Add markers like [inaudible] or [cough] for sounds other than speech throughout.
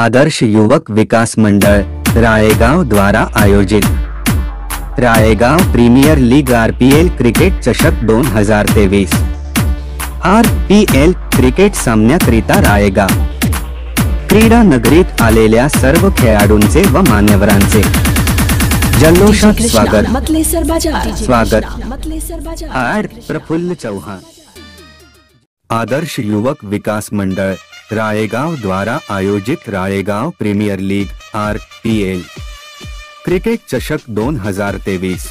आदर्श युवक विकास मंडल राळेगाव द्वारा आयोजित। Ralegaon premier league R P L cricket चषक दोन हज़ार तेवीस आर पी एल क्रिकेट सामन्याकरिता राळेगाव क्रीडा नगरीत आलेल्या सर्व खेळाडूंचे व मान्यवरांचे। जल्लोषात स्वागत। स्वागत. आर प्रफुल्ल चौहान। आदर्श युवक विकास मंडळ राळेगाव द्वारा आयोजित Ralegaon premier league R P L cricket चषक दोन हज़ार तेवीस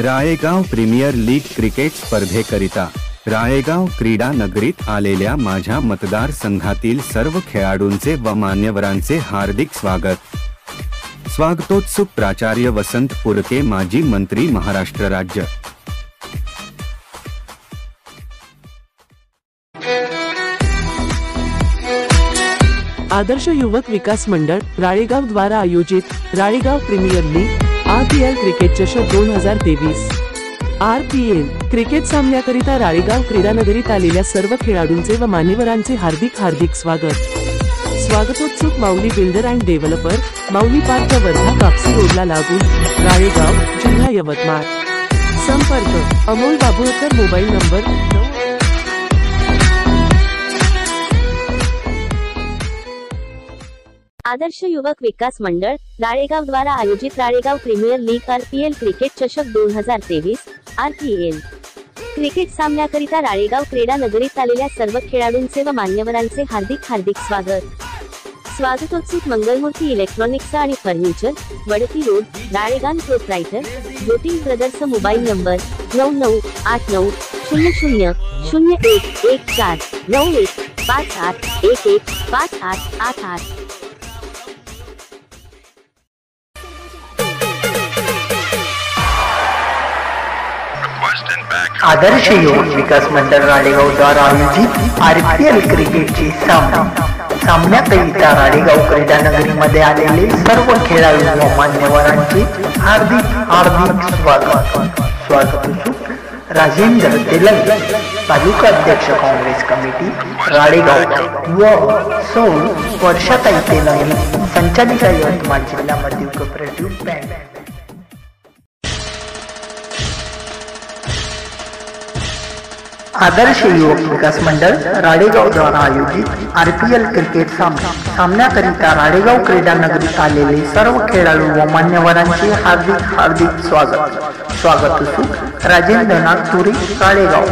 राळेगाव प्रीमियर लीग क्रिकेट स्पर्धेकरिता राळेगाव क्रीडा नगरीत आलेल्या माझ्या मतदारसंघातील सर्व खेळाडूंचे व मान्यवरांचे हार्दिक स्वागत। स्वागतोत्सुक प्राचार्य वसंत पुरके माजी मंत्री महाराष्ट्र राज्य। आदर्श युवक विकास मंडळ राळेगाव द्वारा आयोजित Ralegaon premier league R P L cricket चषक दोन हजार तेवीस. आर पी एल क्रिकेट सामन्याकरिता राळेगाव क्रीडा नगरीत आलेल्या सर्व खेळाडूंचे व मान्यवरांचे हार्दिक हार्दिक स्वागत. स्वागतोत्सुक Mauli builder and developer Mauli park Wardha Kapsi रोडला लागून राळेगाव जिल्हा यवतमाळ. संपर्क अमोल बाबुळकर मोबाईल नंबर आदर्श युवक विकास मंडळ राळेगाव द्वारा आयोजित Ralegaon premier league RPL cricket चषक दोन हजार तेवीस आरपीएल. क्रिकेट सामन्याकरिता राळेगाव क्रीडा नगरीत आलेल्या सर्व खेळाडूंचे व मान्यवरांचे हार्दिक हार्दिक स्वागत. स्वागतोत्सुक मंगलमूर्ती इलेक्ट्रॉनिक्स आणि furniture Wadti road Ralegaon proprietor Jyoti brothers mobile number नऊ नऊ आठ नऊ शून्य शून्य शून्य एक एक चार नऊ एक पाच आठ एक एक पाच आठ आठ आठ. आदर्श युवक विकास मंडळ राळेगाव द्वारा आयोजित आरपीएल क्रिकेटची सामना. सामन्याकरिता राळेगाव क्रीडा नगरीमध्ये आलेले सर्व खेळाडू व मान्यवरांचे हार्दिक हार्दिक स्वागत. स्वागत राजेंद्र तेलंग, तालुका अध्यक्ष काँग्रेस कमिटी राळेगाव व सौ वर्षाताई तेलंग, संचालिका यवतमाळ जिल्हा मध्य कोऑपरेटिव्ह बँक. आदर्श युवक विकास मंडळ राडेगाव द्वारा आयोजित एल क्रिकेट सामना. सामन्याकरिता राळेगाव क्रीडा नगरीत आलेले सर्व खेळाडू व मान्यवरांचे हार्दिक हार्दिक स्वागत. स्वागत राजेंद्रनाथ तुरी नागपुरी राळेगाव.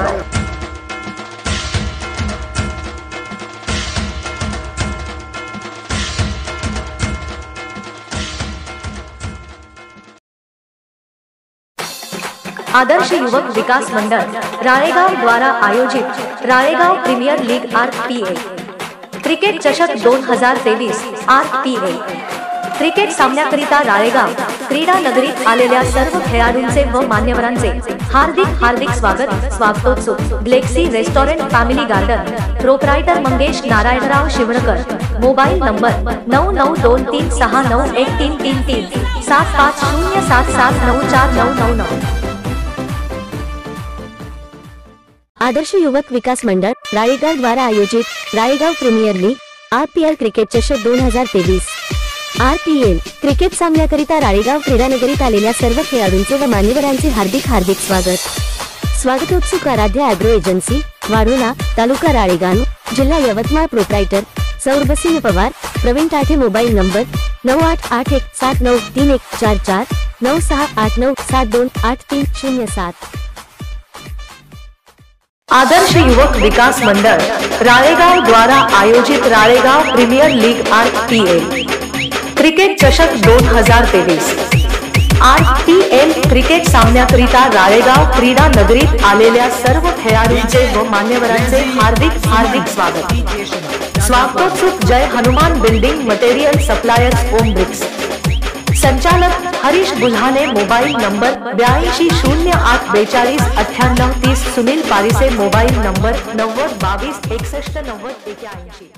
आदर्श युवक विकास मंडळ राळेगाव द्वारा आयोजित Ralegaon premier league R P A. Cricket चषक दोन हजार तेवीस आर पी ए. क्रिकेट सामन्याकरिता राळेगाव क्रीडा नगरीत आलेल्या सर्व खेळाडूंचे व मान्यवरांचे हार्दिक हार्दिक स्वागत स्वागतोत्सव. ब्लेक्सी restaurant family garden proprietor Mangesh Narayanrao Shivankar. Mobile number नऊ नऊ दोन तीन सहा नऊ एक तीन तीन तीन. सात पाच शून्य सात सात नऊ चार नऊ नऊ नऊ. आदर्श युवक विकास मंडळ राळेगाव द्वारा आयोजित Ralegaon premier league RPL cricket चषक दोन हजार तेवीस. आर पी एल क्रिकेट सामन्याकरिता राळेगाव क्रीडानगरीत आलेल्या सर्व खेळाडूंचे व मान्यवरांचे हार्दिक हार्दिक स्वागत. स्वागतोत्सुक आराध्य अॅग्रो एजन्सी वारुणा तालुका राळेगाव जिल्हा Yavatmal proprietor Saurabhsingh Pawar Praveen Tathe mobile number नऊ आठ आठ एक सात नऊ तीन एक चार चार नऊ सहा आठ नऊ सात दोन आठ तीन शून्य सात. आदर्श युवक विकास मंडल राळेगाव द्वारा आयोजित Ralegaon premier league R P L cricket चषक दोन हज़ार तेवीस आर पी एल क्रिकेट सामन्याकरिता राळेगाव क्रीडा नगरीत आलेल्या सर्व खेळाडूंचे व मान्यवरांचे हार्दिक हार्दिक स्वागत। स्वागतोत्सुक Jai Hanuman building material suppliers Om bricks. संचालक हरीश बुल्हाने मोबाइल नंबर बयासी शून्य आठ बेचालीस अठानव तीस सुनील पारिसे मोबाइल नंबर नव्वद बावीस, एकसठ, नव्वद एक्याऐंशी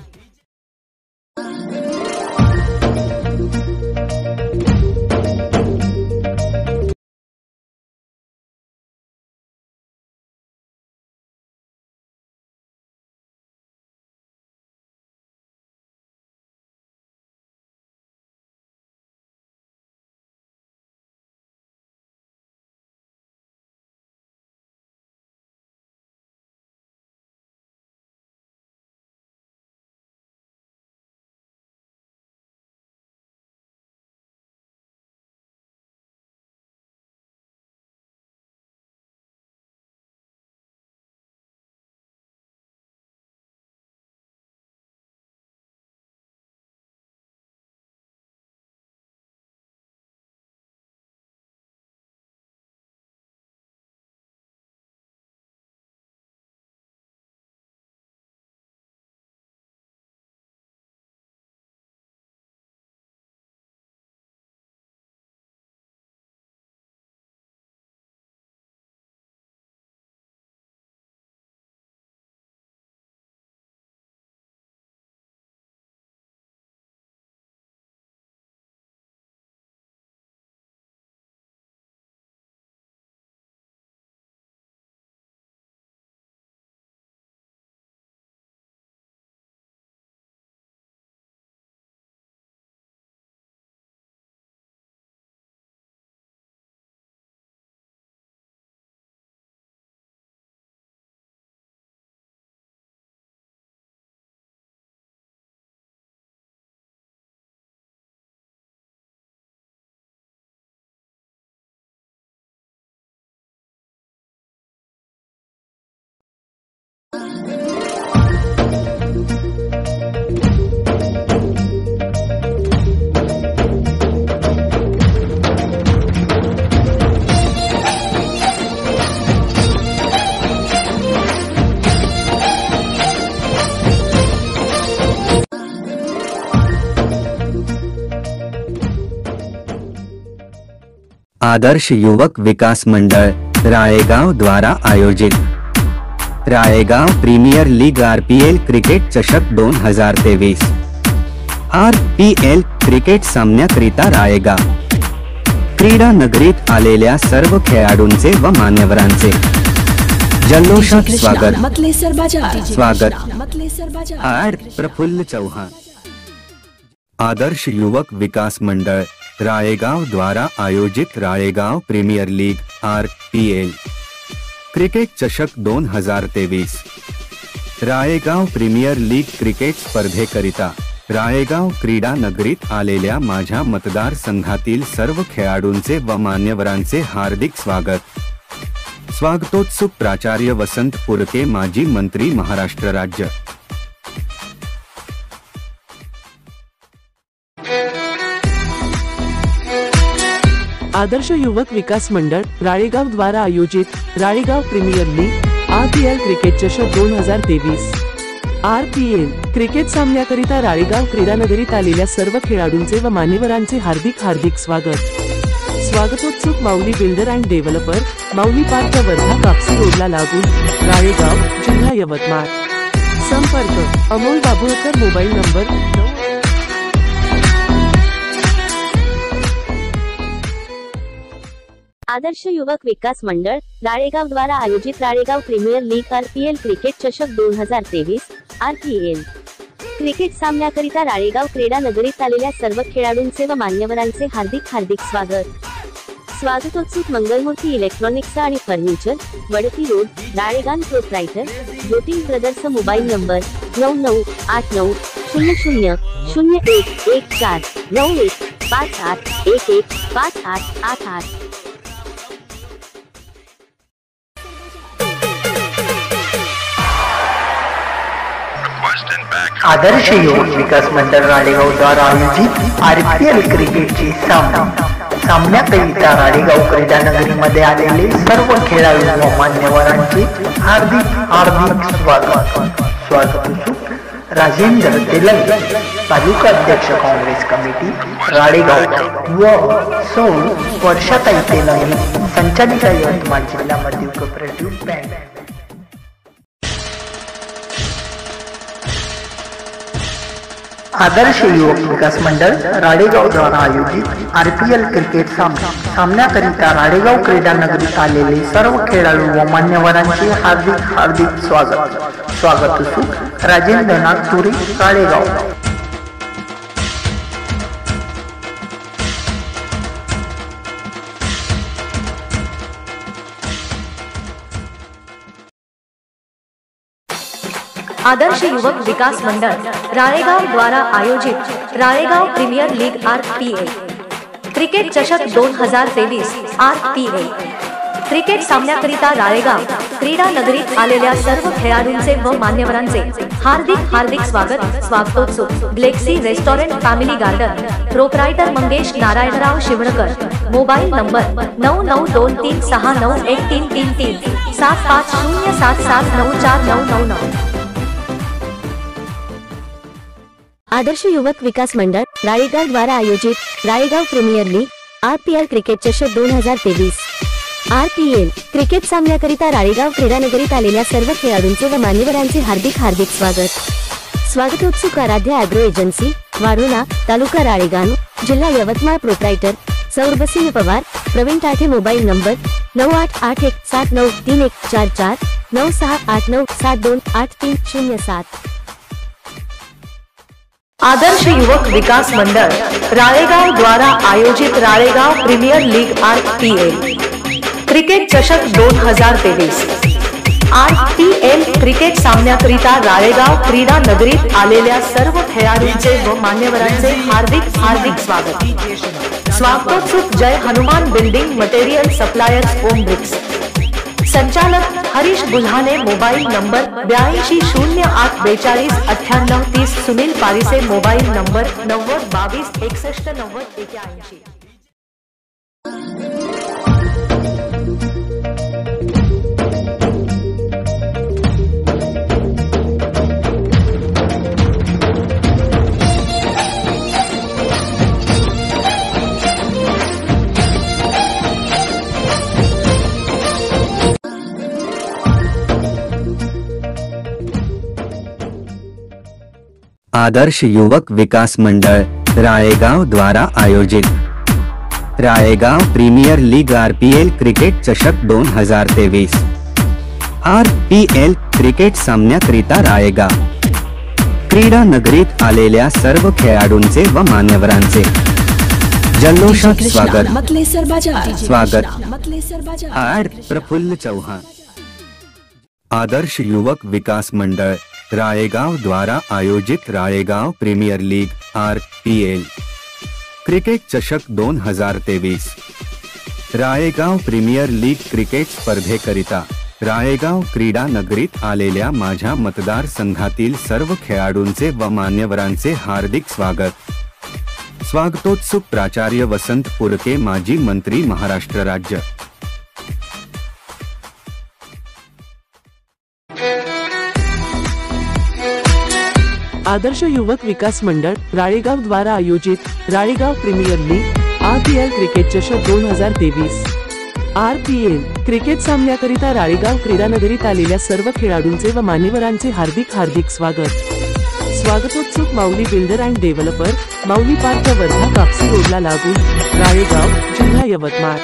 आदर्श युवक विकास मंडळ राळेगाव द्वारा आयोजित। Ralegaon premier league RPL cricket चषक दोन हज़ार तेवीस आर पी एल क्रिकेट सामन्याकरिता राळेगाव क्रीडा नगरीत आलेल्या सर्व खेळाडूंचे व मान्यवरांचे। जल्लोषात स्वागत। स्वागत. आर प्रफुल्ल चौहान। आदर्श युवक विकास मंडळ राळेगाव द्वारा आयोजित Ralegaon premier league R P L cricket चषक दोन हज़ार तेवीस राळेगाव प्रीमियर लीग क्रिकेट स्पर्धेकरिता राळेगाव क्रीडा नगरीत आलेल्या माझ्या मतदारसंघातील सर्व खेळाडूंचे व मान्यवरांचे हार्दिक स्वागत। स्वागतोत्सुक प्राचार्य वसंत पुरके माजी मंत्री महाराष्ट्र राज्य। आदर्श युवक विकास मंडळ राळेगाव द्वारा आयोजित Ralegaon premier league R P L cricket चषक दोन हजार तेवीस. आर पी एल क्रिकेट सामन्याकरिता राळेगाव क्रीडानगरीत आलेल्या सर्व खेळाडूंचे व मान्यवरांचे हार्दिक हार्दिक स्वागत. स्वागतोत्सुक Mauli builder and developer Mauli park Wardha Kapsi रोडला लागून राळेगाव जिल्हा यवतमाळ. संपर्क अमोल बाबुळकर मोबाईल नंबर आदर्श युवक विकास मंडळ राळेगाव द्वारा आयोजित Ralegaon premier league RPL cricket चषक दोन हजार तेवीस आरपीएल. क्रिकेट सामन्याकरिता राळेगाव क्रीडा नगरीत आलेल्या सर्व खेळाडूंचे व मान्यवरांचे हार्दिक हार्दिक स्वागत. स्वागतोत्सुक मंगलमूर्ती इलेक्ट्रॉनिक्स आणि furniture Wadti road Ralegaon proprietor Jyoti brothers mobile number नऊ नऊ आठ नऊ शून्य शून्य शून्य एक एक चार नऊ एक पाच आठ एक एक पाच आठ आठ आठ. आदर्श योग विकास मंडळ राळेगाव द्वारा आयोजित आर पी एल क्रिकेटची सामना. सामन्याकरिता राळेगाव क्रीडा नगरीमध्ये आलेले सर्व खेळाडू व मान्यवरांचे हार्दिक हार्दिक स्वागत. स्वागत राजेंद्र तेलंग तालुका अध्यक्ष काँग्रेस कमिटी राळेगाव व सौ वर्षाताई तेलंग संचालिका यवतमाळ जिल्हा मध्य कोऑपरेटिव्ह बँक. आदर्श युवक विकास मंडळ राळेगाव द्वारा आयोजित आर पी एल क्रिकेट सामना. सामन्याकरिता राळेगाव क्रीडा नगरीत आलेले सर्व खेळाडू व मान्यवरांचे हार्दिक हार्दिक स्वागत. स्वागत असून राजेंद्रनाथ तुरी राळेगाव आदर्श युवक विकास मंडळ राळेगाव द्वारा आयोजित Ralegaon premier league R P A. Cricket चषक दोन हजार तेवीस आर पी ए. क्रिकेट सामन्याकरिता राळेगाव क्रीडा नगरीत आलेल्या सर्व खेळाडूंचे व मान्यवरांचे हार्दिक हार्दिक स्वागत स्वागतोत्सुक ब्लेक्सी restaurant family garden proprietor Mangesh Narayanrao Shivankar. Mobile number नऊ नऊ दोन तीन सहा नऊ एक तीन तीन तीन. सात पाच शून्य सात सात नऊ चार नऊ नऊ नऊ. आदर्श युवक विकास मंडळ राळेगाव द्वारा आयोजित Ralegaon premier league RPL cricket चषक दोन हजार तेवीस. आर पी एल क्रिकेट सामन्याकरिता राळेगाव क्रीडानगरीत आलेल्या सर्व खेळाडूंचे व मान्यवरांचे हार्दिक हार्दिक स्वागत. स्वागतोत्सुक आराध्य अॅग्रो एजन्सी वारुणा तालुका राळेगाव जिल्हा Yavatmal proprietor Saurabhsingh Pawar Praveen Tathe mobile number नऊ आठ आठ एक सात नऊ तीन एक चार चार नऊ सहा आठ नऊ सात दोन आठ तीन शून्य सात. आदर्श युवक विकास मंडल राळेगाव द्वारा आयोजित Ralegaon premier league R P L cricket चषक दोन हज़ार तेवीस आर पी एल क्रिकेट सामन्याकरिता राळेगाव क्रीडा नगरीत आलेल्या सर्व खेळाडूंचे व मान्यवरांचे हार्दिक हार्दिक स्वागत। स्वागतोत्सुक Jai Hanuman building material suppliers Om bricks. संचालक हरीश बुल्हाने मोबाइल नंबर बयासी शून्य आठ बेचालीस अठानव तीस सुनील पारी से मोबाइल नंबर नव्वद बावीस, एकसठ, नव्वद एक्याऐंशी आदर्श युवक विकास मंडल राळेगाव द्वारा आयोजित। Ralegaon premier league RPL cricket चषक दोन हज़ार तेवीस आर पी एल क्रिकेट सामन्याकरिता राळेगाव क्रीडा नगरीत आलेल्या सर्व खेळाडूंचे व मान्यवरांचे। जल्लोषात स्वागत। स्वागत. आड प्रफुल्ल चौहान। आदर्श युवक विकास मंडळ राळेगाव द्वारा आयोजित Ralegaon premier league R P L cricket चषक दोन हज़ार तेवीस राळेगाव प्रीमियर लीग क्रिकेट स्पर्धेकरिता राळेगाव क्रीडा नगरीत आलेल्या माझ्या मतदारसंघातील सर्व खेळाडूंचे व मान्यवरांचे हार्दिक स्वागत। स्वागतोत्सुक प्राचार्य वसंत पुरके माजी मंत्री महाराष्ट्र राज्य। आदर्श युवक विकास मंडळ राळेगाव द्वारा आयोजित Ralegaon premier league R P L cricket चषक दोन हजार तेवीस. आर पी एल क्रिकेट सामन्याकरिता राळेगाव क्रीडानगरीत आलेल्या सर्व खेळाडूंचे व मान्यवरांचे हार्दिक हार्दिक स्वागत. स्वागतोत्सुक Mauli builder and developer Mauli park Wardha Kapsi रोडला लागून राळेगाव जिल्हा यवतमाळ.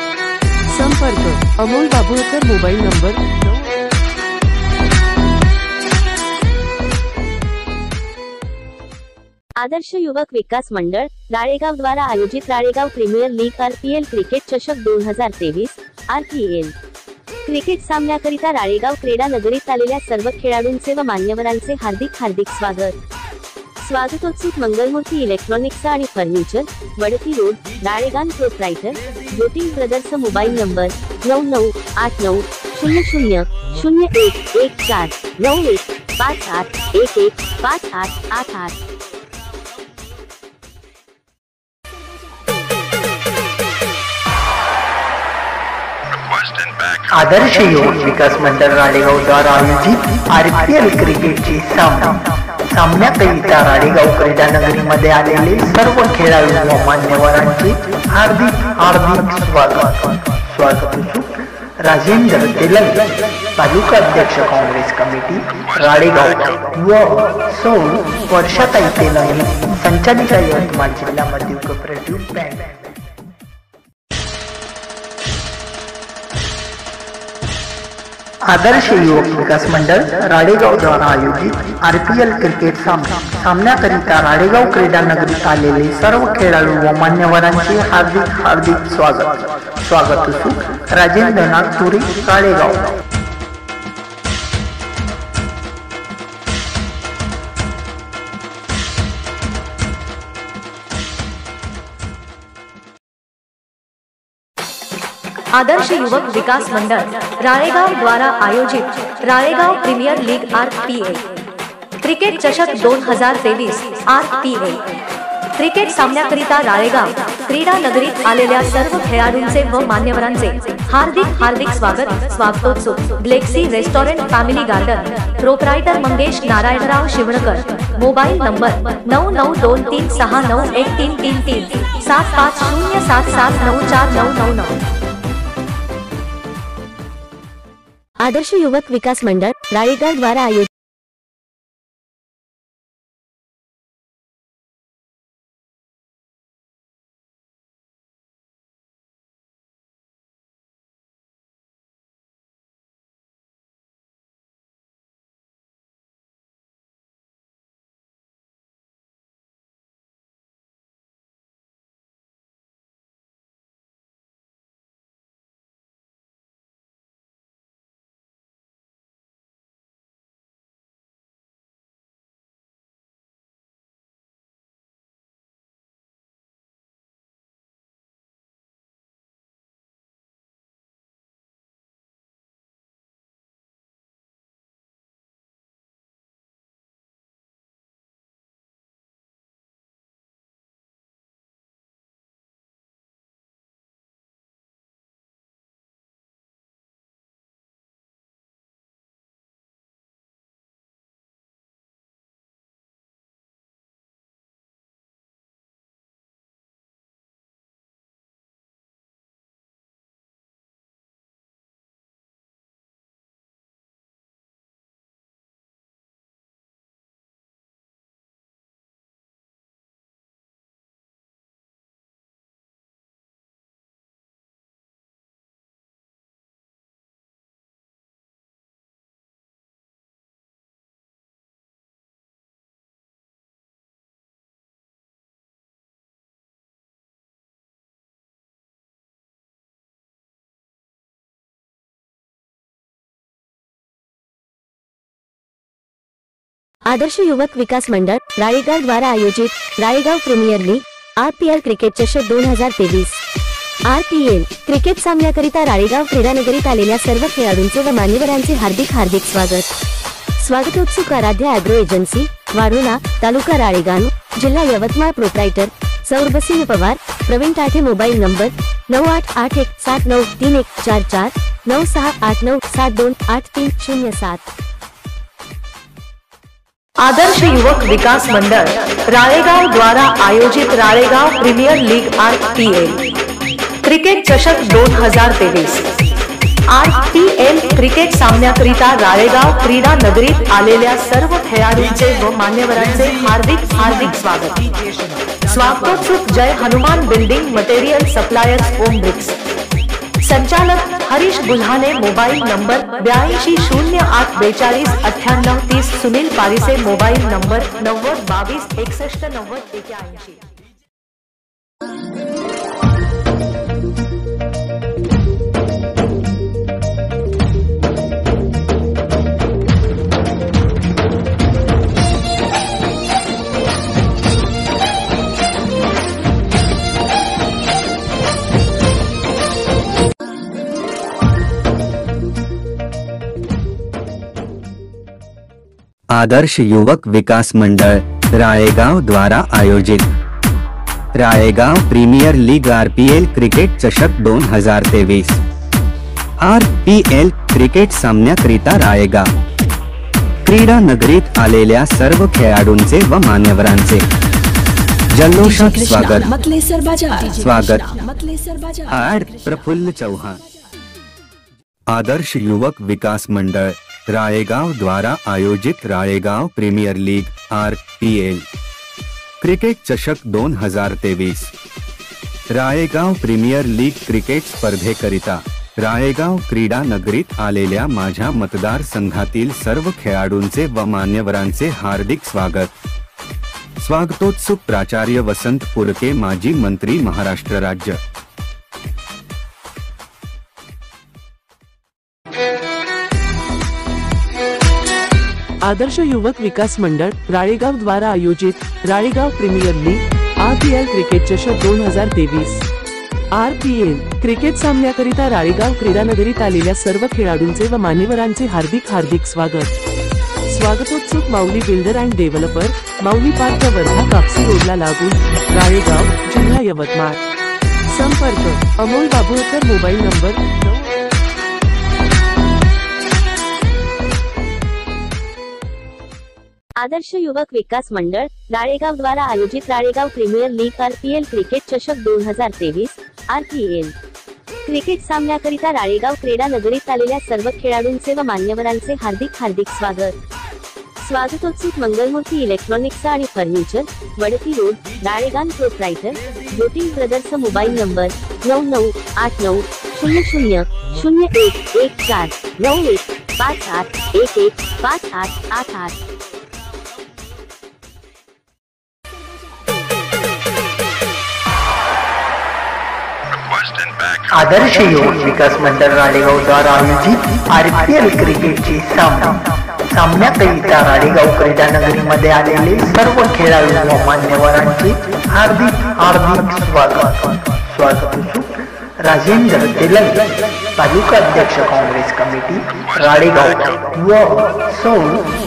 संपर्क अमोल बाबुळकर मोबाईल नंबर आदर्श युवक विकास मंडळ राळेगाव द्वारा आयोजित Ralegaon premier league RPL cricket चषक दोन हजार तेवीस आरपीएल. क्रिकेट सामन्याकरिता राळेगाव क्रीडा नगरीत आलेल्या सर्व खेळाडूंचे व मान्यवरांचे हार्दिक हार्दिक स्वागत. स्वागतोत्सुक मंगलमूर्ती इलेक्ट्रॉनिक्स आणि furniture Wadti road Ralegaon proprietor Jyoti brothers mobile number नऊ नऊ आठ नऊ शून्य शून्य शून्य एक एक चार नऊ एक पाच आठ एक एक पाच आठ आठ आठ. आदर्श युवक विकास मंडळ राळेगाव द्वारा आयोजित आरपीएल क्रिकेटचे सामना. सामन्याकरिता राळेगाव क्रीडा नगरीमध्ये आलेले सर्व खेळाडू व मान्यवरांचे हार्दिक हार्दिक स्वागत. स्वागत राजेंद्र तेलंग, तालुका अध्यक्ष काँग्रेस कमिटी राळेगाव व सौ वर्षाताई तेलंग, संचालिका यवतमाळ जिल्हा मध्य कोऑपरेटिव्ह बँक. आदर्श युवक विकास मंडळ राडेगाव द्वारा आयोजित एल क्रिकेट सामना. सामन्याकरिता राळेगाव क्रीडा नगरीत आलेले सर्व खेळाडू व मान्यवरांचे हार्दिक हार्दिक स्वागत. स्वागत राजेंद्रनाथ तुरी नागपुरी राळेगाव. आदर्श युवक विकास मंडळ राळेगाव द्वारा आयोजित Ralegaon premier league R P A. Cricket चषक दोन हजार तेवीस आर पी ए. क्रिकेट सामन्याकरिता राळेगाव क्रीडा नगरीत आलेल्या सर्व खेळाडूंचे व मान्यवरांचे हार्दिक हार्दिक स्वागत स्वागतोत्सव. Galaxy restaurant family garden proprietor Mangesh Narayanrao Shivankar. Mobile number नऊ नऊ दोन तीन सहा नऊ एक तीन तीन तीन. सात पाच शून्य सात सात नऊ चार नऊ नऊ नऊ. आदर्श युवक विकास मंडळ रायगढ़ द्वारा आयोजित आदर्श युवक विकास मंडळ राळेगाव द्वारा आयोजित Ralegaon premier league R P L cricket चषक दोन हजार तेवीस. आर पी एल क्रिकेट सामन्याकरिता राळेगाव क्रीडानगरीत आलेल्या सर्व खेळाडूंचे व मान्यवरांचे हार्दिक हार्दिक स्वागत. स्वागतोत्सुक आराध्य अॅग्रो एजन्सी वारुणा तालुका राळेगाव जिल्हा Yavatmal proprietor Saurabhsingh Pawar Praveen Tathe mobile number नऊ आठ आठ एक सात नऊ तीन एक चार चार नऊ सहा आठ नऊ सात दोन आठ तीन शून्य सात. आदर्श युवक विकास मंडल राळेगाव द्वारा आयोजित Ralegaon premier league R P L cricket चषक दोन हज़ार तेवीस आर पी एल क्रिकेट सामन्याकरिता राळेगाव क्रीडा नगरीत आलेल्या सर्व खेळाडूंचे व मान्यवरांचे हार्दिक हार्दिक स्वागत। स्वागतोत्सुक Jai Hanuman building material suppliers Om bricks. संचालक हरीश बुल्हाने मोबाइल नंबर बयासी शून्य आठ बेचालीस अठानव तीस सुनील पारी से मोबाइल नंबर नव्वद बावीस एकसठ नव्वद एक्याऐंशी आदर्श युवक विकास मंडल राळेगाव द्वारा आयोजित। Ralegaon premier league RPL cricket चषक दोन हज़ार तेवीस आर पी एल क्रिकेट सामन्याकरिता राळेगाव क्रीडा नगरीत आलेल्या सर्व खेळाडूंचे व मान्यवरांचे। जल्लोषात स्वागत। स्वागत. ऍड प्रफुल्ल चौहान। आदर्श युवक विकास मंडळ राळेगाव द्वारा आयोजित Ralegaon premier league R P L cricket चषक दोन हज़ार तेवीस राळेगाव प्रीमियर लीग क्रिकेट स्पर्धेकरिता राळेगाव क्रीडा नगरीत आलेल्या माझ्या मतदारसंघातील सर्व खेळाडूंचे व मान्यवरांचे हार्दिक स्वागत। स्वागतोत्सुक प्राचार्य वसंत पुरके माजी मंत्री महाराष्ट्र राज्य। आदर्श युवक विकास मंडळ राळेगाव द्वारा आयोजित Ralegaon premier league R P L cricket चषक दोन हजार तेवीस. आर पी एल क्रिकेट सामन्याकरिता राळेगाव क्रीडानगरीत आलेल्या सर्व खेळाडूंचे व मान्यवरांचे हार्दिक हार्दिक स्वागत. स्वागतोत्सुक Mauli builder and developer Mauli park Wardha Kapsi रोडला लागून राळेगाव जिल्हा यवतमाळ. संपर्क अमोल बाबुळकर मोबाईल नंबर आदर्श युवक विकास मंडळ राळेगाव द्वारा आयोजित Ralegaon premier league R P L cricket चषक दोन हजार तेवीस आर पी एल क्रिकेट सामन्याकरिता राळेगाव क्रीडा नगरीत आलेल्या सर्व खेळाडूंचे व मान्यवरांचे हार्दिक हार्दिक स्वागत. स्वागतोत्सुक मंगलमूर्ती इलेक्ट्रॉनिक्स आणि furniture Wadti road Ralegaon proprietor Jyoti brothers mobile number नऊ नऊ आठ नऊ शून्य शून्य शून्य एक एक चार नऊ एक पाच आठ एक एक पाच आठ आठ आठ. आदर्श योग विकास मंडळ राळेगाव द्वारा आयोजित एल क्रिकेटचे सामना. सामन्याकरिता राळेगाव क्रीडानगरीमध्ये आलेले सर्व खेळाडू व मान्यवरांचे हार्दिक हार्दिक स्वागत. स्वागत राजेंद्र तेलंग तालुका अध्यक्ष काँग्रेस कमिटी राळेगाव व सौ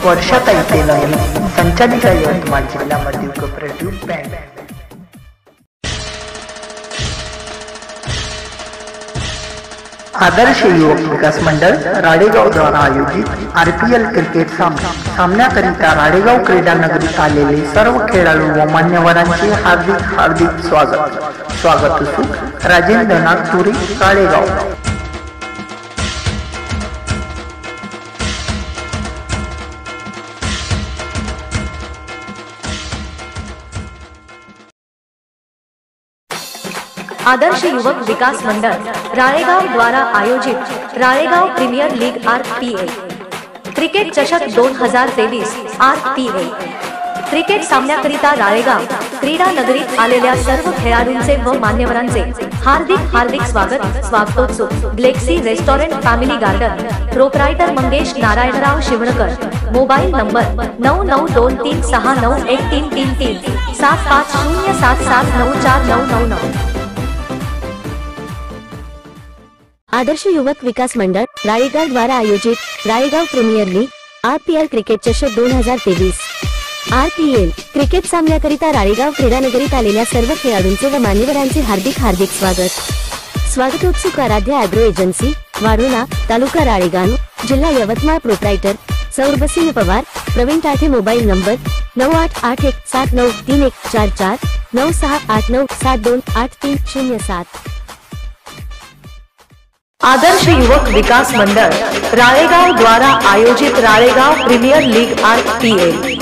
वर्षाताई तेलंग संचालिका यवतमाळ जिल्हा मध्य कोऑपरेटिव्ह बँक. आदर्श युवक विकास मंडळ राडेगाव द्वारा आयोजित आर पी एल क्रिकेट सामना. सामन्याकरिता राडेगाव क्रीडा नगरीत आलेले सर्व खेळाडू व मान्यवरांचे हार्दिक हार्दिक स्वागत. स्वागत असून राजेंद्रनाथ तुरी राळेगाव. आदर्श युवक विकास मंडळ राळेगाव द्वारा आयोजित Ralegaon premier league R P A. Cricket चषक दोन हजार तेवीस आर पी ए. क्रिकेट सामन्याकरिता राळेगाव क्रीडा नगरीत आलेल्या सर्व खेळाडूंचे व मान्यवरांचे हार्दिक हार्दिक स्वागत स्वागतोत्सव. Galaxy restaurant family garden proprietor Mangesh Narayanrao Shivankar. Mobile number नऊ नऊ दोन तीन सहा नऊ एक तीन तीन तीन. सात पाच शून्य सात सात नऊ चार नऊ नऊ नऊ. आदर्श युवक विकास मंडळ राळेगाव द्वारा आयोजित Ralegaon premier league R P L cricket चषक दोन हजार तेवीस. आर पी एल क्रिकेट सामन्याकरिता राळेगाव क्रीडानगरीत आलेल्या सर्व खेळाडूंचे व मान्यवरांचे हार्दिक हार्दिक स्वागत. स्वागतोत्सुक आराध्य अॅग्रो एजन्सी वारुणा तालुका राळेगाव जिल्हा Yavatmal proprietor Saurabhsingh Pawar Praveen Tathe mobile number नऊ आठ आठ एक सात नऊ तीन एक चार चार नऊ सहा आठ नऊ सात दोन आठ तीन शून्य सात. आदर्श युवक विकास मंडळ राळेगाव द्वारा आयोजित Ralegaon premier league R P L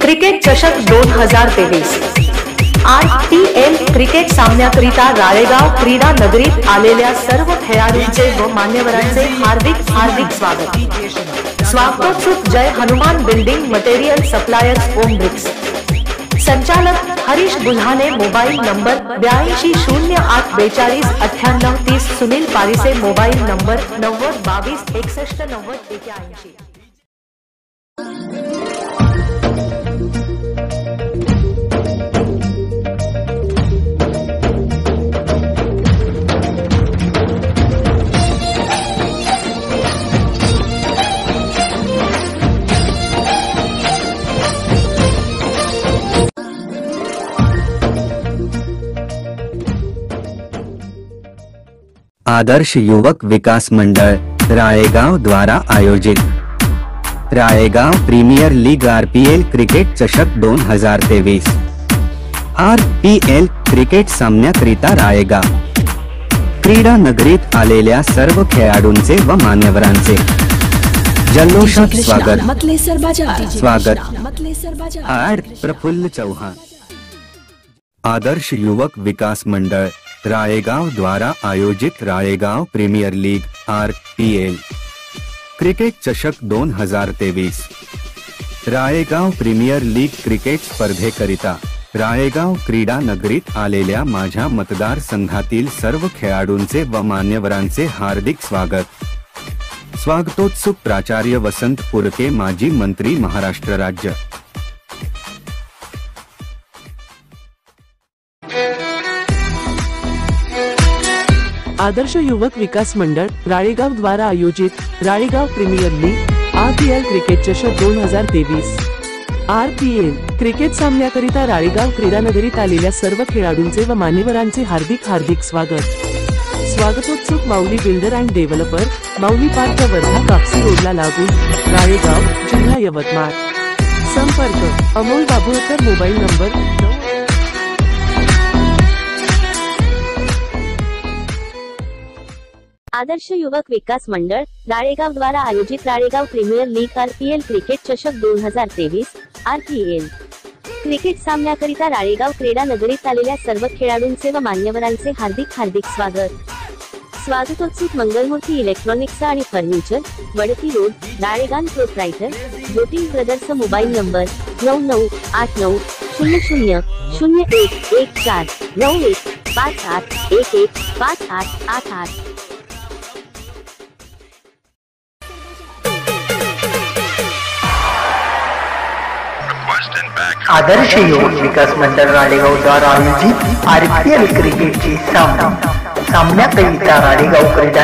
cricket चषक दोन हज़ार तेवीस आर पी एल क्रिकेट सामन्याकरिता राळेगाव क्रीडा नगरीत आलेल्या सर्व खेळाडूंचे व मान्यवरांचे हार्दिक हार्दिक स्वागत। स्वागतोत्सुक Jai Hanuman building material suppliers Om bricks. संचालक हरीश बुल्हाने मोबाइल नंबर बयासी शून्य आठ बेचालीस अठानव तीस सुनील पारिसे मोबाइल नंबर नव्वद बावीस, एकसठ, नव्वद एक्याऐंशी आदर्श युवक विकास मंडल राळेगाव द्वारा आयोजित। Ralegaon premier league RPL cricket चषक दोन हज़ार तेवीस आर पी एल क्रिकेट सामन्याकरिता राळेगाव क्रीडा नगरीत आलेल्या सर्व खेळाडूंचे व मान्यवरांचे। जल्लोषात स्वागत। स्वागत. आड प्रफुल्ल चौहान। आदर्श युवक विकास मंडळ राळेगाव द्वारा आयोजित Ralegaon premier league R P L cricket चषक दोन हज़ार तेवीस राळेगाव प्रीमियर लीग क्रिकेट स्पर्धेकरिता राळेगाव क्रीडा नगरीत आलेल्या माझ्या मतदारसंघातील सर्व खेळाडूंचे व मान्यवरांचे हार्दिक स्वागत। स्वागतोत्सुक प्राचार्य वसंत पुरके माजी मंत्री महाराष्ट्र राज्य। आदर्श युवक विकास मंडळ राळेगाव द्वारा आयोजित Ralegaon premier league R P L cricket चषक दोन हजार तेवीस. आर पी एल क्रिकेट सामन्याकरिता राळेगाव क्रीडानगरीत आलेल्या सर्व खेळाडूंचे व मान्यवरांचे हार्दिक हार्दिक स्वागत. स्वागतोत्सुक Mauli builder and developer Mauli park Wardha Kapsi रोडला लागून राळेगाव जिल्हा यवतमाळ. संपर्क अमोल बाबुळकर मोबाईल नंबर आदर्श युवक विकास मंडळ राळेगाव द्वारा आयोजित Ralegaon premier league RPL cricket चषक दोन हजार तेवीस आरपीएल. क्रिकेट सामन्याकरिता राळेगाव क्रीडा नगरीत आलेल्या सर्व खेळाडूंचे व मान्यवरांचे हार्दिक हार्दिक स्वागत. स्वागतोत्सुक मंगलमूर्ती इलेक्ट्रॉनिक्स आणि furniture Wadti road Ralegaon proprietor Jyoti brothers mobile number नऊ नऊ आठ नऊ शून्य शून्य शून्य एक एक चार नऊ एक पाच आठ एक एक पाच आठ आठ आठ. आदर्श योग विकास मंडल राळेगाव द्वारा आयोजित आरपीएल क्रिकेटचे सामना सामन्याकरिता राळेगाव क्रीडा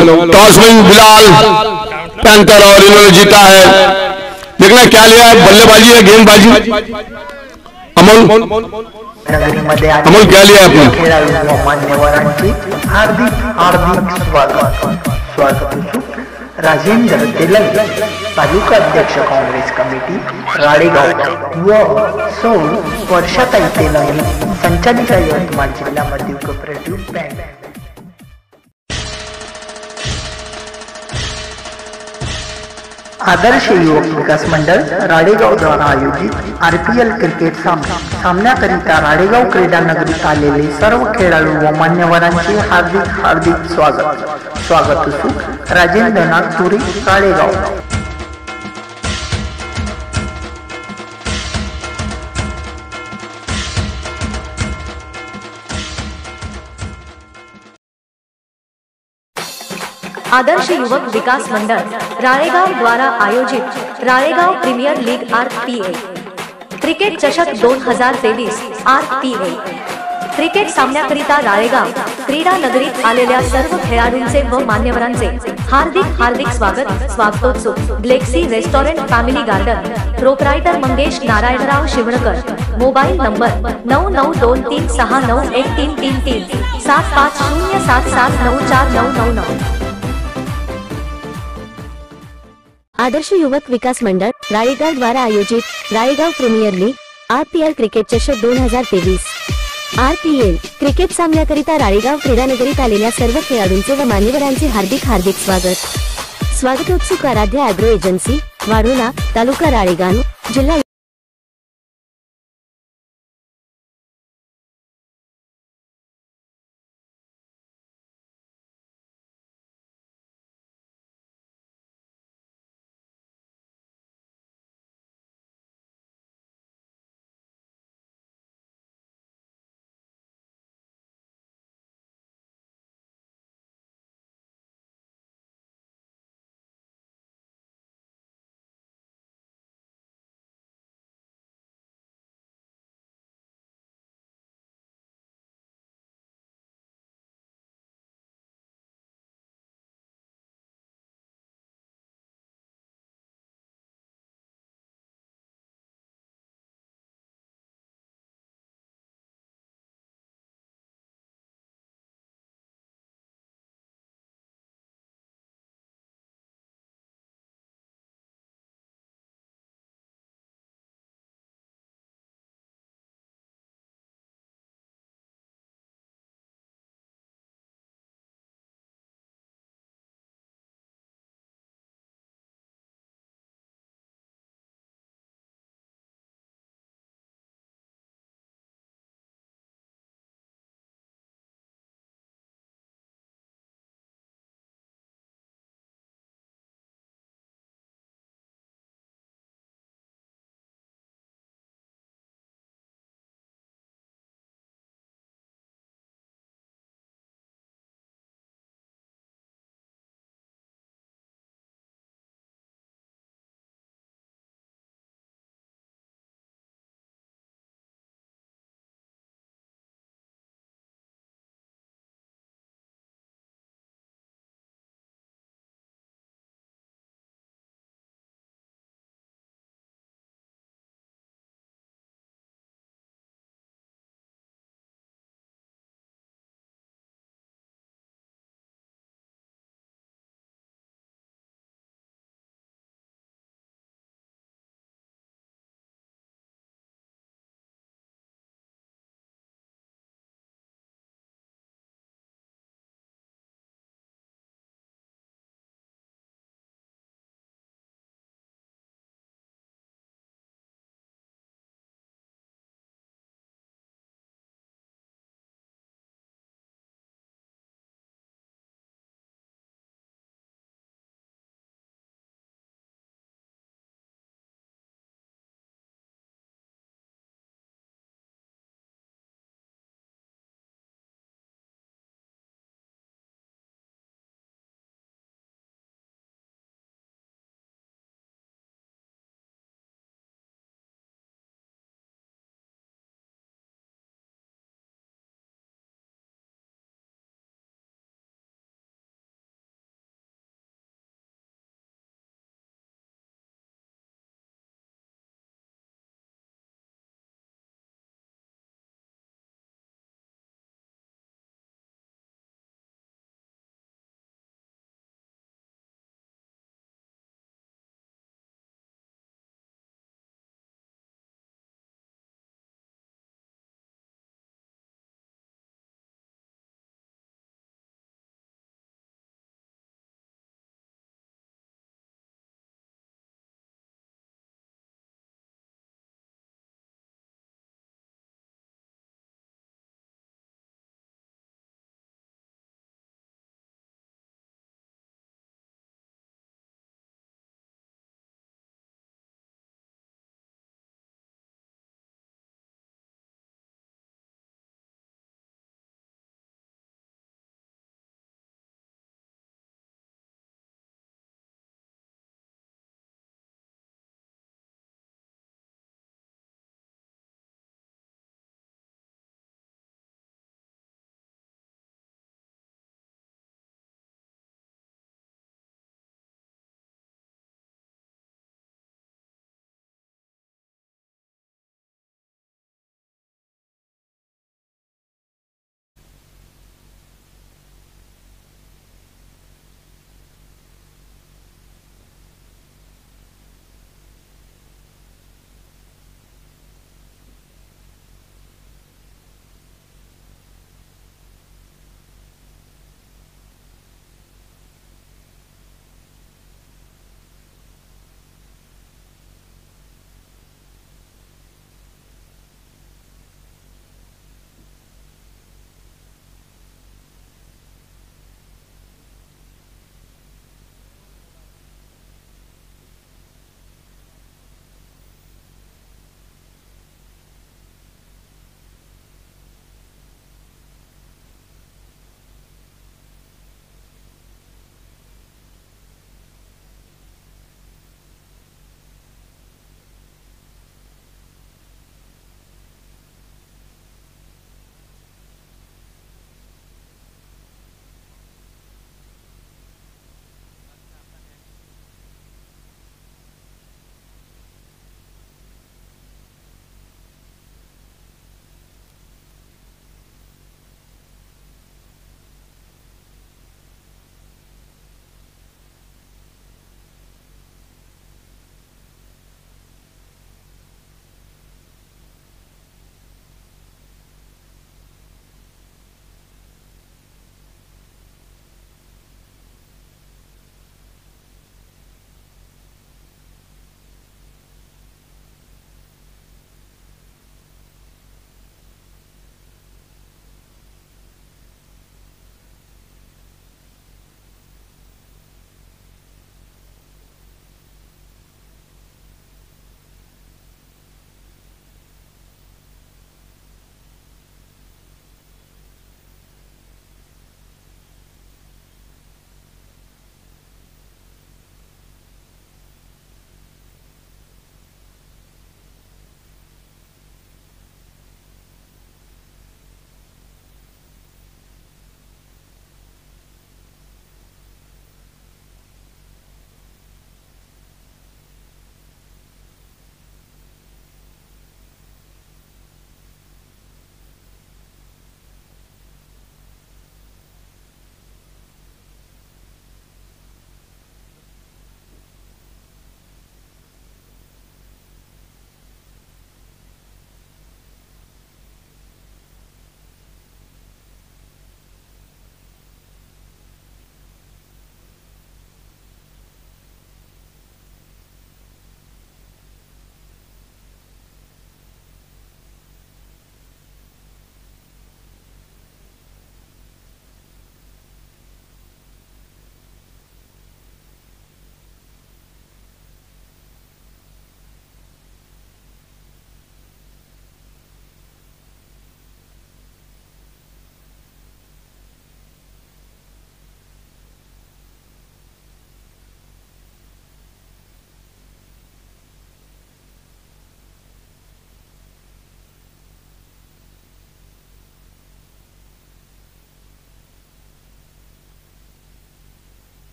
टॉस में बिलाल पैंथर और इन्होंने जीता है। देखना क्या लिया है? बल्लेबाजी है गेंदबाजी। अमोल अमोल क्या लिया आपने? हार्दिक हार्दिक स्वागत स्वागत राजेंद्र तेलंग तालुका अध्यक्ष काँग्रेस कमिटी राळेगाव व सौ वर्षाताई तेलंग संचालिका यवतमाळ जिल्हा मध्य कोऑपरेटिव्ह बँक आदर्श युवक विकास मंडळ राडेगाव द्वारा आयोजित आर पी एल क्रिकेट सामना. सामन्याकरिता राडेगाव क्रीडा नगरीत आलेले सर्व खेळाडू व मान्यवरांचे हार्दिक हार्दिक स्वागत. स्वागत असो राजेंद्रनाथ नागपुरी राळेगाव. आदर्श युवक विकास मंडळ राळेगाव द्वारा आयोजित Ralegaon premier league R P A cricket चषक दोन हजार तेवीस आर पी ए क्रिकेट सामन्याकरिता राळेगाव क्रीडा नगरीत आलेल्या सर्व खेळाडूंचे व मान्यवरांचे हार्दिक हार्दिक स्वागत स्वागतोत्सव. Galaxy restaurant family garden proprietor Mangesh Narayanrao Shivankar. Mobile number नऊ नऊ दोन तीन सहा नऊ एक तीन तीन तीन. सात पाच शून्य सात सात नऊ चार नऊ नऊ नऊ. आदर्श युवक विकास मंडळ राळेगाव द्वारा आयोजित Ralegaon premier league R P L cricket चषक दोन हजार तेवीस. आर पी एल क्रिकेट सामन्याकरिता राळेगाव क्रीडानगरीत आलेल्या सर्व खेळाडूंचे व मान्यवरांचे हार्दिक हार्दिक स्वागत. स्वागतोत्सुक आराध्य अॅग्रो एजन्सी वाढोला तालुका राळेगाव जिल्हा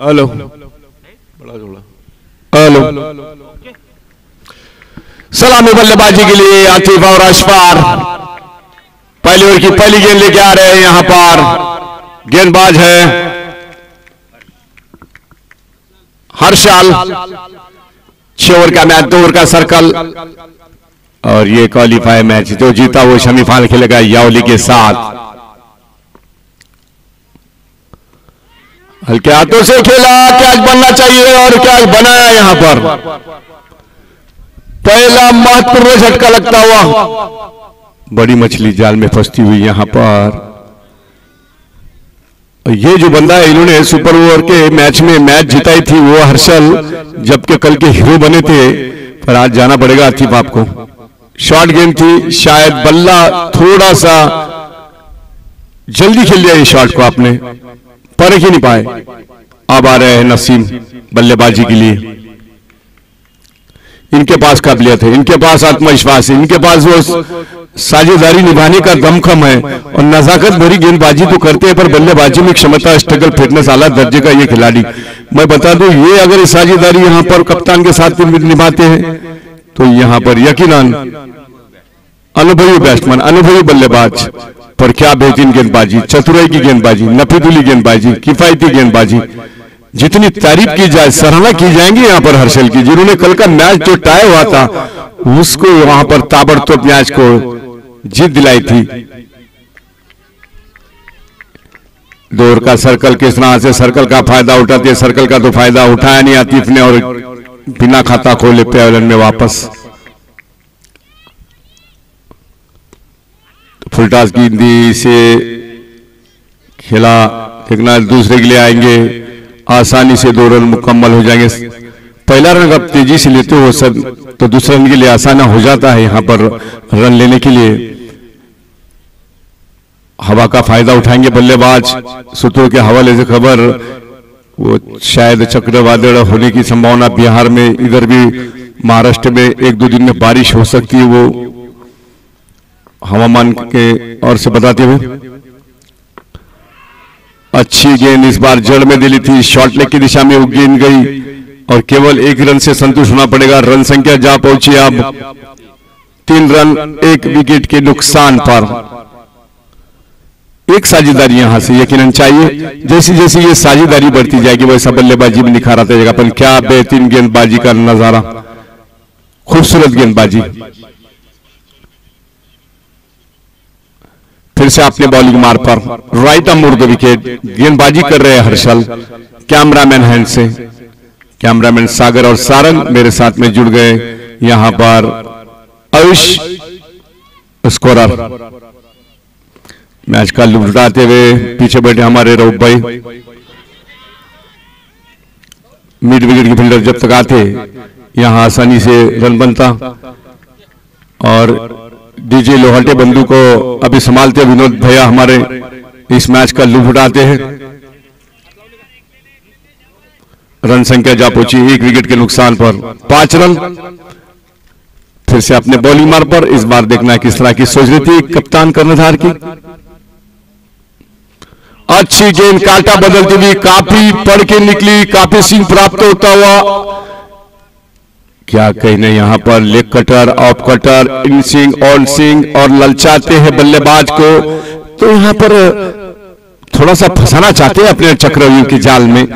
हेलो हेलो सलामी बल्लेबाजी के लिए आतिफ और अशफार। पहली ओवर की पहली गेंद लेके आ रहे हैं यहाँ पर। गेंदबाज है हर्षाल। छह ओवर का मैच, दो ओवर का सर्कल। और ये क्वालिफाई मैच, जो जीता वो सेमीफाइनल खेलेगा यावली के साथ। हल्के हाथों से खेला, कैच बनना चाहिए और कैच बनाया यहाँ पर। पहला महत्वपूर्ण झटका लगता हुआ। बड़ी मछली जाल में फंसती हुई यहाँ पर। ये जो बंदा है, इन्होंने सुपर ओवर के मैच में मैच जिताई थी वो हर्षल, जबकि कल के हीरो बने थे। पर आज जाना पड़ेगा आतिफ आपको। शॉर्ट गेम थी, शायद बल्ला थोड़ा सा जल्दी खेल लिया ये शॉट को आपने। परख ही नहीं पाए? अब आ रहे हैं नसीम बल्लेबाजी के लिए। इनके पास काबिलियत है, इनके पास आत्मविश्वास है, इनके पास वो साझेदारी निभाने का दमखम है और नजाकत भरी गेंदबाजी तो करते हैं, पर बल्लेबाजी में क्षमता स्ट्रगल फिटनेस आला दर्जे का ये खिलाड़ी। मैं बता दूँ, ये अगर साझेदारी यहाँ पर कप्तान के साथ निभाते हैं तो यहाँ पर यकीन अनुभवी बैट्समैन अनुभवी बल्लेबाज पर क्या बेहतरीन गेंदबाजी, चतुराई की गेंदबाजी नफीदुली गेंदबाजी, किफायती गेंदबाजी? जितनी तारीफ़ की जाए, सराहना की जाएँगी यहाँ पर हर्षल की, जिन्होंने कल का मैच जो टाई हुआ था, उसको वहाँ पर ताबड़तोड़ मैच को जीत दिलाई थी। दौर का सर्कल किस तरह से सर्कल का फ़ायदा उठाते सर्कल का तो फ़ायदा उठाया नहीं आतिफ ने और बिना खाता खोले पेवलन में वापस। फुलटास गेंदी से खेला देखना दूसरे के लिए आएँगे। आसानी से दो रन मुकम्मल हो जाएँगे। पहला रन अब तेज़ी से लेते हो सब तो दूसरे रन के लिए आसाना हो जाता है यहाँ पर रन लेने के लिए। हवा का फ़ायदा उठाएँगे बल्लेबाज। सूत्रों के हवाले से खबर, वो शायद चक्रवादल होने की संभावना बिहार में, इधर भी महाराष्ट्र में एक दो दिन में बारिश हो सकती है वो। हवामान के और से बताते हुए अच्छी गेंद इस बार जड़ में दिली थी शॉर्ट लेग की दिशा में गेंद गई और केवल एक रन से संतुष्ट होना पड़ेगा। रन संख्या जा पहुँची अब तीन रन, एक विकेट के नुकसान पर। एक साझेदारी यहाँ से यकीनन चाहिए जैसी जैसी ये साझेदारी बढ़ती जाएगी, वैसा बल्लेबाजी में निखार आता जाएगा। पर क्या बेहतरीन गेंदबाजी का नज़ारा, खूबसूरत गेंदबाजी। फिर से अपने बॉलिंग मार पर। राइट अमूर्द विकेट गेंदबाजी कर रहे हैं हर्षल। कैमरामैन हैंड से। कैमरामैन सागर और सारंग मेरे साथ में जुड़ गए। यहाँ पर आयुष स्कोरर मैच का लुट उठाते हुए पीछे बैठे हमारे रऊफ भाई। मिड विकेट के फील्डर जब तक आते, यहाँ आसानी से रन बनता। और डीजे लोहाटे बंधु को अभी संभालते विनोद भैया हमारे। इस मैच का लुभ उठाते हैं। रन संख्या जा पहुँची एक विकेट के नुकसान पर। पाँच रन। फिर से अपने बॉलिंग मार पर। इस बार देखना किस तरह की सोच रही थी कप्तान कर्णधार की। अच्छी गेंद, कांटा बदलती हुई काफ़ी पढ़ के निकली, काफ़ी सिंह प्राप्त होता हुआ। क्या कहने यहाँ पर? Leg cutter off cutter in swing on swing और ललचाते हैं बल्लेबाज को। तो यहाँ पर थोड़ा सा फंसाना चाहते हैं अपने चक्रव्यूह के जाल में।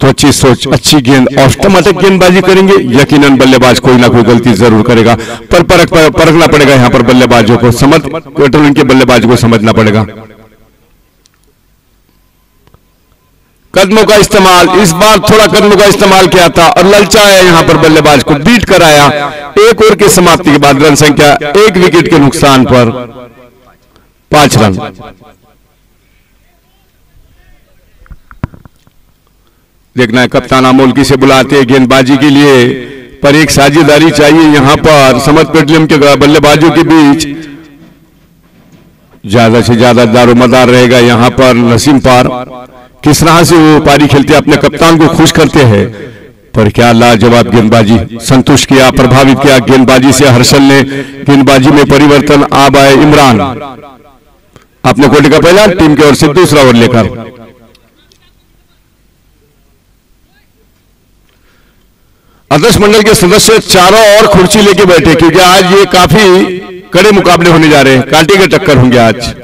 तो अच्छी सोच, अच्छी गेंद ऑटोमेटिक गेंदबाजी करेंगे। यकीनन बल्लेबाज कोई ना कोई गलती ज़रूर करेगा। पर परख परखना पड़ेगा यहाँ पर बल्लेबाजों को। समझ पेट्रोलिंग के बल्लेबाज को समझना पड़ेगा। कदमों का इस्तेमाल, इस बार थोड़ा कदमों का इस्तेमाल किया था और ललचाया यहाँ पर बल्लेबाज को, बीट कराया। एक ओवर की समाप्ति के बाद रन संख्या एक विकेट के नुकसान पर पाँच रन। देखना है कप्तान अमोल किसे बुलाते हैं गेंदबाजी के लिए, पर एक साझेदारी चाहिए यहाँ पर समझ पेट्रोलियम के बल्लेबाजों के बीच। ज़्यादा से ज़्यादा दारोमदार रहेगा यहाँ पर नसीम पार। किस तरह से वो पारी खेलते हैं, अपने कप्तान को खुश करते हैं। पर क्या लाजवाब गेंदबाजी? संतुष्ट किया, प्रभावित किया गेंदबाजी से हर्षल ने। गेंदबाजी में परिवर्तन आब आए इमरान। अपने कोटे का पहला टीम की ओर से दूसरा ओवर लेकर। अध्यक्ष मंडल के सदस्य चारों और कुर्सी लेके बैठे, क्योंकि आज ये काफ़ी कड़े मुकाबले होने जा रहे हैं। कांटे के टक्कर होंगे आज।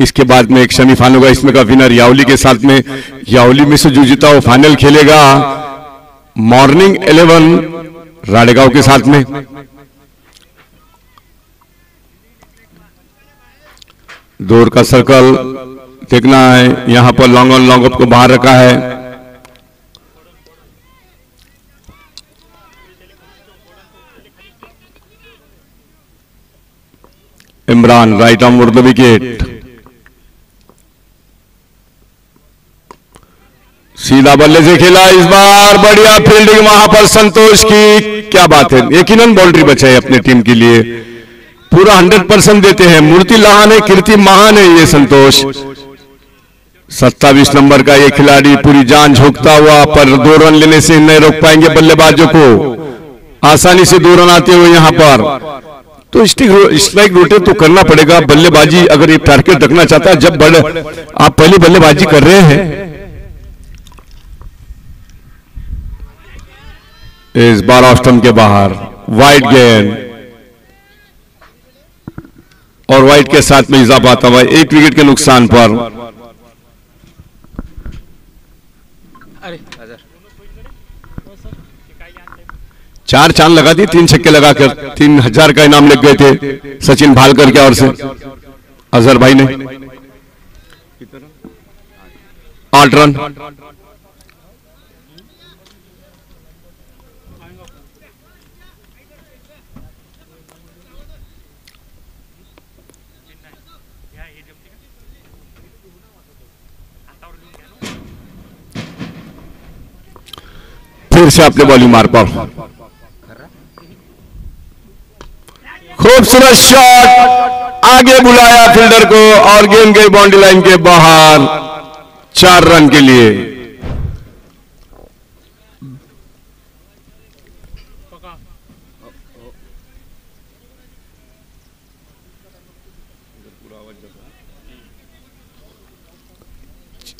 इसके बाद में एक सेमीफाइनल होगा, इसमें का विनर यावली के साथ में। यावली में से जो जीता वो फाइनल खेलेगा मॉर्निंग इलेवन राडेगांव के साथ में। दूर का सर्कल देखना है, यहाँ पर लॉन्ग ऑन लॉन्ग को बाहर रखा है। Imran right on the wicket सीधा बल्ले से खेला इस बार, बढ़िया फील्डिंग वहाँ पर संतोष की। क्या बात है, यकीनन बाउंड्री बचाई अपनी टीम के लिए। पूरा हंड्रेड परसेंट देते हैं। मूर्ति लहान है, कीर्ति महान है ये संतोष। सत्तावीस नंबर का ये खिलाड़ी पूरी जान झोंकता हुआ, पर दो रन लेने से नहीं रोक पाएँगे बल्लेबाजों को। आसानी से दो रन आते हुए यहाँ पर। तो स्ट्राइक रोटेट तो करना पड़ेगा। बल्लेबाजी अगर ये टारगेट रखना चाहता है, जब बड़े आप पहले बल्लेबाजी कर रहे हैं। इस बार ऑस्टम के बाहर वाइट गेंद और वाइट के साथ में इजाफा आता हुआ एक विकेट के नुकसान पर। चार चाँद लगा दी तीन छक्के लगाकर तीन हज़ार का इनाम लग गए थे सचिन भालकर के ओर से। अजहर भाई ने। आठ रन। फिर से अपने बॉलिंग मार पाओ। खूबसूरत शॉट आगे बुलाया फील्डर को और गेंद गई बाउंड्री लाइन के बाहर। चार रन के लिए।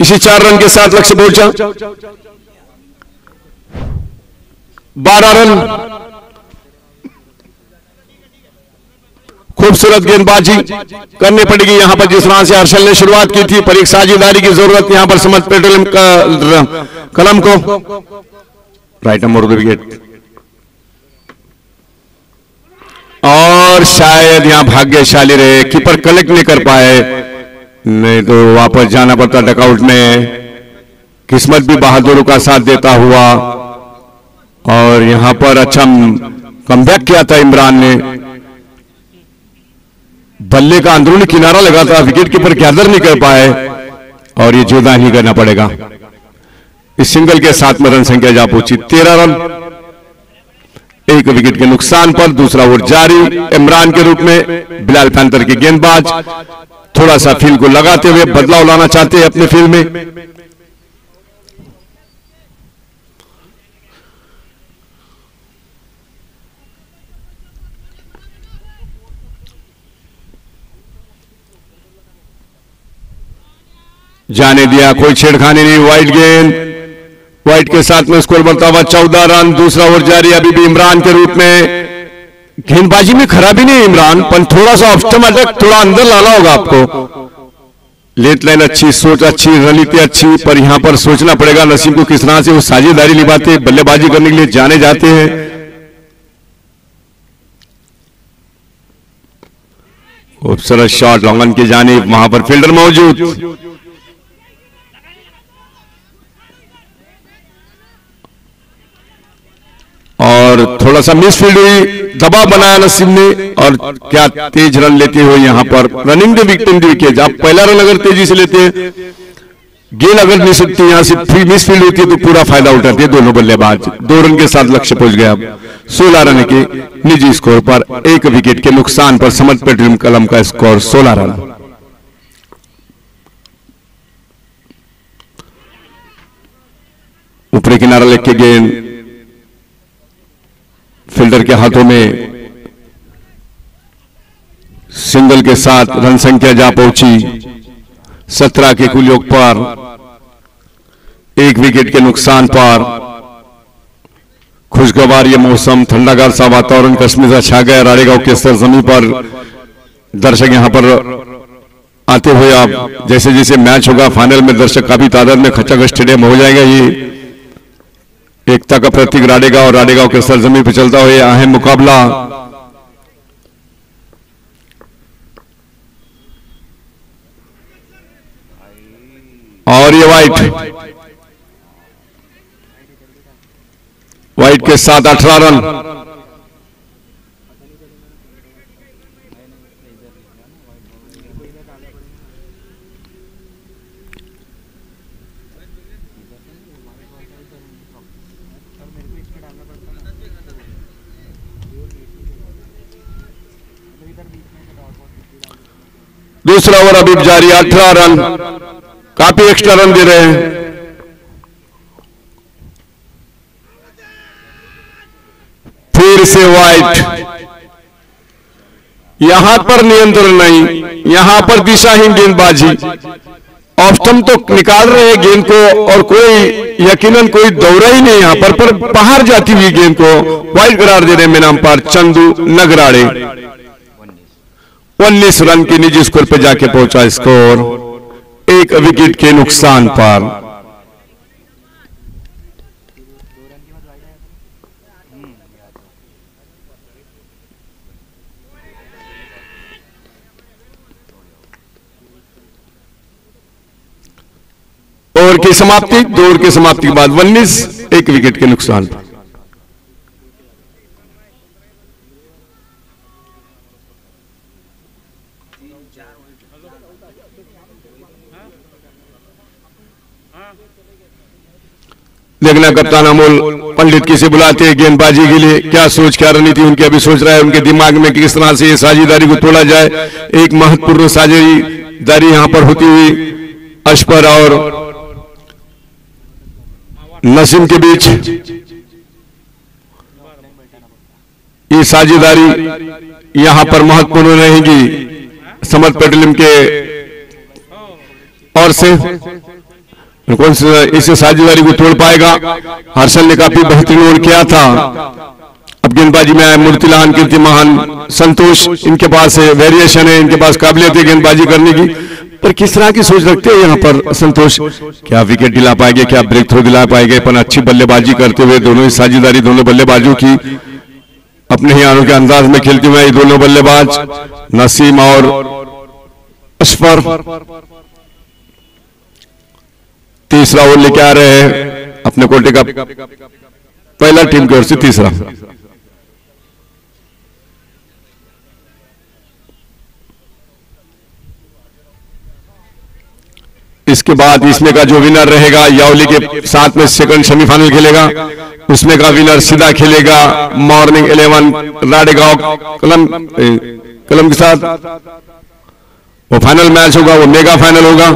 इसी चार रन के साथ लक्ष्य पहुँचा बारह रन खूबसूरत गेंदबाजी करनी पड़ेगी यहाँ पर, जिस तरह से हर्षल ने शुरुआत की थी। पर एक साझेदारी की ज़रूरत यहाँ पर समझ पेट्रोलियम कलम को। राइट नंबर विकेट और शायद यहाँ भाग्यशाली रहे, कीपर कलेक्ट नहीं कर पाए। नहीं तो वापस जाना पड़ता डकआउट में। किस्मत भी बहादुरों का साथ देता हुआ। और यहाँ पर अच्छा कमबैक किया था इमरान ने। बल्ले का अंदरूनी किनारा लगा था विकेट कीपर गैदर नहीं कर पाए और ये जुदा ही करना पड़ेगा। इस सिंगल के साथ में रन संख्या जा पहुँची, तेरह रन। एक विकेट के नुकसान पर, दूसरा ओवर जारी, इमरान के रूप में बिलाल पैंतर के गेंदबाज। थोड़ा सा फ़ील्ड को लगाते हुए बदलाव लाना चाहते हैं अपने फ़ील्ड में। जाने दिया, कोई छेड़खानी नहीं व्हाइट गेंद व्हाइट के साथ में स्कोर बनता हुआ चौदह रन, दूसरा ओवर जारी, अभी भी इमरान के रूप में। गेंदबाजी में खराबी नहीं इमरान, पर थोड़ा सा ऑप्टम अटैक थोड़ा अंदर लाना होगा आपको। लेट लाइन अच्छी, सोच अच्छी, रणनीति अच्छी, पर यहाँ पर सोचना पड़ेगा नसीम को किस तरह से वो साझेदारी निभाते, बल्लेबाजी करने के लिए जाने जाते हैं। खूबसूरत शॉट लॉन्गन की जाने, वहाँ पर फील्डर मौजूद। और थोड़ा सा मिसफील्ड हुई दबाव बनाया नसीम ने और क्या तेज रन लेते हुए यहाँ पर रनिंग द विकेट विकेट आप पहला रन अगर तेज़ी से लेते हैं गेंद अगर नहीं सकती, यहाँ से फ्री मिसफील्ड होती है तो पूरा फ़ायदा उठाते हैं दोनों बल्लेबाज। दो रन के साथ लक्ष्य पहुँच गया। सोलह रन के निजी स्कोर पर एक विकेट के नुकसान पर समर्थ पेट्रोलियम कलम का स्कोर सोलह रन। ऊपरी किनारा लेके गेंद फील्डर के हाथों में सिंगल के साथ रन संख्या जा पहुँची। सत्रह के कुल योग पर, एक विकेट के नुकसान पर। खुशगवार ये मौसम, ठंडागार सा वातावरण कश्मीर से छा गया। राड़ेगांव के सरजमी पर दर्शक यहाँ पर आते हुए आप जैसे जैसे मैच होगा, फाइनल में दर्शक काफ़ी तादाद में खच्चागढ़ स्टेडियम हो जाएगा ये। एकता का प्रतीक राडेगा और राड़ेगांव के सरजमी पर चलता हुआ यह अहम मुकाबला। और ये वाइट वाइट के साथ अठारह रन। दूसरा ओवर अभी जारी, अठारह रन। काफ़ी एक्स्ट्रा रन दे रहे हैं। फिर से व्हाइट यहाँ पर नियंत्रण नहीं, यहाँ पर दिशाहीन गेंदबाजी। ऑप्शन तो निकाल रहे हैं गेंद को, और कोई यकीनन कोई दौरा ही नहीं यहाँ पर पर बाहर जाती हुई गेंद को। वाइट करार दे रहे मेनाम पर चंदू नगराड़े। उन्नीस रन की निजी स्कोर पे जाके पहुँचा स्कोर। एक विकेट के नुकसान पर। ओवर की समाप्ति, दो की समाप्ति के बाद उन्नीस, एक विकेट के नुकसान पर। देखना कप्तान अमोल, पंडित किसे बुलाते हैं गेंदबाजी के लिए? क्या सोच, क्या रणनीति उनकी अभी सोच रहा है? उनके दिमाग में किस तरह से ये साझेदारी को तोड़ा जाए? एक महत्वपूर्ण साझेदारी यहाँ पर होती हुई अशपर और नसीम के बीच ये साझेदारी यहाँ पर महत्वपूर्ण रहेगी। समर्थ पेट्रोलियम के और से कौन से इस साझेदारी को तोड़ पाएगा। हर्षल ने काफ़ी बेहतरीन ओवर किया था। अब गेंदबाजी में आए मूर्तिलाल कीर्तिमान संतोष, इनके पास वेरिएशन है, इनके पास काबिलियत है गेंदबाजी करने की। पर किस तरह की सोच रखते हैं यहाँ पर संतोष? क्या विकेट दिला पाएँगे, क्या ब्रेक थ्रो दिला पाएँगे? पर अच्छी बल्लेबाजी करते हुए दोनों ही साझेदारी, दोनों बल्लेबाजों की अपने ही आनों के अंदाज में खेलते हुए दोनों बल्लेबाज नसीम और अशफर। तीसरा ओवर लेके आ रहे हैं। अपने कोटे का पहला टीम की ओर से तीसरा। इसके बाद इसमें का जो विनर रहेगा, यावली के साथ में सेकंड सेमीफाइनल खेलेगा। उसमें का विनर सीधा खेलेगा मॉर्निंग इलेवन राडेगांव कलम कलम के साथ। वो फाइनल मैच होगा, वो मेगा फाइनल होगा।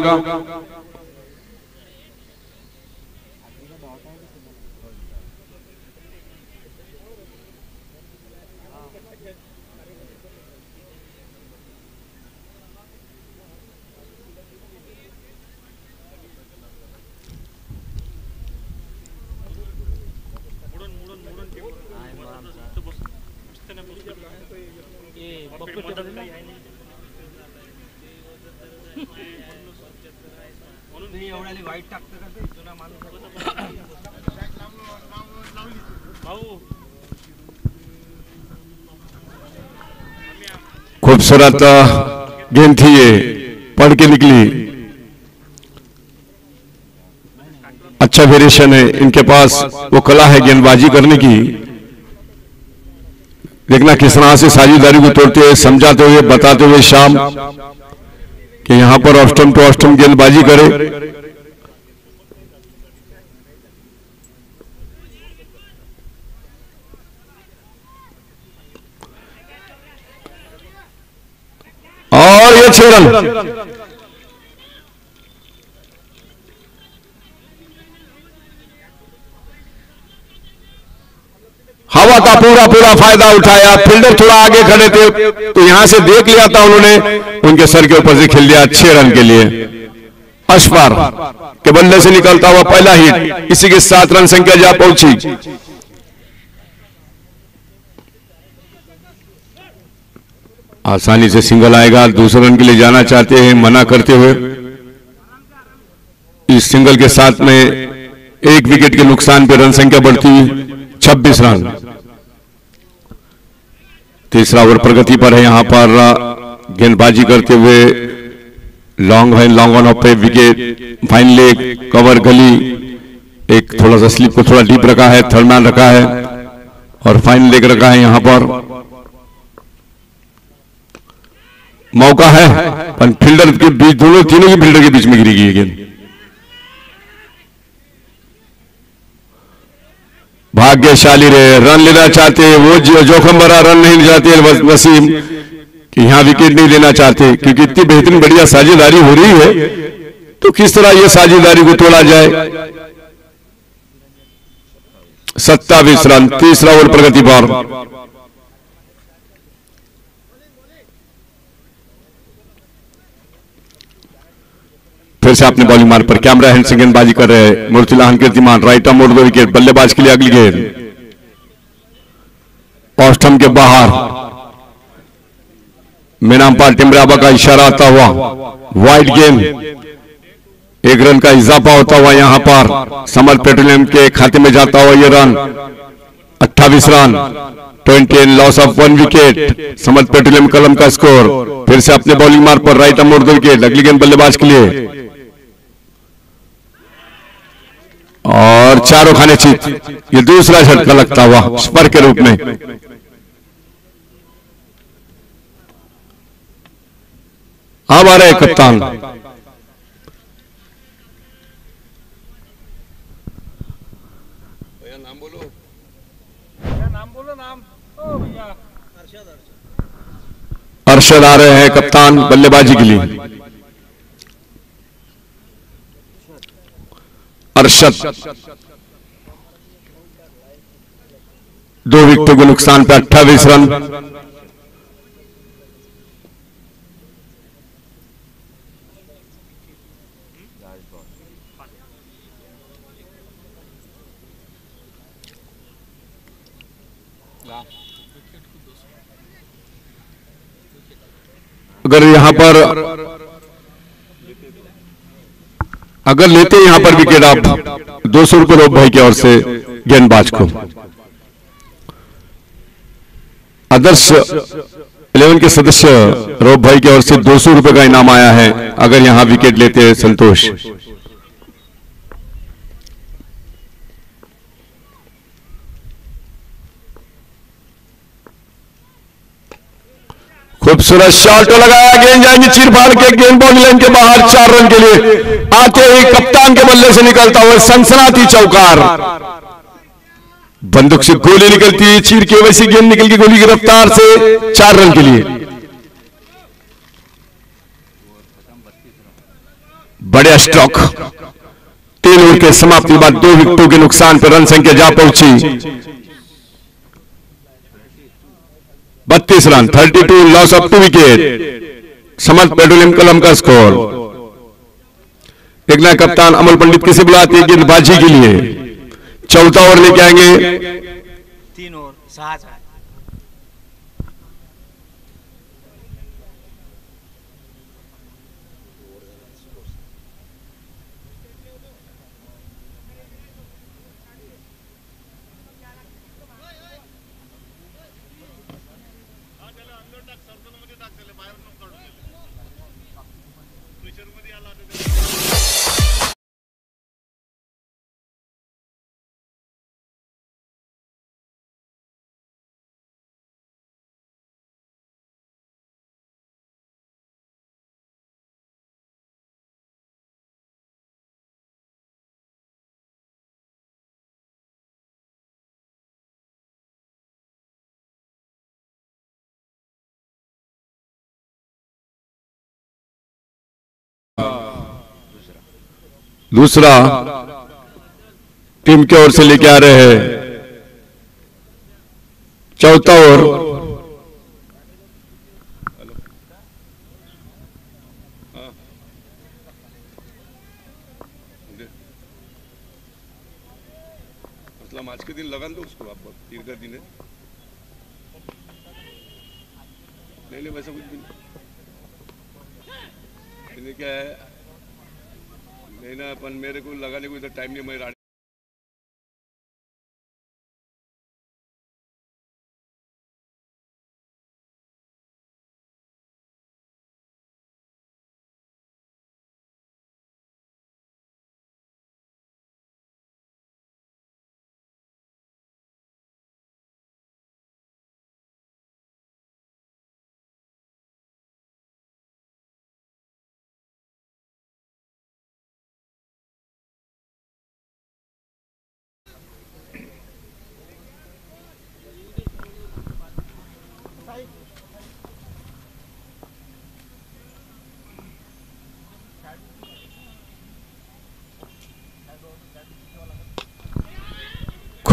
खूबसूरत गेंद थी ये, पढ़ के निकली। अच्छा वेरिएशन है इनके पास, वो कला है गेंदबाजी करने की। देखना किस तरह से साझेदारी को तोड़ते हुए, समझाते हुए, बताते हुए शाम, कि यहाँ पर ऑस्टम टू ऑस्टम गेंदबाजी करे और ये छह रन हवा का पूरा पूरा फ़ायदा उठाया। फील्डर थोड़ा आगे खड़े थे तो यहाँ से देख लिया था उन्होंने। उनके सर के ऊपर से खेल दिया छह रन के लिए। अशफार के बल्ले से निकलता हुआ पहला हिट इसी के सात रन संख्या जा पहुँची। आसानी से सिंगल आएगा, दूसरे रन के लिए जाना चाहते हैं, मना करते हुए। इस सिंगल के साथ में एक विकेट के नुकसान पे रन संख्या बढ़ती हुई 26 रन। तीसरा ओवर प्रगति पर है यहाँ पर, गेंदबाजी करते हुए लॉन्ग है, लॉन्ग ऑन ऑफ़ पे wicket fine leg cover gully, एक थोड़ा सा स्लिप को थोड़ा डीप रखा है, थर्ड मैन रखा है, और फाइन लेग रखा है यहाँ पर। मौका है, पर फील्डर के बीच दोनों तीनों की फील्डर के बीच में गिरी गई गेंद भाग्यशाली रहे रन लेना चाहते, वो जो जोखम भरा रन नहीं चाहते वस- वसीम, कि यहाँ विकेट नहीं लेना चाहते, क्योंकि इतनी बेहतरीन बढ़िया साझेदारी हो रही है तो किस तरह ये साझेदारी को तोड़ा जाए? सत्तावीस रन, तीसरा ओवर प्रगति पर फिर से आपने बॉलिंग मार पर कैमरा हैंड से गेंदबाजी कर रहे हैं। मूर्तिलाहन कीर्तिमान राइट मोड़ दो विकेट बल्लेबाज के लिए अगली गेंद। ऑस्टम के बाहर। मीनामपाल टिमराबा का इशारा आता हुआ। वाइड गेम एक रन का इजाफा होता हुआ यहाँ पर। समर पेट्रोलियम के खाते में जाता हुआ ये run 28 run 20 and loss of one wicket Samar petroleum Kalam का स्कोर फिर से अपने बॉलिंग मार पर राइट मोड़ दो विकेट अगली गेंद बल्लेबाज के लिए। और चारों खाने चित ये दूसरा झटका लगता हुआ स्पर के रूप में। अब आ रहे कप्तान। अरशद आ रहे हैं कप्तान बल्लेबाजी के लिए। अरशद। दो विकेटों के नुकसान पर 28 रन। अगर यहाँ पर अगर लेते यहाँ पर विकेट आप, दो सौ रुपये रोप भाई की ओर से गेंदबाज को। आदर्श इलेवन के सदस्य रोप भाई की ओर से दो सौ रुपये का इनाम आया है, अगर यहाँ विकेट लेते हैं संतोष। खूबसूरत शॉट लगाया गेंद जाएँगे चीर फाड़ के गेंद बॉल लाइन के बाहर चार रन के लिए। आते ही कप्तान के बल्ले से निकलता हुआ सनसनाती चौकार। बंदूक से गोली निकलती है, चीर के वैसी गेंद निकल की गोली की रफ्तार से चार रन के लिए। बड़े स्ट्रोक तीन ओवर के समाप्ति बाद दो विकेटों के नुकसान पर रन संख्या जा पहुँची। बत्तीस run 32 loss of two wicket Samarth petroleum Kalam का स्कोर एक नया कप्तान अमल पंडित किसे बुलाते हैं? गेंदबाजी के लिए। चौथा ओवर लेके आएँगे। तीन ओवर दूसरा, टीम की ओर से लेके आ रहे हैं। चौथा ओवर। मतलब आज के दिन लगा दो उसको आप दिन। है नहीं नहीं, वैसा कुछ भी नहीं। क्या है? नहीं ना अपन मेरे को लगाने को इधर टाइम नहीं मैं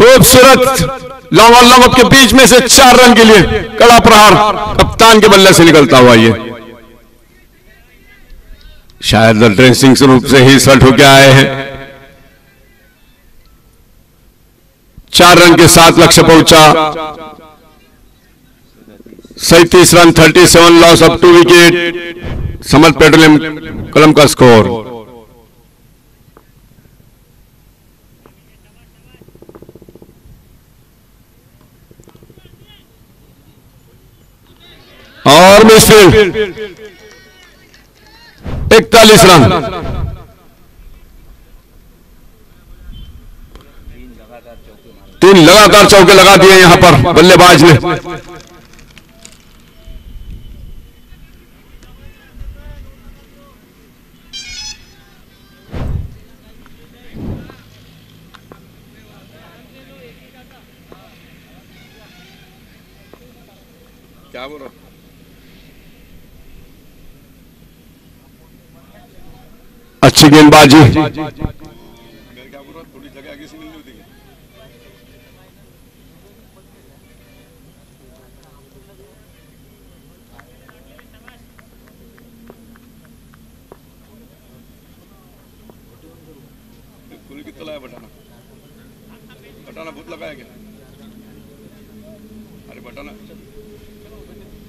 खूबसूरत लॉन्ग और के बीच में से चार रन के लिए कड़ा प्रहार कप्तान के बल्ले से निकलता हुआ ये। शायद ड्रेसिंग रूप से ही सल्ट होके आए हैं। चार रन के साथ लक्ष्य पहुँचा। सैतीस run thirty seven loss of two wicket Samar petroleum, Kalam का स्कोर और मिसफील्ड इकतालीस रन। तीन लगातार चौके लगा दिए यहाँ पर बल्लेबाज ने। क्या बोल रहा अच्छी गेंदबाजी मैं क्या बोल रहा थोड़ी जगह आगे से मिलनी होती है कुली कितना लाया बटाना बहुत लगाया क्या अरे बटाना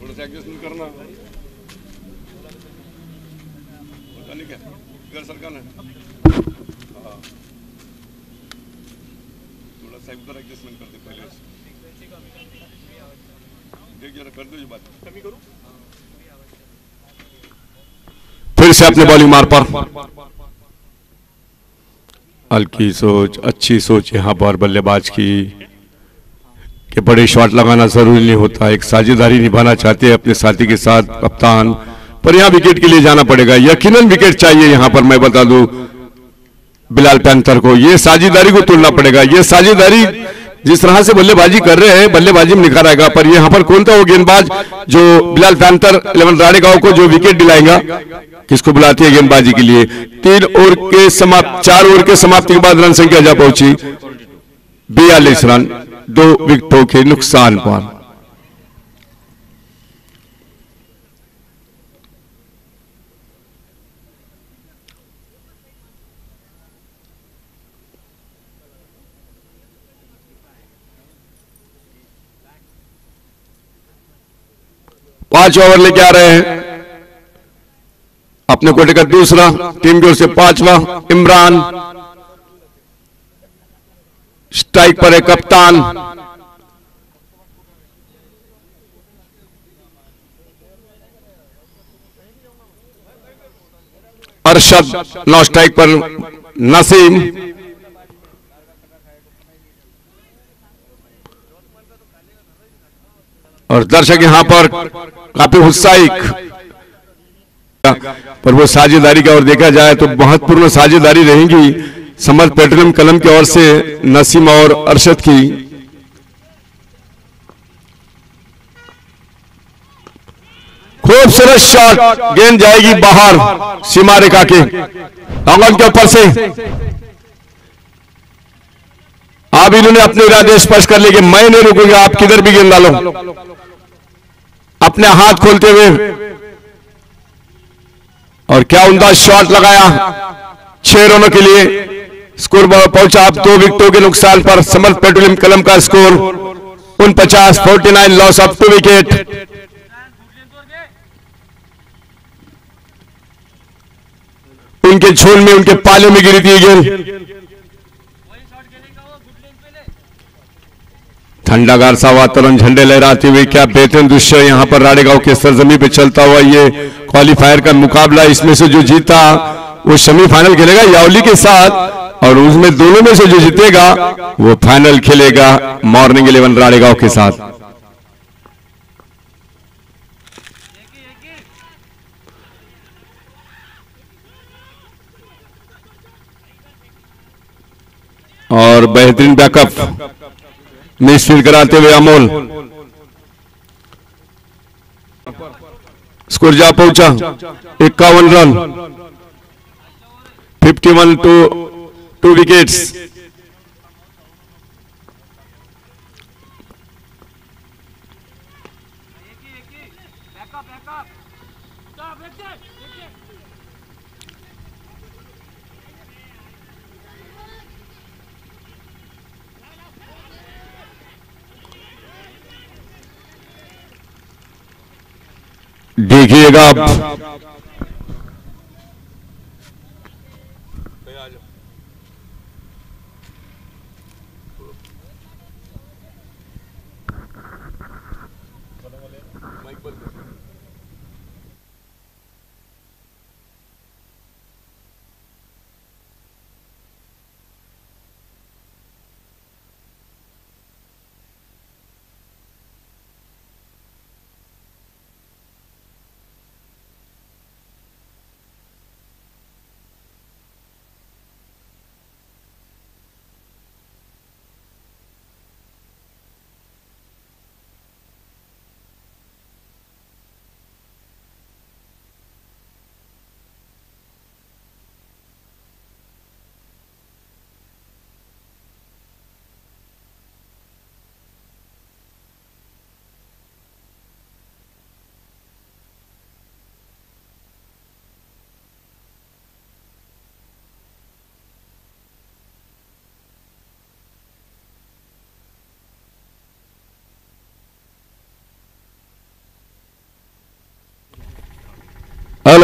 थोड़ा सा करना पता नहीं क्या सरकार ने हाँ? थोड़ा सा उधर एडजस्टमेंट कर दे पहले देख जरा कर दो ये बात। कमी करूँ? फिर से अपने बॉलिंग मार पर। हल्की सोच अच्छी सोच यहाँ पर बल्लेबाज की कि बड़े शॉट लगाना ज़रूरी नहीं होता एक साझेदारी निभाना चाहते हैं अपने साथी के साथ कप्तान। पर यहाँ विकेट के लिए जाना पड़ेगा। यकीनन विकेट चाहिए यहाँ पर, मैं बता दूँ। बिलाल पैंथर को ये साझेदारी को तोड़ना पड़ेगा। ये साझेदारी जिस तरह से बल्लेबाजी कर रहे हैं, बल्लेबाजी में निखार आएगा। पर यहाँ पर कौन था वो गेंदबाज जो बिलाल पैंथर, इलेवन राणेगांव को जो विकेट दिलाएगा, किसको बुलाती है गेंदबाजी के लिए? तीन ओवर के समाप्त, चार ओवर के समाप्ति के बाद रन संख्या जा पहुँची। बयालीस रन, दो विकेटों के नुकसान पर। पाँच ओवर लेके आ रहे हैं। अपने कोटे का दूसरा, टीम की ओर से पांचवा, इमरान। स्ट्राइक पर है कप्तान। अरशद, नौ स्ट्राइक पर नसीम। और दर्शक यहाँ पर काफ़ी उत्साहिक पर वो साझेदारी का और देखा जाए तो महत्वपूर्ण साझेदारी रहेगी समर पेट्रोलियम कलम की ओर से नसीम और अरशद की। खूबसूरत शॉट गेंद जाएगी बाहर, सीमा रेखा के। आँगन के ऊपर से। अब इन्होंने अपने इरादे स्पष्ट कर लिए कि मैं नहीं रुकूँगा, आप किधर भी गेंद डालो। अपने हाथ खोलते हुए। और क्या उनका शॉट लगाया? छह रनों के लिए स्कोर पहुँचा। आप दो विकेटों के नुकसान पर समर्थ पेट्रोलियम कलम का स्कोर उन पचास forty nine loss of two wicket उनके झोल में, उनके पाले में गिरी थी गेंद। ठंडागार सा वातावरण झंडे लहराते हुए क्या बेहतरीन दृश्य यहाँ पर राड़ेगांव के सरजमी पे चलता हुआ ये क्वालिफायर का मुकाबला इसमें से जो जीता, वो सेमीफाइनल खेलेगा यावली के साथ और उसमें दोनों में से जो जीतेगा, वो फाइनल खेलेगा मॉर्निंग इलेवन राड़ेगांव के साथ। और बेहतरीन बैकअप फ़ील्ड कराते हुए अमोल। स्कोर जा पहुँचा। इक्यावन रन। 51 to two wickets. देखिएगा आप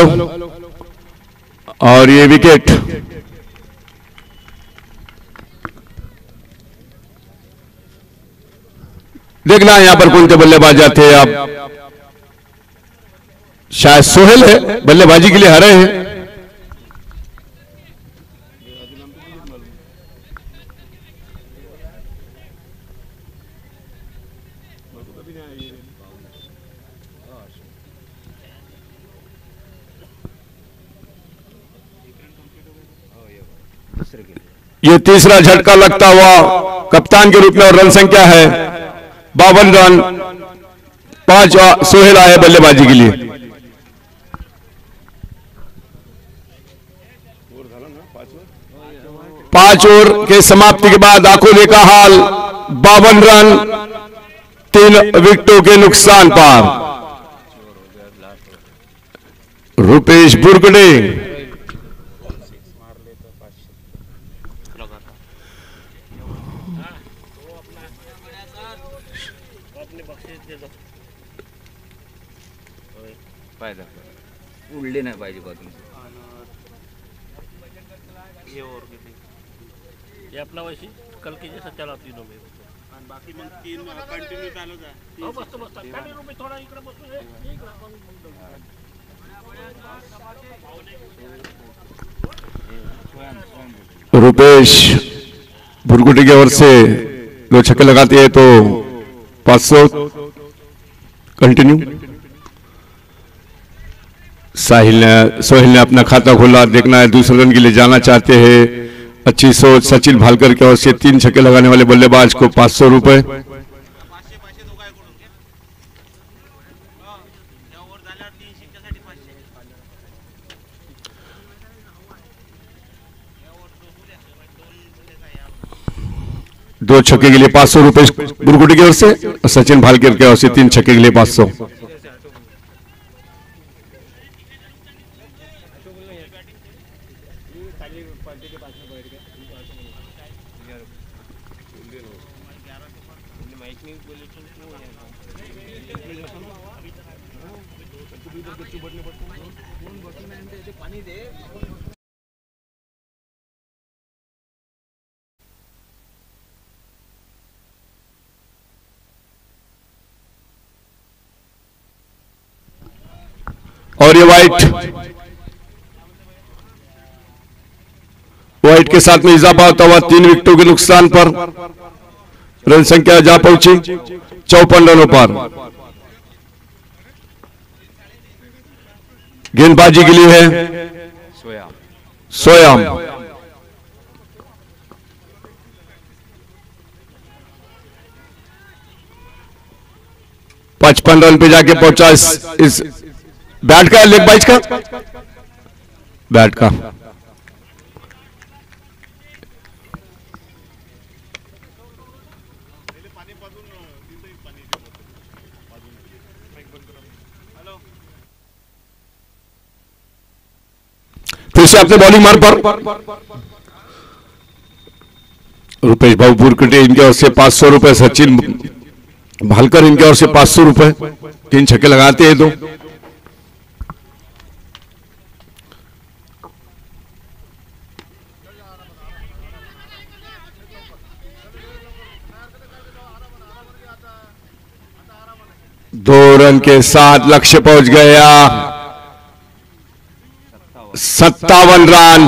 हेलो और ये विकेट देखना यहाँ पर कौन से बल्लेबाज आते हैं आप। शायद सोहेल है, बल्लेबाजी के लिए हरे हैं। ये तीसरा झटका लगता हुआ कप्तान के रूप में और रन संख्या है बावन रन, पाँच सोहेल आए बल्लेबाजी के लिए। पाँच ओवर के समाप्ति के बाद आकोले का हाल, बावन रन, तीन विकेटों के नुकसान पर। रुपेश बुरगडे फ़ायदा उडले नाही पाहिजे बा तुमचं. ये और किती ये अपना वैसी कल की जैसा चला तीनों में बाकी मग तीन कंटिन्यू चालूच आहे. हो बसतो बसतो खाली रुपये थोडा इकडे बसतो हे, हे इकडे. मग रुपेश भुरकुटी की ओर से दो छक्के लगाते हैं तो 500 कंटिन्यू साहिल ने, सोहिल ने अपना खाता खोला, देखना है दूसरे रन के लिए जाना चाहते हैं। अच्छी सोच, सचिन भालकर की ओर से तीन छक्के लगाने वाले बल्लेबाज को 500 रुपए। दो छक्के के लिए 500 रुपए। बुरकुटी की ओर से, सचिन भालकर की ओर से तीन छक्के के लिए 500 पाणी दे और ये व्हाइट व्हाइट के साथ में इजाफा होता हुआ तीन विकेटों के नुकसान पर रन संख्या जा पहुँची। चौपन रनों पर। गेंदबाजी के लिए है। सोयाम। पचपन रन पे जाके पहुँचा इस, इस बैट का लेग बाइज का बैट का फिर से आपने बॉलिंग मार पर। रुपेश बाबू पुरकटे इनके ओर से पाँच सौ रुपए, सचिन भालकर, इनके ओर से पाँच सौ रुपए। तीन छक्के लगाते हैं दो। दो रन के साथ लक्ष्य पहुँच गया। सत्तावन रन,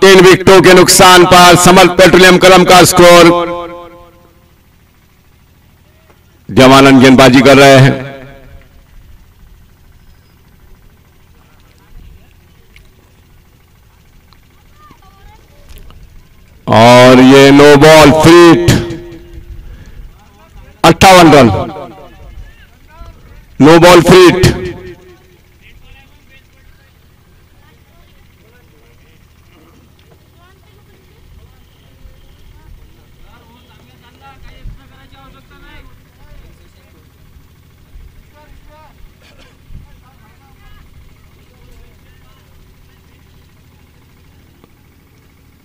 तीन विकेटों के नुकसान पर समर्थ पेट्रोलियम कलम का स्कोर। जवानंद गेंदबाजी कर रहे हैं। और ये नो बॉल, फ्रीट। अट्ठावन रन। नो बॉल फ्रीट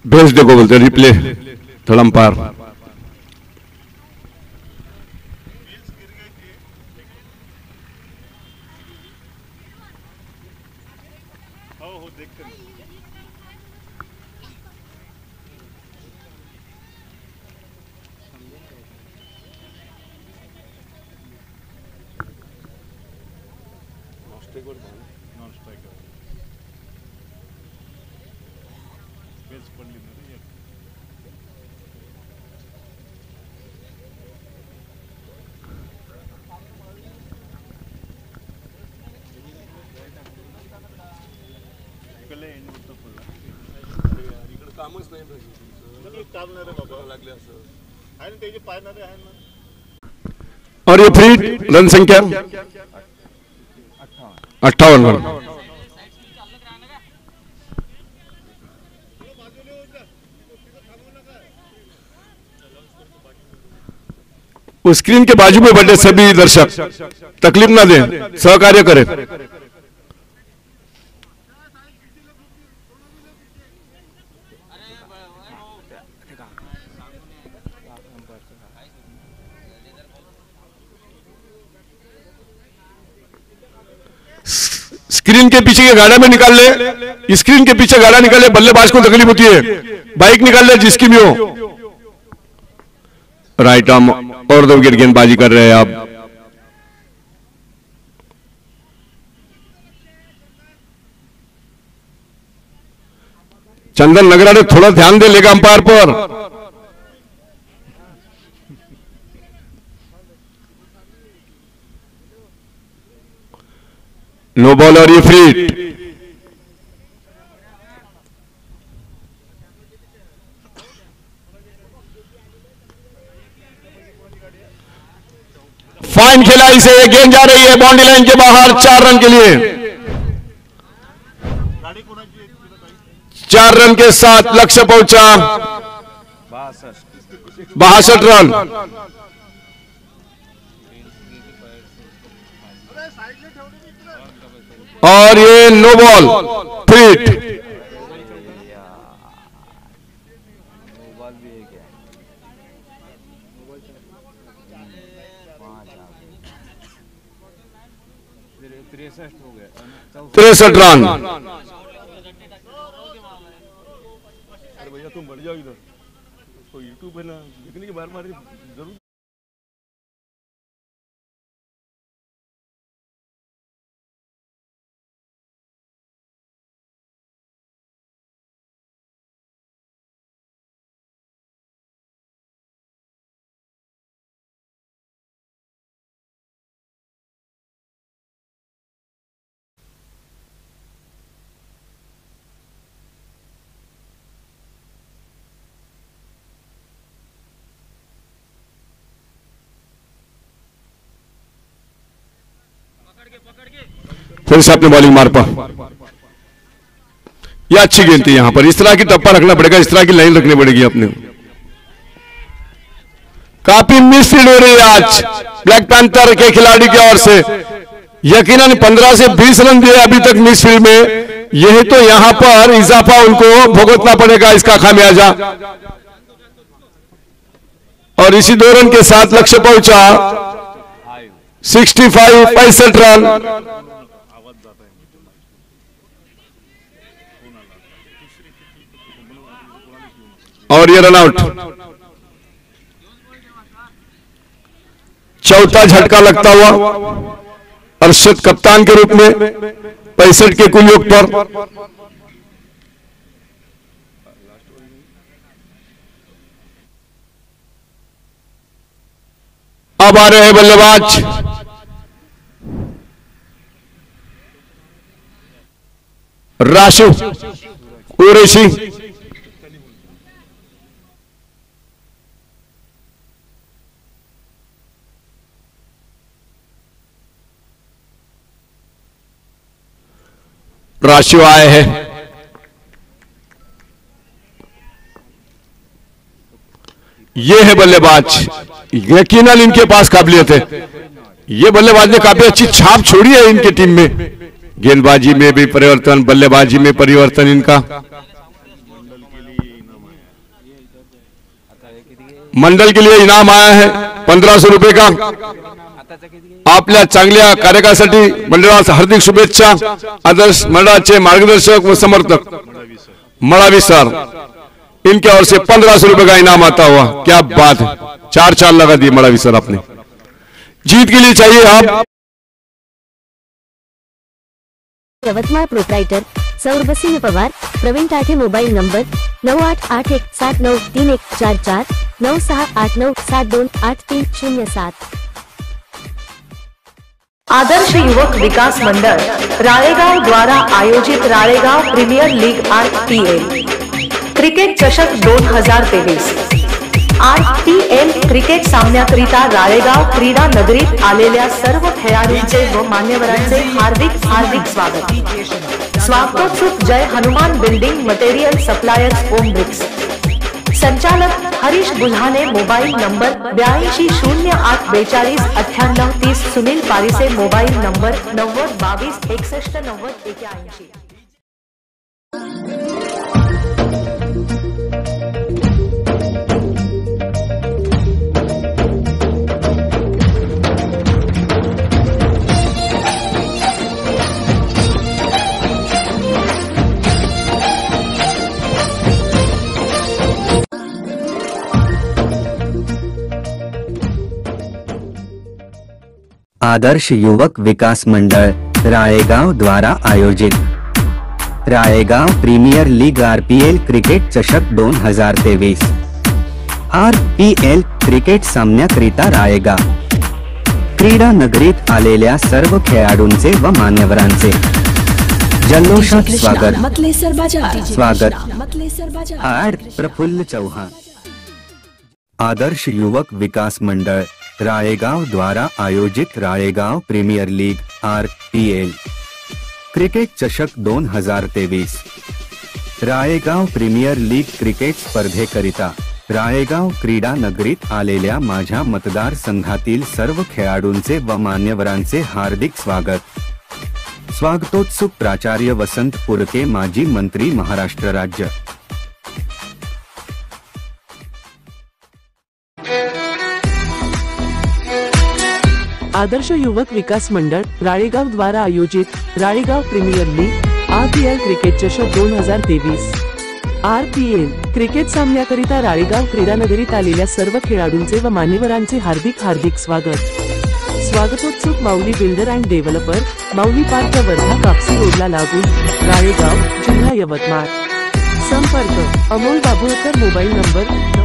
भेज देखो बोलते रिप्ले थोड़ा अंपायर और ये फ्री रन संख्या? अट्ठावन रन स्क्रीन के बाजू में बैठे सभी दर्शक, तकलीफ़ ना दें, सहकार्य करें। स्क्रीन के पीछे के गाड़ा में निकाल ले। स्क्रीन के पीछे गाड़ा निकाल ले, बल्लेबाज को तकलीफ़ होती है। बाइक निकाल ले जिसकी भी हो। राइट आर्म और दो विकेट गेंदबाजी कर रहे हैं आप। चंदन नगरा ने थोड़ा ध्यान दे लेगा अंपायर पर। नो बॉल और ये फ्री फाइन खेला इसे, ये गेंद जा रही है बाउंड्री लाइन के बाहर, चार रन के लिए। चार रन के साथ लक्ष्य पहुँचा। बासठ रन। और ये नो बॉल फिट तिरसठ रन। भैया, तुम बढ़ जाओ इधर। उसको यूट्यूब पे ना लिखने के बार बार फिर से अपने बॉलिंग मार पर यह अच्छी गेंद थी यहाँ पर। इस तरह की टप्पा रखना पड़ेगा, इस तरह की लाइन रखनी पड़ेगी अपने काफ़ी मिसफील्ड हो रही है आज ब्लैक पैंथर के खिलाड़ी की ओर से। यकीनन 15 से 20 रन दिए अभी तक मिसफील्ड में। यही तो यहाँ पर इजाफा उनको भुगतना पड़ेगा इसका खामियाजा। और इसी दो रन के साथ लक्ष्य पहुँचा। 65 पैंसठ रन। और ये रन आउट। चौथा झटका लगता हुआ अरशद कप्तान के रूप में पैंसठ के कुल योग पर। अब आ रहे हैं बल्लेबाज। राशु कुरैशी राशियों आए हैं। ये है बल्लेबाज। यकीन इनके पास काबिलियत है। ये बल्लेबाज ने काफ़ी अच्छी छाप छोड़ी है इनकी टीम में। गेंदबाजी में भी परिवर्तन, बल्लेबाजी में परिवर्तन इनका। मंडल के लिए इनाम आया है, पंद्रह सौ रुपए का। आपल्या चांगल्या कार्यासाठी मंडळास हार्दिक शुभेच्छा. आदर्श मंडळाचे मार्गदर्शक व समर्थक. मळावी सर, इनके ओर से पंद्रह सौ रुपए का इनाम आता हुआ. क्या बात है. चार चार लगा दिए मड़ावी सर आपने. जीत के लिए चाहिए आप. Yavatmal proprietor Saurabhsingh Pawar, Praveen Tathe mobile number नऊ आठ आठ एक सात नऊ तीन एक चार चार, नऊ सहा आठ नऊ सात दोन आठ तीन शून्य सात. आदर्श युवक विकास मंडळ राळेगाव द्वारा आयोजित Ralegaon premier league R P L cricket चषक दोन हज़ार तेवीस आर पी एल क्रिकेट सामन्याकरिता राळेगाव क्रीडा नगरीत आलेल्या सर्व खेळाडूंचे व मान्यवरांचे हार्दिक हार्दिक स्वागत। स्वागतोत्सुक Jai Hanuman building material suppliers Om bricks. संचालक हरीश बुल्हाने मोबाइल नंबर बयासी शून्य आठ बेचालीस अठानव तीस सुनील पारी से मोबाइल नंबर नव्वद बावीस, एकसठ नव्वद एक्याऐंशी आदर्श युवक विकास मंडल राळेगाव द्वारा आयोजित। Ralegaon premier league RPL cricket चषक दोन हज़ार तेवीस आर पी एल क्रिकेट सामन्याकरिता राळेगाव क्रीडा नगरीत आलेल्या सर्व खेळाडूंचे व मान्यवरांचे। जल्लोषात स्वागत। स्वागत. आड प्रफुल्ल चौहान। आदर्श युवक विकास मंडळ राळेगाव द्वारा आयोजित Ralegaon premier league R P L cricket चषक दोन हज़ार तेवीस राळेगाव प्रीमियर लीग क्रिकेट स्पर्धेकरिता राळेगाव क्रीडा नगरीत आलेल्या माझ्या मतदारसंघातील सर्व खेळाडूंचे व मान्यवरांचे हार्दिक स्वागत। स्वागतोत्सुक प्राचार्य वसंत पुरके माजी मंत्री महाराष्ट्र राज्य। आदर्श युवक विकास मंडळ राळेगाव द्वारा आयोजित Ralegaon premier league R P L cricket चषक दोन हजार तेवीस. आर पी एल क्रिकेट सामन्याकरिता राळेगाव क्रीडा नगरीत आलेल्या सर्व खेळाडूंचे व मान्यवरांचे हार्दिक हार्दिक स्वागत. स्वागतोत्सुक Mauli builder and developer Mauli park Wardha Kapsi रोडला लागून राळेगाव जिल्हा यवतमाळ. संपर्क अमोल बाबुळकर मोबाईल नंबर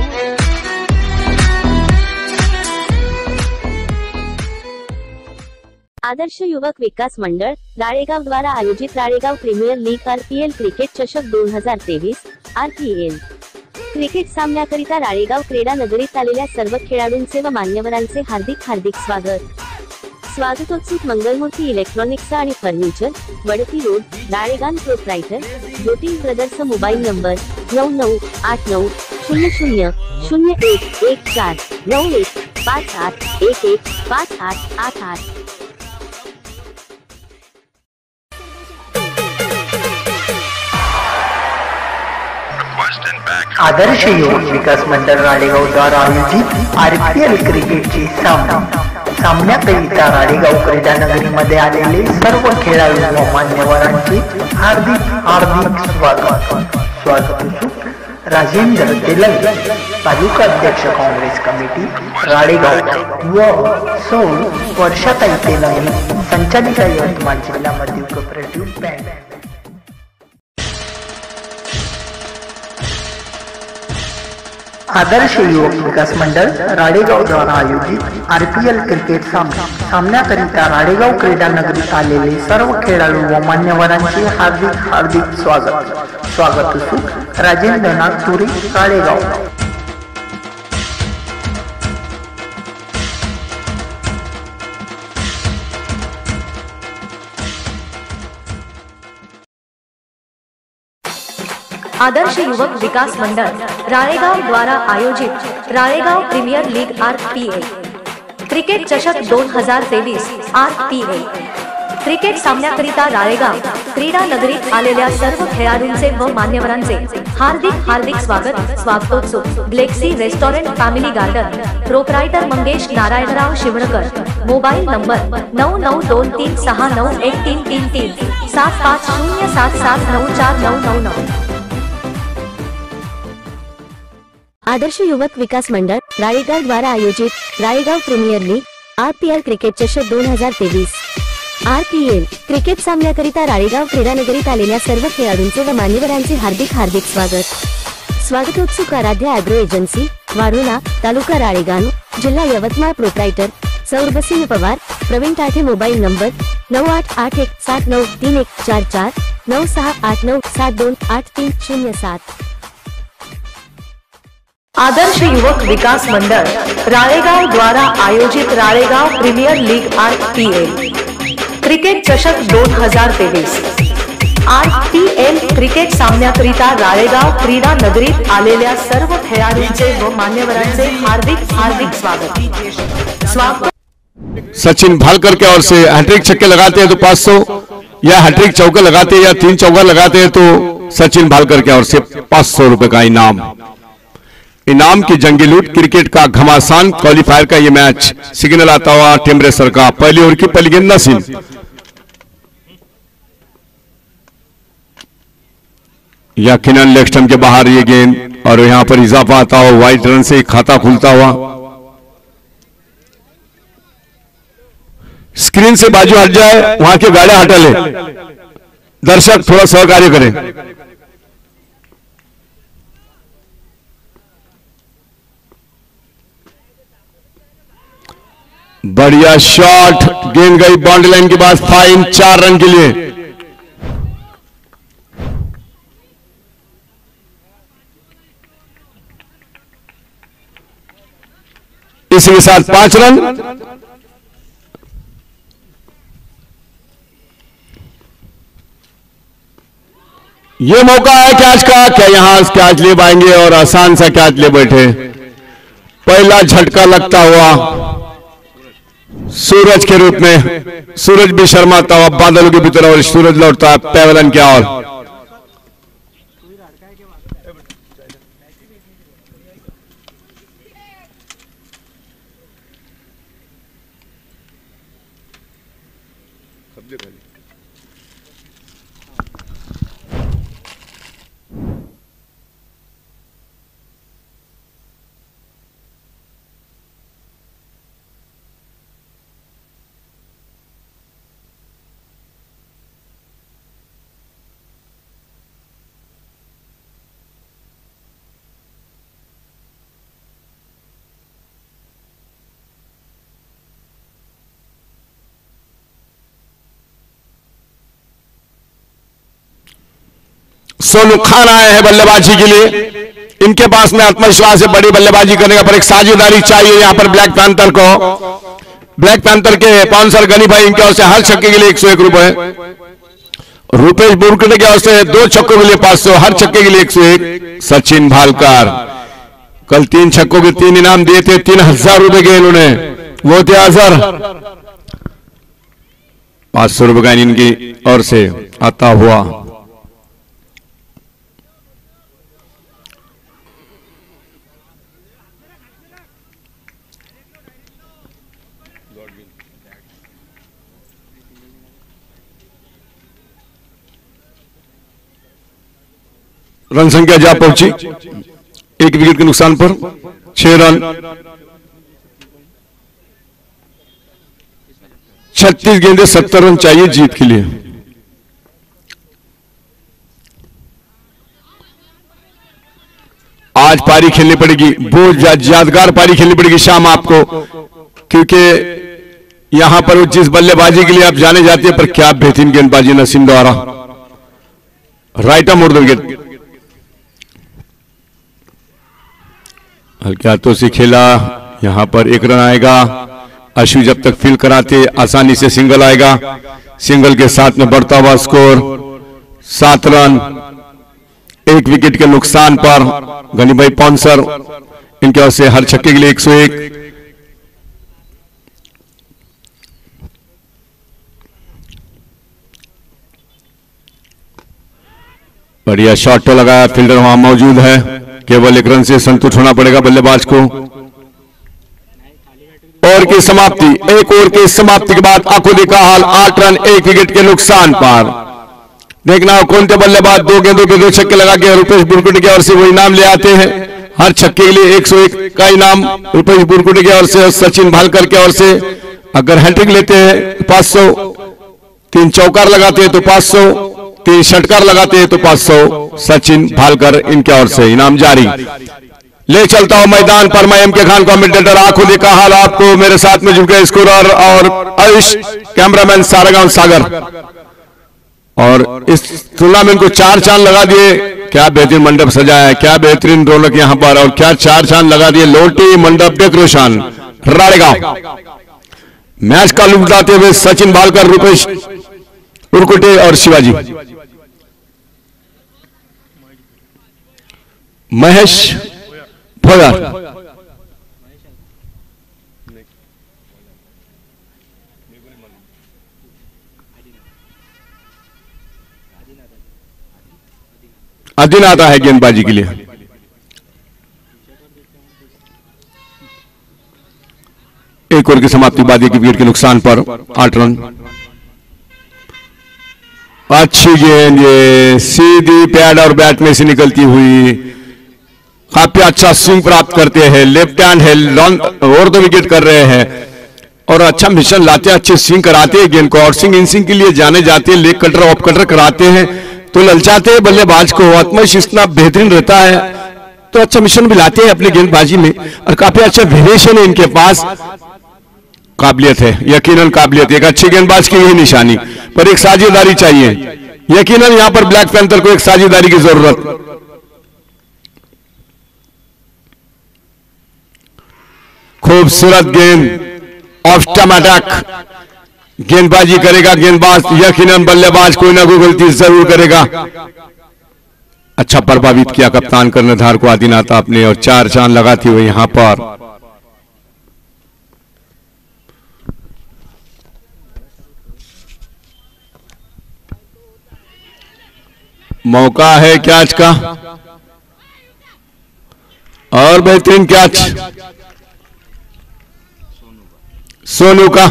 आदर्श युवक विकास मंडळ राळेगाव द्वारा आयोजित Ralegaon premier league RPL cricket चषक दोन हजार तेवीस आरपीएल. क्रिकेट सामन्याकरिता राळेगाव क्रीडा नगरीत आलेल्या सर्व खेळाडूंचे व मान्यवरांचे हार्दिक हार्दिक स्वागत. स्वागतोत्सुक मंगलमूर्ती इलेक्ट्रॉनिक्स आणि furniture Wadti road Ralegaon proprietor Jyoti brothers mobile number नऊ नऊ आठ नऊ शून्य शून्य शून्य एक एक चार नऊ एक पाच आठ एक एक पाच आठ आठ आठ. आदर्श योग विकास मंडळ राळेगाव द्वारा आयोजित आर पी एल क्रिकेटचे सामना. सामन्याकरिता राळेगाव क्रीडानगरीमध्ये आलेले सर्व खेळाडू व मान्यवरांचे हार्दिक हार्दिक स्वागत. स्वागत राजेंद्र तेलंग तालुका अध्यक्ष काँग्रेस कमिटी राळेगाव व सौ वर्षाताई तेलंग संचालिका यवतमाळ जिल्हा मध्य कोऑपरेटिव्ह बँक. आदर्श युवक विकास मंडळ राळेगाव द्वारा आयोजित आर पी एल क्रिकेट सामना. सामन्याकरिता राळेगाव क्रीडा नगरीत आलेले सर्व खेळाडू व मान्यवरांचे हार्दिक हार्दिक स्वागत. स्वागत उत्सुक राजेंद्र नागपुरी राळेगाव आदर्श युवक विकास मंडळ राळेगाव द्वारा आयोजित Ralegaon premier league R P A cricket चषक दोन हजार तेवीस आर पी ए क्रिकेट सामन्याकरिता राळेगाव क्रीडा नगरीत आलेल्या सर्व खेळाडूंचे व मान्यवरांचे हार्दिक हार्दिक स्वागत स्वागतोत्सव. Galaxy restaurant family garden proprietor Mangesh Narayanrao Shivankar. Mobile number नऊ नऊ दोन तीन सहा नऊ एक तीन तीन तीन. सात पाच शून्य सात सात नऊ चार नऊ नऊ नऊ. आदर्श युवक विकास मंडळ राळेगाव द्वारा आयोजित Ralegaon premier league R P L cricket चषक दोन हजार तेवीस. आर पी एल क्रिकेट सामन्याकरिता राळेगाव क्रीडानगरीत आलेल्या सर्व खेळाडूंचे व मान्यवरांचे हार्दिक हार्दिक स्वागत. स्वागतोत्सुक आराध्य अॅग्रो एजन्सी वारुणा तालुका राळेगाव जिल्हा Yavatmal proprietor Saurabhsingh Pawar Pravin Tathe mobile number नऊ आठ आठ एक सात नऊ तीन एक चार चार नऊ सहा आठ नऊ सात दोन आठ तीन शून्य सात. आदर्श युवक विकास मंडळ राळेगाव द्वारा आयोजित Ralegaon premier league R P L cricket चषक दोन हज़ार तेवीस आर पी एल क्रिकेट सामन्याकरिता राळेगाव क्रीडा नगरीत आलेल्या सर्व खेळाडूंचे व मान्यवरांचे हार्दिक हार्दिक स्वागत। स्वागत। सचिन भालकर के ओर से हैट्रिक छक्के लगाते हैं तो 500 या हैट्रिक चौके लगाते हैं या तीन चौका लगाते हैं तो सचिन भालकर के ओर से 500 रुपए का इनाम। इनाम की जंगी लूट क्रिकेट का घमासान क्वालिफायर का ये मैच। सिग्नल आता हुआ टेम्परेचर का, पहली ओवर की पहली गेंद नसीम। यकीनन लेग के बाहर ये गेंद, और यहाँ पर इजाफा आता हुआ व्हाइट रन से खाता खुलता हुआ। स्क्रीन से बाजू हट जाए, वहाँ के गाड़ियाँ हटा ले। दर्शक थोड़ा सहकार्य करें। बढ़िया शॉट, गेंद गई बाउंड्री लाइन के बाद फाइन, चार रन के लिए। इसी के साथ पाँच रन। ये मौका है कैच का क्या यहाँ कैच ले पाएँगे और आसान सा कैच ले बैठे। पहला झटका लगता हुआ सूरज के रूप में, सूरज भी शर्माता हुआ, बादलों के भीतर और सूरज लौटता है पैवलन क्या ओर। सोनू खान आए हैं बल्लेबाजी के लिए। इनके पास में आत्मविश्वास है, बड़ी बल्लेबाजी करने का, पर एक साझेदारी चाहिए यहाँ पर ब्लैक पैंथर को। ब्लैक पैंथर के पाउंसर गनी भाई, इनके ओर से हर छक्के के लिए एक सौ एक रुपए। रुपेश बुरकटे की ओर से दो छक्कों के लिए पाँच सौ, हर छक्के के लिए एक सौ एक। सचिन भालकर। कल तीन छक्कों के तीन इनाम दिए थे, तीन हज़ार रुपए के इन्होंने। वो थे अजहर पाँच सौ रुपए का इनकी ओर से आता हुआ। रन संख्या जा पहुँची। एक विकेट के नुकसान पर छह रन। छत्तीस गेंदे, सत्तर रन चाहिए जीत के लिए। आज पारी खेलनी पड़ेगी। बहुत यादगार पारी खेलनी पड़ेगी शाम आपको। क्योंकि यहाँ पर जिस बल्लेबाजी के लिए आप जाने जाते हैं, पर क्या बेहतरीन गेंदबाजी नसीम द्वारा। राइट आर्म उर्दू विकेट हल्के से खेला। यहाँ पर एक रन आएगा। अशु जब तक फील कराते, आसानी से सिंगल आएगा। सिंगल के साथ में बढ़ता हुआ स्कोर सात रन। एक विकेट के नुकसान पर गनी भाई पॉन्सर। इनके ओर से हर छक्के के लिए 101 बढ़िया शॉट तो लगाया फील्डर वहाँ मौजूद है। केवल एक रन से संतुष्ट होना पड़ेगा बल्लेबाज को। ओवर की समाप्ति, एक ओवर की समाप्ति के बाद आँखों देखा हाल, आठ रन, एक विकेट के नुकसान पर। देखना कौन थे बल्लेबाज, दो गेंदों के दो छक्के लगा के रुपेश बुरकुटे की ओर से वो इनाम ले आते हैं। हर छक्के के लिए 101 का इनाम रुपेश बुरकुटे की ओर से सचिन भालकर की ओर से। अगर हैट्रिक लेते हैं तो 500 तीन चौकार लगाते हैं तो 500 तीन षटकार लगाते हैं तो 500 सचिन भालकर इनके ओर से इनाम जारी। ले चलता हूँ मैदान पर। मैं एम के खान कमेंटेटर आँखों देखा। हाल आपको मेरे साथ में जुड़ गए स्कोरर और आयुष, कैमरामैन सारागांव सागर। और इस टूर्नामेंट को चार चाँद लगा दिए। क्या बेहतरीन मंडप सजाया है। क्या बेहतरीन रौनक यहाँ पर और क्या चार चाँद लगा दिए। लोटी मंडप डेकोरेशन राड़ेगांव। मैच का उठाते हुए सचिन भालकर, रूपेश उर्कुटे और शिवाजी। महेश भोयर अधीन आता है गेंदबाजी के लिए। एक ओवर की समाप्ति बाद एक विकेट के नुकसान पर आठ रन। अच्छी गेंद ये, सीधी पैड और बैट में से निकलती हुई काफ़ी अच्छा स्विंग प्राप्त करते हैं लेफ़्ट हैंड है लॉन्ग और दो विकेट कर रहे हैं। और अच्छा मिशन लाते हैं, अच्छे स्विंग कराते हैं गेंद को। और स्विंग इन स्विंग के लिए जाने जाते हैं लेग कटर ऑफ़ कटर कराते हैं। तो ललचाते हैं बल्लेबाज को, आत्मविश्वास इतना बेहतरीन रहता है। तो अच्छा मिशन भी लाते हैं अपने गेंदबाजी में। और काफ़ी अच्छा वेरिएशन है इनके पास। काबिलियत है, यकीनन काबिलियत एक अच्छे गेंदबाज की यही निशानी। पर एक साझेदारी चाहिए। यकीनन यहाँ पर ब्लैक पैंथर को एक साझेदारी की ज़रूरत। खूबसूरत गेंद ऑफ़ अटैक गेंदबाजी करेगा, गेंदबाज यकीनन बल्लेबाज कोई ना कोई गलती ज़रूर करेगा। अच्छा प्रभावित किया कप्तान कर्णधार को आदिनाथ आपने और चार चाँद लगाती हुए यहाँ पर। मौका है कैच का। और बेहतरीन कैच। सोनू का।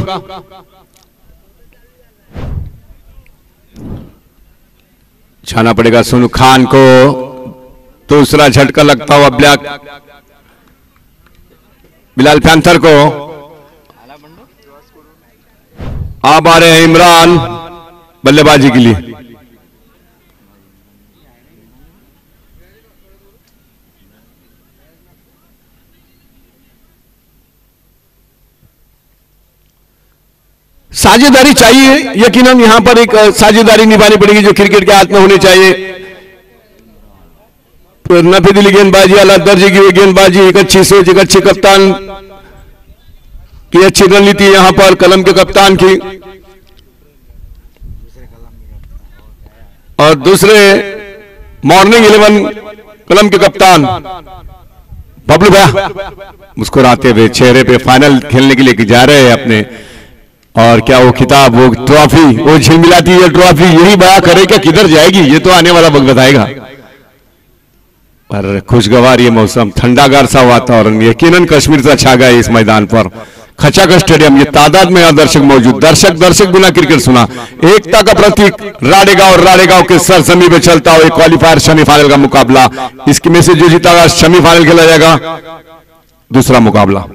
छाना पड़ेगा सोनू खान को। दूसरा झटका लगता हुआ ब्लैक। बिलाल पैंथर को। आप आ रहे हैं इमरान बल्लेबाजी के लिए। साझेदारी चाहिए, यकीनन यहाँ पर एक साझेदारी निभानी पड़ेगी जो क्रिकेट के हाथ में होनी चाहिए। नफी दिली गेंदबाजी अला दर्जे की गेंदबाजी, एक अच्छी सोच, एक अच्छे कप्तान की अच्छी रणनीति यहाँ पर, कलम के कप्तान की। और दूसरे मॉर्निंग इलेवन कलम के कप्तान। बबलू भैया, मुस्कुराते हुए चेहरे पे फाइनल खेलने के लिए जा रहे हैं अपने और क्या वो किताब, वो ट्रॉफी, वो झिलमिलाती है ट्रॉफी, यही बया करे क्या किधर जाएगी? ये तो आने वाला वक्त बताएगा। पर खुशगवार ये मौसम, ठंडागार सा वातावरण, यकीनन कश्मीर से छा गया इस मैदान पर। खचाकर स्टेडियम, ये तादाद में यहाँ दर्शक मौजूद, दर्शक दर्शक बिना क्रिकेट सुना। एकता का प्रतीक, राडेगांव राडेगांव के सर सरजमी में चलता हुआ क्वालिफायर सेमीफाइनल का मुकाबला। इसकी में से जो जीता सेमीफाइनल खेला जाएगा। दूसरा मुकाबला।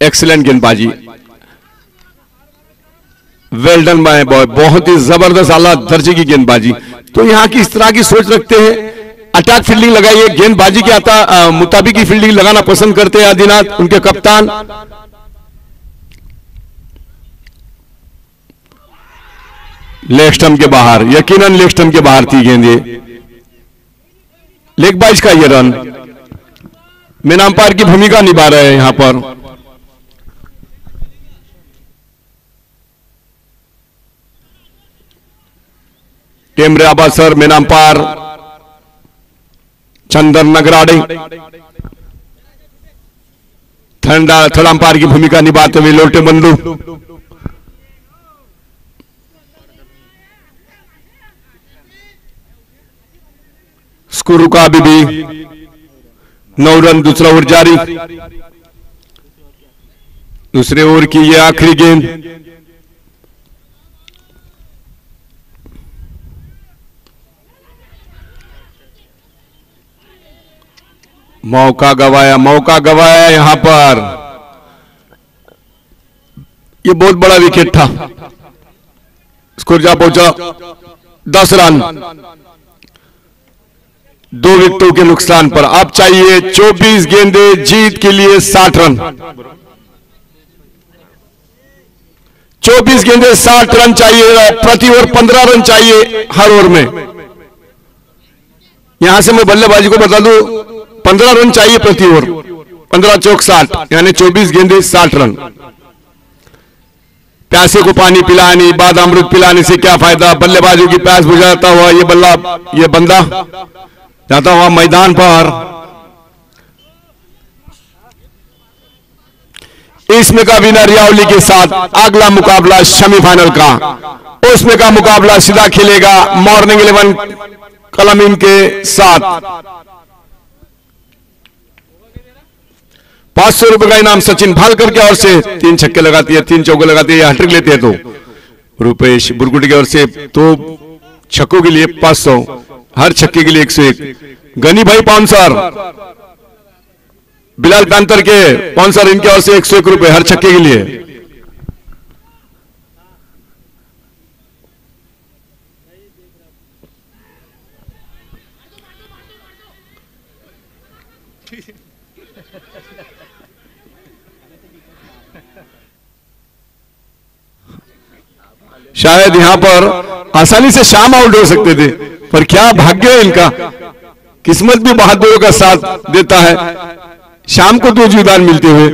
एक्सीलेंट गेंदबाजी। वेल डन बाय बॉय बहुत ही ज़बरदस्त आला दर्जे की गेंदबाजी। तो यहाँ की इस तरह की सोच रखते हैं। अटैक फील्डिंग लगाइए। गेंदबाजी के आता मुताबिक ही फील्डिंग लगाना पसंद करते हैं आदिनाथ, उनके कप्तान। लेग के बाहर। यकीनन लेग के बाहर थी गेंद लेग बाइज का ये रन मेन अंपायर की भूमिका निभा रहे हैं यहाँ पर। टेमरे आबासर सर चंदन नगराड़े थर्ड थड़ांपार की भूमिका निभाते हुए लोटे बंधु। स्कुरुका रुका अभी नौ रन दूसरा ओवर जारी। दूसरे ओवर की ये आखिरी गेंद। मौका गवाया मौका गवाया यहाँ पर। ये बहुत बड़ा विकेट था। स्कोर जा पहुँचा, दस रन। दो विकेटों के नुकसान पर। अब चाहिए 24 गेंदे जीत के लिए 60 रन। 24 गेंदे 60 रन चाहिए, प्रति ओवर 15 रन चाहिए हर ओवर में। यहाँ से मैं बल्लेबाजी को बता दूँ 15 रन चाहिए प्रति ओवर। 15 चौक 60 यानी 24 गेंदे 60 रन। प्यासे को पानी पिलाने, बाद अमृत पिलाने से क्या फ़ायदा? बल्लेबाजों की प्यास बुझाता हुआ ये बल्ला, ये बंदा जाता हुआ मैदान पर। इसमें का विनर यावली के साथ अगला मुकाबला सेमीफाइनल का। उसमें का मुकाबला सीधा खेलेगा मॉर्निंग इलेवन कलमिन के साथ। पाँच सौ रुपए का इनाम सचिन भालकर की ओर से। तीन छक्के लगाती है, तीन चौके लगाती है हैट्रिक लेते हैं तो। रुपेश बुरकुट की ओर से तो छक्कों के लिए पाँच सौ, हर छक्के के लिए एक सौ एक। गनी भाई पाउंसर बिलाल पैंतर के पाउंसर इनके ओर से एक सौ एक रुपए हर छक्के के लिए। शायद यहाँ पर आसानी से शाम आउट हो सकते थे, पर क्या भाग्य है इनका? किस्मत भी बहादुरों का साथ देता है। शाम को दो जीवदान मिलते हुए।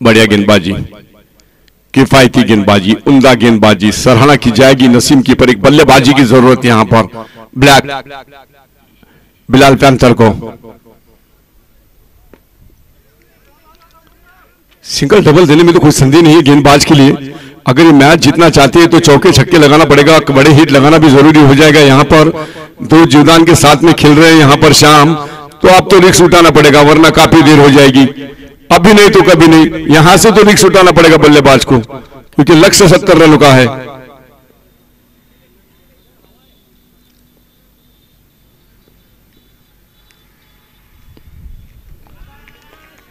बढ़िया गेंदबाजी। किफायती गेंदबाजी, उमदा गेंदबाजी, सराहना की जाएगी नसीम की, पर एक बल्लेबाजी की ज़रूरत यहाँ पर। ब्लैक। बिलाल पैंथर को। सिंगल डबल देने में तो कोई संधि नहीं है गेंदबाज के लिए। अगर ये मैच जीतना चाहते हैं तो चौके छक्के लगाना पड़ेगा बड़े हिट लगाना भी ज़रूरी हो जाएगा यहाँ पर। दो जीवदान के साथ में खेल रहे हैं यहाँ पर शाम। तो आप तो रिक्स उठाना पड़ेगा, वरना काफ़ी देर हो जाएगी। अभी नहीं तो कभी नहीं। यहाँ से तो रिक्स उठाना पड़ेगा बल्लेबाज को, क्योंकि लक्ष्य सत्तर रनों का है।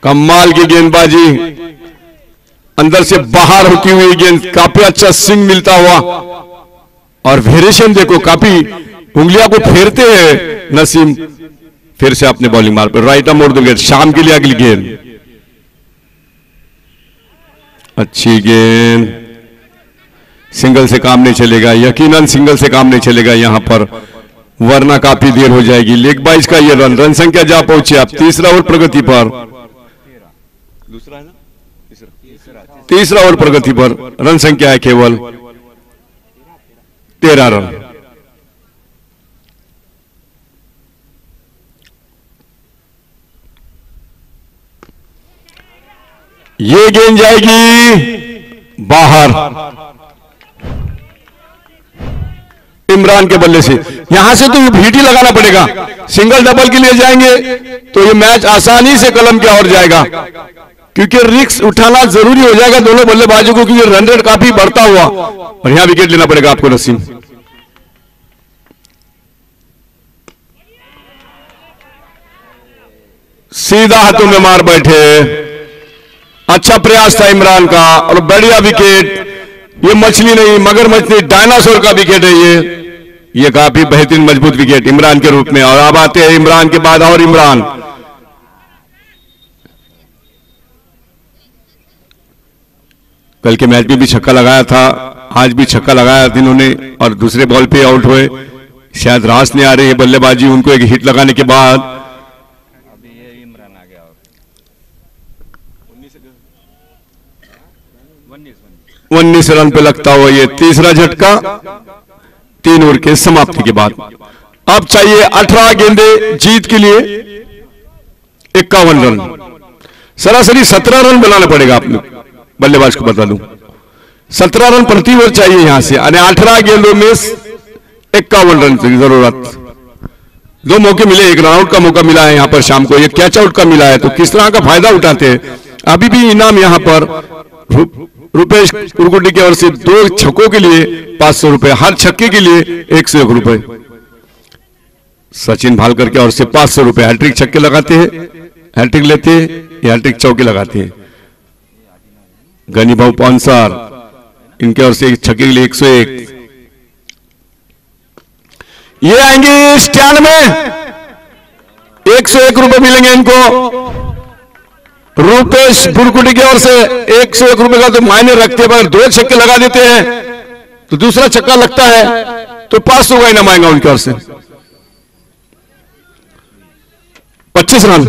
कमाल की गेंदबाजी। अंदर से बाहर होती हुई गेंद, काफ़ी अच्छा स्विंग मिलता हुआ। और वेरिएशन देखो, काफ़ी उंगलियाँ को फेरते हैं नसीम। फिर से आपने बॉलिंग मार पर राइट मोड़ दो गेंद शाम के लिए अगली गेंद। अच्छी गेंद। सिंगल से काम नहीं चलेगा, यकीनन सिंगल से काम नहीं चलेगा यहाँ पर। वरना काफ़ी देर हो जाएगी। लेग बाइज का ये रन रन संख्या जा पहुँचे आप तीसरा और प्रगति पर। दूसरा है ना? तीसरा। तीसरा। ओवर प्रगति पर। रन संख्या है केवल तेरह रन। ये गेंद जाएगी बाहर। इमरान के बल्ले से। यहाँ से तो ये भीटी लगाना पड़ेगा। सिंगल डबल के लिए जाएँगे तो ये मैच आसानी से कलम के और जाएगा। क्योंकि रिक्स उठाना ज़रूरी हो जाएगा दोनों बल्लेबाजों को, क्योंकि रन रेट काफ़ी बढ़ता हुआ। और यहाँ विकेट लेना पड़ेगा आपको, नसीम। सीधा हाथों में मार बैठे। अच्छा प्रयास था इमरान का, और बढ़िया विकेट ये मछली नहीं, मगर मछली डायनासोर का विकेट है ये। ये काफ़ी बेहतरीन, मज़बूत विकेट इमरान के रूप में। और अब आते हैं इमरान के बाद और इमरान। कल के मैच में भी छक्का लगाया था, आज भी छक्का लगाया था इन्होंने और दूसरे बॉल पे आउट हुए। शायद रास नहीं आ रही है बल्लेबाजी, उनको एक हिट लगाने के बाद। उन्नीस रन पे लगता हुआ ये तीसरा झटका, तीन ओवर के समाप्ति के बाद। अब चाहिए अठारह गेंदे जीत के लिए इक्यावन रन। सरासरी सत्रह रन बनाना पड़ेगा आपने बल्लेबाज को बता दूँ। सत्रह रन प्रति ओवर चाहिए यहाँ से अठारह गेंदों में इक्यावन रन की ज़रूरत। दो मौके मिले, एक रन आउट का मौका मिला है यहाँ पर शाम को, एक कैच आउट का मिला है तो किस तरह का फ़ायदा उठाते हैं? अभी भी इनाम यहाँ पर रुपेश कुरकुटी की ओर से दो छक्कों के लिए पाँच सौ रुपए, हर छक्के के लिए एक सौ एक रुपए। सचिन भालकर की ओर से पाँच सौ रुपए, हैट्रिक छक्के लगाते हैं, हैट्रिक लेते हैं हैट्रिक चौके लगाते हैं। गनी भाऊ पांसार इनके ओर से छक्के लिए एक सौ एक। ये आएँगे स्टैंड में। एक सौ एक रुपए मिलेंगे इनको। रूपेश बुरकुटी की ओर से एक सौ एक रुपए का तो मायने रखते हैं दो छक्के लगा देते हैं। तो दूसरा छक्का लगता है तो पाँच सौ का इनाम आएगा उनकी ओर से। पच्चीस रन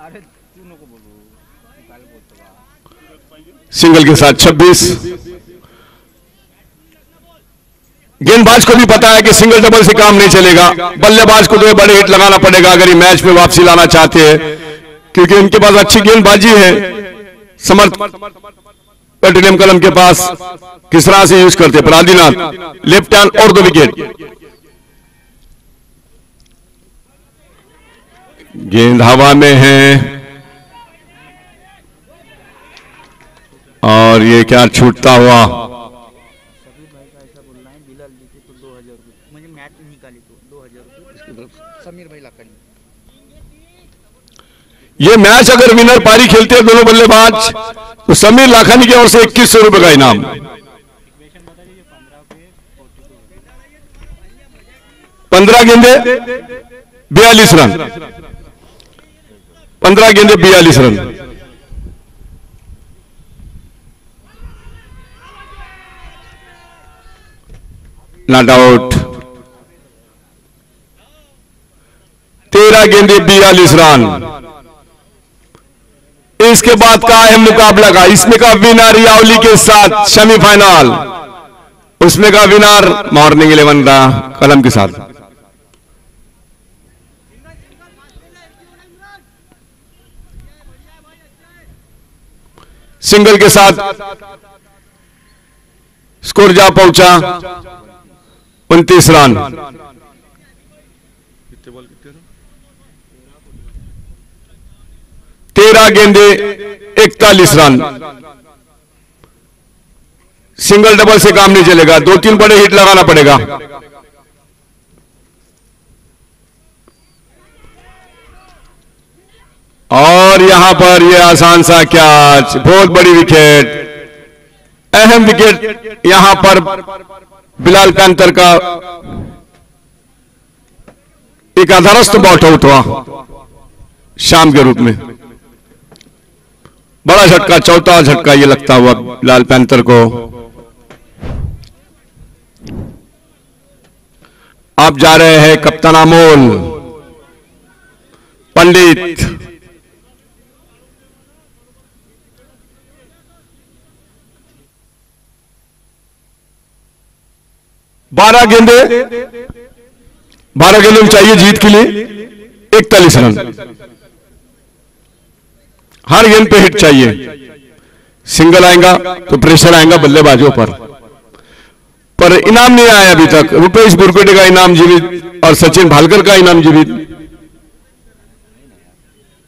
अरे तू नको बोलू तू काल बोलतो बा सिंगल के साथ 26 गेंदबाज को भी पता है कि सिंगल डबल से काम नहीं चलेगा। बल्लेबाज को तो बड़े हिट लगाना पड़ेगा अगर ये मैच में वापसी लाना चाहते हैं। क्योंकि उनके पास अच्छी गेंदबाजी है। समर्थ पेट्रोलियम कलम के पास किस तरह से यूज़ करते प्रादिनाथ लेफ़्ट हैंड और दो विकेट गेंद हवा में है। और ये क्या छूटता हुआ? ये मैच अगर विनर पारी खेलते हैं दोनों बल्लेबाज तो समीर लाखानी की ओर से इक्कीस सौ रुपए का इनाम। पंद्रह गेंदे, बयालीस रन। पंद्रह गेंदे, बयालीस रन। आउट तेरह गेंदे बयालीस रन। इसके बाद का अहम मुकाबला का, इसमें का विनर यावली के साथ सेमीफाइनल उसमें का विनर मॉर्निंग इलेवन का, कलम के साथ। सिंगल के साथ स्कोर जा पहुँचा। उनतीस रन। तेरह गेंदे, इकतालीस रन। सिंगल डबल से काम नहीं चलेगा। दो तीन बड़े हिट लगाना पड़ेगा। और यहाँ पर यह आसान सा कैच, बहुत बड़ी विकेट। अहम विकेट यहाँ पर बिलाल पैंतर का एक अधरस्त बॉट आउट हुआ शाम के रूप में। बड़ा झटका, चौथा झटका ये लगता हुआ बिलाल पैंतर को। आप जा रहे हैं कप्तान अमोल, पंडित बारह गेंदे बारह गेंदे चाहिए जीत के लिए, इकतालीस रन। हर गेंद पे हिट चाहिए। सिंगल आएगा तो प्रेशर आएगा बल्लेबाजों पर। पर इनाम नहीं आया अभी तक। रुपेश बुरकुटे का इनाम जीवित और सचिन भालकर का इनाम जीवित।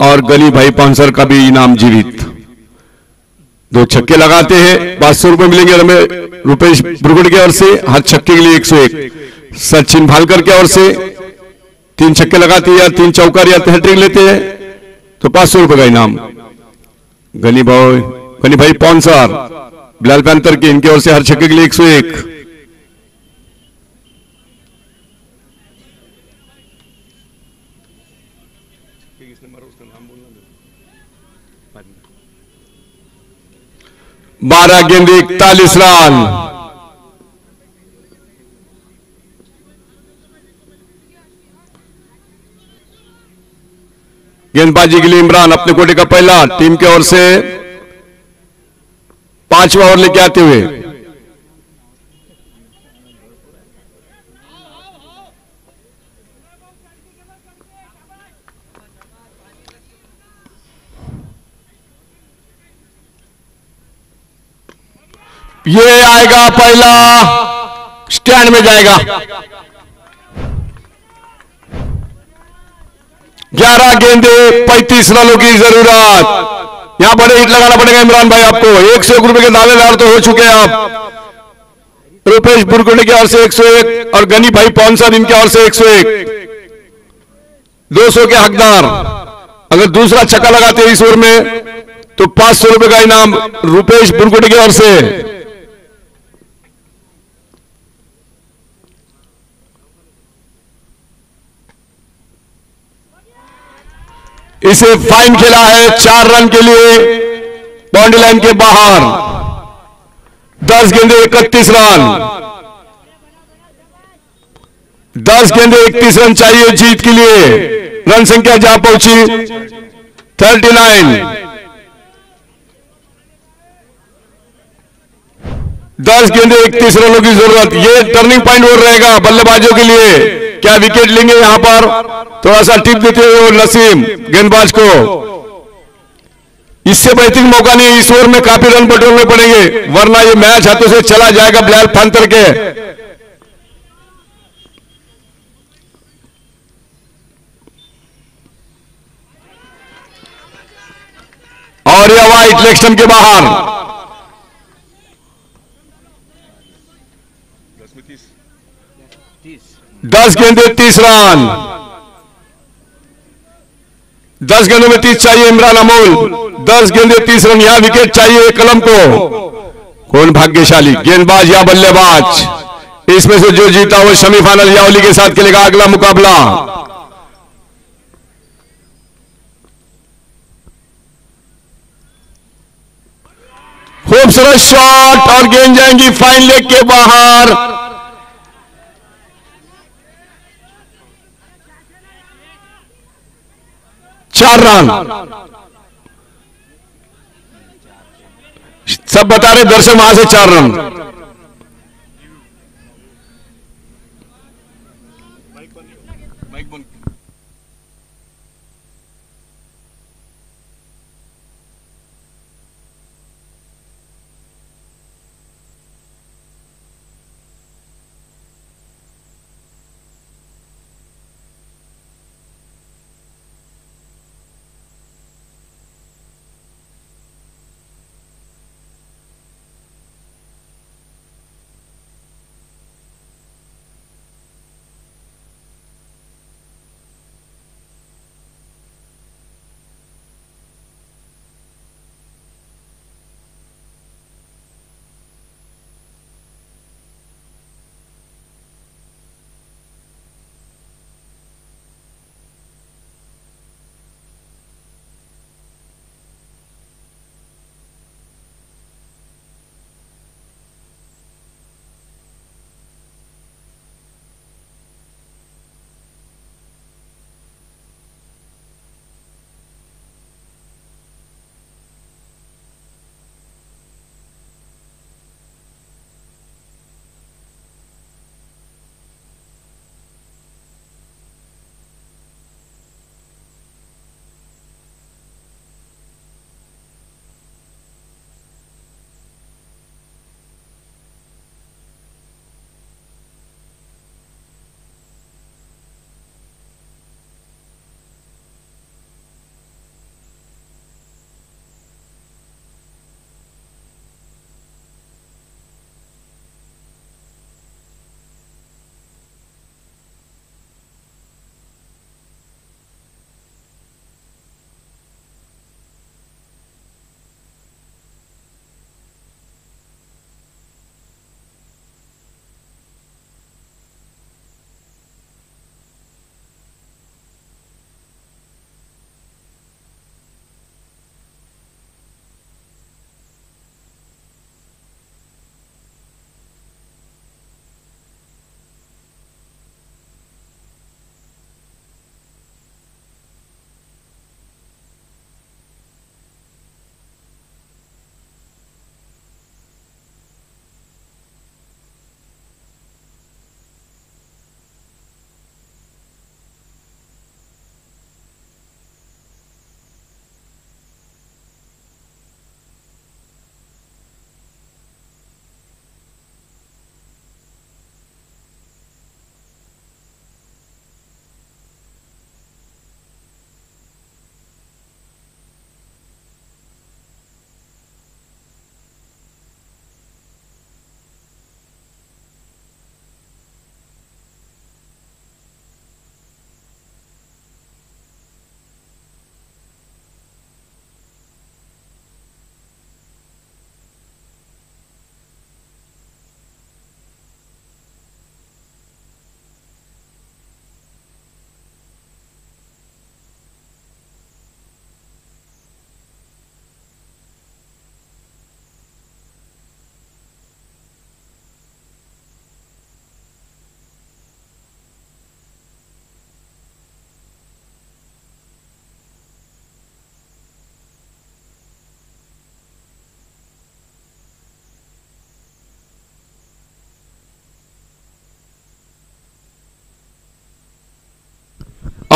और गली भाई पांसर का भी इनाम जीवित। दो छक्के लगाते हैं, पाँच सौ रुपए मिलेंगे हमें, रुपेश ब्रुगड की ओर से, हर छक्के के लिए एक सौ एक। सचिन भालकर की ओर से, तीन छक्के लगाते हैं या तीन चौकार या हैट्रिक लेते हैं तो पाँच सौ रुपए का इनाम। गनी भाई गनी भाई पौनसार, बिलाल पैंतर के इनके ओर से हर छक्के के लिए एक सौ एक किसने मारा उसका नाम बोलना बाद में बारह गेंदे, इकतालीस रन। गेंदबाजी के लिए इमरान अपने कोटे का पहला, टीम की ओर से पांचवा ओवर लेके आते हुए। ये आएगा पहला। स्टैंड में जाएगा। ग्यारह गेंदे, पैंतीस रनों की ज़रूरत। यहाँ बड़े हिट लगाना पड़ेगा इमरान भाई आपको। एक सौ एक रुपए के दावेदार तो हो चुके हैं आप रुपेश बुरकुंडे की ओर से एक सौ एक और गनी भाई पौनसर इनकी ओर से एक सौ एक। दो सौ के हकदार। अगर दूसरा छक्का लगाते हैं इस ओर में तो पाँच सौ रुपए का इनाम रुपेश बुरकुंडे की ओर से। इसे फाइन खेला है चार रन के लिए बाउंड्री लाइन के बाहर। दस गेंदे इकतीस रन। दस गेंदे इकतीस रन चाहिए जीत के लिए। रन संख्या जहाँ पहुँची थर्टी नाइन दस गेंदे इकतीस रनों की ज़रूरत। ये टर्निंग पॉइंट और रहेगा बल्लेबाजों के लिए। क्या विकेट लेंगे यहाँ पर? थोड़ा सा टिप देते हुए नसीम गेंदबाज को। इससे बेहतरीन मौका नहीं, इस ओवर में काफ़ी रन बटोरने पड़ेंगे, वरना ये मैच हाथों से चला जाएगा बिलाल फंतर के। और यह वाइट स्टंप के बाहर दस में तीस दस गेंदे, तीस रन। दस गेंदों में तीस चाहिए इमरान अमोल। दस गेंदे, तीस रन, यहाँ विकेट चाहिए कलम को। कौन भाग्यशाली? गेंदबाज या बल्लेबाज? इसमें से जो जीता वो सेमीफाइनल यावली के साथ खेलेगा अगला मुकाबला। खूबसूरत शॉट और गेंद जाएँगी फाइन लेग के बाहर। चार सब बता रहे दर्शन वहाँ से चार रन।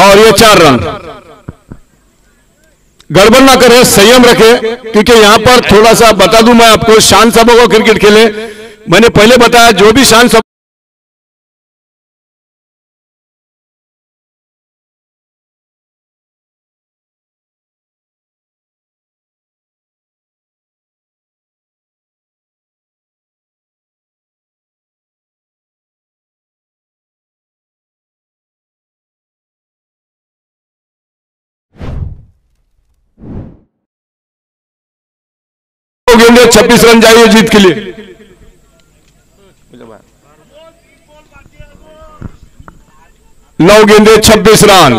और ये चार रन। गड़बड़ ना करें, संयम रखें, क्योंकि यहाँ पर थोड़ा सा बता दूँ मैं आपको, शान सभा को क्रिकेट खेले। मैंने पहले बताया, जो भी शान सभा गेंदे छब्बीस रन चाहिए जीत के लिए। नौ गेंदे छब्बीस रन।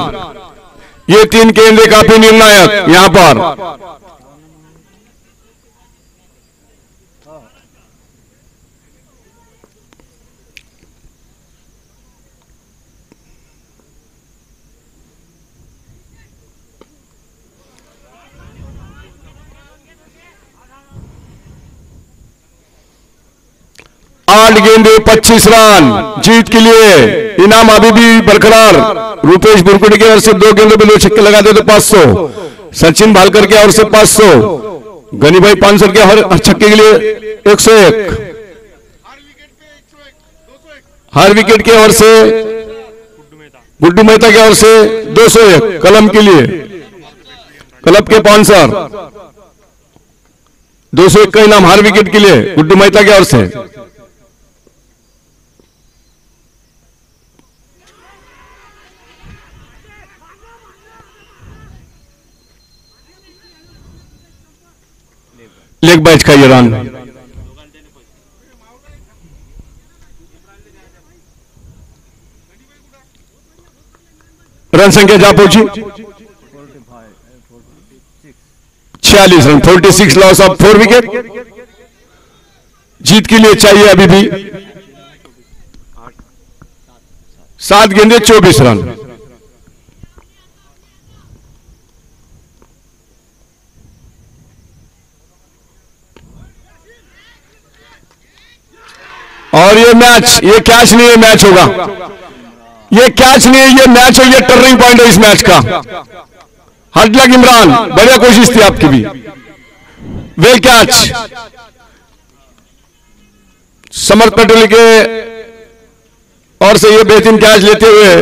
ये तीन गेंदे काफ़ी निर्णायक, यहाँ पर। आठ गेंदे पच्चीस रन। जीत के लिए इनाम अभी भी बरकरार। रूपेश बुरकुड़ी की ओर से दो गेंदों पे दो छक्के लगा दे तो पाँच सौ। सचिन भालकर की ओर से पाँच सौ। गनी भाई पाँच सौ के हर छक्के के लिए एक सौ एक। हर विकेट की ओर से गुड्डू मेहता की ओर से दो सौ एक, कलम के लिए। क्लब के सौ एक का इनाम हर विकेट के लिए गुड्डू मेहता की ओर से। लेग बैच का ये रन रन संख्या जा पहुँची। छियालीस run forty six loss of four wicket जीत के लिए चाहिए अभी भी। सात गेंदे, चौबीस रन। और ये मैच ये कैच नहीं है मैच होगा। ये कैच नहीं है ये मैच है ये टर्निंग पॉइंट है इस मैच का। हड लक इमरान, बढ़िया कोशिश थी आपकी भी। वेल कैच समर्थ पटेल के और से ये बेहतरीन कैच लेते हुए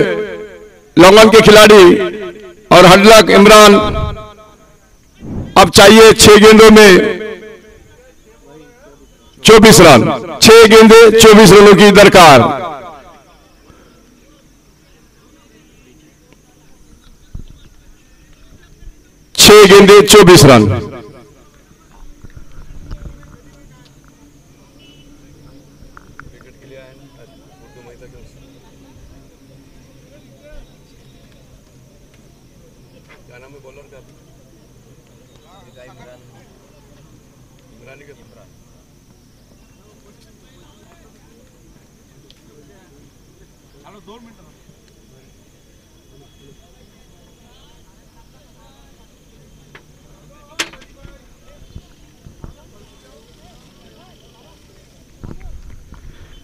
लॉन्गन के खिलाड़ी और हडलक इमरान। अब चाहिए छह गेंदों में चौबीस रन। छह गेंदे चौबीस रनों की दरकार। छह गेंदे चौबीस रन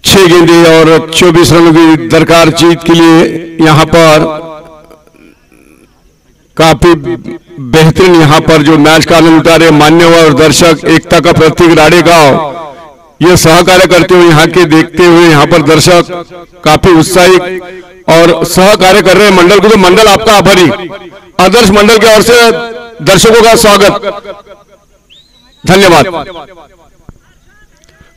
छह गेंदे और 24 रनों की दरकार जीत के लिए यहाँ पर काफ़ी बेहतरीन यहाँ पर जो मैच का आनंद उतारे मान्यवर दर्शक एकता का प्रतीक राड़े गाँव सहकार्य करते हुए यहाँ के देखते हुए यहाँ पर दर्शक काफ़ी उत्साहित और सहकार्य कर रहे हैं मंडल को। तो मंडल आपका आभारी। आदर्श मंडल की ओर से दर्शकों का स्वागत। धन्यवाद।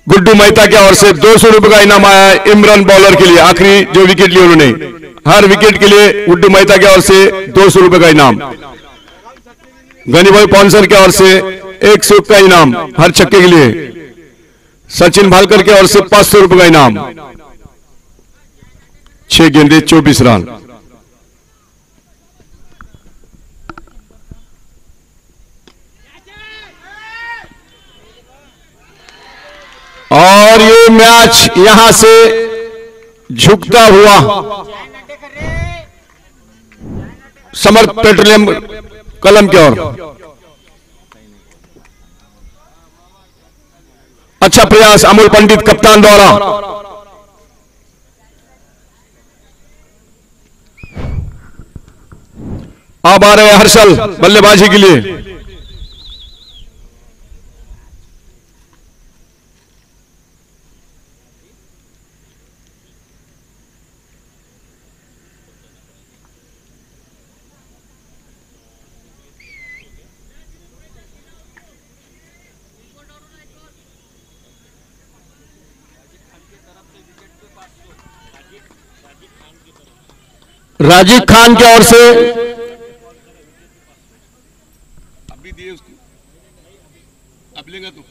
गुड्डू मेहता की ओर से दो सौ रुपए का इनाम आया है इमरान बॉलर के लिए, आखिरी जो विकेट लिए उन्होंने। हर विकेट के लिए गुड्डू मेहता की ओर से दो सौ रुपए का इनाम। गनी भाई पॉन्सर की ओर से एक सौ का इनाम हर छक्के के लिए। सचिन भालकर की ओर से पाँच सौ रुपए का इनाम। छह गेंदे, चौबीस रन। और ये मैच यहाँ से झुकता हुआ समर्थ पेट्रोलियम कलम की ओर। अच्छा प्रयास अमोल पंडित कप्तान द्वारा। अब आ रहे हर्षल बल्लेबाजी के लिए। राजीव खान की ओर से। तू।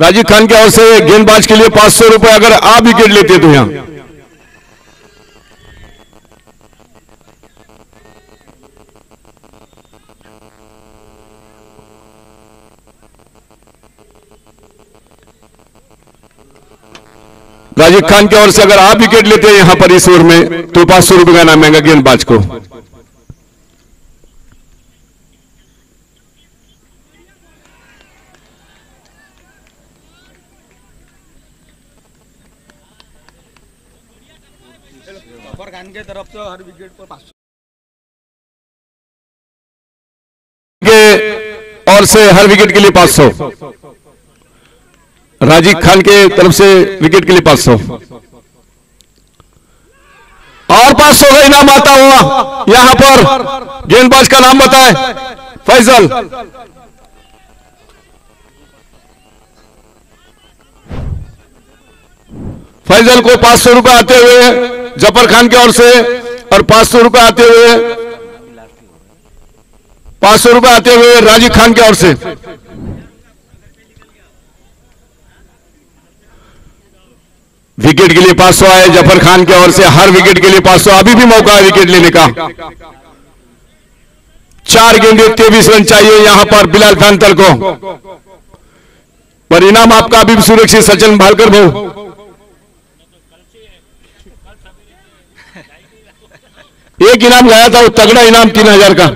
राजीव खान की ओर से गेंदबाज के लिए पाँच सौ रुपए अगर आप विकेट लेते तो यहाँ। राजीव खान की ओर से अगर आप विकेट लेते हैं यहाँ पर इस ओवर में तो पाँच सौ रुपए का नाम आएगा गेंदबाज को। तरफ़ से हर विकेट पर पाँच और से हर विकेट के लिए 500 राजीव खान के तरफ़ से विकेट के लिए 500 और 500 का इनाम आता हुआ यहाँ पर। गेंदबाज का नाम बताए। फैजल फैजल को 500 रुपए आते हुए ज़फ़र खान की ओर से और 500 रुपए आते हुए पाँच सौ रुपए आते हुए राजीव खान की ओर से। विकेट के लिए 500 आए, ज़फ़र खान की ओर से हर विकेट के लिए 500 अभी भी मौका है विकेट लेने का। चार गेंदे तेईस रन चाहिए यहाँ पर बिलाल फैंतर को। पर इनाम आपका अभी सुरक्षित, सचिन भालकर भाऊ एक इनाम गया था, वो तगड़ा इनाम, तीन हज़ार का।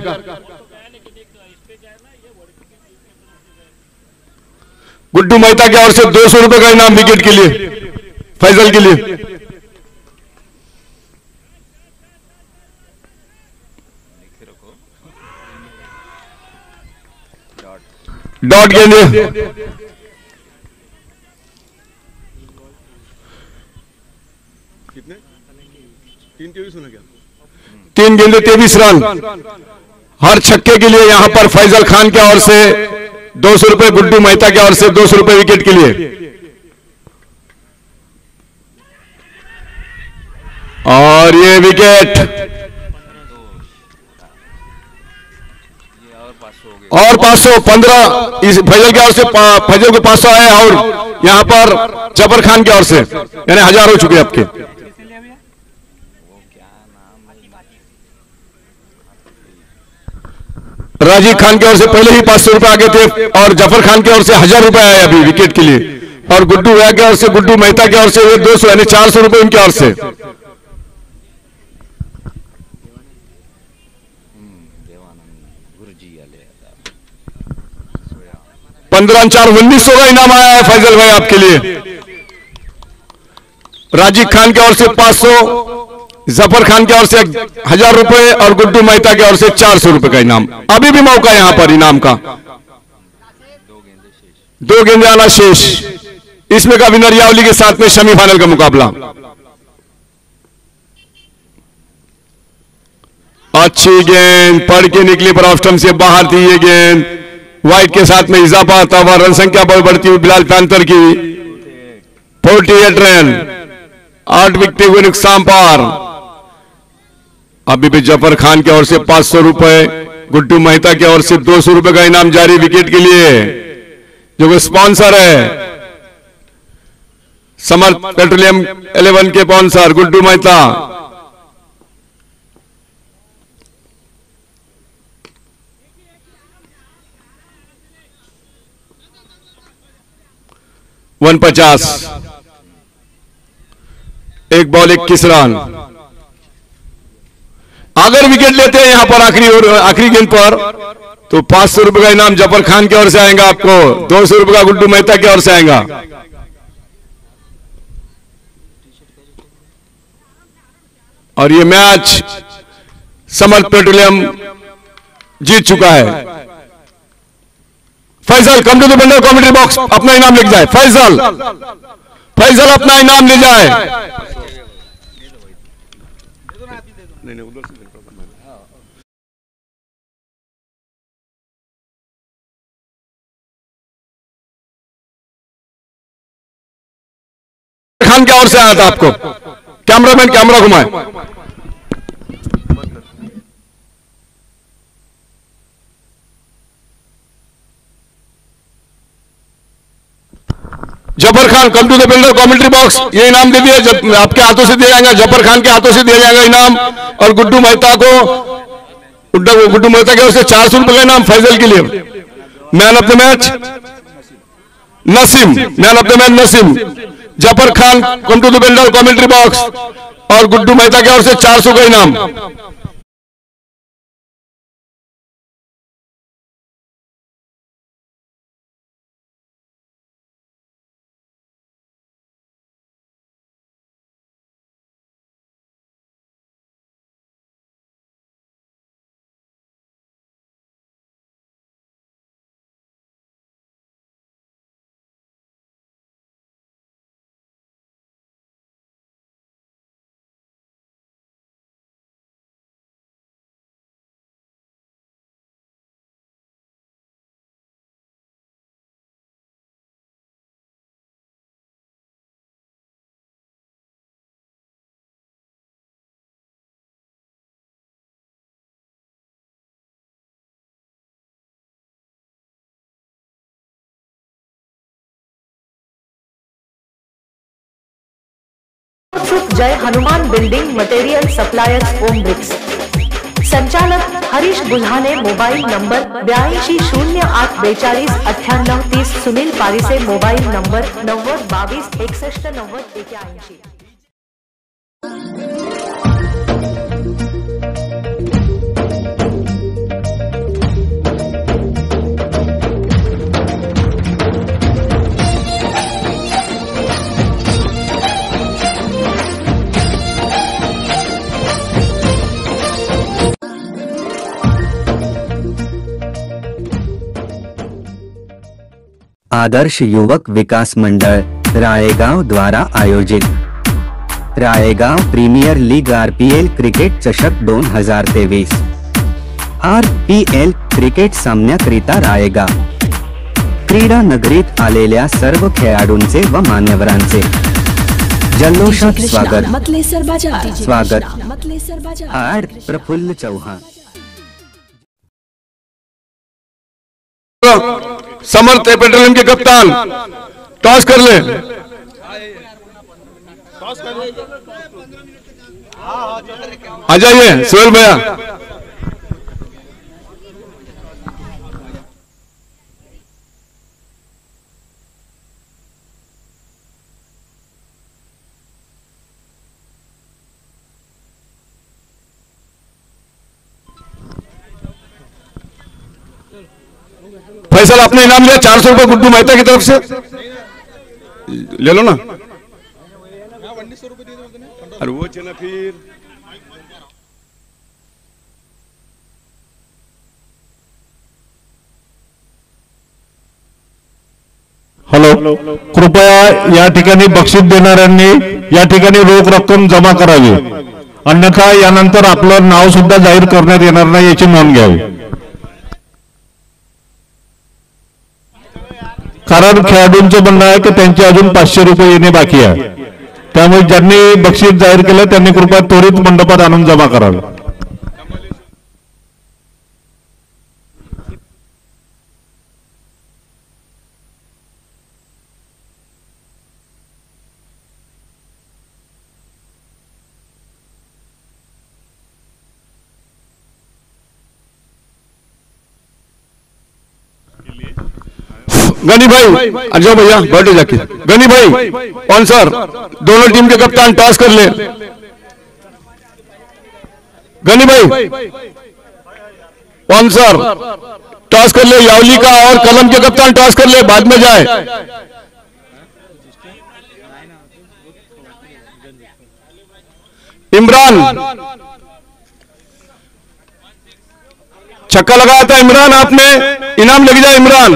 गुड्डू मेहता की ओर से दो सौ रुपए का इनाम विकेट के लिए। फैजल के लिए। डॉट गेंदे कितने? तीन तेईस होना क्या? तीन गेंदे तेईस रन। हर छक्के के लिए यहाँ पर फैजल खान की ओर से दो सौ रुपए गुड्डू मेहता की ओर से दो सौ रुपए विकेट के लिए। और ये विकेट और 500 पंद्रह, इस फैजल की ओर से फैजल को 500 आए और यहाँ पर जबर खान की ओर से, यानी हज़ार हो चुके आपके राजीव खान की ओर से पहले ही पाँच सौ रुपए आगे थे और ज़फ़र खान की ओर से हज़ार रुपए आए अभी विकेट के लिए। और गुड्डू भैया की ओर से, गुड्डू मेहता की ओर से दो सौ, यानी चार सौ रुपए उनकी ओर से। पंद्रह चार, उन्नीस सौ का इनाम आया है फैजल भाई आपके लिए। राजीव खान की ओर से पाँच सौ, ज़फ़र खान की ओर से हज़ार रुपए और गुड्डू मेहता की ओर से चार सौ रुपए का इनाम। अभी भी मौका है यहाँ पर इनाम का। दो गेंदे आना शेष। इसमें का विनर यावली के साथ में सेमीफाइनल का मुकाबला। अच्छी गेंद पढ़ के निकली पर ऑप्टम से बाहर थी ये गेंद। व्हाइट के साथ में इजाफा आता हुआ रन संख्या बहुत बढ़ती हुई बिलाल पैंतर की फोर्टी एट रन, आठ विकेट हुए नुकसान पार। अभी भी ज़फ़र खान की ओर से पाँच सौ रुपए, गुड्डू मेहता की ओर से दो सौ रुपए का इनाम जारी विकेट के लिए। जो कि स्पॉन्सर है, समर्थ पेट्रोलियम इलेवन के स्पॉन्सर, गुड्डू मेहता। वन पचास। एक बॉल इक्कीस रन? अगर विकेट लेते हैं यहाँ पर आखिरी ओवर आखिरी गेंद पर तो पाँच सौ रुपए का इनाम ज़फ़र खान की ओर से आएगा आपको, दो सौ रुपए का गुड्डू मेहता की ओर से आएगा। और ये मैच समर्थ पेट्रोलियम जीत चुका है। Faizal come to the bundle commentary box अपना इनाम लिख जाए। फैजल फैजल अपना इनाम ले जाए। नहीं नहीं उधर से खान क्या ओर से आया था आपको। कैमरामैन कैमरा घुमाए। Zafar Khan come to the builder commentary box ये इनाम दे दिया। जब आपके हाथों से दिया जाएगा, ज़फ़र खान के हाथों से दिया जाएगा इनाम और गुड्डू मेहता को, गुड्डू मेहता के से चार सौ रुपए का इनाम फैजल के लिए। Man of the match Naseem man of the match Naseem. Zafar Khan come to the builder commentary box और गुड्डू मेहता की ओर से 400 का इनाम शुभ Jai Hanuman building material suppliers Om bricks संचालक हरीश बुल्हाने मोबाइल नंबर बयासी शून्य आठ बेचालीस अठानव तीस सुनील पारिसे मोबाइल नंबर नव्वद बावीस, एकसठ, नव्वद एक्याऐंशी आदर्श युवक विकास मंडल राळेगाव द्वारा आयोजित। Ralegaon premier league RPL cricket चषक दोन हज़ार तेवीस आर पी एल क्रिकेट सामन्याकरिता राळेगाव क्रीडा नगरीत आलेल्या सर्व खेळाडूंचे व मान्यवरांचे। जल्लोषात स्वागत। मतलेसर बाज़ार। स्वागत. मतलेसर बाज़ार। आड प्रफुल्ल चौहान। समर्थ है पेट्रोलियम के कप्तान। टॉस कर ले। आ जाइए सुहेल भैया। फैसल आपने इनाम लिया चार सौ रुपए गुड्डू मेहता की तरफ़ से। ले लो ना। अरे वो ना फिर। हॅलो कृपया या ठिकाणी बक्षीस देणाऱ्यांनी या ठिकाणी रोख रक्कम जमा करावी. अन्यथा यानंतर आपलं नाव सुद्धा जाहीर करण्यात येणार नाही याची नोंद घ्यावी. कारण खेळाडूंचं म्हणणं आहे की त्यांचे अजून पाचशे रुपये येणे बाकी आहे. त्यामुळे ज्यांनी बक्षीस जाहीर केलं त्यांनी कृपया त्वरित मंडपात आणून जमा करावं. गनी भाई जाओ भैया बैठो जाके। गनी भाई कौन सर? दोनों टीम के कप्तान टॉस कर ले। गनी भाई कौन सर? टॉस कर ले यावली का और कलम के कप्तान टॉस कर ले बाद में जाए। इमरान। छक्का लगाया था इमरान आपने इनाम लग जाए इमरान।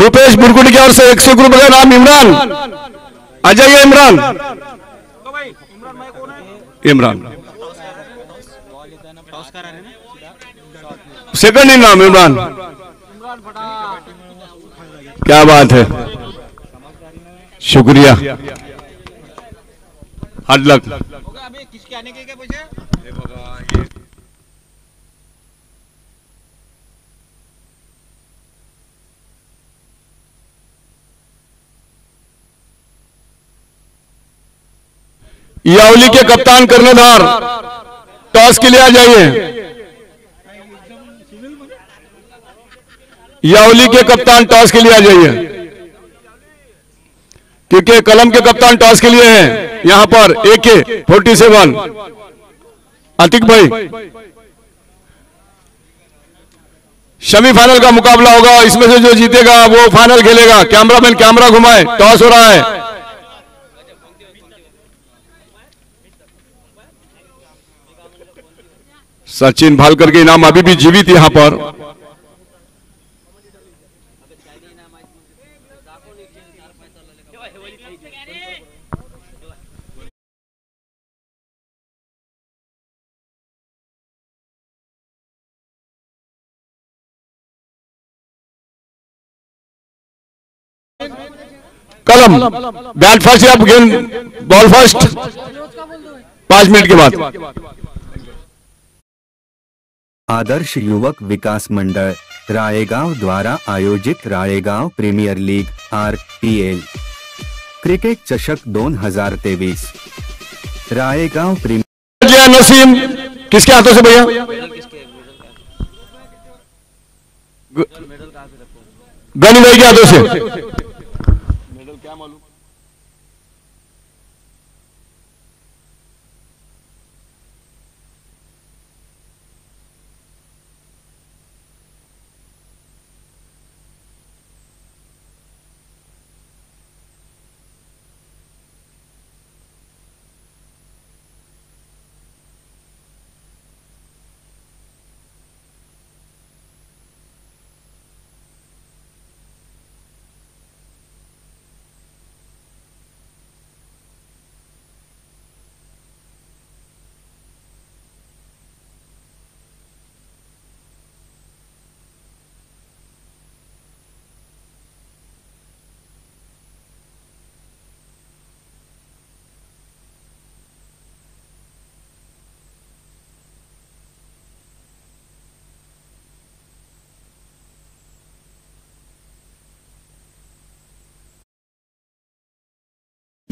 रुपेश बुरकुटी की ओर से एक सौ रुपए का नाम इमरान। आ जाइए इमरान। इमरान। सेकंड इनाम इमरान। क्या बात है। शुक्रिया। हार्ड लक किसके आने के क्या पैसे यावली के कप्तान कर्णधार, टॉस के लिए आ जाइए। यावली के कप्तान टॉस के लिए आ जाइए। क्योंकि कलम के कप्तान टॉस के लिए हैं। यहाँ पर ए के फोर्टी सेवन। अतिक भाई सेमीफाइनल का मुकाबला होगा इसमें से जो जीतेगा वो फाइनल खेलेगा। कैमरामैन कैमरा घुमाए, टॉस हो रहा है। सचिन भालकर के इनाम अभी भी जीवित यहाँ पर। कलम, बैट फ़र्स्ट या गेंद, बॉल फ़र्स्ट? पाँच मिनट के बाद। आदर्श युवक विकास मंडल राळेगाव द्वारा आयोजित Ralegaon premier league R P L cricket चषक दोन हज़ार तेवीस राळेगाव प्रीमियर नसीम। किसके हाथों से भैया? गनी भाई के हाथों से।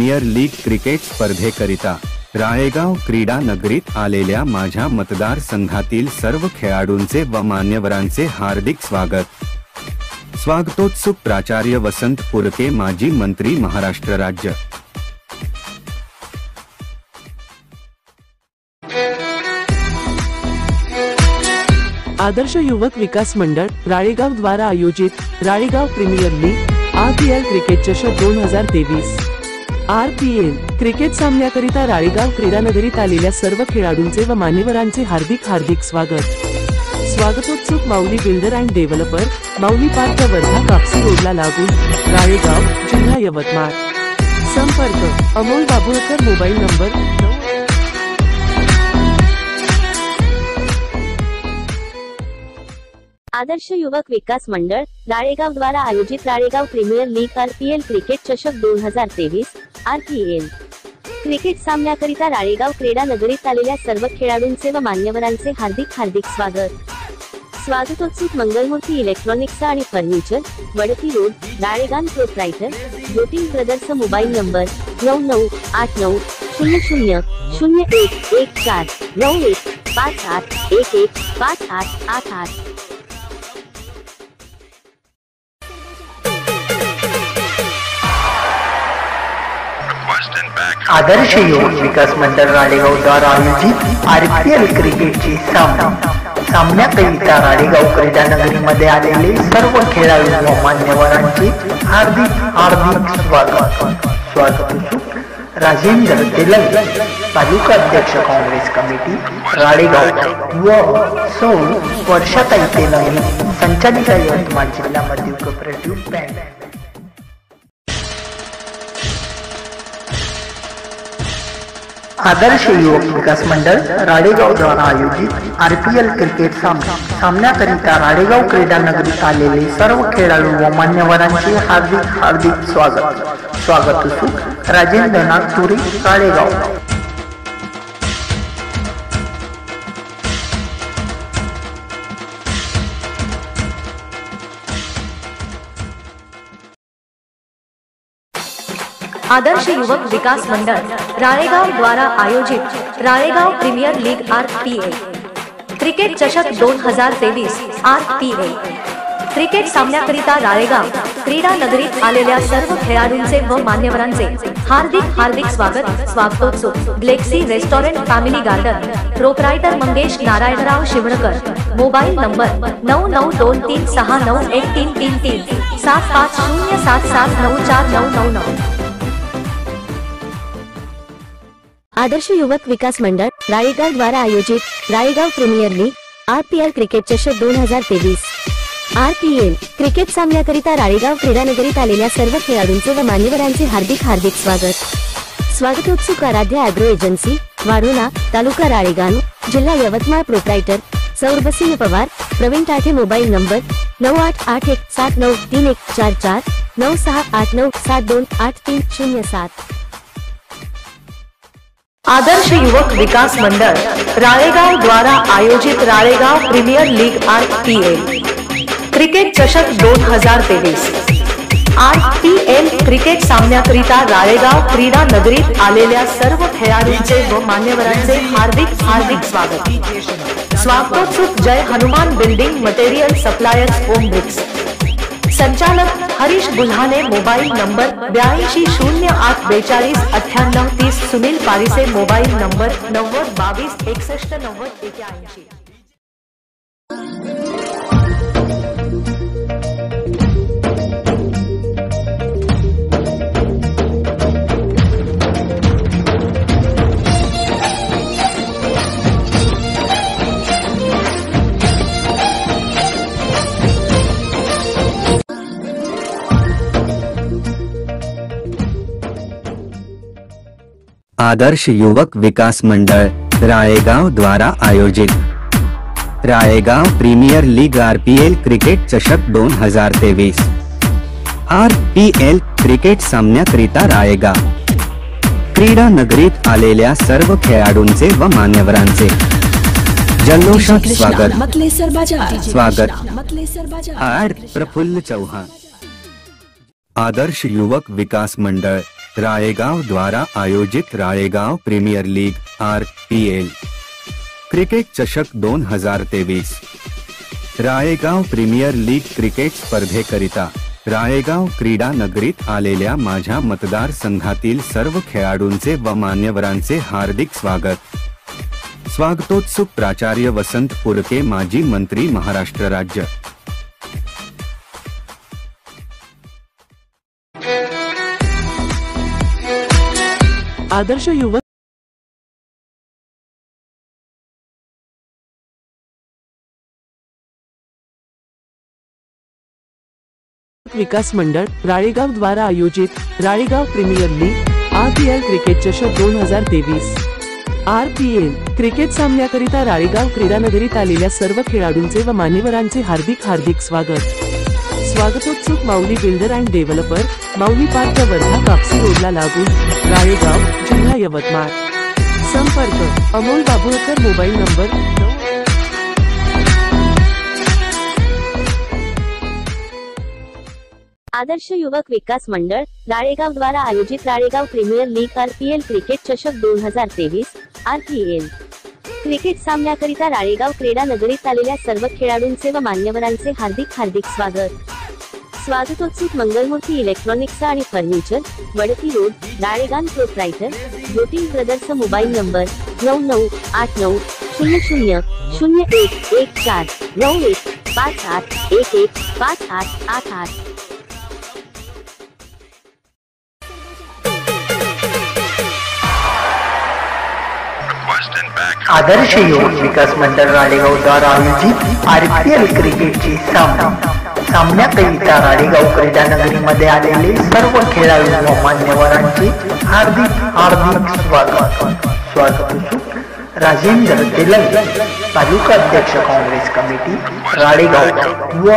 प्रीमियर लीग क्रिकेट स्पर्धेकरिता राळेगाव क्रीडा नगरीत आलेल्या माझ्या मतदारसंघातील सर्व खेळाडूंचे व मान्यवरांचे हार्दिक स्वागत. स्वागतोत्सुक प्राचार्य वसंत पुरके माजी मंत्री महाराष्ट्र राज्य. आदर्श युवक विकास मंडळ राळेगाव द्वारा आयोजित Ralegaon premier league R P L cricket चषक दोन हजार तेवीस. आर पी एल क्रिकेट सामन्याकरिता राळेगाव क्रीडानगरीत आलेल्या सर्व खेळाडूंचे व मान्यवरांचे हार्दिक हार्दिक स्वागत. स्वागतोत्सुक Mauli builder and developer Mauli park Wardha Kapsi रोडला लागून राळेगाव जिल्हा यवतमाळ. संपर्क अमोल बाबुळकर मोबाईल नंबर नऊ आदर्श युवक विकास मंडळ राळेगाव द्वारा आयोजित Ralegaon premier league RPL cricket चषक दोन हजार तेवीस आरपीएल. क्रिकेट सामन्याकरिता राळेगाव क्रीडा नगरीत आलेल्या सर्व खेळाडूंचे व मान्यवरांचे हार्दिक हार्दिक स्वागत. स्वागतोत्सुक मंगलमूर्ती इलेक्ट्रॉनिक्स आणि furniture Wadti road Ralegaon proprietor Jyoti brothers mobile number नऊ नऊ आठ नऊ शून्य शून्य शून्य एक एक चार नऊ एक पाच आठ एक एक पाच आठ आठ आठ. आदर्श युवक विकास मंडळ राळेगाव द्वारा आयोजित आर पी एल क्रिकेटचे सामना. सामन्याकरिता राळेगाव क्रीडा नगरीमध्ये आलेले सर्व खेळाडू व मान्यवरांचे हार्दिक हार्दिक स्वागत. स्वागत राजेंद्र तेलंग तालुका अध्यक्ष काँग्रेस कमिटी राळेगाव व सौ वर्षाताई तेलंग संचालिका यवतमाळ जिल्हा मध्य कोऑपरेटिव्ह बँक. आदर्श युवक विकास मंडळ राडेगाव द्वारा आयोजित आर पी एल क्रिकेट सामना. सामन्याकरिता राडेगाव क्रीडा नगरीत आलेले सर्व खेळाडू व मान्यवरांचे हार्दिक हार्दिक स्वागत. स्वागत उत्सुक राजेंद्र नागपुरी राळेगाव. आदर्श युवक विकास मंडळ राळेगाव द्वारा आयोजित Ralegaon premier league R P A cricket चषक दोन हजार तेवीस आर पी ए क्रिकेट सामन्याकरिता राळेगाव क्रीडा नगरीत आलेल्या सर्व खेळाडूंचे व मान्यवरांचे हार्दिक हार्दिक स्वागत स्वागतोत्सव. Galaxy restaurant family garden proprietor Mangesh Narayanrao Shivankar. Mobile number नऊ नऊ दोन तीन सहा नऊ एक तीन तीन तीन. सात पाच शून्य सात सात नऊ चार नऊ नऊ नऊ. आदर्श युवक विकास मंडळ राळेगाव द्वारा आयोजित Ralegaon premier league R P cricket चषक दोन हजार तेवीस. आर पी एल क्रिकेट सामन्याकरिता राळेगाव क्रीडानगरीत आलेल्या सर्व खेळाडूंचे व मान्यवरांचे हार्दिक हार्दिक स्वागत. स्वागतोत्सुक आराध्य अॅग्रो एजन्सी वारुणा तालुका राळेगाव जिल्हा Yavatmal proprietor Saurabhsingh Pawar Pravin Tathe mobile number नऊ आठ आठ एक सात नऊ तीन एक चार चार नऊ सहा आठ नऊ सात दोन आठ तीन शून्य सात. आदर्श युवक विकास मंडळ राळेगाव द्वारा आयोजित Ralegaon premier league R P L cricket चषक दोन हज़ार तेवीस आर पी एल क्रिकेट सामन्याकरिता राळेगाव क्रीडा नगरीत आलेल्या सर्व खेळाडूंचे व मान्यवरांचे हार्दिक हार्दिक स्वागत। स्वागतोत्सुक Jai Hanuman building material suppliers Om bricks. संचालक हरीश बुल्हा ने मोबाइल नंबर बयासी शून्य आठ बेचालीस अठानव तीस सुनील पारी से मोबाइल नंबर नव्वद बावीस, एकसठ, नव्वद एक्याऐंशी आदर्श युवक विकास मंडल राळेगाव द्वारा आयोजित। Ralegaon premier league R P L cricket चषक दोन हज़ार तेवीस आर पी एल क्रिकेट सामन्याकरिता राळेगाव क्रीडा नगरीत आलेल्या सर्व खेळाडूंचे व मान्यवरांचे। जल्लोषात स्वागत। स्वागत. आड प्रफुल्ल चौहान। आदर्श युवक विकास मंडळ राळेगाव द्वारा आयोजित Ralegaon premier league R P L cricket चषक दोन हज़ार तेवीस राळेगाव प्रीमियर लीग क्रिकेट स्पर्धेकरिता राळेगाव क्रीडा नगरीत आलेल्या माझ्या मतदारसंघातील सर्व खेळाडूंचे व मान्यवरांचे हार्दिक स्वागत। स्वागतोत्सुक प्राचार्य वसंत पुरके माजी मंत्री महाराष्ट्र राज्य। आदर्श युवक विकास मंडळ राळेगाव द्वारा आयोजित Ralegaon premier league R P L cricket चषक दोन हजार तेवीस. आर पी एल क्रिकेट सामन्याकरिता राळेगाव क्रीडानगरीत आलेल्या सर्व खेळाडूंचे व मान्यवरांचे हार्दिक हार्दिक स्वागत. स्वागतोत्सुक Mauli builder and developer Mauli park Wardha Kapsi रोडला लागून राळेगाव जिल्हा यवतमाळ. संपर्क अमोल बाबुळकर मोबाईल नंबर आदर्श युवक विकास मंडळ राळेगाव द्वारा आयोजित Ralegaon premier league R P L cricket चषक दोन हजार तेवीस आर पी क्रिकेट सामन्याकरिता राळेगाव क्रीडा नगरीत आलेल्या सर्व खेळाडूंचे व मान्यवरांचे हार्दिक हार्दिक स्वागत. स्वागतोत्सुक मंगलमूर्ती इलेक्ट्रॉनिक्स आणि furniture Wadti road Ralegaon proprietor Jyoti brothers mobile number नऊ नऊ आठ नऊ शून्य शून्य शून्य एक एक चार नऊ एक पाच आठ एक एक पाच आठ आठ आठ. आदर्श युवक विकास मंडळ राळेगाव द्वारा आयोजित एल क्रिकेटचे सामना. सामन्याकरिता राळेगाव क्रीडा नगरीमध्ये आलेले सर्व खेळाडू व मान्यवरांचे हार्दिक हार्दिक स्वागत. स्वागत राजेंद्र तेलंग तालुका अध्यक्ष काँग्रेस कमिटी राळेगाव व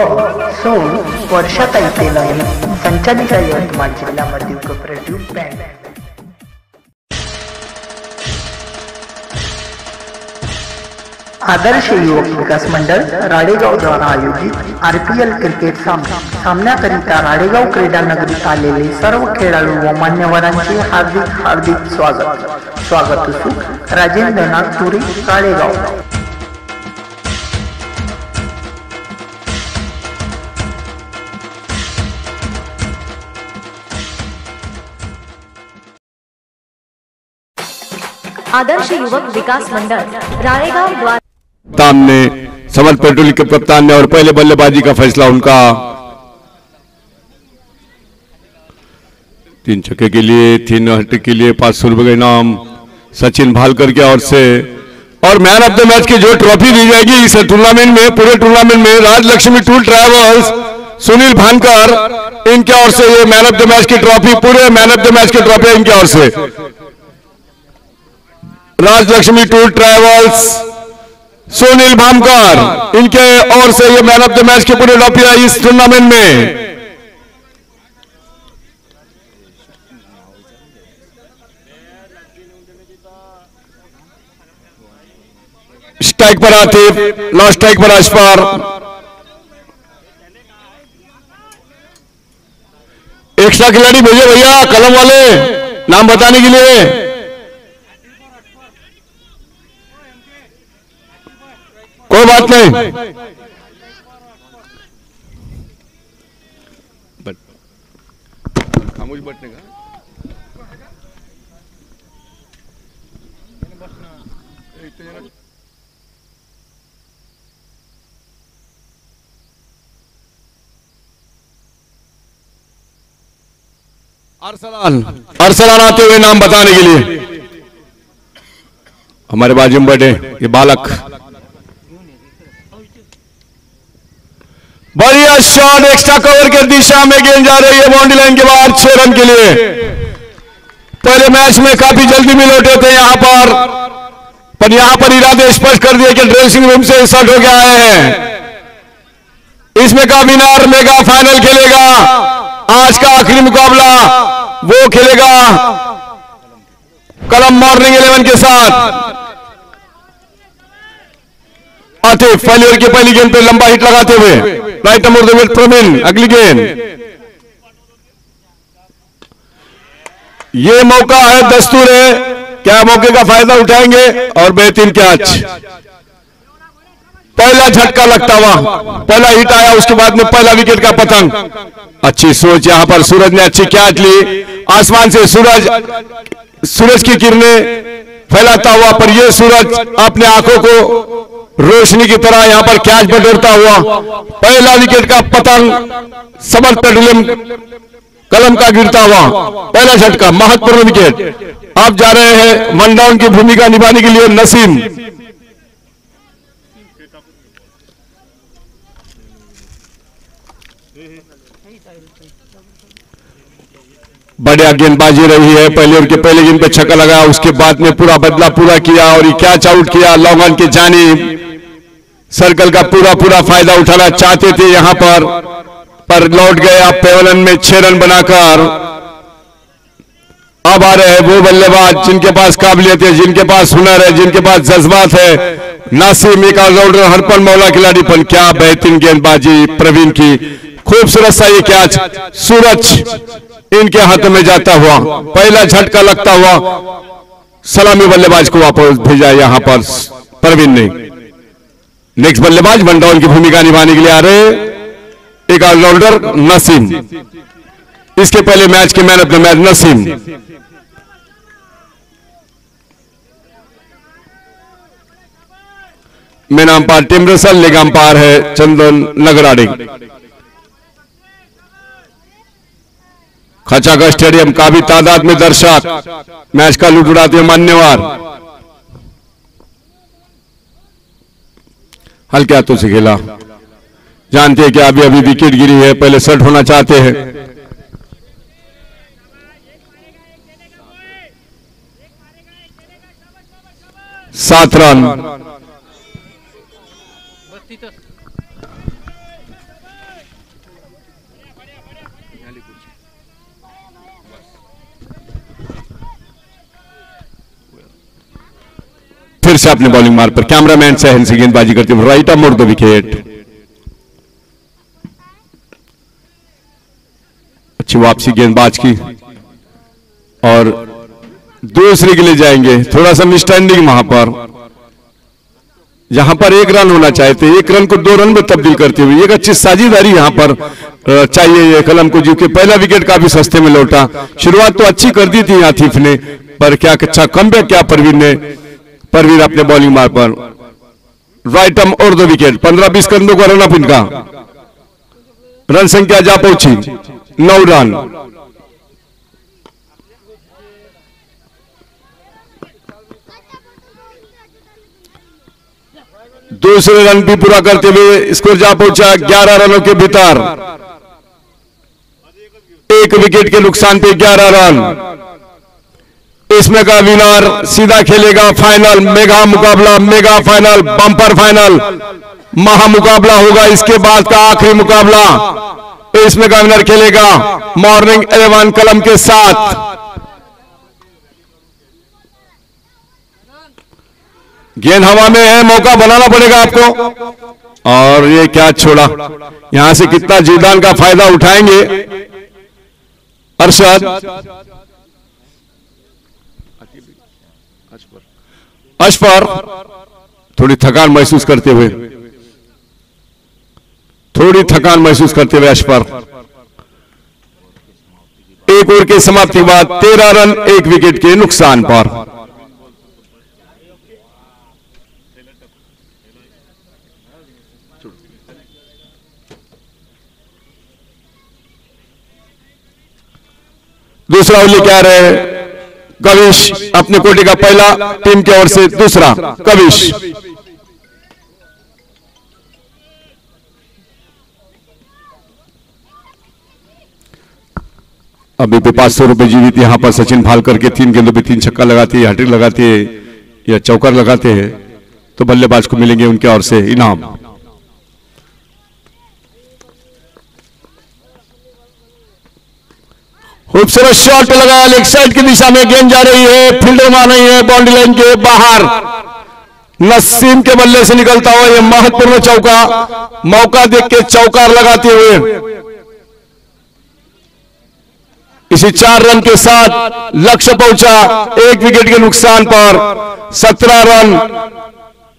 सौ वर्षाताई तेलंग संचालिका यवतमाळ जिल्हा मध्य कोऑपरेटिव्ह बँक. आदर्श युवक विकास मंडळ राळेगाव द्वारा आयोजित आरपीएल क्रिकेट सामना. सामन्याकरिता राडेगाव क्रीडा नगरीत आलेले सर्व खेळाडू व मान्यवरांचे हार्दिक हार्दिक स्वागत. स्वागत असू राजेंद्र नागपुरी राळेगाव. आदर्श युवक विकास मंडळ राळेगाव द्वारा कप्तान ने समर पेट्रोलिंग के कप्तान ने और पहले बल्लेबाजी का फैसला उनका। तीन छक्के के लिए, तीन हट्टे के लिए पाँच सौ रुपए का इनाम सचिन भालकर की ओर से। और मैन ऑफ़ द मैच की जो ट्रॉफी दी जाएगी इस टूर्नामेंट में, पूरे टूर्नामेंट में, राजलक्ष्मी टूर ट्रैवल्स सुनील भानकर इनके ओर से, ये मैन ऑफ़ द मैच की ट्रॉफी पूरे मैन ऑफ़ द मैच की ट्रॉफी इनके ओर से। राजलक्ष्मी टूर ट्रैवल्स सुनील भामकर, इनके ओर से ये मैन ऑफ़ द मैच की पूरी है इस टूर्नामेंट में। स्ट्राइक पर आतिफ लास्ट स्ट्राइक पर अशफार एक्स्ट्रा खिलाड़ी भेजे भैया, कलम वाले, नाम बताने के लिए। कोई बात नहीं। खामोश बटने का। अरसलान। अरसलान आते हुए नाम बताने के लिए। हमारे बाजू में बैठे ये बालक। बढ़िया शॉट एक्स्ट्रा कवर के दिशा में गेंद जा रही है बाउंड्री लाइन के बाहर छह रन के लिए। पहले मैच में काफ़ी जल्दी में लौटे थे यहाँ पर। पर यहाँ पर इरादे स्पष्ट कर दिए कि ड्रेसिंग रूम से शॉट होके आए हैं। इसमें का मीनार मेगा फाइनल खेलेगा। आज का आखिरी मुकाबला वो खेलेगा कलम मॉर्निंग इलेवन के साथ। आतिफ पहली ओवर की पहली गेंद पे लंबा हिट लगाते हुए। राइट नंबर दो प्रवीण अगली गेंद ये मौका है दस्तूर है। क्या मौके का फ़ायदा उठाएँगे? और बेहतरीन कैच पहला झटका लगता हुआ। पहला हिट आया, उसके बाद में पहला विकेट का पतंग। अच्छी सोच यहाँ पर, सूरज ने अच्छी कैच ली। आसमान से सूरज सूरज की किरणें फैलाता हुआ, पर यह सूरज अपने आँखों को रोशनी की तरह यहाँ पर कैच बटोरता हुआ, पहला विकेट का पतंग समर पेट्रोलियम कलम का गिरता हुआ, पहला झटका महत्वपूर्ण विकेट। आप जा रहे हैं वन डाउन की भूमिका निभाने के लिए नसीम। बढ़िया गेंदबाजी रही है, पहले उनके पहले गेंद पे छक्का लगाया उसके बाद में पूरा बदला पूरा किया और ये कैच आउट किया लॉन्ग ऑन की जानी। सर्कल का पूरा पूरा फ़ायदा उठाना चाहते थे यहाँ पर पर लौट गए आप पेवलन में छह रन बनाकर। अब आ रहे हैं वो बल्लेबाज जिनके पास काबिलियत है, जिनके पास हुनर है, जिनके पास जज्बात है। नासिम एक ऑलराउंडर हरपन मौला खिलाड़ी, पर क्या बेहतरीन गेंदबाजी प्रवीण की। खूबसूरत सा ये कैच सूरज। इनके हाथों में जाता हुआ, पहला झटका लगता हुआ, सलामी बल्लेबाज को वापस भेजा यहाँ पर प्रवीण ने। नेक्स्ट बल्लेबाज वन डाउन की भूमिका निभाने के लिए आ रहे एक ऑलराउंडर, नसीम। इसके पहले मैच के man of the match, Naseem. Main umpire Tim Russell leg umpire है चंदन नगराड़ी। खचाका स्टेडियम काफ़ी तादाद में दर्शक। मैच का लुट उड़ाते हैं मान्यवार। हल्के हाथों से खेला। जानते हैं कि अभी अभी विकेट गिरी है, पहले सेट होना चाहते हैं। सात रन। फिर से अपने बॉलिंग मार्ग पर कैमरामैन सहन से गेंदबाजी करते हुए राइट मोड़ दो विकेट अच्छी वापसी गेंदबाज की। और दूसरे के लिए जाएँगे थोड़ा सा मिसस्टैंडिंग वहाँ पर। जहाँ पर एक रन होना चाहिए थे एक रन को दो रन में तब्दील करते हुए एक अच्छी साझेदारी यहाँ पर चाहिए ये कलम को जो कि पहला विकेट काफ़ी सस्ते में लौटा। शुरुआत तो अच्छी कर दी थी आतिफ ने, पर क्या अच्छा कम क्या परवीन ने। परवीन अपने बॉलिंग मार पर। राइट अम और दो विकेट पंद्रह बीस कदमों का रन अप इनका। रन संख्या जा पहुँची। नौ रन दूसरे रन भी पूरा करते हुए स्कोर जा पहुँचा ग्यारह रनों के भीतर। एक विकेट के नुकसान पे ग्यारह रन इसमें का विनर सीधा खेलेगा फाइनल मेगा मुकाबला मेगा फाइनल बम्पर फाइनल महा मुकाबला होगा इसके बाद का आखिरी मुकाबला। इसमें का विनर खेलेगा मॉर्निंग एलेवन कलम के साथ। गेंद हवा में है, मौका बनाना पड़ेगा आपको। और ये क्या छोड़ा? यहाँ से कितना जीदान का फ़ायदा उठाएँगे। अरशद अशपर थोड़ी थकान महसूस करते हुए, थोड़ी थकान महसूस करते हुए अशपर एक ओवर के समाप्ति के बाद तेरह रन, एक विकेट के नुकसान पर। दूसरा लेके आ रहे कविश, अपने कोटे का पहला, टीम की ओर से दूसरा, कविश। अभी पे पाँच सौ रुपए जीवित यहाँ पर सचिन भाल करके तीन गेंदों पे तीन छक्का लगाती है हैट्रिक लगाती है या चौकर लगाते हैं तो बल्लेबाज को मिलेंगे उनके ओर से इनाम। खूबसूरत शॉट लगाया, लेग साइड की दिशा में गेंद जा रही है फील्डर मार रही है बाउंड्री लाइन के बाहर। नसीम के बल्ले से निकलता हुआ यह महत्वपूर्ण चौका, मौका देख के चौकार लगाते हुए। इसी चार रन के साथ लक्ष्य पहुँचा, एक विकेट के नुकसान पर। सत्रह रन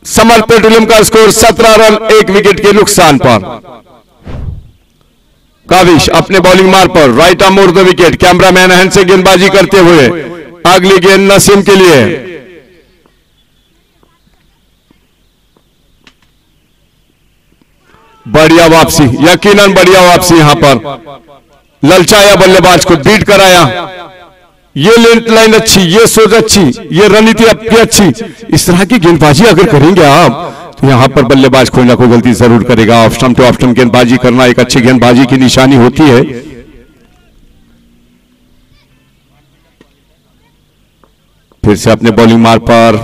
समर पेट्रोलियम का स्कोर सत्रह रन, एक विकेट के नुकसान पर। काविश अपने बॉलिंग मार पर राइट मोड़ द विकेट कैमरामैन हैंड से गेंदबाजी करते हुए, अगली गेंद नसीम के लिए। बढ़िया वापसी, यकीनन बढ़िया वापसी यहाँ पर। ललचाया बल्लेबाज को बीट कराया। ये लेंथ लाइन अच्छी, ये सोच अच्छी, ये रणनीति आपकी अच्छी। इस तरह की गेंदबाजी अगर करेंगे आप यहाँ पर बल्लेबाज कोई ना कोई गलती ज़रूर करेगा। Off stump to off stump गेंदबाजी करना एक अच्छी गेंदबाजी की निशानी होती है। फिर से अपने बॉलिंग मार पर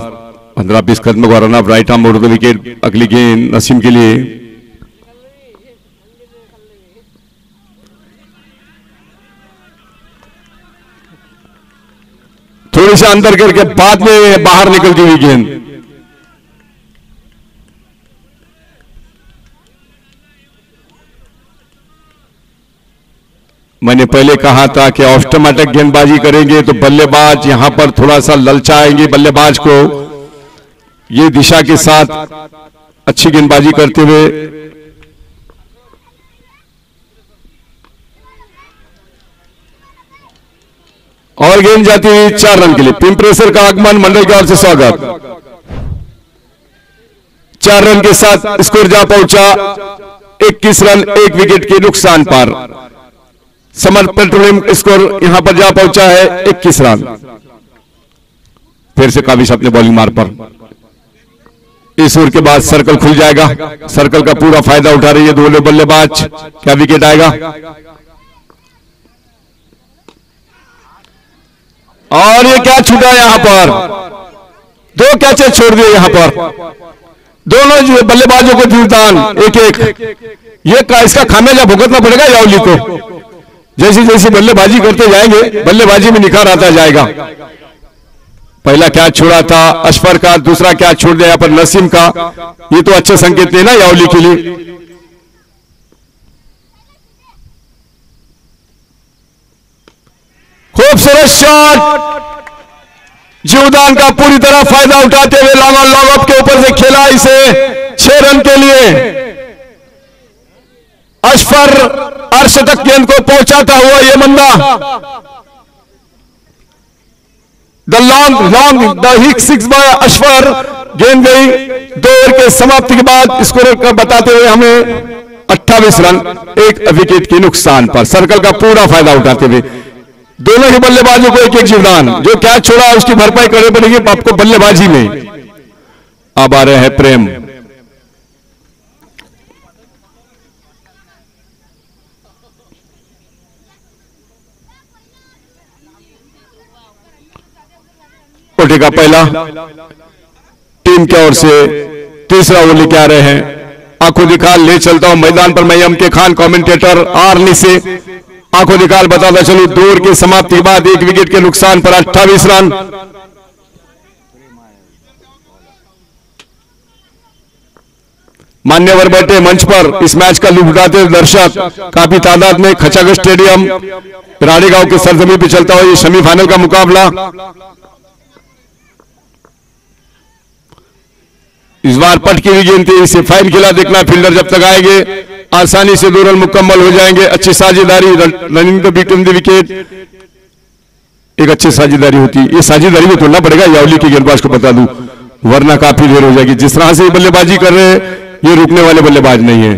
पंद्रह बीस कदम का रन अप राइट आर्म मोड़ विकेट अगली गेंद नसीम के लिए। थोड़ी सी अंदर करके बाद में बाहर निकलती हुई गेंद। मैंने पहले कहा था कि ऑस्टोमेटिक गेंदबाजी करेंगे तो बल्लेबाज यहाँ पर थोड़ा सा ललचाएँगे बल्लेबाज को। ये दिशा के साथ अच्छी गेंदबाजी करते हुए और गेंद जाती हुई चार रन के लिए। पिंपरेसर का आगमन, मंडल की ओर से स्वागत। चार रन के साथ स्कोर जा पहुँचा 21 रन, एक विकेट के नुकसान पर। समर पेट्रोलियम स्कोर यहाँ पर जा पहुँचा है 21 रन। फिर से काबिश अपने बॉलिंग मार पर। इस ओवर के बाद सर्कल खुल जाएगा। सर्कल का पूरा फ़ायदा उठा रही है दोनों बल्लेबाज। क्या विकेट आएगा? और ये क्या छूटा यहाँ पर। दो कैचे छोड़ दिए यहाँ पर। दोनों बल्लेबाजों को जीवदान एक एक ये इसका खामियाजा भुगतना पड़ेगा यावली को। जैसे जैसे बल्लेबाजी करते जाएँगे, बल्लेबाजी में निखार आता जाएगा। पहला कैच छोड़ा था, अशफर का, दूसरा कैच छोड़ दिया पर नसीम का? ये तो अच्छे संकेत थे ना यावली के लिए। खूबसूरत शॉट जीवदान का पूरी तरह फ़ायदा उठाते हुए लॉन्ग ऑन लॉन्ग अप के ऊपर से खेला इसे छह रन के लिए। अशफर अर्शतक गेंद को पहुंचाता हुआ ये बंदा। The long long the hick six by Ashfar गेंद गई। दो ओवर के समाप्ति के बाद स्कोर का बताते हुए हमें 28 रन, एक विकेट के नुकसान पर। सर्कल का पूरा फ़ायदा उठाते हुए। दोनों ही बल्लेबाजों को एक एक जीवदान। जो कैच छोड़ा, उसकी भरपाई करनी पड़ेगी आपको बल्लेबाजी में। अब आ रहे हैं प्रेम। कोटे का पहला? टीम की ओर से तीसरा ओवर लेके आ रहे हैं। आँखों दिखाल ले चलता हूँ मैदान पर। मैं एम के खान कमेंटेटर आर्ली से आँखों निकाल बताता चलूँ। दौर की समाप्ति के बाद एक विकेट के नुकसान पर 28 रन। मान्यवर बैठे मंच पर। इस मैच का लुत्फ उठाते दर्शक, काफ़ी तादाद में खचागढ़ स्टेडियम, रानीगांव के सरजमी पे चलता हुआ ये सेमीफाइनल का मुकाबला। इस बार पट की हुई गेंद थी इसे फाइन खिला देखना, फील्डर जब तक आएँगे, आसानी से दो रन मुकम्मल हो जाएँगे। अच्छी साझेदारी running the beat the wicket एक अच्छी साझेदारी होती है ये साझेदारी को तोड़ना पड़ेगा यावली के गेंदबाज को बता दूँ। वरना काफ़ी देर हो जाएगी। जिस तरह से बल्लेबाजी कर रहे हैं, ये रुकने वाले बल्लेबाज नहीं है।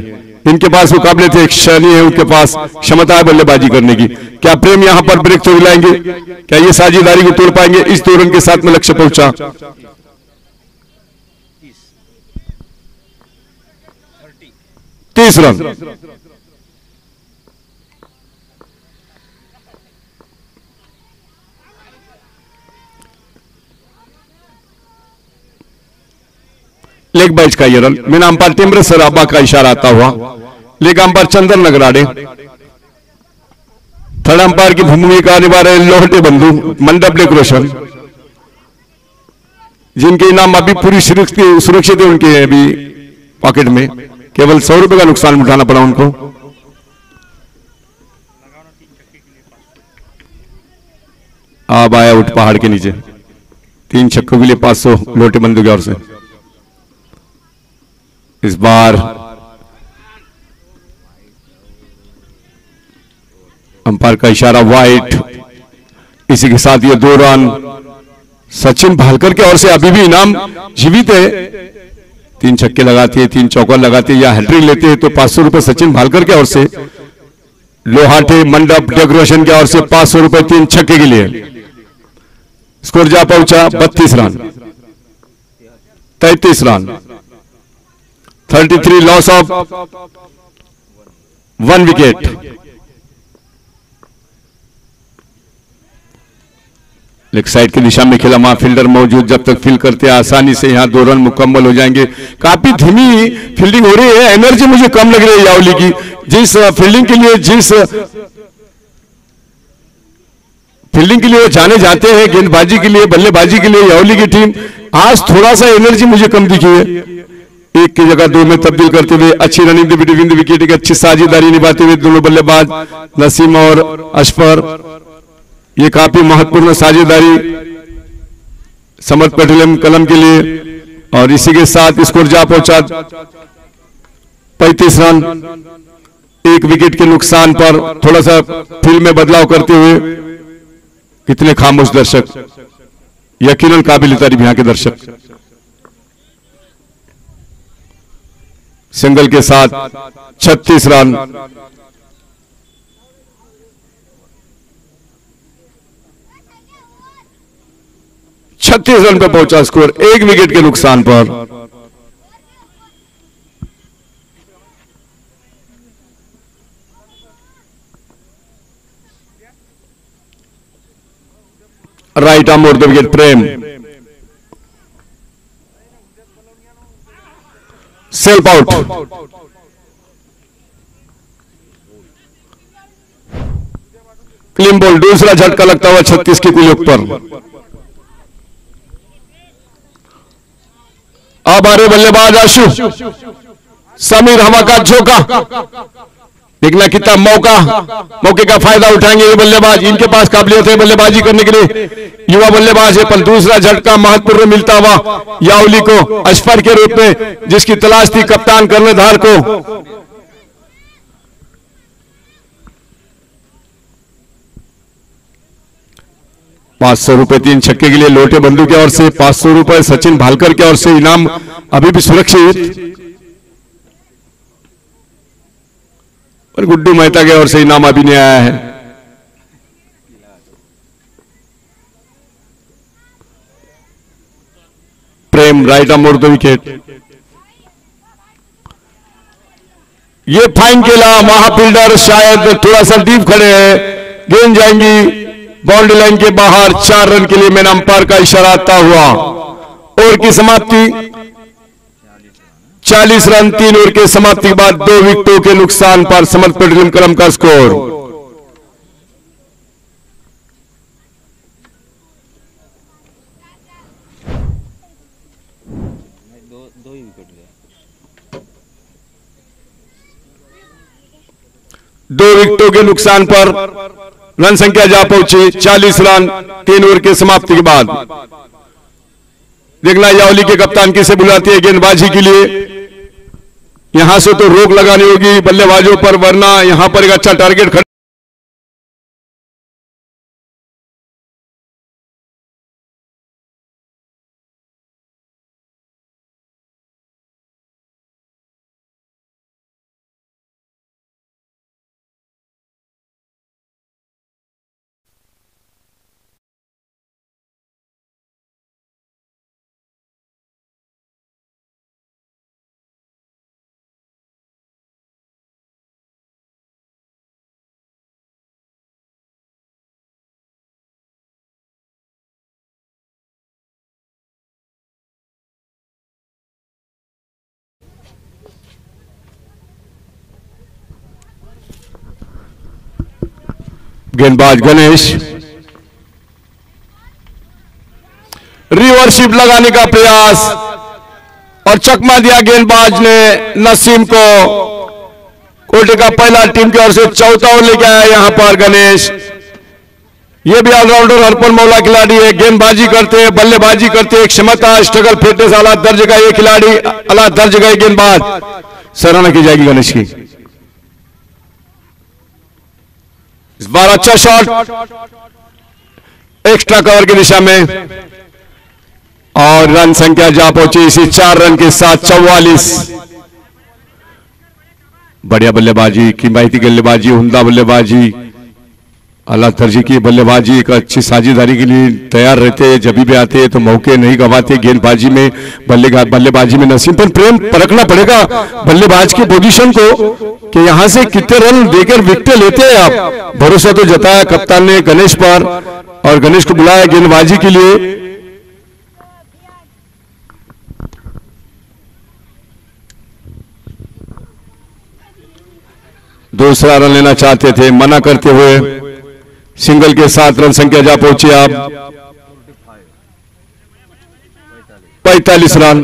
इनके पास मुकाबले थे, एक शैली है उनके पास, क्षमता है बल्लेबाजी करने की। क्या प्रेम यहाँ पर ब्रेक चोरी लाएँगे? क्या ये साझेदारी को तोड़ पाएँगे? इस दो के साथ में लक्ष्य पहुँचा। तीस रन लेग बैच का ये रन। मेन अंपायर टिम्बर सराबा का इशारा आता हुआ। Leg umpire Chandan Nagrade. Third umpire की भूमिका निभा रहे लोहटे बंधु, मंडप डेकोरेशन। जिनके इनाम अभी पूरी सुरक्षित है, उनके अभी पॉकेट में। केवल सौ रुपए का नुकसान उठाना पड़ा उनको। अब आया उठ पहाड़ के नीचे। तीन छक्कों के लिए पाँच सौ लोटे बंदू की ओर से। इस बार अंपायर का इशारा वाइट। इसी के साथ ये दो रन। सचिन भालकर के ओर से अभी भी इनाम जीवित है। तीन छक्के लगाते हैं, तीन चौका लगाते हैं, या हैट्रिक लेते हैं तो पाँच सौ रुपए सचिन भालकर के ओर से, लोहाटे, मंडप डेकोरेशन के ओर से पाँच सौ रुपए तीन छक्के के लिए। स्कोर जा पहुँचा, बत्तीस रन। तैतीस run. Thirty three loss of one wicket leg side की दिशा में खेला, वहाँ फील्डर मौजूद, जब तक फील करते हैं, आसानी से यहाँ दो रन मुकम्मल हो जाएँगे। काफ़ी धीमी फील्डिंग हो रही है, एनर्जी मुझे कम लग रही है यावली की। जिस फील्डिंग के लिए जिस फील्डिंग के लिए वो जाने जाते हैं, गेंदबाजी के लिए, बल्लेबाजी के लिए यावली की टीम। आज थोड़ा सा एनर्जी मुझे कम दिखी है। एक की जगह दो में तब्दील करते हुए अच्छी रनिंग बिटवीन द, विकेट एक अच्छी साझेदारी निभाते हुए दोनों बल्लेबाज नसीम और अशफर। ये काफ़ी महत्वपूर्ण साझेदारी समर्थ पेट्रोलियम कलम के लिए और इसी के साथ स्कोर जा पहुँचा पैंतीस रन, एक विकेट के नुकसान पर थोड़ा सा फ़ील्ड में बदलाव करते हुए कितने खामोश दर्शक, यकीनन काबिल तारीफ़ यहाँ के दर्शक। सिंगल के साथ 36 रन छत्तीस रन पर पहुँचा स्कोर, एक विकेट के नुकसान पर। राइट आम और wicket Prem. Self out. Clean ball, दूसरा झटका लगता हुआ छत्तीस की कुल पर। अब रहे बल्लेबाज आशु। समीर हवा का झोंका। देखना कितना मौका, मौके का फ़ायदा उठाएँगे ये बल्लेबाज। इनके पास काबिलियत है बल्लेबाजी करने के लिए। युवा बल्लेबाज है, पर दूसरा झटका महत्वपूर्ण मिलता हुआ याउली को अशफर के रूप में, जिसकी तलाश थी कप्तान कर्णधार को। पाँच सौ रुपए तीन छक्के के लिए लोटे बंधु की ओर से, पाँच सौ रुपए सचिन भालकर की ओर से इनाम अभी भी सुरक्षित। और गुड्डू मेहता की ओर से इनाम अभी नहीं आया है। प्रेम, राइट मोड़ दो विकेट। ये फाइन खेला, महाफील्डर शायद थोड़ा सा डीप खड़े हैं, गेंद जाएँगी। बाउंड्री लाइन के बाहर चार रन के लिए मैन अंपायर का इशारा आता हुआ। ओवर की समाप्ति। 40 रन, तीन ओवर के समाप्ति के बाद दो विकेटों के नुकसान पर समर्थ पेट्रोलियम कलम का स्कोर। दो विकेटों के नुकसान पर रन संख्या जा पहुँची 40 रन, तीन ओवर के समाप्ति के बाद। देखना यावली के कप्तान किसे बुलाती है गेंदबाजी के लिए? यहाँ से तो रोक लगानी होगी बल्लेबाजों पर, वरना यहाँ पर एक अच्छा टारगेट गेंदबाज गणेश रिवर्सिप लगाने का प्रयास और चकमा दिया गेंदबाज ने नसीम को। कोटे का पहला टीम की ओर से चौथा ओवर लेके आया यहाँ पर गणेश। ये भी ऑलराउंडर हरपन मौला खिलाड़ी है। गेंदबाजी करते हैं, बल्लेबाजी करते हैं क्षमता स्ट्रगल फिटनेस आला दर्ज का ये खिलाड़ी अला दर्ज का गेंदबाज। सराहना की जाएगी गणेश की। इस बार अच्छा शॉट। एक्स्ट्रा कवर की दिशा में। और रन संख्या जा पहुँची इसी चार रन के साथ चौवालीस। बढ़िया बल्लेबाजी किफायती बल्लेबाजी हुंदा बल्लेबाजी। अल्लाह दर्जे की बल्लेबाजी एक अच्छी साझेदारी के लिए तैयार रहते हैं, जब भी आते हैं तो मौके नहीं गवाते, गेंदबाजी में बल्ले बल्लेबाजी में नसीम पर प्रेम परखना पड़ेगा बल्लेबाज की पोजीशन को, कि यहाँ से कितने रन देकर विकटे लेते हैं आप। भरोसा तो जताया कप्तान ने गणेश पर, और गणेश को बुलाया गेंदबाजी के लिए। दूसरा रन लेना चाहते थे, मना करते हुए सिंगल के साथ रन संख्या जा पहुँचे आप। पैतालीस रन।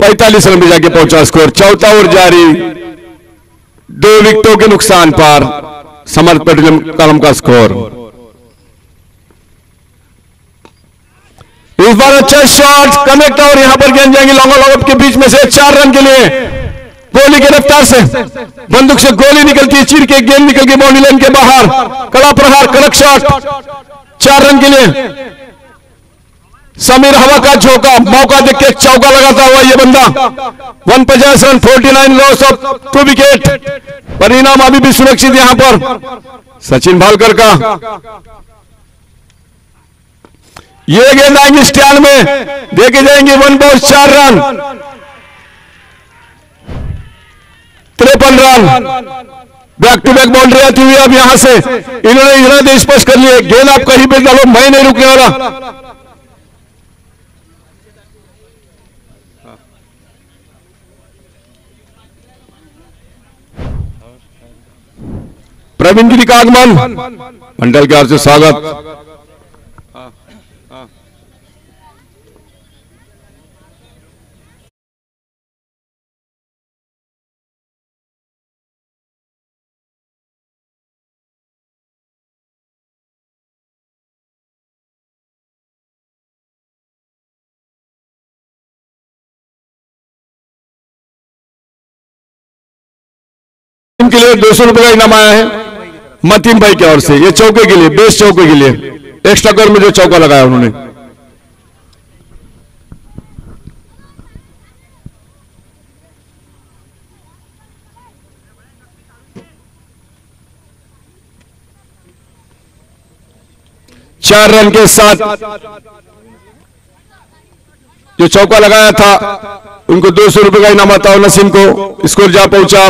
पैतालीस रन में जाके पहुँचा स्कोर। चौथा ओवर जारी। दो विकेटों के नुकसान पर समर्थ पेट्रोलियम कलम का स्कोर। इस बार अच्छा शॉट कनेक्ट और यहाँ पर गेंद जाएँगे लॉन्ग लॉन्ग के बीच में से चार रन के लिए। गोली के रफ्तार से। बंदूक से गोली निकलती है, चीर के, गेंद निकल के बाउंड्री लाइन के बाहर। कड़ा प्रहार, कड़क शॉट चार रन के लिए। समीर हवा का झोंका, मौका देख के चौका लगाता हुआ ये बंदा। वन पचास run forty nine loss of two wicket परिणाम अभी भी सुरक्षित यहाँ पर। सचिन भालकर का। ये गेंद आएँगे स्टैंड में। देखे जाएँगे वन बॉल, चार रन। तिरपन run. Back to back boundary आती हुई अब यहाँ से। इन्होंने इरादे स्पष्ट कर लिए गेंद आप कहीं पे डालो, मैं नहीं रुकने वाला। प्रवीण गिरी का आगमन। मंडल के से स्वागत। के लिए दो सौ रुपए का इनाम आया है। मतीम भाई की ओर से, ये चौके के लिए, बेस्ट चौके के लिए। एक्स्ट्रा कर में जो चौका लगाया उन्होंने। चार रन के साथ जो चौका लगाया था, उनको दो सौ रुपए का इनाम आता नसीम को। स्कोर जा पहुँचा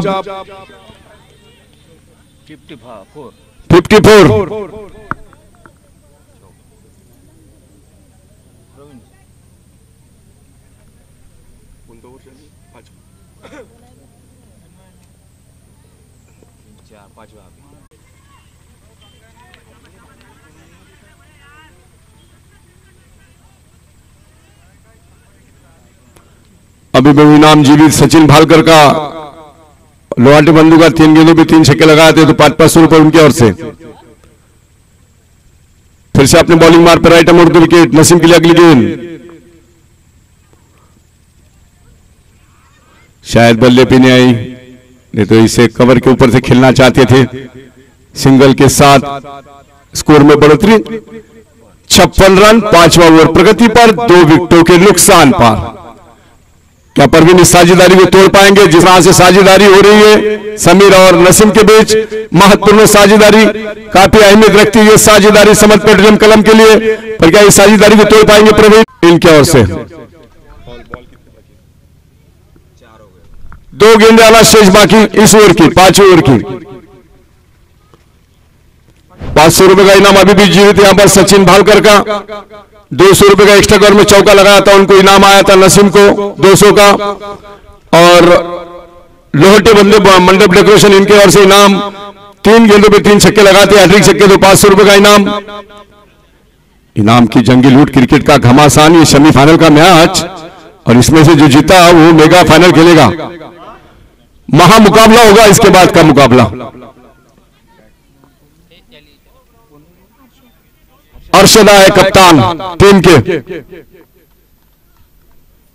फिफ्टी फोर अभी भी इनाम जीवित सचिन भालकर का लोहाटी बंधु का तीन गेंदों पे तीन छक्के लगाए थे तो पाँच पाँच सौ रुपए उनकी ओर से। फिर से अपने बॉलिंग मार पर राइट अमोड़ विकेट नसीम के लिए अगली गेंद। शायद बल्ले पे नहीं आई, नहीं तो इसे कवर के ऊपर से खेलना चाहते थे। सिंगल के साथ स्कोर में बढ़ोतरी, छप्पन रन, पांचवा ओवर प्रगति पर, दो विकेटों के नुकसान पर। क्या परवीन इस साझेदारी को तोड़ पाएँगे? जिस तरह से साझेदारी हो रही है, समीर और नसीम के बीच महत्वपूर्ण साझेदारी, काफ़ी अहमियत रखती है साझेदारी समझ पेट्रोलियम कलम के लिए। पर क्या इस साझेदारी को तोड़ पाएँगे प्रवीण? इनकी ओर से। दो गेंदे आना शेष बाकी, इस ओवर की, पांचवी ओवर की। पाँच सौ रुपए का इनाम अभी भी जीवित यहाँ पर सचिन भालकर का। दो सौ रुपए का एक्स्ट्रा कवर में चौका लगाया था, उनको इनाम आया था नसीम को दो सौ का। और लोहटे बंदे, मंडप डेकोरेशन इनके ओर से इनाम, तीन गेंदों पे तीन छक्के लगाते हैट्रिक छक्के तो पाँच सौ रुपए का इनाम। इनाम की जंगी लूट, क्रिकेट का घमासान, ये सेमीफाइनल का मैच, और इसमें से जो जीता, वो मेगा फाइनल खेलेगा। महामुकाबला होगा इसके बाद का मुकाबला। अर्शदा है कप्तान। टीम के।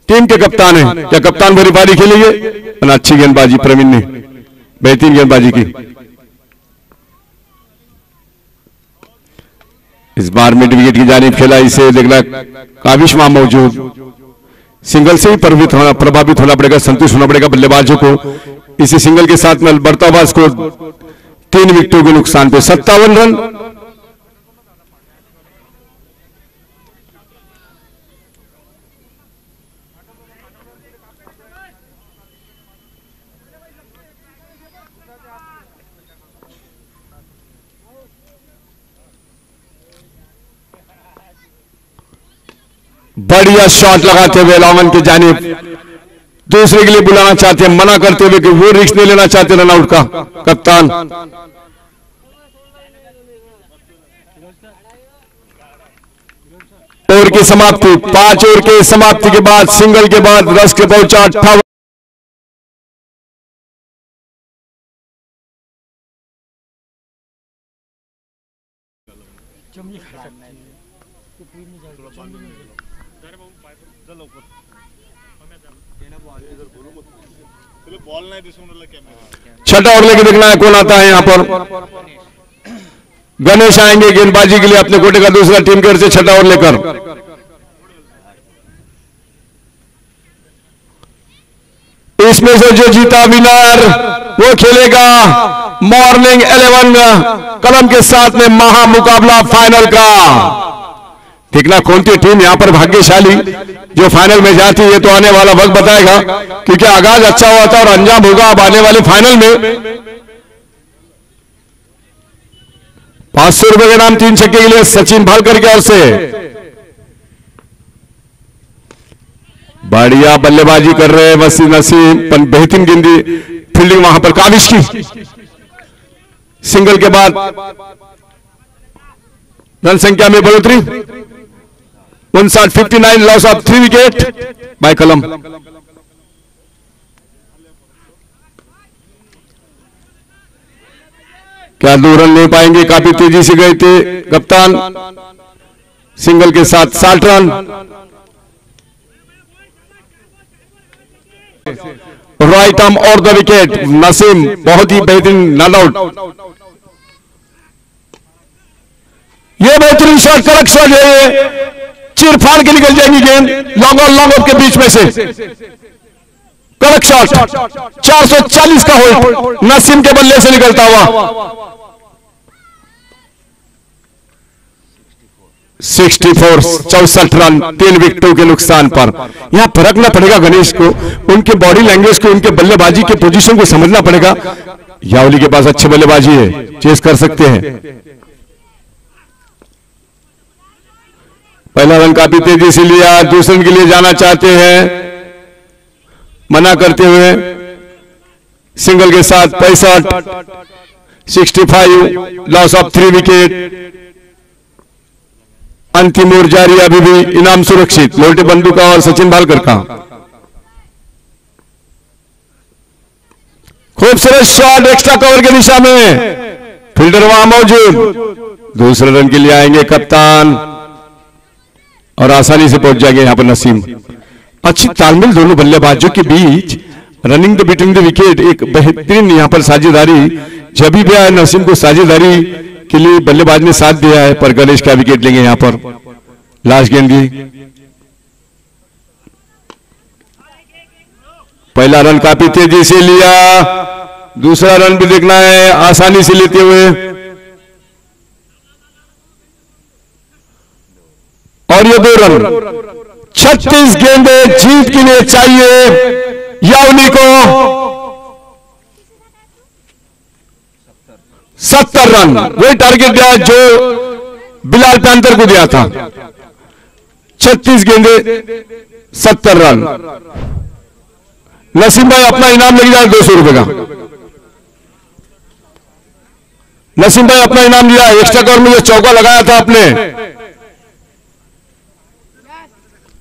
टीम के कप्तान है। क्या कप्तान भरी पारी खेलेंगे? अच्छी गेंदबाजी, प्रवीण ने। बेहतरीन गेंदबाजी की। इस बार मिड विकेट की जानी खेला इसे देखना काबिश माँ मौजूद। सिंगल से ही प्रभावित होना प्रभावित होना पड़ेगा, संतुष्ट होना पड़ेगा बल्लेबाजों को। इसी सिंगल के साथ में बढ़ता को तीन विकेटों के नुकसान पे सत्तावन रन। बढ़िया शॉट लगाते हुए लॉमन की जानिब। दूसरे के लिए बुलाना चाहते हैं, मना करते हुए कि वो रिक्स नहीं लेना चाहते रनआउट का। कप्तान। ओवर की समाप्ति, पाँच ओवर के समाप्ति के बाद, सिंगल के बाद, रस के पहुँचा अट्ठावन छठा और लेके देखना है कौन आता है यहाँ पर? गणेश आएँगे गेंदबाजी के लिए अपने कोटे का दूसरा टीम की ओर से छठा और लेकर। इसमें से जो जीता विनर वो खेलेगा मॉर्निंग इलेवन कलम के साथ में महा मुकाबला फाइनल का। देखना कौन सी टीम यहाँ पर भाग्यशाली जो फाइनल में जाती है तो आने वाला वक्त बताएगा क्योंकि आगाज़ अच्छा हुआ था और अंजाम होगा अब आने वाले फाइनल में। पाँच सौ रुपए के नाम तीन छक्के के लिए सचिन भालकर की ओर से। बढ़िया बल्लेबाजी कर रहे हैं वसी नसीम बेहतरीन गेंदी फील्डिंग वहाँ पर काविश की। सिंगल के बाद जनसंख्या में बढ़ोतरी। उनसाठ fifty nine loss of three wicket by Kalam क्या दो रन ले पाएँगे? काफ़ी तेज़ी से गए थे कप्तान सिंगल के साथ साठ run. Right arm over the wicket, Naseem, बहुत ही बेहतरीन नॉट आउट। ये बेहतरीन शॉट करेक्ट शॉट है चिर फाड़ के निकल जाएँगी गेंद। लॉन्ग और लॉन्ग ऑफ़ के बीच में से। करेक्ट शॉट 440 का होल्ड। नसीम के बल्ले से निकलता हुआ। 64 चौसठ रन, तीन विकेटों के नुकसान पर। यहाँ फर्कना पड़ेगा गणेश को। उनके बॉडी लैंग्वेज को, उनके बल्लेबाजी के पोजीशन को समझना पड़ेगा। यावली के पास अच्छी बल्लेबाजी है। चेस कर सकते हैं। पहला रन काफ़ी तेज़ी से लिया दूसरे के लिए जाना चाहते हैं। मना करते हुए सिंगल के साथ पैंसठ 65 लॉस ऑफ़ थ्री विकेट अंतिम ओर जारी अभी भी, इनाम सुरक्षित। लोटे बंधु का और सचिन भालकर का। खूबसूरत शॉट एक्स्ट्रा कवर की दिशा में। फील्डर वहाँ मौजूद। दूसरे रन के लिए आएँगे कप्तान। और आसानी से पहुँच जाएँगे यहाँ पर नसीम। अच्छी तालमेल दोनों बल्लेबाजों के बीच running the between the wicket एक बेहतरीन यहाँ पर साझेदारी, जब भी आया नसीम को साझेदारी के लिए बल्लेबाज ने साथ दिया है, पर गणेश का विकेट लेंगे यहाँ पर? लास्ट गेंद की पहला रन काफ़ी तेज़ी से लिया, दूसरा रन भी देखना है, आसानी से लेते हुए और ये दो छत्तीस गेंदे जीत के लिए चाहिए यावनी को सत्तर रन। वही टारगेट दिया जो बिलाल पैंतर को दिया था। छत्तीस गेंदे सत्तर रन। नसीम भाई अपना इनाम लेके जाए, दो सौ रुपए का। नसीम भाई अपना इनाम लिया एक्स्ट्रा कवर में जो चौका लगाया था आपने।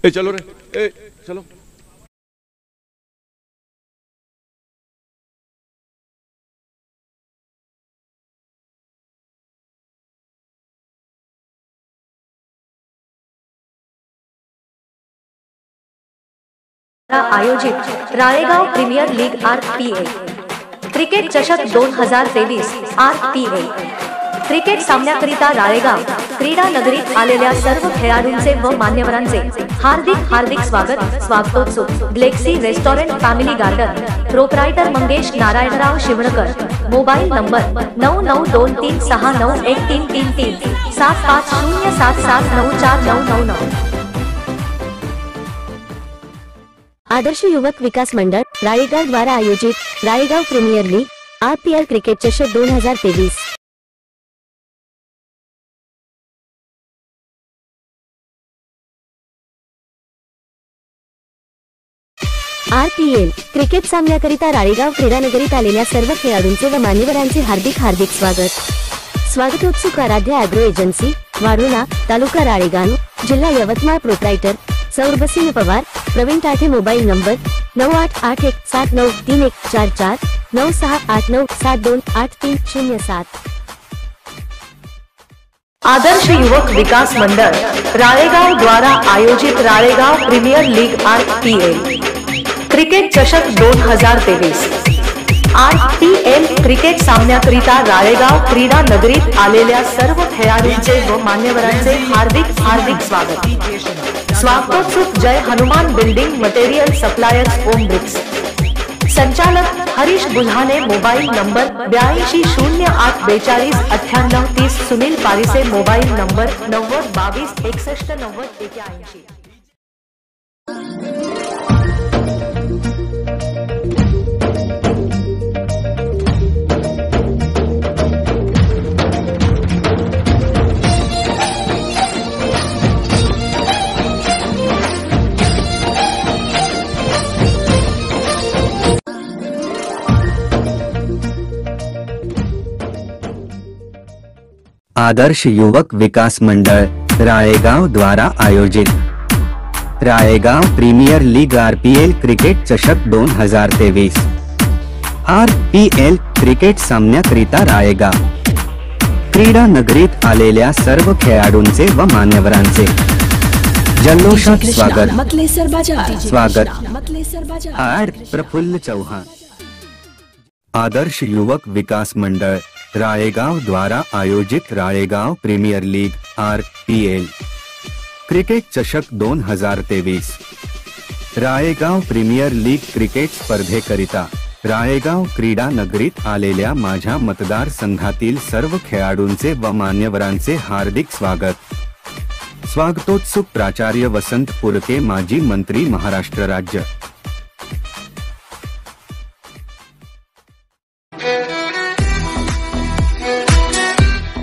ए चलो रे ए चलो आयोजित Ralegaon premier league R P A. Cricket चषक दोन हज़ार तेवीस आर पी ए. क्रिकेट सामन्याकरिता राळेगाव क्रीडा नगरीत आलेल्या सर्व खेळाडूंचे व मान्यवरांचे हार्दिक हार्दिक स्वागत स्वागतोत्सव. Galaxy restaurant family garden proprietor Mangesh Narayanrao Shivankar. Mobile number नऊ नऊ दोन तीन सहा नऊ एक तीन तीन तीन. सात पाच शून्य सात सात नऊ चार नऊ नऊ नऊ. आदर्श युवक विकास मंडळ राळेगाव द्वारा आयोजित Ralegaon premier league RPL cricket चषक दोन हजार तेवीस. आरपीएल, क्रिकेट सामन्याकरिता राळेगाव क्रीडानगरीत आलेल्या सर्व खेळाडूंचे व मान्यवरांचे हार्दिक हार्दिक स्वागत. स्वागतोत्सुक आराध्य अॅग्रो एजन्सी वाढोणा तालुका राळेगाव, जिल्हा Yavatmal proprietor, Saurabhsingh Pawar, Pravin Tathe mobile number नऊ आठ आठ एक सात नऊ तीन एक चार चार, नऊ सहा आठ नऊ सात दोन आठ तीन शून्य सात. आदर्श युवक विकास मंडळ, राळेगाव द्वारा आयोजित Ralegaon premier league R P L cricket चषक दोन हज़ार तेवीस. आर पी एल क्रिकेट सामन्याकरिता राळेगाव क्रीडा नगरीत आलेल्या सर्व खेळाडूंचे व मान्यवरांचे हार्दिक हार्दिक स्वागत. स्वागतोत्सुक Jai Hanuman building material suppliers Om bricks. संचालक हरीश बुल्हाने मोबाइल नंबर ब्याऐंशी शून्य आठ बेचाळीस अठ्ठ्याण्णव तीस सुनील पारिसे मोबाइल नंबर नव्वद बावीस एकसष्ट नव्वद एक्याऐंशी आदर्श युवक विकास मंडल राळेगाव द्वारा आयोजित। Ralegaon premier league RPL cricket चषक दोन हज़ार तेवीस आर पी एल क्रिकेट सामन्याकरिता राळेगाव क्रीडा नगरीत आलेल्या सर्व खेळाडूंचे व मान्यवरांचे। जल्लोषात स्वागत। मतलेसर बाज़ार। स्वागत। मतलेसर बाज़ार। आड प्रफुल्ल चौहान। आदर्श युवक विकास मंडळ राळेगाव द्वारा आयोजित Ralegaon premier league R P L cricket चषक दोन हज़ार तेवीस राळेगाव प्रीमियर लीग क्रिकेट स्पर्धेकरिता राळेगाव क्रीडा नगरीत आलेल्या माझ्या मतदारसंघातील सर्व खेळाडूंचे व मान्यवरांचे हार्दिक स्वागत। स्वागतोत्सुक प्राचार्य वसंत पुरके माजी मंत्री महाराष्ट्र राज्य।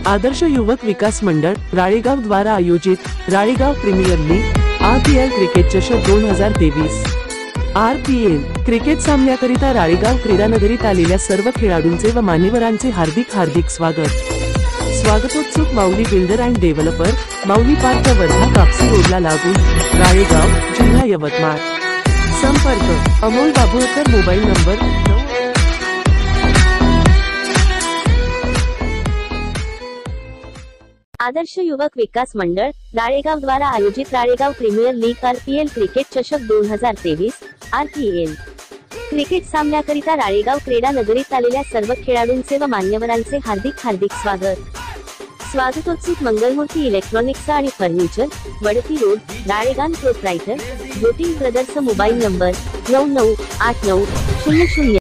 आदर्श युवक विकास मंडळ राळेगाव द्वारा आयोजित Ralegaon premier league R P L cricket चषक दोन हजार तेवीस. आर पी एल क्रिकेट सामन्याकरिता राळेगाव क्रीडा नगरीत आलेल्या सर्व खेळाडूंचे व मान्यवरांचे हार्दिक हार्दिक स्वागत. स्वागतोत्सुक Mauli builder and developer Mauli park Wardha Kapsi रोडला लागून राळेगाव जिल्हा यवतमाळ. संपर्क अमोल बाबुळकर मोबाईल नंबर आदर्श युवक विकास मंडळ राळेगाव द्वारा आयोजित Ralegaon premier league RPL cricket चषक दोन हजार तेवीस आरपीएल. क्रिकेट सामन्याकरिता राळेगाव क्रीडा नगरीत आलेल्या सर्व खेळाडूंचे व मान्यवरांचे हार्दिक हार्दिक स्वागत. स्वागतोत्सुक मंगलमूर्ती इलेक्ट्रॉनिक्स आणि furniture Wadti road Ralegaon proprietor Jyoti brothers mobile number नऊ नऊ आठ नऊ शून्य शून्य.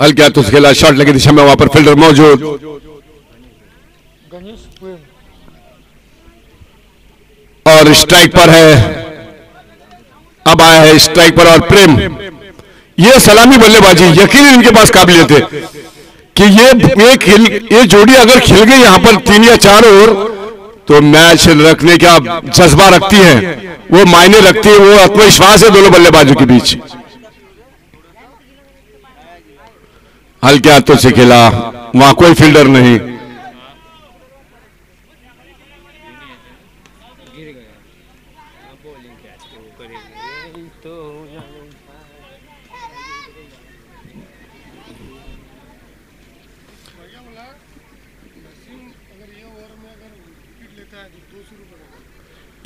हल्का तो खेला शॉट लगी दिशा में, वहाँ पर फील्डर मौजूद। और स्ट्राइक पर है। अब आया है स्ट्राइक पर और प्रेम। ये सलामी बल्लेबाजी यकीन इनके पास काबिलियत है कि ये ये खेल ये जोड़ी अगर खेल गई यहाँ पर तीन या चार ओवर तो मैच रखने का जज्बा रखती है। वो मायने रखती है, वो आत्मविश्वास है दोनों बल्लेबाजों के बीच। हल्के हाथों से खेला, वहाँ कोई फील्डर नहीं।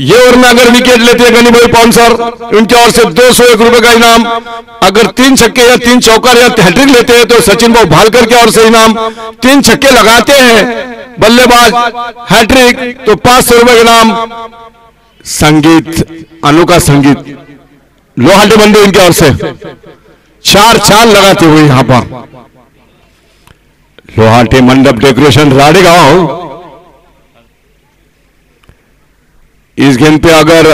ये ओवर में अगर विकेट लेते हैं गनी भाई पॉन्सर उनकी ओर से दो सौ एक रुपए का इनाम। अगर तीन छक्के या तीन चौकर या हैट्रिक लेते हैं तो सचिन भाव भालकर के ओर से इनाम। तीन छक्के लगाते हैं, बल्लेबाज हैट्रिक तो पाँच सौ रुपए का इनाम। संगीत, अनोखा संगीत। लोहाटे बंधु इनकी ओर से। चार चार लगाते हुए यहाँ पर। लोहाटे मंडप डेकोरेशन राडेगांव। इस गेंद पे अगर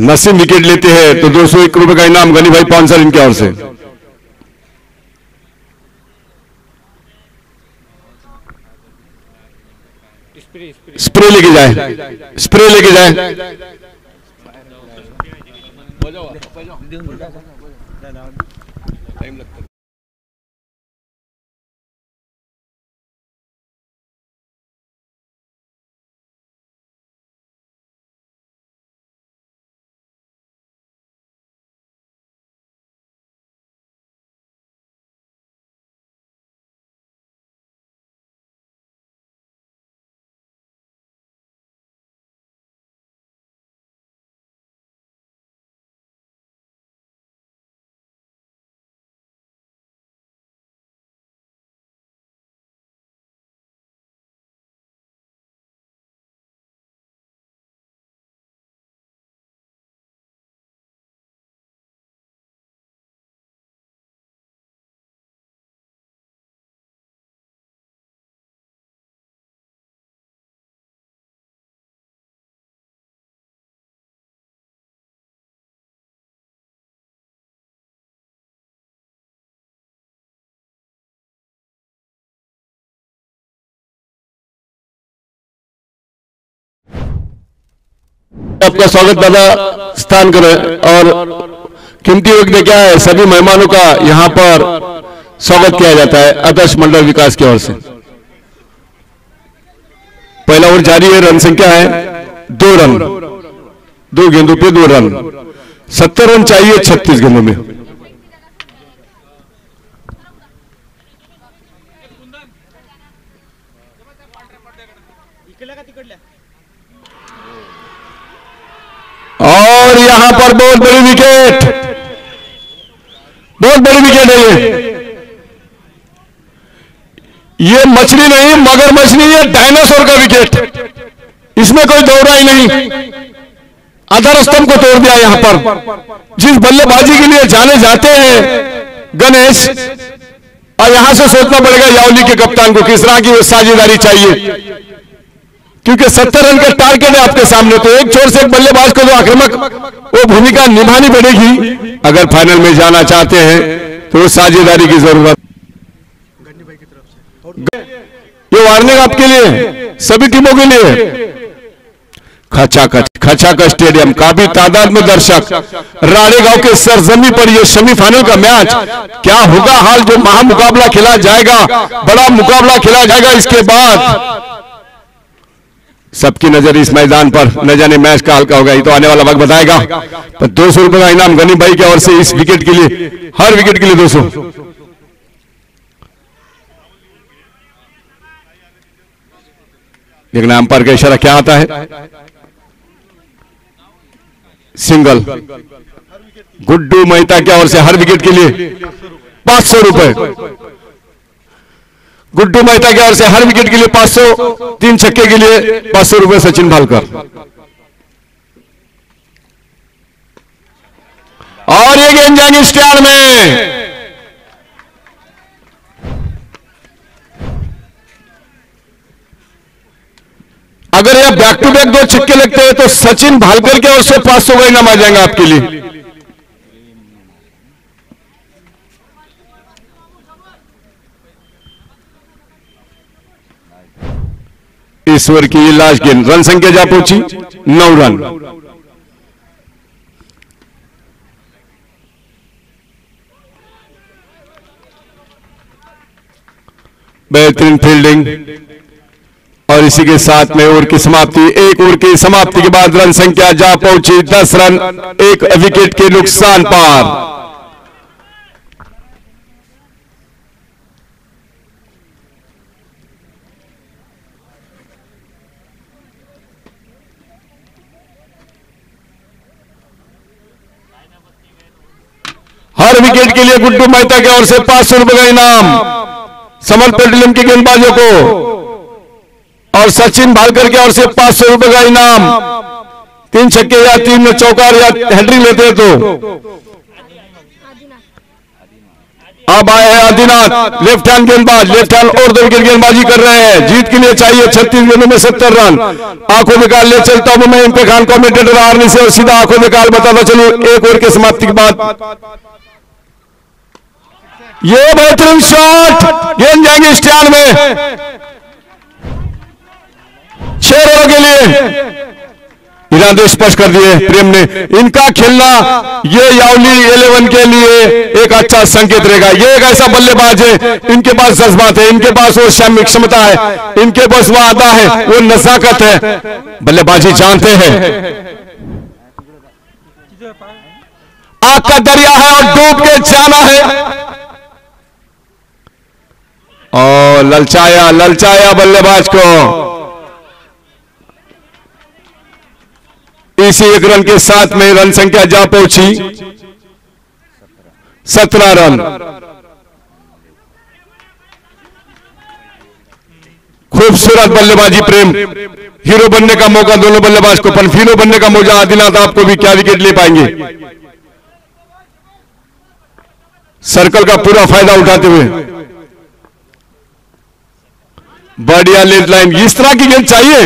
नसीम विकेट लेते हैं तो दो सौ एक रुपए का इनाम गनी भाई पाँच साल इनके ओर से। स्प्रे लेके जाए। स्प्रे लेके जाए। आपका स्वागत दादा, स्थान करें। और कीमती वक्त क्या है, सभी मेहमानों का यहाँ पर स्वागत किया जाता है, आदर्श मंडल विकास की ओर से। पहला ओवर जारी है, रन संख्या है दो रन। दो गेंदों पे दो रन। सत्तर रन चाहिए छत्तीस गेंदों में। और यहाँ पर बहुत बड़ी विकेट बहुत बड़ी विकेट है ये। ये मछली नहीं, मगर मछली ये डायनासोर का विकेट इसमें कोई दौरा ही नहीं। आधार स्तंभ को तोड़ दिया यहाँ पर। जिस बल्लेबाजी के लिए जाने जाते हैं, गणेश, और यहाँ से सोचना पड़ेगा यावली के कप्तान को किस तरह की साझेदारी चाहिए। क्योंकि सत्तर रन का टारगेट है आपके सामने तो एक छोर से एक बल्लेबाज को जो आक्रामक वो भूमिका निभानी पड़ेगी। अगर फाइनल में जाना चाहते हैं तो साझेदारी की ज़रूरत। ये वार्निंग आपके लिए, सभी टीमों के लिए। खचा खच खचा का स्टेडियम काफ़ी तादाद में दर्शक। राणेगांव के सरजमी पर यह सेमीफाइनल का मैच क्या होगा हाल जो महामुकाबला खेला जाएगा? बड़ा मुकाबला खेला जाएगा इसके बाद। सबकी नज़र इस मैदान पर, न जाने मैच का हल्का होगा, ये तो आने वाला वक्त बताएगा। तो दो सौ रुपए का इनाम गनी भाई की ओर से इस विकेट के लिए, हर विकेट के लिए दो सौ। लेकिन अंपायर का इशारा क्या आता है? सिंगल। गुड्डू मेहता की ओर से हर विकेट के लिए पाँच सौ रुपए। गुड्डू मेहता की ओर से हर विकेट के लिए 500 तीन छक्के के लिए 500 रुपए सचिन भालकर. और ये गेंद जाएँगे स्टार में. अगर यह बैक टू बैक दो छक्के लगते हैं तो सचिन भालकर के ओर से 500 का इनाम आ जाएगा आपके लिए. ईश्वर की लास्ट गेंद रन संख्या जा पहुँची नौ रन। बेहतरीन फील्डिंग और इसी के साथ में ओवर की समाप्ति। एक ओवर की समाप्ति के बाद रन संख्या जा पहुँची। दस रन, एक विकेट के नुकसान पर। हर विकेट के लिए गुड्डू मेहता की ओर से पाँच सौ रुपए का इनाम। समर पेट्रोलियम के गेंदबाजों को। और सचिन भालकर की ओर से पाँच सौ रुपए का इनाम। तीन छक्के या तीन में चौकार या हैंड्रिक लेते हैं तो। अब आए हैं आदिनाथ लेफ़्ट हैंड गेंदबाज लेफ़्ट हैंड और दो विकेट गेंदबाजी कर रहे हैं। जीत के लिए चाहिए छत्तीस गेंदों में सत्तर रन। आँखों निकाल ले चलता हूँ मैं इम्पे खान कॉमेंटेटर आर्मी से और सीधा आँखों निकाल बताता चलूँ। एक ओवर के समाप्ति के बाद। ये बेहतरीन शॉट गेंद जाएँगे स्टैंड में। छह रनों के लिए। इरादे स्पष्ट कर दिए, प्रेम ने। इनका खेलना ये यावली इलेवन के लिए एक अच्छा संकेत रहेगा। ये एक ऐसा बल्लेबाज है, इनके पास जज्बात है, इनके पास वो क्षमता है, इनके पास वो आदा है, वो नजाकत है। बल्लेबाजी जानते हैं। आग का दरिया है और डूब के जाना है। और ललचाया ललचाया बल्लेबाज को। इसी एक रन के साथ में रन संख्या जा पहुँची। सत्रह रन। खूबसूरत बल्लेबाजी, प्रेम। हीरो बनने का मौका, दोनों बल्लेबाज को हीरो बनने का मौका आदिनाथ आपको भी क्या विकेट ले पाएँगे? सर्कल का पूरा फ़ायदा उठाते हुए। बढ़िया लेट लाइन इस तरह की गेंद चाहिए।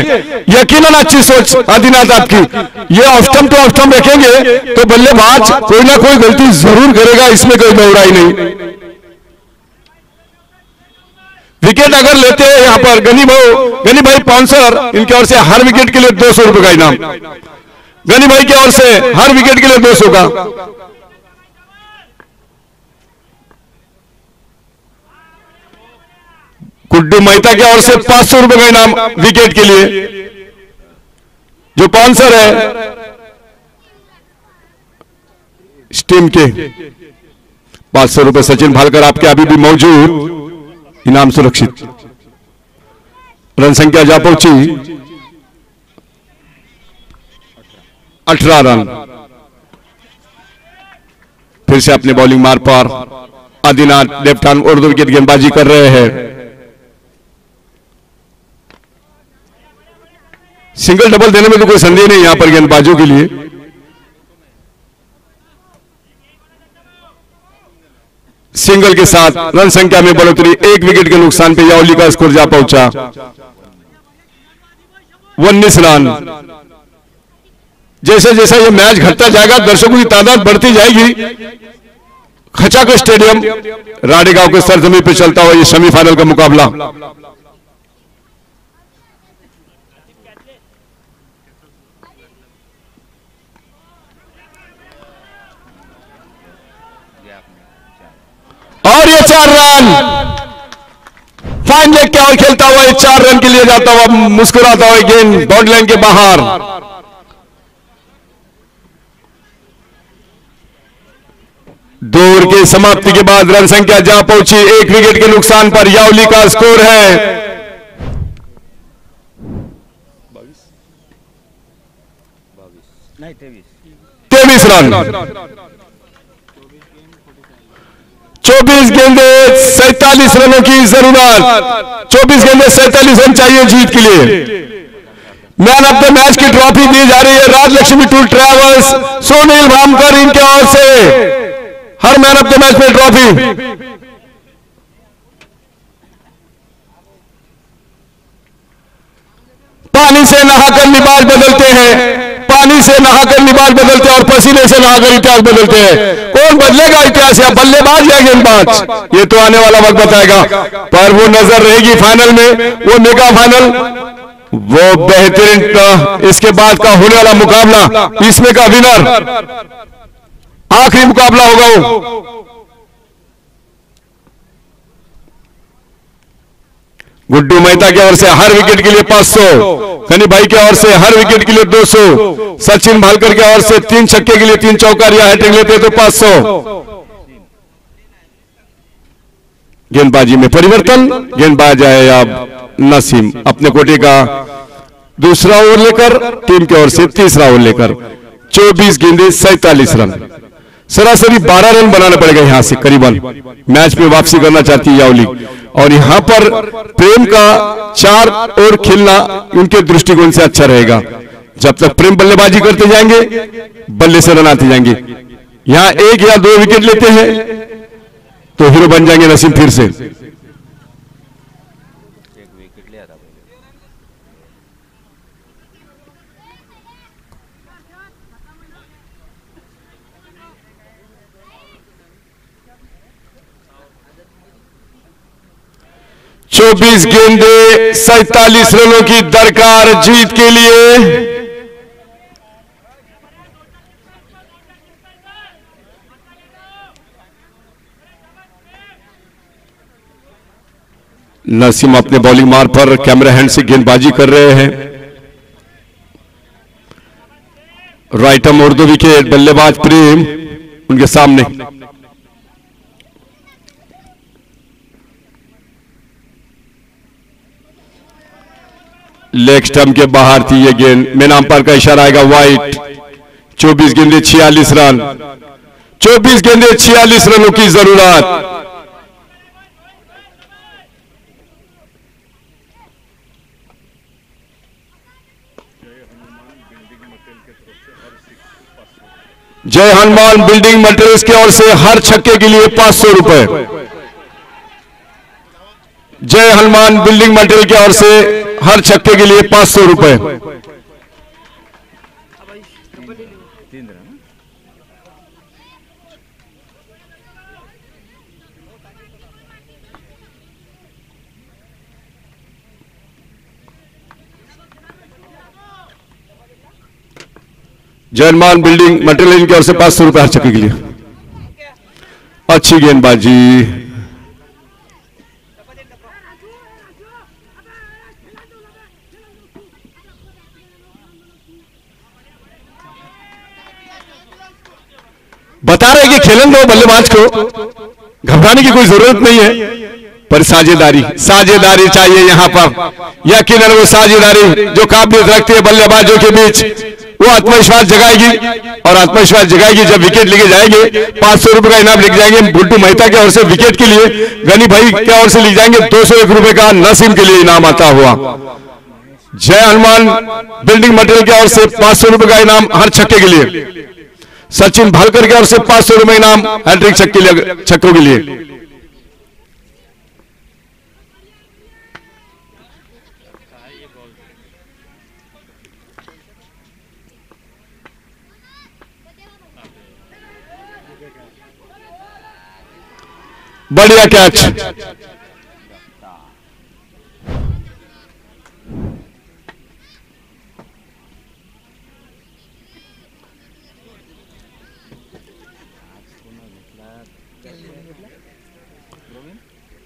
यकीनन अच्छी सोच, आदिनाथ आपकी। ये ऑफ्टम टू ऑफ्टम रखेंगे तो बल्लेबाज कोई ना कोई गलती ज़रूर करेगा, इसमें कोई नौराई नहीं। विकेट अगर लेते हैं यहाँ पर गनी भाई गनी भाई पांसर, इनकी ओर से हर विकेट के लिए दो सौ रुपए का इनाम। गनी भाई की ओर से हर विकेट के लिए दो सौ का। गुड्डू मेहता की ओर से पाँच सौ रुपए का इनाम विकेट के लिए। जो स्पॉन्सर है स्टीम के। पाँच सौ रुपए सचिन भालकर आपके अभी भी मौजूद। इनाम सुरक्षित। रन संख्या जा पहुँची। अठारह रन। फिर से अपने बॉलिंग मार पर। आदिनाथ, लेफ़्ट हैंड उर्दू विकेट गेंदबाजी कर रहे हैं। सिंगल डबल देने में तो कोई संदेह नहीं यहाँ पर गेंदबाजों के लिए। सिंगल के साथ रन संख्या में बढ़ोतरी, एक विकेट के नुकसान पे यावली का स्कोर जा पहुँचा। उन्नीस रन। जैसे जैसे ये मैच घटता जाएगा, दर्शकों की तादाद बढ़ती जाएगी। खचाको स्टेडियम, राडेगांव के सरजमी पे चलता हुआ ये सेमीफाइनल का मुकाबला। और ये चार रन। फाइन लेग के और खेलता हुआ ये चार रन के लिए जाता हुआ मुस्कुराता हुआ गेंद बाउंड्री लाइन के बाहर। दौर की समाप्ति के बाद रन संख्या जा पहुँची। एक विकेट के नुकसान पर यावली का स्कोर है। तेईस रन। चौबीस गेंदे, सैतालीस रनों की ज़रूरत। चौबीस गेंदे, सैतालीस रन चाहिए जीत के लिए। मैन ऑफ़ द मैच की ट्रॉफी दी जा रही है, राजलक्ष्मी टूर ट्रेवल्स, सुनील भामकर इनके ओर से। हर मैन ऑफ़ द मैच में ट्रॉफी। पानी से नहाकर लिबास बदलते हैं। पानी से नहाकर लिबास बदलते हैं और पसीने से नहाकर इतिहास बदलते हैं। कौन बदलेगा इतिहास या बल्लेबाज या गेंदबाज? ये तो आने वाला वक्त बताएगा। पर वो नज़र रहेगी फाइनल में, वो मेगा फाइनल वो बेहतरीन इसके बाद का होने वाला मुकाबला, इसमें का विनर आखिरी मुकाबला होगा वो। गुड्डू मेहता की ओर से हर विकेट के लिए 500 कनी भाई की ओर से हर विकेट के लिए 200 सचिन भालकर की ओर से तीन छक्के के लिए तीन चौकार या हैट्रिक लेते तो 500 गेंदबाजी में परिवर्तन, गेंदबाज आए अब नसीम अपने कोटे का दूसरा ओवर लेकर, टीम की ओर से तीसरा ओवर लेकर 24 गेंदे, सैतालीस रन। सरासरी 12 रन बनाना पड़ेगा यहाँ से करीबन। मैच में वापसी करना चाहती है यावली। और यहाँ पर प्रेम का चार और खेलना उनके दृष्टिकोण से अच्छा रहेगा। जब तक प्रेम बल्लेबाजी करते जाएँगे, बल्ले से रन आते जाएँगे। यहाँ एक या दो विकेट लेते हैं तो हीरो बन जाएँगे नसीम फिर से। चौबीस गेंदे, सैतालीस रनों की दरकार जीत के लिए। नसीम अपने बॉलिंग मार पर कैमरा हैंड से गेंदबाजी कर रहे हैं। राइटम उर्दू विकेट, बल्लेबाज प्रेम, उनके सामने। लेग स्टंप के बाहर थी ये गेंद। मेन अंपायर का इशारा आएगा वाइट 24 गेंदे 46 रन। 24 गेंदे 46 रनों की ज़रूरत। जय हनुमान बिल्डिंग मटेरियल्स की ओर से हर छक्के के लिए पाँच सौ रुपए। जय हनुमान बिल्डिंग मटेरियल की ओर से हर छक्के के लिए पाँच सौ रुपए। जय हनुमान बिल्डिंग मटेरियल की ओर से पाँच सौ रुपए हर छक्के के लिए। अच्छी गेंदबाजी। बता रहे कि खेलन दो, बल्लेबाज को। घबराने की कोई ज़रूरत नहीं है। पर साझेदारी साझेदारी चाहिए यहाँ पर। यकीनन वो साझेदारी जो काबिलियत रखती है बल्लेबाजों के बीच, वो आत्मविश्वास जगाएगी और आत्मविश्वास जगाएगी जब विकेट लेके जाएँगे। पाँच सौ रुपए का इनाम लेके जाएँगे बुल्टू मेहता की ओर से विकेट के लिए। गनी भाई की ओर से ले जाएँगे दो सौ एक रुपए का नसीम के लिए इनाम आता हुआ। जय हनुमान, बिल्डिंग मटेरियल की ओर से पाँच सौ रुपए का इनाम हर छक्के के लिए। सचिन भालकर की ओर से पाँच सौ रुपए इनाम हैट्रिक छक्के के लिए बढ़िया कैच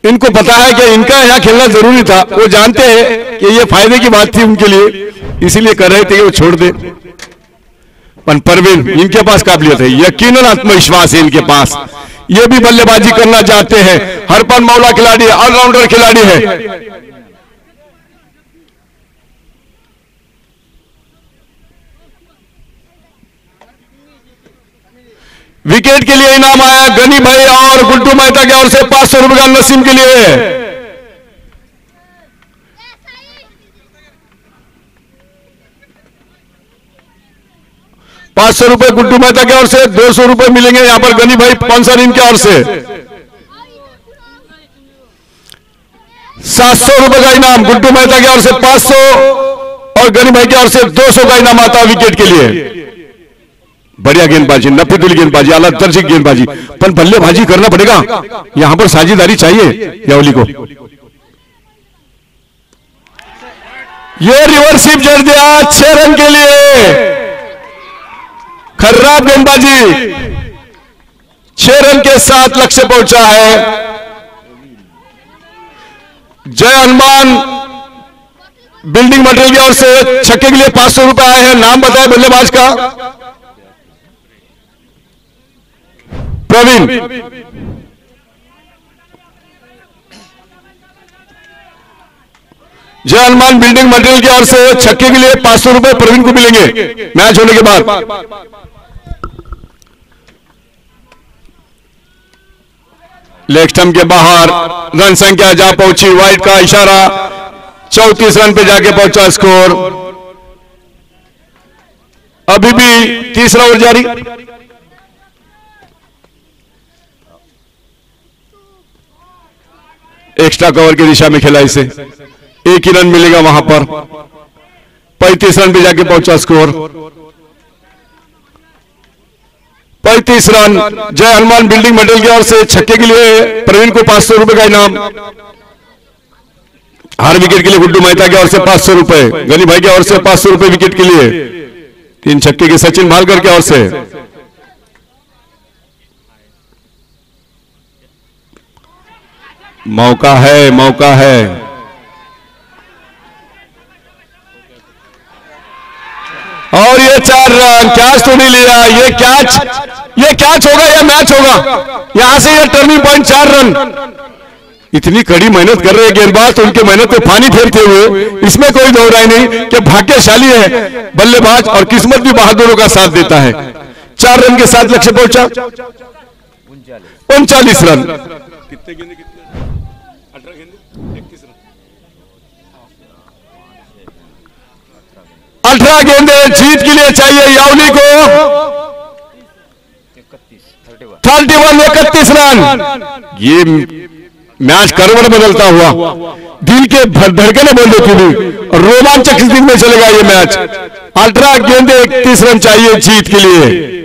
इनको पता है कि इनका यहाँ खेलना ज़रूरी था। वो जानते हैं कि ये फ़ायदे की बात थी उनके लिए। इसीलिए कर रहे थे कि वो छोड़ दे। पर परवीन, इनके पास काबिलियत है। यकीन आत्मविश्वास है इनके पास। ये भी बल्लेबाजी करना चाहते हैं। हरपन मौला खिलाड़ी ऑलराउंडर खिलाड़ी है। विकेट के लिए इनाम आया गनी भाई और गुड्डू मेहता की ओर से पाँच सौ रुपए का नसीम के लिए। पाँच सौ रुपए गुड्डू मेहता की ओर से, दो सौ रुपए मिलेंगे यहाँ पर गनी भाई स्पॉन्सर इनकी ओर से। सात सौ रुपए का इनाम गुड्डू मेहता की ओर से पाँच सौ और गनी भाई की ओर से दो सौ का इनाम आता विकेट के लिए। बढ़िया गेंदबाजी नफीदुल गेंदबाजी आला दर्जी गेंदबाजी। पर बल्लेबाजी करना पड़ेगा। यहाँ पर साझेदारी चाहिए यावली को। ये रिवर्स स्वीप जड़ दिया छह रन के लिए। खर्राब गेंदबाजी। छह रन के साथ लक्ष्य पहुँचा है। जय हनुमान। बिल्डिंग मटेरियल की ओर से छक्के के लिए पाँच सौ रुपए आए हैं। नाम बताए बल्लेबाज का। प्रवीण। जय हनुमान बिल्डिंग मटेरियल की ओर से छक्के के लिए पाँच सौ रुपए प्रवीण को मिलेंगे। मैच होने के बाद। लेग स्टम्प के बाहर रन संख्या जा पहुँची। वाइट का इशारा चौतीस रन पे जाके पहुँचा स्कोर अभी भी तीसरा ओवर जारी। एक्स्ट्रा कवर की दिशा में खेला इसे। एक ही रन मिलेगा वहाँ पर। पैंतीस रन पे जाके पहुँचा स्कोर। पैंतीस रन। जय हनुमान बिल्डिंग मटेरियल की ओर से छक्के के लिए प्रवीण को पाँच सौ रुपए का इनाम। हर विकेट के लिए गुड्डू मेहता की ओर से पाँच सौ रुपए। गनी भाई की ओर से पाँच सौ रुपए विकेट के लिए। तीन छक्के के सचिन भालकर की ओर से। मौका है मौका है। और ये चार रन कैच तो नहीं लिया? ये कैच ये कैच होगा या मैच होगा? यहाँ से ये टर्निंग पॉइंट चार रन। इतनी कड़ी मेहनत कर रहे हैं गेंदबाज तो उनके मेहनत पे पानी फेरते हुए। इसमें कोई दो राय नहीं कि भाग्यशाली है, बल्लेबाज और किस्मत भी बहादुरों का साथ देता है। चार रन के साथ लक्ष्य पहुँचा। उनचालीस रन। कितने गेंदे कितने? अठारह गेंदे जीत के लिए चाहिए यावली को। थर्टी वन इकतीस रन। ये मैच करवट बदलता हुआ। दिल के धड़कने बोल देती थी रोमांचक स्थिति में चलेगा ये मैच। अठारह गेंदे, इकतीस रन चाहिए जीत के लिए।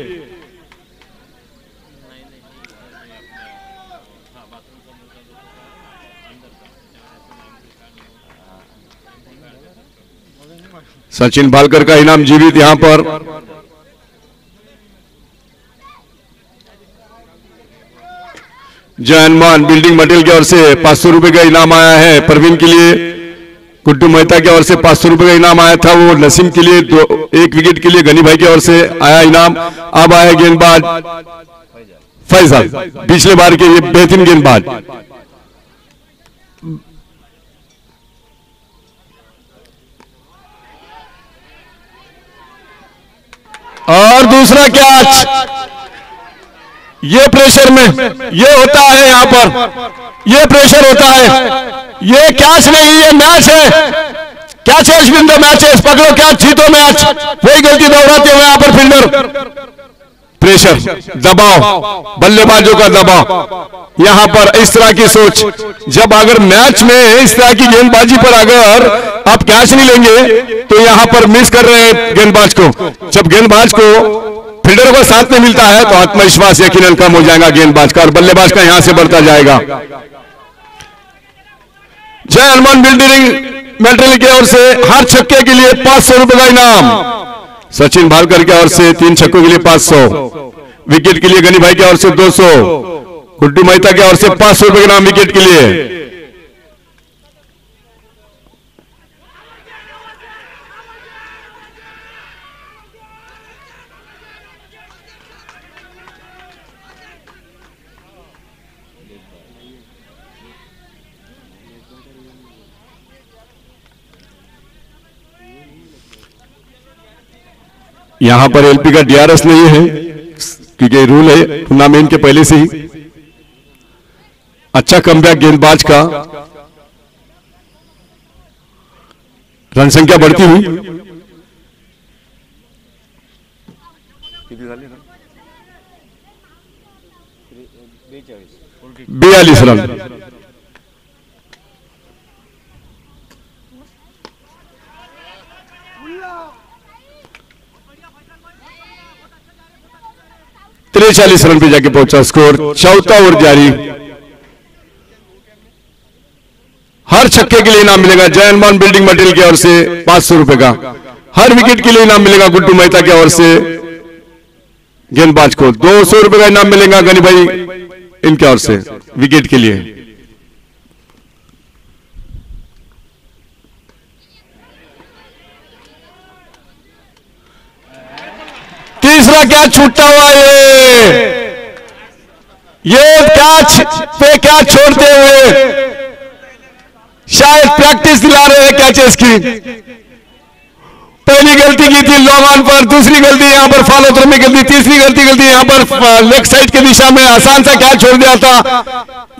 सचिन भालकर का इनाम जीवित यहाँ पर। जय हनुमान बिल्डिंग मटेरियल की ओर से पाँच सौ रुपए का इनाम आया है परवीन के लिए। गुड्डू मेहता की ओर से पाँच सौ रुपए का इनाम आया था वो नसीम के लिए दो, एक विकेट के लिए गनी भाई की ओर से आया इनाम। अब आया गेंदबाज। फैजल पिछले बार के ये बेहतरीन गेंदबाज। और दूसरा कैच ये प्रेशर में, ये होता है यहाँ पर। ये प्रेशर होता है। ये कैच नहीं ये मैच है। कैच है अश्विंदर मैच है पकड़ो कैच जीतो मैच वही गलती दोहराते हुए यहाँ पर फील्डर प्रेशर, दबाव, बल्लेबाजों का दबाव। यहाँ पर इस तरह की सोच, जब अगर मैच में इस तरह की गेंदबाजी पर अगर आप कैच नहीं लेंगे तो यहाँ पर मिस कर रहे हैं गेंदबाज को। जब गेंदबाज को फील्डर को साथ में मिलता है तो आत्मविश्वास यकीन कम हो जाएगा गेंदबाज का और बल्लेबाज का यहाँ से बढ़ता जाएगा। जय हनुमान बिल्डिंग मेटेरियल की ओर से हर छक्के के लिए पाँच सौ रुपए का इनाम। सचिन भालकर की ओर से तीन छक्कों के लिए पाँच सौ। विकेट के लिए गनी भाई की ओर से दो सौ। गुड्डू मेहता की ओर से पाँच सौ रुपए के नाम विकेट के लिए। यहाँ पर एलपी का डीआरएस नहीं है, क्योंकि रूल है टूर्नामेंट के पहले से ही। अच्छा कमबैक गेंदबाज का। रन संख्या बढ़ती हुई। बयालीस रन। तिरचालीस रन पे जाके पहुँचा स्कोर। चौथा ओवर जारी। हर छक्के के लिए इनाम मिलेगा। जय हनुमान बिल्डिंग मटेरियल की ओर से पाँच सौ रुपए का। हर विकेट के लिए इनाम मिलेगा गुड्डू मेहता की ओर से। गेंदबाज को दो सौ रुपए का इनाम मिलेगा गनी भाई इनके ओर से। विकेट के लिए। तीसरा कैच छूटता हुआ ये? ये कैच पे क्या छोड़ते हुए? शायद प्रैक्टिस दिला रहे हैं कैचेस की। पहली गलती की थी ऑन पर, दूसरी गलती यहाँ पर फॉलो थ्रो में गलती, तीसरी गलती गलती यहाँ पर लेग साइड की दिशा में आसान सा क्या छोड़ दिया था?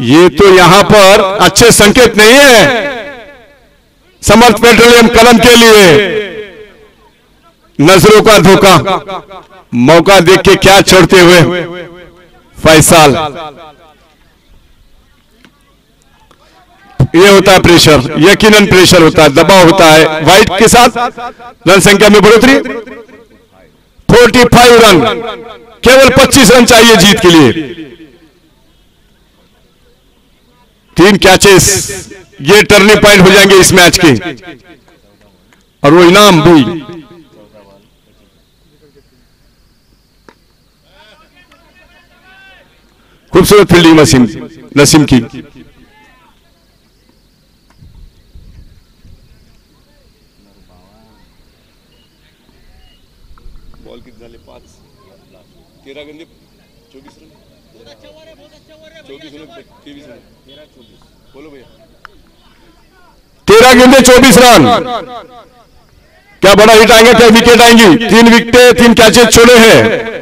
ये तो यहाँ पर अच्छे संकेत नहीं है। समर्थ पेट्रोलियम कलम के लिए। नज़रों का धोखा। मौका देख के क्या छोड़ते हुए? फैसाल। ये होता है प्रेशर, यकीनन प्रेशर होता है, दबाव होता है। व्हाइट के साथ रन संख्या में बढ़ोतरी। 45 रन। केवल 25 रन चाहिए जीत के लिए। तीन कैचेस ये टर्निंग पॉइंट हो जाएँगे इस मैच के। और वो इनाम भी। खूबसूरत फील्डिंग नसीम नसीम की। बॉल किती झाले पाच। तेरा गंदे। चौबीस रन। चौबीस रन तेवीस रन। तेरह बोलो भैया। तेरह गेंदे चौबीस रन। क्या बड़ा हिट आएँगे क्या विकेट आएँगी? तीन विकेटें तीन कैचेज छोड़े हैं।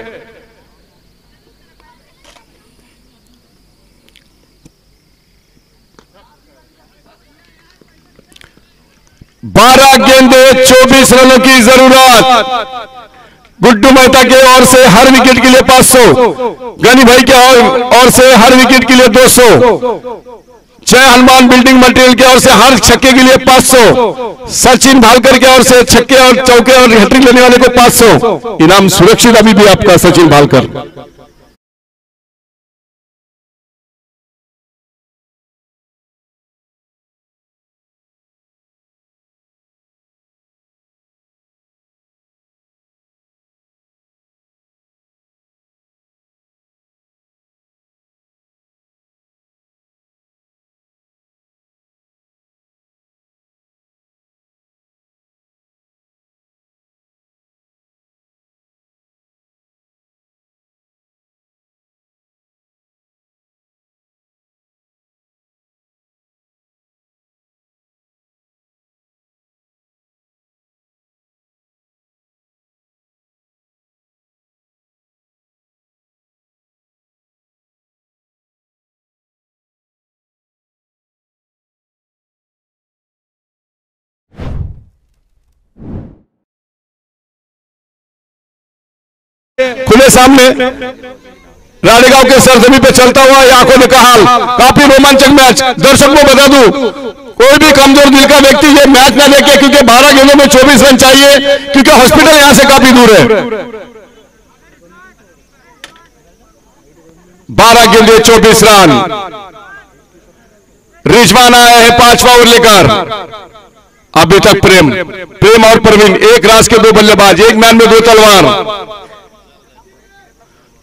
बारह गेंदे, चौबीस रनों की ज़रूरत। गुड्डू मेहता के ओर से हर विकेट के लिए 500 गनी भाई के ओर ओर से हर विकेट के लिए 200 जय हनुमान बिल्डिंग मटेरियल की ओर से हर छक्के के लिए 500 सचिन भालकर की ओर से छक्के और चौके और हैट्रिक लेने वाले को 500 इनाम सुरक्षित अभी भी आपका सचिन भालकर। खुले सामने। राडेगांव के सरजमी पे चलता हुआ आँखों में हाल काफ़ी रोमांचक मैच। दर्शक को बता दूँ, कोई भी कमज़ोर दिल का व्यक्ति ये मैच ना देखे, क्योंकि 12 गेंदों में 24 रन चाहिए, क्योंकि हॉस्पिटल यहाँ से काफ़ी दूर है। 12 गेंदे 24 रन। रिजवान आया है पांचवा ओवर लेकर। अभी तक प्रेम। प्रेम और प्रवीण, एक रास के दो बल्लेबाज, एक मैन में दो तलवार।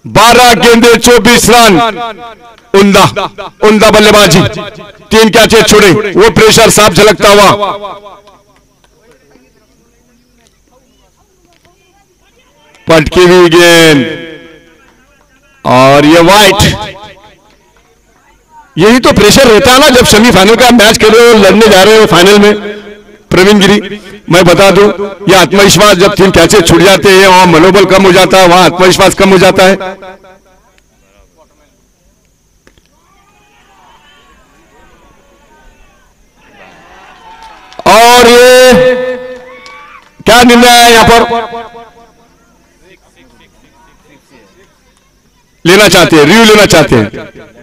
बारह गेंदे, चौबीस रन। उंदा उंदा बल्लेबाजी। तीन कैचे छोड़े, वो प्रेशर साफ़ झलकता हुआ। पटकी हुई गेंद। और ये वाइट यही तो प्रेशर रहता है ना, जब सेमीफाइनल का मैच खेल रहे हो, लड़ने जा रहे हो फाइनल में। प्रवीण गिरी मैं बता दूँ, ये आत्मविश्वास जब तीन कैचे छूट जाते हैं, वहाँ मनोबल कम हो जाता है, वहाँ आत्मविश्वास कम हो जाता है। और ये क्या निर्णय है यहाँ पर? लेना चाहते हैं रिव्यू लेना चाहते हैं।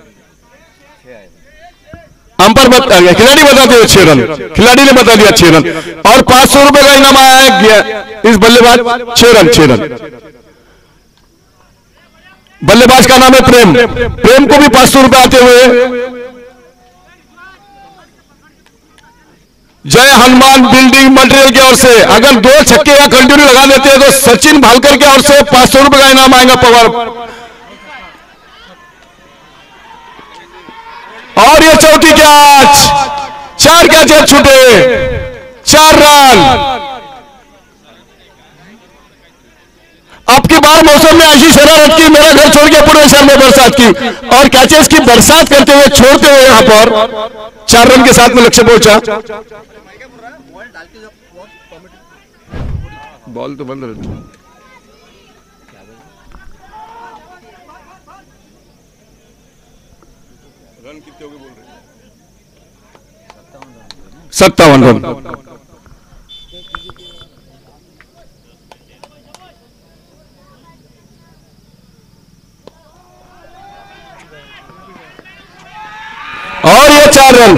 अंपर बता खिलाड़ी बता हैं छह रन। खिलाड़ी ने बता दिया छह रन। और पाँच सौ रुपए का इनाम आया है इस बल्लेबाज छह रन छह रन। बल्लेबाज का नाम है प्रेम। प्रेम को भी पाँच सौ रुपए आते हुए। जय हनुमान बिल्डिंग मटेरियल की ओर से। अगर दो छक्के या कंटिन्यू लगा देते हैं तो सचिन भालकर की ओर से पाँच सौ रुपए का इनाम आएगा पवार। और ये चौथी कैच। चार कैच छूटे। चार रन। अब की बार मौसम में ऐसी शरारत की, मेरा घर छोड़ के पूरे शहर में बरसात की। और कैचेस की बरसात करते हुए छोड़ते हुए यहाँ पर चार रन के साथ में लक्ष्य पहुँचा। बॉल तो बंद रहती रन कितने हो गए बोल रहे सत्तावन रन और ये चार रन।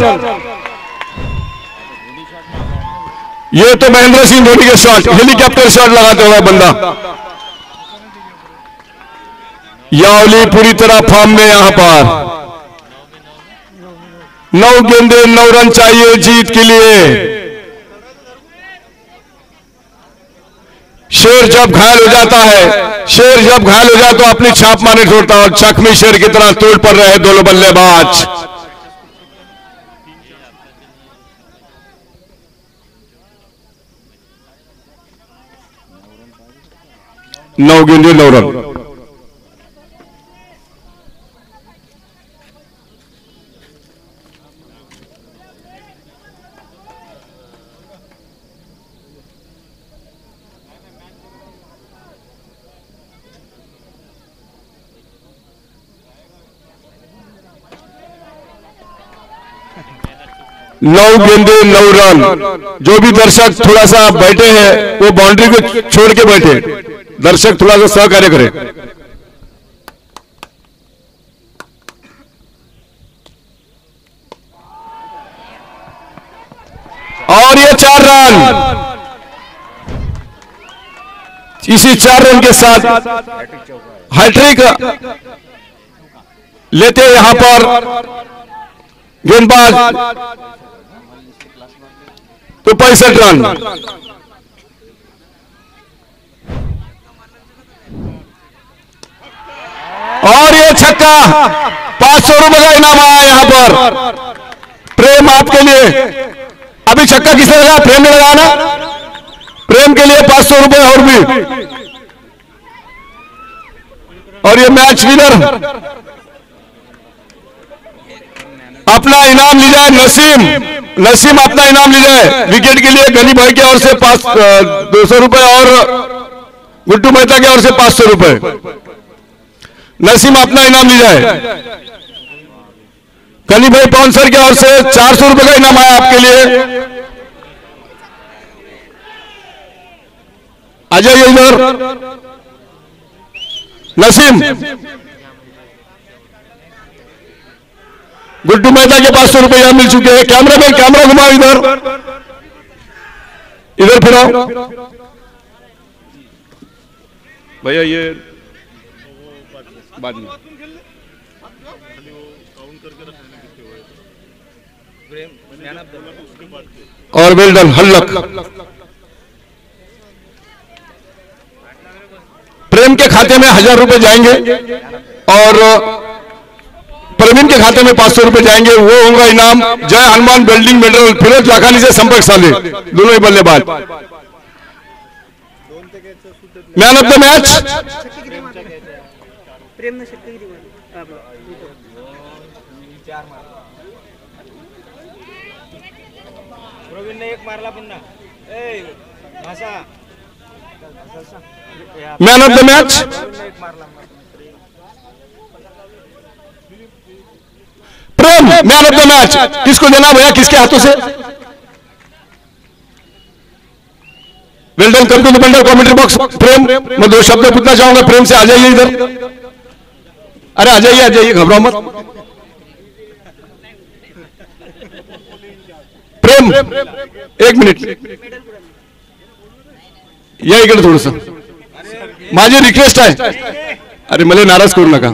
ये तो महेंद्र सिंह धोनी के शॉट, हेलीकॉप्टर शॉट लगाते हुए बंदा। यावली पूरी तरह फॉर्म में यहाँ पर। नौ गेंदे, नौ रन चाहिए जीत के लिए। शेर जब घायल हो जाता है, शेर जब घायल हो जाए तो अपनी छाप माने छोड़ता है और जख्मी शेर की तरह तोड़ पड़ रहे हैं दोनों बल्लेबाज। नौ गेंदे, नौ रन। नौ गेंदे, नौ रन। जो भी दर्शक थोड़ा सा बैठे हैं, वो बाउंड्री को छोड़ के बैठे। दर्शक थोड़ा सा सहकार्य करें। और ये चार रन। इसी चार रन के साथ हैट्रिक लेते यहाँ पर। गेंदबाज तो पैंसठ रन और ये छक्का, पाँच सौ रुपए का इनाम आया यहाँ पर। प्रेम आपके लिए। अभी छक्का किसने लगा प्रेम ने लगा ना? प्रेम के लिए पाँच सौ रुपए और भी। और ये मैच विनर अपना इनाम ली जाए, नसीम। नसीम अपना इनाम ली जाए। विकेट के लिए गनी भाई की ओर से पाँच दो सौ रुपए और गुड्डू मेहता की ओर से पाँच सौ रुपए। नसीम अपना इनाम ली जाए। गनी भाई पौनसर की ओर से चार सौ रुपए का इनाम आया आपके लिए। आ जाइए इधर। नसीम गुड्डू मेहता के पास सौ रुपया मिल चुके हैं। कैमरा मैन, कैमरा घुमाओ इधर। इधर फिराओ। भैया, ये बाद में। और वेल डन हल्लक। प्रेम के खाते में हज़ार रुपए जाएँगे। और प्रवीण के खाते में पाँच सौ रुपए जाएँगे, वो होगा इनाम। जय हनुमान बिल्डिंग मिनरल फिरोज लाखानी से संपर्क साले दोनों ही बल्लेबाज। Man of the match man of the match Prem man of the match किसको देना भैया? किसके हाथों से? Well done come to the bundle commentary box Prem मैं दो शब्द पूछना चाहूँगा। प्रेम से आ जाइए इधर। अरे, आ जाइए आ जाइए, घबराओ मत। प्रेम एक मिनिट। या इकडे थोडस माझी रिक्वेस्ट आहे अरे, मला नाराज़ करू नका।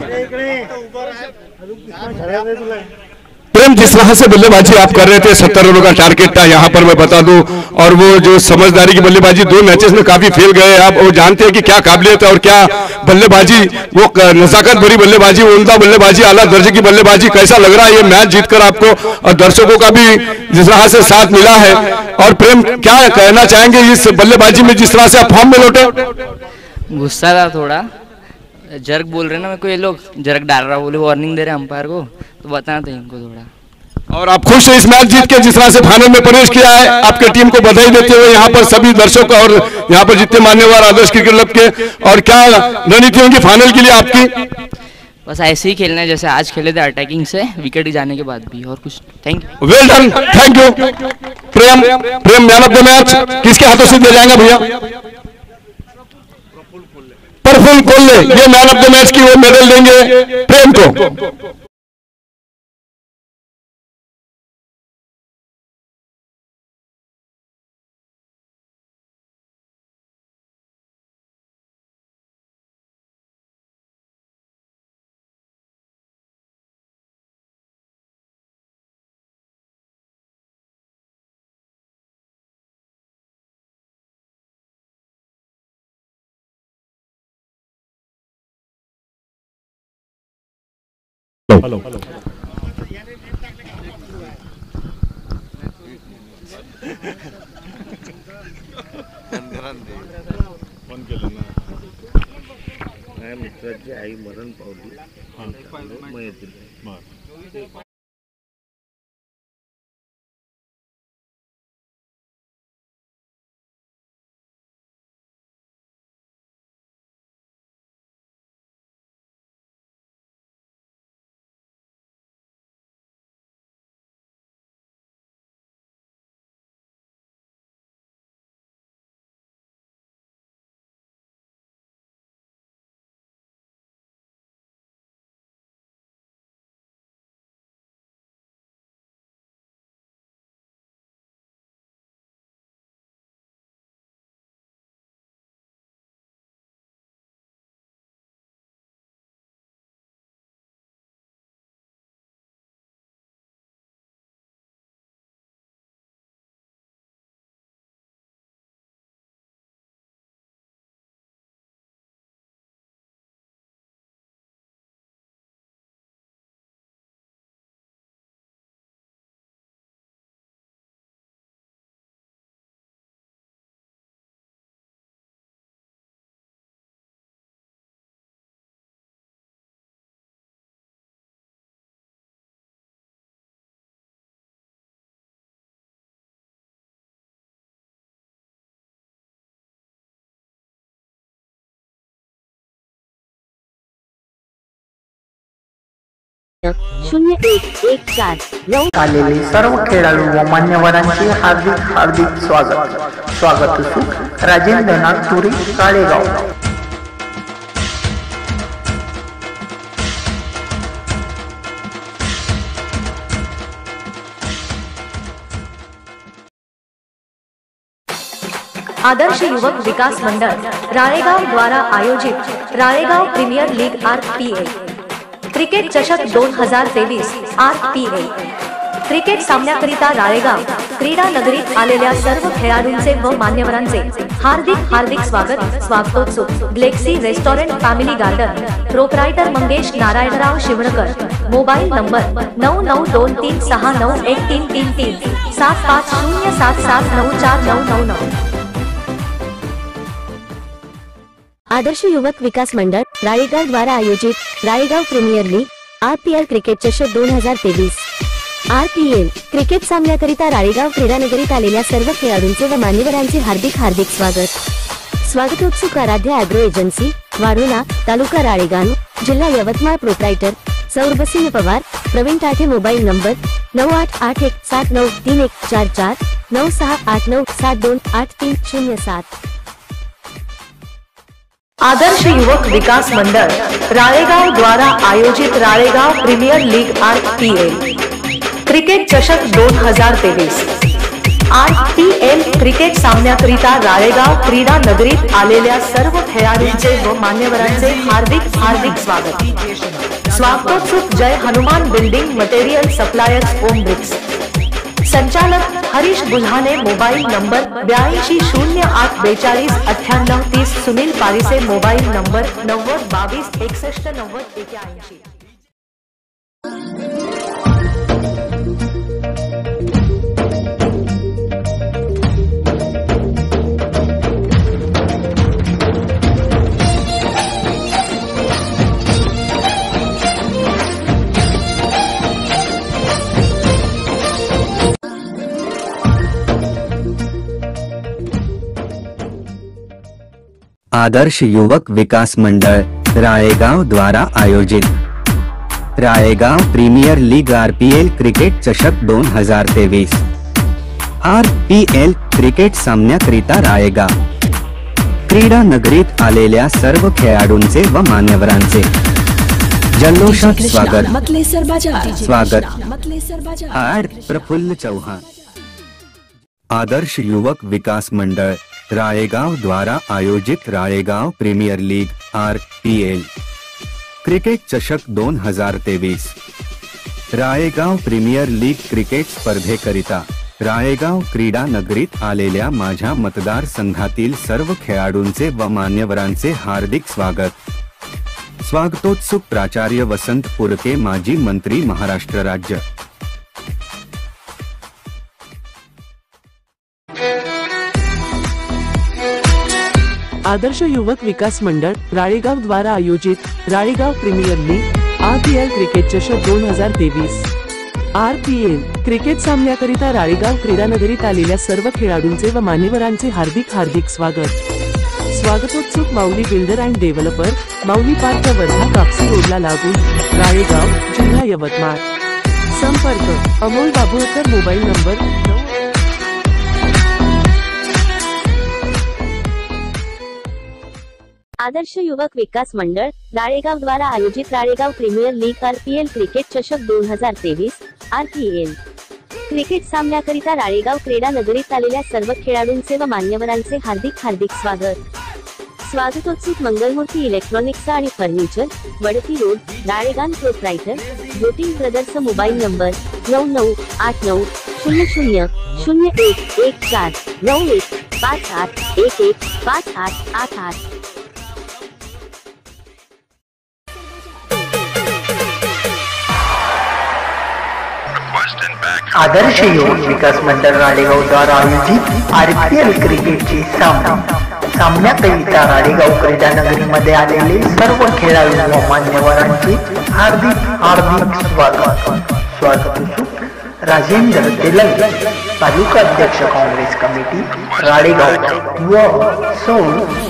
प्रेम जिस तरह से बल्लेबाजी आप कर रहे थे, सत्तर रनों का टारगेट था, यहाँ पर मैं बता दूँ, और वो जो समझदारी की बल्लेबाजी, दो मैचेस में काफ़ी फेल गए। आप वो जानते हैं कि क्या काबिलियत है और क्या बल्लेबाजी, वो नजाकत भरी बल्लेबाजी उमदा बल्लेबाजी, आला दर्जे की बल्लेबाजी, कैसा लग रहा है, ये मैच जीतकर आपको और दर्शकों का भी जिस तरह से साथ मिला है। और प्रेम, क्या कहना चाहेंगे इस बल्लेबाजी में, जिस तरह से आप फॉर्म में लौटे? गुस्सा था थोड़ा। जर्क बोल रहे ना मेरे को, ये लोग जर्क डाल रहा बोले वार्निंग दे रहे अंपायर को तो बताना था इनको थोड़ा। और आप खुश हैं इस मैच जीत के जिस तरह से फाइनल में प्रवेश किया है आपके टीम को बधाई देते हुए यहाँ पर सभी दर्शक और यहाँ पर जितने मान्यवर आदर्श क्रिकेट क्लब के और क्या रणनीति होंगी फाइनल के लिए आपकी? बस ऐसे ही खेलना है जैसे आज खेले थे अटैकिंग से विकेट जाने के बाद भी और कुछ thank you well done thank you Prem Prem man of the match. किसके हाथों से दिया जाएगा भैया? प्रफुल्ल कोल्ले। ये मैन ऑफ़ द मैच की वो मेडल देंगे प्रेम को। माझ्या मित्राची आई मरण पावली. मग येतील. शून्य एक एक चार नऊ आलेले सर्व खेळाडू व मान्यवरांचे हार्दिक हार्दिक स्वागत. स्वागत असून राजेंद्रनाथ तुरी काळेगाव. आदर्श युवक विकास मंडळ राळेगाव द्वारा आयोजित Ralegaon premier league R P L cricket चषक दोन हजार तेवीस आर पी ए. क्रिकेट सामन्याकरिता राळेगाव क्रीडा नगरीत आलेल्या सर्व खेळाडूंचे व मान्यवरांचे हार्दिक हार्दिक स्वागत स्वागतोत्सुक galaxy restaurant family garden proprietor Mangesh Narayanrao Shivankar. Mobile number नऊ नऊ दोन तीन सहा नऊ एक तीन तीन तीन. सात पाच शून्य सात सात नऊ चार नऊ नऊ नऊ. आदर्श युवक विकास मंडळ राळेगाव द्वारा आयोजित Ralegaon premier league R P L cricket चषक दोन हजार तेवीस. आर पी एल क्रिकेट सामन्याकरिता राळेगाव क्रीडानगरीत आलेल्या सर्व खेळाडूंचे व मान्यवरांचे हार्दिक हार्दिक स्वागत. स्वागतोत्सुक आराध्य अॅग्रो एजन्सी वारुणा तालुका राळेगाव जिल्हा Yavatmal proprietor Saurabhsingh Pawar Pravin Tathe mobile number नऊ आठ आठ एक सात नऊ तीन एक चार चार नऊ सहा आठ नऊ सात दोन आठ तीन शून्य सात. आदर्श युवक विकास मंडल राळेगाव द्वारा आयोजित Ralegaon premier league R P L cricket चषक दोन हज़ार तेवीस आर पी एल क्रिकेट सामन्याकरिता राळेगाव क्रीडा नगरीत आलेल्या सर्व खेळाडूंचे व मान्यवरांचे हार्दिक हार्दिक स्वागत। स्वागतोत्सुक Jai Hanuman building material suppliers Om bricks. संचालक हरीश बुल्हाने मोबाइल नंबर बयासी शून्य आठ बेचालीस अठानव तीस सुनील पारी से मोबाइल नंबर नव्वद बावीस, एकसठ, नव्वद एक्याऐंशी आदर्श युवक विकास मंडल राळेगाव द्वारा आयोजित। Ralegaon premier league RPL cricket चषक दोन हज़ार तेवीस आर पी एल क्रिकेट सामन्याकरिता राळेगाव क्रीडा नगरीत आलेल्या सर्व खेळाडूंचे व मान्यवरांचे। जल्लोषात स्वागत। स्वागत। हाड प्रफुल्ल चौहान। आदर्श युवक विकास मंडळ राळेगाव द्वारा आयोजित Ralegaon premier league R P L cricket चषक दोन हज़ार तेवीस राळेगाव प्रीमियर लीग क्रिकेट स्पर्धेकरिता राळेगाव क्रीडा नगरीत आलेल्या माझ्या मतदार संघातील सर्व खेळाडूंचे व मान्यवरांचे हार्दिक स्वागत। स्वागतोत्सुक प्राचार्य वसंत पुरके माजी मंत्री महाराष्ट्र राज्य। आदर्श युवक विकास मंडळ राळेगाव द्वारा आयोजित Ralegaon premier league R P L cricket चषक दोन हजार तेवीस. आर पी एल क्रिकेट सामन्याकरिता राळेगाव क्रीडानगरीत आलेल्या सर्व खेळाडूंचे व मान्यवरांचे हार्दिक हार्दिक स्वागत. स्वागतोत्सुक Mauli builder and developer Mauli park Wardha Kapsi रोडला लागून राळेगाव जिल्हा यवतमाळ. संपर्क अमोल बाबुळकर मोबाईल नंबर आदर्श युवक विकास मंडळ राळेगाव द्वारा आयोजित Ralegaon premier league RPL cricket चषक दोन हजार तेवीस आरपीएल. क्रिकेट सामन्याकरिता राळेगाव क्रीडा नगरीत आलेल्या सर्व खेळाडूंचे व मान्यवरांचे हार्दिक हार्दिक स्वागत. स्वागतोत्सुक मंगलमूर्ती इलेक्ट्रॉनिक्स आणि furniture Wadti road Ralegaon proprietor Jyoti brothers mobile number नऊ नऊ आठ नऊ शून्य शून्य शून्य एक एक चार नऊ एक पाच आठ एक एक पाच आठ आठ आठ. आदर्श योग विकास मंडळ राळेगाव द्वारा आयोजित आरपीएल क्रिकेटचे सामना सामन्याकरिता राळेगाव क्रीडा नगरीमध्ये आलेले सर्व खेळाडू व मान्यवरांचे हार्दिक हार्दिक स्वागत. स्वागत राजेंद्र तेलंग, तालुका अध्यक्ष काँग्रेस कमिटी राळेगाव व सौ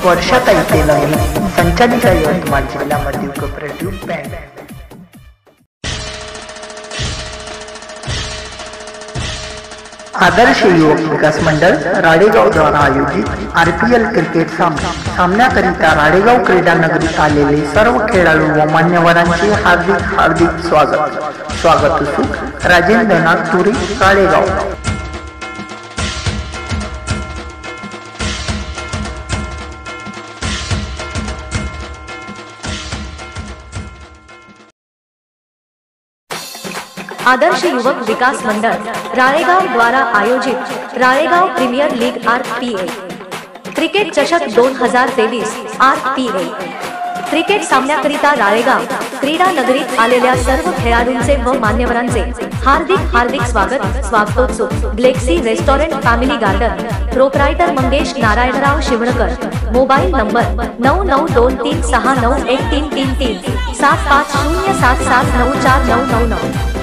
वर्षाताई तेलंग, संचालिका यवतमाळ जिल्हा मध्य कोऑपरेटिव्ह बँक. आदर्श युवक विकास मंडळ राडेगाव द्वारा आयोजित आर पी एल क्रिकेट सामना. सामन्याकरिता राडेगाव क्रीडा नगरीत आलेले सर्व खेळाडू व मान्यवरांचे हार्दिक हार्दिक स्वागत. स्वागत सुख राजेंद्रनाथ तुरी राडेगाव आदर्श युवक विकास मंडळ राळेगाव द्वारा आयोजित Ralegaon premier league R P A. Cricket चषक दोन हजार तेवीस आर पी ए. क्रिकेट सामन्याकरिता राळेगाव क्रीडा नगरीत आलेल्या सर्व खेळाडूंचे व मान्यवरांचे हार्दिक हार्दिक स्वागत स्वागतोत्सव. Galaxy restaurant family garden proprietor Mangesh Narayanrao Shivankar. Mobile number नऊ नऊ दोन तीन सहा नऊ एक तीन तीन तीन. सात पाच शून्य सात सात नऊ चार नऊ नऊ नऊ.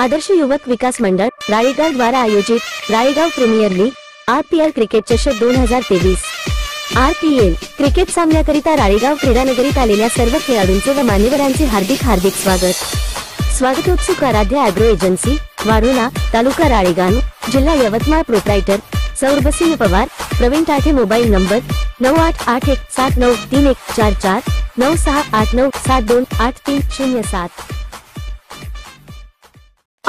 आदर्श युवक विकास मंडळ राळेगाव द्वारा आयोजित Ralegaon premier league R P L cricket चषक दोन हजार तेवीस. आर पी एल क्रिकेट सामन्याकरिता राळेगाव क्रीडानगरीत आलेल्या सर्व खेळाडूंचे व मान्यवरांचे हार्दिक हार्दिक स्वागत. स्वागतोत्सुक आराध्य अॅग्रो एजन्सी वाढोणा तालुका राळेगाव जिल्हा Yavatmal proprietor Saurabhsingh Pawar Pravin Tathe mobile number नऊ आठ आठ एक सात नऊ तीन एक चार चार नऊ सहा आठ नऊ सात दोन आठ तीन शून्य सात.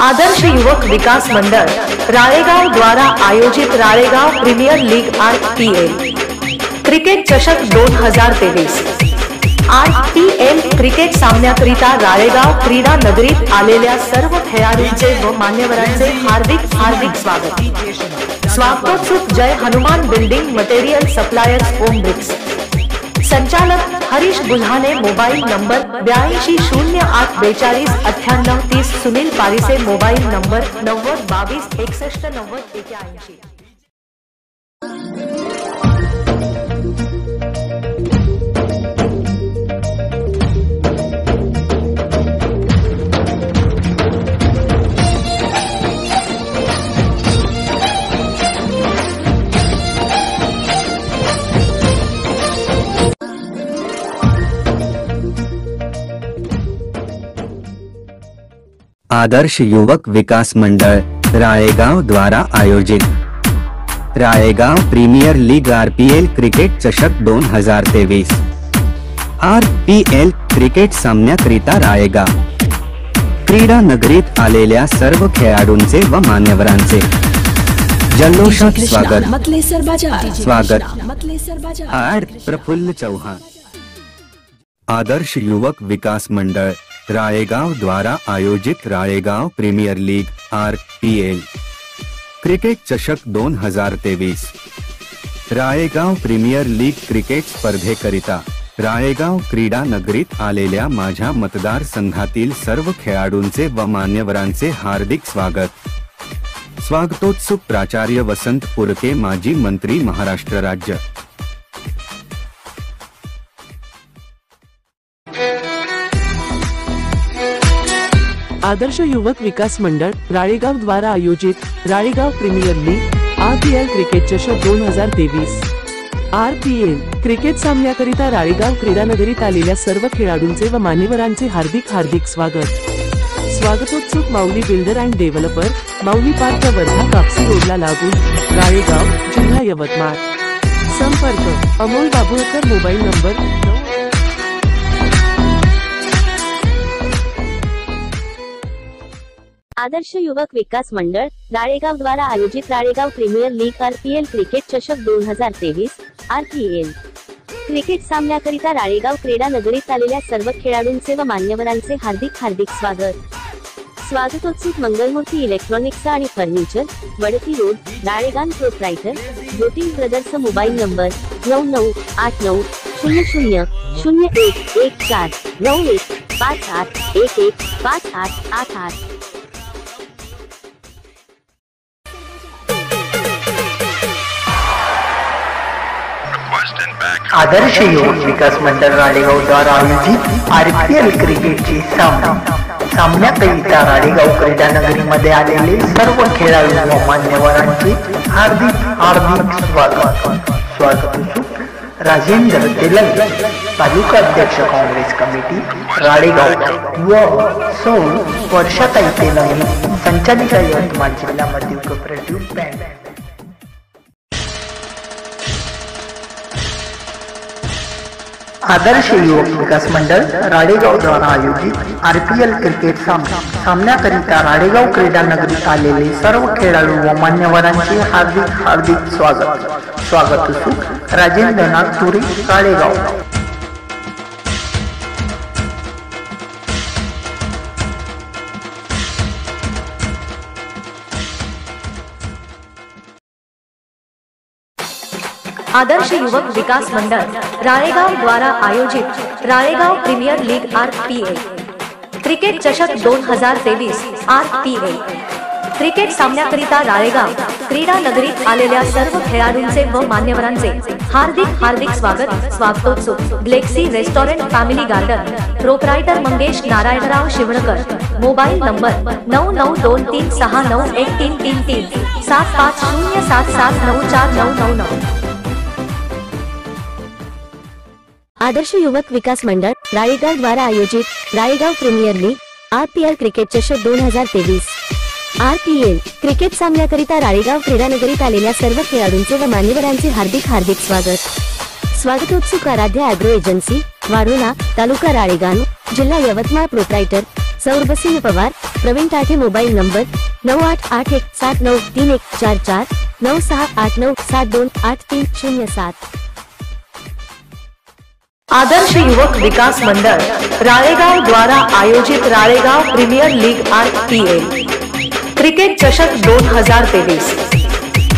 आदर्श युवक विकास मंडल राळेगाव द्वारा आयोजित Ralegaon premier league R P L cricket चषक दोन हज़ार तेवीस आर पी एल क्रिकेट सामन्याकरिता राळेगाव क्रीडा नगरीत आलेल्या सर्व खेळाडूंचे व मान्यवरांचे हार्दिक हार्दिक स्वागत। स्वागतोत्सुक Jai Hanuman building material suppliers Om bricks. संचालक हरीश बुल्हाने मोबाइल नंबर बयासी शून्य आठ बेचालीस अठ्ठ्याण्णव तीस सुनील पारिसे मोबाइल नंबर नव्वद बावीस एकसष्ट नव्वद एक्याऐंशी आदर्श युवक विकास मंडल राळेगाव द्वारा आयोजित। Ralegaon premier league RPL cricket चषक दोन हज़ार तेवीस आर पी एल क्रिकेट सामन्याकरिता राळेगाव क्रीडा नगरीत आलेल्या सर्व खेळाडूंचे व मान्यवरांचे। जल्लोषात स्वागत। स्वागत. आड प्रफुल्ल चौहान। आदर्श युवक विकास मंडळ राळेगाव द्वारा आयोजित Ralegaon premier league R P L cricket चषक दोन हज़ार तेवीस राळेगाव प्रीमियर लीग क्रिकेट स्पर्धेकरिता राळेगाव क्रीडा नगरीत आलेल्या माझ्या मतदारसंघातील सर्व खेळाडूंचे व मान्यवरांचे हार्दिक स्वागत। स्वागतोत्सुक प्राचार्य वसंत पुरके माजी मंत्री महाराष्ट्र राज्य। आदर्श युवक विकास मंडळ राळेगाव द्वारा आयोजित Ralegaon premier league R P L cricket चषक दोन हजार तेवीस. आर पी एल क्रिकेट सामन्याकरिता राळेगाव क्रीडानगरीत आलेल्या सर्व खेळाडूंचे व मान्यवरांचे हार्दिक हार्दिक स्वागत. स्वागतोत्सुक Mauli builder and developer Mauli park Wardha Kapsi रोडला लागून राळेगाव जिल्हा यवतमाळ. संपर्क अमोल बाबुळकर मोबाईल नंबर आदर्श युवक विकास मंडळ राळेगाव द्वारा आयोजित Ralegaon premier league RPL cricket चषक दोन हजार तेवीस आरपीएल. क्रिकेट सामन्याकरिता राळेगाव क्रीडा नगरीत आलेल्या सर्व खेळाडूंचे व मान्यवरांचे हार्दिक हार्दिक स्वागत. स्वागतोत्सुक मंगलमूर्ती इलेक्ट्रॉनिक्स आणि furniture Wadti road Ralegaon proprietor Jyoti brothers mobile number नऊ नऊ आठ नऊ शून्य शून्य शून्य एक एक चार नऊ एक पाच आठ एक एक पाच आठ आठ आठ. आदर्श युवक विकास मंडळ राळेगाव द्वारा आयोजित एल क्रिकेटचे सामना सामन्याकरिता राळेगाव क्रीडा नगरीमध्ये आलेले सर्व खेळाडू व मान्यवरांचे हार्दिक हार्दिक स्वागत स्वागत असो. राजेंद्र तेलंग तालुका अध्यक्ष काँग्रेस कमिटी राळेगाव व सौ वर्षाताई तेलंग संचालिका यवतमाळ जिल्हा मध्य कोऑपरेटिव्ह बँक आदर्श युवक विकास मंडळ राडेगाव द्वारा आयोजित आर पी एल क्रिकेट सामना. सामन्याकरिता राडेगाव क्रीडा नगरीत आलेले सर्व खेळाडू व मान्यवरांचे हार्दिक हार्दिक स्वागत. स्वागत असो राजेंद्र नागपुरी राळेगाव. आदर्श युवक विकास मंडळ राळेगाव द्वारा आयोजित Ralegaon premier league R P A cricket चषक दोन हजार तेवीस आर पी ए क्रिकेट सामन्याकरिता राळेगाव क्रीडा नगरीत आलेल्या सर्व खेळाडूंचे व मान्यवरांचे हार्दिक हार्दिक स्वागत स्वागतोत्सव. Galaxy restaurant family garden proprietor Mangesh Narayanrao Shivankar. Mobile number नऊ नऊ दोन तीन सहा नऊ एक तीन तीन तीन. सात पाच शून्य सात सात नऊ चार नऊ नऊ नऊ. आदर्श युवक विकास मंडळ राळेगाव द्वारा आयोजित Ralegaon premier league RPL cricket चषक दोन हजार तेवीस. आरपीएल क्रिकेट सामन्याकरिता राळेगाव क्रीडानगरीत आलेल्या सर्व खेळाडूंचे व मान्यवरांचे हार्दिक हार्दिक स्वागत. स्वागतोत्सुक आराध्य अॅग्रो एजन्सी वारुणा तालुका राळेगाव जिल्हा Yavatmal proprietor Saurabhsingh Pawar Pravin Tathe mobile number नऊ आठ आठ एक सात नऊ तीन एक चार चार नऊ सहा आठ नऊ सात दोन आठ तीन शून्य सात. आदर्श युवक विकास मंडल राळेगाव द्वारा आयोजित Ralegaon premier league R P L cricket चषक दोन हज़ार तेवीस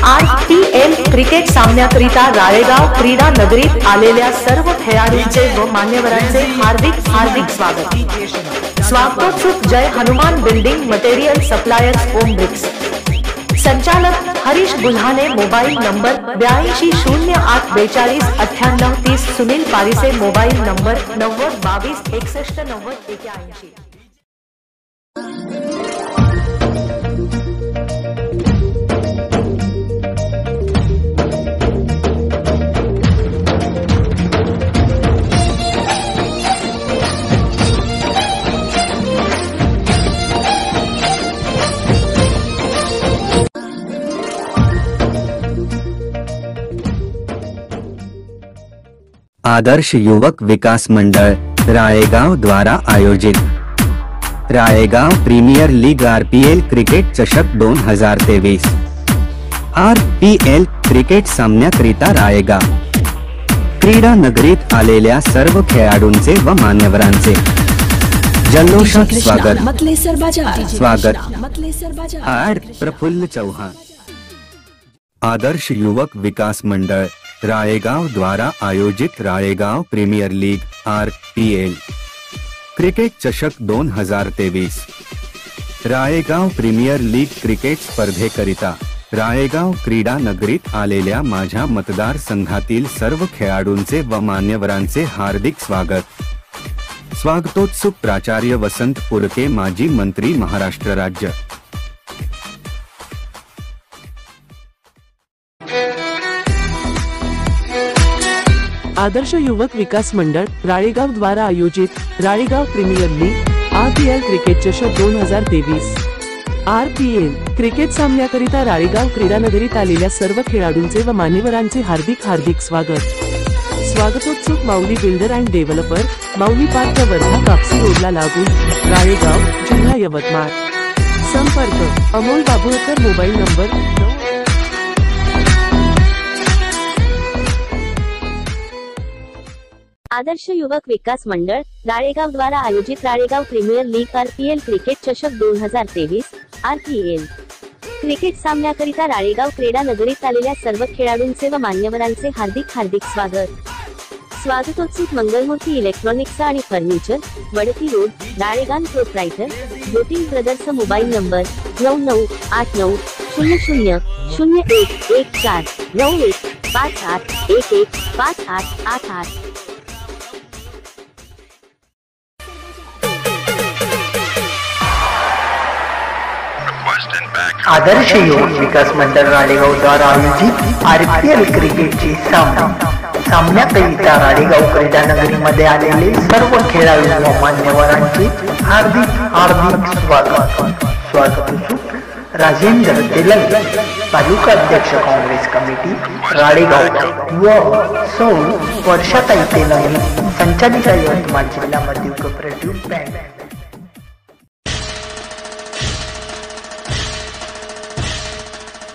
आर पी एल क्रिकेट सामन्याकरिता राळेगाव क्रीडा नगरीत आलेल्या सर्व खेळाडूंचे व मान्यवरांचे हार्दिक हार्दिक स्वागत। स्वागतोत्सुक Jai Hanuman building material suppliers Om bricks. संचालक हरीश बुल्हाने मोबाइल नंबर बयासी शून्य आठ बेचालीस अठानव तीस सुनील पारिसे मोबाइल नंबर नव्वद बावीस, एकसठ, नव्वद एक्याऐंशी आदर्श युवक विकास मंडल राळेगाव द्वारा आयोजित। Ralegaon premier league RPL cricket चषक दोन हज़ार तेवीस आर पी एल क्रिकेट सामन्याकरिता राळेगाव क्रीडा नगरीत आलेल्या सर्व खेळाडूंचे व मान्यवरांचे। जल्लोषात स्वागत। मतलेसर बाज़ार। स्वागत। मतलेसर बाज़ार। आड प्रफुल्ल चौहान। आदर्श युवक विकास मंडळ राळेगाव द्वारा आयोजित Ralegaon premier league R P L cricket चषक दोन हज़ार तेवीस राळेगाव प्रीमियर लीग क्रिकेट स्पर्धेकरिता राळेगाव क्रीडा नगरीत आलेल्या माझ्या मतदारसंघातील सर्व खेळाडूंचे व मान्यवरांचे हार्दिक स्वागत। स्वागतोत्सुक प्राचार्य वसंत पुरके माजी मंत्री महाराष्ट्र राज्य। आदर्श युवक विकास मंडळ राळेगाव द्वारा आयोजित Ralegaon premier league R P L cricket चषक दोन हजार तेवीस. आर पी एल क्रिकेट सामन्याकरिता राळेगाव क्रीडा नगरीत आलेल्या सर्व खेळाडूंचे व मान्यवरांचे हार्दिक हार्दिक स्वागत. स्वागतोत्सुक Mauli builder and developer Mauli park Wardha Kapsi रोडला लागून राळेगाव जिल्हा यवतमाळ. संपर्क अमोल बाबुळकर मोबाईल नंबर आदर्श युवक विकास मंडळ राळेगाव द्वारा आयोजित Ralegaon premier league RPL cricket चषक दोन हजार तेवीस आरपीएल. क्रिकेट सामन्याकरिता राळेगाव क्रीडा नगरीत आलेल्या सर्व खेळाडूंचे व मान्यवरांचे हार्दिक हार्दिक स्वागत. स्वागतोत्सुक मंगलमूर्ती इलेक्ट्रॉनिक्स आणि furniture Wadti road Ralegaon proprietor Jyoti brothers mobile number नऊ नऊ आठ नऊ शून्य शून्य शून्य एक एक चार नऊ एक पाच आठ एक एक पाच आठ आठ आठ. आदर्श योग विकास मंडळ राळेगाव द्वारा आयोजित आरपीएल क्रिकेटचे सामना. सामन्याकरिता राळेगाव क्रीडा नगरीमध्ये आलेले सर्व खेळाडू व मान्यवरांचे हार्दिक हार्दिक स्वागत. स्वागत राजेंद्र तेलंग, तालुका अध्यक्ष काँग्रेस कमिटी राळेगाव व सौ वर्षाताई तेलंग, संचालिका यवतमाळ जिल्हा मध्य कोऑपरेटिव्ह बँक.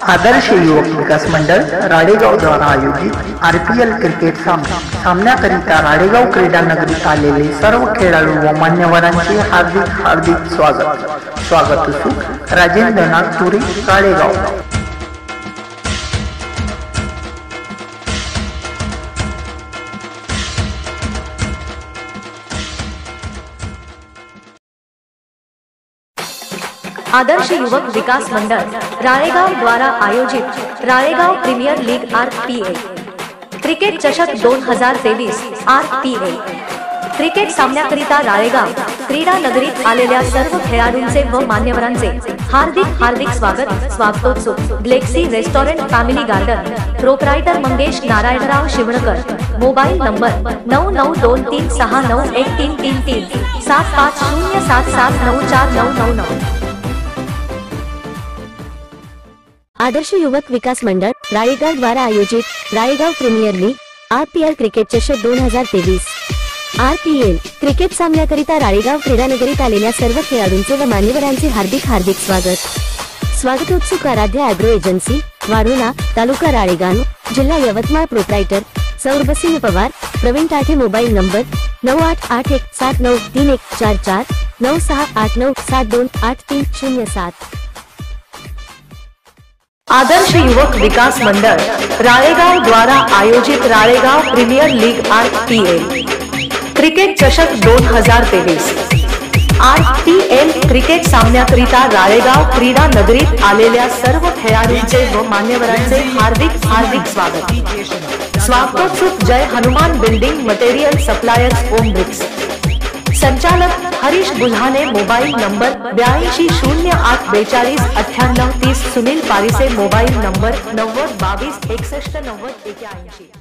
आदर्श युवक विकास मंडळ राळेगाव द्वारा आयोजित आर पी एल क्रिकेट सामना. सामन्याकरिता राळेगाव क्रीडा नगरीत आलेले सर्व खेळाडू व मान्यवरांचे हार्दिक हार्दिक स्वागत. स्वागत असू राजेंद्रनाथ पुरी राळेगाव. आदर्श युवक विकास मंडळ राळेगाव द्वारा आयोजित Ralegaon premier league R P A cricket चषक दोन हजार तेवीस आर पी ए क्रिकेट सामन्याकरिता राळेगाव क्रीडा नगरीत आलेल्या सर्व खेळाडूंचे व मान्यवरांचे हार्दिक हार्दिक स्वागत स्वागतोत्सव. Galaxy restaurant family garden proprietor Mangesh Narayanrao Shivankar. Mobile number नऊ नऊ दोन तीन सहा नऊ एक तीन तीन तीन. सात पाच शून्य सात सात नऊ चार नऊ नऊ नऊ. आदर्श युवक विकास मंडळ राळेगाव द्वारा आयोजित Ralegaon premier league RPL cricket चषक दोन हजार तेवीस. आरपीएल क्रिकेट सामन्याकरिता राळेगाव क्रीडानगरीत आलेल्या सर्व खेळाडूंचे व मान्यवरांचे हार्दिक हार्दिक स्वागत. स्वागतोत्सुक आराध्य अॅग्रो एजन्सी वारुणा तालुका राळेगाव जिल्हा Yavatmal proprietor Saurabhsingh Pawar Pravin Tathe mobile number नऊ आठ आठ एक सात नऊ तीन एक चार चार नऊ सहा आठ नऊ सात दोन आठ तीन शून्य सात. आदर्श युवक विकास मंडळ राळेगाव द्वारा आयोजित Ralegaon premier league R P L cricket चषक दोन हज़ार तेवीस आर पी एल क्रिकेट सामन्याकरिता राळेगाव क्रीडा नगरीत आलेल्या सर्व खेळाडूंचे व मान्यवरांचे हार्दिक हार्दिक स्वागत। स्वागतोत्सुक Jai Hanuman building material suppliers Om bricks. संचालक हरीश बुल्हाने मोबाइल नंबर बयासी शून्य आठ बेचालीस अठानव तीस सुनील पारिसे मोबाइल नंबर नव्वद बावीस, एकसठ, नव्वद एक्याऐंशी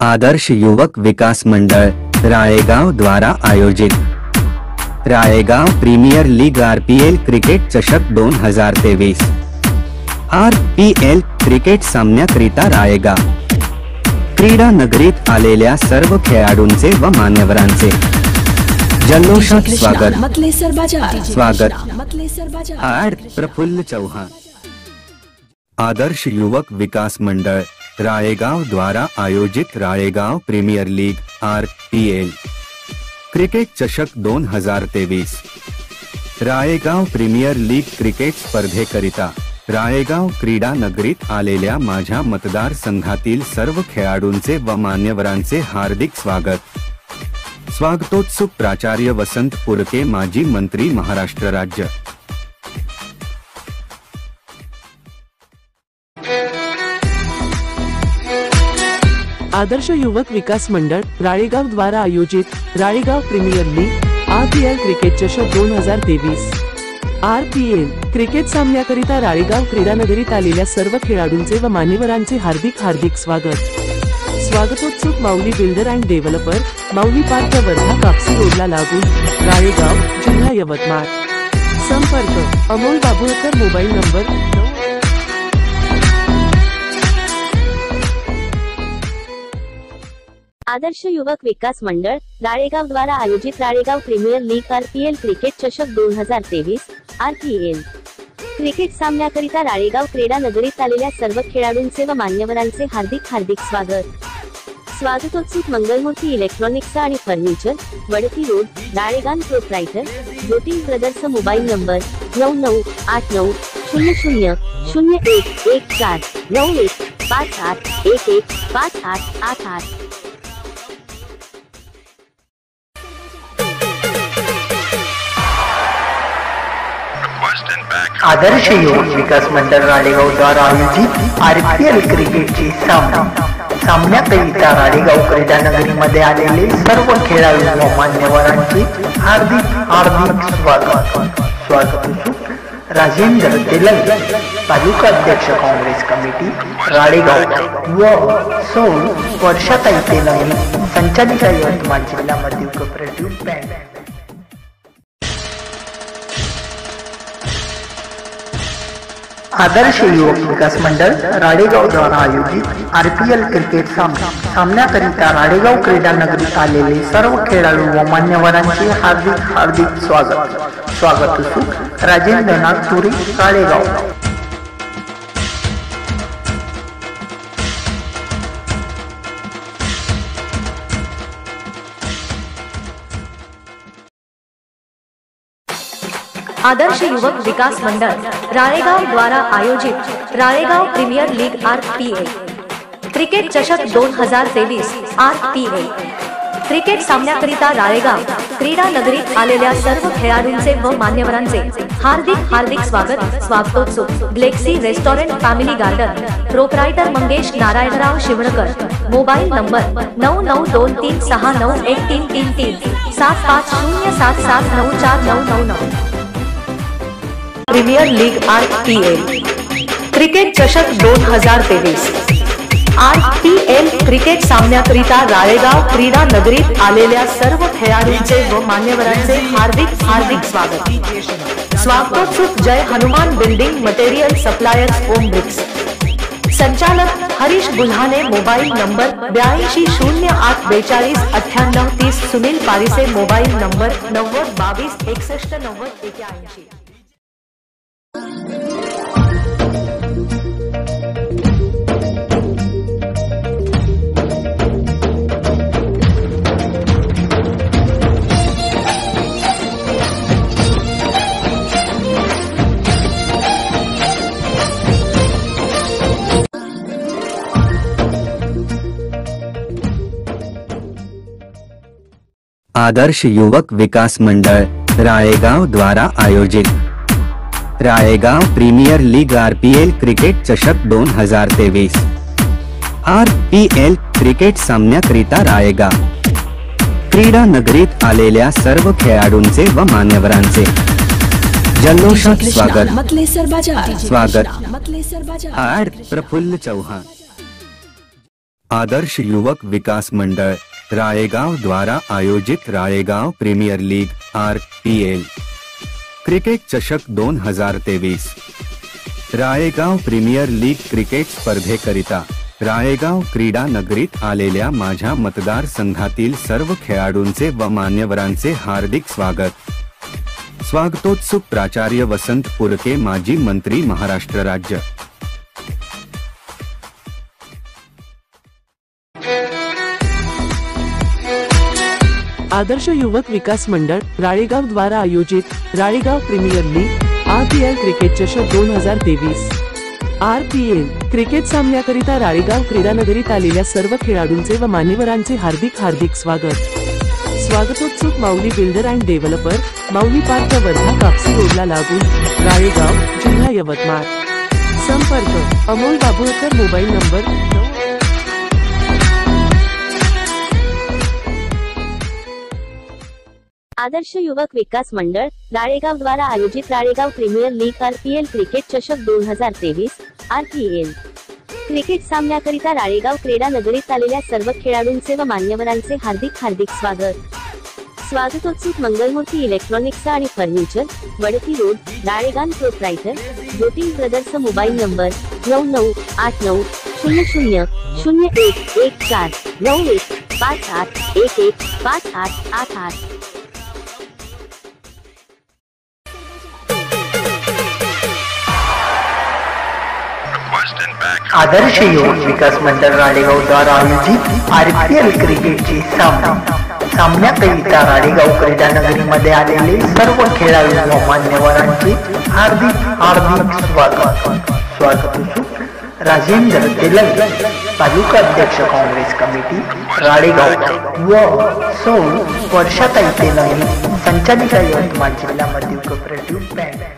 आदर्श युवक विकास मंडल राळेगाव द्वारा आयोजित। Ralegaon premier league RPL cricket चषक दोन हज़ार तेवीस आर पी एल क्रिकेट सामन्याकरिता राळेगाव क्रीडा नगरीत आलेल्या सर्व खेळाडूंचे व मान्यवरांचे। जल्लोषात स्वागत। स्वागत। आर प्रफुल्ल चौहान। आदर्श युवक विकास मंडळ राळेगाव द्वारा आयोजित Ralegaon premier league R P L cricket चषक दोन हज़ार तेवीस राळेगाव प्रीमियर लीग क्रिकेट स्पर्धेकरिता राळेगाव क्रीडा नगरीत आलेल्या माझ्या मतदारसंघातील सर्व खेळाडूंचे व मान्यवरांचे हार्दिक स्वागत। स्वागतोत्सुक प्राचार्य वसंत पुरके माजी मंत्री महाराष्ट्र राज्य। आदर्श युवक विकास मंडळ राळेगाव द्वारा आयोजित Ralegaon premier league R P L cricket चषक दोन हजार तेवीस. आर पी एल क्रिकेट सामन्याकरिता राळेगाव क्रीडानगरीत आलेल्या सर्व खेळाडूंचे व मान्यवरांचे हार्दिक हार्दिक स्वागत. स्वागतोत्सुक Mauli builder and developer Mauli park Wardha Kapsi रोडला लागून राळेगाव जिल्हा यवतमाळ. संपर्क अमोल बाबुळकर मोबाईल नंबर आदर्श युवक विकास मंडळ राळेगाव द्वारा आयोजित Ralegaon premier league RPL cricket चषक दोन हजार तेवीस आरपीएल. क्रिकेट सामन्याकरिता राळेगाव क्रीडा नगरीत आलेल्या सर्व खेळाडूंचे व मान्यवरांचे हार्दिक हार्दिक स्वागत. स्वागतोत्सुक मंगलमूर्ती इलेक्ट्रॉनिक्स आणि furniture Wadti road Ralegaon proprietor Jyotish brothers mobile number नऊ नऊ आठ नऊ शून्य शून्य शून्य एक एक चार नऊ एक पाच आठ एक एक पाच आठ आठ आठ. आदर्श योग विकास मंडळ राळेगाव द्वारा आयोजित आरपीएल क्रिकेटचे सामना. सामन्याकरिता राळेगाव क्रीडा नगरीमध्ये आलेले सर्व खेळाडू व मान्यवरांचे हार्दिक हार्दिक स्वागत. स्वागत राजेंद्र तेलंग, तालुका अध्यक्ष काँग्रेस कमिटी राळेगाव व सौ वर्षाताई तेलंग, संचालिका यवतमाळ जिल्हा मध्य कोऑपरेटिव्ह बँक. आदर्श युवक विकास मंडळ राळेगाव द्वारा आयोजित आर पी एल क्रिकेट सामना. सामन्याकरिता राळेगाव क्रीडा नगरीत आलेले सर्व खेळाडू व मान्यवरांचे हार्दिक हार्दिक स्वागत. स्वागत सुख राजेंद्रनाथ पुरी राळेगाव आदर्श युवक विकास मंडळ राळेगाव द्वारा आयोजित Ralegaon premier league R P L cricket चषक दोन हजार तेवीस आर पी ए क्रिकेट सामन्याकरिता राळेगाव क्रीडा नगरीत आलेल्या सर्व खेळाडूंचे व मान्यवरांचे हार्दिक हार्दिक स्वागत स्वागतोत्सव. Galaxy restaurant family garden proprietor Mangesh Narayanrao Shivankar. Mobile number नऊ नऊ दोन तीन सहा नऊ एक तीन तीन तीन. सात पाच शून्य सात सात नऊ चार नऊ नऊ नऊ. Premier league R P L cricket चषक दोन हज़ार तेवीस. आर पी एल क्रिकेट सामन्याकरिता राळेगाव क्रीडा नगरीत आलेल्या सर्व खेळाडूंचे व मान्यवरांचे हार्दिक हार्दिक स्वागत. स्वागतोत्सुक Jai Hanuman building material suppliers Om bricks संचालक हरीश बुल्हाने मोबाईल नंबर ब्याऐंशी शून्य आठ बेचाळीस अठ्ठ्याण्णव तीस सुनील पारिसे मोबाईल नंबर नव्वद बावीस एकसष्ट नव्वद एक्याऐंशी आदर्श युवक विकास मंडल रायगांव द्वारा आयोजित। Ralegaon premier league RPL cricket चषक दोन हज़ार तेवीस आर पी एल क्रिकेट सामन्याकरिता राळेगाव क्रीडा नगरीत आलेल्या सर्व खेळाडूंचे व मान्यवरांचे। जल्लोषात स्वागत। स्वागत। आर प्रफुल्ल चौहान। आदर्श युवक विकास मंडळ राळेगाव द्वारा आयोजित Ralegaon premier league R P L cricket चषक दोन हज़ार तेवीस. राळेगाव प्रीमियर लीग क्रिकेट स्पर्धेकरिता राळेगाव क्रीडा नगरीत आलेल्या माझ्या मतदारसंघातील सर्व खेळाडूंचे व मान्यवरांचे हार्दिक स्वागत. स्वागतोत्सुक प्राचार्य वसंत पुरके माजी मंत्री महाराष्ट्र राज्य. आदर्श युवक विकास मंडळ राळेगाव द्वारा आयोजित Ralegaon premier league R P L cricket चषक दोन हजार तेवीस. आर पी एल क्रिकेट सामन्याकरिता राळेगाव क्रीडानगरीत आलेल्या सर्व खेळाडूंचे व मान्यवरांचे हार्दिक हार्दिक स्वागत. स्वागतोत्सुक Mauli builder and developer Mauli park Wardha Kapsi रोडला लागून राळेगाव जिल्हा यवतमाळ. संपर्क अमोल बाबुळकर मोबाईल नंबर नऊ आदर्श युवक विकास मंडळ राळेगाव द्वारा आयोजित Ralegaon premier league RPL cricket चषक दोन हजार तेवीस आरपीएल. क्रिकेट सामन्याकरिता राळेगाव क्रीडा नगरीत आलेल्या सर्व खेळाडूंचे व मान्यवरांचे हार्दिक हार्दिक स्वागत. स्वागतोत्सुक मंगलमूर्ती इलेक्ट्रॉनिक्स आणि furniture Wadti road Ralegaon proprietor Jyotish brothers mobile number नऊ नऊ आठ नऊ शून्य शून्य शून्य एक एक चार नऊ एक पाच आठ एक एक पाच आठ आठ आठ. आदर्श योग विकास मंडळ राळेगाव द्वारा आयोजित आरपीएल क्रिकेटचे सामना. सामन्याकरिता राळेगाव क्रीडा नगरीमध्ये आलेले सर्व खेळाडू व मान्यवरांचे हार्दिक हार्दिक स्वागत. स्वागत राजेंद्र तेलंग तालुका अध्यक्ष काँग्रेस कमिटी राळेगाव व सौ वर्षाताई तेलंग संचालिका यवतमाळ जिल्हा मध्य कोऑपरेटिव्ह बँक.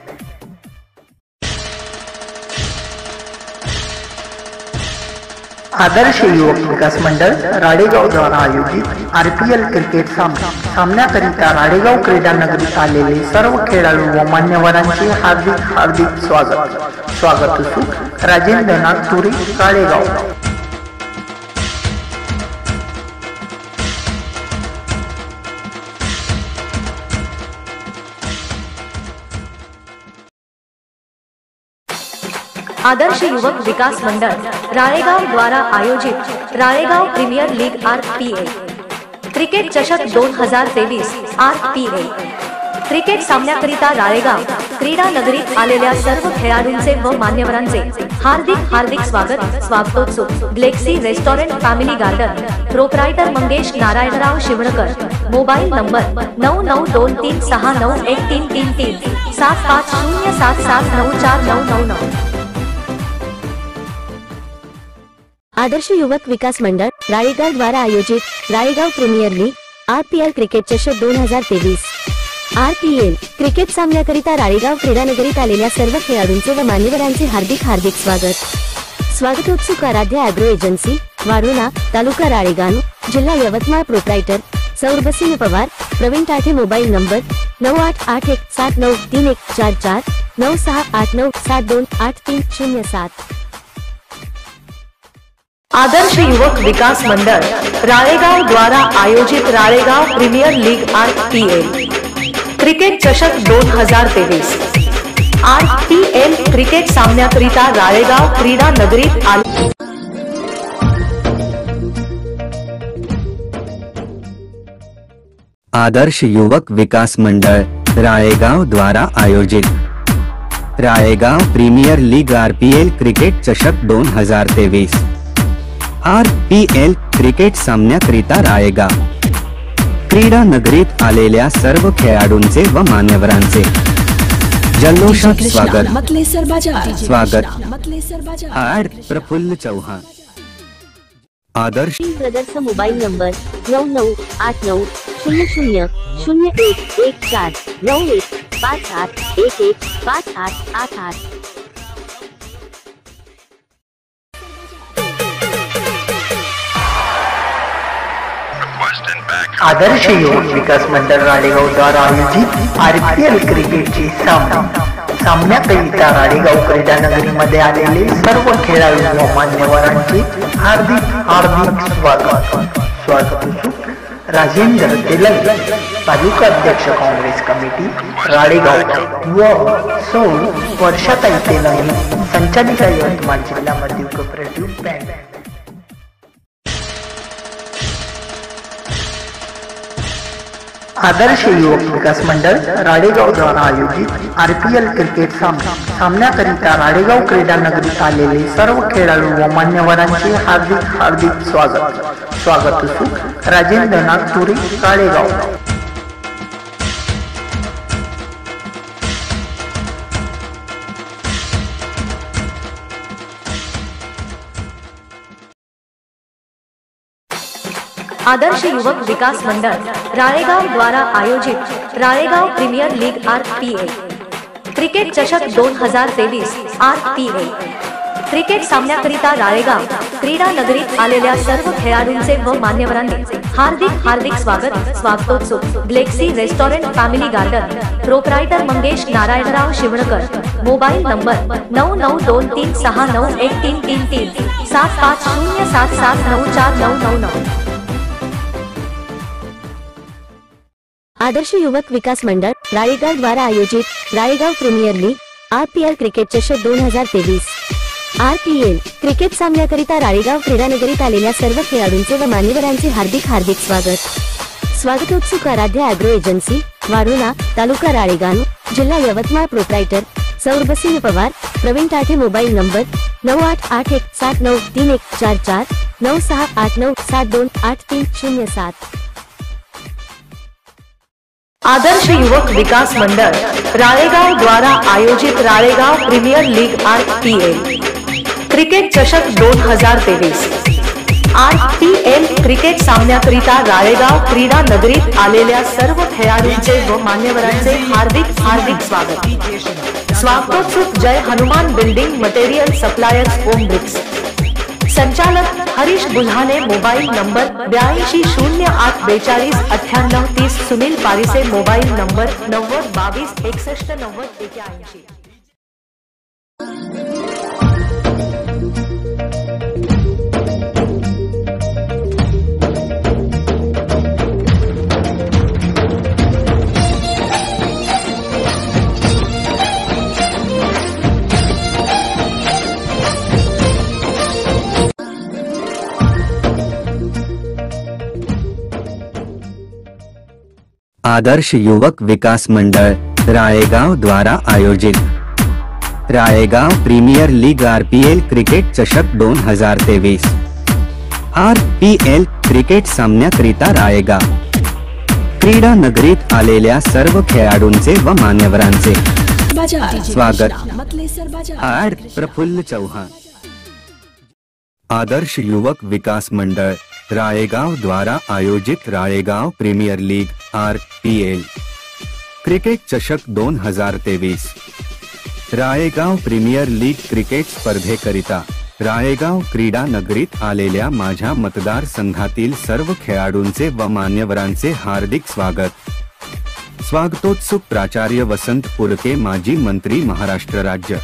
आदर्श युवक विकास मंडळ राळेगाव द्वारा आयोजित एल क्रिकेट सामना. सामन्याकरिता राळेगाव क्रीडा नगरीत आलेले सर्व खेळाडू व मान्यवरांचे हार्दिक हार्दिक स्वागत. स्वागत असू राजेंद्रनाथ तुरी राळेगाव आदर्श युवक विकास मंडळ राळेगाव द्वारा आयोजित Ralegaon premier league R P L cricket चषक दोन हजार तेवीस आर पी ए क्रिकेट सामन्याकरिता राळेगाव क्रीडा नगरीत आलेल्या सर्व खेळाडूंचे व मान्यवरांचे हार्दिक हार्दिक स्वागत स्वागतोत्सव. Galaxy restaurant family garden proprietor Mangesh Narayanrao Shivankar. Mobile number नऊ नऊ दोन तीन सहा नऊ एक तीन तीन तीन. सात पाच शून्य सात सात नऊ चार नऊ नऊ नऊ. आदर्श युवक विकास मंडळ राळेगाव द्वारा आयोजित Ralegaon premier league R P L cricket चषक दोन हजार तेवीस. आर पी एल क्रिकेट सामन्याकरिता राळेगाव क्रीडानगरीत आलेल्या सर्व खेळाडूंचे व मान्यवरांचे हार्दिक हार्दिक स्वागत. स्वागतोत्सुक आराध्य अॅग्रो एजन्सी वारुणा तालुका राळेगाव जिल्हा Yavatmal proprietor Saurabhsingh Pawar Pravin Tathe mobile number नऊ आठ आठ एक सात नऊ तीन एक चार चार नऊ सहा आठ नऊ सात दोन आठ तीन शून्य सात. आदर्श युवक विकास मंडळ राळेगाव द्वारा आयोजित Ralegaon premier league R P L cricket चषक दोन हज़ार तेवीस आर पी एल क्रिकेट सामन्याकरिता राळेगाव क्रीडा नगरीत आले आदर्श युवक विकास मंडळ राळेगाव द्वारा आयोजित। Ralegaon premier league RPL cricket चषक दोन हज़ार तेवीस आर पी एल क्रिकेट सामन्याकरिता राळेगाव क्रीडा नगरीत आलेल्या सर्व खेळाडूंचे व मान्यवरांचे. जल्लोषात स्वागत. स्वागत. आड Prafull Chauhan. Adarsh brothers mobile number नऊ नऊ आठ नऊ शून्य शून्य शून्य एक एक चार नऊ एक पाच आठ एक एक पाच आठ आठ आठ. आदर्श युवक विकास मंडळ राळेगाव द्वारा आयोजित आरपीएल क्रिकेटचे सामना सामन्याकरिता राळेगाव क्रीडा नगरीमध्ये आलेले सर्व खेळाडू व मान्यवरांचे हार्दिक हार्दिक स्वागत. स्वागत राजेंद्र तेलंग, तालुका अध्यक्ष काँग्रेस कमिटी राळेगाव व सौ वर्षाताई तेलंग, संचालिका यवतमाळ जिल्हा मध्य कोऑपरेटिव्ह बँक. आदर्श युवक विकास मंडळ राडेगाव द्वारा आयोजित आर पी एल क्रिकेट सामना. सामन्याकरिता राडेगाव क्रीडा नगरीत आलेले सर्व खेळाडू व मान्यवरांचे हार्दिक हार्दिक स्वागत. स्वागत असून राजेंद्रनाथ तुरी राळेगाव आदर्श युवक विकास मंडळ राळेगाव द्वारा आयोजित Ralegaon premier league R P L cricket चषक दोन हजार तेवीस आर पी ए क्रिकेट सामन्याकरिता राळेगाव क्रीडा नगरीत आलेल्या सर्व खेळाडूंचे व मान्यवरांनी हार्दिक हार्दिक स्वागत स्वागतोत्सव. Galaxy restaurant family garden proprietor Mangesh Narayanrao Shivankar mobile number नऊ नऊ दोन तीन सहा नऊ एक तीन तीन तीन सात पाच शून्य सात सात नऊ चार नऊ नऊ नऊ. आदर्श युवक विकास मंडळ राळेगाव द्वारा आयोजित Ralegaon premier league R P L cricket चषक दोन हजार तेवीस. आर पी एल क्रिकेट सामन्याकरिता राळेगाव क्रीडानगरीत आलेल्या सर्व खेळाडूंचे व मान्यवरांचे हार्दिक हार्दिक स्वागत. स्वागतोत्सुक आराध्य अॅग्रो एजन्सी वारुणा तालुका राळेगाव जिल्हा Yavatmal proprietor Saurabhsingh Pawar Pravin Tathe mobile number नऊ आठ आठ एक सात नऊ तीन एक चार चार नऊ सहा आठ नऊ सात दोन आठ तीन शून्य सात. आदर्श युवक विकास मंडल राळेगाव द्वारा आयोजित Ralegaon premier league R P L cricket चषक दोन हज़ार तेवीस आर पी एल क्रिकेट सामन्याकरिता राळेगाव क्रीडा नगरीत आलेल्या सर्व खेळाडूंचे व मान्यवरांचे हार्दिक हार्दिक स्वागत। स्वागतोत्सुक Jai Hanuman building material suppliers Om bricks. संचालक हरीश बुल्हाने मोबाइल नंबर बयासी शून्य आठ बेचालीस अठानव तीस सुनील पारी से मोबाइल नंबर नव्वद बावीस, एकसठ, नव्वद एक्याऐंशी आदर्श युवक विकास मंडल राळेगाव द्वारा आयोजित। Ralegaon premier league RPL cricket चषक दोन हज़ार तेवीस आर पी एल क्रिकेट सामन्याकरिता क्रीडा नगरीत आलेल्या सर्व खेळाडूंचे व मान्यवरांचे। स्वागत. आड प्रफुल्ल चौहान। आदर्श युवक विकास मंडळ राळेगाव द्वारा आयोजित Ralegaon premier league R P L cricket चषक दोन हज़ार तेवीस राळेगाव प्रीमियर लीग क्रिकेट स्पर्धेकरिता राळेगाव क्रीडा नगरीत आलेल्या माझ्या मतदारसंघातील सर्व खेळाडूंचे व मान्यवरांचे हार्दिक स्वागत। स्वागतोत्सुक प्राचार्य वसंत पुरके माजी मंत्री महाराष्ट्र राज्य।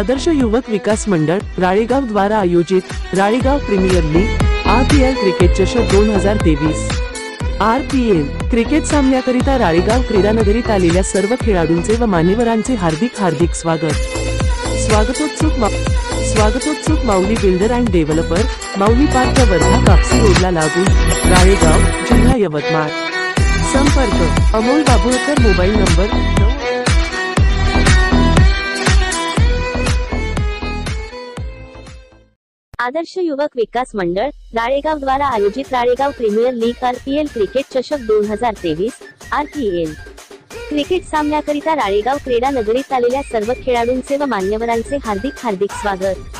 आदर्श युवक विकास मंडळ राळेगाव द्वारा आयोजित Ralegaon premier league R P L cricket चषक दोन हजार तेवीस. आर पी एल क्रिकेट सामन्याकरिता राळेगाव क्रीडानगरीत आलेल्या सर्व खेळाडूंचे व मान्यवरांचे हार्दिक हार्दिक स्वागत. स्वागतोत्सुक मा- स्वागतोत्सुक Mauli builder and developer Mauli park Wardha Kapsi रोडला लागून राळेगाव जिल्हा यवतमाळ. संपर्क अमोल बाबुळकर मोबाईल नंबर आदर्श युवक विकास मंडळ राळेगाव द्वारा आयोजित Ralegaon premier league RPL cricket चषक दोन हजार तेवीस आरपीएल. क्रिकेट सामन्याकरिता राळेगाव क्रीडा नगरीत आलेल्या सर्व खेळाडूंचे व मान्यवरांचे हार्दिक हार्दिक स्वागत.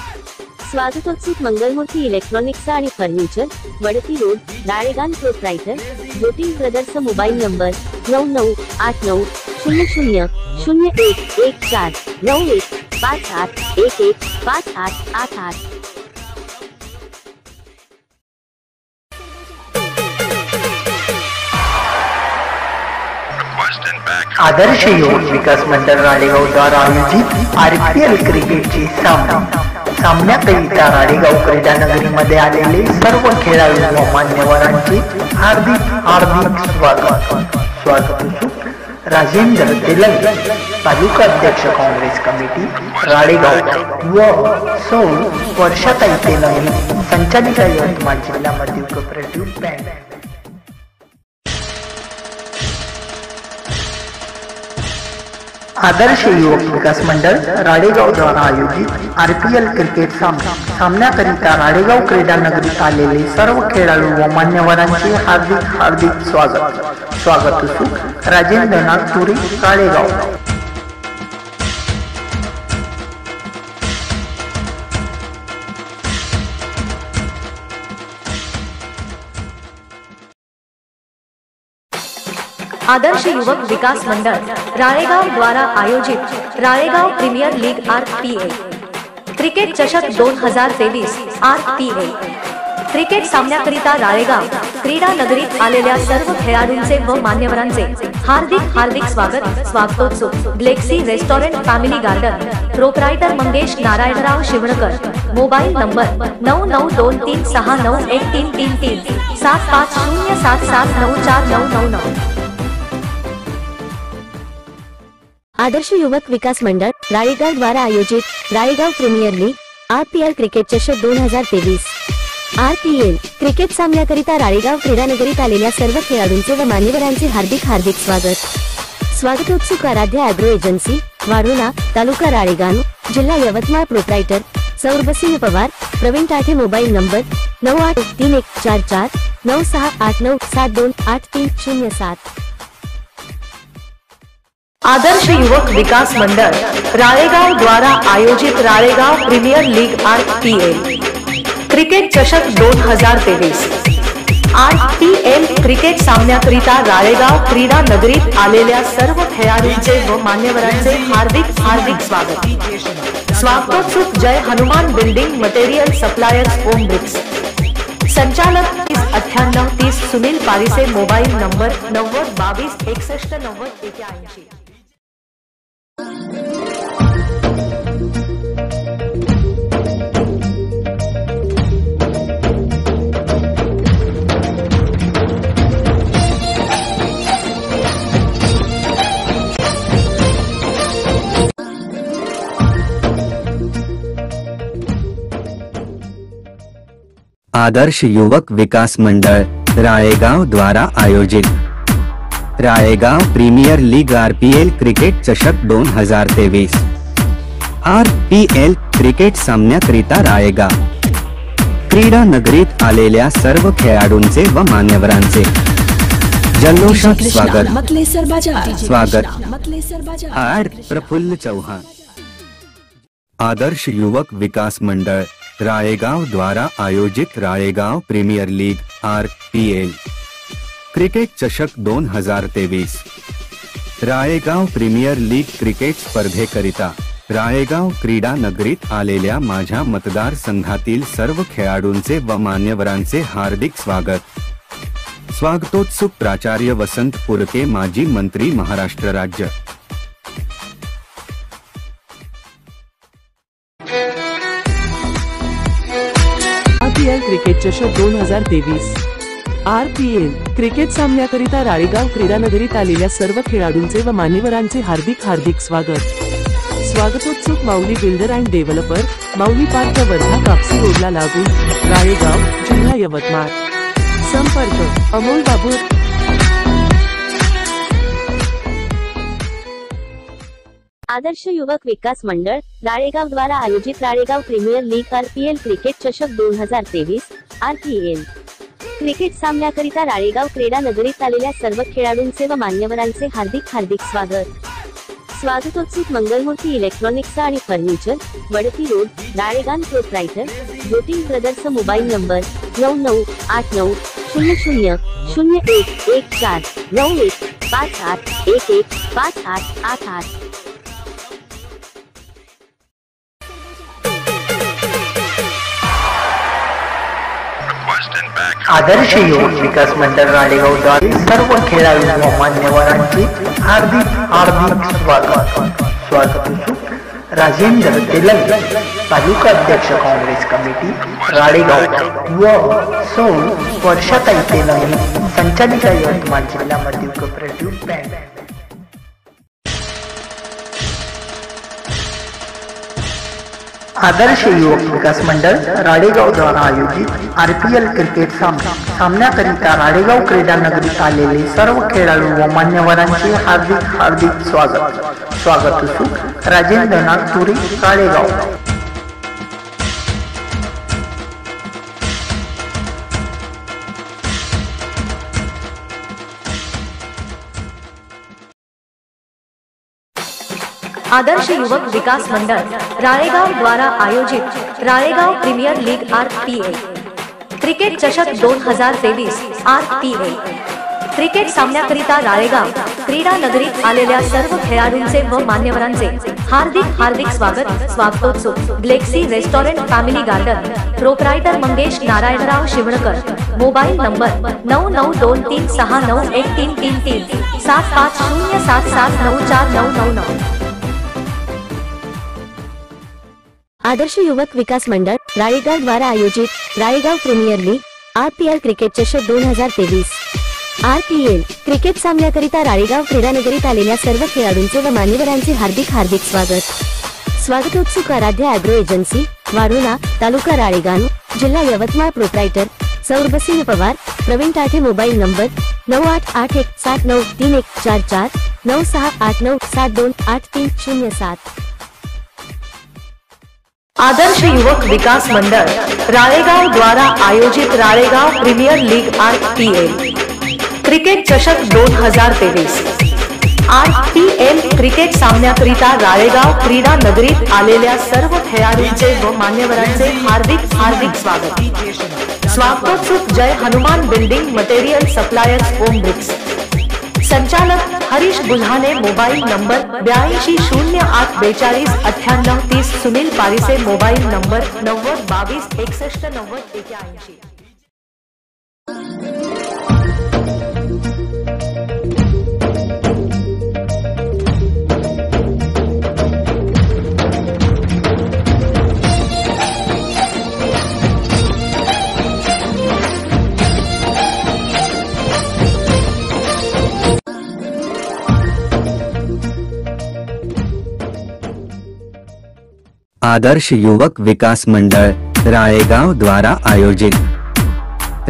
स्वागतोत्सुक मंगलमूर्ती इलेक्ट्रॉनिक्स आणि furniture Wadti road Ralegaon proprietor Jyoti brothers mobile number नऊ नऊ आठ नऊ शून्य शून्य शून्य एक एक चार नऊ एक पाच आठ एक एक पाच आठ आठ आठ. आदर्श योग विकास मंडळ राळेगाव द्वारा आयोजित आर पी एल क्रिकेटचे सामना. सामन्याकरिता राळेगाव क्रीडा नगरीमध्ये आलेले सर्व खेळाडू व मान्यवरांचे हार्दिक हार्दिक स्वागत. स्वागत राजेंद्र तेलंग, तालुका अध्यक्ष काँग्रेस कमिटी राळेगाव व सौ वर्षाताई तेलंग, संचालिका यवतमाळ जिल्हा मध्य कोऑपरेटिव्ह बँक. आदर्श युवक विकास मंडळ राळेगाव द्वारा आयोजित आर पी एल क्रिकेट सामना. सामन्याकरिता राळेगाव क्रीडा नगरीत आलेले सर्व खेळाडू व मान्यवरांचे हार्दिक हार्दिक स्वागत. स्वागत असून राजेंद्रनाथ पुरी राळेगाव आदर्श युवक विकास मंडळ राळेगाव द्वारा आयोजित Ralegaon premier league R P L. Cricket चषक दोन हजार तेवीस आर पी ए. क्रिकेट सामन्याकरिता राळेगाव क्रीडा नगरीत आलेल्या सर्व खेळाडूंचे व मान्यवरांचे हार्दिक हार्दिक स्वागत स्वागतोत्सुक Galaxy restaurant family garden proprietor Mangesh Narayanrao Shivankar. Mobile number नऊ नऊ दोन तीन सहा नऊ एक तीन तीन तीन. सात पाच शून्य सात सात नऊ चार नऊ नऊ नऊ. आदर्श युवक विकास मंडळ राळेगाव द्वारा आयोजित Ralegaon premier league R P L cricket चषक दोन हजार तेवीस. आर पी एल क्रिकेट सामन्याकरिता राळेगाव क्रीडानगरीत आलेल्या सर्व खेळाडूंचे व मान्यवरांचे हार्दिक हार्दिक स्वागत. स्वागतोत्सुक आराध्य अॅग्रो एजन्सी वाढोला तालुका राळेगाव जिल्हा Yavatmal proprietor Saurabhsingh Pawar Pravin Tathe mobile number नऊ आठ तीन एक चार चार नऊ सहा आठ नऊ सात दोन आठ तीन शून्य सात. आदर्श युवक विकास मंडळ राळेगाव द्वारा आयोजित Ralegaon premier league R P L cricket चषक दोन हज़ार तेवीस आर पी एल क्रिकेट सामन्याकरिता राळेगाव क्रीडा नगरीत आलेल्या सर्व खेळाडूंचे व मान्यवरांचे हार्दिक हार्दिक स्वागत। स्वागतोत्सुक Jai Hanuman building material suppliers Om bricks. संचालक तीस अठ्ठ्याण्णव तीस सुनील पारिसे मोबाईल नंबर नव्वद बावीस एकसष्ट नव्वद एक्याऐंशी आदर्श युवक विकास मंडल राळेगाव द्वारा आयोजित। Ralegaon premier league RPL cricket चषक दोन हज़ार तेवीस आर पी एल क्रिकेट सामन्याकरिता राळेगाव क्रीडा नगरीत आलेल्या सर्व खेळाडूंचे व मान्यवरांचे। जल्लोषात स्वागत। स्वागत। आर प्रफुल्ल चौहान। आदर्श युवक विकास मंडळ राळेगाव द्वारा आयोजित Ralegaon premier league R P L cricket चषक दोन हज़ार तेवीस राळेगाव प्रीमियर लीग क्रिकेट स्पर्धेकरिता राळेगाव क्रीडा नगरीत आलेल्या माझ्या मतदारसंघातील सर्व खेळाडूंचे व मान्यवरांचे हार्दिक स्वागत। स्वागतोत्सुक प्राचार्य वसंत पुरके माजी मंत्री महाराष्ट्र राज्य। आरपीएल क्रिकेट चषक दोन हजार तेवीस. आर पी एल क्रिकेट सामन्याकरिता राळेगाव क्रीडानगरीत आलेल्या सर्व खेळाडूंचे व मान्यवरांचे हार्दिक हार्दिक स्वागत. स्वागतोत्सुक Mauli builder and developer Mauli park Wardha Kapsi रोडला लागून राळेगाव जिल्हा यवतमाळ. संपर्क अमोल बाबूर. आदर्श युवक विकास मंडळ राळेगाव द्वारा आयोजित Ralegaon premier league RPL cricket चषक दोन हजार तेवीस आरपीएल. क्रिकेट सामन्याकरिता राळेगाव क्रीडा नगरीत आलेल्या सर्व खेळाडूंचे व मान्यवरांचे हार्दिक हार्दिक स्वागत. स्वागतोत्सुक मंगलमूर्ती इलेक्ट्रॉनिक्स आणि furniture Wadti road Ralegaon proprietor Jyotish brothers mobile number नऊ नऊ आठ नऊ शून्य शून्य शून्य एक एक चार नऊ एक पाच आठ एक एक पाच आठ आठ आठ. आदर्श युवक विकास मंडळ राळेगावद्वारे सर्व खेळाडू व मान्यवरांचे हार्दिक हार्दिक स्वागत. स्वागत उत्सुक राजेंद्र तेलंग तालुका अध्यक्ष काँग्रेस कमिटी राळेगाव व सौ वर्षाताई तेलंग संचालिका यवतमाळ जिल्हा मध्य कोऑपरेटिव्ह बँक. आदर्श युवक विकास मंडळ राडेगाव द्वारा आयोजित आर पी एल क्रिकेट सामना. सामन्याकरिता राडेगाव क्रीडा नगरीत आलेले सर्व खेळाडू व मान्यवरांचे हार्दिक हार्दिक स्वागत. स्वागत असून राजेंद्रनाथ तुरी राळेगाव आदर्श युवक विकास मंडळ राळेगाव द्वारा आयोजित Ralegaon premier league R P L cricket चषक दोन हजार तेवीस आर पी ए क्रिकेट सामन्याकरिता राळेगाव क्रीडा नगरीत आलेल्या सर्व खेळाडूंचे व मान्यवरांचे हार्दिक हार्दिक स्वागत स्वागतोत्सव. Galaxy restaurant family garden proprietor Mangesh Narayanrao Shivankar. Mobile number नऊ नऊ दोन तीन सहा नऊ एक तीन तीन तीन. सात पाच शून्य सात सात नऊ चार नऊ नऊ नऊ. आदर्श युवक विकास मंडळ राळेगाव द्वारा आयोजित Ralegaon premier league R P L cricket चषक दोन हजार तेवीस. आर पी एल क्रिकेट सामन्याकरिता राळेगाव क्रीडानगरीत आलेल्या सर्व खेळाडूंचे व मान्यवरांचे हार्दिक हार्दिक स्वागत. स्वागतोत्सुक आराध्य अॅग्रो एजन्सी वारुणा तालुका राळेगाव जिल्हा Yavatmal proprietor Saurabhsingh Pawar Pravin Tathe mobile number नऊ आठ आठ एक सात नऊ तीन एक चार चार नऊ सहा आठ नऊ सात दोन आठ तीन शून्य सात. आदर्श युवक विकास मंडळ राळेगाव द्वारा आयोजित Ralegaon premier league R P L cricket चषक दोन हज़ार तेवीस आर पी एल क्रिकेट सामन्याकरिता राळेगाव क्रीडा नगरीत आलेल्या सर्व खेळाडूंचे व मान्यवरांचे हार्दिक हार्दिक स्वागत। स्वागतोत्सुक Jai Hanuman building material suppliers Om bricks. संचालक हरीश बुल्हा ने मोबाइल नंबर बयासी शून्य आठ बेचालीस अठानव तीस सुनील पारी से मोबाइल नंबर नव्वद बावीस एकसठ नव्वद एक्याऐंशी आदर्श युवक विकास मंडल राळेगाव द्वारा आयोजित।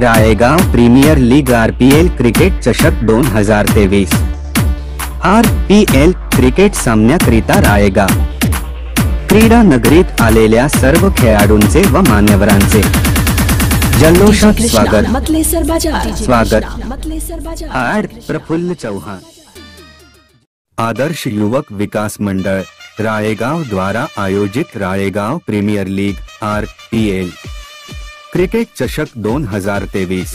Ralegaon premier league RPL cricket चषक दोन हज़ार तेवीस आर पी एल क्रिकेट सामन्याकरिता राळेगाव क्रीडा नगरीत आलेल्या सर्व खेळाडूंचे व मान्यवरांचे। जल्लोषात स्वागत। स्वागत। आर प्रफुल्ल चौहान। आदर्श युवक विकास मंडळ राळेगाव द्वारा आयोजित Ralegaon premier league R P L cricket चषक दोन हज़ार तेवीस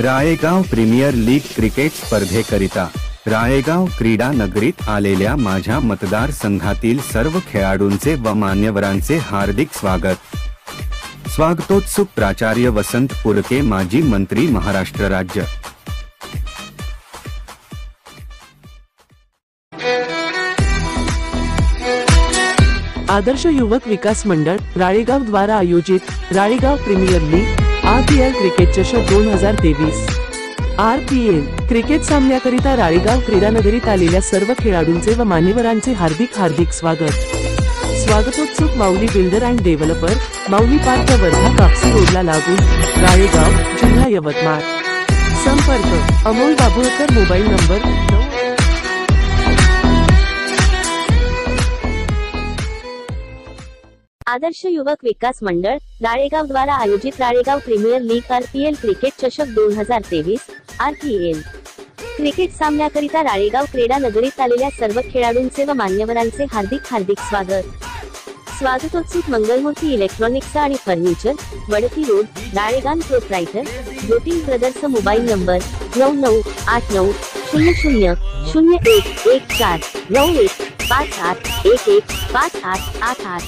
राळेगाव प्रीमियर लीग क्रिकेट स्पर्धेकरिता राळेगाव क्रीडा नगरीत आलेल्या माझ्या मतदारसंघातील सर्व खेळाडूंचे व मान्यवरांचे हार्दिक स्वागत। स्वागतोत्सुक प्राचार्य वसंत पुरके माजी मंत्री महाराष्ट्र राज्य। आदर्श युवक विकास मंडळ राळेगाव द्वारा आयोजित Ralegaon premier league R P L cricket चषक दोन हजार तेवीस. आर पी एल क्रिकेट सामन्याकरिता राळेगाव क्रीडानगरीत आलेल्या सर्व खेळाडूंचे व मान्यवरांचे हार्दिक हार्दिक स्वागत. स्वागतोत्सुक Mauli builder and developer Mauli park Wardha Kapsi रोडला लागून राळेगाव जिल्हा यवतमाळ. संपर्क अमोल बाबुळकर मोबाईल नंबर नऊ आदर्श युवक विकास मंडळ राळेगाव द्वारा आयोजित Ralegaon premier league RPL cricket चषक दोन हजार तेवीस आरपीएल. क्रिकेट सामन्याकरिता राळेगाव क्रीडा नगरीत आलेल्या सर्व खेळाडूंचे व मान्यवरांचे हार्दिक हार्दिक स्वागत. स्वागतोत्सुक मंगलमूर्ती इलेक्ट्रॉनिक्स आणि furniture Wadti road Ralegaon proprietor Jyoti brothers mobile number नऊ नऊ आठ नऊ शून्य शून्य शून्य एक एक चार नऊ एक पाच आठ एक एक पाच आठ आठ आठ.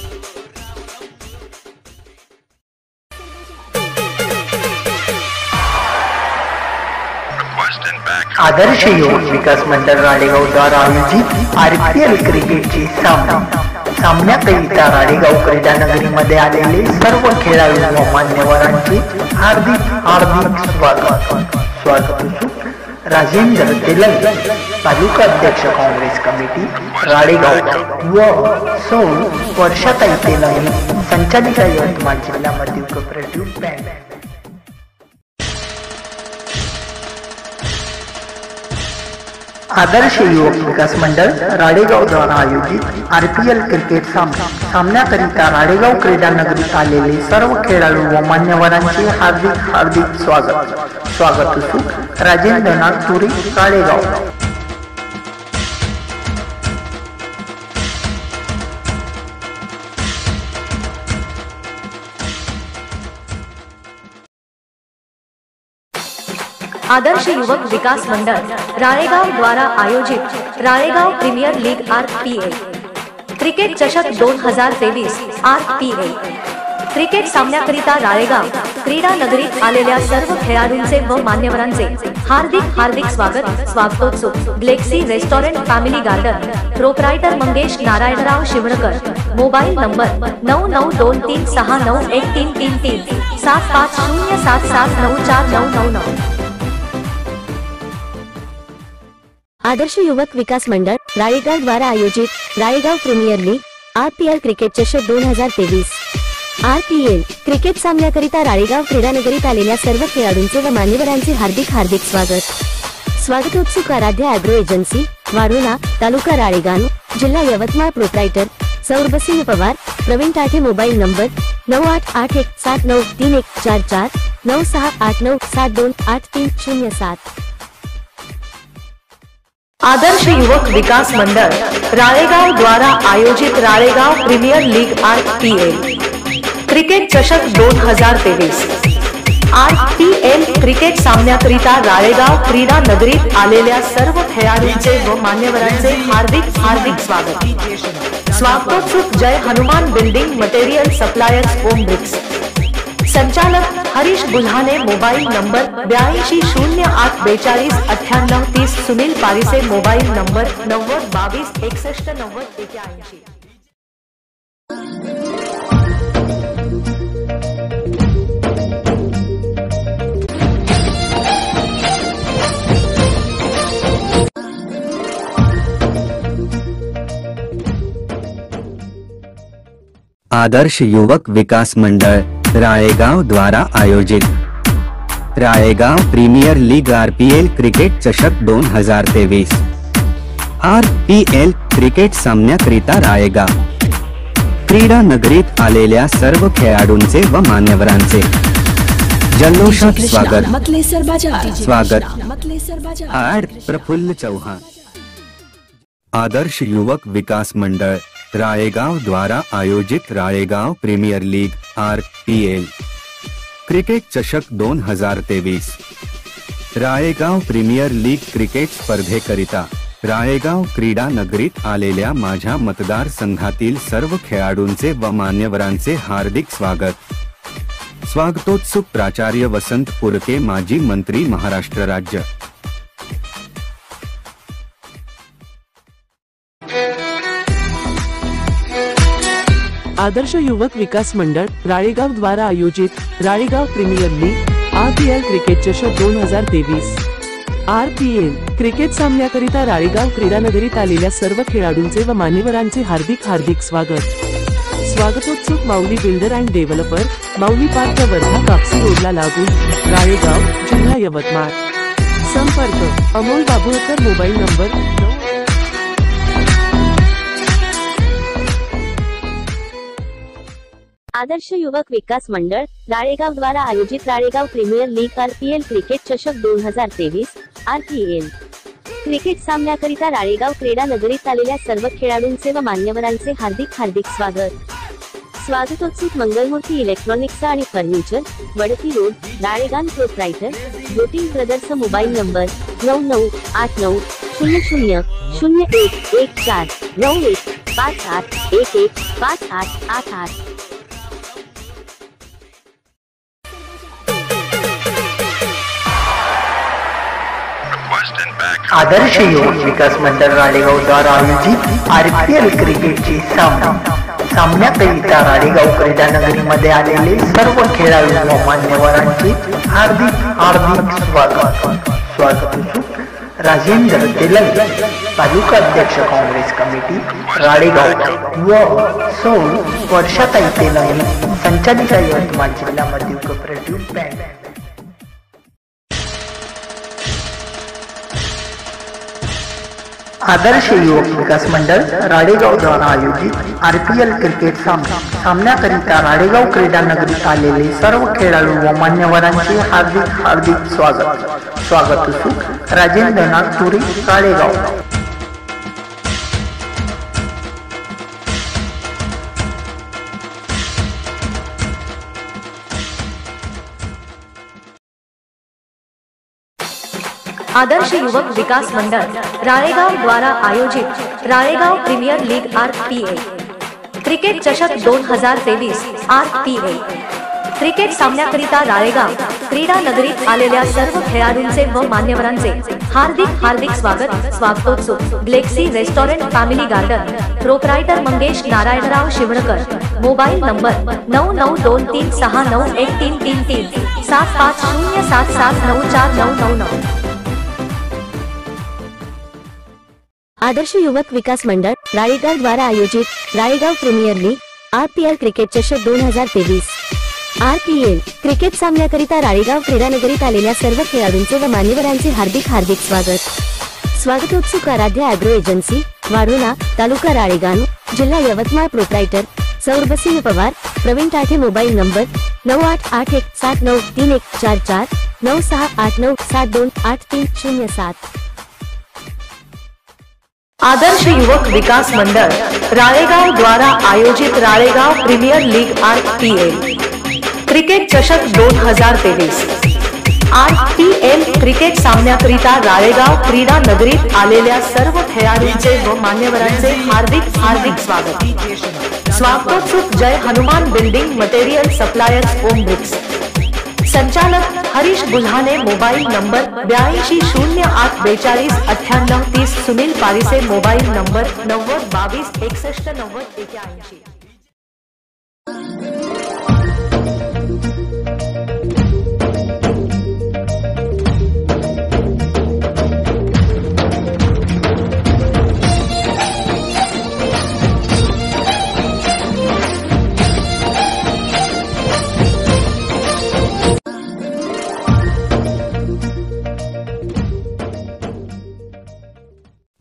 आदर्श युवक विकास मंडळ राडेगाव द्वारा आयोजित आर पी एल क्रिकेटचे सामना. सामन्याकरिता राडेगाव क्रीडा नगरीमध्ये आलेले सर्व खेळाडू व मान्यवरांचे हार्दिक हार्दिक स्वागत. स्वागत राजेंद्र तेलंग, तालुका अध्यक्ष काँग्रेस कमिटी राळेगाव व सौ वर्षाताई तेलंगी, संचालिका यवतमाळ जिल्हा मध्य कोऑपरेटिव्ह बँक. आदर्श युवक विकास मंडळ राडेगाव द्वारा आयोजित आर पी एल क्रिकेट सामना. सामन्याकरिता राडेगाव क्रीडा नगरीत आलेले सर्व खेळाडू व मान्यवरांचे हार्दिक हार्दिक स्वागत. स्वागत उत्सुक राजेंद्र नागपुरी राळेगाव. आदर्श युवक विकास मंडळ राळेगाव द्वारा आयोजित Ralegaon premier league R P L. Cricket चषक दोन हजार तेवीस आर पी ए. क्रिकेट सामन्याकरिता राळेगाव क्रीडा नगरीत आलेल्या सर्व खेळाडूंचे व मान्यवरांचे हार्दिक हार्दिक स्वागत स्वागतोत्सुक Galaxy restaurant family garden proprietor Mangesh Narayanrao Shivankar. Mobile number नऊ नऊ दोन तीन सहा नऊ एक तीन तीन तीन. सात पाच शून्य सात सात नऊ चार नऊ नऊ नऊ. आदर्श युवक विकास मंडळ राळेगाव द्वारा आयोजित Ralegaon premier league R P L cricket चषक दोन हजार तेवीस. आर पी एल क्रिकेट सामन्याकरिता राळेगाव क्रीडानगरीत आलेल्या सर्व खेळाडूंचे व मान्यवरांचे हार्दिक हार्दिक स्वागत. स्वागतोत्सुक आराध्य अॅग्रो एजन्सी वारुणा तालुका राळेगाव जिल्हा Yavatmal proprietor Saurabhsingh Pawar Praveen Tathe mobile number नऊ आठ आठ एक सात नऊ तीन एक चार चार नऊ सहा आठ नऊ सात दोन आठ तीन शून्य सात. आदर्श युवक विकास मंडळ राळेगाव द्वारा आयोजित Ralegaon premier league R P L cricket चषक दोन हज़ार तेवीस आर पी एल क्रिकेट सामन्याकरिता राळेगाव क्रीडा नगरीत आलेल्या सर्व खेळाडूंचे व मान्यवरांचे हार्दिक हार्दिक स्वागत। स्वागतोत्सुक Jai Hanuman building material suppliers Om bricks. संचालक हरीश बुल्हाने मोबाइल नंबर बयासी शून्य आठ बेचाळीस अठ्ठ्याण्णव तीस सुनील पारिसे मोबाइल नंबर नव्वद बावीस एकसष्ट नव्वद आदर्श युवक विकास मंडळ राळेगाव द्वारा आयोजित। Ralegaon premier league R P L cricket चषक दोन हज़ार तेवीस आर पी एल क्रिकेट सामन्याकरिता राळेगाव क्रीडा नगरीत आलेल्या सर्व खेळाडूंचे व मान्यवरांचे। जल्लोषात स्वागत। स्वागत। आड प्रफुल्ल चौहान। आदर्श युवक विकास मंडळ। राळेगाव द्वारा आयोजित Ralegaon premier league R P L cricket चषक दोन हज़ार तेवीस राळेगाव प्रीमियर लीग क्रिकेट स्पर्धेकरिता राळेगाव क्रीडा नगरीत आलेल्या माझ्या मतदारसंघातील सर्व खेळाडूंचे व मान्यवरांचे हार्दिक स्वागत। स्वागतोत्सुक प्राचार्य वसंत पुरके, माजी मंत्री महाराष्ट्र राज्य। आदर्श युवक विकास मंडळ राळेगाव द्वारा आयोजित Ralegaon premier league R P L cricket चषक दोन हजार तेवीस. आर पी एल क्रिकेट सामन्याकरिता राळेगाव क्रीडानगरीत आलेल्या सर्व खेळाडूंचे व मान्यवरांचे हार्दिक हार्दिक स्वागत. स्वागतोत्सुक Mauli builder and developer Mauli park Wardha Kapsi रोडला लागून राळेगाव जिल्हा यवतमाळ. संपर्क अमोल बाबुळकर मोबाईल नंबर आदर्श युवक विकास मंडळ राळेगाव द्वारा आयोजित Ralegaon premier league R P L cricket चषक दोन हजार तेवीस आर पी एल क्रिकेट सामन्याकरिता राळेगाव क्रीडा नगरीत आलेल्या सर्व खेळाडूंचे व मान्यवरांचे हार्दिक हार्दिक स्वागत. स्वागतोत्सुक मंगलमूर्ती इलेक्ट्रॉनिक्स आणि furniture Wadti road Ralegaon proprietor Jyoti brothers mobile number नऊ नऊ आठ नऊ शून्य शून्य शून्य एक एक चार नऊ एक पाच आठ एक एक पाच आठ आठ आठ. आदर्श युवक विकास मंडळ राळेगाव द्वारा आयोजित आर पी एल क्रिकेटचे सामना सामन्याकरिता राळेगाव क्रीडा नगरीमध्ये आलेले सर्व खेळाडू व मान्यवरांचे हार्दिक हार्दिक स्वागत. स्वागत राजेंद्र तेलंग, तालुका अध्यक्ष काँग्रेस कमिटी राळेगाव व सौ वर्षाताई तेलंग, संचालिका यवतमाळ जिल्हा मध्य आदर्श युवक विकास मंडळ राळेगाव द्वारा आयोजित आर पी एल क्रिकेट सामना. सामन्याकरिता राळेगाव क्रीडा नगरीत आलेले सर्व खेळाडू व मान्यवरांचे हार्दिक हार्दिक स्वागत. स्वागत उत्सुक राजेंद्रनाथ नागपुरी राळेगाव आदर्श युवक विकास मंडळ राळेगाव द्वारा आयोजित Ralegaon premier league R P A. Cricket चषक दोन हजार तेवीस आर पी ए. क्रिकेट सामन्याकरिता राळेगाव क्रीडा नगरीत आलेल्या सर्व खेळाडूंचे व मान्यवरांचे हार्दिक हार्दिक स्वागत स्वागतोत्सव. Galaxy restaurant family garden. Proprietor Mangesh Narayanrao Shivankar. Mobile number नऊ नऊ दोन तीन सहा नऊ एक तीन तीन तीन. सात पाच शून्य सात सात नऊ चार नऊ नऊ नऊ. आदर्श युवक विकास मंडळ राळेगाव द्वारा आयोजित Ralegaon premier league R P L cricket चषक दोन हजार तेवीस. आर पी एल क्रिकेट सामन्याकरिता राळेगाव क्रीडानगरीत आलेल्या सर्व खेळाडूंचे व मान्यवरांचे हार्दिक हार्दिक स्वागत. स्वागतोत्सुक आराध्य अॅग्रो एजन्सी वारुणा तालुका राळेगाव जिल्हा Yavatmal proprietor Saurabhsingh Pawar Praveen Tathe mobile number नऊ आठ आठ एक सात नऊ तीन एक चार चार नऊ सहा आठ नऊ सात दोन आठ तीन शून्य सात. आदर्श युवक विकास मंडल राळेगाव द्वारा आयोजित Ralegaon premier league R P L cricket चषक दोन हज़ार तेवीस आर पी एल क्रिकेट सामन्याकरिता राळेगाव क्रीडा नगरीत आलेल्या सर्व खेळाडूंचे व मान्यवरांचे हार्दिक हार्दिक स्वागत। स्वागतोत्सुक Jai Hanuman building material suppliers Om bricks. संचालक हरीश बुल्हाने मोबाइल नंबर बयासी शून्य आठ बेचालीस अठानव तीस सुनील पारी से मोबाइल नंबर नव्वद बावीस, एकसठ, नव्वद एक्याऐंशी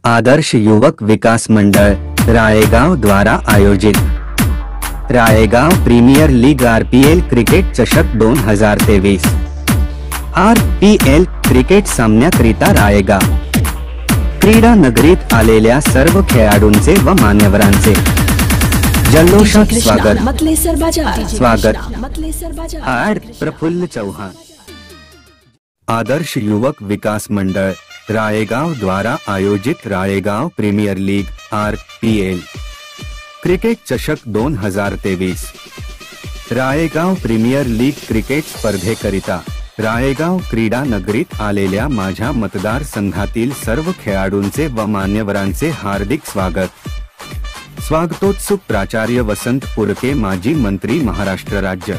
आदर्श युवक विकास मंडल राळेगाव द्वारा आयोजित। Ralegaon premier league R P L cricket चषक दोन हज़ार तेवीस आर पी एल क्रिकेट सामन्याकरिता राळेगाव क्रीडा नगरीत आलेल्या सर्व खेळाडूंचे व मान्यवरांचे। जल्लोषात स्वागत। स्वागत. आर प्रफुल्ल चौहान। आदर्श युवक विकास मंडळ राळेगाव द्वारा आयोजित Ralegaon premier league R P L cricket चषक दोन हज़ार तेवीस राळेगाव प्रीमियर लीग क्रिकेट स्पर्धेकरिता राळेगाव क्रीडा नगरीत आलेल्या माझ्या मतदारसंघातील सर्व खेळाडूंचे व मान्यवरांचे हार्दिक स्वागत। स्वागतोत्सुक प्राचार्य वसंत पुरके माजी मंत्री महाराष्ट्र राज्य।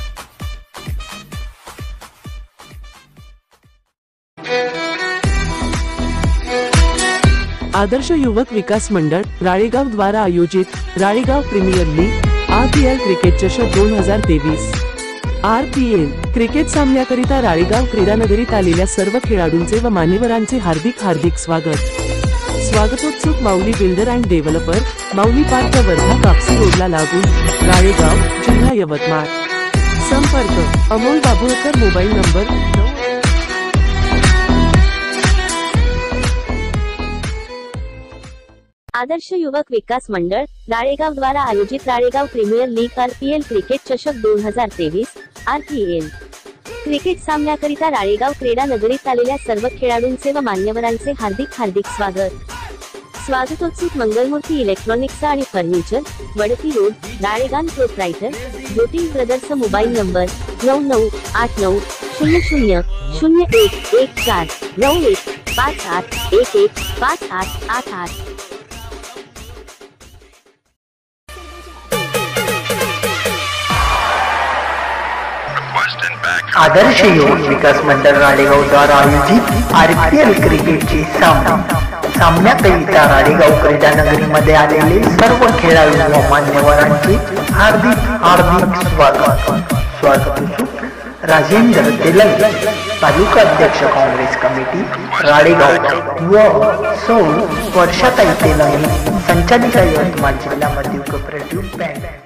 आदर्श युवक विकास मंडळ राळेगाव द्वारा आयोजित Ralegaon premier league R P L cricket चषक दोन हजार तेवीस. आर पी एल क्रिकेट सामन्याकरिता राळेगाव क्रीडानगरीत आलेल्या सर्व खेळाडूंचे व मान्यवरांचे हार्दिक हार्दिक स्वागत. स्वागतोत्सुक Mauli builder and developer Mauli park Wardha Kapsi रोडला लागून राळेगाव जिल्हा यवतमाळ. संपर्क अमोल बाबुळकर मोबाईल नंबर आदर्श युवक विकास मंडळ राळेगाव द्वारा आयोजित Ralegaon premier league R P L cricket चषक दोन हजार तेवीस आर पी क्रिकेट सामन्याकरिता राळेगाव क्रीडा नगरीत आलेल्या सर्व खेळाडूंचे व मान्यवरांचे हार्दिक हार्दिक स्वागत. स्वागतोत्सुक मंगलमूर्ती इलेक्ट्रॉनिक्स आणि furniture Wadti road Ralegaon proprietor Jyoti brothers mobile number नऊ नऊ आठ नऊ शून्य शून्य शून्य एक एक चार नऊ एक पाच आठ एक एक पाच आठ आठ आठ. आदर्श युवक विकास मंडळ राळेगाव द्वारा आयोजित आरपीएल क्रिकेटचे सामना सामन्याकरिता राळेगाव क्रीडा नगरीमध्ये आलेले सर्व खेळाडू व मान्यवरांचे हार्दिक हार्दिक स्वागत स्वागत असो. राजेंद्र तेलंग तालुका अध्यक्ष काँग्रेस कमिटी राळेगाव व सौ वर्षाताई तेलंग संचालिका यवतमाळ जिल्हा मध्य कोऑपरेटिव्ह बँक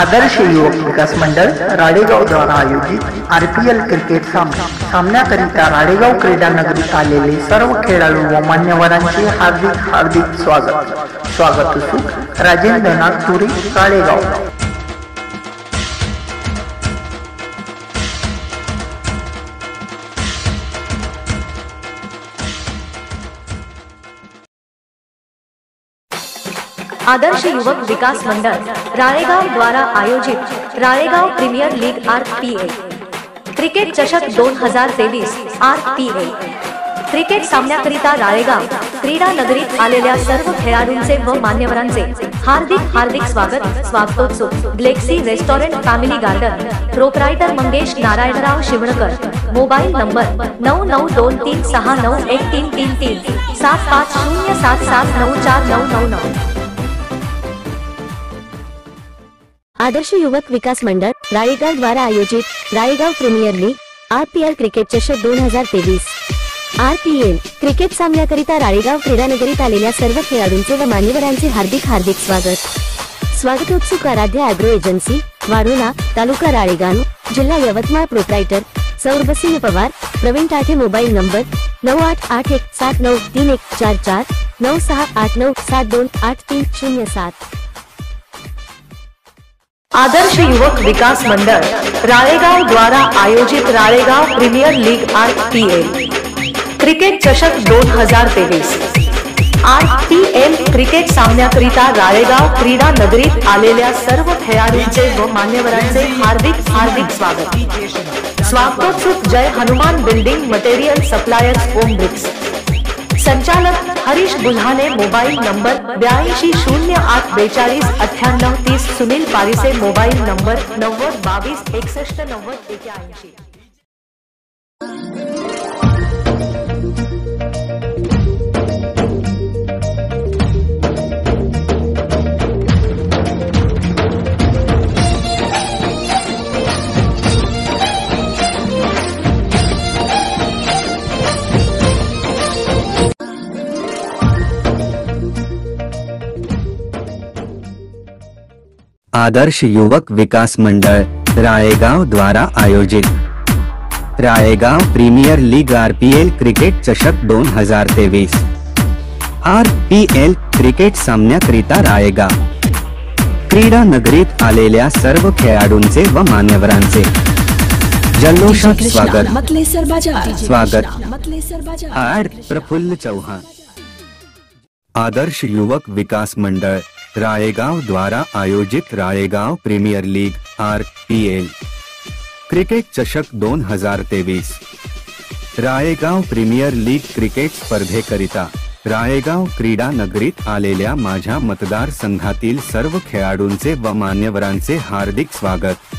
आदर्श युवक विकास मंडळ राळेगाव द्वारा आयोजित एल क्रिकेट सामना. सामन्याकरिता राळेगाव क्रीडा नगरीत आलेले सर्व खेळाडू व मान्यवरांचे हार्दिक हार्दिक स्वागत. स्वागत असो राजेंद्र नागपुरी राळेगाव. आदर्श युवक विकास मंडळ राळेगाव द्वारा आयोजित Ralegaon premier league R P A. Cricket चषक दोन हजार तेवीस आर पी ए. क्रिकेट सामन्याकरिता राळेगाव क्रीडा नगरीत आलेल्या सर्व खेळाडूंचे व मान्यवरांचे हार्दिक हार्दिक स्वागत स्वागतोत्सव. Galaxy restaurant family garden. Proprietor Mangesh Narayanrao Shivankar. Mobile number नऊ नऊ दोन तीन सहा नऊ एक तीन तीन तीन सात पाच शून्य सात सात नऊ चार नऊ नऊ नऊ. आदर्श युवक विकास मंडळ राळेगाव द्वारा आयोजित Ralegaon premier league R P L cricket चषक दोन हजार तेवीस. आर पी एल क्रिकेट सामन्याकरिता राळेगाव क्रीडानगरीत आलेल्या सर्व खेळाडूंचे व मान्यवरांचे हार्दिक हार्दिक स्वागत. स्वागतोत्सुक आराध्य अॅग्रो एजन्सी वारुणा तालुका राळेगाव जिल्हा Yavatmal proprietor Saurabhsingh Pawar Praveen Tathe mobile number नऊ आठ आठ एक सात नऊ तीन एक चार चार नऊ सहा आठ नऊ सात दोन आठ तीन शून्य सात. आदर्श युवक विकास मंडळ राळेगाव द्वारा आयोजित Ralegaon premier league R P L cricket चषक दोन हज़ार तेवीस आर पी एल क्रिकेट सामन्याकरिता राळेगाव क्रीडा नगरीत आलेल्या सर्व खेळाडूंचे व मान्यवरांचे हार्दिक हार्दिक स्वागत। स्वागतोत्सुक Jai Hanuman building material suppliers Om bricks. संचालक हरीश बुल्हाने मोबाइल नंबर बयासी शून्य आठ बेचालीस अठानव तीस सुनील पारी से मोबाइल नंबर नव्वद बावीस एकसठ नव्वद एक्याऐंशी आदर्श युवक विकास मंडल राळेगाव द्वारा आयोजित। Ralegaon premier league R P L cricket चषक दोन हज़ार तेवीस आर पी एल क्रिकेट सामन्याकरिता राळेगाव क्रीडा नगरीत आलेल्या सर्व खेळाडूंचे व मान्यवरांचे। जल्लोषात स्वागत। स्वागत। मतलेसर बाज़ार। प्रफुल्ल चौहान। आदर्श युवक विकास मंडळ राळेगाव द्वारा आयोजित Ralegaon premier league R P L cricket चषक दोन हज़ार तेवीस राळेगाव प्रीमियर लीग क्रिकेट स्पर्धेकरिता राळेगाव क्रीडा नगरीत आलेल्या माझ्या मतदारसंघातील सर्व खेळाडूंचे व मान्यवरांचे हार्दिक स्वागत।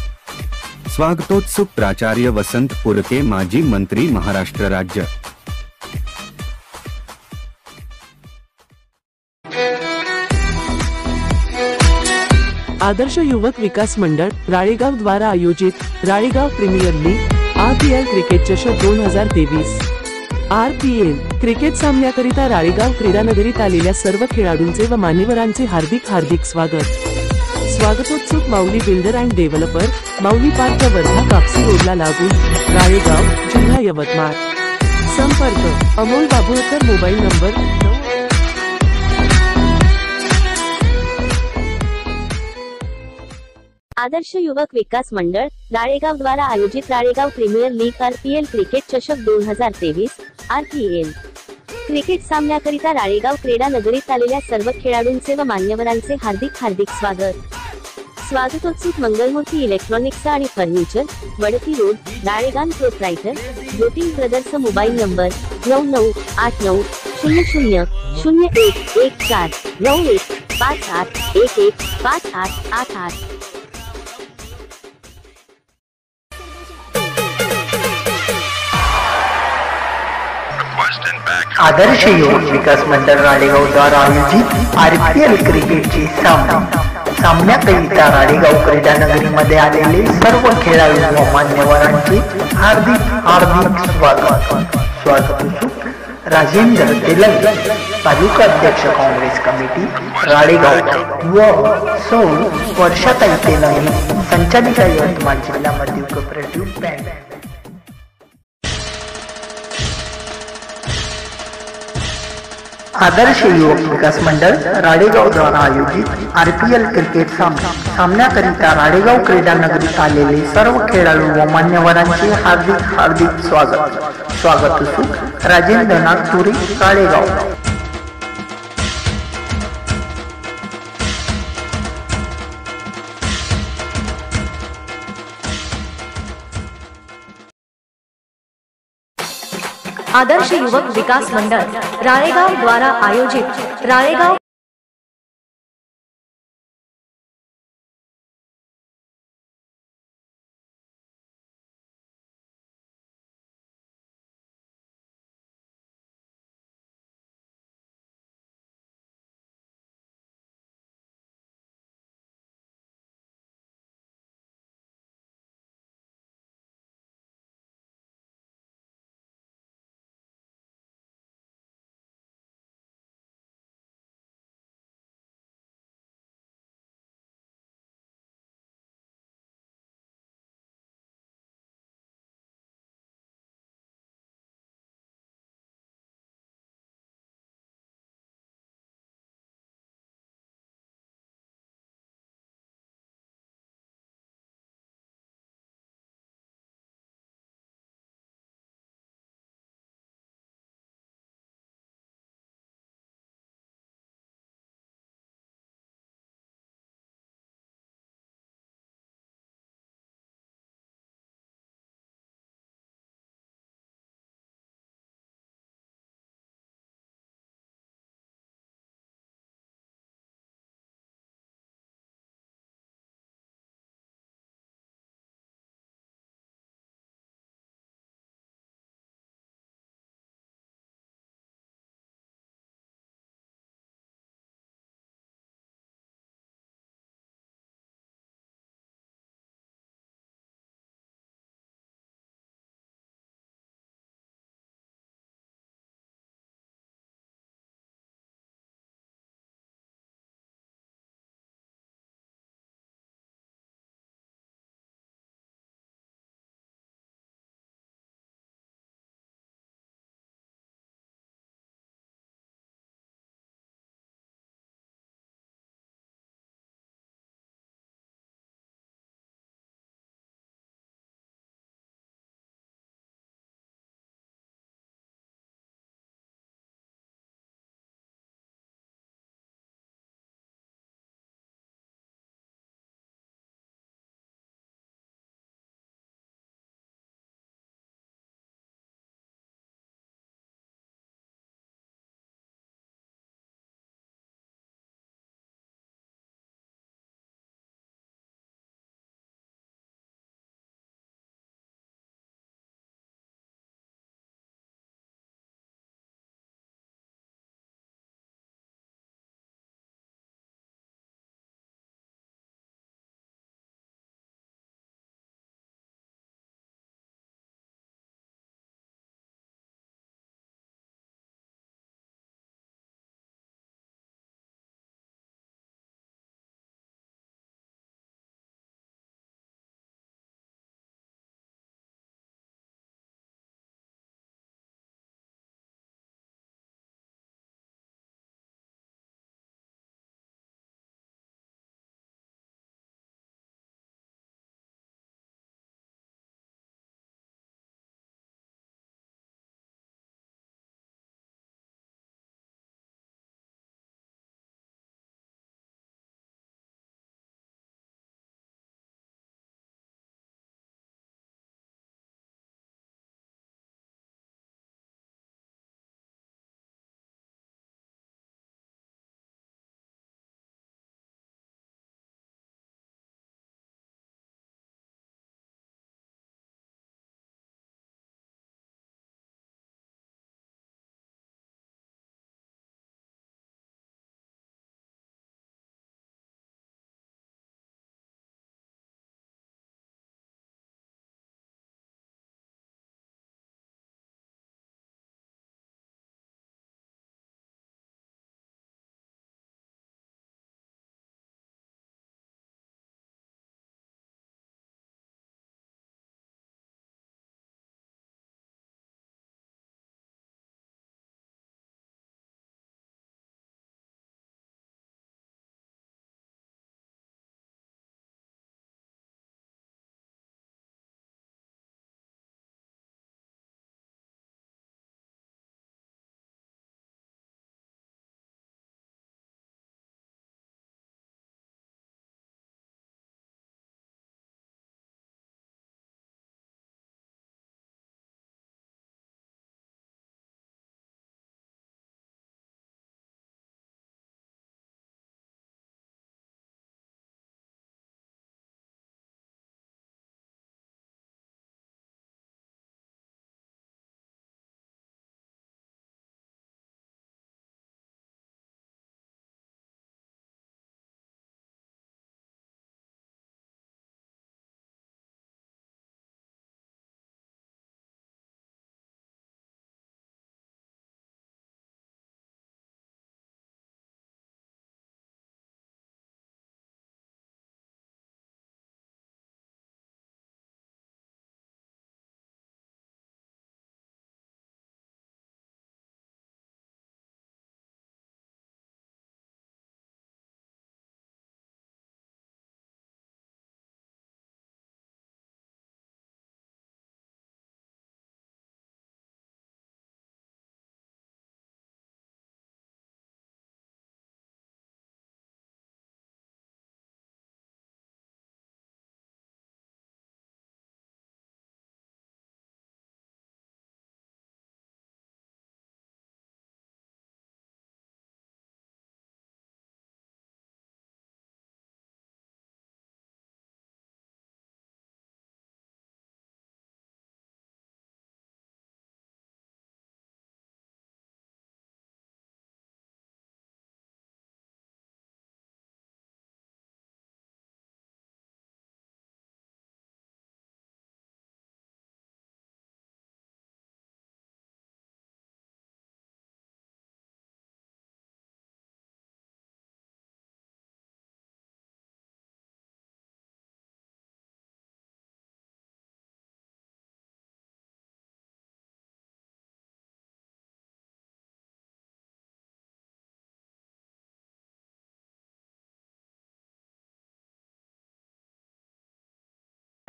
स्वागतोत्सुक प्राचार्य वसंत पुरके, माजी मंत्री महाराष्ट्र राज्य। आदर्श युवक विकास मंडळ राळेगाव द्वारा आयोजित Ralegaon premier league R P L cricket चषक दोन हजार तेवीस. आर पी एल क्रिकेट सामन्याकरिता राळेगाव क्रीडानगरीत आलेल्या सर्व खेळाडूंचे व मान्यवरांचे हार्दिक हार्दिक स्वागत. स्वागतोत्सुक Mauli builder and developer Mauli park Wardha Kapsi रोडला लागून राळेगाव जिल्हा यवतमाळ. संपर्क अमोल बाबुळकर मोबाईल नंबर आदर्श युवक विकास मंडळ राळेगाव द्वारा आयोजित Ralegaon premier league RPL cricket चषक दोन हजार तेवीस आरपीएल. क्रिकेट सामन्याकरिता राळेगाव क्रीडा नगरीत आलेल्या सर्व खेळाडूंचे व मान्यवरांचे हार्दिक हार्दिक स्वागत. स्वागतोत्सुक मंगलमूर्ती इलेक्ट्रॉनिक्स आणि furniture Wadti road Ralegaon proprietor Jyoti brothers mobile number नऊ नऊ आठ नऊ शून्य शून्य शून्य एक एक चार नऊ एक पाच आठ एक एक पाच आठ आठ आठ. आदर्श योग विकास मंडळ राळेगाव द्वारा आयोजित आरपीएल क्रिकेटचे सामने. सामन्याकरिता राळेगाव क्रीडा नगरीमध्ये आलेले सर्व खेळाडू व मान्यवरांचे हार्दिक हार्दिक स्वागत. स्वागत राजेंद्र तेलंग, तालुका अध्यक्ष काँग्रेस कमिटी राळेगाव व सौ वर्षाताई तेलंग, संचालिका यवतमाळ जिल्हा मध्य कोऑपरेटिव्ह बँक. आदर्श युवक विकास मंडळ राळेगाव द्वारा आयोजित आर पी एल क्रिकेट सामना. सामन्याकरिता राळेगाव क्रीडा नगरीत आलेले सर्व खेळाडू व मान्यवरांचे हार्दिक हार्दिक स्वागत. स्वागत राजेंद्रनाथ तुरी राळेगाव. आदर्श युवक विकास मंडल राळेगाव द्वारा आयोजित Ralegaon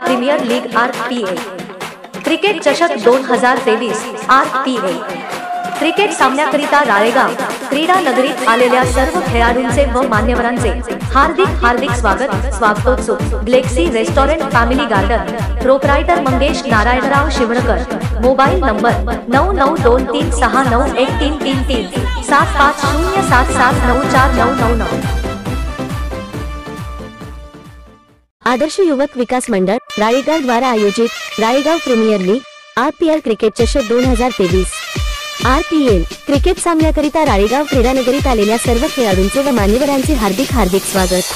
premier league R P A. Cricket चषक दोन हजार तेवीस आर पी ए. क्रिकेट सामन्याकरिता राळेगाव क्रीडा नगरीत आलेल्या सर्व खेळाडूंचे व मान्यवरांचे हार्दिक हार्दिक स्वागत स्वागतोत्सव. Galaxy restaurant family garden proprietor Mangesh Narayanrao Shivankar. Mobile number नऊ नऊ दोन तीन सहा नऊ एक तीन तीन तीन. सात पाच शून्य सात सात नऊ चार नऊ नऊ नऊ. आदर्श युवक विकास मंडळ राळेगाव द्वारा आयोजित Ralegaon premier league R P L cricket चषक दोन हजार तेवीस. आर पी एल क्रिकेट सामन्याकरिता राळेगाव क्रीडानगरीत आलेल्या सर्व खेळाडूंचे व मान्यवरांचे हार्दिक हार्दिक स्वागत.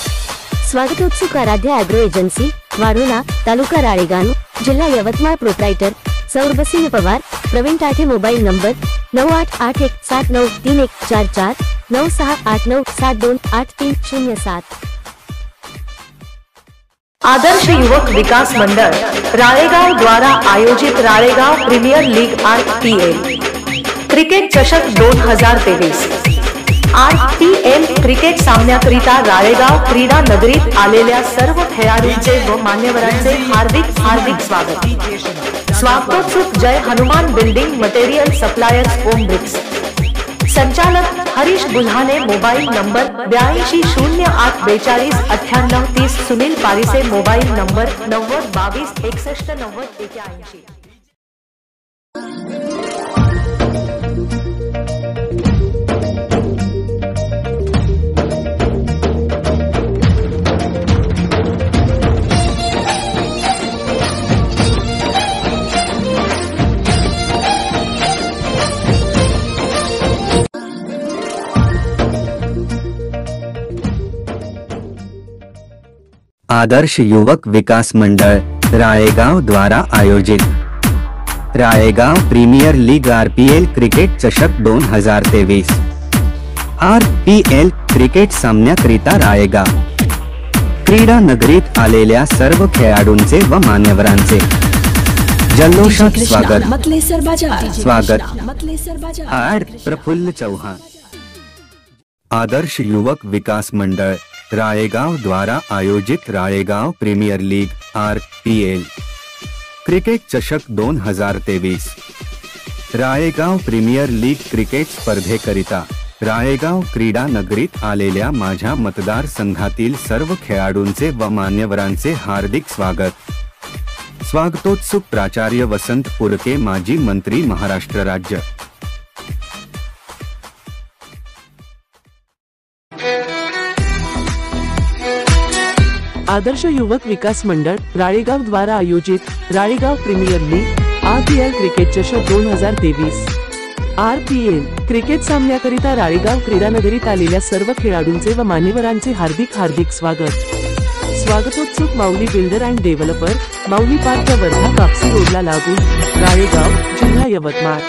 स्वागतोत्सुक आराध्य अॅग्रो एजन्सी वारुणा तालुका राळेगाव जिल्हा Yavatmal proprietor Saurabhsingh Pawar Praveen Tathe mobile number नऊ आठ आठ एक सात नऊ तीन एक चार चार नऊ सहा आठ नऊ सात दोन आठ तीन शून्य सात. आदर्श युवक विकास मंडल राळेगाव द्वारा आयोजित Ralegaon premier league R P L cricket चषक दोन हज़ार तेवीस आर पी एल क्रिकेट सामन्याकरिता राळेगाव क्रीडा नगरीत आलेल्या सर्व खेळाडूंचे व मान्यवरांचे हार्दिक हार्दिक स्वागत। स्वागतोत्सुक Jai Hanuman building material suppliers Om bricks. संचालक हरीश बुल्हाने मोबाइल नंबर बयासी शून्य आठ बेचालीस अठानव तीस सुनील पारिसे मोबाइल नंबर नव्वद बावीस, एकसठ, नव्वद एक्याऐंशी आदर्श युवक विकास मंडल राळेगाव द्वारा आयोजित। Ralegaon premier league R P L cricket चषक दोन हज़ार तेवीस आर पी एल क्रिकेट सामन्याकरिता राळेगाव क्रीडा नगरीत आलेल्या सर्व खेळाडूंचे व मान्यवरांचे। जल्लोषात स्वागत। स्वागत। बाज़ार। प्रफुल्ल चौहान। आदर्श युवक विकास मंडळ राळेगाव द्वारा आयोजित Ralegaon premier league R P L cricket चषक दोन हज़ार तेवीस राळेगाव प्रीमियर लीग क्रिकेट स्पर्धेकरिता राळेगाव क्रीडा नगरीत आलेल्या माझ्या मतदारसंघातील सर्व खेळाडूंचे व मान्यवरांचे हार्दिक स्वागत। स्वागतोत्सुक प्राचार्य वसंत पुरके माजी मंत्री महाराष्ट्र राज्य। आदर्श युवक विकास मंडळ राळेगाव द्वारा आयोजित Ralegaon premier league R P L cricket चषक दोन हजार तेवीस. आर पी एल क्रिकेट सामन्याकरिता राळेगाव क्रीडानगरीत आलेल्या सर्व खेळाडूंचे व मान्यवरांचे हार्दिक हार्दिक स्वागत. स्वागतोत्सुक Mauli builder and developer Mauli park Wardha Kapsi रोडला लागून राळेगाव जिल्हा यवतमाळ.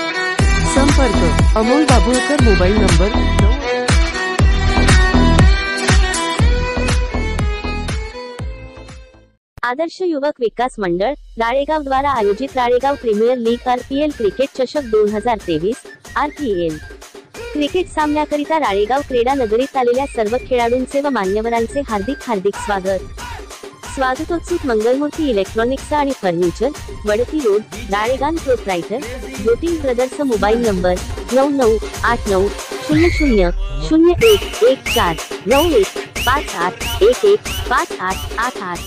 संपर्क अमोल बाबुळकर मोबाईल नंबर आदर्श युवक विकास मंडळ राळेगाव द्वारा आयोजित Ralegaon premier league R P L cricket चषक दोन हजार तेवीस आर पी एल. क्रिकेट सामन्याकरिता राळेगाव क्रीडा नगरीत आलेल्या सर्व खेळाडूंचे व मान्यवरांचे हार्दिक हार्दिक स्वागत. स्वागतोत्सुक मंगलमूर्ती इलेक्ट्रॉनिक्स आणि furniture Wadti road Ralegaon proprietor Jyoti brothers mobile number नऊ नऊ आठ नऊ शून्य शून्य शून्य एक एक चार नऊ एक पाच आठ एक एक पाच आठ आठ आठ.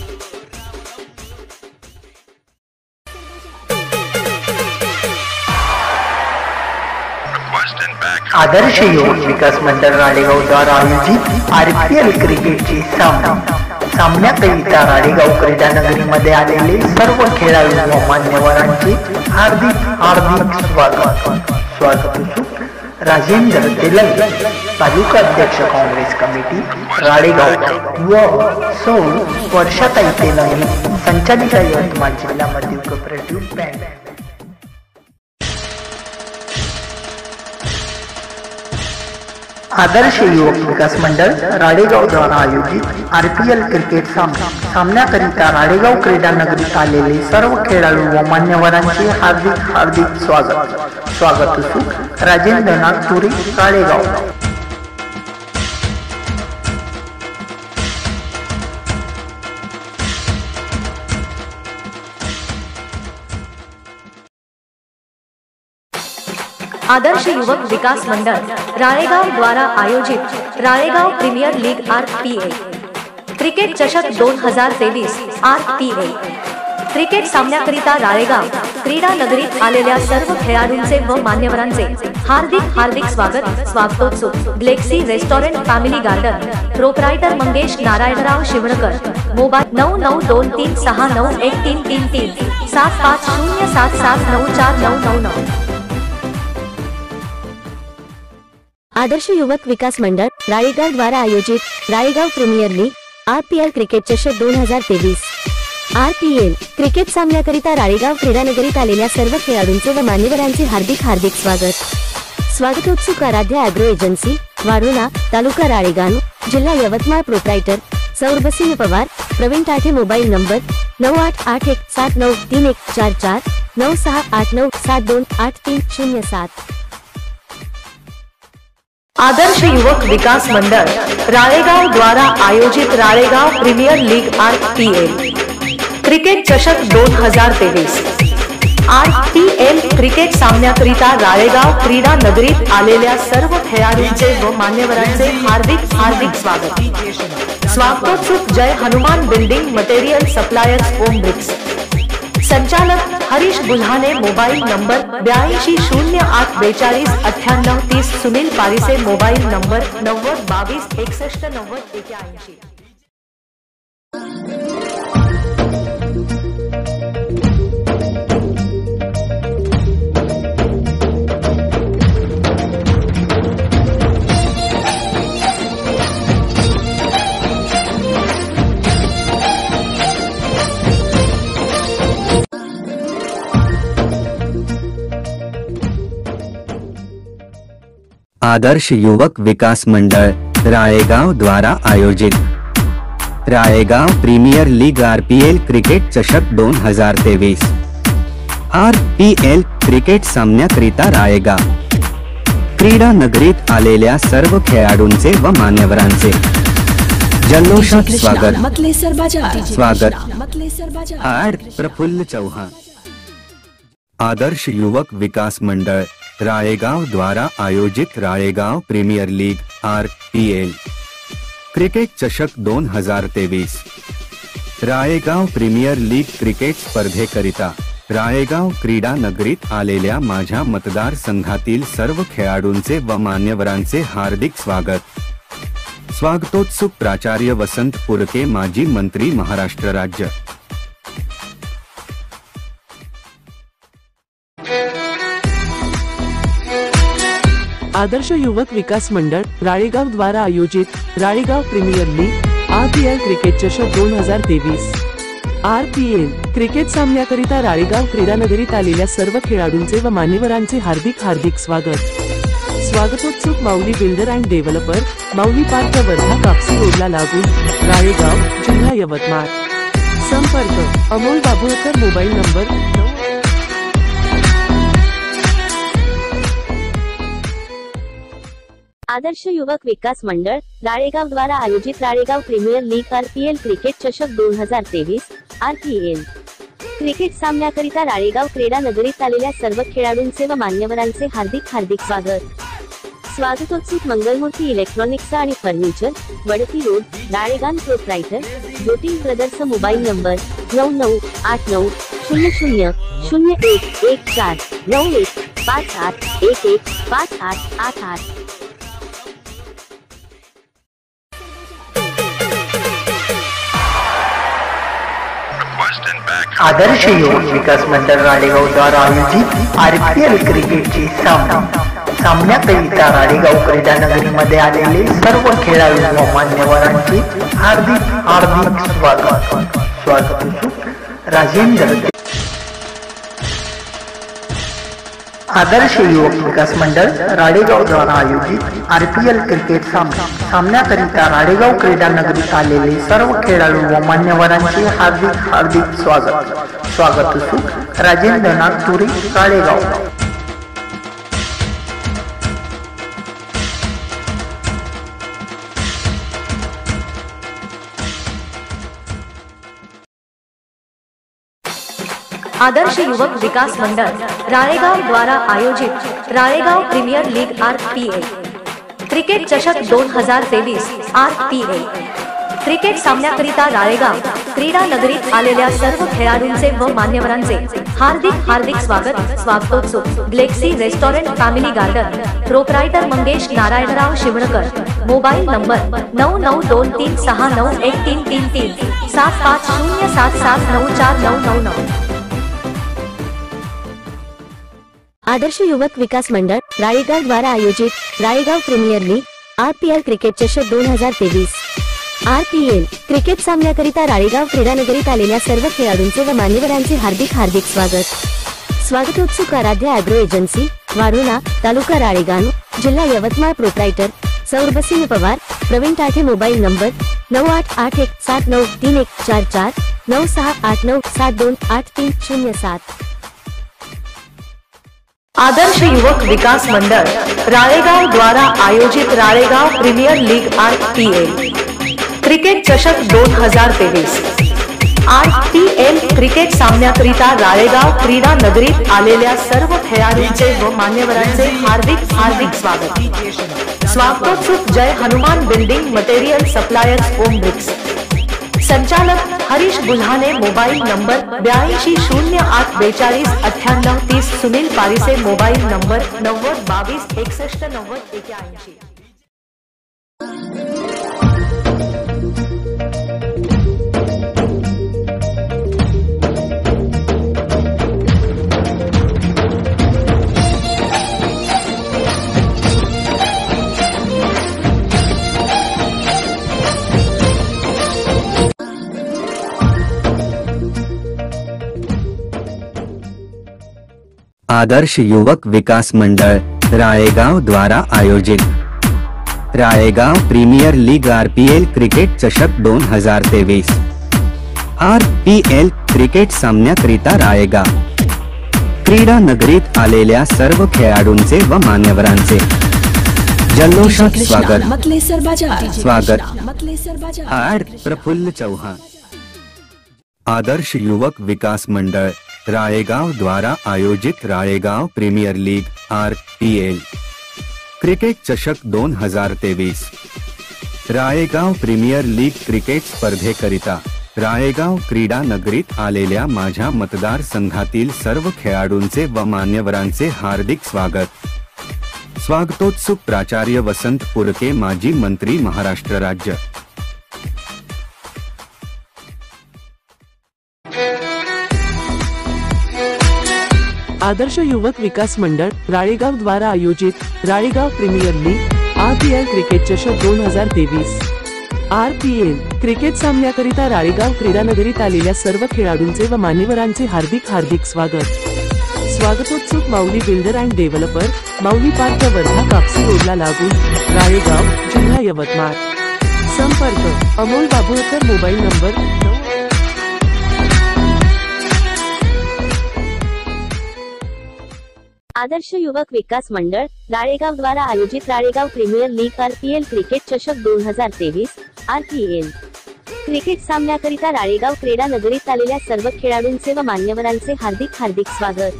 आदर्श युवक विकास मंडळ राळेगाव द्वारा आयोजित आरपीएल क्रिकेटचे सामना सामन्याकरिता राळेगाव क्रीडा नगरीमध्ये आलेले सर्व खेळाडू व मान्यवरांचे हार्दिक हार्दिक स्वागत. स्वागत राजेंद्र तेलंग, तालुका अध्यक्ष काँग्रेस कमिटी राळेगाव व सौ वर्षाताई तेलंग, संचालिका यवतमाळ जिल्हा मध्य कोऑपरेटिव्ह बँक. आदर्श युवक विकास मंडळ राळेगाव द्वारा आयोजित आर पी एल क्रिकेट सामना. सामन्याकरिता राळेगाव क्रीडा नगरीत आलेले सर्व खेळाडू व मान्यवरांचे हार्दिक हार्दिक स्वागत. स्वागत राजेंद्रनाथ तुरी नागपुरी राळेगाव. आदर्श युवक विकास मंडळ राळेगाव द्वारा आयोजित Ralegaon premier league R P A cricket चषक दोन हजार तेवीस आर पी ए क्रिकेट सामन्याकरिता राळेगाव क्रीडा नगरीत आलेल्या सर्व खेळाडूंचे व मान्यवरांचे हार्दिक हार्दिक स्वागत स्वागतोत्सव. Galaxy restaurant family garden. Proprietor Mangesh Narayanrao Shivankar. Mobile नऊ नऊ दोन तीन सहा नऊ एक तीन तीन तीन. सात पाच शून्य सात सात नऊ चार नऊ नऊ नऊ. आदर्श युवक विकास मंडळ राळेगाव द्वारा आयोजित Ralegaon premier league R P L cricket चषक दोन हजार तेवीस. आर पी एल क्रिकेट सामन्याकरिता राळेगाव क्रीडानगरीत आलेल्या सर्व खेळाडूंचे व मान्यवरांचे हार्दिक हार्दिक स्वागत. स्वागतोत्सुक आराध्य अॅग्रो एजन्सी वाढोणा तालुका राळेगाव जिल्हा Yavatmal proprietor Saurabhsingh Pawar Praveen Tathe mobile number नऊ आठ आठ एक सात नऊ तीन एक चार चार नऊ सहा आठ नऊ सात दोन आठ तीन शून्य सात. आदर्श युवक विकास मंडल राळेगाव द्वारा आयोजित Ralegaon premier league R P L cricket चषक दोन हज़ार तेवीस आर पी एल क्रिकेट सामन्याकरिता राळेगाव क्रीडा नगरीत आलेल्या सर्व खेळाडूंचे व मान्यवरांचे हार्दिक हार्दिक स्वागत। स्वागतोत्सुक Jai Hanuman building material suppliers Om bricks. संचालक हरीश बुल्हाने मोबाइल नंबर बयासी शून्य आठ बेचालीस अठानव तीस सुनील पारिसे मोबाइल नंबर नव्वद बावीस, एकसठ, नव्वद एक्याऐंशी आदर्श युवक विकास मंडल राळेगाव द्वारा आयोजित। Ralegaon premier league R P L cricket चषक दोन हज़ार तेवीस आर पी एल क्रिकेट सामन्याकरिता राळेगाव क्रीडा नगरीत आलेल्या सर्व खेळाडूंचे व मान्यवरांचे। जल्लोषात स्वागत। स्वागत। आड प्रफुल्ल चौहान। आदर्श युवक विकास मंडळ राळेगाव द्वारा आयोजित Ralegaon premier league R P L cricket चषक दोन हज़ार तेवीस राळेगाव प्रीमियर लीग क्रिकेट स्पर्धेकरिता राळेगाव क्रीडा नगरीत आलेल्या माझ्या मतदारसंघातील सर्व खेळाडूंचे व मान्यवरांचे हार्दिक स्वागत। स्वागतोत्सुक प्राचार्य वसंत पुरके माजी मंत्री महाराष्ट्र राज्य। आदर्श युवक विकास मंडळ राळेगाव द्वारा आयोजित Ralegaon premier league R P L cricket चषक दोन हजार तेवीस. आर पी एल क्रिकेट सामन्याकरिता राळेगाव क्रीडानगरीत आलेल्या सर्व खेळाडूंचे व मान्यवरांचे हार्दिक हार्दिक स्वागत. स्वागतोत्सुक Mauli builder and developer Mauli park Wardha Kapsi रोडला लागून राळेगाव जिल्हा यवतमाळ. संपर्क अमोल बाबुळकर मोबाईल नंबर नऊ आदर्श युवक विकास मंडळ राळेगाव द्वारा आयोजित Ralegaon premier league RPL cricket चषक दोन हजार तेवीस आरपीएल. क्रिकेट सामन्याकरिता राळेगाव क्रीडा नगरीत आलेल्या सर्व खेळाडूंचे व मान्यवरांचे हार्दिक हार्दिक स्वागत. स्वागतोत्सुक मंगलमूर्ती इलेक्ट्रॉनिक्स आणि furniture Wadti road Ralegaon proprietor Jyoti brothers mobile number नऊ नऊ आठ नऊ शून्य शून्य शून्य एक एक चार नऊ एक पाच आठ एक एक पाच आठ आठ आठ. आदर्श योग विकास मंडळ राळेगाव द्वारा आयोजित आरपीएल क्रिकेटचे सामना. सामन्याकरिता राळेगाव क्रीडानगरीमध्ये आलेले सर्व खेळाडू व मान्यवरांचे हार्दिक हार्दिक स्वागत. स्वागत राजेंद्र. आदर्श युवक विकास मंडळ राळेगाव द्वारा आयोजित आर पी एल क्रिकेट सामना. सामन्याकरिता राळेगाव क्रीडा नगरीत आलेले सर्व खेळाडू व मान्यवरांचे हार्दिक हार्दिक स्वागत. स्वागत असून राजेंद्रनाथ तुरी राळेगाव आदर्श युवक विकास मंडळ राळेगाव द्वारा आयोजित Ralegaon premier league R P A. Cricket चषक दोन हजार तेवीस आर पी ए. क्रिकेट सामन्याकरिता राळेगाव क्रीडा नगरीत आलेल्या सर्व खेळाडूंचे व मान्यवरांचे हार्दिक हार्दिक स्वागत स्वागतोत्सव. Galaxy restaurant family garden proprietor Mangesh Narayanrao Shivankar. Mobile number नऊ नऊ दोन तीन सहा नऊ एक तीन तीन तीन. सात पाच शून्य सात सात नऊ चार नऊ नऊ नऊ. आदर्श युवक विकास मंडळ राळेगाव द्वारा आयोजित Ralegaon premier league R P L cricket चषक दोन हजार तेवीस. आर पी एल क्रिकेट सामन्याकरिता राळेगाव क्रीडानगरीत आलेल्या सर्व खेळाडूंचे व मान्यवरांचे हार्दिक हार्दिक स्वागत. स्वागतोत्सुक आराध्य अॅग्रो एजन्सी वारुणा तालुका राळेगाव जिल्हा Yavatmal proprietor Saurabhsingh Pawar Pravin Tathe mobile number नऊ आठ आठ एक सात नऊ तीन एक चार चार नऊ सहा आठ नऊ सात दोन आठ तीन शून्य सात. आदर्श युवक विकास मंडल राळेगाव द्वारा आयोजित Ralegaon premier league R P L cricket चषक दोन हज़ार तेवीस आर पी एल क्रिकेट सामन्याकरिता राळेगाव क्रीडा नगरीत आलेल्या सर्व खेळाडूंचे व मान्यवरांचे हार्दिक हार्दिक स्वागत। स्वागतोत्सुक Jai Hanuman building material suppliers Om bricks. संचालक हरीश बुल्हाने मोबाइल नंबर बयासी शून्य आठ बेचालीस अठानव तीस सुनील पारिसे मोबाइल नंबर नव्वद बावीस, एकसठ, नव्वद एक्याऐंशी आदर्श युवक विकास मंडल राळेगाव द्वारा आयोजित। Ralegaon premier league RPL cricket चषक दोन हज़ार तेवीस आर पी एल क्रिकेट सामन्याकरिता राळेगाव क्रीडा नगरीत आलेल्या सर्व खेळाडूंचे व मान्यवरांचे। जल्लोषात स्वागत। स्वागत। हाड प्रफुल्ल चौहान। आदर्श युवक विकास मंडळ राळेगाव द्वारा आयोजित Ralegaon premier league R P L cricket चषक दोन हज़ार तेवीस राळेगाव प्रीमियर लीग क्रिकेट स्पर्धेकरिता राळेगाव क्रीडा नगरीत आलेल्या माझ्या मतदारसंघातील सर्व खेळाडूंचे व मान्यवरांचे हार्दिक स्वागत। स्वागतोत्सुक प्राचार्य वसंत पुरके माजी मंत्री महाराष्ट्र राज्य। आदर्श युवक विकास मंडळ राळेगाव द्वारा आयोजित Ralegaon premier league R P L cricket चषक दोन हजार तेवीस. आर पी एल क्रिकेट सामन्याकरिता राळेगाव क्रीडानगरीत आलेल्या सर्व खेळाडूंचे व मान्यवरांचे हार्दिक हार्दिक स्वागत. स्वागतोत्सुक Mauli builder and developer Mauli park Wardha Kapsi रोडला लागून राळेगाव जिल्हा यवतमाळ. संपर्क अमोल बाबुळकर मोबाईल नंबर आदर्श युवक विकास मंडळ राळेगाव द्वारा आयोजित Ralegaon premier league RPL cricket चषक दोन हजार तेवीस आरपीएल. क्रिकेट सामन्याकरिता राळेगाव क्रीडा नगरीत आलेल्या सर्व खेळाडूंचे व मान्यवरांचे हार्दिक हार्दिक स्वागत.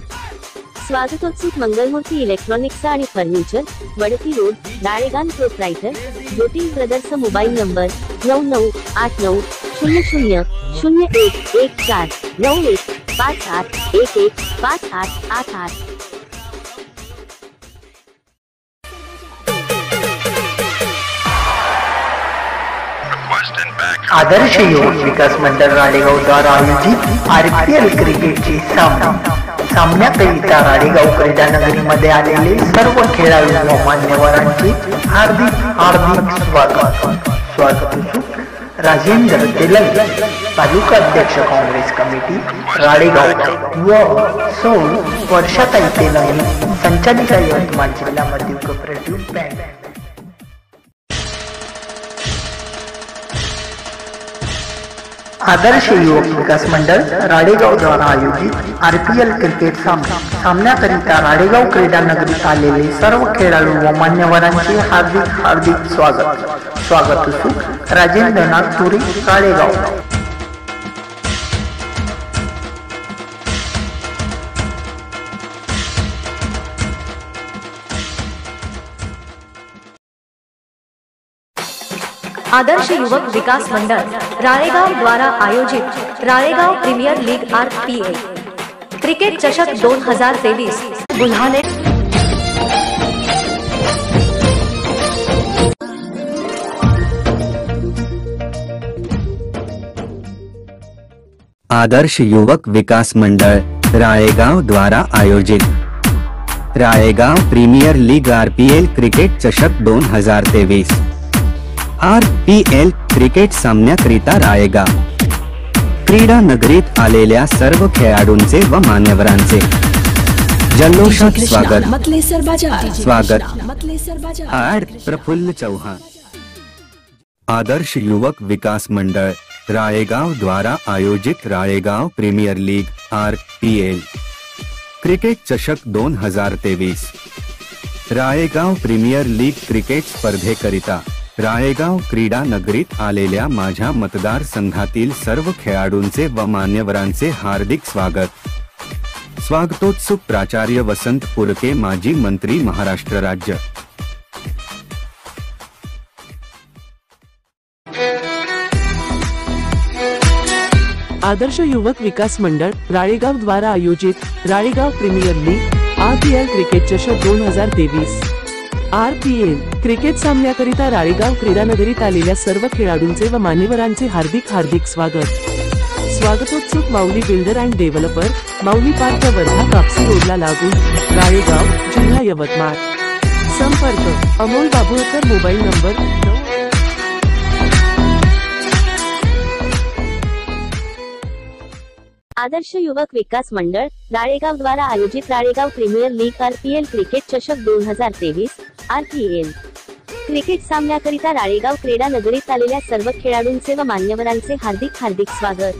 स्वागतोत्सुक मंगलमूर्ती इलेक्ट्रॉनिक्स आणि furniture Wadti road Ralegaon proprietor Jyoti brothers mobile number नऊ नऊ आठ नऊ शून्य शून्य शून्य एक एक चार नऊ एक पाच आठ एक एक पाच आठ आठ आठ. आदर्श युवक विकास मंडळ राळेगाव द्वारा आयोजित आरपीएल क्रिकेटचे सामना सामन्याकरिता राळेगाव क्रीडा नगरीमध्ये आलेले सर्व खेळाडू व मान्यवरांचे हार्दिक हार्दिक स्वागत. स्वागत राजेंद्र तेलंग, तालुका अध्यक्ष काँग्रेस कमिटी राळेगाव व सौ वर्षाताई तेलंग, संचालिका यवतमाळ जिल्हा मध्य कोऑपरेटिव्ह बँक. आदर्श युवक विकास मंडळ राडेगाव द्वारा आयोजित आर पी एल क्रिकेट सामना. सामन्याकरिता राडेगाव क्रीडा नगरीत आलेले सर्व खेळाडू व मान्यवरांचे हार्दिक हार्दिक स्वागत. स्वागत सुख राजेंद्रनाथ तुरी राडेगाव. आदर्श युवक विकास मंडळ राळेगाव द्वारा आयोजित Ralegaon premier league R P A cricket चषक दोन हज़ार तेवीस बुल्हाने आदर्श युवक विकास मंडळ राळेगाव द्वारा आयोजित। Ralegaon premier league RPL cricket चषक दोन हज़ार तेवीस आर पी एल क्रिकेट सामन्याकरिता राळेगाव क्रीडा नगरीत आलेल्या सर्व खेळाडूंचे व मान्यवरांचे. जल्लोषात स्वागत. स्वागत. आड प्रफुल्ल चौहान. आदर्श युवक विकास मंडळ राळेगाव द्वारा आयोजित Ralegaon premier league R P L. Cricket चषक दोन हज़ार तेवीस. राळेगाव प्रीमियर लीग क्रिकेट स्पर्धेकरिता. राळेगाव क्रीडा नगरीत आलेल्या माझ्या मतदार संघातील सर्व खेळाडूंचे व मान्यवरांचे हार्दिक स्वागत. स्वागतोत्सुक प्राचार्य वसंत पुरके माजी मंत्री महाराष्ट्र राज्य. आदर्श युवक विकास मंडळ राळेगाव द्वारा आयोजित Ralegaon premier league R cricket चषक दोन हजार तेवीस. आर पी एल क्रिकेट सामन्याकरिता राळेगाव क्रीडानगरीत आलेल्या सर्व खेळाडूंचे व मान्यवरांचे हार्दिक हार्दिक स्वागत. स्वागतोत्सुक Mauli builder and developer Mauli park Wardha Kapsi रोडला लागून राळेगाव जिल्हा यवतमाळ. संपर्क अमोल बाबुळकर मोबाईल नंबर नऊ आदर्श युवक विकास मंडळ राळेगाव द्वारा आयोजित Ralegaon premier league RPL cricket चषक दोन हजार तेवीस आरपीएल. क्रिकेट सामन्याकरिता राळेगाव क्रीडा नगरीत आलेल्या सर्व खेळाडूंचे व मान्यवरांचे हार्दिक हार्दिक स्वागत.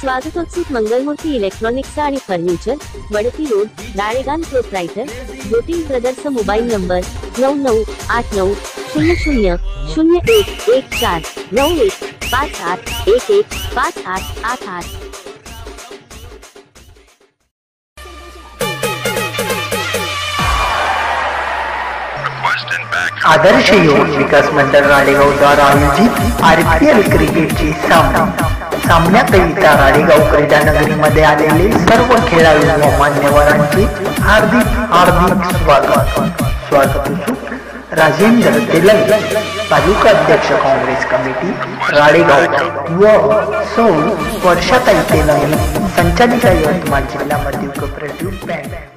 स्वागतोत्सुक मंगलमूर्ती इलेक्ट्रॉनिक्स आणि furniture Wadti road Ralegaon proprietor Jyoti brothers mobile number नऊ नऊ आठ नऊ शून्य शून्य शून्य एक एक चार नऊ एक पाच आठ एक एक पाच आठ आठ आठ. आदर्श योग विकास मंडळ राळेगाव द्वारा आयोजित आरपीएल क्रिकेटचे सामना. सामन्याकरिता राळेगाव क्रीडा नगरीमध्ये आलेले सर्व खेळाडू व मान्यवरांचे हार्दिक हार्दिक स्वागत. स्वागत राजेंद्र तेलंग, तालुका अध्यक्ष काँग्रेस कमिटी राळेगाव व सौ वर्षाताई तेलंग, संचालिका यवतमाळ जिल्ह्यामध्ये कोऑपरेटिव्ह बँक.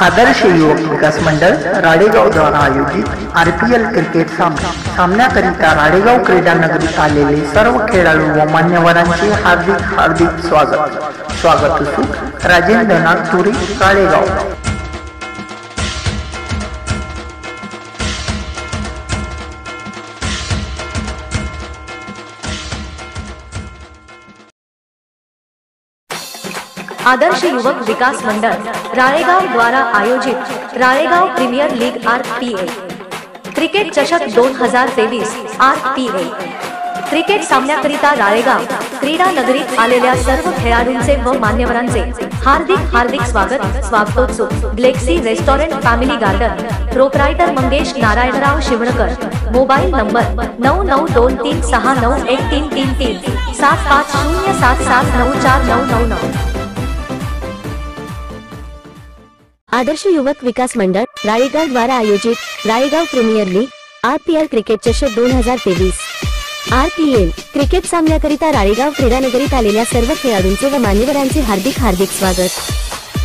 आदर्श युवक विकास मंडळ राडेगाव द्वारा आयोजित एल क्रिकेट सामना. सामन्याकरिता राडेगाव क्रीडा नगरीत आलेले सर्व खेळाडू व मान्यवरांचे हार्दिक हार्दिक स्वागत. स्वागत राजेंद्रनाथ तुरी नागपुरी राळेगाव. आदर्श युवक विकास मंडळ राळेगाव द्वारा आयोजित Ralegaon premier league R P A cricket चषक दोन हजार तेवीस आर पी ए क्रिकेट सामन्याकरिता राळेगाव क्रीडा नगरीत आलेल्या सर्व खेळाडूंचे व मान्यवरांचे हार्दिक हार्दिक स्वागत स्वागतोत्सव. Galaxy restaurant family garden proprietor Mangesh Narayanrao Shivankar. Mobile number नऊ नऊ दोन तीन सहा नऊ एक तीन तीन तीन. सात पाच शून्य सात सात नऊ चार नऊ नऊ नऊ. आदर्श युवक विकास मंडळ राळेगाव द्वारा आयोजित Ralegaon premier league RPL cricket चषक दोन हजार तेवीस. आरपीएल क्रिकेट सामन्याकरिता राळेगाव क्रीडानगरीत आलेल्या सर्व खेळाडूंचे व मान्यवरांचे हार्दिक हार्दिक स्वागत.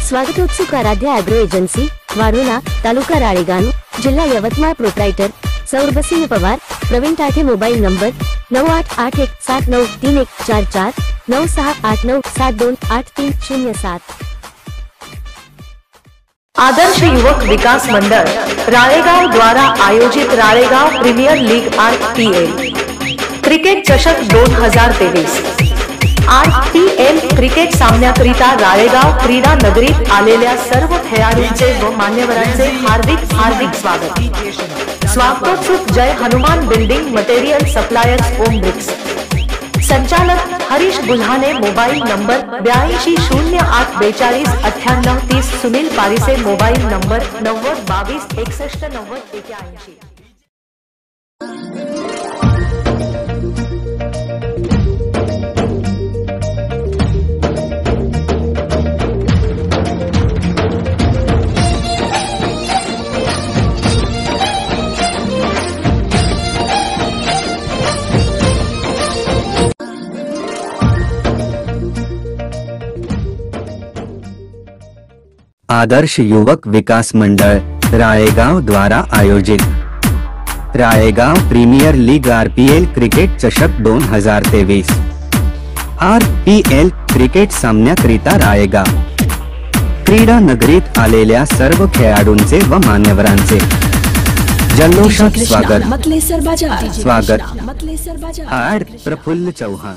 स्वागतोत्सुक आराध्य अॅग्रो एजन्सी वारुणा तालुका राळेगाव जिल्हा Yavatmal proprietor Saurabhsingh Pawar Pravin Tathe mobile number नऊ आठ आठ एक सात नऊ तीन एक चार चार नऊ सहा आठ नऊ सात दोन आठ तीन शून्य सात. आदर्श युवक विकास मंडळ राळेगाव द्वारा आयोजित Ralegaon premier league R P L cricket चषक दोन हज़ार तेवीस आर पी एल क्रिकेट सामन्याकरिता राळेगाव क्रीडा नगरीत आलेल्या सर्व खेळाडूंचे व मान्यवरांचे हार्दिक हार्दिक स्वागत। स्वागतोत्सुक Jai Hanuman building material suppliers Om bricks. संचालक हरीश बुल्हाने मोबाइल नंबर बयासी शून्य आठ बेचालीस अठानव तीस सुनील पारी से मोबाइल नंबर नव्वद बावीस एकसठ नव्वद एक्याऐंशी आदर्श युवक विकास मंडल राळेगाव द्वारा आयोजित। Ralegaon premier league RPL cricket चषक दोन हज़ार तेवीस आर पी एल क्रिकेट सामन्याकरिता राळेगाव क्रीडा नगरीत आलेल्या सर्व खेळाडूंचे व मान्यवरांचे। जल्लोषात स्वागत। स्वागत। आड प्रफुल्ल चौहान।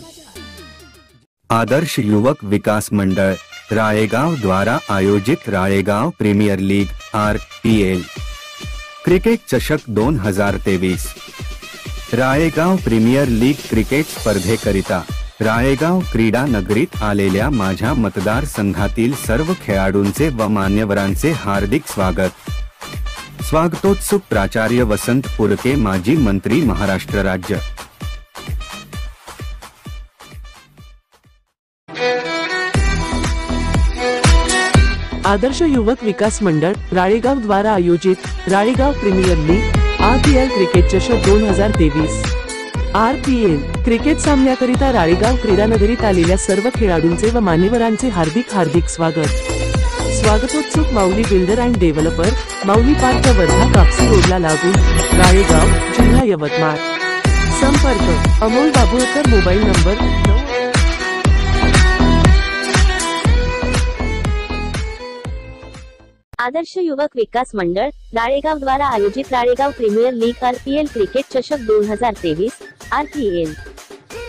आदर्श युवक विकास मंडळ राळेगाव द्वारा आयोजित Ralegaon premier league R P L cricket चषक दोन हज़ार तेवीस राळेगाव प्रीमियर लीग क्रिकेट स्पर्धेकरिता राळेगाव क्रीडा नगरीत आलेल्या माझ्या मतदारसंघातील सर्व खेळाडूंचे व मान्यवरांचे हार्दिक स्वागत। स्वागतोत्सुक प्राचार्य वसंत पुरके माजी मंत्री महाराष्ट्र राज्य। आदर्श युवक विकास मंडळ राळेगाव द्वारा आयोजित Ralegaon premier league R P L cricket चषक दोन हजार तेवीस. आर पी एल क्रिकेट सामन्याकरिता राळेगाव क्रीडा नगरीत आलेल्या सर्व खेळाडूंचे व मान्यवरांचे हार्दिक हार्दिक स्वागत. स्वागतोत्सुक Mauli builder and developer Mauli park Wardha Kapsi रोडला लागून राळेगाव जिल्हा यवतमाळ. संपर्क अमोल बाबुळकर मोबाईल नंबर आदर्श युवक विकास मंडळ राळेगाव द्वारा आयोजित Ralegaon premier league RPL cricket चषक दोन हजार तेवीस आरपीएल.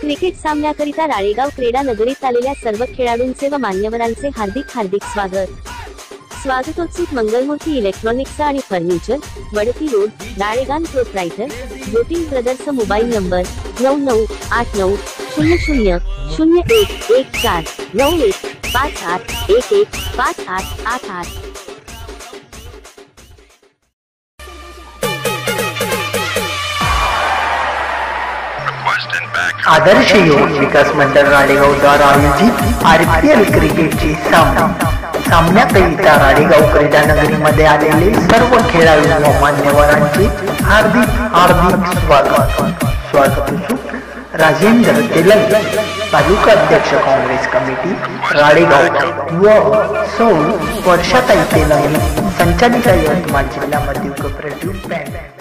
क्रिकेट सामन्याकरिता राळेगाव क्रीडा नगरीत आलेल्या सर्व खेळाडूंचे व मान्यवरांचे हार्दिक हार्दिक स्वागत. स्वागतोत्सुक मंगलमूर्ती इलेक्ट्रॉनिक्स आणि furniture Wadti road Ralegaon proprietor Jyoti brothers mobile number नऊ नऊ आठ नऊ शून्य शून्य शून्य एक एक चार नऊ एक पाच आठ एक एक पाच आठ आठ आठ. आदर्श युवक विकास मंडळ राळेगाव द्वारा आयोजित आरपीएल क्रिकेटचे सामना सामन्याकरिता राळेगाव क्रीडा नगरीमध्ये आलेले सर्व खेळाडू व मान्यवरांचे हार्दिक हार्दिक स्वागत. स्वागत राजेंद्र तेलंग, तालुका अध्यक्ष काँग्रेस कमिटी राळेगाव व सौ वर्षाताई तेलंग, संचालिका यवतमाळ जिल्हा कोऑपरेटिव्ह बँक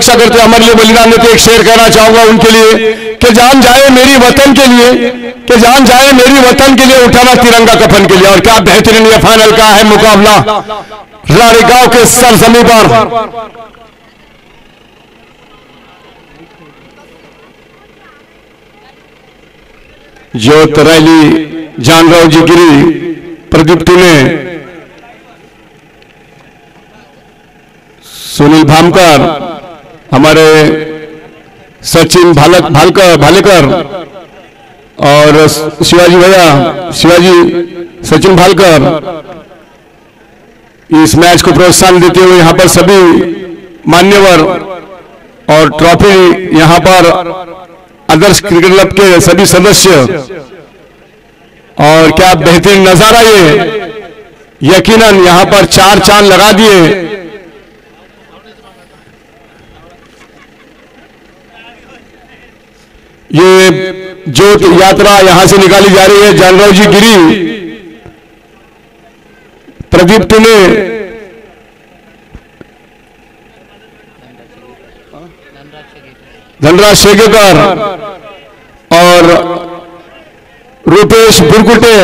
रक्षा करते हमारे लिए बलिदान देते एक शेर कहना चाहूँगा उनके लिए कि जान जाए मेरी वतन के लिए, कि जान जाए मेरी वतन के लिए उठाना तिरंगा कफन के लिए। और क्या बेहतरीन ये फाइनल का है मुकाबला। रानीगांव के सरजमी पर। ज्योत रैली, जानराव जी गिरी, प्रदीप तुने सुनील भामकर। हमारे सचिन भालक, भालकर, भालेकर और शिवाजी भैया, शिवाजी, सचिन भालकर इस मैच को प्रोत्साहन देते हुए यहाँ पर सभी मान्यवर और ट्रॉफी यहाँ पर आदर्श क्रिकेट क्लब के सभी सदस्य और क्या बेहतरीन नज़ारा ये। यकीनन यहाँ पर चार चाँद लगा दिए। ये ज्योत यात्रा यहाँ से निकाली जा रही है। जानराव जी गिरी। प्रदीप टुने धनराज शेगेकर और रूपेश बुरकुटे,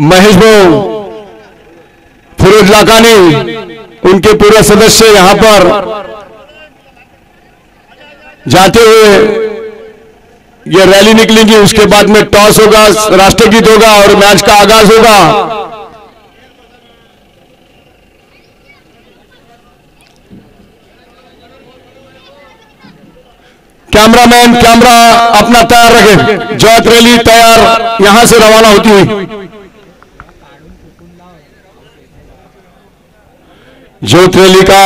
महेश भाव फिरोज लाकानी, उनके पूरे सदस्य यहाँ पर जाते हुए ये रैली निकलेगी, उसके बाद में टॉस होगा, राष्ट्रगीत होगा और मैच का आगाज़ होगा। कैमरामैन, कैमरा अपना तैयार रखे। जॉत रैली तैयार, यहाँ से रवाना होती हुई। ज्योत रैली का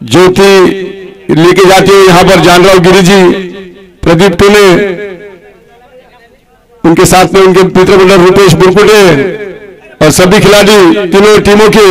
ज्योति लेके जाते हैं यहाँ पर जानराव गिरी जी प्रदीप टोले उनके साथ में उनके मित्र मंडल रूपेश बुरकुटे और सभी खिलाड़ी, तीनों टीमों के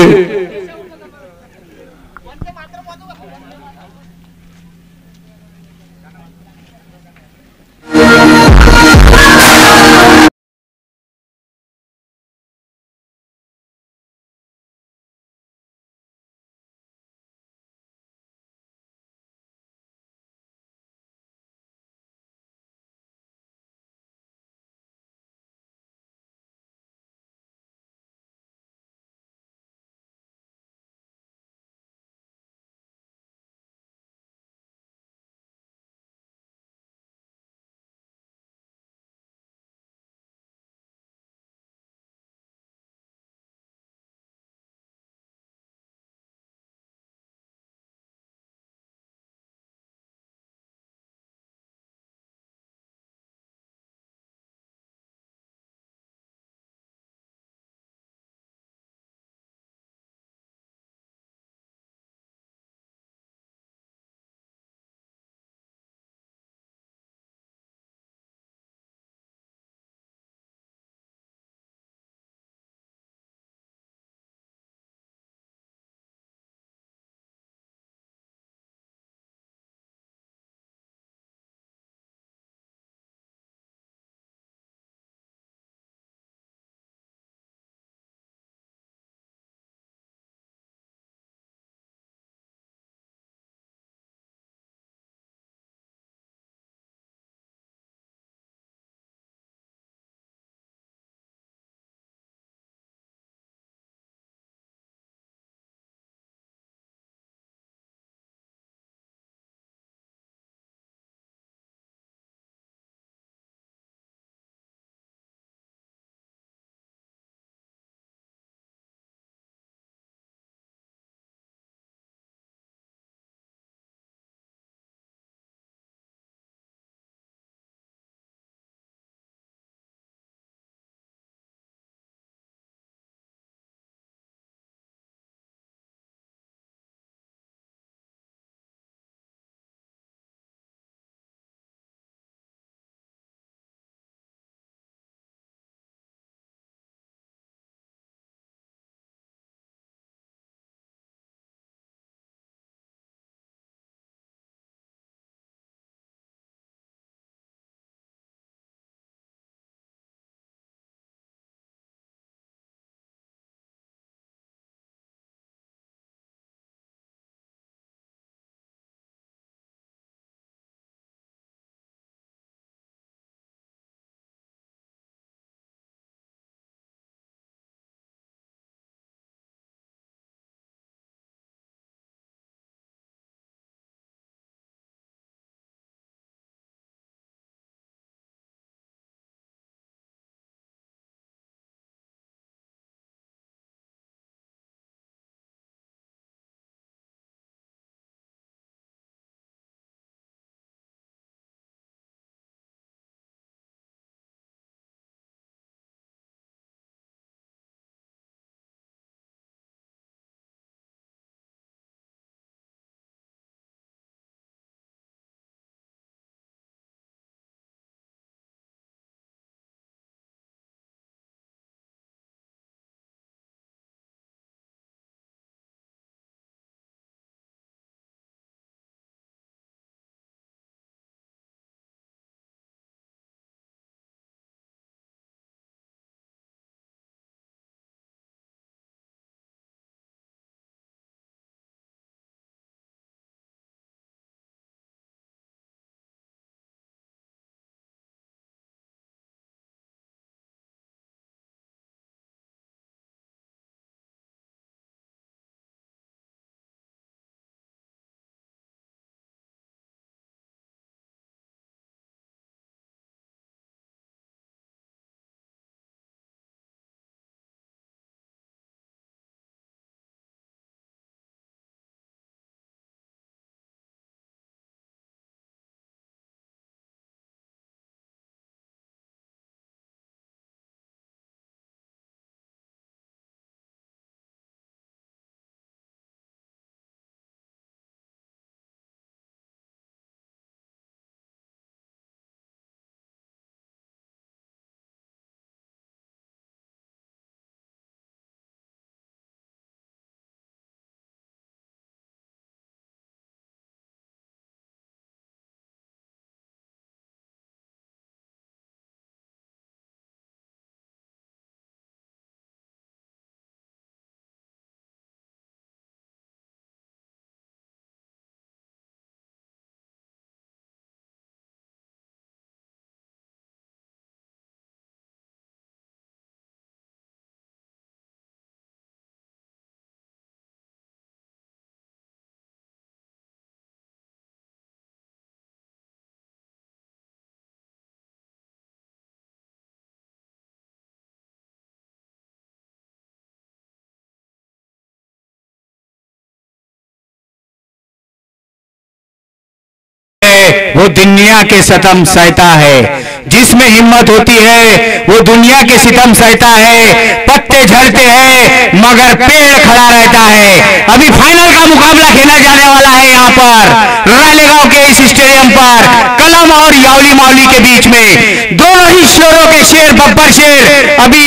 वो दुनिया के सतम सहता है। जिसमें हिम्मत होती है, वो दुनिया के सितम सहता है। पत्ते झड़ते हैं, मगर पेड़ खड़ा रहता है। अभी फाइनल का मुकाबला खेला जाने वाला है यहाँ पर। रालेगांव के इस स्टेडियम पर, कलम और यावली मावली के बीच में। दोनों ही शेरों के शेर, बब्बर शेर। अभी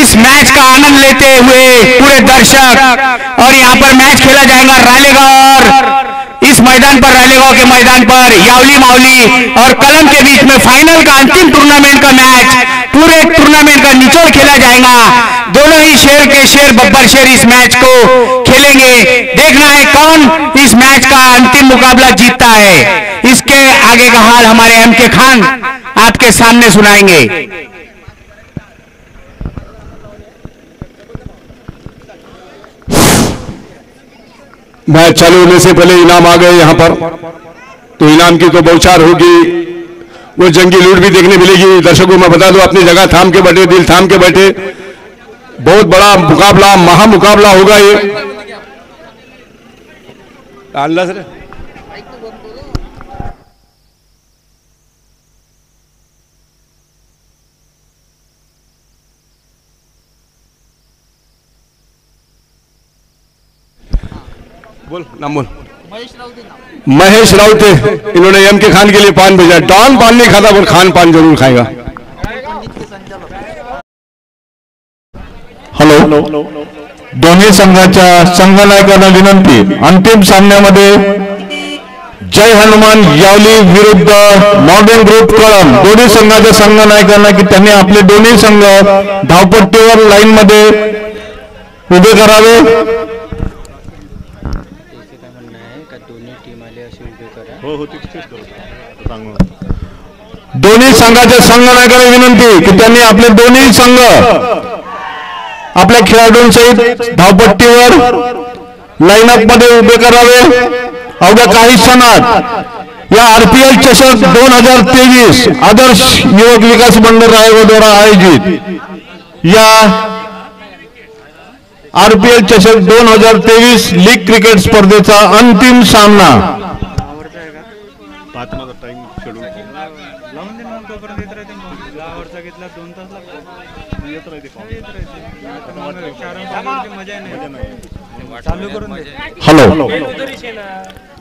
इस मैच का आनंद लेते हुए पूरे दर्शक, और यहाँ पर मैच खेला जाएगा रालेगांव और इस मैदान पर रालेगांव के मैदान पर यावली मावली और कलम के बीच में फाइनल का अंतिम टूर्नामेंट का मैच पूरे टूर्नामेंट का निचोड़ खेला जाएगा। दोनों ही शेर के शेर, बब्बर शेर इस मैच को खेलेंगे। देखना है कौन इस मैच का अंतिम मुकाबला जीतता है। इसके आगे का हाल हमारे एम के खान आपके सामने सुनाएँगे। मैच चालू होने से पहले इनाम आ गए यहाँ पर। तो इनाम की तो बौछार होगी। वो जंगी लूट भी देखने मिलेगी। दर्शकों, में बता दो, अपनी जगह थाम के बैठे, दिल थाम के बैठे। बहुत बड़ा मुकाबला महा मुकाबला होगा ये। अल्लाह बोल नाम बोल. महेश राउत इन्होंने एम के खान के लिए पान भेजा. डॉन पान नहीं खाता पर खान पान जरूर खाएगा. हॅलो दोन्ही संघाच्या संघनायकांना विनंती. अंतिम सामन्यामध्ये जय हनुमान यावली विरुद्ध मॉडर्न ग्रुप कळम दोन्ही संघाच्या संघनायकांना की त्यांनी आपले दोन्ही संघ धावपट्टीवर लाईन मध्ये उभे करावे. दोन्ही संघाच्या संघनायकाला विनंती की त्यांनी आपले दोन्ही संघ आपल्या खेळाडूंसहित धावपट्टीवर लाईनअपमध्ये उभे करावे. अवघ्या काही क्षणात या आरपीएल चषक दोन हजार तेवीस आदर्श युवक विकास मंडळ रायगडद्वारा आयोजित या आरपीएल चषक दोन हजार तेवीस लीग क्रिकेट स्पर्धेचा अंतिम सामना पाच माझा टाइम शेड्यूल लावून दे मग तोपर्यंत येत राहते मग आवडचा घेतला दोन तास लागतात येत राहते येत राहते मजा नाही चालू करून दे हॅलो.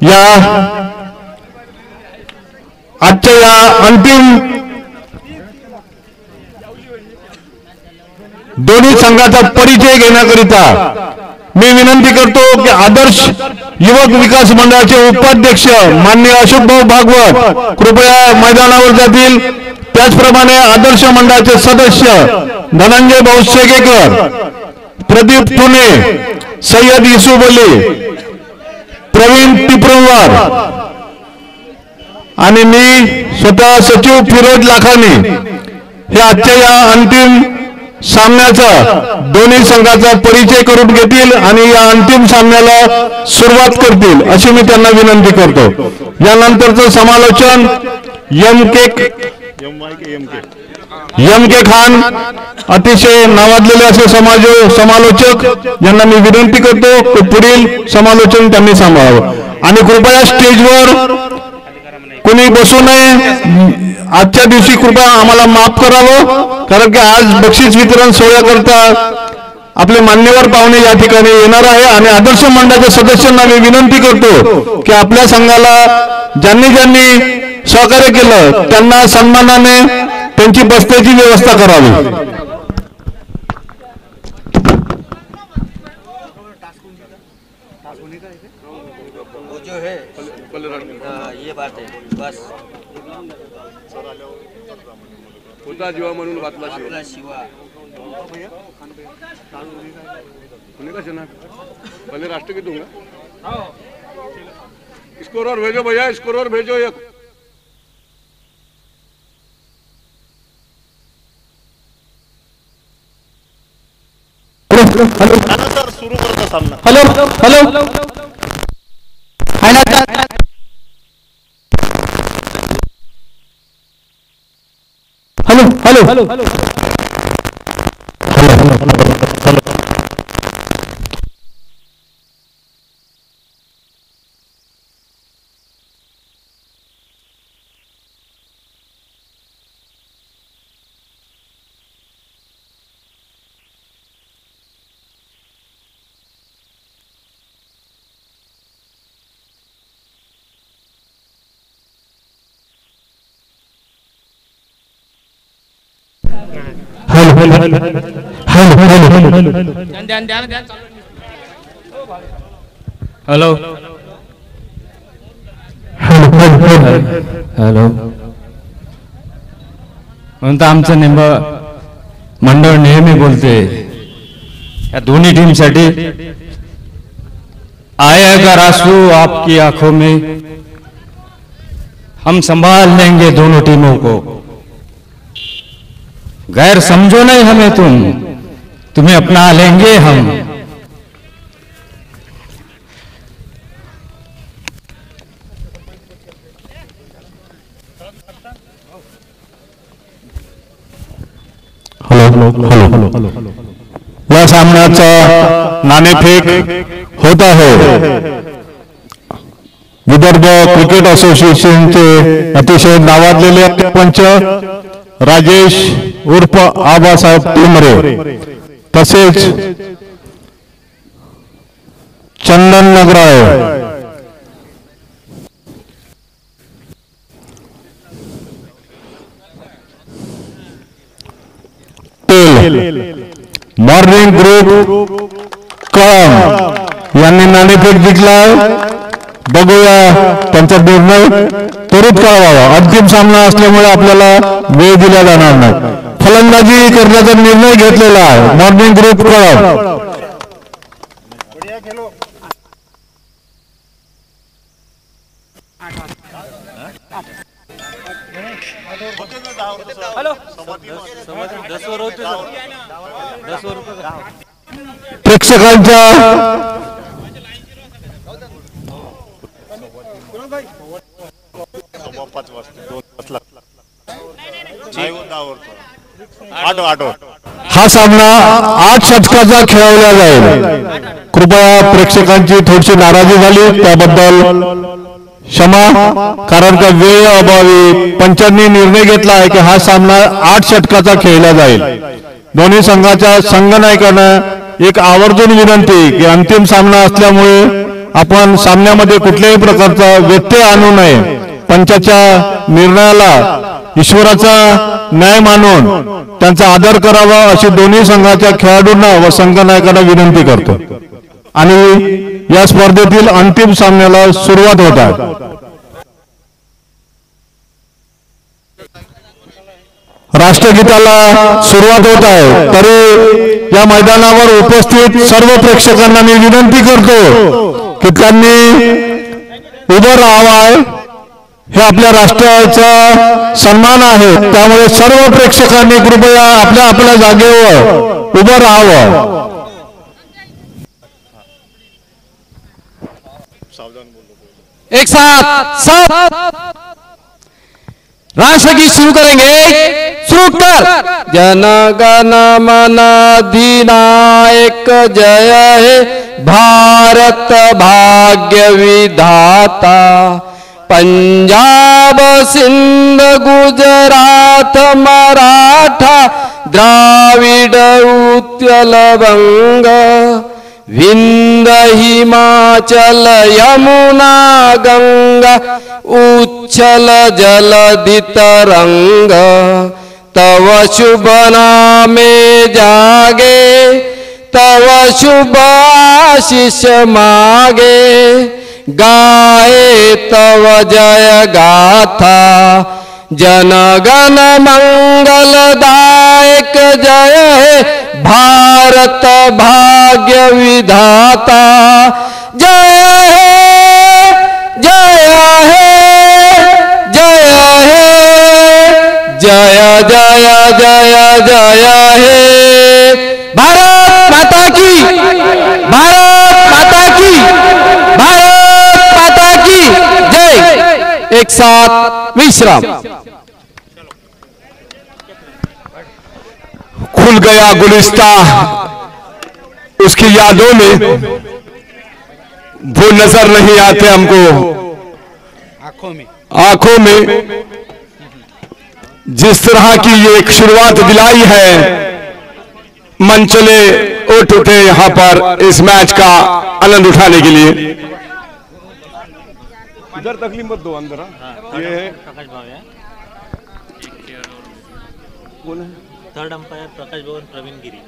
या. आजच्या या अंतिम दोन्ही संघाचा परिचय घेण्याकरिता मी विनंती करतो की आदर्श युवक विकास मंडळाचे उपाध्यक्ष मान्य अशोक भाऊ भागवत कृपया मैदानावर जातील. त्याचप्रमाणे आदर्श मंडळाचे सदस्य धनंजय भाऊ शेगेकर प्रदीप पुणे सय्यद युसुफ अली प्रवीण टिपरवार आणि मी स्वतः सचिव फिरोज लाखानी. हे आजच्या या अंतिम सामन्याचा दोन्ही संघाचा परिचय करून घेतील आणि या अंतिम सामन्याला सुरुवात करतील अशी मी त्यांना विनंती करतो. यानंतरचं समालोचन एम के एम के एम के खान अतिशय नावाजलेले असे समाज समालोचक यांना मी विनंती करतो की पुढील समालोचन त्यांनी सांभाळावं. आणि कृपया स्टेजवर कुणी बसू नये. आजच्या दिवशी कृपया आम्हाला माफ करावं कारण की आज बक्षीस वितरण सोहळ्याकरता आपले मान्यवर पाहुणे या ठिकाणी येणार आहे. आणि आदर्श मंडळाच्या सदस्यांना मी विनंती करतो की आपल्या संघाला ज्यांनी ज्यांनी सहकार्य केलं त्यांना सन्मानाने त्यांची बसण्याची व्यवस्था करावी. वो जो है हाँ, ये बात है बस। होता जीवा म्हणून वाचला शिवा. का राष्ट्र के दूँगा स्कोर और भेजो भैया स्कोर और भेजो एक. सर सुरू करता सामना hello. Hello hello hello hello hello hello. Hello hello म्हणून तर आमचं नेम मंडळ नेहमी बोलते या दोन्ही टीमसाठी आए अगर आँसू आपकी आँखों में हम संभाल लेंगे दोनों टीमों को गैर समझो नहीं हमें तुम। तुम्हें अपना लेंगे हम। हॅलो हॅलो या सामन्याचा नाणेफेक होत आहे विदर्भ क्रिकेट असोसिएशनचे अतिशय नावाजलेले पंच राजेश उर्फ़ आबासाहेब टिमरे तसेच चंदन नगराळे मॉर्निंग ग्रुप कळम। यांनी नाणेफेक जिंकलाय। बघूया त्यांचा निर्णय त्वरित कळवावा. अंतिम सामना आपल्याला वेळ दिला जाणार नाही. फलंदाजी करण्याचा निर्णय घेतलेला आहे. मॉर्निंग ग्रुप कळम हॅलो दस वर होते दस वर प्रेक्षकांच्या हा सामना आठ षटकाचा खेळवला जाईल. कृपया प्रेक्षकांची थोडीशी नाराजी झाली. त्याबद्दल क्षमा कारण का वेळ अभावी पंचांनी निर्णय घेतला आहे की हा सामना आठ षटकाचा खेळला जाईल. दोन्ही संघाच्या संघनायकांना एक आवर्जून विनंती की अंतिम सामना असल्यामुळे आपण सामन्यामध्ये कुठल्याही प्रकारचा व्यत्यय आणू नये. पंचाच्या निर्णयाला ईश्वराचा न्याय मानून त्यांचा आदर करावा अशी दोन्ही संघाच्या खेळाडूंना व संघनायकांना विनंती करतो. आणि या स्पर्धेतील अंतिम सामन्याला सुरुवात होत आहे. राष्ट्रगीताला सुरुवात होत आहे. तरी या मैदानावर उपस्थित सर्व प्रेक्षकांना मी विनंती करतो की त्यांनी उभं राहावं. हे आपल्या राष्ट्राचा सन्मान आहे. त्यामुळे सर्व प्रेक्षकांनी कृपया आपल्या आपल्या जागेवर उभं राहावं. एक साथ सब राष्ट्रगीत शुरू करेंगे. शुरू कर जन गण मन अधिनायक जय हे भारत भाग्य विधाता। पंजाब सिंध गुजरात मराठा द्राविड उत्कल बंग विंद हिमाचल यमुना गंगा उच्छल जलधि तरंग तव शुभ नामे जागे तव शुभ आशीष मागे गाए तव जय गाथा। जन गण मंगलदायक जय हे भारत भाग्य विधाता। जय हे जय हे जय हे, जय जय जय जय हे। भारत माता की। भारत माता की भारत माता की जय एक साथ विश्राम। खुल गया गुलिस्ता। उसकी यादों में वो नज़र नहीं आते हमको। आँखों में। आँखों में जिस तरह की ये एक शुरुआत दिलाई है मन चले उठ उठे यहाँ पर इस मैच का आनंद उठाने के लिए। इधर तकलीफ़ मत दो अंदर हाँ। ये है। प्रकाश भाव कौन है? Third umpire Prakash Bhavan Pravin Giri.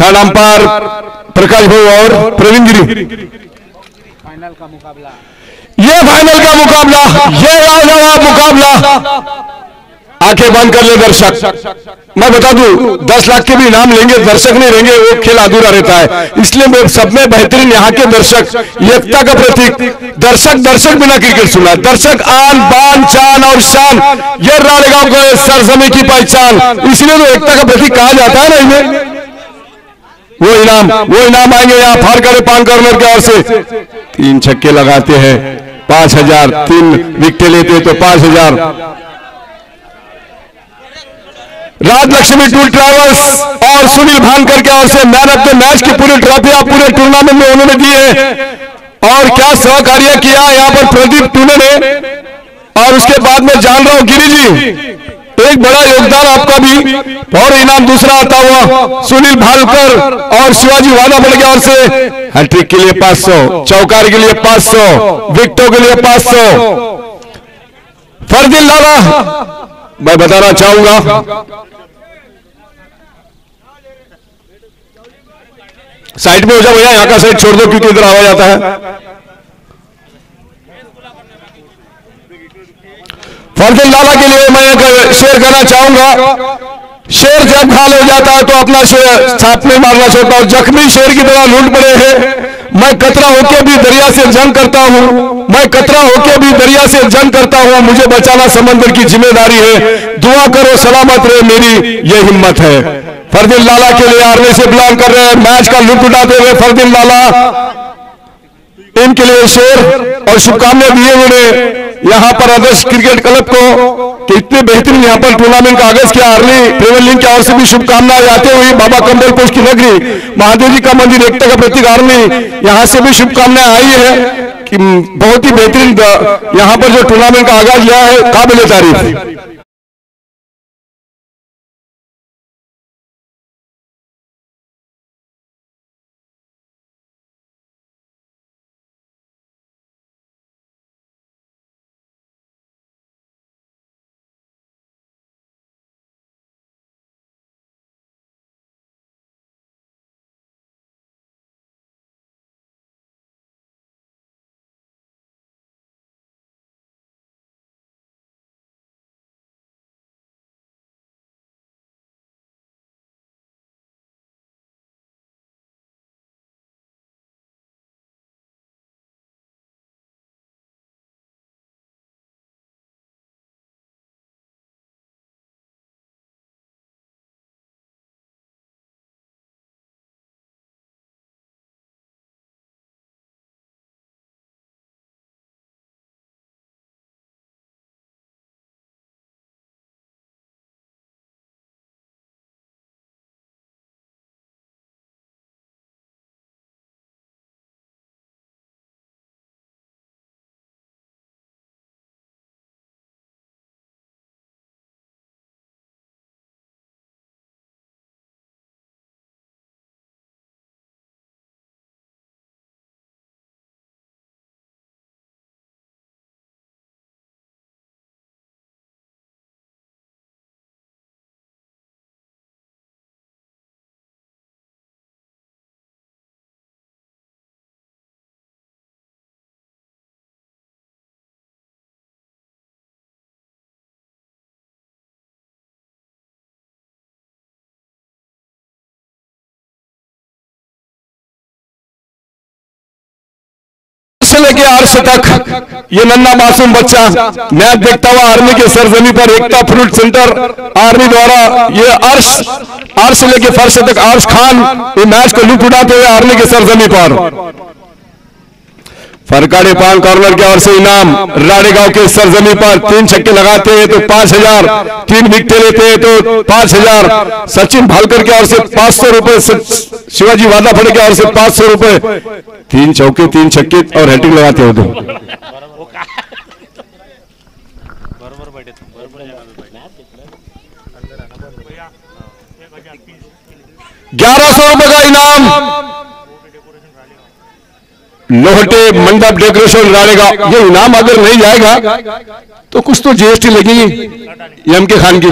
Third umpire Prakash भाव और प्रवीण गिरी। फाइनल का मुकाबला। ये फाइनल का मुकाबला ये लाजवाब मुकाबला। आँखें बंद कर ले दर्शक। मैं बता दूँ, दस लाख के भी इनाम लेंगे, दर्शक नहीं रहेंगे वो खेल अधूरा रहता है। इसलिए मैं सब में बेहतरीन यहाँ के दर्शक, एकता का प्रतीक, दर्शक दर्शक बिना क्रिकेट सुना दर्शक आन, बान, चान और शान, ये रालेगांव को सरजमी की पहचान। इसलिए तो एकता का प्रतीक कहा जाता है ना इन्हें। वो इनाम वो इनाम आएँगे यहाँ फार करे पान कॉर्नर के ओर से। तीन छक्के लगाते हैं, पाँच हज़ार तीन विकटे लेते हैं तो पाँच हज़ार राज लक्ष्मी टूर ट्रैवल्स और सुनील भानकर के ओर से मैन ऑफ़ द मैच की पूरी ट्रॉफी आप पूरे टूर्नामेंट में उन्होंने दी है। और क्या सहकार्य किया यहाँ पर प्रदीप टूने ने। और उसके बाद में जान रहा हूँ गिरी जी एक बड़ा योगदान आपका भी और इनाम दूसरा आता हुआ सुनील भालकर और शिवाजी वादा बढ़ गया और से हैट्रिक के लिए 500 चौकार के लिए 500 विकटों के लिए 500 फरदिल लाला, मैं बताना चाहूँगा साइड में हो जाओ भैया, यहाँ का साइड छोड़ दो, क्योंकि इधर आवाज़ आता है। फरदिल लाला के लिए मैं शेयर करना चाहूँगा। शेर जब घाल हो जाता है तो अपना शेर छाप में मारना छोड़ता हूँ। जख्मी शेर की तरह लूट पड़े हैं। मैं कतरा होके भी दरिया से जंग करता हूँ। मैं कतरा होके भी दरिया से जंग करता हूँ। मुझे बचाना समंदर की ज़िम्मेदारी है। दुआ करो, सलामत रहे मेरी, ये हिम्मत है। फरदिल लाला के लिए आर्मी से बिलोंग कर रहे हैं। मैच का लुट उठाते हुए फरदिल लाला इनके लिए शेर और शुभकामनाएँ दिए उन्होंने यहाँ पर आदर्श क्रिकेट क्लब को कि इतने बेहतरीन यहाँ पर टूर्नामेंट का आगाज़ किया। आर्मी प्रीमियर लीग की ओर से भी शुभकामनाएँ आते हुए बाबा कम्बल पोस्ट की नगरी, महादेव जी का मंदिर एकता का प्रतीक आर्मी यहाँ से भी शुभकामनाएँ आई है कि बहुत ही बेहतरीन यहाँ पर जो टूर्नामेंट का आगाज़ लिया है, काबिल तारीफ़। से लेके अर्श तक ये नन्ना मासूम बच्चा मैच देखता हुआ आर्मी के सरजमी पर एकता फ्रूट सेंटर, आर्मी द्वारा ये अर्श अर्श लेके फर्श तक अर्श खान, ये मैच को लुट उठाते हुए आर्मी के सरजमी पर। फरकाड़े पान कॉर्नर की ओर से इनाम। राड़ेगांव के सरजमी पर तीन छक्के लगाते हैं तो पाँच हज़ार। तीन विकटे लेते हैं तो पाँच हज़ार। सचिन भालकर की ओर से पाँच सौ रुपए शिवाजी वादा फड़े की ओर से पाँच सौ रुपए। तीन चौके, तीन छक्के और हेटिंग लगाते हो तो ग्यारह सौ रुपए का इनाम। लोहटे मंडप डेकोरेशन डालेगा ये इनाम अगर नहीं जाएगा तो कुछ तो जीएसटी लगेगी एम के खान की।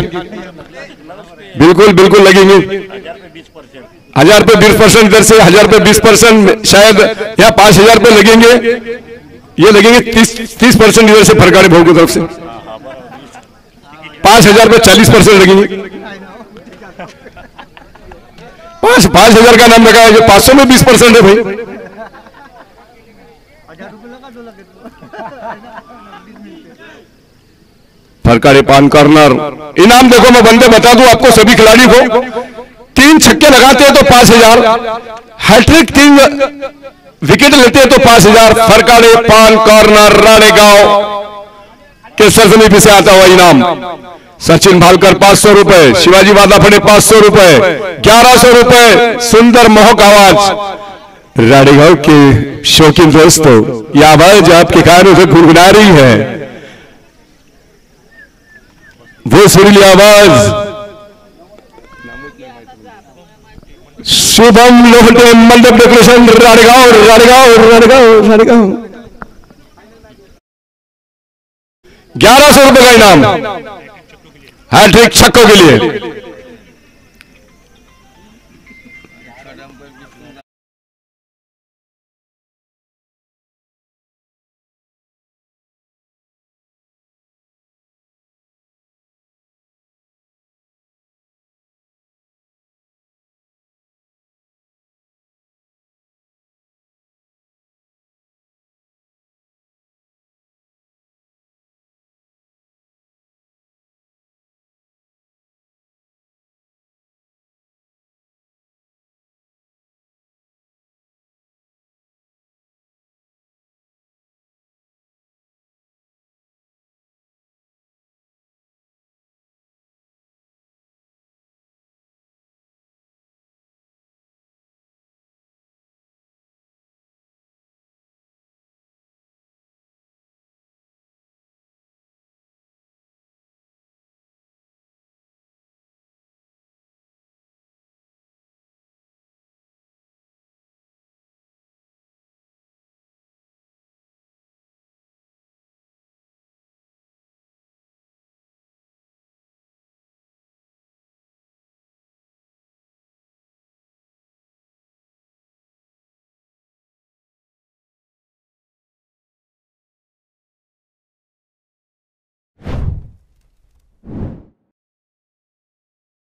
बिल्कुल बिल्कुल लगेंगे। हज़ार पे बीस परसेंट इधर से हज़ार पे बीस परसेंट शायद या पाँच हज़ार पे लगेंगे। ये लगेंगे तीस तीस परसेंट इधर से फरकारे भाव की तरफ़ से। पाँच हज़ार पे चालीस परसेंट लगेंगे। पाँच पाँच हज़ार का नाम लगा है जो पाँच सौ में बीस परसेंट है भाई। फरकारे पान कॉर्नर इनाम देखो, मैं बंदे बता दूँ, आपको सभी खिलाड़ी को। तीन छक्के लगाते हैं तो पाँच हज़ार। हैट्रिक तीन विकेट लेते हैं तो पाँच हज़ार। फरकारे पान कॉर्नर, राणेगांव। के सरजमी से आता हुआ इनाम। सचिन भालकर पाँच सौ रुपए, शिवाजी वादा वादाफड़े पाँच सौ रुपए, ग्यारह सौ रुपए। सुंदर मोहक आवाज़। राणेगांव के शौकीन दोस्तों ये आवाज़ आपके कानों से गुनगुना रही है। वो सुरीली आवाज़। शुभम लोहटे मंडप डेकोरेशन राड़गांव राड़गांव राड़गांव राड़गांव ग्यारह सौ रुपए का इनाम। हैट्रिक छक्कों के लिए।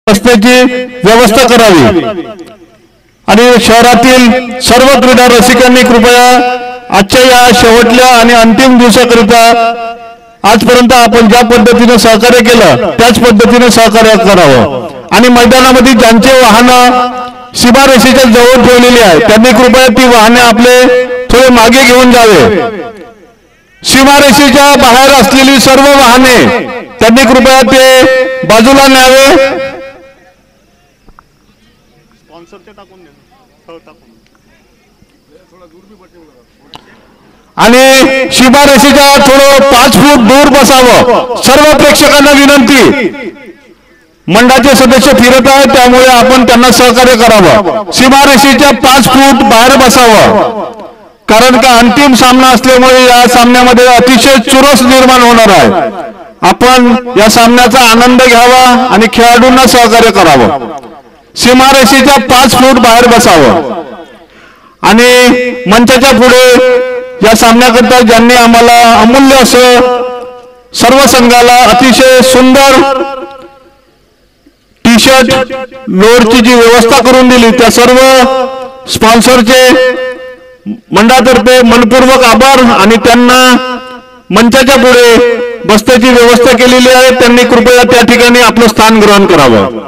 बसण्याची व्यवस्था करावी. आणि शहरातील सर्व क्रीडा रसिकांनी कृपया आजच्या या शेवटल्या आणि अंतिम दिवसाकरिता आजपर्यंत आपण ज्या पद्धतीने सहकार्य केलं त्याच पद्धतीने सहकार्य करावं. आणि मैदानामध्ये ज्यांचे वाहनं सीमारेषेच्या जवळ ठेवलेली आहे त्यांनी कृपया ती वाहने आपले थोडे मागे घेऊन जावे. सीमारेषेच्या बाहेर असलेली सर्व वाहने त्यांनी कृपया ते बाजूला न्यावे. आणि शिफारशीच्या थोडं पाच फूट दूर बसावं. सर्व प्रेक्षकांना विनंती. मंडळाचे सदस्य फिरत आहेत त्यामुळे आपण त्यांना सहकार्य करावं. सीमारेषेच्या पाच फूट बाहेर बसावं. कारण का अंतिम सामना असल्यामुळे या सामन्यामध्ये अतिशय चुरस निर्माण होणार आहे. आपण या सामन्याचा आनंद घ्यावा आणि खेळाडूंना सहकार्य करावं. सीमारेषेच्या पाच फूट बाहेर बसावं. आणि मंचाच्या पुढे या सामन्याकरता ज्यांनी आम्हाला अमूल्य असं सर्व संघाला अतिशय सुंदर टी शर्ट लोडची जी व्यवस्था करून दिली त्या सर्व स्पॉन्सरचे मंडळातर्फे मनपूर्वक आभार आणि त्यांना मंचाच्या पुढे बसण्याची व्यवस्था केलेली आहे. त्यांनी कृपया त्या ठिकाणी आपलं स्थान ग्रहण करावं.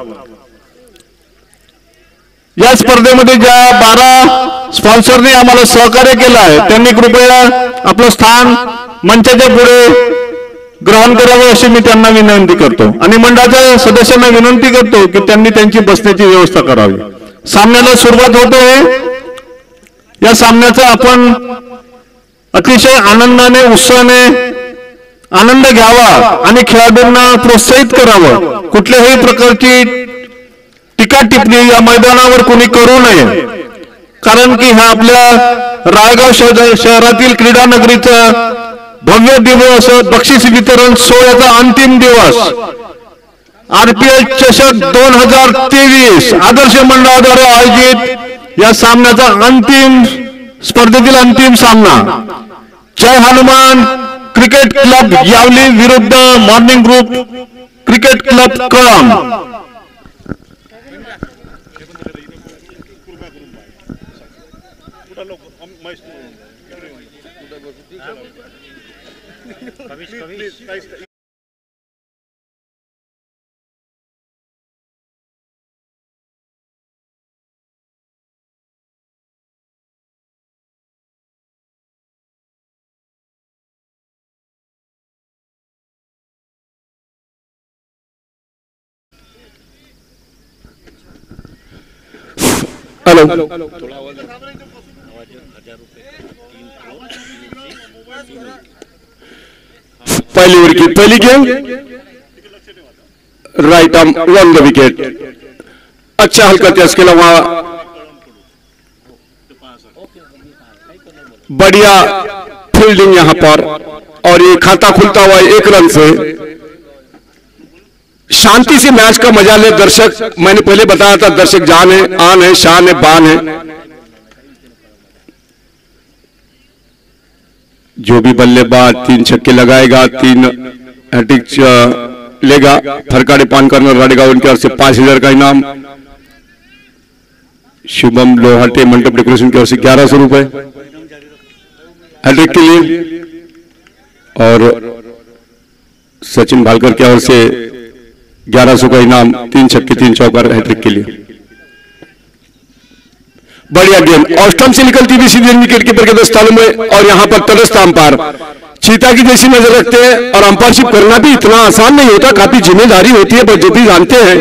या स्पर्धेमध्ये ज्या बारा स्पॉन्सरने आम्हाला सहकार्य केलं आहे त्यांनी कृपया आपलं स्थान मंचाच्या पुढे ग्रहण करावं अशी मी त्यांना विनंती करतो. आणि मंडळाच्या सदस्यांना विनंती करतो की त्यांनी त्यांची बसण्याची व्यवस्था करावी. सामन्याला सुरुवात होते या सामन्याचा आपण अतिशय आनंदाने उत्साहाने आनंद घ्यावा आणि खेळाडूंना प्रोत्साहित करावं. कुठल्याही प्रकारची टीका टिप्पणी या मैदानावर कोणी करू नये. कारण की हा आपल्या रायगाव शहर- शहरातील क्रीडा नगरीचा भव्य दिवस बक्षीस वितरण सोहळ्याचा अंतिम दिवस. आरपीएल चषक दोन हजार तेवीस आदर्श मंडळाद्वारे आयोजित या सामन्याचा अंतिम स्पर्धेतील अंतिम सामना. जय हनुमान क्रिकेट क्लब यावली विरुद्ध morning group cricket club Kalam hello थोड़ा आवाज़ आवाज़ हज़ार रुपये तीन करोड़ पहली ओवर की पहली game right arm one the wicket अच्छा हल्का था इसके अलावा बढ़िया फील्डिंग यहाँ पर। और ये खाता खुलता हुआ एक रन से। शांति से मैच का मज़ा ले दर्शक। मैंने पहले बताया था, दर्शक जान है, आन है, शान है, बान है। जो भी बल्लेबाज तीन छक्के लगाएगा, तीन हैट्रिक लेगा फरकाड़े पान करना लड़ेगा उनके ओर से पाँच हज़ार का इनाम। शुभम लोहाटे मंडप डेकोरेशन की ओर से ग्यारह सौ रुपए। हैट्रिक के लिए। और सचिन भालकर की ओर से ग्यारह सौ का इनाम, तीन छक्के, तीन चौकर हैट्रिक के लिए। बढ़िया गेम ऑस्टम से निकलती थी सीधी विकेट कीपर के दस तालों में और यहाँ पर तटस्थ अंपायर। चीता की जैसी नज़र रखते हैं और अंपायरशिप करना भी इतना आसान नहीं होता काफ़ी ज़िम्मेदारी होती है पर जो भी जानते हैं।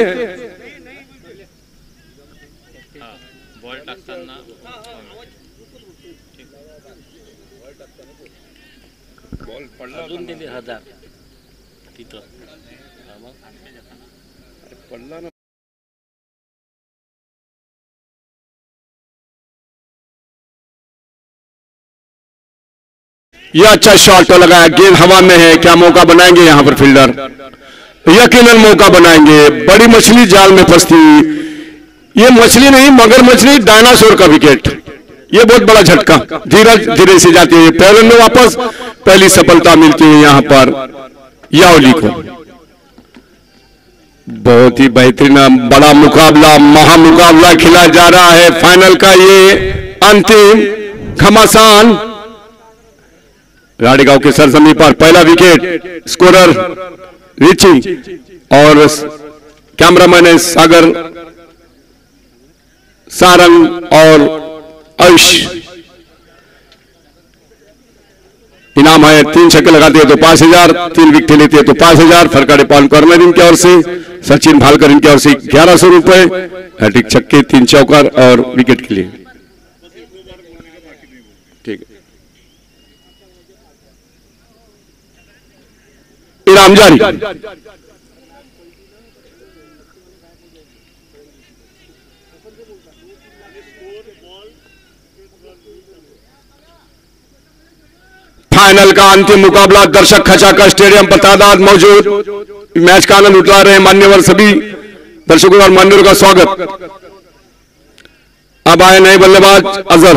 अजून दिले हज़ार तिथं हा मग पडला ना यह अच्छा शॉट लगाया, गेंद हवा में है, क्या मौका बनाएँगे यहाँ पर फील्डर यकीनन मौका बनाएँगे। बड़ी मछली जाल में फंसती। ये मछली नहीं, मगर मछली डायनासोर का विकेट ये बहुत बड़ा झटका। धीरे धीरे से जाती है। पहले में वापस, पहली सफलता मिलती है यहाँ पर यावली को। बहुत ही बेहतरीन, बड़ा मुकाबला, महामुकाबला खिला जा रहा है। फाइनल का ये अंतिम घमासान। राडेगांव के सरजमी पर पहला विकेट स्कोरर रिची और कैमरामैन है सागर, सारंग और आयुष इनाम है तीन छक्के लगाते हैं तो पाँच हज़ार, तीन विकेट लेते हैं तो पाँच हज़ार। फरकाड़े पान कॉर्नर इनकी ओर से, सचिन भालकर इनकी ओर से ग्यारह सौ रुपए। हैट्रिक छक्के, तीन चौकर और विकेट के लिए। इनाम जारी। फाइनल का अंतिम मुकाबला दर्शक खचाका स्टेडियम पर तादाद मौजूद। मैच का आनंद उठा रहे मान्यवर सभी। दर्शकों और मान्यवरों का स्वागत। अब आए नए बल्लेबाज, अजहर।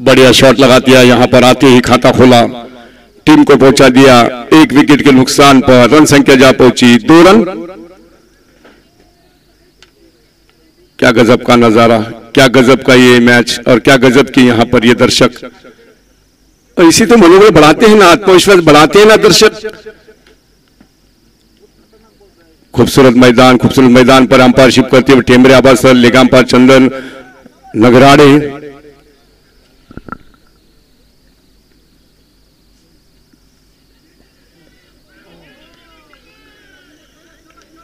बढ़िया शॉट लगा दिया, यहाँ पर आते ही खाता खोला। टीम को पहुँचा दिया, एक विकेट के नुकसान पर रन संख्या जा पहुँची, दो रन। क्या गजब का नज़ारा, क्या गजब का ये मैच और क्या गजब की यहाँ पर ये दर्शक। और इसी तो मनोबल बढ़ाते हैं ना, आत्मविश्वास बढ़ाते हैं ना दर्शक। खूबसूरत मैदान खूबसूरत मैदान पर अंपायरशिप करते हुए टेमरे आबाद सर, लेगाम चंदन, नगराड़े।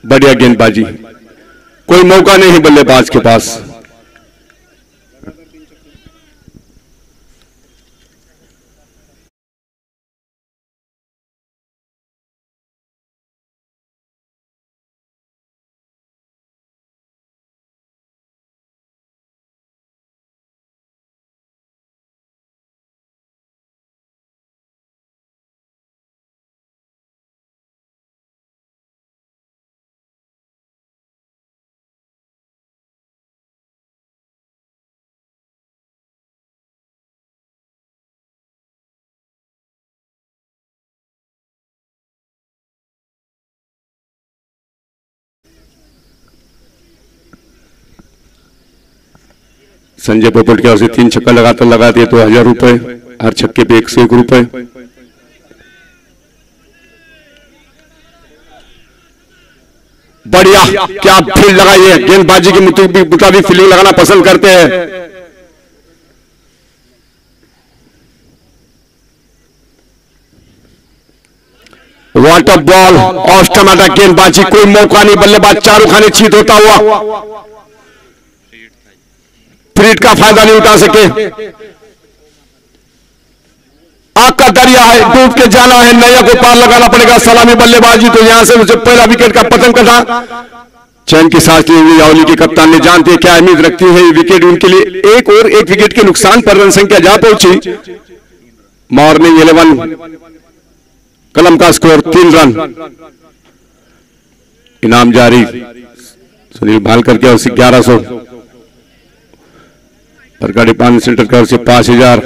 बढ़िया गेंदबाजी। कोई मौका नहीं बल्लेबाज के पास। संजय पोपट की ओर से तीन छक्का लगातार लगा दिए तो हज़ार रुपए, हर छक्के पे एक सौ एक रुपए। बढ़िया, क्या फ़ील्ड लगाइए गेंदबाजी के मुताबिक फील्डिंग लगाना पसंद करते हैं। वाटर बॉल ऑफ़ टमाटर गेंदबाजी, कोई मौका नहीं, बल्लेबाज चारों खाने चीत होता हुआ। फ्रीट का फ़ायदा नहीं उठा सके। आग का दरिया है, डूब के जाना है, नैया को पार लगाना पड़ेगा, सलामी बल्लेबाजी। तो यहाँ से मुझे पहला विकेट का पतन कटा चैन की सांस यावली के कप्तान ने जानते क्या अहमियत रखती है विकेट उनके लिए। एक और एक विकेट के नुकसान पर रन संख्या जा पहुँची। मॉर्निंग इलेवन, कलम का स्कोर तीन रन। इनाम जारी। सुनील भालकर के ग्यारह सौ। परगाड़ी पान सेंटर की ओर से पाँच हज़ार,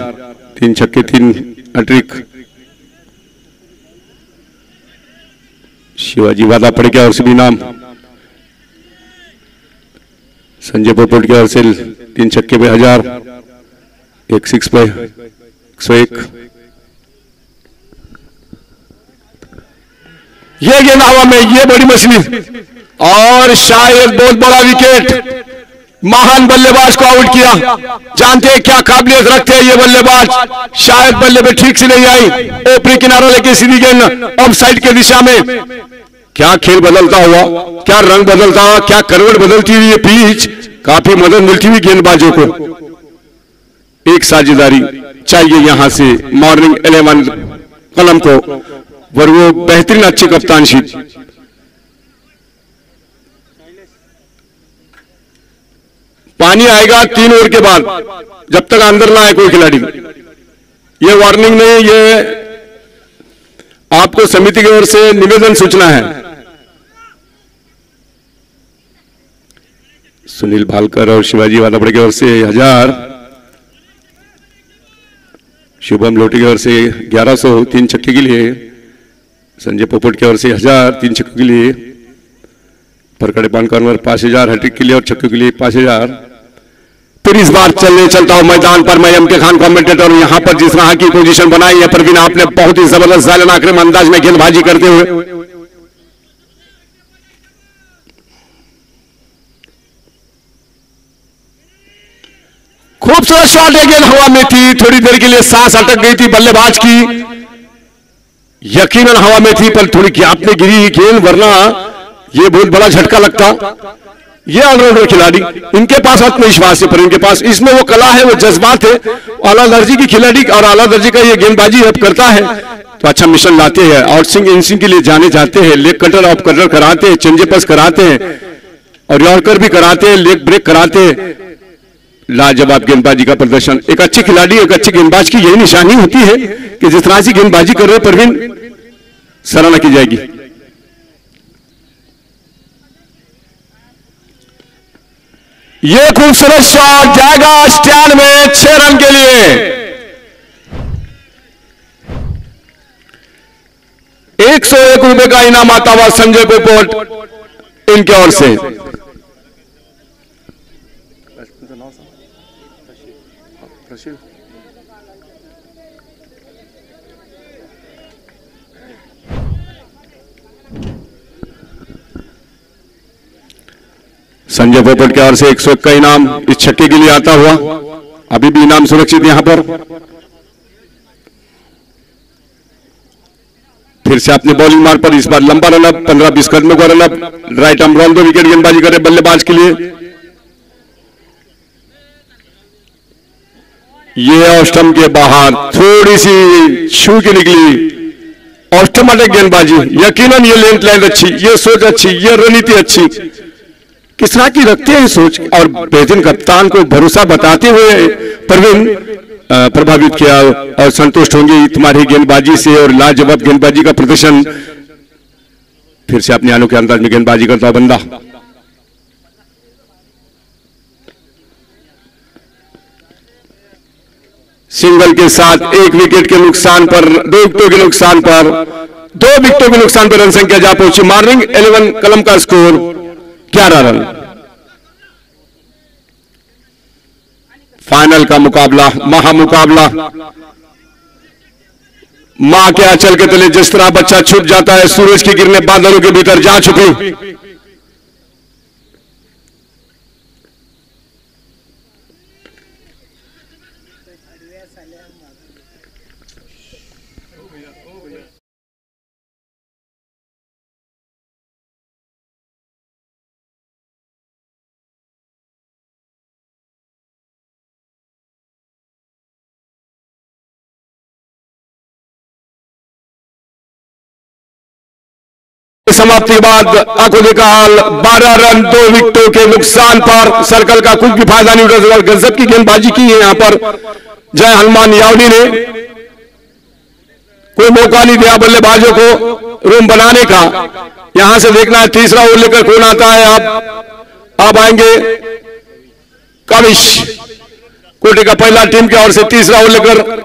तीन छक्के, तीन अट्रिक शिवाजी वादा पड़े की ओर से भी नाम। संजय पोपट की ओर से तीन छक्के पे हज़ार, एक सिक्स पे एक सौ एक। ये गेंद हवा में, ये बड़ी मछली। और शायद बहुत बड़ा विकेट महान बल्लेबाज को आउट किया। जानते हैं क्या काबिलियत रखते हैं ये बल्लेबाज? शायद बल्ले पे ठीक से नहीं आई। ओपरी किनारा लेके सीधी गेंद ऑफ़ साइड के दिशा में। क्या खेल बदलता हुआ, क्या रंग बदलता हुआ क्या करवट बदलती हुई ये पिच। काफ़ी मदद मिलती हुई गेंदबाजों को। एक साझेदारी चाहिए यहाँ से मॉर्निंग इलेवन कलम को। वो बेहतरीन अच्छी कप्तानशी पानी आएगा तीन ओवर के बाद, जब तक अंदर ना आए कोई खिलाड़ी। ये वार्निंग नहीं, ये आपको समिति की ओर से निवेदन सूचना है। सुनील भालकर और शिवाजी वादापड़े की ओर से हज़ार, शुभम लोटी की ओर से 1100 तीन छक्के के लिए, संजय पोपट की ओर से हज़ार तीन छक्के के लिए परकड़े पान कॉर्नर पाँच हज़ार हैट्रिक के लिए और छक्के के लिए पाँच हज़ार फिर इस बार चलने चलता हूँ मैदान पर मैं एम के खान कमेंटेटर हूँ। यहाँ पर जिस तरह की पोजीशन बनाई है, परवीन आपने बहुत ही ज़बरदस्त जालन आक्रमण अंदाज में गेंदबाजी करते हुए। खूबसूरत शॉट है, गेंद हवा में थी। थोड़ी देर के लिए सांस अटक गई थी बल्लेबाज की। यकीनन हवा में थी, पर थोड़ी में गिरी गेंद, वरना ये बहुत बड़ा झटका लगता। ये ऑलराउंडर खिलाड़ी, इनके पास आत्मविश्वास है, पर इनके पास इसमें वो कला है, वो जज्बात है। आला दर्जी की खिलाड़ी और आला दर्जी का ये गेंदबाजी अब करता है। तो अच्छा मिशन लाते हैं, आउट सिंग इन सिंग के लिए जाने जाते हैं, लेग कटर ऑफ़ कटर कराते हैं, चंजे पस कराते हैं, और यॉर्कर भी कराते हैं, लेग ब्रेक कराते हैं। लाजवाब गेंदबाजी का प्रदर्शन। एक अच्छे खिलाड़ी, एक अच्छे गेंदबाज की यही निशानी होती है कि जिस तरह से गेंदबाजी कर रहे परवीन, सराहना की जाएगी। ये खूबसूरत शॉट जाएगा स्टैंड में छह रन के लिए। एक सौ एक रुपए का इनाम आता हुआ संजय पोपट इनके ओर से। संजय पोपट की ओर से एक सौ एक का इनाम इस छक्के के लिए आता हुआ। अभी भी इनाम सुरक्षित यहाँ पर। फिर से अपने बॉलिंग मार्ग पर इस बार लंबा रनअप पंद्रह बीस कदमों का run up right arm roll दो विकेट गेंदबाजी करे बल्लेबाज के लिए। ये ऑस्टम के बाहर। थोड़ी सी छू के निकली। ऑस्टोमेटिक गेंदबाजी। यकीनन ये लेंथ लाइन अच्छी, ये सोच अच्छी, ये रणनीति अच्छी। किस तरह की रखते हैं सोच और बेहतरीन कप्तान को भरोसा बताते हुए प्रवीण प्रभावित किया और संतुष्ट होंगे तुम्हारी गेंदबाजी से और लाजवाब गेंदबाजी का प्रदर्शन। फिर से अपने आलू के अंदाज में गेंदबाजी करता बंदा। सिंगल के साथ एक विकेट के नुकसान पर, दो विकेटों के नुकसान पर, दो विकेटों के नुकसान पर रन संख्या जा पहुँची। मॉर्निंग इलेवन कलम का स्कोर। ग्यारह रन। फाइनल का मुकाबला, महामुकाबला। माँ के आंचल के तले जिस तरह बच्चा छुप जाता है, सूरज की गिरने बादलों के भीतर जा चुकी। समाप्ति के बाद आँखों देखा हाल बारह रन, दो विकेटों के नुकसान पर सर्कल का कुछ भी फ़ायदा नहीं उठा गजब की गेंदबाजी की है यहाँ पर। जय हनुमान यावनी ने। कोई मौका नहीं दिया बल्लेबाजों को रूम बनाने का। यहाँ से देखना है, तीसरा ओवर लेकर कौन आता है आप? अब आएँगे कविश कोटे का पहला टीम की ओर से तीसरा ओवर लेकर।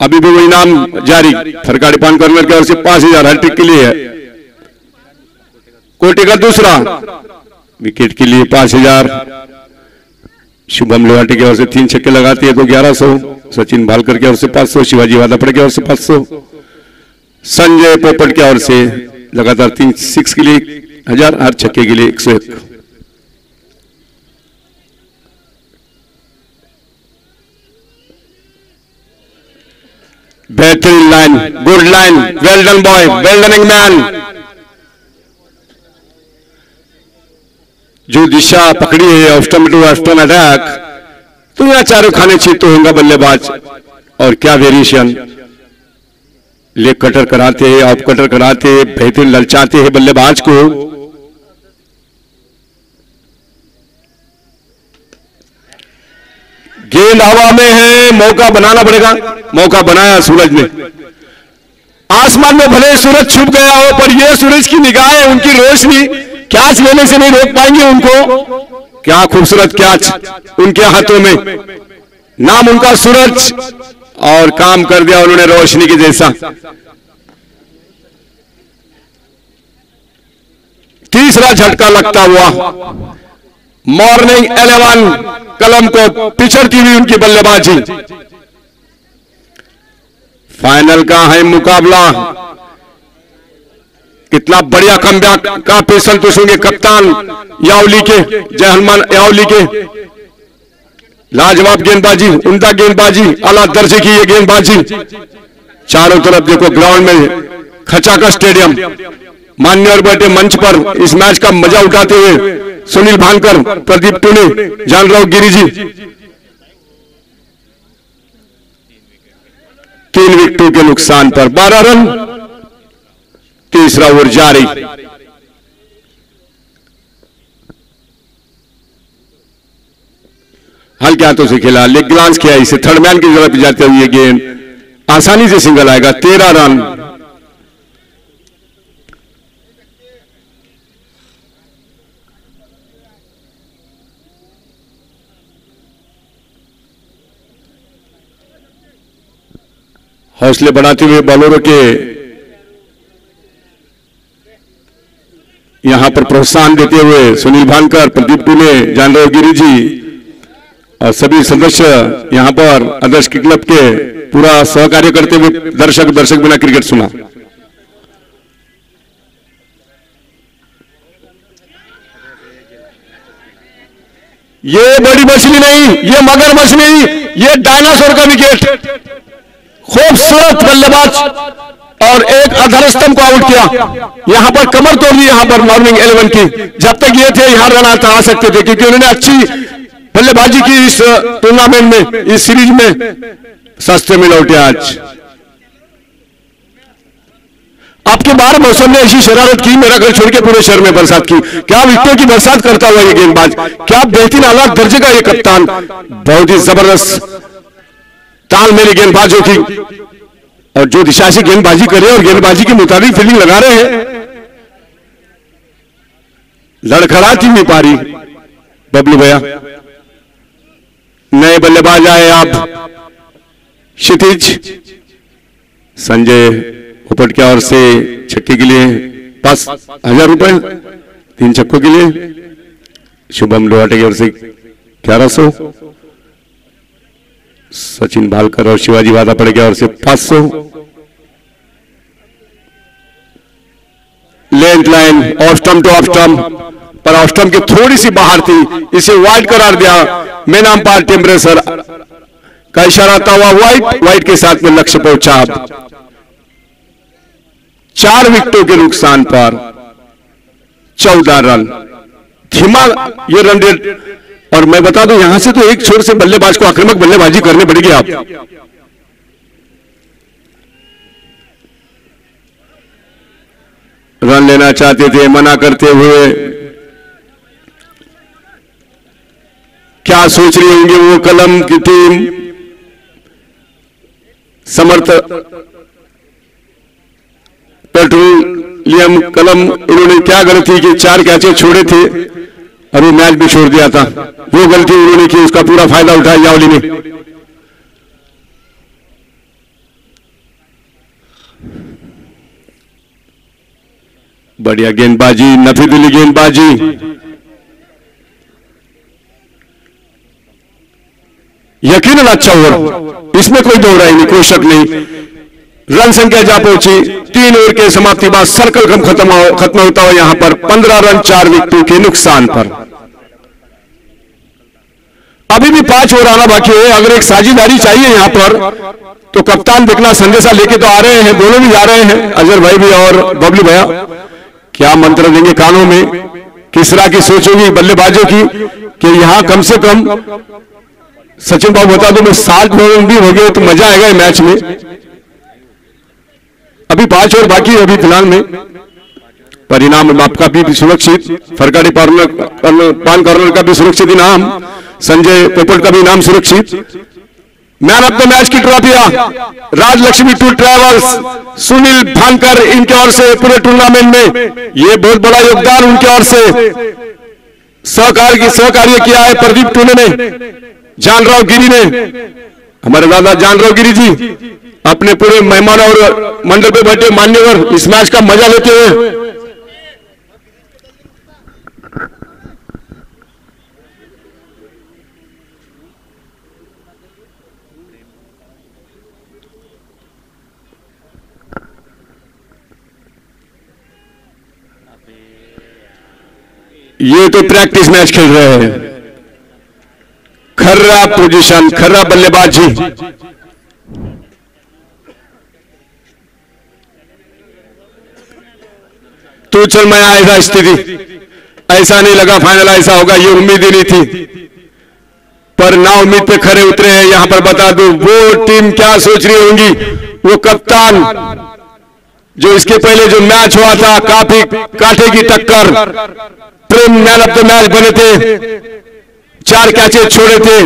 अभी भी वो इनाम जारी। सरकारी पान कॉर्नर की ओर से पाँच हज़ार हैट्रिक के लिए है। कोटे का दूसरा। विकेट के लिए पाँच हज़ार। शुभम लोहाटे की ओर से तीन छक्के लगाती है तो ग्यारह सौ। सचिन भालकर की ओर से पाँच सौ, शिवाजी वादापड़े की ओर से पाँच सौ। संजय पोपट की ओर से लगातार तीन सिक्स के लिए हज़ार हर छक्के के लिए एक सौ एक। बेहतरीन line good line well done boy well man जो दिशा पकड़ी है ऑफ्टम टू ऑफ्टन अटैक तो यहाँ चारों खाने चाहिए तो होगा बल्लेबाज। और क्या वेरिएशन लेग कटर कराते हैं ऑफ़ कटर कराते हैं, बेहतरीन ललचाते हैं बल्लेबाज को। गेंद हवा में है, मौका बनाना पड़ेगा। मौका बनाया सूरज ने। आसमान में भले सूरज छुप गया हो, पर यह सूरज की निगाहें, उनकी रोशनी कैच लेने से नहीं रोक पाएँगे उनको? क्या खूबसूरत कैच उनके हाथों में। नाम उनका सूरज और काम कर दिया उन्होंने रोशनी के जैसा। तीसरा झटका लगता हुआ। मॉर्निंग इलेवन, कलम को पिछड़ती हुई उनकी बल्लेबाजी। फाइनल का है मुकाबला। कितना बढ़िया कमबैक का संतोष होंगे कप्तान यावली के, जय हनुमान यावली के। लाजवाब गेंदबाजी, उमदा गेंदबाजी अला दर्जे की ये गेंदबाजी। चारों तरफ़ देखो ग्राउंड में खचाका स्टेडियम मान्य और बैठे मंच पर इस मैच का मज़ा उठाते हुए सुनील भानकर, प्रदीप टूने, जानराव गिरी जी तीन विकेटों के नुकसान पर 12 रन। तीसरा ओवर जारी। हल्के हाथों से खेला, लेग ग्लांस किया इसे। थर्ड मैन की तरफ़ जाते हुए गेंद। आसानी से सिंगल आएगा, तेरह रन। हौसले बढ़ाते हुए बॉलरों के यहाँ पर प्रोत्साहन देते हुए सुनील भानकर, प्रदीप टूले जानदेव गिरी जी और सभी सदस्य यहाँ पर आदर्श क्लब के पूरा सहकार्य करते हुए दर्शक दर्शक बिना क्रिकेट सुना। ये बड़ी मछली नहीं, ये मगर मछली, ये डायनासोर का विकेट। खूबसूरत बल्लेबाज। और एक अधरस्तम को आउट किया। यहाँ पर कमर तोड़ दी, यहाँ पर मॉर्निंग इलेवन की। जब तक ये थे, यहाँ रन आ सकते थे, क्योंकि उन्होंने अच्छी बल्लेबाजी की इस टूर्नामेंट में, इस सीरीज़ में। सस्ते में लौटे आज। आपके बाहर मौसम ने ऐसी शरारत की, मेरा घर छोड़ के पूरे शहर में बरसात की। क्या विकेटों की बरसात करता हुआ ये गेंदबाज? क्या बेहतरीन आला दर्जे का ये कप्तान? बहुत ही ज़बरदस्त। ताल मेरी गेंदबाजों की। और जो दिशा से गेंदबाजी करे और गेंदबाजी के मुताबिक फील्डिंग लगा रहे हैं। लड़खड़ाती नहीं पा रही बबलू भैया। नए बल्लेबाज आए आप। क्षितिज। संजय उपट की ओर से छक्के के लिए पाँच हज़ार रुपए। तीन छक्कों के लिए। शुभम लोहाटे की ओर से ग्यारह सौ। सचिन भालकर और शिवाजी वादा पड़ गया और से 500 length line off stump to off stump पर ऑफ़ स्टम्प की थोड़ी सी बाहर थी, इसे वाइड करार दिया। मैन अंपायर टेम्परेचर का इशारा आता हुआ वाइट वाइट के साथ में लक्ष्य पहुँचा चार विकेटों के नुकसान पर चौदह रन। धीमा, ये रन रेट और मैं बता दूँ, यहाँ से तो एक छोर से बल्लेबाज को आक्रामक बल्लेबाजी करनी पड़ेगी आप। रन लेना चाहते थे, मना करते हुए। क्या सोच रही होंगे वो कलम की टीम? समर्थ पेट्रोलियम कलम, इन्होंने क्या गलती की? चार कैचे छोड़े थे। वो मैच भी छोड़ दिया था। वो गलती उन्होंने की, उसका पूरा फ़ायदा उठाया यावली ने। बढ़िया गेंदबाजी नफी दिली गेंदबाजी। यकीनन अच्छा ओवर इसमें कोई दो राय नहीं, कोई शक नहीं। रन संख्या जा पहुँची। तीन ओवर के समाप्ति बाद सर्कल कम खत्म हो- खत्म होता हुआ यहाँ पर पंद्रह रन, चार विकेटों के नुकसान पर। अभी भी पाँच ओवर आना बाकी है। अगर एक साझेदारी चाहिए यहाँ पर तो कप्तान देखना संदेशा लेके तो आ रहे हैं। दोनों भी जा रहे हैं। अजहर भाई भी और बबली भैया, क्या मंत्र देंगे कानों में? किस तरह की सोच होगी बल्लेबाजों की कि यहाँ कम से कम सचिन बाबू बता दो, मैं सात रन भी हो गए तो मज़ा आएगा मैच में। अभी पाँच ओवर बाकी है अभी फ़िलहाल में। परिणाम आपका भी सुरक्षित कॉर्नर- पान कॉर्नर का भी सुरक्षित इनाम, संजय पोपट का भी इनाम सुरक्षित। मैन ऑफ़ द मैच की ट्रॉफिया राजलक्ष्मी टूर ट्रैवल्स, सुनील भानकर इनके ओर से पूरे टूर्नामेंट में। ये बहुत बड़ा योगदान उनके ओर से। सहकार की सहकार्य किया है प्रदीप टूने ने। जानराव गिरी ने। हमारे दादा जानराव गिरी जी। अपने पूरे मेहमानों और मंडल पे बैठे मान्यवर इस मैच का मज़ा लेते हुए। ये तो प्रैक्टिस मैच खेल रहे हैं। खर्रा पोजीशन खर्रा बल्लेबाजी। तू चल, मैं आएगा स्थिति। ऐसा नहीं लगा फाइनल ऐसा होगा, ये उम्मीद ही नहीं थी। पर ना उम्मीद पे खड़े उतरे हैं, यहाँ पर बता दूँ, वो टीम क्या सोच रही होंगी? वो कप्तान, जो इसके पहले जो मैच हुआ था, काफ़ी कांटे की टक्कर, Prem man of the match बने थे। चार कैचे छोड़े थे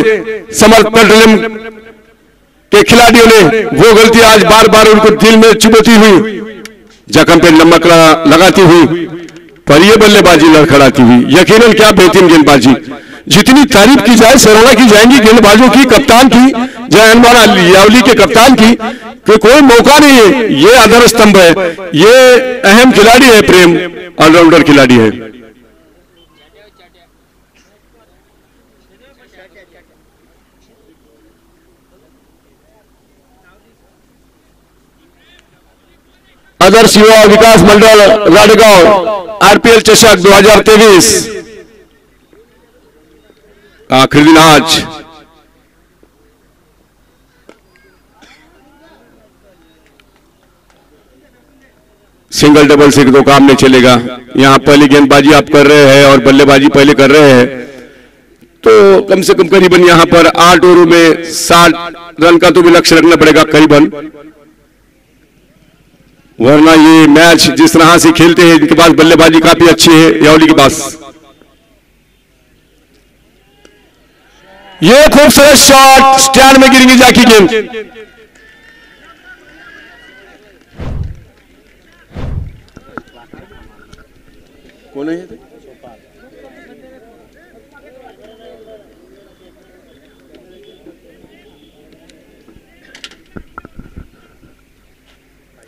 पेट्रोलियम के खिलाड़ियों ने। वो गलती आज बार बार उनको दिल में चुभती हुई। जख्म पे नमक लगाती हुई, पर ये बल्लेबाजी लड़खड़ाती हुई। यकीनन क्या बेहतरीन गेंदबाजी। जितनी तारीफ़ की जाए सराहना की जाएँगी गेंदबाजों की, कप्तान की जय अनवर यावली के कप्तान की, कि कोई मौका नहीं है। ये आधार स्तंभ है। ये अहम खिलाड़ी है प्रेम, ऑलराउंडर खिलाड़ी है। आदर्श युवा विकास मंडल, राडगांव, आरपीएल चषक 2023 आखिरी दिन आज। सिंगल डबल से तो काम नहीं चलेगा। यहाँ पहली गेंदबाजी आप कर रहे हैं और बल्लेबाजी पहले कर रहे हैं। तो कम से कम करीबन यहाँ पर आठ ओवरों में साठ रन का तो भी लक्ष्य रखना पड़ेगा करीबन। वरना ये मैच जिस तरह से खेलते हैं इनके पास बल्लेबाजी काफ़ी अच्छी है यावली के पास। ये खूबसूरत शॉट स्टैंड में गिरेंगे जाकी गेंद कौन है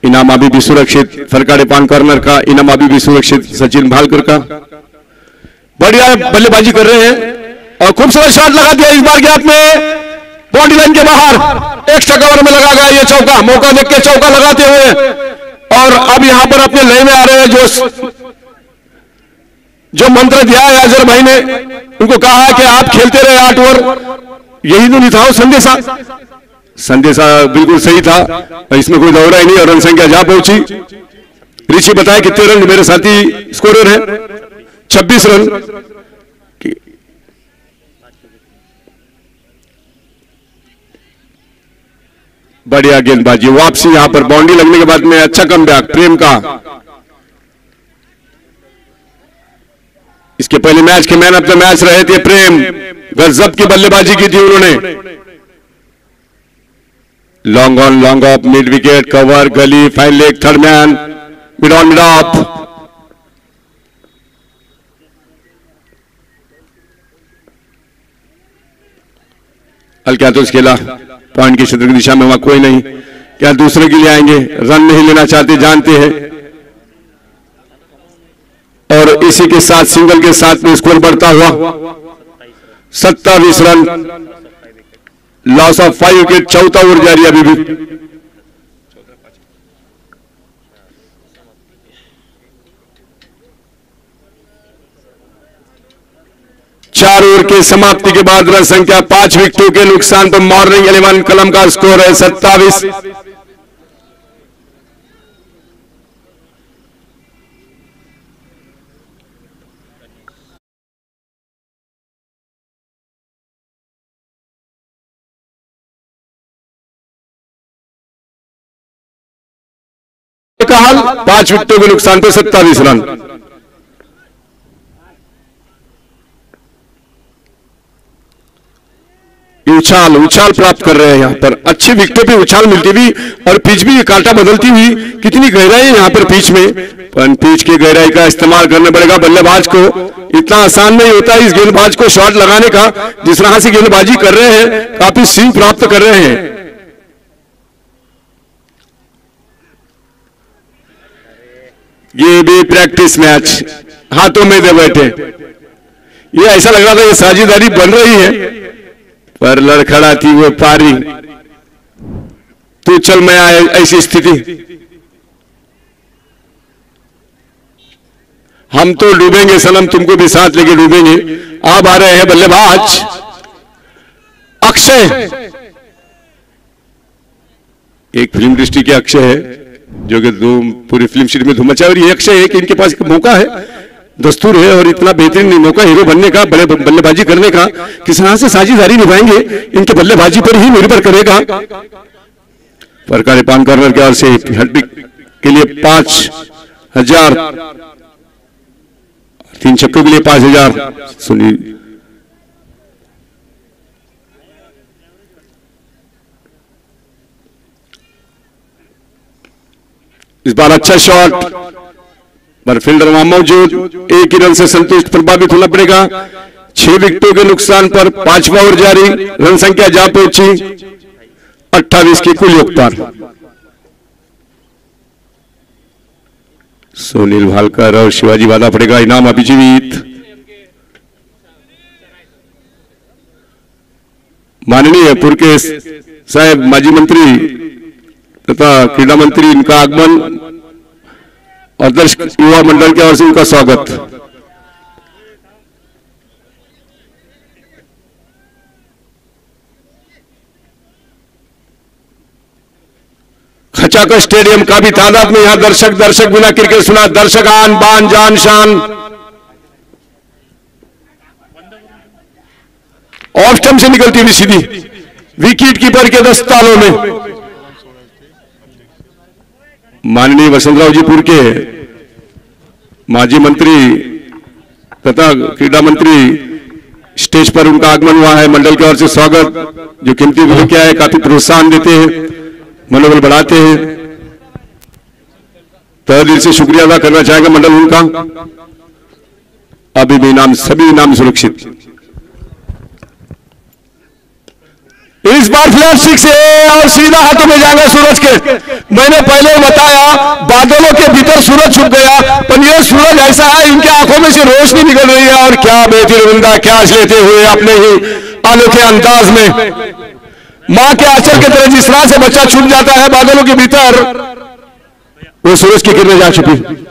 इनाम अभी भी सुरक्षित फरकाड़े पान कॉर्नर का इनाम अभी भी सुरक्षित, सचिन भालकर का। बढ़िया बल्लेबाजी कर रहे हैं और खूबसूरत शॉट लगा दिया इस बार गैप में। बॉडी लाइन के बाहर एक्स्ट्रा कवर में लगा गया ये चौका, मौका देख के चौका लगाते हुए। और अब यहाँ पर अपने लय में आ रहे हैं जो जो मंत्र दिया है अजहर भाई ने, उनको कहा कि आप खेलते रहे आठ ओवर। यही तो था संदेशा। संदेशा बिल्कुल सही था इसमें कोई दौरा ही नहीं, और रन संख्या जा पहुँची। ऋषि बताया कितने रन मेरे साथी स्कोरर है? 26 रन। बढ़िया गेंदबाजी, वापसी यहाँ पर, बाउंड्री लगने के बाद में अच्छा कम प्रेम का। इसके पहले मैच के मैन ऑफ़ द मैच रहे थे प्रेम, गजब की बल्लेबाजी की थी उन्होंने। Long on long off mid wicket cover gully fine leg third man mid on mid off हल्का तो खेला। पॉइंट की क्षेत्र की दिशा में वहाँ कोई नहीं। क्या दूसरे के लिए आएँगे? रन नहीं लेना चाहते, जानते हैं। और इसी के साथ सिंगल के साथ में स्कोर बढ़ता हुआ। सत्तावीस run loss of five wicket चौथा ओवर जारी अभी भी चार ओवर के समाप्ति के बाद रन संख्या पाँच विकेटों के नुकसान पर मॉर्निंग इलेवन कलम का स्कोर है सत्तावीस। का हाल, पाँच विकेटों के नुकसान पर सत्तावीस रन। उछाल उछाल प्राप्त कर रहे हैं यहाँ पर। अच्छी विकेटों पे उछाल मिलती हुई और पिच भी कांटा बदलती हुई। कितनी गहराई है यहाँ पर पिच में। पर पिच की गहराई का इस्तेमाल करना पड़ेगा बल्लेबाज को। इतना आसान नहीं होता इस गेंदबाज को शॉट लगाने का, जिस तरह से गेंदबाजी कर रहे हैं, काफ़ी स्विंग प्राप्त कर रहे हैं। ये भी प्रैक्टिस मैच हाथों में दे बैठे। ये ऐसा लग रहा था ये साझेदारी बन रही है। पर लड़खड़ा थी वो पारी। तू चल, मैं आए ऐसी स्थिति। हम तो डूबेंगे, सनम, तुमको भी साथ लेके डूबेंगे। आप आ रहे हैं बल्लेबाज। अक्षय। एक फ़िल्म दृष्टि के अक्षय है। जो कि दो पूरी फ़िल्म सिटी में धूम मचा और ये अक्षय है कि इनके पास एक मौका है, दस्तूर है और इतना बेहतरीन मौका हीरो बनने का बड़े बल्लेबाजी करने का, किस तरह से साझेदारी निभाएँगे, इनके बल्लेबाजी पर ही निर्भर करेगा। प्रकार पान कॉर्नर के ओर से हेल्पिक के लिए पाँच हज़ार, तीन छक्कों के लिए पाँच हज़ार, सुनील इस बार अच्छा शॉट। पर फील्डर वहाँ मौजूद। एक ही रन से संतुष्ट, प्रभावित होना पड़ेगा। छह विकेटों के नुकसान पर पांचवा ओवर जारी। रन संख्या जा पहुँची। अट्ठाईस की कुल योगदान। सुनील भालकर और शिवाजी वादा पड़ेगा इनाम अभिजीवित। माननीय पुर के साहब, माजी मंत्री तथा क्रीड़ा मंत्री इनका आगमन और दर्शक युवा मंडल की ओर से उनका स्वागत। खचाकर स्टेडियम का भी तादाद में यहाँ दर्शक दर्शक बिना क्रिकेट सुना, दर्शक आन, बान, जान, शान। ऑफ़ स्टम्प से निकलती हुई सीधी। विकेट कीपर के दस तालों में। माननीय वसंतराव जी के माजी मंत्री तथा क्रीड़ा मंत्री, स्टेज पर उनका आगमन हुआ है। मंडल की ओर से स्वागत, जो कीमती भी क्या है, काफ़ी प्रोत्साहन देते हैं, मनोबल बढ़ाते हैं। तह दिल से शुक्रिया अदा करना चाहेगा मंडल उनका। अभी भी नाम, सभी नाम सुरक्षित। इस बार फ्लैट सिक्स है और सीधा हाथों में जाएगा सूरज के। मैंने पहले बताया, बादलों के भीतर सूरज छुप गया, पर ये सूरज ऐसा है, इनके आँखों में से रोशनी निकल रही है, और क्या बेहतरीन बंदा, क्या लेते हुए अपने ही अनोखे अंदाज में। माँ के आंचल के तरह जिस तरह से बच्चा छूट जाता है, बादलों के भीतर, वो सूरज की किरणें जा छुपी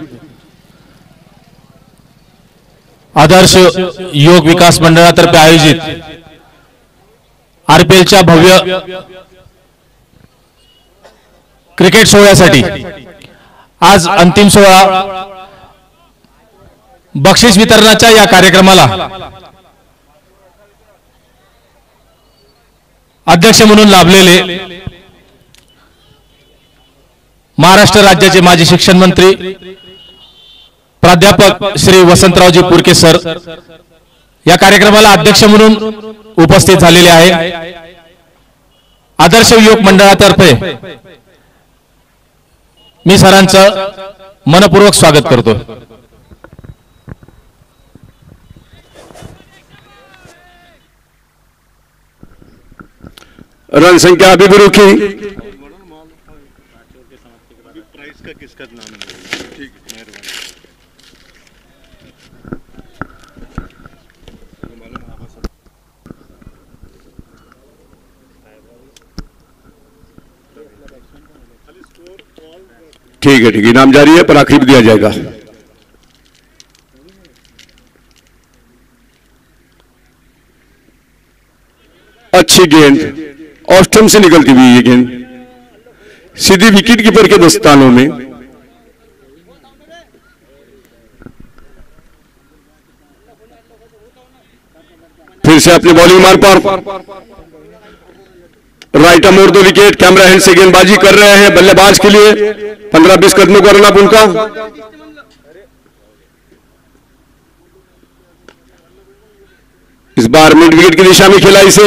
आदर्श योग विकास मंडला तरफ़ आयोजित आरपीएलच्या भव्य क्रिकेट सोहळ्यासाठी. आज अंतिम सोहळा बक्षीस वितरणाच्या या कार्यक्रमाला. अध्यक्ष म्हणून लाभलेले महाराष्ट्र राज्याचे माजी शिक्षण मंत्री प्राध्यापक श्री वसंतरावजी पुरके सर. या कार्यक्रमाला अध्यक्ष म्हणून उपस्थित झालेले आहे. आदर्श युवक मंडळातर्फे मी सरांचं मनपूर्वक स्वागत करतो. रन संख्या अभी भी रुकी प्राइस का किसका नाम है? ठीक ठीक है ठीक है। इनाम जारी है, पर आखिरी दिया जाएगा। अच्छी गेंद। ऑस्टम से निकलती हुई ये गेंद। सीधी विकेट कीपर के दस्तानों में। फिर से अपनी बॉलिंग मार पर। राइट मोड़ दो विकेट, कैमरा हैंड से गेंदबाजी कर रहे हैं बल्लेबाज के लिए। पंद्रह बीस कदमों का रन उनका। इस बार मिड विकेट की दिशा में खेला इसे।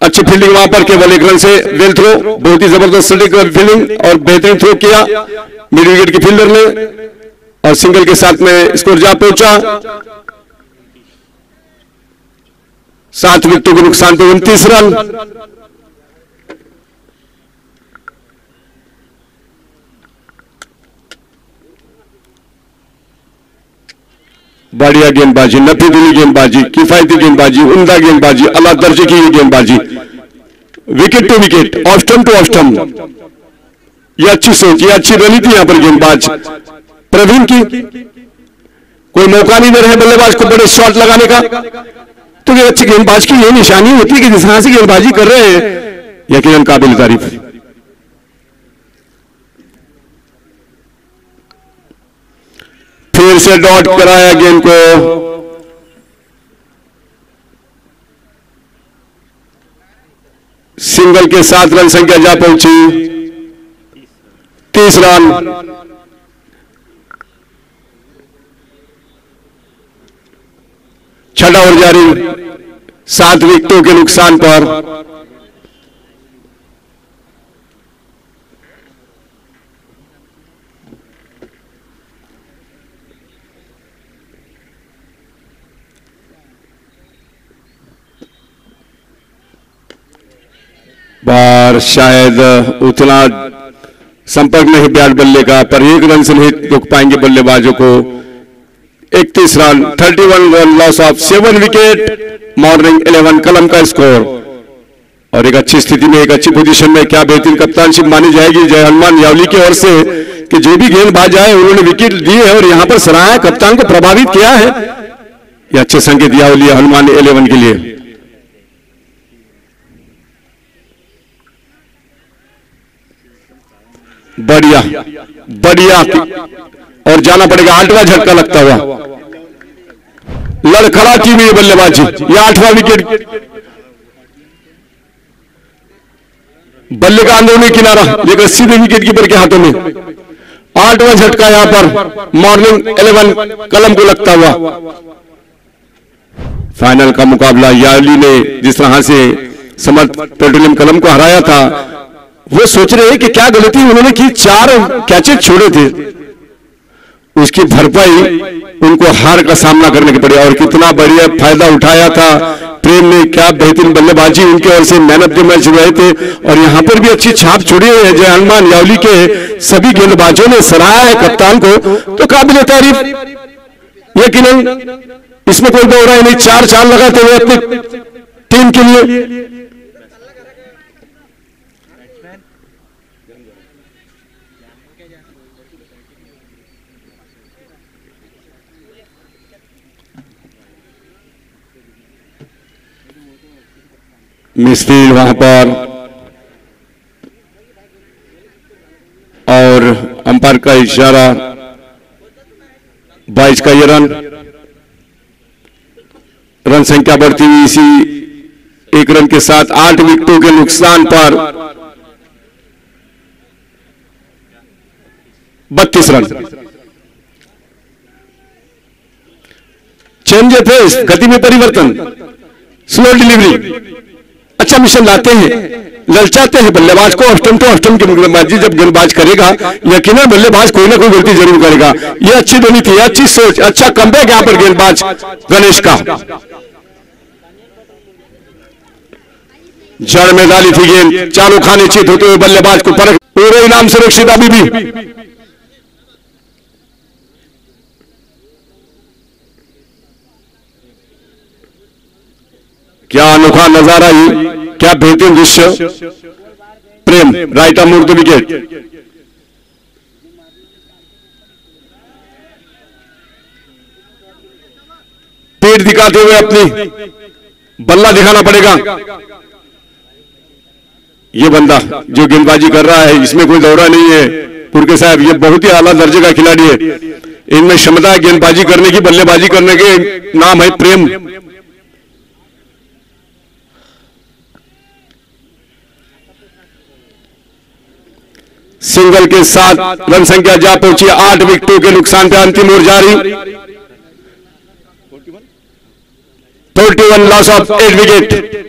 अच्छी फील्डिंग वहाँ पर, केवल एक रन से वेल थ्रो बहुत ही ज़बरदस्त फील्डिंग और बेहतरीन थ्रो किया मिड विकेट की फील्डर ने। और सिंगल के साथ में स्कोर जा पहुँचा। सात विकेटों के नुकसान पे उनतीस रन। बढ़िया गेंदबाजी नफी दिली गेंदबाजी, किफायती गेंदबाजी, उमदा गेंदबाजी अला दर्जे की गेंदबाजी। Wicket to wicket off stump to off stump ये अच्छी सोच, ये अच्छी रणनीति यहाँ पर गेंदबाज। प्रवीण की, कोई मौका नहीं दे रहे बल्लेबाज को, बड़े शॉट लगाने का। तो ये अच्छी गेंदबाज की ये निशानी होती है कि जिस तरह से गेंदबाजी कर रहे हैं यकीन काबिल तारीफ़। फिर से डॉट कराया गेंद को। सिंगल के साथ रन संख्या जा पहुँची। तीस रन। छठा ओवर जारी सात विकेटों के नुकसान पर। बार शायद उतना संपर्क नहीं बैट बल्ले का, पर एक रन से नहीं रोक पाएँगे बल्लेबाजों को। इकतीस run, thirty one run loss of seven wicket morning eleven Kalam का स्कोर और एक अच्छी स्थिति में, एक अच्छी पोजीशन में क्या बेहतरीन कप्तानशिप मानी जाएगी? जय हनुमान यावली की ओर से कि जो भी गेंदबाज आए, उन्होंने विकेट दिए और यहाँ पर सराहा कप्तान को प्रभावित किया है। ये अच्छे संकेत यावली हनुमान इलेवन के लिए। बढ़िया बढ़िया और जाना पड़ेगा आठवां झटका लगता हुआ। लड़खड़ा की हुई बल्लेबाजी। ये आठवां विकेट बल्ले का अंदरूनी किनारा। लेकर सीधे विकेट कीपर के हाथों में। आठवां झटका यहाँ पर। मॉर्निंग इलेवन कलम को लगता हुआ। फाइनल का मुकाबला याली ने जिस तरह से समर्थ पेट्रोलियम कलम को हराया था, वो सोच रहे हैं कि क्या गलती उन्होंने की चार कैचेज छोड़े थे। उसकी भरपाई उनको हार का सामना करने के पड़े और कितना बढ़िया फ़ायदा उठाया था। प्रेम ने क्या बेहतरीन बल्लेबाजी उनके ओर से ऑफ़ द मैच हुए थे। और यहाँ पर भी अच्छी छाप छोड़ी है। जय हनुमान यावली के सभी गेंदबाजों ने सराहा है कप्तान को। तो काबिल तारीफ़ ये कि नहीं इसमें कोई दो रहा नहीं। चार चार लगाते हुए अपनी टीम के लिए। मिसफील्ड वहाँ पर। और अंपायर का इशारा। बाईस का ये रन रन संख्या बढ़ती हुई इसी एक रन के साथ आठ विकेटों के नुकसान पर। बत्तीस रन चेंज फेस गति में परिवर्तन। स्लो डिलीवरी अच्छा मिशन लाते हैं। ललचाते हैं बल्लेबाज को, अष्टम तो अष्टम की गेंदबाजी जब गेंदबाज करेगा यकीन बल्लेबाज कोई ना कोई गलती ज़रूर करेगा। ये अच्छी बनी थी अच्छी सोच अच्छा कमबैक यहाँ पर गेंदबाज गणेश का। जड़ में डाली थी गेंद, चारों खाने चित होते हुए बल्लेबाज को परख पूरे इनाम सुरक्षित अभी भी। क्या अनोखा नज़ारा ही क्या बेहतरीन दृश्य Prem right move the wicket. पेट दिखाते हुए अपनी बल्ला दिखाना पड़ेगा। ये बंदा जो गेंदबाजी कर रहा है, इसमें कोई दौरा नहीं है। पुरके साहब, ये बहुत ही आला दर्जे का खिलाड़ी है। इनमें क्षमता गेंदबाजी करने की, बल्लेबाजी करने के। नाम है प्रेम। सिंगल के साथ रन संख्या जा पहुँची आठ विकेटों के नुकसान पे अंतिम ओवर जारी। Forty one loss of eight wicket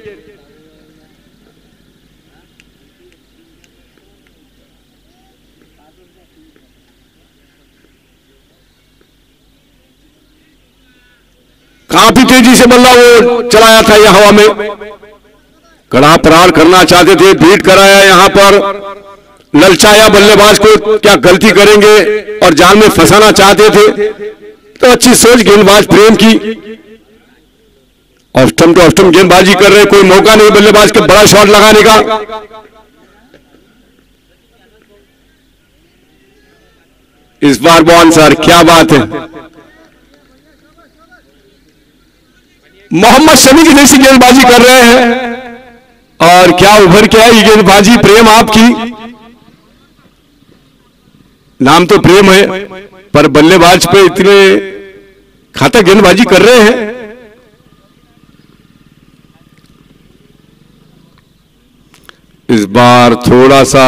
काफ़ी तेज़ी से बल्ला वो चलाया था यह हवा में। कड़ा प्रहार करना चाहते थे बीट कराया यहाँ पर। ललचाया बल्लेबाज को क्या गलती करेंगे और जाल में फंसाना चाहते थे? तो अच्छी सोच गेंदबाज प्रेम की। ऑस्टम टू ऑस्टम गेंदबाजी कर रहे कोई मौका नहीं बल्लेबाज के बड़ा शॉट लगाने का। इस बार बॉन सर, क्या बात है। मोहम्मद शमी की जैसी गेंदबाजी कर रहे हैं। और क्या उभर के आई गेंदबाजी, प्रेम आपकी। नाम तो प्रेम है, पर बल्लेबाज पे इतने खाता गेंदबाजी कर रहे हैं। इस बार थोड़ा सा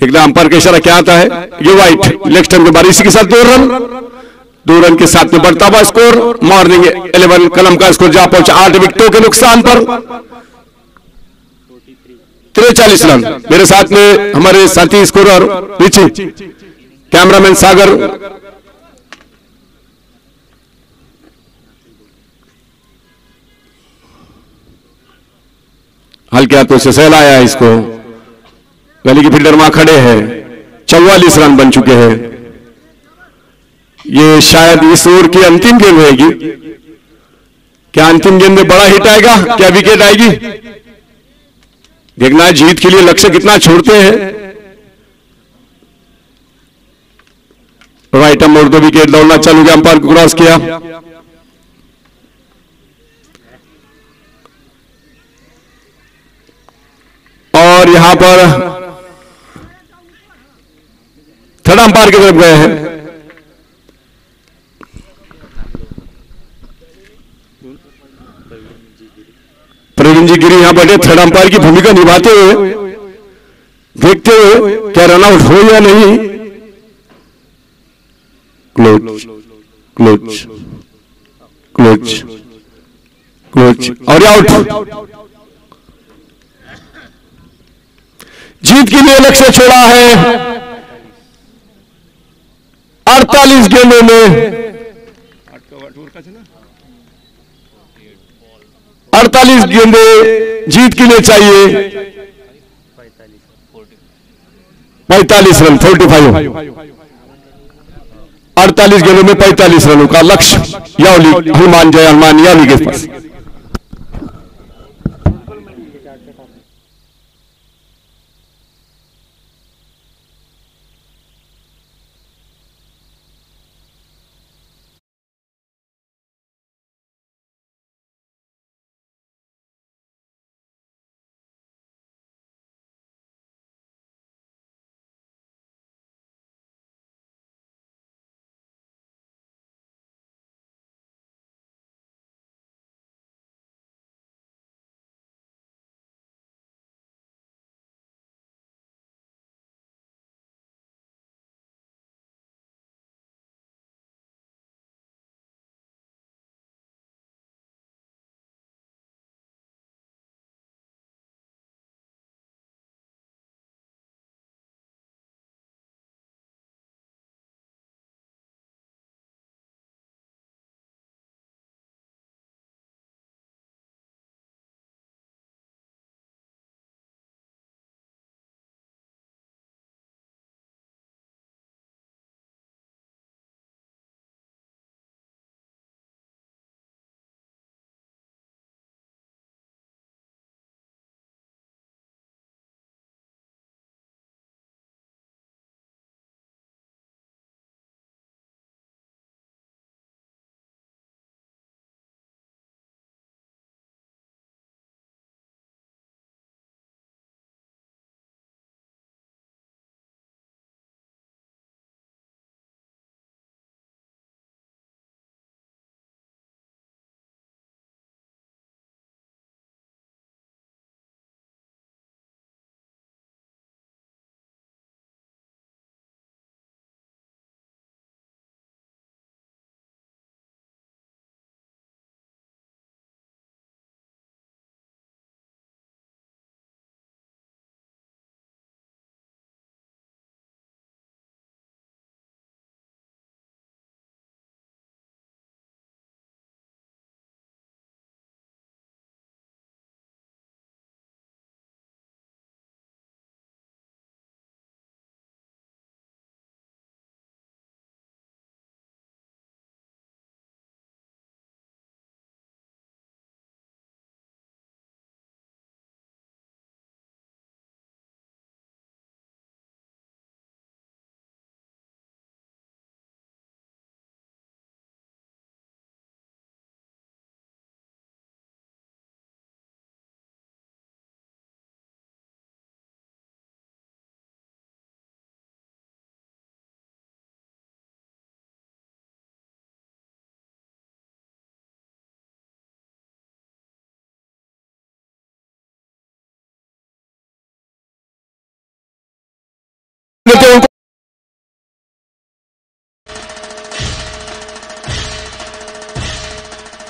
एकदम अंपायर का इशारा क्या आता है? ये वाइट नेक्स्ट टाइम के बार इसी के साथ दो रन दो रन के साथ में बढ़ता हुआ स्कोर मॉर्निंग इलेवन कलम का स्कोर जा पहुँचा आठ विकेटों के नुकसान पर। तिरचालीस रन। मेरे साथ में हमारे साथी स्कोरर रिची, कैमरामैन सागर। हल्के हाथों से सहलाया इसको। गली के फील्डर वहाँ खड़े हैं। चौवालीस रन बन चुके हैं। ये शायद इस ओवर की अंतिम गेंद होगी। क्या अंतिम गेंद में बड़ा हिट आएगा? क्या विकेट आएगी? देखना जीत के लिए लक्ष्य कितना छोड़ते हैं। राइट मोड़ दो विकेट दौड़ना चालू गया अंपायर को क्रॉस किया। और यहाँ पर थर्ड अंपायर की तरफ़ गए हैं। जी बैठे थर्ड अंपायर की भूमिका निभाते हुए, देखते हुए क्या रनआउट हो या नहीं? क्लोच क्लोच क्लोच क्लोच और आउट जीत के लिए लक्ष्य छोड़ा है। अड़तालीस गेंदों में। अड़तालीस गेंदे जीत के लिए चाहिए। पैतालीस रन फोर्टी फाइव अड़तालीस गेंदों में पैतालीस रनों का लक्ष्य, यावली, हनुमान जय, हनुमान यावली के पास।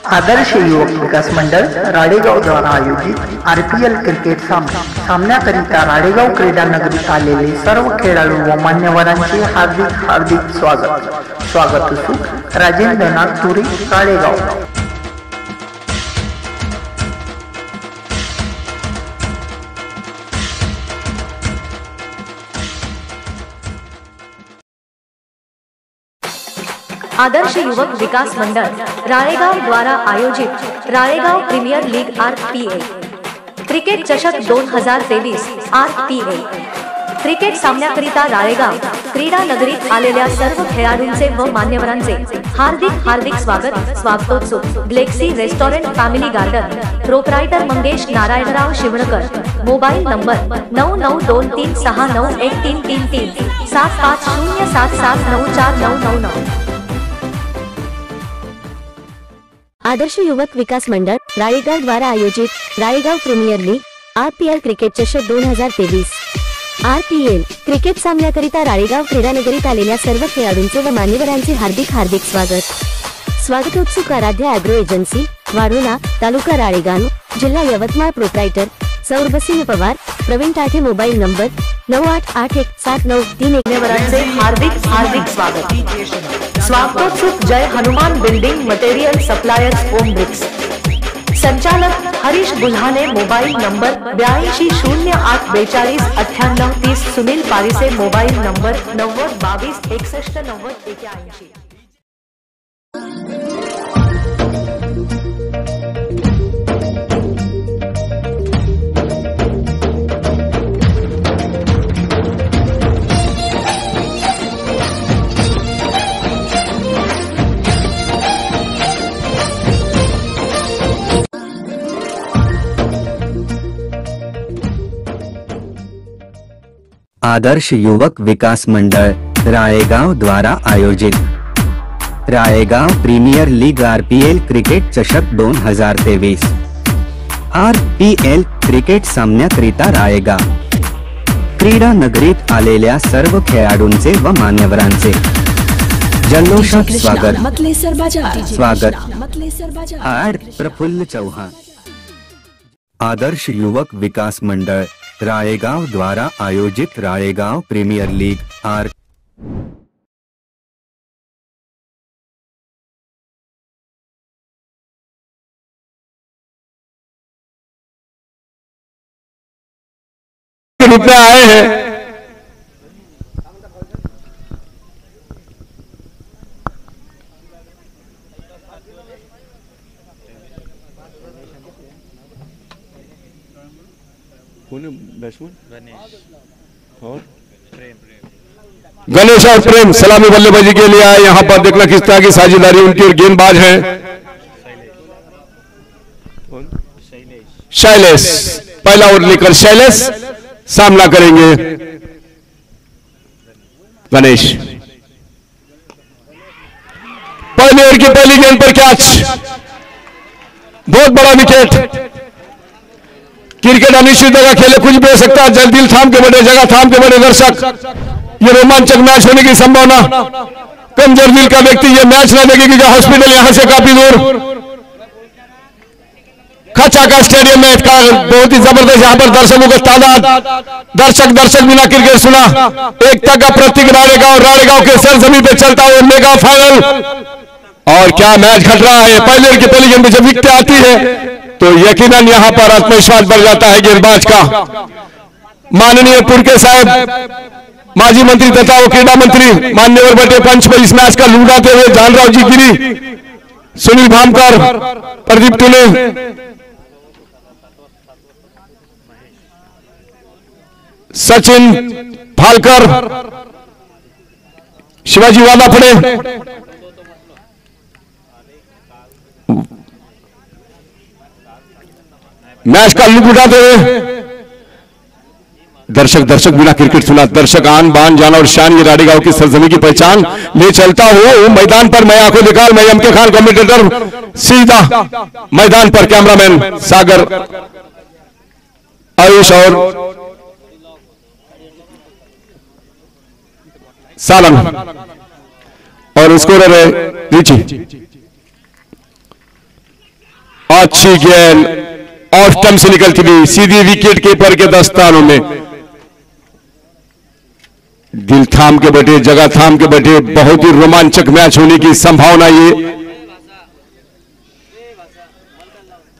आदर्श युवक विकास मंडळ राडेगाव द्वारा आयोजित आर पी एल क्रिकेट सामना सामन्याकरिता राडेगाव क्रीडा नगरीत आलेले सर्व खेळाडू व मान्यवरांचे हार्दिक हार्दिक स्वागत. स्वागत उत्सुक राजेंद्रनाथ तुरी राडेगाव. आदर्श युवक विकास मंडळ राळेगाव द्वारा आयोजित Ralegaon premier league R P A. Cricket चषक दोन हजार तेवीस आर पी ए. क्रिकेट सामन्याकरिता राळेगाव क्रीडा नगरीत आलेल्या सर्व खेळाडूंचे व मान्यवरांचे हार्दिक हार्दिक स्वागत स्वागतोत्सव. Galaxy restaurant family garden proprietor Mangesh Narayanrao Shivankar. Mobile number नऊ नऊ दोन तीन सहा नऊ एक तीन तीन तीन. सात पाच शून्य सात सात नऊ चार नऊ नऊ नऊ. आदर्श युवक विकास मंडळ राळेगाव द्वारा आयोजित Ralegaon premier league R P L cricket चषक दोन हजार तेवीस. आर पी एल क्रिकेट सामन्याकरिता राळेगाव क्रीडानगरीत आलेल्या सर्व खेळाडूंचे व मान्यवरांचे हार्दिक हार्दिक स्वागत. स्वागतोत्सुक आराध्य अॅग्रो एजन्सी वाढोणा तालुका राळेगाव. जिल्हा Yavatmal proprietor Saurabhsingh Pawar, Pravin Tathe mobile number नऊ आठ आठ एक सात नऊ तीन एक. हार्दिक हार्दिक स्वागत. स्वागतोत्सुक Jai Hanuman building material suppliers Om bricks संचालक हरीश गुल्हाने मोबाईल नंबर ब्याऐंशी शून्य आठ बेचाळीस अठ्ठ्याण्णव तीस सुनील पारिसे मोबाईल नंबर नव्वद बावीस एकसष्ट नव्वद एक्याऐंशी. आदर्श युवक विकास मंडल राळेगाव द्वारा आयोजित। Ralegaon premier league RPL cricket चषक दोन हज़ार तेवीस आर पी एल क्रिकेट सामन्याकरिता राळेगाव क्रीडा नगरीत आलेल्या सर्व खेळाडूंचे व मान्यवरांचे। जल्लोषात स्वागत। स्वागत। आड प्रफुल्ल चौहान। आदर्श युवक विकास मंडळ राळेगाव द्वारा आयोजित रायगांव प्रीमियर लीग आर रुपया आए हैं। कौन है? बैट्समैन और? प्रेम गणेश और प्रेम सलामी बल्लेबाजी के लिए आए। यहाँ पर देखना किस तरह की साझेदारी उनकी और गेंदबाज है। शैलेश पहला ओवर लेकर शैलेश सामना करेंगे। गणेश। पहले ओवर की पहली गेंद पर कैच। बहुत बड़ा विकेट। क्रिकेट अनिश्चित जगह खेले कुछ भी हो सकता है। जल दिल थाम के बड़े जगह, थाम के बड़े दर्शक। ये रोमांचक मैच होने की संभावना। कमज़ोर दिल का व्यक्ति ये मैच ना देखे क्योंकि हॉस्पिटल यहाँ से काफ़ी दूर। खचा का स्टेडियम में का बहुत ही ज़बरदस्त यहाँ पर दर्शकों का तादाद। दर्शक दर्शक बिना क्रिकेट सुना। एकता का प्रतीक राड़ेगांव राड़ेगांव के सरजमी पे चलता हुआ मेगा फाइनल। और क्या मैच घट रहा है? पहले की पहली गेंद जब विकटें आती है। तो यकीनन यहाँ पर आत्मविश्वास बढ़ जाता है गेंदबाज का। माननीय पुरके साहब, माजी मंत्री तथा वो क्रीडा मंत्री मान्यवर बटे पंच पर इस मैच का लूटाते हुए जानराव जी गिरी। सुनील भामकर, प्रदीप तुले। सचिन फालकर शिवाजी वादाफडे मैच का लुक उठाते हुए दर्शक दर्शक बिना क्रिकेट सुना, दर्शक आन बान जान और शान ये राडी गाँव की सरजमी की पहचान ले चलता हूँ। मैदान पर मैं आँखों निकाल, मैं एम के खान कमेंटेटर सीधा मैदान पर कैमरामैन सागर, आयुष और सालम। और स्कोरर है रिची। अच्छी गेंद। ऑफ़ स्टम्प से निकलती हुई सीधी विकेट कीपर के दस्तानों में। दिल थाम के बैठे जगह थाम के बैठे बहुत ही रोमांचक मैच होने की संभावना ये।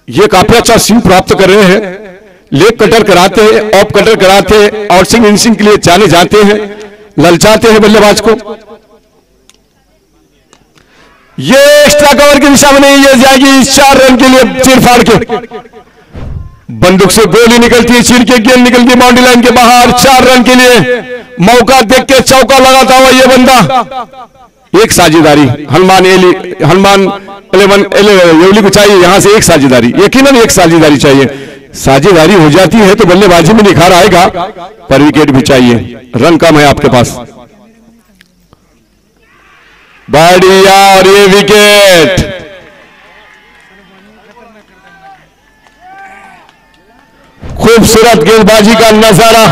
ये काफ़ी अच्छा स्विंग प्राप्त कर रहे हैं। लेग कटर कराते हैं ऑफ़ कटर कराते हैं आउटसिंग इनसिंग के लिए जाने जाते हैं। ललचाते हैं बल्लेबाज को। ये एक्स्ट्रा कवर की दिशा में नहीं, ये जाएगी चार रन के लिए चीर फाड़ के। बंदूक से गोली निकलती है चीर के गेंद निकलती है, बाउंड्री लाइन के बाहर, चार रन के लिए। मौका देख के चौका लगाता हुआ ये बंदा। एक साझेदारी, हनुमान एली, हनुमान इलेवन येवली को चाहिए, यहाँ से एक साझेदारी, यकीनन एक साझेदारी चाहिए। साझेदारी हो जाती है तो बल्लेबाजी में निखार आएगा, पर विकेट भी चाहिए। रन कम है आपके पास। बढ़िया और ये विकेट। खूबसूरत गेंदबाजी का नज़ारा।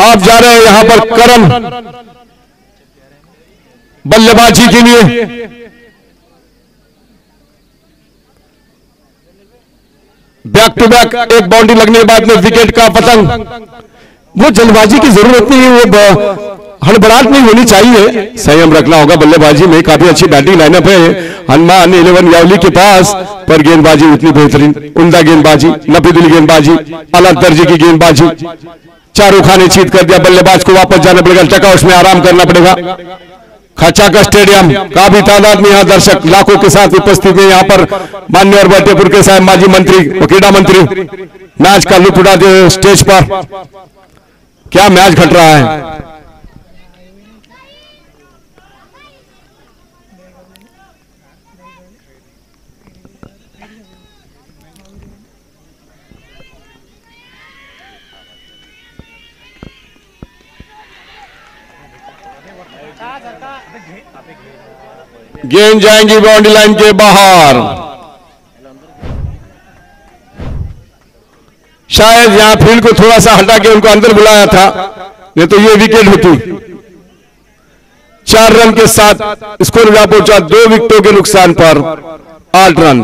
आप जा रहे हैं यहाँ पर करम बल्लेबाजी के लिए। बैक टू बैक एक बाउंड्री लगने के बाद में विकेट का पतंग। वो जल्दबाजी की ज़रूरत नहीं है, वो हड़बड़ाहट नहीं होनी चाहिए। संयम रखना होगा, बल्लेबाजी में काफ़ी अच्छी बैटिंग लाइनअप है। हनुमान इलेवन यावली के पास, पर गेंदबाजी उतनी बेहतरीन, उमदा गेंदबाजी, नफीदुल गेंदबाजी अलग दर्जे की गेंदबाजी। चारों खाने चीत कर दिया, बल्लेबाज को वापस जाना पड़ेगा, टका उसमें आराम करना पड़ेगा। खचा का स्टेडियम, काफ़ी तादाद में यहाँ दर्शक लाखों के साथ उपस्थित है। यहाँ पर मान्य और बटेपुर के साहब माजी मंत्री क्रीड़ा मंत्री, मैच का लुत्फ उठाते हुए स्टेज पर। क्या मैच घट रहा है? गेंद जाएँगी बाउंड्री लाइन के बाहर। शायद यहाँ फ़ील्ड को थोड़ा सा हटा के उनको अंदर बुलाया था, नहीं तो ये विकेट होती। चार रन के साथ स्कोर जा पहुँचा, दो विकेटों के नुकसान पर आठ रन।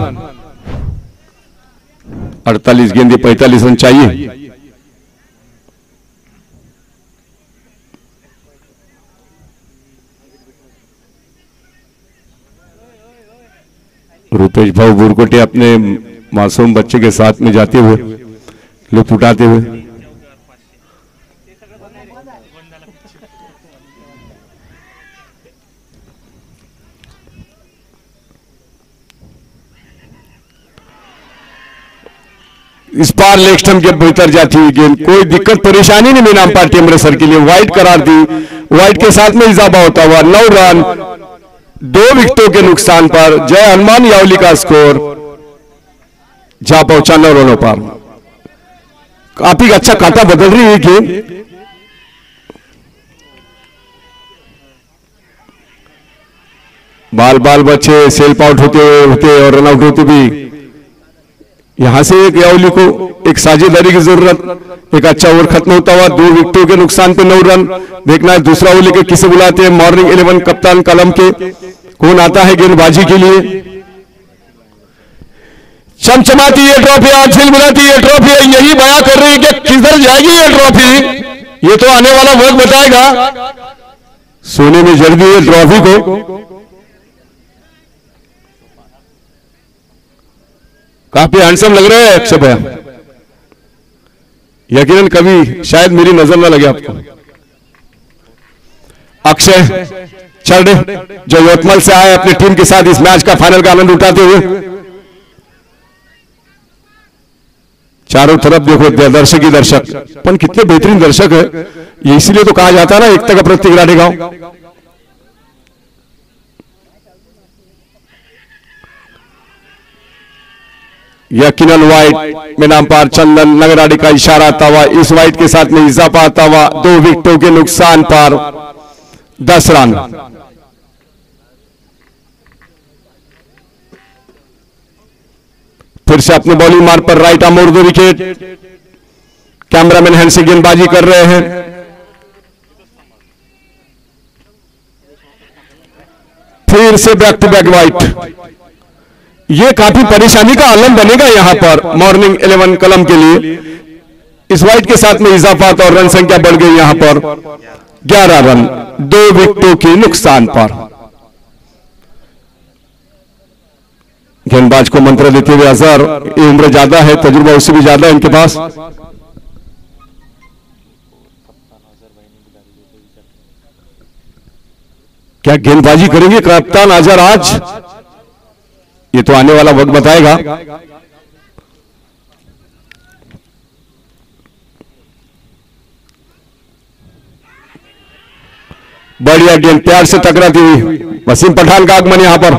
अड़तालीस गेंदे, पैंतालीस रन चाहिए। रुपेश भाऊ बुरकोटे अपने मासूम बच्चे के साथ में जाते हुए, लुत्फ उठाते हुए। इस पार लेग स्टम्प के भीतर जाती हुई गेंद, कोई दिक्कत, परेशानी नहीं मीनाम पार्टी अमृतसर के लिए। व्हाइट करार दी। व्हाइट के साथ में इजाफा होता हुआ नौ रन। दो विकेटों के नुकसान पर जय हनुमान यावली का स्कोर। जा पहुँचा नौ रनों पर। काफ़ी अच्छा कांटा बदल रही है गेम बाल बाल बच्चे, सेल्फ आउट होते होते और रन आउट होते भी। यहाँ से एक यावली को एक साझेदारी की ज़रूरत। एक अच्छा ओवर खत्म होता हुआ दो विकेटों के नुकसान पे नौ रन। देखना है दूसरा ओवर लेके किसे बुलाते हैं मॉर्निंग इलेवन कप्तान कलम के। कौन आता है गेंदबाजी के लिए? चमचमाती ये ट्रॉफी, आज मिलाती ये ट्रॉफी। यही बया कर रही है कि किधर जाएगी ये ट्रॉफी? ये तो आने वाला वक्त बताएगा। सोने में जल्दी है ट्रॉफी को काफ़ी हैंडसम लग रहे हैं अक्षय भैया। यकीनन कभी शायद मेरी नज़र ना लगे आपको। अक्षय चरडे जो यवतमाल से आए अपनी टीम के साथ इस मैच का फाइनल का आनंद उठाते हुए। चारों तरफ़ देखो दर्शक ही दर्शक। पण कितने बेहतरीन दर्शक है। ये इसीलिए तो कहा जाता है ना एकता का प्रतीक राडेगांव यकीनन वाइट में नाम पार चंदन, नगराड़ी का इशारा आता हुआ, इस वाइट के साथ में इजाफा आता हुआ, दो विकेटों के नुकसान पर दस रन। फिर से अपने बॉलिंग मार्ग पर राइट आर्म और दो विकेट कैमरामैन हैंड से गेंदबाजी कर रहे हैं। फिर से बैक टू बैक वाइट ये काफ़ी परेशानी का आलम बनेगा यहाँ पर मॉर्निंग इलेवन कलम के लिए। इस वाइट के साथ में इजाफा और रन संख्या बढ़ गई यहाँ पर। 11 रन, दो विकेटों के नुकसान पर। गेंदबाज को मंत्र देते हुए अजहर ये उम्र ज़्यादा है, तजुर्बा उससे भी ज़्यादा है इनके पास। क्या गेंदबाजी करेंगे? कप्तान अजहर आज ये तो आने वाला वक्त बताएगा। बढ़िया गेंद प्यार से टकराती हुई। वसीम पठान का आगमन यहाँ पर।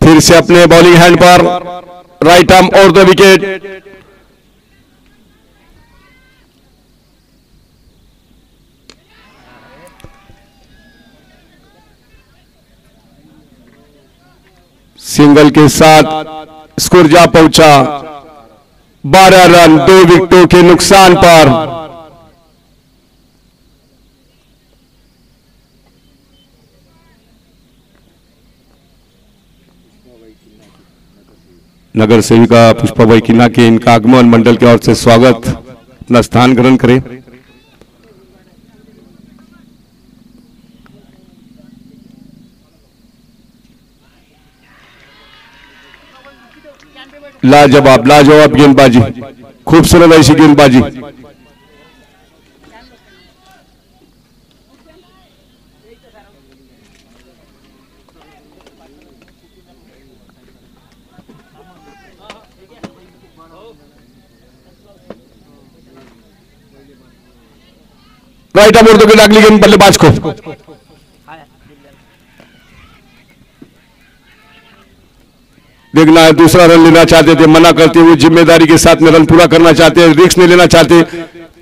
फिर से अपने बॉलिंग हैंड पर। राइट आर्म और द विकेट सिंगल के साथ स्कोर जा पहुँचा। 12 रन, दो विकेटों के नुकसान पर। नगर सेविका पुष्पा भाई किन्ना के इनका आगमन मंडल की ओर से स्वागत। अपना स्थान ग्रहण करें। लाजवाब लाजवाब गेंदबाजी। खूबसूरत ऐसी गेंदबाजी। राइट आम उर्दू की लागली गेंद बल्लेबाज को। देखना है, दूसरा रन लेना चाहते थे, मना करते हुए ज़िम्मेदारी के साथ में रन पूरा करना चाहते हैं रिक्स नहीं लेना चाहते,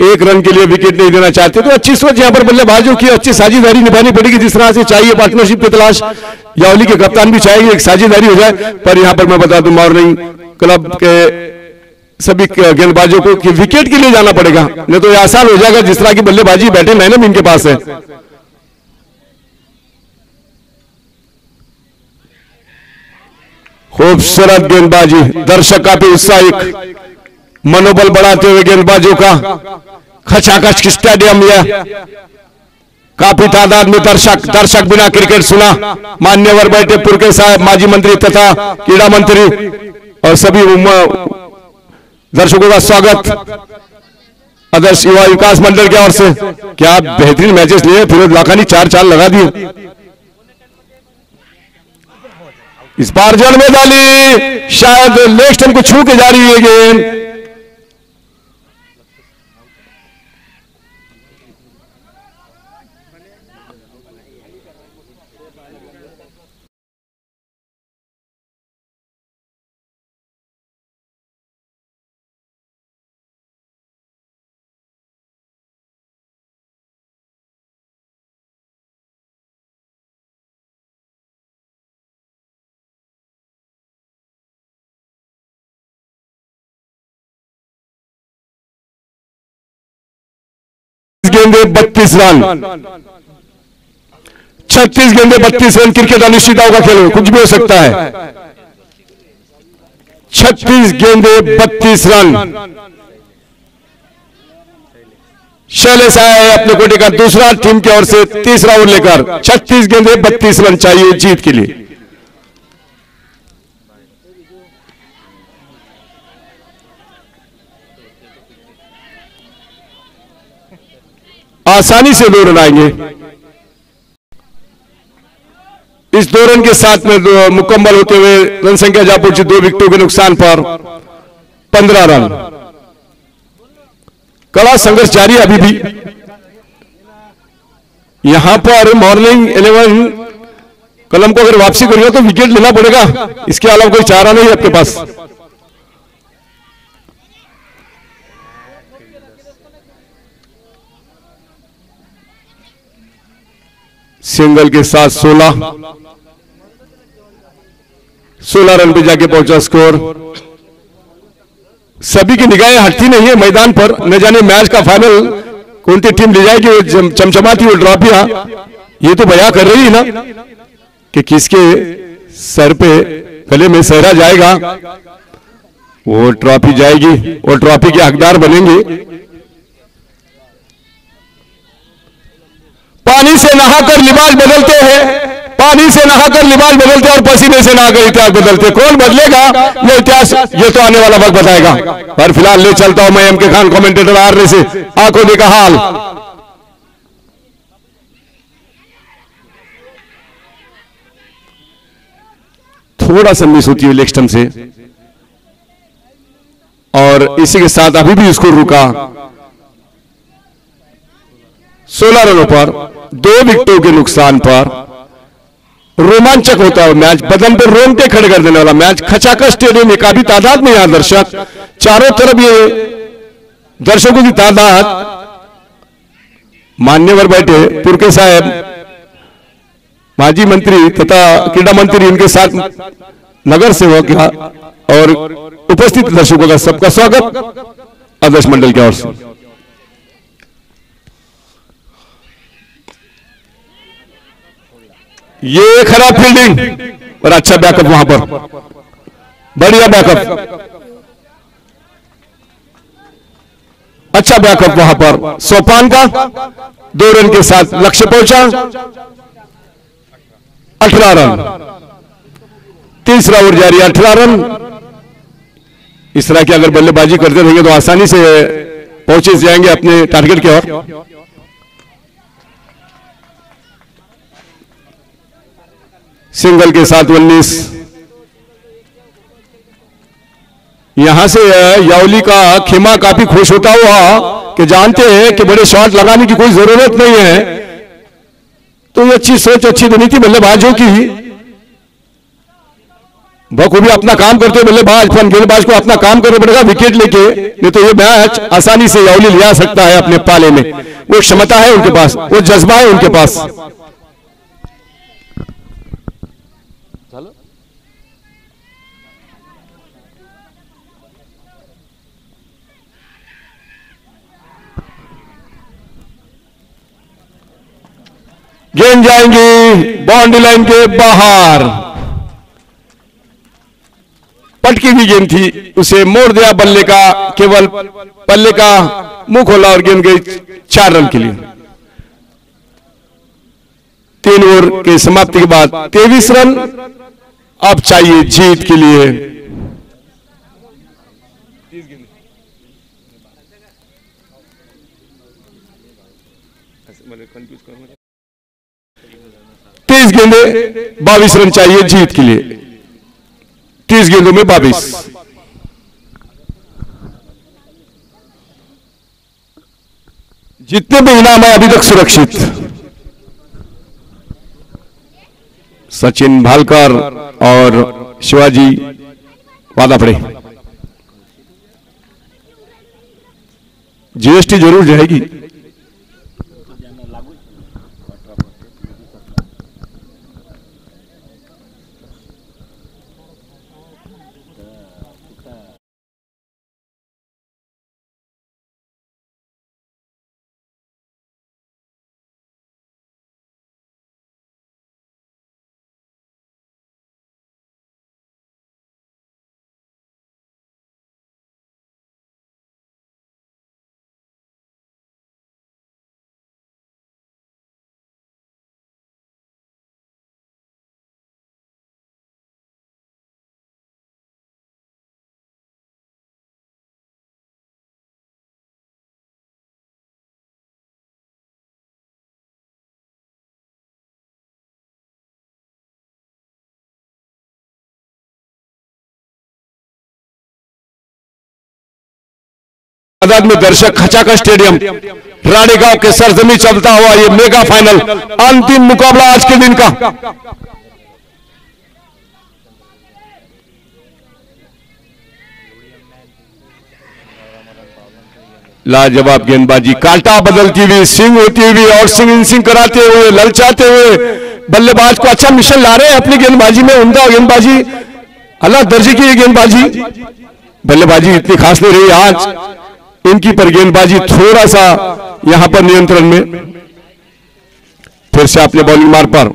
एक रन के लिए विकेट नहीं देना चाहते तो अच्छी सोच यहाँ पर बल्लेबाजों की, अच्छी साझेदारी निभानी पड़ेगी जिस तरह से चाहिए पार्टनरशिप की तलाश यावली के कप्तान भी चाहिए, एक साझेदारी हो जाए, पर यहाँ पर मैं बता दूँ मॉर्निंग क्लब के सभी गेंदबाजों को कि विकेट के लिए जाना पड़ेगा। नहीं तो आसान हो जाएगा, जिस तरह की बल्लेबाजी बैटिंग लाइनअप इनके पास है। खूबसूरत गेंदबाजी, दर्शक काफ़ी उत्साहित। मनोबल बढ़ाते हुए गेंदबाजों का। खचाखच स्टेडियम यह काफ़ी तादाद में दर्शक दर्शक बिना क्रिकेट सुना। मान्यवर बैठे पुरके साहब, माजी मंत्री तथा क्रीड़ा मंत्री और सभी दर्शकों का स्वागत। आदर्श युवा विकास मंडल की ओर से, क्या बेहतरीन मैचेस लिए फिरोज लाखानी चार चार लगा दिए। इस बार जल में डाली शायद नेक्स्ट स्टम्प को छू के जा रही है गेंद गेंदे बत्तीस रन। छत्तीस गेंदे, बत्तीस रन, क्रिकेट अनिश्चितताओं का खेल कुछ भी हो सकता है। छत्तीस गेंदे, बत्तीस रन। शैलेश आया है अपने कोटे का दूसरा टीम की ओर से तीसरा ओवर लेकर। छत्तीस गेंदे, बत्तीस रन चाहिए जीत के लिए। आसानी से दो रन आएँगे। इस दो रन के साथ में मुकम्मल होते हुए रन संख्या जा पहुँची दो विकेटों के नुकसान पर पंद्रह रन। कड़ा संघर्ष जारी अभी भी। यहाँ पर मॉर्निंग इलेवन, कलम को अगर वापसी करेगा तो विकेट लेना पड़ेगा। इसके अलावा कोई चारा नहीं है आपके पास। सिंगल के साथ 16 सोलह रन पे जाके पहुँचा स्कोर। सभी की निगाहें हटती नहीं है मैदान पर। न जाने मैच का फाइनल कौन सी टीम ले जाएगी वो चमचमाती वो ट्रॉफियाँ ये तो बया कर रही है ना कि किसके सर पे गले में सहरा जाएगा। वो ट्रॉफी जाएगी वो ट्रॉफी के हकदार बनेंगे। पानी से नहाकर लिबास बदलते हैं। पानी से नहाकर लिबास बदलते और पसीने से नहाकर इतिहास बदलते। कौन बदलेगा? ये इतिहास, ये तो आने वाला वक्त बताएगा। पर फ़िलहाल ले चलता हूँ मैं एम के खान कमेंटेटर आर से। आँखों देखा हाल। थोड़ा सा मिस होती है स्टम्प से। और इसी के साथ अभी भी स्कोर रुका। 16 रनों पर, दो विकेटों के नुकसान पर। रोमांचक होता है मैच। बदन पर रोंगटे खड़े कर देने वाला मैच। खचाका स्टेडियम में काफ़ी तादाद में यहाँ दर्शक। चारों तरफ़ ये दर्शकों की तादाद। मान्यवर बैठे पुरके साहब। माजी मंत्री तथा क्रीड़ा मंत्री इनके साथ नगर सेवक और उपस्थित दर्शकों का सबका स्वागत। आदर्श मंडल की ओर से। ये खराब फील्डिंग और अच्छा बैकअप वहाँ पर। बढ़िया बैकअप अच्छा बैकअप वहाँ पर। सोपान का दो रन के साथ लक्ष्य पहुँचा। अठारह रन। तीसरा ओवर जारी, अठारह रन। इस तरह की अगर बल्लेबाजी करते रहेंगे तो आसानी से पहुँचे जाएँगे अपने टारगेट की ओर सिंगल के साथ उन्नीस। यहाँ से यावली का खेमा काफ़ी खुश होता हुआ कि जानते हैं कि बड़े शॉट लगाने की कोई ज़रूरत नहीं है। तो ये अच्छी सोच, अच्छी बनी थी बल्लेबाजों की। बखूबी अपना काम करते हुए बल्लेबाज, फन गेंदबाज को अपना काम करना पड़ेगा विकेट लेके। नहीं तो ये मैच आसानी से यावली लिया सकता है अपने पाले में। वो क्षमता है उनके पास, वो जज्बा है उनके पास। गेंद जाएँगी बाउंड्री लाइन के बाहर। पटकी हुई गेंद थी, उसे मोड़ दिया बल्ले का, केवल बल्ले का मुँह खोला और गेंद गई चार रन के लिए। तीन ओवर के समाप्ति के बाद तेईस रन अब चाहिए जीत के लिए। तीस गेंदे बाईस रन चाहिए जीत के लिए। तीस गेंदों में बाईस। जितने भी इनाम है अभी तक सुरक्षित। सचिन भालकर और शिवाजी वादापड़े जीएसटी ज़रूर जाएगी। तादाद में दर्शक खचाका स्टेडियम रानीगांव के सरजमी चलता हुआ ये मेगा फाइनल, अंतिम मुकाबला आज के दिन का। लाजवाब गेंदबाजी, कांटा बदलती हुई स्विंग होती हुई और स्विंग इन स्विंग कराते हुए, ललचाते हुए, बल्लेबाज को अच्छा मिशन ला रहे हैं अपनी गेंदबाजी में, उमदा गेंदबाजी, अल्लाह दर्जे की गेंदबाजी। बल्लेबाजी इतनी खास नहीं रही आज। इनकी पर गेंदबाजी थोड़ा सा यहाँ पर नियंत्रण में। फिर से अपने बॉलिंग मार पर।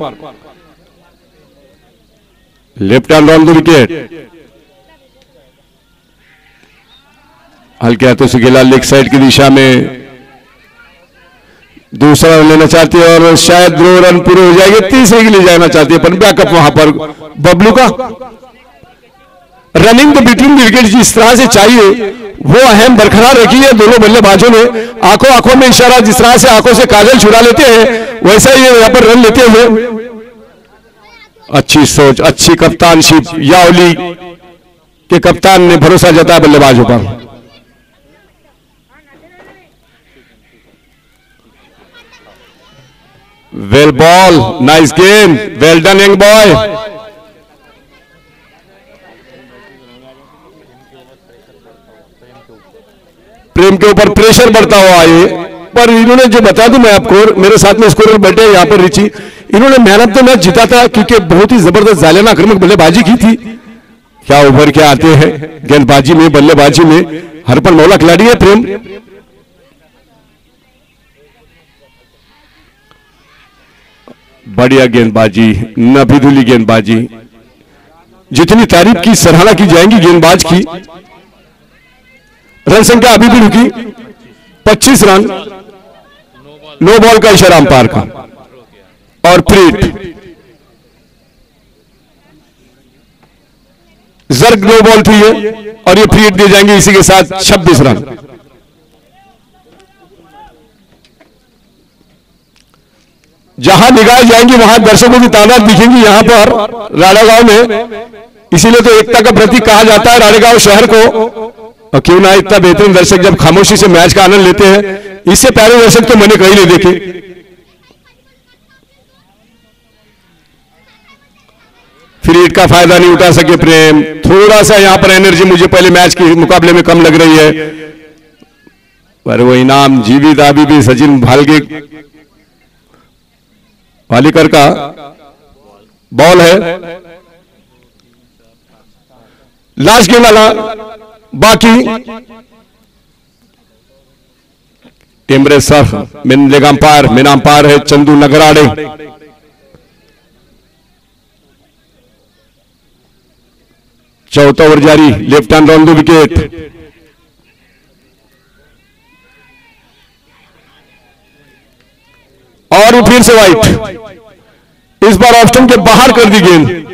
Left hand on the wicket. हल्के हाथों से गेला लेग साइड की दिशा में। दूसरा रन लेना चाहती है और शायद दो रन पूरे हो जाएँगे तीसरे के लिए जाना चाहती है पर बैकअप वहाँ पर बबलू का। Running the between the wicket जिस तरह से चाहिए वो अहम बरकरार रखी है दोनों बल्लेबाजों ने। आँखों आँखों में इशारा जिस तरह से आँखों से काजल छुड़ा लेते हैं, वैसा ही यहाँ पर रन लेते हुए। अच्छी सोच, अच्छी कप्तानशिप यावली के कप्तान ने भरोसा जताया बल्लेबाजों पर। Well ball nice game well done young boy Prem के ऊपर प्रेशर बढ़ता हुआ है पर इन्होंने जो बता दूँ मैं आपको, मेरे साथ में स्कोरर बैठे यहाँ पर, रिची। इन्होंने ऑफ़ द मैच जीता था, क्योंकि बहुत ही ज़बरदस्त जालियाना आक्रमक बल्लेबाजी की थी। क्या उभर के आते हैं? गेंदबाजी में, बल्लेबाजी में। हर पर मौला खिलाड़ी है प्रेम। बढ़िया गेंदबाजी नबीधुली गेंदबाजी। जितनी तारीफ़ की, सराहना की जाएँगी गेंदबाज की। रन संख्या अभी भी रुकी। 25 रन। नो बॉल का इशारा अंपायर का। और प्रीट जर्ग नो बॉल थी ये, और ये प्रीट दिए जाएँगे इसी के साथ 26 रन। जहाँ निगाह जाएँगी, वहाँ दर्शकों की तादाद दिखेंगी यहाँ पर राड़ागांव में। इसीलिए तो एकता का प्रतीक कहा जाता है राड़ेगांव शहर को। और क्यों ना इतना बेहतरीन दर्शक जब खामोशी से मैच का आनंद लेते हैं? इससे प्यारे दर्शक तो मैंने कहीं नहीं देखे। फिर ईट का फ़ायदा नहीं उठा सके प्रेम। थोड़ा सा यहाँ पर एनर्जी मुझे पहले मैच के मुकाबले में कम लग रही है। पर वो इनाम जीवित अभी भी सचिन भालगे वालिकर का बॉल है। लास्ट गेंद वाला बाकी Temre sir main leg umpire main umpire है चंदू नगराड़े। चौथा ओवर जारी, left hand on the wicket. और फिर से वाइट। इस बार ऑप्शन के बाहर कर दी गेंद।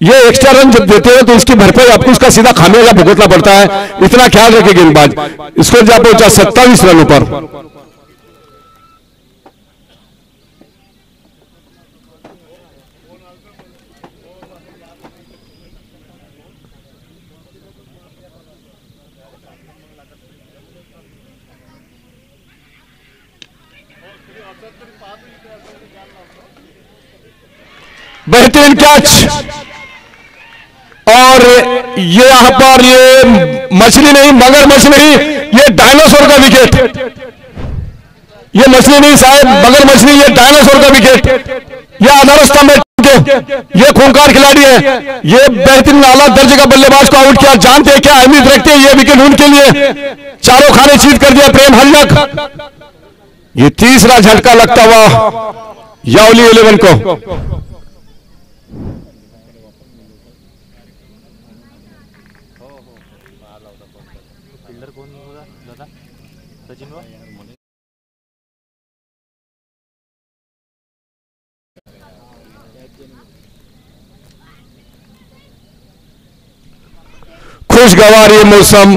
ये एक्स्ट्रा रन जब देते हैं तो इसकी भरपाई आपको उसका सीधा खामियाजा भुगतना पड़ता है। इतना ख्याल रखे गेंदबाज। स्कोर जा पहुँचा, सत्तावीस रनों पर। बेहतरीन कैच और ये यहाँ पर ये मछली नहीं, मगर मछली नहीं, ये डायनासोर का विकेट ये मछली नहीं शायद मगर मछली, ये डायनासोर का विकेट ये आधार स्तंभ है ये खूंखार खिलाड़ी है। ये बेहतरीन आला दर्जे का बल्लेबाज को आउट किया। जानते हैं क्या अहमियत रखते हैं ये विकेट उनके लिए? चारों खाने चीज़ कर दिया प्रेम हल्लक ये तीसरा झटका लगता हुआ यावली इलेवन को। खुशगवार ये मौसम।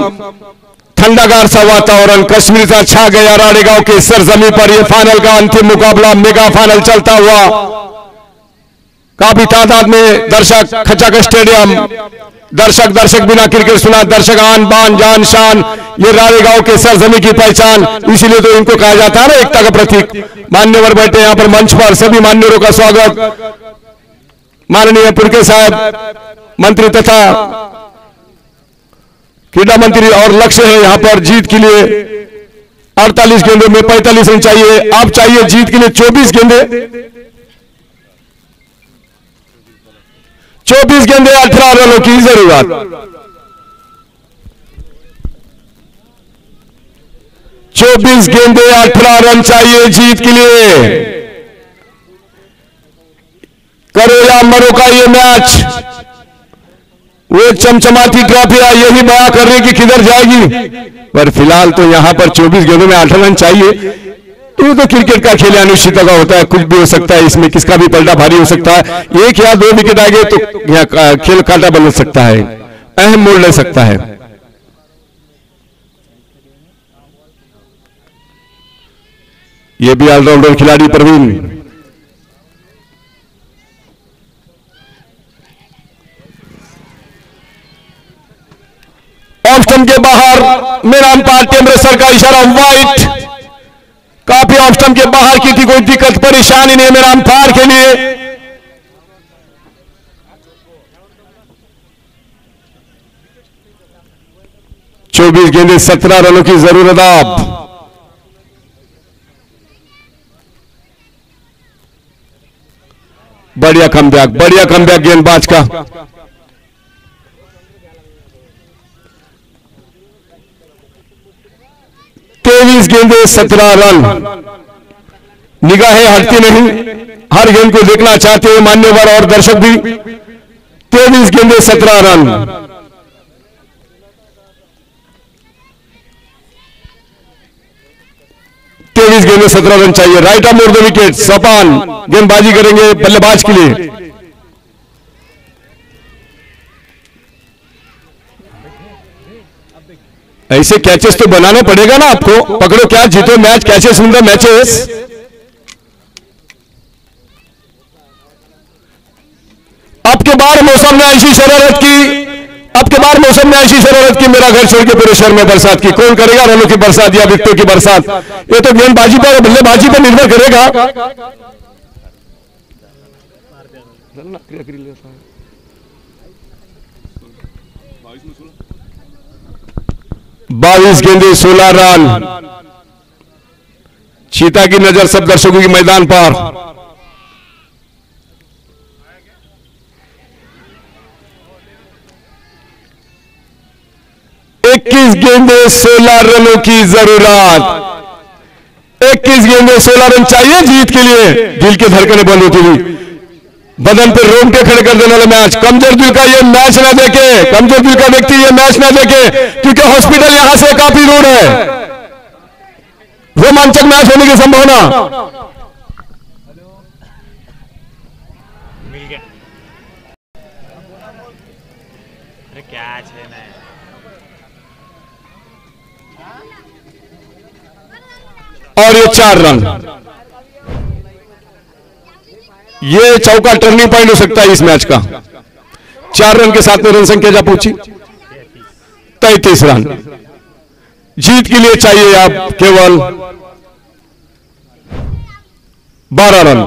ठंडागार सा वातावरण, कश्मीर सा छा गया राड़ेगांव के सरजमी पर यह फाइनल का अंतिम मुकाबला मेगा फाइनल चलता हुआ। काफ़ी तादाद में दर्शक खचाक स्टेडियम। दर्शक दर्शक बिना क्रिकेट सुना, दर्शक आन बान, जान शान, ये राड़ेगांव के सरजमी की पहचान, इसीलिए तो इनको कहा जाता है ना, एकता का प्रतीक। मान्यवर बैठे यहाँ पर मंच पर, सभी मान्यवरों का स्वागत। माननीय पुरके साहब, मंत्री तथा क्रीडा मंत्री और लक्ष्य है यहाँ पर जीत के लिए। 48 गेंदों में 45 रन चाहिए। अब चाहिए जीत के लिए 24 गेंदे। चौबीस गेंदे अठारह रनों की ज़रूरत। चौबीस गेंदे अठारह रन चाहिए जीत के लिए। करो या मरो का ये मैच। वो चमचमाती ट्रॉफी यही बया कर रही कि किधर जाएगी। पर फ़िलहाल तो यहाँ पर 24 गेंदों में आठ रन चाहिए। तो ये तो क्रिकेट का खेल अनिश्चितता का होता है, कुछ भी हो सकता है, इसमें किसका भी पलटा भारी हो सकता है। एक या दो विकेट आ गए तो यहाँ खेल काटा बदल सकता है, अहम मोड़ ले सकता है। ये भी ऑलराउंडर खिलाड़ी प्रवीण। स्टंप के बाहर। मेरा अंपायर टेमरे सर का इशारा व्हाइट काफ़ी स्टंप के बाहर की थी, कोई दिक्कत, परेशानी नहीं मेरा अंपायर के लिए। चौबीस गेंदे, सत्रह रनों की ज़रूरत आप। बढ़िया कमबैक बढ़िया कमबैक गेंदबाज का। तेईस गेंदे, सत्रह रन। निगाहें हटती नहीं। हर गेंद को देखना चाहते हैं मान्यवर और दर्शक भी। तेईस गेंदे, सत्रह रन। तेईस गेंदे, सत्रह रन चाहिए। Right arm more the wicket. सपान गेंदबाजी करेंगे बल्लेबाज के लिए। ऐसे कैचेस तो बनाना पड़ेगा ना आपको? पकड़ो क्या? जीतो मैच, कैसे सुंदर मैचेस? अब के बार मौसम में ऐसी शरारत की अब के बार मौसम में ऐसी शरारत की, मेरा घर छोड़ के पूरे शहर में बरसात की। कौन करेगा रनों की बरसात या विकटों की बरसात? ये तो गेंदबाजी पर, बल्लेबाजी पर निर्भर करेगा। बाईस गेंदे, सोलह रन। चीता की नज़र सब दर्शकों की मैदान पर। इक्कीस गेंदे, सोलह रनों की ज़रूरत। इक्कीस गेंदे, सोलह रन चाहिए जीत के लिए। दिल की धड़कने बंद होती हुई। बदन पे रोंगटे खड़े कर देने वाला मैच। कमज़ोर दिल का ये मैच ना देखे। कमज़ोर दिल का व्यक्ति ये मैच ना देखे क्योंकि हॉस्पिटल यहाँ से काफ़ी दूर है। रोमांचक मैच होने की संभावना। क्या और ये चार रन। ये चौका टर्निंग पॉइंट हो सकता है इस मैच का। चार रन के साथ में रन संख्या जा पहुँची। तैतीस रन। जीत के लिए चाहिए आप केवल बारह रन।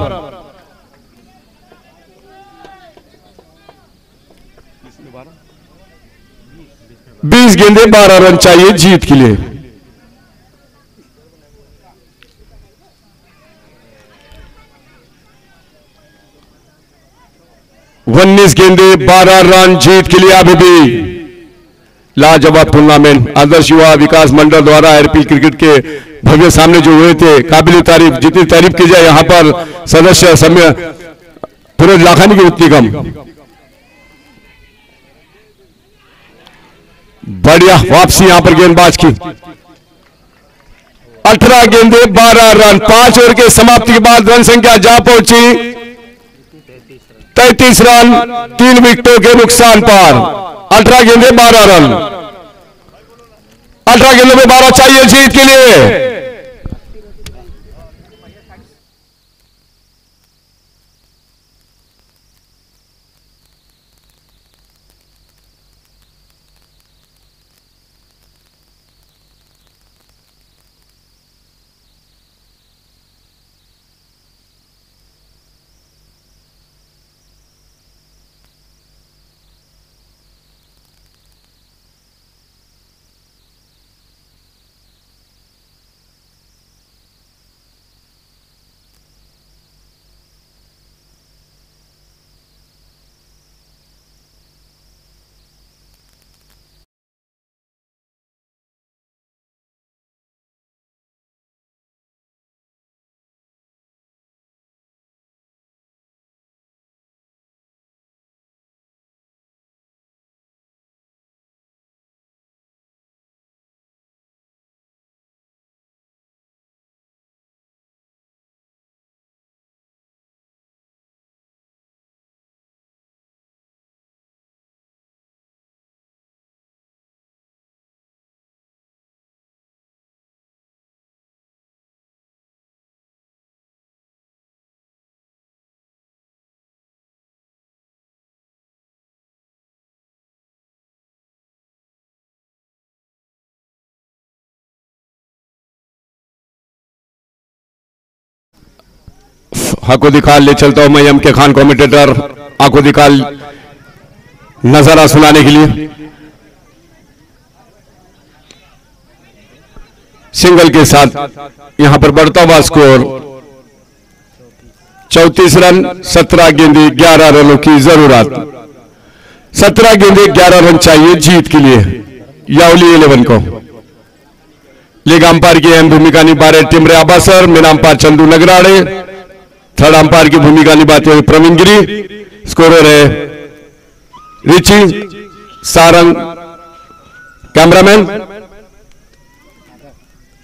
बीस गेंदे, बारह रन चाहिए जीत के लिए। उन्नीस गेंदे, बारह रन जीत के लिए अभी भी। लाजवाब टूर्नामेंट, आदर्श युवा विकास मंडल द्वारा आरपी क्रिकेट के भव्य सामने जो हुए थे, काबिल तारीफ़, जितनी तारीफ़ की जाए, यहाँ पर सदस्य समय पूरे लाखानी की उतनी कम बढ़िया, वापसी यहाँ पर गेंदबाज की। अठारह गेंदे, बारह रन, पाँच ओवर के समाप्ति के बाद रन संख्या जा पहुँची। तैतीस रन, तीन विकेटों के नुकसान पर। अठारह गेंदे, बारह रन। अठारह गेंदों में बारह चाहिए जीत के लिए। हको दिखा ले चलता हूँ मैं एम के खान कॉमेंटेटर आँखों दिखाल नज़ारा सुनाने के लिए। सिंगल के साथ यहाँ पर बढ़ता हुआ स्कोर। चौतीस रन, सत्रह गेंदे, ग्यारह रनों की ज़रूरत। सत्रह गेंदे, ग्यारह रन चाहिए जीत के लिए यावली इलेवन को। लीग अंपायर की अहम भूमिका निभा रहे टिमरे आबासर। मेरा umpire Chandu Nagrade. Third umpire की भूमिका निभाते हुए प्रवीण गिरी स्कोरर है रिची सारंग, कैमरामैन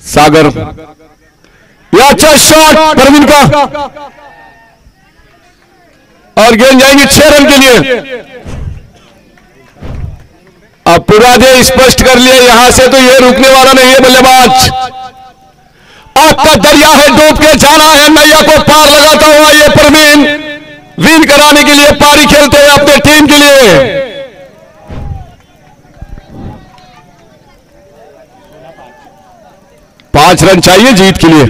सागर। यह अच्छा शॉट प्रवीण का। और गेंद जाएँगे छह रन के लिए। अब पूरा दे स्पष्ट कर लिया, यहाँ से तो ये रुकने वाला नहीं है बल्लेबाज। आपका दरिया है डूब के जाना है। नैया को पार लगाता हुआ ये प्रवीण विन कराने के लिए पारी खेलते हैं अपने टीम के लिए। पाँच रन चाहिए जीत के लिए।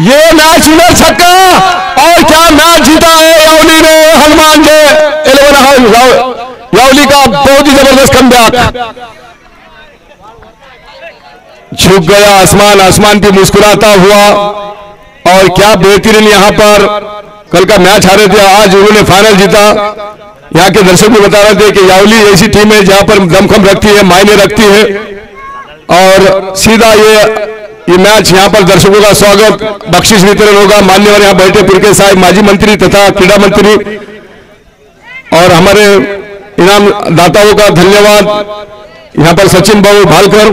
ये मैच विनर छक्का। और क्या मैच जीता है यावली ने हनुमान ने। इलेवन यावली का बहुत ही ज़बरदस्त कम झुक गया, आसमान आसमान पे मुस्कुराता हुआ। और क्या बेहतरीन यहाँ पर कल का मैच हारे थे, आज उन्होंने फाइनल जीता। यहाँ के दर्शक भी बता रहे थे कि यावली ऐसी टीम है जहाँ पर दमखम रखती है, मायने रखती है। और सीधा ये ये मैच यहाँ पर दर्शकों का स्वागत, बख्शिश वितरण होगा। मान्यवर यहाँ बैठे पुरके साहब माजी मंत्री तथा क्रीड़ा मंत्री। और हमारे इनाम दाताओं का धन्यवाद। यहाँ पर सचिन बाबू भालकर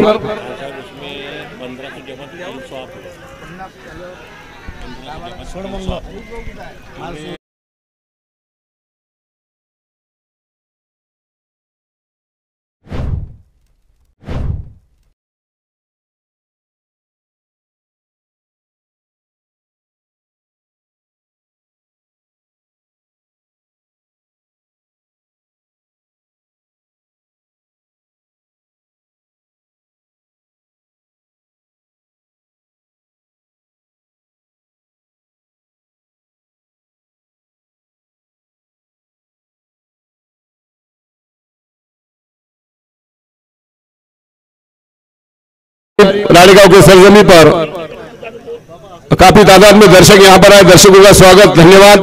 रानीगांव के सरजमी पर काफ़ी तादाद में दर्शक यहाँ पर आए। दर्शकों का स्वागत, धन्यवाद।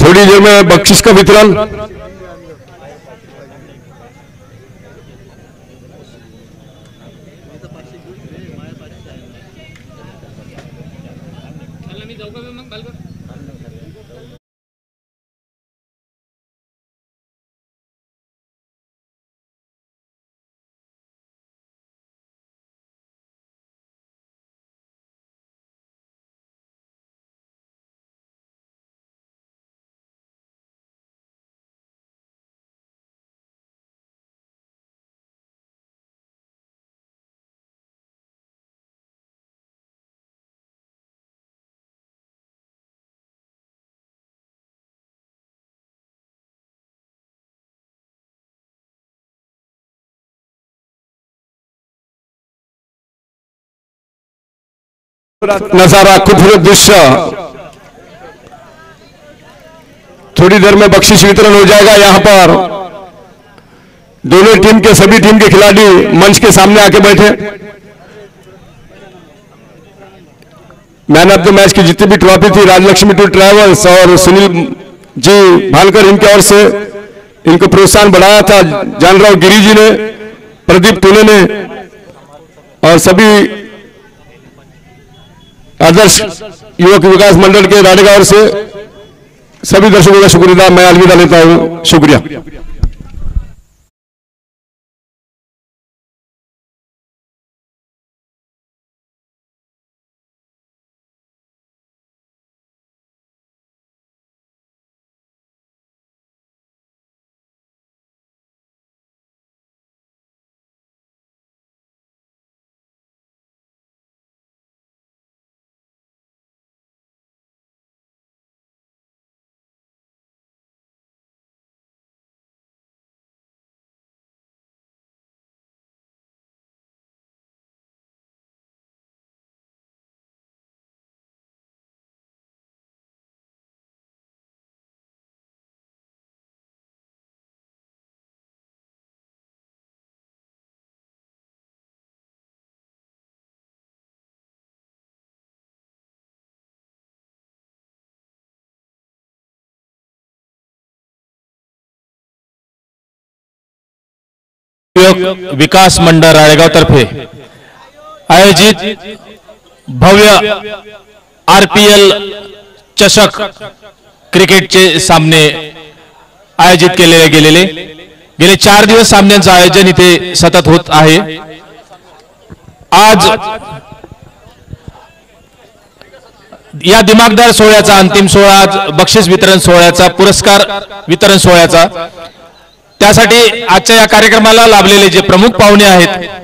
थोड़ी देर में बख्शिश का वितरण। नज़ारा खूबसूरत दृश्य। थोड़ी देर में बख्शिश वितरण हो जाएगा यहाँ पर। दोनों टीम के, सभी टीम के खिलाड़ी मंच के सामने आके बैठे। मैन ऑफ़ द मैच की जितनी भी ट्रॉफी थी, राजलक्ष्मी टू ट्रैवल्स और सुनील जी भालकर इनके ओर से इनको प्रोत्साहन बढ़ाया था। जानराव गिरी जी ने, प्रदीप टूले ने और सभी आदर्श युवक विकास मंडल के राडेगांव से सभी दर्शकों का शुक्रिया मैं अलविदा लेता हूँ। शुक्रिया। युवक विकास मंडळ राळेगाव तर्फे. आयोजित भव्य आरपीएल चषक क्रिकेटचे सामने आयोजित केले गेलेले. गेले चार दिवस सामन्यांचं आयोजन इथे सतत होत आहे. आज या दिमागदार सोहळ्याचा अंतिम सोहळा आज बक्षीस वितरण सोहळ्याचा पुरस्कार वितरण सोहळ्याचा. त्यासाठी आजच्या या कार्यक्रमाला लाभलेले जे प्रमुख पाहुणे आहेत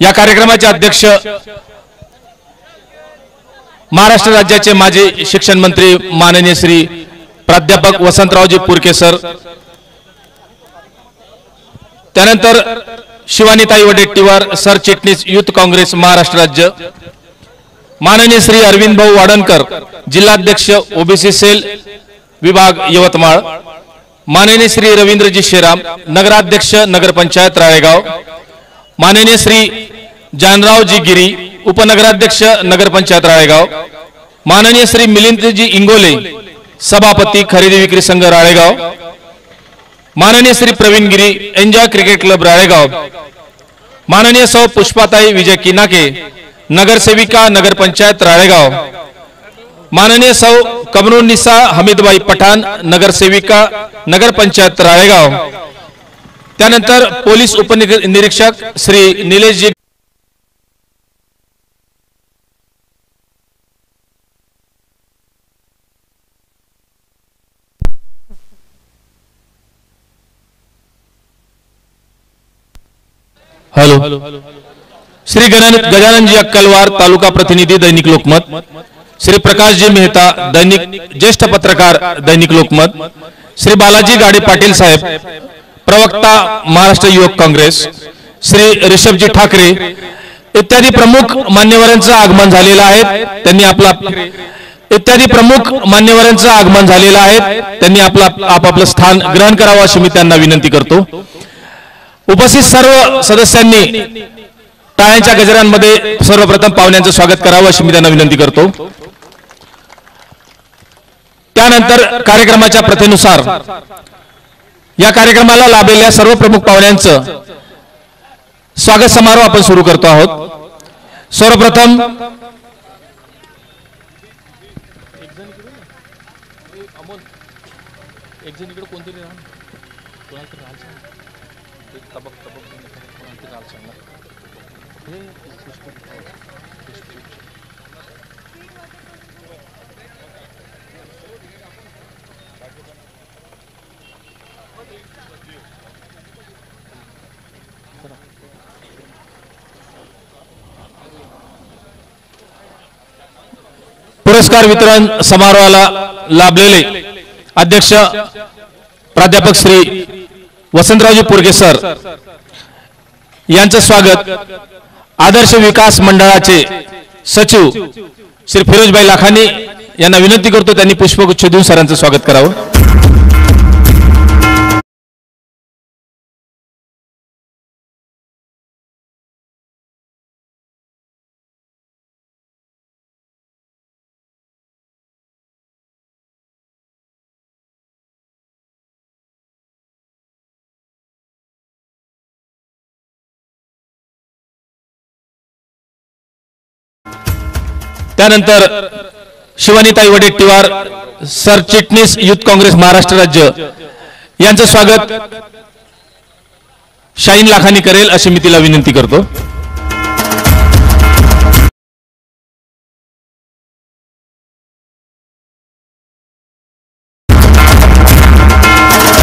या कार्यक्रमाचे अध्यक्ष महाराष्ट्र राज्याचे माजी शिक्षण मंत्री माननीय श्री प्राध्यापक वसंतरावजी पुरके सर त्यानंतर शिवानीताई वडेट्टीवार सरचिटणीस युथ काँग्रेस महाराष्ट्र राज्य माननीय श्री अरविंद भाऊ वाडणकर जिल्हाध्यक्ष ओबीसी सेल विभाग यवतमाळ माननीय श्री रवींद्रजी शेराम, नगराध्यक्ष नगरपंचायत राळेगाव माननीय श्री जानरावजी गिरी, उपनगराध्यक्ष, नगर पंचायत राळेगाव माननीय श्री मिलिंदजी इंगोले, सभापती खरेदी विक्री संघ राळेगाव माननीय Shri Pravin Giri enjoy cricket club Ralegaon माननीय सौ पुष्पाताई विजय किनाके नगरसेविका नगरपंचायत राळेगाव माननीय सौ कमरुन्निसा हमीदबाई पठाण नगरसेविका नगरपंचायत राळेगाव त्यानंतर पोलीस उपनिरीक्षक श्री निलेशजी हॅलो। श्री गजानन गजाननजी अक्कलवार तालुका प्रतिनिधि दैनिक लोकमत। श्री प्रकाशजी मेहता दैनिक ज्येष्ठ पत्रकार दैनिक लोकमत श्री बालाजी गाडे पाटील साहेब प्रवक्ता महाराष्ट्र युवक काँग्रेस श्री ऋषभजी ठाकरे इत्यादी प्रमुख मान्यवरांचं आगमन झालेलं आहे त्यांनी आपला इत्यादी प्रमुख मान्यवरांचं आगमन झालेलं आहे त्यांनी आपला आपापलं स्थान ग्रहण करावं अशी मी त्यांना विनंती करतो. उपस्थित सर्व सदस्यांनी टाळ्यांच्या गजरांमध्ये सर्वप्रथम पाहुण्यांचं स्वागत करावं अशी मी त्यांना विनंती करतो. त्यानंतर कार्यक्रमाच्या प्रथेनुसार या कार्यक्रमाला लाभलेल्या सर्व प्रमुख पाहुण्यांचं स्वागत समारोह आपण सुरू करतो आहोत. सर्वप्रथम एक जण इकडे कोणतरी राहा कोणाला तरी राहायला सांग एक तबक तबक कोणाला तरी राहायला सांग हे पुरस्कार वितरण समारोहाला लाभलेले अध्यक्ष प्राध्यापक श्री वसंतरावजी पुरगे सर यांचं स्वागत आदर्श विकास मंडळाचे सचिव श्री फिरोजबाई लाखानी यांना विनंती करतो त्यांनी पुष्पगुच्छ देऊन सरांचं स्वागत करावं. त्यानंतर शिवानीताई वडेट्टीवार सरचिटणीस युथ काँग्रेस महाराष्ट्र राज्य. यांचं स्वागत शाहीन लाखानी करेल अशी मी तिला विनंती करतो.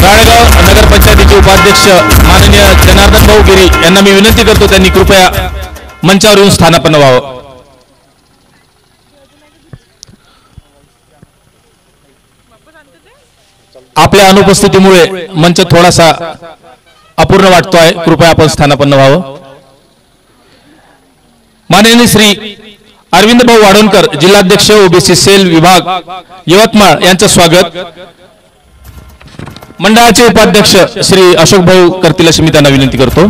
राळेगाव नगरपंचायतीचे उपाध्यक्ष माननीय जनार्दन भाऊ गिरी यांना मी विनंती करतो त्यांनी कृपया मंचावर येऊन स्थानापन्न व्हावं. आपल्या अनुपस्थितीमुळे मंच थोडासा अपूर्ण वाटतोय कृपया आपण स्थानापन्न व्हावं. माननीय श्री अरविंद भाऊ वाडोणकर जिल्हाध्यक्ष ओबीसी सेल विभाग यवतमाळ यांचं स्वागत. मंडळाचे उपाध्यक्ष श्री अशोक भाऊ करतील अशी मी त्यांना विनंती करतो.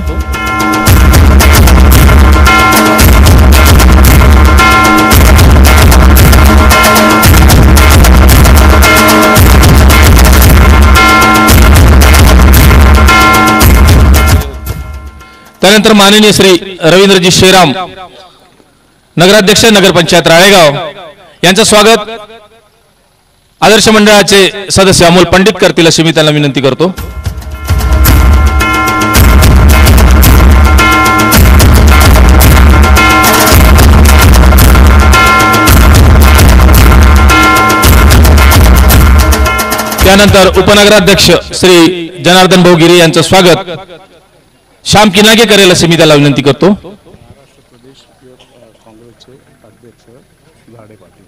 त्यानंतर माननीय श्री रवींद्रजी श्रीराम नगराध्यक्ष नगरपंचायत राळेगाव यांचं स्वागत आदर्श मंडळाचे सदस्य अमोल पंडित करतील अशी मी त्यांना विनंती करतो. त्यानंतर उपनगराध्यक्ष श्री जनार्दन भाऊ गिरे यांचं स्वागत. श्याम किनागे करेल असे मी त्याला विनंती करतो. महाराष्ट्र प्रदेश काँग्रेसचे अध्यक्ष झाडे पाटील.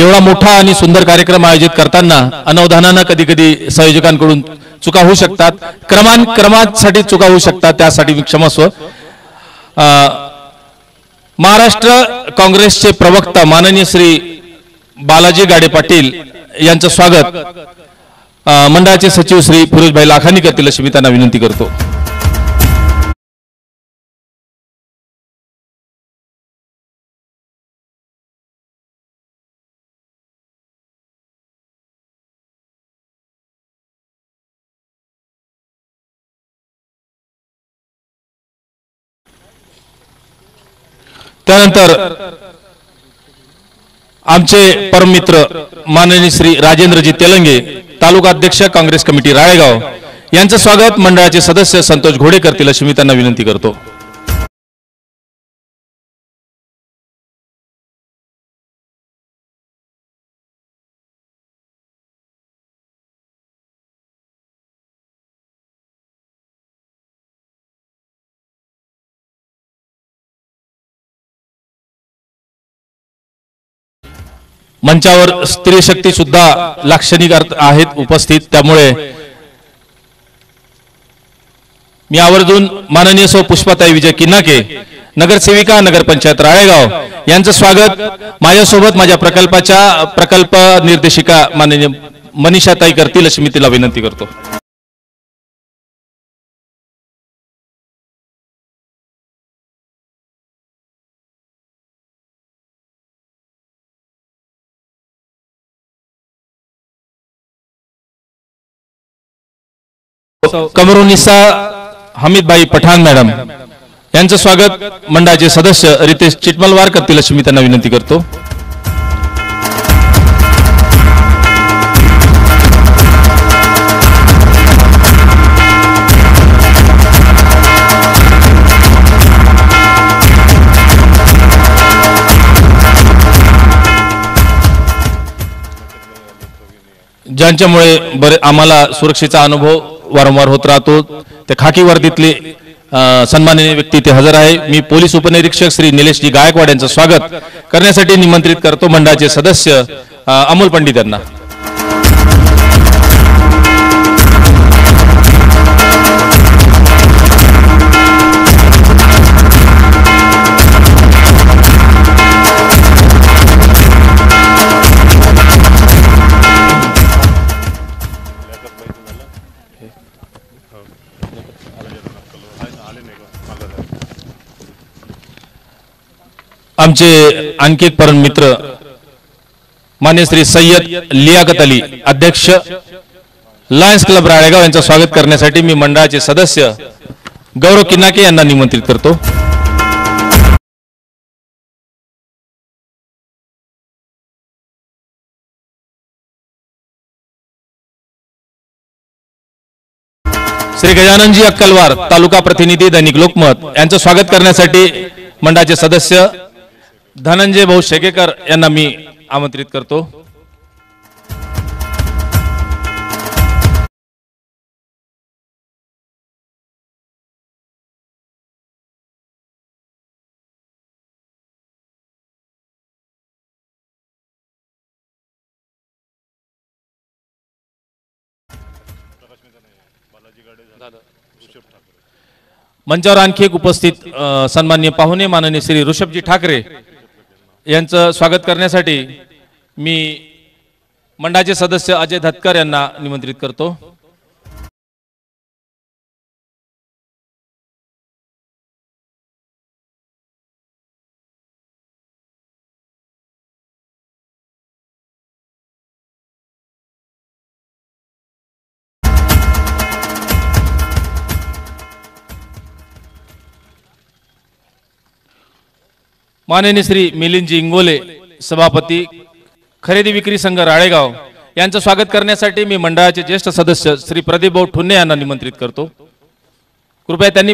एवढा मोठा आणि सुंदर कार्यक्रम आयोजित करताना अनवधानानं कधी कधी संयोजकांकडून चुका होऊ शकतात. क्रमान क्रमासाठी चुका होऊ शकतात त्यासाठी मी क्षमस्व महाराष्ट्र काँग्रेसचे प्रवक्ता माननीय श्री बालाजी गाडे पाटील यांचं स्वागत. मंडळाचे सचिव श्री फिरोजभाई लाखानी करतील अशी मी त्यांना विनंती करतो. त्यानंतर आमचे परममित्र माननीय श्री राजेंद्रजी तेलंगे तालुका अध्यक्ष काँग्रेस कमिटी राळेगाव. यांचं स्वागत मंडळाचे सदस्य संतोष घोडे करतील अशी मी त्यांना विनंती करतो. मंचावर स्त्री शक्ती सुद्धा लाक्षणिक अर्थ आहेत उपस्थित. त्यामुळे मी आवर्जून माननीय सौ पुष्पाताई विजय किन्नाके नगरसेविका नगरपंचायत राळेगाव यांचं स्वागत. माझ्यासोबत माझ्या प्रकल्पाच्या प्रकल्प निर्देशिका माननीय मनीषाताई करतील अशी मी तिला विनंती करतो. कमरुनिसा हमीदबाई पठाण मॅडम. यांचं स्वागत मंडळाचे सदस्य रितेश चिटमलवार करतील अशी मी त्यांना विनंती करतो. ज्यांच्यामुळे बरे आम्हाला सुरक्षेचा अनुभव वारंवार होत राहतो. ते खाकी वर्दीतले सन्माननीय व्यक्ती ते हजर आहे. मी पोलीस उपनिरीक्षक श्री निलेशजी गायकवाड यांचं स्वागत करण्यासाठी निमंत्रित करतो मंडळाचे सदस्य अमोल पंडित यांना. आमचे आणखी एक परम मित्र मान्य श्री सय्यद लियाकत अली अध्यक्ष लायन्स क्लब राळेगाव यांचं स्वागत करण्यासाठी मी मंडळाचे सदस्य गौरव किन्नाके यांना निमंत्रित करतो. श्री गजाननजी अक्कलवार तालुका प्रतिनिधी दैनिक लोकमत यांचं स्वागत करण्यासाठी मंडळाचे सदस्य धनंजय भाऊ शेकेकर यांना मी आमंत्रित करतो. मंचावर आणखी एक उपस्थित सन्मान्य पाहुणे माननीय श्री ऋषभजी ठाकरे यांचं स्वागत करण्यासाठी मी मंडळाचे सदस्य अजय धतकर यांना निमंत्रित करतो. माननीय श्री मिलिंदजी इंगोले सभापती खरेदी विक्री संघ राळेगाव यांचं स्वागत करण्यासाठी मी मंडळाचे ज्येष्ठ सदस्य श्री प्रदीप भाऊ ठुन्ने यांना निमंत्रित करतो. कृपया त्यांनी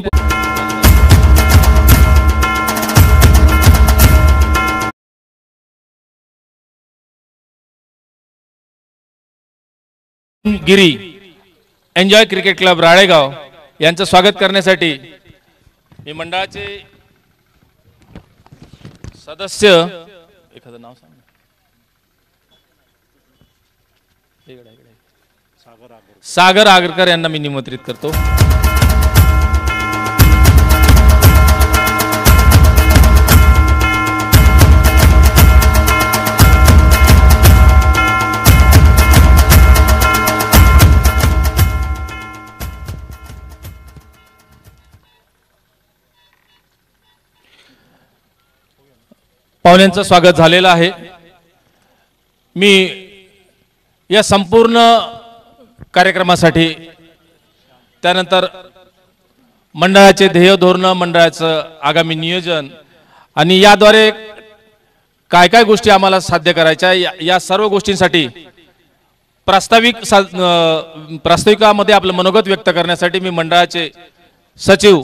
Giri enjoy cricket club Ralegaon यांचं स्वागत करण्यासाठी मी मंडळाचे सदस्य। एखादं नाव सांग. सागर आगरकर यांना मी निमंत्रित करतो. पाहुण्यांचं स्वागत झालेलं आहे. मी या संपूर्ण कार्यक्रमासाठी त्यानंतर मंडळाचे ध्येय धोरणं मंडळाचं आगामी नियोजन आणि याद्वारे काय काय गोष्टी आम्हाला साध्य करायच्या या, या सर्व गोष्टींसाठी प्रास्ताविक सा प्रास्ताविकामध्ये आपलं मनोगत व्यक्त करण्यासाठी मी मंडळाचे सचिव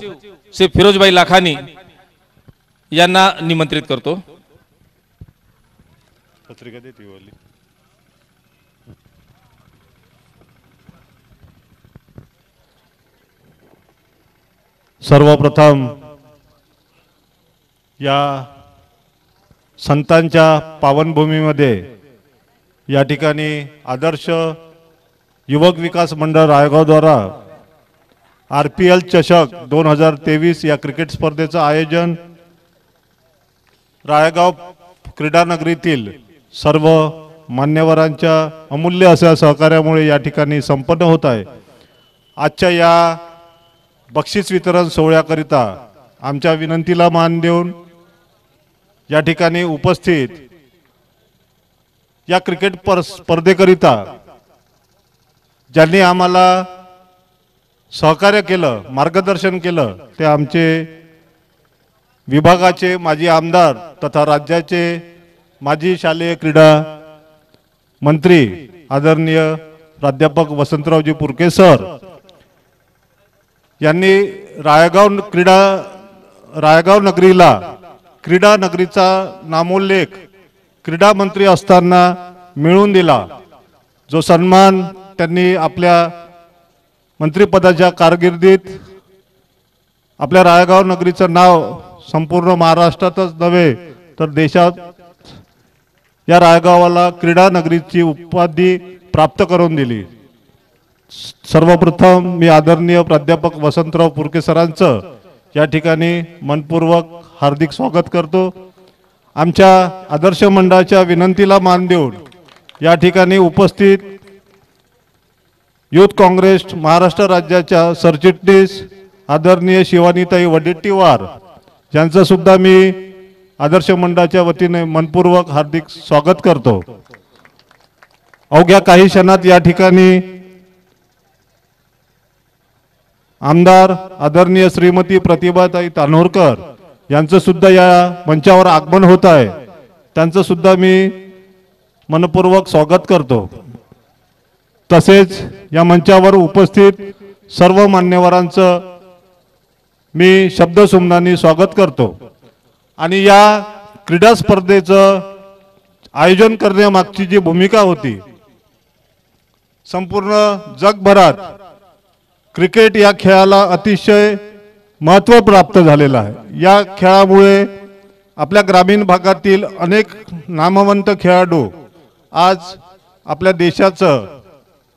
श्री फिरोजबाई लाखानी यांना निमंत्रित करतो. पत्रिका देते वाली सर्वप्रथम या संतांच्या पावनभूमीमध्ये या ठिकाणी आदर्श युवक विकास मंडळ रायगावद्वारा आर पी एल चषक दोन हजार तेवीस या क्रिकेट स्पर्धेचं आयोजन रायगाव क्रीडानगरीतील सर्व मान्यवरांच्या अमूल्य अशा सहकार्यामुळे या ठिकाणी संपन्न होत आहे. आजच्या या बक्षीस वितरण सोहळ्याकरिता आमच्या विनंतीला मान देऊन या ठिकाणी उपस्थित या क्रिकेट पर स्पर्धेकरिता ज्यांनी आम्हाला सहकार्य केलं मार्गदर्शन केलं ते आमचे विभागाचे माजी आमदार तथा राज्याचे माजी शालेय क्रीडा मंत्री आदरणीय प्राध्यापक वसंतरावजी पुरके सर यांनी रायगाव क्रीडा रायगाव नगरीला क्रीडा नगरीचा नामोल्लेख क्रीडा मंत्री असताना मिळवून दिला. जो सन्मान त्यांनी आपल्या मंत्रिपदाच्या कारकिर्दीत आपल्या रायगाव नगरीचं नाव संपूर्ण महाराष्ट्रातच नव्हे तर देशात या रायगावाला क्रीडा नगरीची उपाधी प्राप्त करून दिली. सर्वप्रथम मी आदरणीय प्राध्यापक वसंतराव पुरके सरांचं या ठिकाणी मनपूर्वक हार्दिक स्वागत करतो. आमच्या आदर्श मंडळाच्या विनंतीला मान देऊन या ठिकाणी उपस्थित युथ काँग्रेस महाराष्ट्र राज्याच्या सरचिटणीस आदरणीय शिवानीताई वडेट्टीवार यांचं सुद्धा मी आदर्श मंडळाच्या वतीने मनपूर्वक हार्दिक स्वागत करतो. अवघ्या काही क्षणात या ठिकाणी आमदार आदरणीय श्रीमती प्रतिभाताई तानोरकर यांचं सुद्धा या मंचावर आगमन होत आहे. त्यांचं सुद्धा मी मनपूर्वक स्वागत करतो. तसेच या मंचावर उपस्थित सर्व मान्यवरांचं मी शब्दसुमनाने स्वागत करतो. आणि या क्रीडा स्पर्धेचं आयोजन करण्यामागची जी भूमिका होती संपूर्ण जगभरात क्रिकेट या खेळाला अतिशय महत्त्व प्राप्त झालेलं आहे. या खेळामुळे आपल्या ग्रामीण भागातील अनेक नामवंत खेळाडू आज आपल्या देशाचं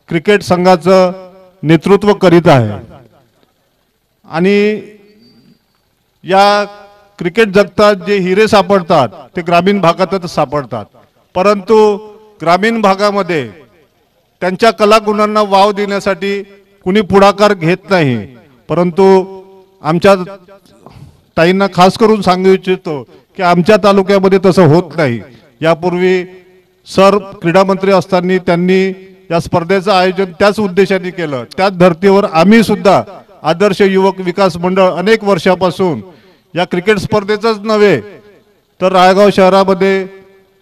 क्रिकेट संघाचं नेतृत्व करीत आहे. आणि या क्रिकेट जगतात जे हिरे सापडतात ते ग्रामीण भागातच सापडतात. परंतु ग्रामीण भागामध्ये त्यांच्या कलागुणांना वाव देण्यासाठी कुणी पुढाकार घेत नाही. परंतु आमच्या ताईंना खास करून सांगू इच्छितो की आमच्या तालुक्यामध्ये तसं होत नाही. यापूर्वी सर क्रीडा मंत्री असताना त्यांनी या स्पर्धेचं आयोजन त्याच उद्देशाने केलं. त्याच धर्तीवर आम्ही सुद्धा आदर्श युवक विकास मंडळ अनेक वर्षापासून या क्रिकेट स्पर्धेचंच नव्हे तर रायगाव शहरामध्ये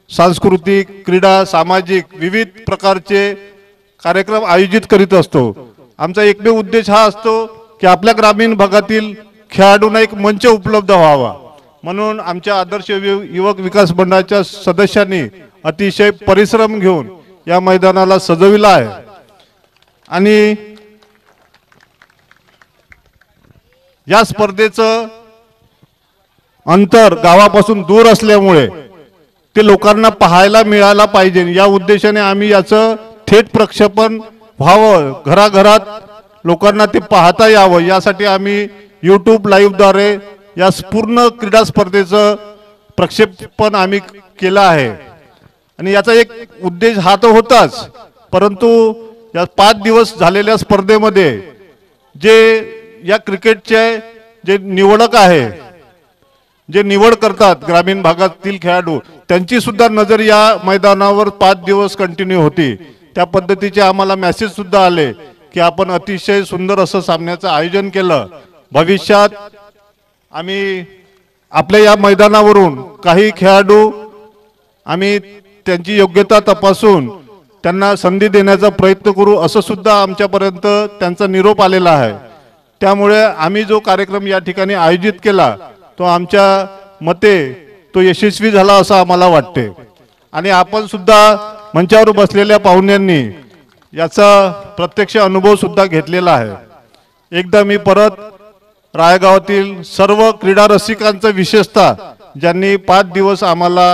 सांस्कृतिक क्रीडा सामाजिक विविध प्रकारचे कार्यक्रम आयोजित करीत असतो. आमचा एकमेव उद्देश हा असतो की आपल्या ग्रामीण भागातील खेळाडूंना एक मंच उपलब्ध व्हावा. म्हणून आमच्या आदर्श युवक विकास मंडळाच्या सदस्यांनी अतिशय परिश्रम घेऊन या मैदानाला सजविला आहे. आणि या स्पर्धेचं अंतर गावापासून दूर असल्यामुळे ते लोकांना पाहायला मिळायला पाहिजे. या उद्देशाने आम्ही याचं थेट प्रक्षेपण व्हावं. घराघरात लोकांना ते पाहता यावं. यासाठी आम्ही यूट्यूब लाईव्हद्वारे या पूर्ण क्रीडा स्पर्धेचं प्रक्षेपण आम्ही केलं आहे. आणि याचा एक उद्देश हा तर होताच. परंतु या पाच दिवस झालेल्या स्पर्धेमध्ये जे या क्रिकेटचे जे निवडक आहे जे निवड करतात ग्रामीण भागातील खेळाडू त्यांची सुद्धा नजर या मैदानावर पाच दिवस कंटिन्यू होती. त्या पद्धतीचे आम्हाला मेसेज सुद्धा आले की आपण अतिशय सुंदर असं सामन्याचं आयोजन केलं. भविष्यात आम्ही आपल्या या मैदानावरून काही खेळाडू आम्ही त्यांची योग्यता तपासून त्यांना संधी देण्याचा प्रयत्न करू असं सुद्धा आमच्यापर्यंत त्यांचा निरोप आलेला आहे. त्यामुळे आम्ही जो कार्यक्रम या ठिकाणी आयोजित केला तो आमच्या मते तो यशस्वी झाला असं आम्हाला वाटते. आणि आपण सुद्धा मंचावर बसलेल्या पाहुण्यांनी याचा प्रत्यक्ष अनुभव सुद्धा घेतलेला आहे. एकदा मी परत रायगावातील सर्व क्रीडा रसिकांचं विशेषतः ज्यांनी पाच दिवस आम्हाला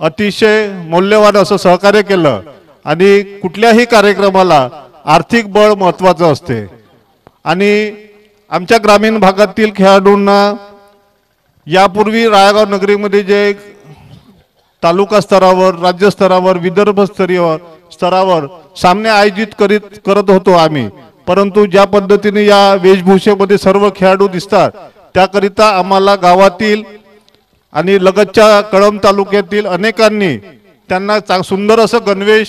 अतिशय मौल्यवान असं सहकार्य केलं आणि कुठल्याही कार्यक्रमाला आर्थिक बळ महत्वाचं असते. आणि आमच्या ग्रामीण भागातील खेळाडूंना यापूर्वी रायगाव नगरीमध्ये जे तालुका स्तरावर राज्य स्तरावर विदर्भ स्तरीय स्तरावर सामने आयोजित करीत करत होतो आम्ही. परंतु ज्या पद्धतीने या वेशभूषेमध्ये सर्व खेळाडू दिसतात त्याकरिता आम्हाला गावातील आणि लगतच्या कळंब तालुक्यातील अनेकांनी त्यांना चा- सुंदर असं गणवेश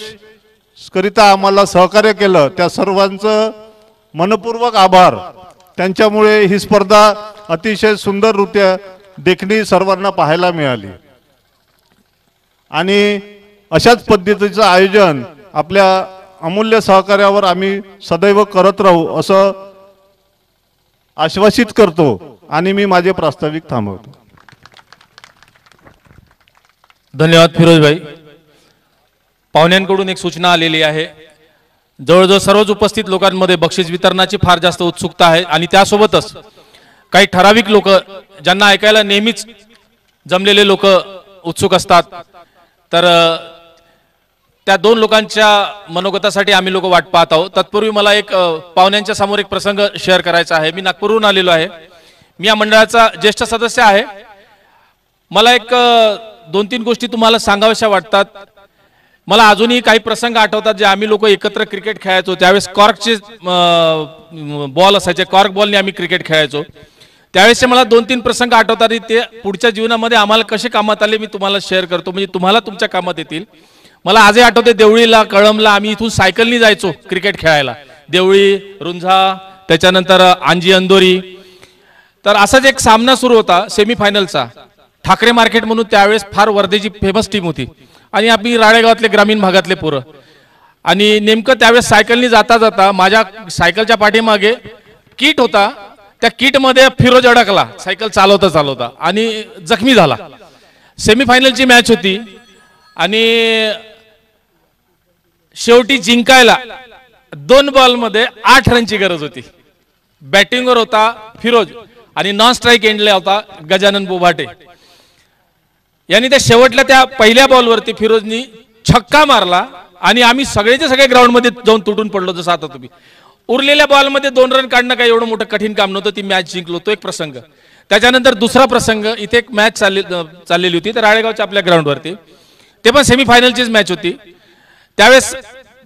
करिता आम्हाला सहकार्य केलं. त्या सर्वांचं मनपूर्वक आभार. त्यांच्यामुळे ही स्पर्धा अतिशय सुंदररित्या देखणी सर्वांना पाहायला मिळाली. आणि अशाच पद्धतीचं आयोजन आपल्या अमूल्य सहकार्यावर आम्ही सदैव करत राहू असं आश्वासित करतो आणि मी माझे प्रास्ताविक थांबवतो. धन्यवाद फिरोजभाई. पाहुण्यांकडून एक सूचना आलेली आहे. जवळजवळ सर्वच उपस्थित लोकांमध्ये बक्षीस वितरणाची फार जास्त उत्सुकता आहे आणि त्यासोबतच काही ठराविक लोक ज्यांना ऐकायला नेहमीच जमलेले लोक उत्सुक असतात. तर त्या दोन लोकांच्या मनोगतासाठी आम्ही लोक वाट पाहत आहोत. तत्पूर्वी मला एक पाहुण्यांच्या समोर एक प्रसंग शेअर करायचा आहे. मी नागपूरहून आलेलो आहे. मी या मंडळाचा ज्येष्ठ सदस्य आहे. मला एक दोन तीन गोष्टी तुम्हाला सांगाव्याशा वाटतात. मला अजूनही काही प्रसंग आठवतात जे आम्ही लोक एकत्र क्रिकेट खेळायचो. त्यावेळेस कॉर्कचे बॉल असायचे. कॉर्क बॉलने आम्ही क्रिकेट खेळायचो. त्यावेळेसचे मला दोन तीन प्रसंग आठवतात. आणि ते पुढच्या जीवनामध्ये आम्हाला कसे कामात आले मी तुम्हाला शेअर करतो. म्हणजे तुम्हाला तुमच्या कामात येतील. मला आजही आठवते देवळीला कळमला आम्ही इथून सायकलनी जायचो क्रिकेट खेळायला. देवळी रुंझा त्याच्यानंतर आंजी अंदोरी. तर असाच एक सामना सुरू होता सेमीफायनलचा ठाकरे मार्केट म्हणून त्यावेळेस फार वर्धेची फेमस टीम होती. आणि आम्ही राळेगावातले ग्रामीण भागातले पोरं. आणि नेमकं त्यावेळेस सायकलनी जाता जाता माझ्या सायकलच्या पाठीमागे किट होता. त्या किटमध्ये फिरोज अडकला. सायकल चालवता चालवता. आणि जखमी झाला. सेमीफायनलची मॅच होती. आणि शेवटी जिंकायला दोन बॉलमध्ये आठ रनची गरज होती. बॅटिंगवर होता फिरोज आणि नॉन स्ट्राईक एंडला होता गजानन बोभाटे. यांनी त्या शेवटल्या त्या पहिल्या बॉलवरती फिरोजनी छक्का मारला आणि आम्ही सगळेचे सगळे ग्राउंडमध्ये जाऊन तुटून पडलो जसं आता तुम्ही. उरलेल्या बॉलमध्ये दोन रन काढणं काही एवढं मोठं कठीण काम नव्हतं ती मॅच जिंकलो तो एक प्रसंग. त्याच्यानंतर दुसरा प्रसंग इथे एक मॅच चालले चाललेली होती तर राळेगावच्या आपल्या ग्राउंडवरती. ते पण सेमीफायनलचीच मॅच होती. त्यावेळेस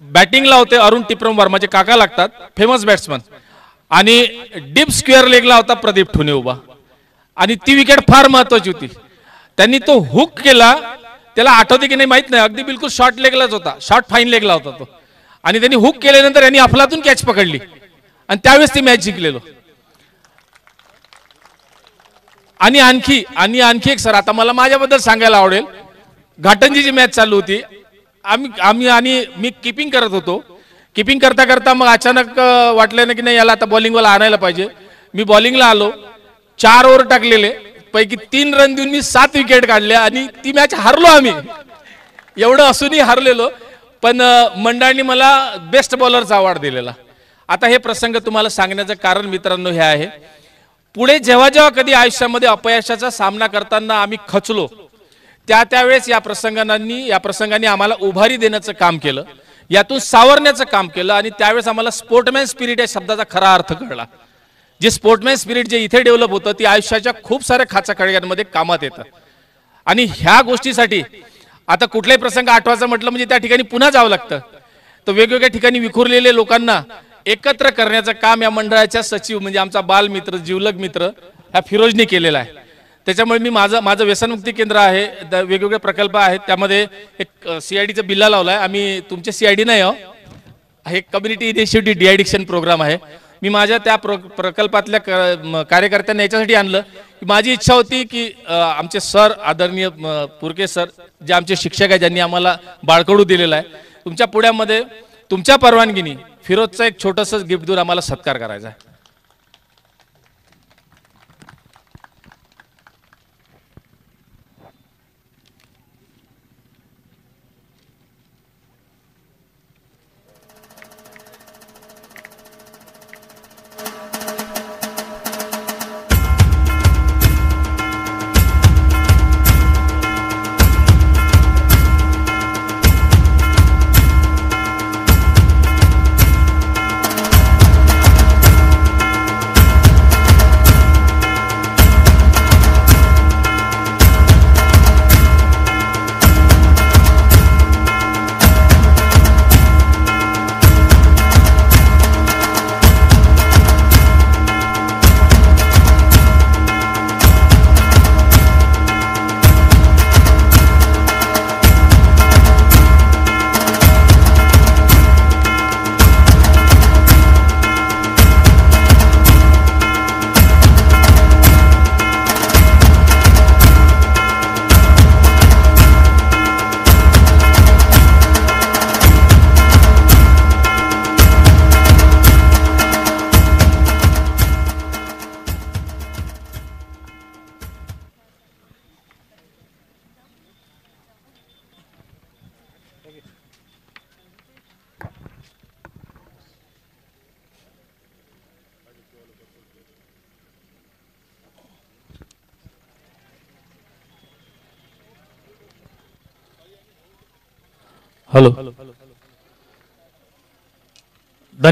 बॅटिंगला होते अरुण टिप्रम वर्माचे काका लागतात फेमस बॅट्समन आणि डीप स्क्वेअर लेगला होता प्रदीप ठुने उभा. आणि ती विकेट फार महत्वाची होती. त्यांनी तो हुक केला त्याला आठवते की नाही माहीत नाही अगदी बिलकुल शॉर्ट लेगलाच होता शॉर्ट फाईन लेगला होता तो. आणि त्यांनी हुक केल्यानंतर यांनी अफलातून कॅच पकडली. आणि त्यावेळेस ती मॅच जिंकलेलो. आणि आणखी आणि आणखी एक सर आता मला माझ्याबद्दल सांगायला आवडेल. घाटंजीची मॅच चालू होती आम्ही आम्ही आणि मी किपिंग करत होतो. किपिंग करता करता मग अचानक वाटलं ना की नाही याला आता बॉलिंगवाला आणायला पाहिजे. मी बॉलिंगला आलो. चार ओव्हर टाकलेले. पैकी तीन रन देऊन मी सात विकेट काढल्या आणि ती मॅच हारलो आम्ही. एवढं असूनही हारलेलो. पण मंडळांनी मंडळाने मला बेस्ट बॉलरचा अवॉर्ड दिलेला. आता हे प्रसंग तुम्हाला सांगण्याचं कारण मित्रांनो हे आहे. पुढे जेव्हा जेव्हा कधी आयुष्यामध्ये अपयशाचा सामना करताना आम्ही खचलो त्या त्यावेळेस या प्रसंगांनी या प्रसंगाने आम्हाला उभारी देण्याचं काम केलं यातून सावरण्याचं काम केलं आणि त्यावेळेस आम्हाला स्पोर्टमॅन स्पिरिट या शब्दाचा खरा अर्थ कळला. जे स्पोर्टमॅन स्पिरिट जे इथे डेव्हलप होतं ती आयुष्याच्या खूप साऱ्या खाचा कामात येतं. आणि ह्या गोष्टीसाठी आता कुठलाही प्रसंग आठवायचा म्हटलं म्हणजे त्या ठिकाणी पुन्हा जावं लागतं. तर वेगवेगळ्या ठिकाणी विखुरलेले लोकांना एकत्र करण्याचं काम या मंडळाच्या सचिव म्हणजे आमचा बालमित्र जिवलग मित्र ह्या फिरोजने केलेला आहे. त्याच्यामुळे मी माझं माझं व्यसनमुक्ती केंद्र आहे द- वेगवेगळे प्रकल्प आहेत त्यामध्ये एक सीआयडीचं बिल्ला लावलाय. आम्ही तुमचे सीआयडी नाही आहो. हे कम्युनिटी इनिशिएटिव्ह डिॲडिक्शन प्रोग्राम आहे. मी माझ्या त्या प्रो प्रकल्पातल्या क- कार्यकर्त्यांना याच्यासाठी आणलं. की माझी इच्छा होती की आमचे सर आदरणीय पुरके सर जे आमचे शिक्षक आहे ज्यांनी आम्हाला बाळकडू दिलेला आहे तुमच्या पुढ्यामध्ये तुमच्या परवानगीने फिरोजचा एक छोटंसं गिफ्ट देऊन आम्हाला सत्कार करायचा आहे.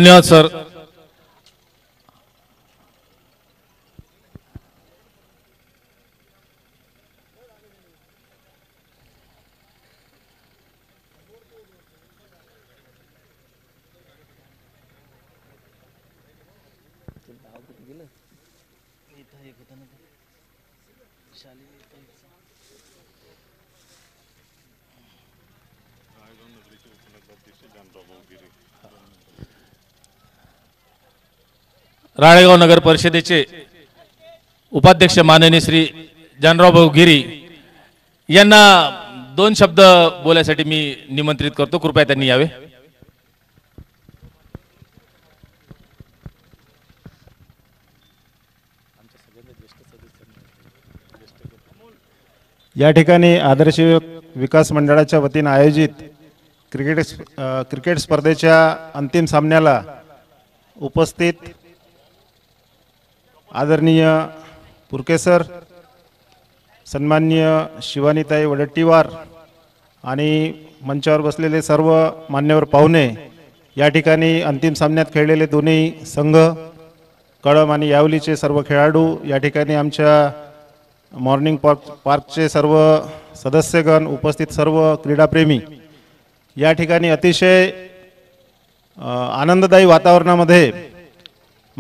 धन्यवाद सर राळेगाव नगर परिषदेचे उपाध्यक्ष माननीय श्री जानराव भाऊ गिरी यांना दोन शब्द बोलायसाठी मी निमंत्रित करतो. कृपया त्यांनी यावे. या ठिकाणी आदर्श विकास मंडळाच्या वतीनं आयोजित क्रिकेट क्रिकेट स्पर्धेच्या अंतिम सामन्याला उपस्थित आदरणीय पुरकेसर सन्माननीय शिवानीताई वडट्टीवार आणि मंचावर बसलेले सर्व मान्यवर पाहुणे या ठिकाणी अंतिम सामन्यात खेळलेले दोन्ही संघ कळम आणि यावलीचे सर्व खेळाडू या ठिकाणी आमच्या मॉर्निंग पार्क पार्कचे सर्व सदस्यगण उपस्थित सर्व क्रीडाप्रेमी. या ठिकाणी अतिशय आनंददायी वातावरणामध्ये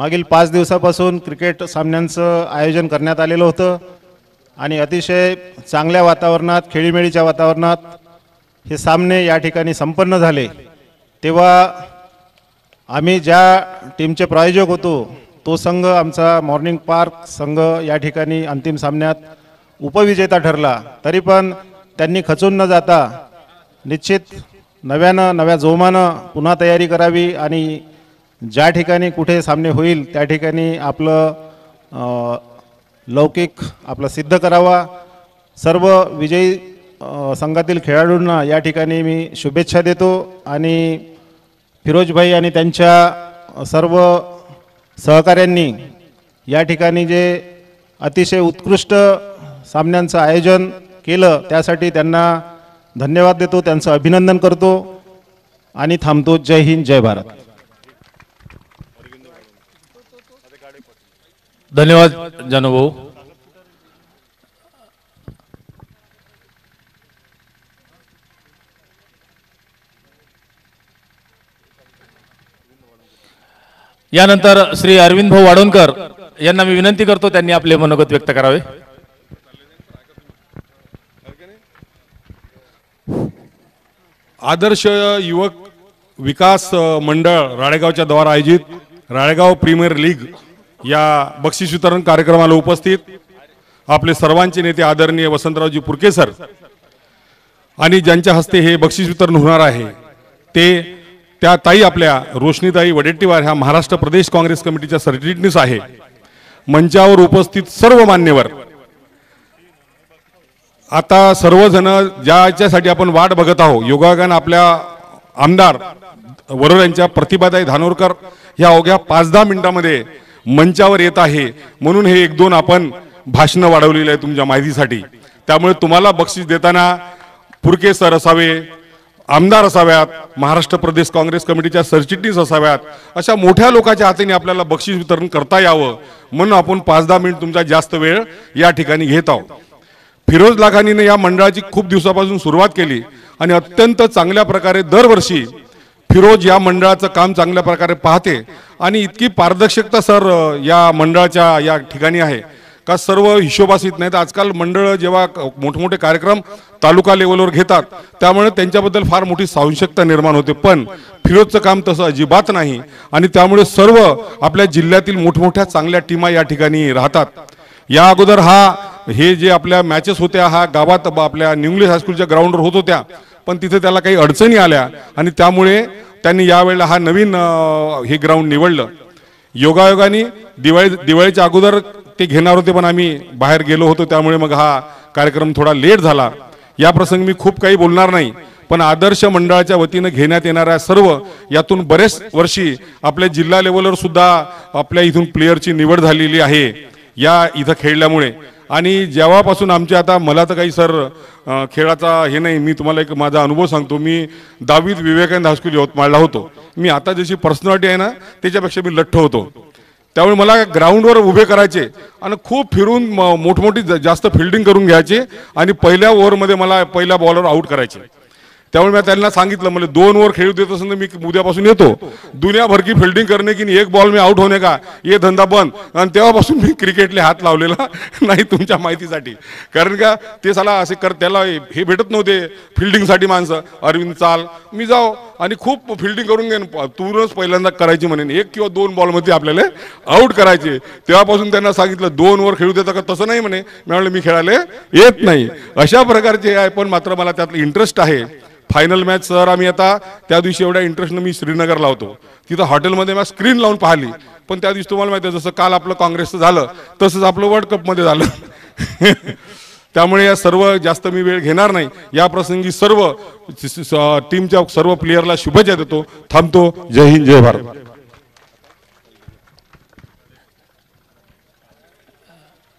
मागील पाच दिवसापासून क्रिकेट सामन्यांचं आयोजन करण्यात आलेलं होतं. आणि अतिशय चांगल्या वातावरणात खेळीमेळीच्या वातावरणात हे सामने या ठिकाणी संपन्न झाले. तेव्हा आम्ही ज्या टीमचे प्रायोजक होतो तो संघ आमचा मॉर्निंग पार्क संघ या ठिकाणी अंतिम सामन्यात उपविजेता ठरला. तरी पण त्यांनी खचून न जाता निश्चित नव्यानं नव्या जोमानं पुन्हा तयारी करावी आणि ज्या ठिकाणी कुठे सामने होईल त्या ठिकाणी आपलं लौकिक आपलं सिद्ध करावा. सर्व विजयी संघातील खेळाडूंना या ठिकाणी मी शुभेच्छा देतो आणि फिरोजभाई आणि त्यांच्या सर्व सहकाऱ्यांनी या ठिकाणी जे अतिशय उत्कृष्ट सामन्यांचं आयोजन केलं त्यासाठी त्यांना धन्यवाद देतो त्यांचं अभिनंदन करतो. आणि थांबतो. जय हिंद जय भारत. धन्यवाद जानूभाऊ यानंतर श्री अरविंद भाऊ वाडोणकर यांना मी विनंती करतो त्यांनी आपले मनोगत व्यक्त करावे. आदर्श युवक विकास मंडळ राळेगावच्या द्वारा आयोजित राळेगाव प्रीमियर लीग या बक्षीस वितरण कार्यक्रमाला उपस्थित आपले सर्वांचे नेते आदरणीय वसंतरावजी पुरकेसर आणि ज्यांच्या हस्ते हे बक्षीस वितरण होणार आहे ते त्या ताई आपल्या रोशनीताई वडेट्टीवार ह्या महाराष्ट्र प्रदेश काँग्रेस कमिटीच्या सरचिटणीस आहे. मंचावर उपस्थित सर्व मान्यवर. आता सर्वजण ज्याच्यासाठी आपण वाट बघत आहोत योगागान आपल्या आमदार वरुड यांच्या प्रतिभाताई धानोरकर ह्या अवघ्या पाच दहा मिनिटामध्ये मंचावर येत आहे. म्हणून हे एक दोन आपण भाषणं वाढवलेली आहे तुमच्या माहितीसाठी. त्यामुळे तुम्हाला बक्षीस देताना पुरके सर असावे आमदार असाव्यात महाराष्ट्र प्रदेश काँग्रेस कमिटीच्या सरचिटणीस असाव्यात अशा मोठ्या लोकांच्या हाताने आपल्याला बक्षीस वितरण करता यावं म्हणून आपण पाच दहा मिनिट तुमचा जास्त वेळ या ठिकाणी घेत आहोत. फिरोज लाखानीने या मंडळाची खूप दिवसापासून सुरुवात केली आणि अत्यंत चांगल्या प्रकारे दरवर्षी फिरोज या मंडळाचं काम चांगल्या प्रकारे पाहते आणि इतकी पारदर्शकता सर या मंडळाच्या या ठिकाणी आहे. का सर्व हिशोबास नाहीत. आजकाल मंडळ जेव्हा मोठमोठे कार्यक्रम तालुका लेवलवर घेतात त्यामुळे त्यांच्याबद्दल फार मोठी सावश्यकता निर्माण होते. पण फिरोजचं काम तसं अजिबात नाही आणि त्यामुळे सर्व आपल्या जिल्ह्यातील मोठमोठ्या चांगल्या टीमा या ठिकाणी राहतात. या अगोदर हा हे जे आपल्या मॅचेस होत्या हा गावात आपल्या न्यू हायस्कूलच्या ग्राउंडवर होत होत्या पण तिथे त्याला काही अडचणी आल्या आणि त्यामुळे त्यांनी यावेळेला हा नवीन हे ग्राउंड निवडलं. योगायोगाने दिवाळी दिवाळीच्या अगोदर ते घेणार होते पण आम्ही बाहेर गेलो होतो त्यामुळे मग हा कार्यक्रम थोडा लेट झाला. या प्रसंगी मी खूप काही बोलणार नाही पण आदर्श मंडळाच्या वतीनं घेण्यात येणाऱ्या सर्व यातून बरेच वर्षी आपल्या जिल्हा लेवलवर सुद्धा आपल्या इथून प्लेयरची निवड झालेली आहे. या इथं खेळल्यामुळे आणि जेव्हापासून आमचे आता मला तर काही सर खेळाचा हे नाही मी तुम्हाला एक माझा अनुभव सांगतो. मी दहावीत विवेकानंद हायस्कूल यवतमाळला होतो. मी आता जशी पर्सनॅलिटी आहे ना त्याच्यापेक्षा मी लठ्ठ होतो. त्यामुळे मला ग्राउंडवर उभे करायचे आणि खूप फिरून म- मोठमोठी जास्त फिल्डिंग करून घ्यायचे आणि पहिल्या ओव्हरमध्ये मला पहिल्या बॉलवर आउट करायचे. त्यामुळे मी त्यांना सांगितलं म्हणजे दोन ओव्हर खेळू देत असेल तर मी उद्यापासून येतो. दुनियाभर की फिल्डिंग करणे की एक बॉल मी आउट होणे का? ये धंदा बंद. आणि तेव्हापासून मी क्रिकेटले हात लावलेला [laughs] नाही तुमच्या माहितीसाठी. कारण का ते साला असे कर त्याला हे भेटत नव्हते फिल्डिंगसाठी माणसं. अरविंद चाल मी जाओ आणि खूप फिल्डिंग करून घेईन. तूनच पहिल्यांदा करायची म्हणेन. एक किंवा दोन बॉलमध्ये आपल्याला आउट करायचे. तेव्हापासून त्यांना सांगितलं दोन ओव्हर खेळू देता का? तसं नाही म्हणे. मी मी खेळायला येत नाही. अशा प्रकारचे आहे पण मात्र मला त्यातलं इंटरेस्ट आहे. फायनल मॅच सर आम्ही आता त्या दिवशी एवढ्या इंटरेस्टनं मी श्रीनगरला होतो. तिथं हॉटेलमध्ये मॅच स्क्रीन लावून पाहिली. पण त्या दिवशी तुम्हाला माहिती आहे जसं काल आपलं काँग्रेसचं झालं तसंच आपलं वर्ल्ड कपमध्ये झालं. [laughs] त्यामुळे या सर्व जास्त मी वेळ घेणार नाही. या प्रसंगी सर्व टीमच्या सर्व प्लेयरला शुभेच्छा देतो. थांबतो. जय हिंद जय भारत.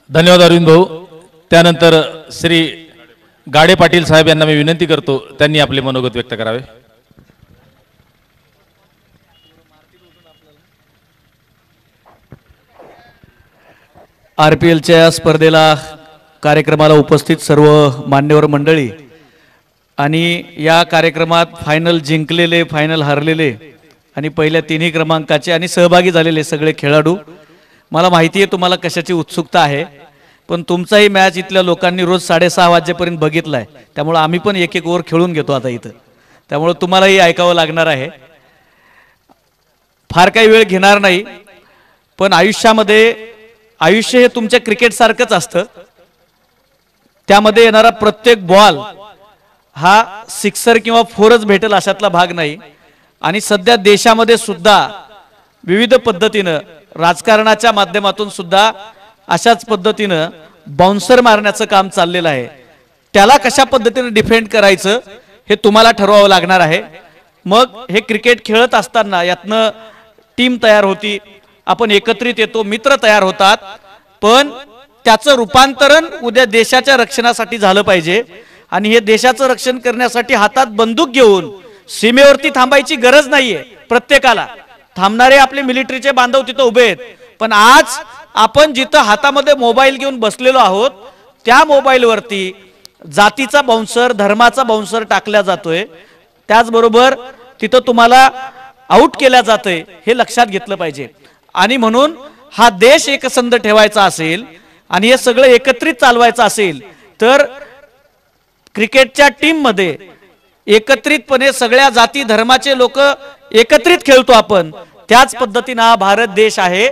धन्यवाद अरविंद भाऊ. त्यानंतर श्री गाडे पाटील साहेब यांना मी विनंती करतो त्यांनी आपले मनोगत व्यक्त करावे. आर पी एलच्या स्पर्धेला कार्यक्रमाला उपस्थित सर्व मान्यवर मंडळी आणि या कार्यक्रमात फायनल जिंकलेले फायनल हारलेले आणि पहिल्या तिन्ही क्रमांकाचे आणि सहभागी झालेले सगळे खेळाडू मला माहिती आहे तुम्हाला कशाची उत्सुकता आहे. पण तुमचाही मॅच इथल्या लोकांनी रोज साडेसहा वाजेपर्यंत बघितला आहे त्यामुळं आम्ही पण एक एक ओव्हर खेळून घेतो आता इथं. त्यामुळं तुम्हालाही ऐकावं लागणार आहे. फार काही वेळ घेणार नाही पण आयुष्यामध्ये आयुष्य हे तुमच्या क्रिकेटसारखंच असतं. त्यामध्ये येणारा प्रत्येक बॉल हा सिक्सर किंवा फोरच भेटेल अशातला भाग नाही. आणि सध्या देशामध्ये सुद्धा विविध पद्धतीनं राजकारणाच्या माध्यमातून सुद्धा अशाच पद्धतीनं बाउन्सर मारण्याचं काम चाललेलं आहे. त्याला कशा पद्धतीनं डिफेंड करायचं हे तुम्हाला ठरवावं लागणार आहे. मग हे क्रिकेट खेळत असताना यातनं टीम तयार होती. आपण एकत्रित येतो मित्र तयार होतात. पण त्याचं रूपांतरण उद्या देशाच्या रक्षणासाठी झालं पाहिजे. आणि हे देशाचं रक्षण करण्यासाठी हातात बंदूक घेऊन सीमेवरती थांबायची गरज नाहीये प्रत्येकाला. थांबणारे आपले मिलिटरीचे बांधव तिथं उभे आहेत. पण आज आपण जिथं हातामध्ये मोबाईल घेऊन बसलेलो आहोत त्या मोबाईलवरती जातीचा बाउन्सर धर्माचा बाउन्सर टाकला जातोय. त्याचबरोबर तिथं तुम्हाला आउट केल्या जातंय हे लक्षात घेतलं पाहिजे. आणि म्हणून हा देश एकसंध ठेवायचा असेल आणि हे सगळं एकत्रित चालवायचं असेल तर क्रिकेटच्या टीममध्ये एकत्रितपणे सगळ्या जाती धर्माचे लोक एकत्रित खेळतो आपण. त्याच पद्धतीनं हा भारत देश आहे.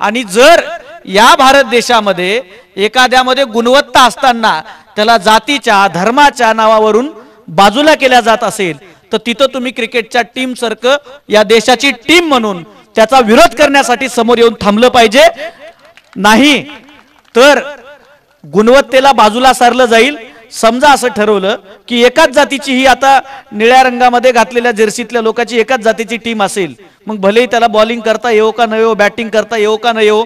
आणि जर या भारत देशामध्ये एखाद्यामध्ये गुणवत्ता असताना त्याला जातीच्या धर्माच्या नावावरून बाजूला केल्या जात असेल तर तिथं तुम्ही क्रिकेटच्या टीम सारखं या देशाची टीम म्हणून त्याचा विरोध करण्यासाठी समोर येऊन थांबलं पाहिजे. नाही तर गुणवत्तेला बाजूला सारलं जाईल. समजा असं ठरवलं की एकाच जातीची ही आता निळ्या रंगामध्ये घातलेल्या जर्सीतल्या लोकांची एकाच जातीची टीम असेल मग भलेही त्याला बॉलिंग करता येऊ का न येऊ बॅटिंग करता येऊ का न येऊ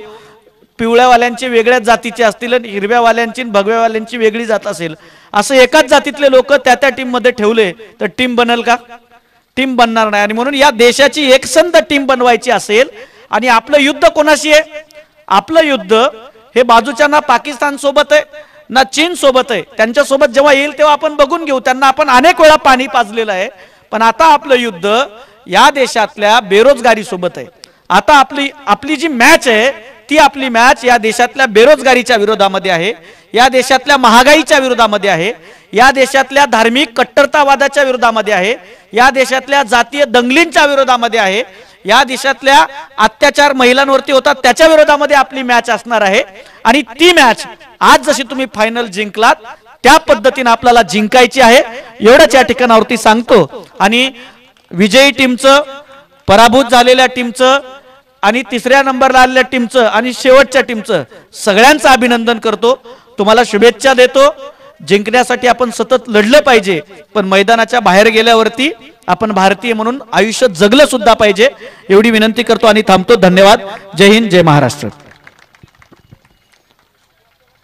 पिवळ्यावाल्यांचे वेगळ्याच जातीचे असतील आणि हिरव्यावाल्यांची आणि भगव्यावाल्यांची वेगळी जात असेल. असं एकाच जातीतले लोक त्या त्या टीममध्ये ठेवले तर टीम बनल का? टीम बनणार नाही. आणि म्हणून या देशाची एकसंध टीम बनवायची असेल आणि आपलं युद्ध कोणाशी आहे? आपलं युद्ध हे बाजूच्या ना पाकिस्तान सोबत आहे ना चीन सोबत आहे. त्यांच्यासोबत जेव्हा येईल तेव्हा आपण बघून घेऊ. त्यांना आपण अनेक वेळा पाणी पाजलेलं आहे. पण आता आपलं युद्ध या देशातल्या बेरोजगारी सोबत आहे. आता आपली आपली जी मॅच आहे ती आपली मॅच या देशातल्या बेरोजगारीच्या विरोधामध्ये आहे या देशातल्या महागाईच्या विरोधामध्ये आहे या देशातल्या धार्मिक कट्टरतावादाच्या विरोधामध्ये आहे या देशातल्या जातीय दंगलींच्या विरोधामध्ये आहे या देशातल्या अत्याचार महिलांवरती होतात त्याच्या विरोधामध्ये आपली मॅच असणार आहे. आणि ती मॅच आज जशी तुम्ही फायनल जिंकलात त्या पद्धतीने आपल्याला जिंकायची आहे. एवढंच या ठिकाणावरती सांगतो. आणि विजयी टीमचं पराभूत झालेल्या टीमचं आणि तिसऱ्या नंबरला आलेल्या टीमचं आणि शेवटच्या टीमचं सगळ्यांचं अभिनंदन करतो. तुम्हाला शुभेच्छा देतो. जिंकण्यासाठी आपण सतत लढलं पाहिजे. पण मैदानाच्या बाहेर गेल्यावरती आपण भारतीय म्हणून आयुष्य जगलं सुद्धा पाहिजे. एवढी विनंती करतो आणि थांबतो. धन्यवाद. जय हिंद जय महाराष्ट्र.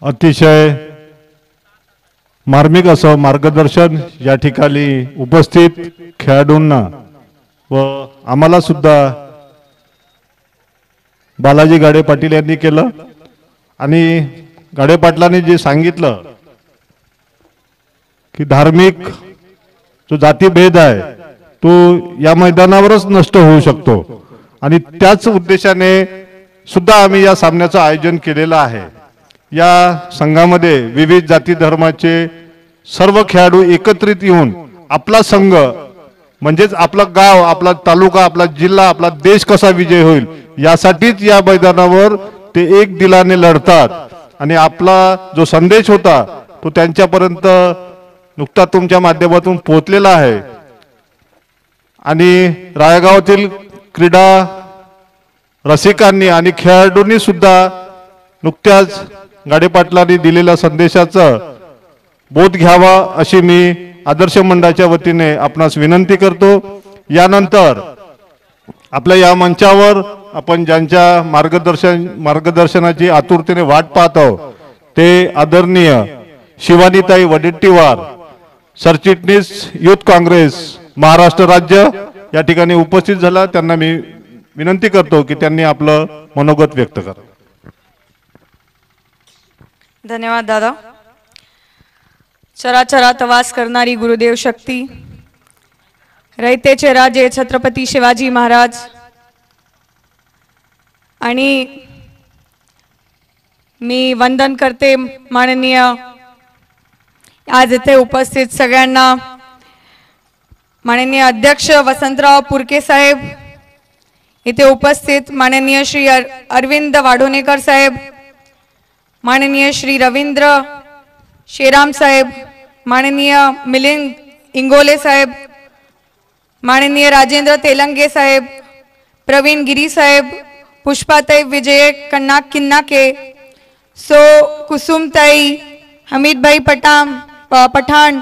अतिशय मार्मिक असं मार्गदर्शन या ठिकाणी उपस्थित खेळाडूंना व आम्हाला सुद्धा बालाजी गाडे पाटील यांनी केलं. आणि गाडे पाटलांनी जे सांगितलं की धार्मिक जो जातीभेद आहे तो या मैदानावरच नष्ट होऊ शकतो. आणि त्याच उद्देशाने सुद्धा आम्ही या सामन्याचं आयोजन केलेलं आहे. या संघामध्ये विविध जाती धर्माचे सर्व खेळाडू एकत्रित येऊन आपला संघ म्हणजेच आपला गाव आपला तालुका आपला जिल्हा आपला देश कसा विजय होईल यासाठीच या मैदानावर ते एक दिलाने लढतात. आणि आपला जो संदेश होता तो त्यांच्यापर्यंत नुकता तुमच्या माध्यमातून पोहोचलेला आहे. आणि रायगावातील क्रीडा रसिकांनी आणि खेळाडूंनी सुद्धा नुकत्याच गाडेपाटलांनी दिलेल्या संदेशाचं बोध घ्यावा अशी मी आदर्श मंडळाच्या वतीने आपणास विनंती करतो. यानंतर आपल्या या मंचावर आपण ज्यांच्या मार्गदर्शन मार्गदर्शनाची आतुरतेने वाट पाहत आहोत ते आदरणीय शिवानीताई वडेट्टीवार सरचिटणीस युथ काँग्रेस महाराष्ट्र राज्य या ठिकाणी उपस्थित झाला. त्यांना मी विनंती करतो की त्यांनी आपलं मनोगत व्यक्त करा धन्यवाद दादा. चराचरात वास करणारी गुरुदेव शक्ती रयतेचे राजे छत्रपती शिवाजी महाराज आणि मी वंदन करते माननीय आज इथे उपस्थित सगळ्यांना. माननीय अध्यक्ष वसंतराव पुरके साहेब इथे उपस्थित माननीय श्री अर अरविंद वाढोणेकर साहेब माननीय श्री रवींद्र शेराम साहेब, माननीय मिलिंद इंगोले साहेब, माननीय राजेंद्र तेलंगे साहेब, प्रवीण गिरी साहेब, पुष्पाताई विजय कन्ना किन्नाके, सो कुसुमताई, हमीदभाई पटाम प- पठाण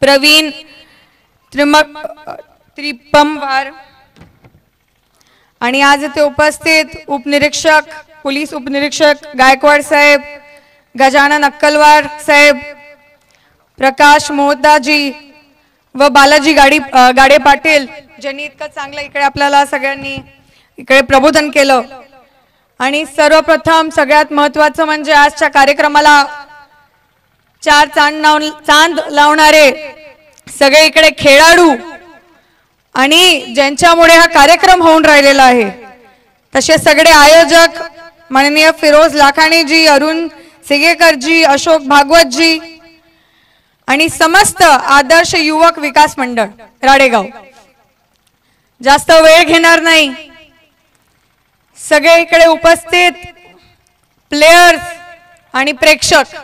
प्रवीण त्रिमक, त्रिपमवार आज इथे उपस्थित उपनिरीक्षक पोलीस उपनिरीक्षक गायकवाड साहेब गजानन अक्कलवार साहेब प्रकाश मोहताजी व बालाजी गाडी गाडे पाटील ज्यांनी इतकं चांगलं इकडे आपल्याला सगळ्यांनी इकडे प्रबोधन केलं. आणि सर्वप्रथम सगळ्यात महत्वाचं म्हणजे आजच्या कार्यक्रमाला चार चांद लावून चांद लावणारे सगळे इकडे खेळाडू आणि ज्यांच्यामुळे हा कार्यक्रम होऊन राहिलेला आहे तसे सगळे आयोजक माननीय फिरोज लाखाणीजी अरुण सिगेकरजी अशोक भागवतजी आणि समस्त आदर्श युवक विकास मंडळ राडेगाव. जास्त वेळ घेणार नाही. सगळे इकडे उपस्थित प्लेयर्स आणि प्रेक्षक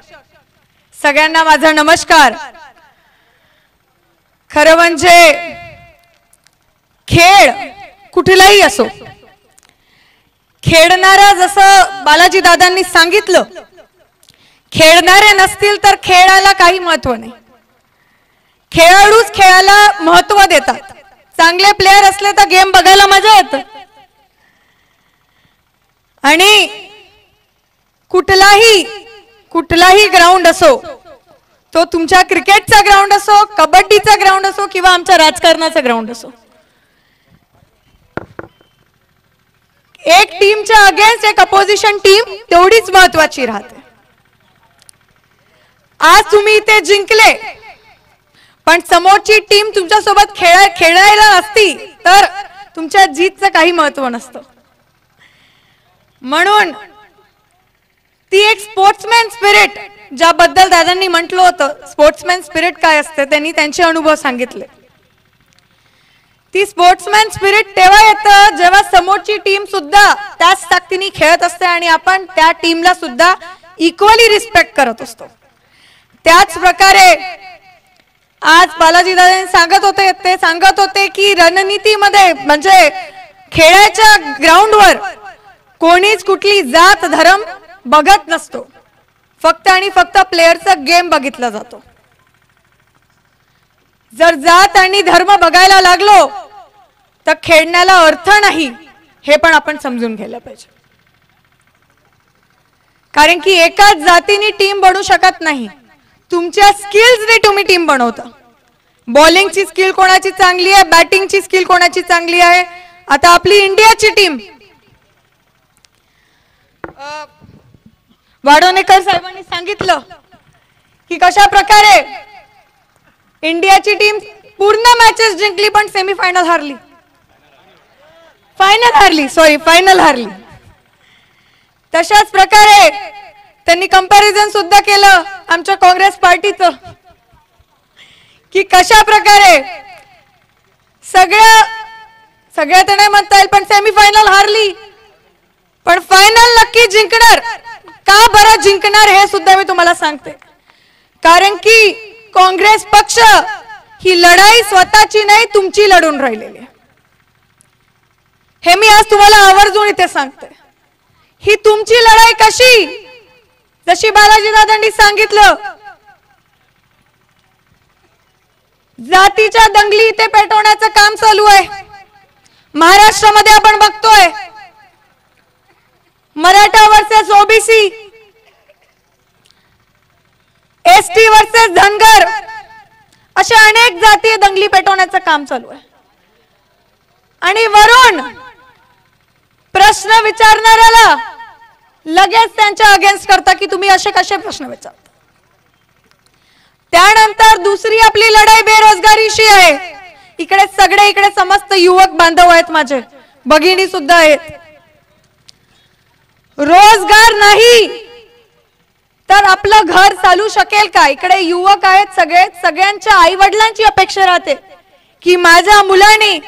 सगळ्यांना माझा नमस्कार. खरं म्हणजे खेळ कुठलाही असो खेळणारा जसं बालाजी दादांनी सांगितलं खेळणारे नसतील तर खेळाला काही महत्त्व नाही. खेळाडूच खेळाला महत्त्व देतात. चांगले प्लेयर असले तर गेम बघायला मजा येत. आणि कुठलाही कुठलाही ग्राउंड असो तो तुमच्या क्रिकेटचा ग्राउंड असो कबड्डीचा ग्राउंड असो किंवा आमच्या राजकारणाचा ग्राउंड असो. एक टीमच्या अगेन्स्ट एक अपोजिशन टीम तेवढीच महत्वाची राहते. आज तुम्ही इथे जिंकले पण समोरची टीम तुमच्यासोबत खेळा खेळायला नसती तर तुमच्या जीतचं काही महत्त्व नसतं. म्हणून ती एक स्पोर्ट्समॅन स्पिरिट ज्याबद्दल दादांनी म्हटलं होतं स्पोर्ट्समॅन स्पिरिट काय असते त्यांनी त्यांचे अनुभव सांगितले. ती स्पोर्ट्समॅन स्पिरिट तेव्हा येतं जेव्हा समोरची टीम सुद्धा त्याच ताकदीने खेळत असते आणि आपण त्या टीमला सुद्धा इक्वली रिस्पेक्ट करत असतो. त्याच प्रकारे आज बालाजी दादा सांगत होते ते सांगत होते की रणनीतीमध्ये म्हणजे खेळाच्या ग्राउंडवर कोणीच कुठली जात धर्म बघत नसतो. फक्त आणि फक्त प्लेअरचा गेम बघितला जातो. जर जात आणि धर्म बघायला लागलो तर खेळण्याला अर्थ नाही हे पण आपण समजून घ्यायला पाहिजे. कारण की एकाच जातीने टीम बनू शकत नाही. तुमच्या स्किल्सने तुम्ही टीम बनवता. बॉलिंगची स्किल कोणाची चांगली आहे? बॅटिंगची स्किल कोणाची चांगली आहे? आता आपली इंडियाची टीम वाडोनेकर साहेबांनी सांगितलं की कशा प्रकारे इंडियाची टीम पूर्ण मॅचेस जिंकली पण सेमीफायनल हारली. फायनल हारली सॉरी फायनल हारली. तशाच प्रकारे त्यांनी कंपॅरिझन सुद्धा केलं आमच्या काँग्रेस पार्टीचं. की कशा प्रकारे सगळ्या सगळ्या तर नाही म्हणता येईल पण सेमीफायनल हारली. पण फायनल नक्की जिंकणार? का बरं जिंकणार हे सुद्धा मी तुम्हाला सांगते. कारण की काँग्रेस पक्ष ही लढाई स्वतःची नाही तुमची लढून राहिलेली आहे. हे मी आज तुम्हाला आवर्जून इथे सांगते. ही तुमची लढाई कशी? जशी बालाजी दादांनी सांगितलं जातीच्या दंगली इथे पेटवण्याचं काम चालू आहे. महाराष्ट्रामध्ये आपण बघतोय Maratha versus OBC ST versus Dhangar अशा अनेक जातीय दंगली पेटवण्याचं काम चालू आहे. आणि वरून प्रश्न विचारणाऱ्याला लगेच त्यांच्या अगेन्स्ट करता की तुम्ही असे कसे प्रश्न विचारता? त्यानंतर दुसरी आपली लढाई बेरोजगारीशी आहे. इकडे सगळे इकडे समस्त युवक बांधव आहेत माझे. भगिनी सुद्धा आहेत. रोजगार नाही. तर आपलं घर चालू शकेल का? इकडे युवक आहेत सगळे सगळ्यांच्या आई वडिलांची अपेक्षा राहते की माझ्या मुलाने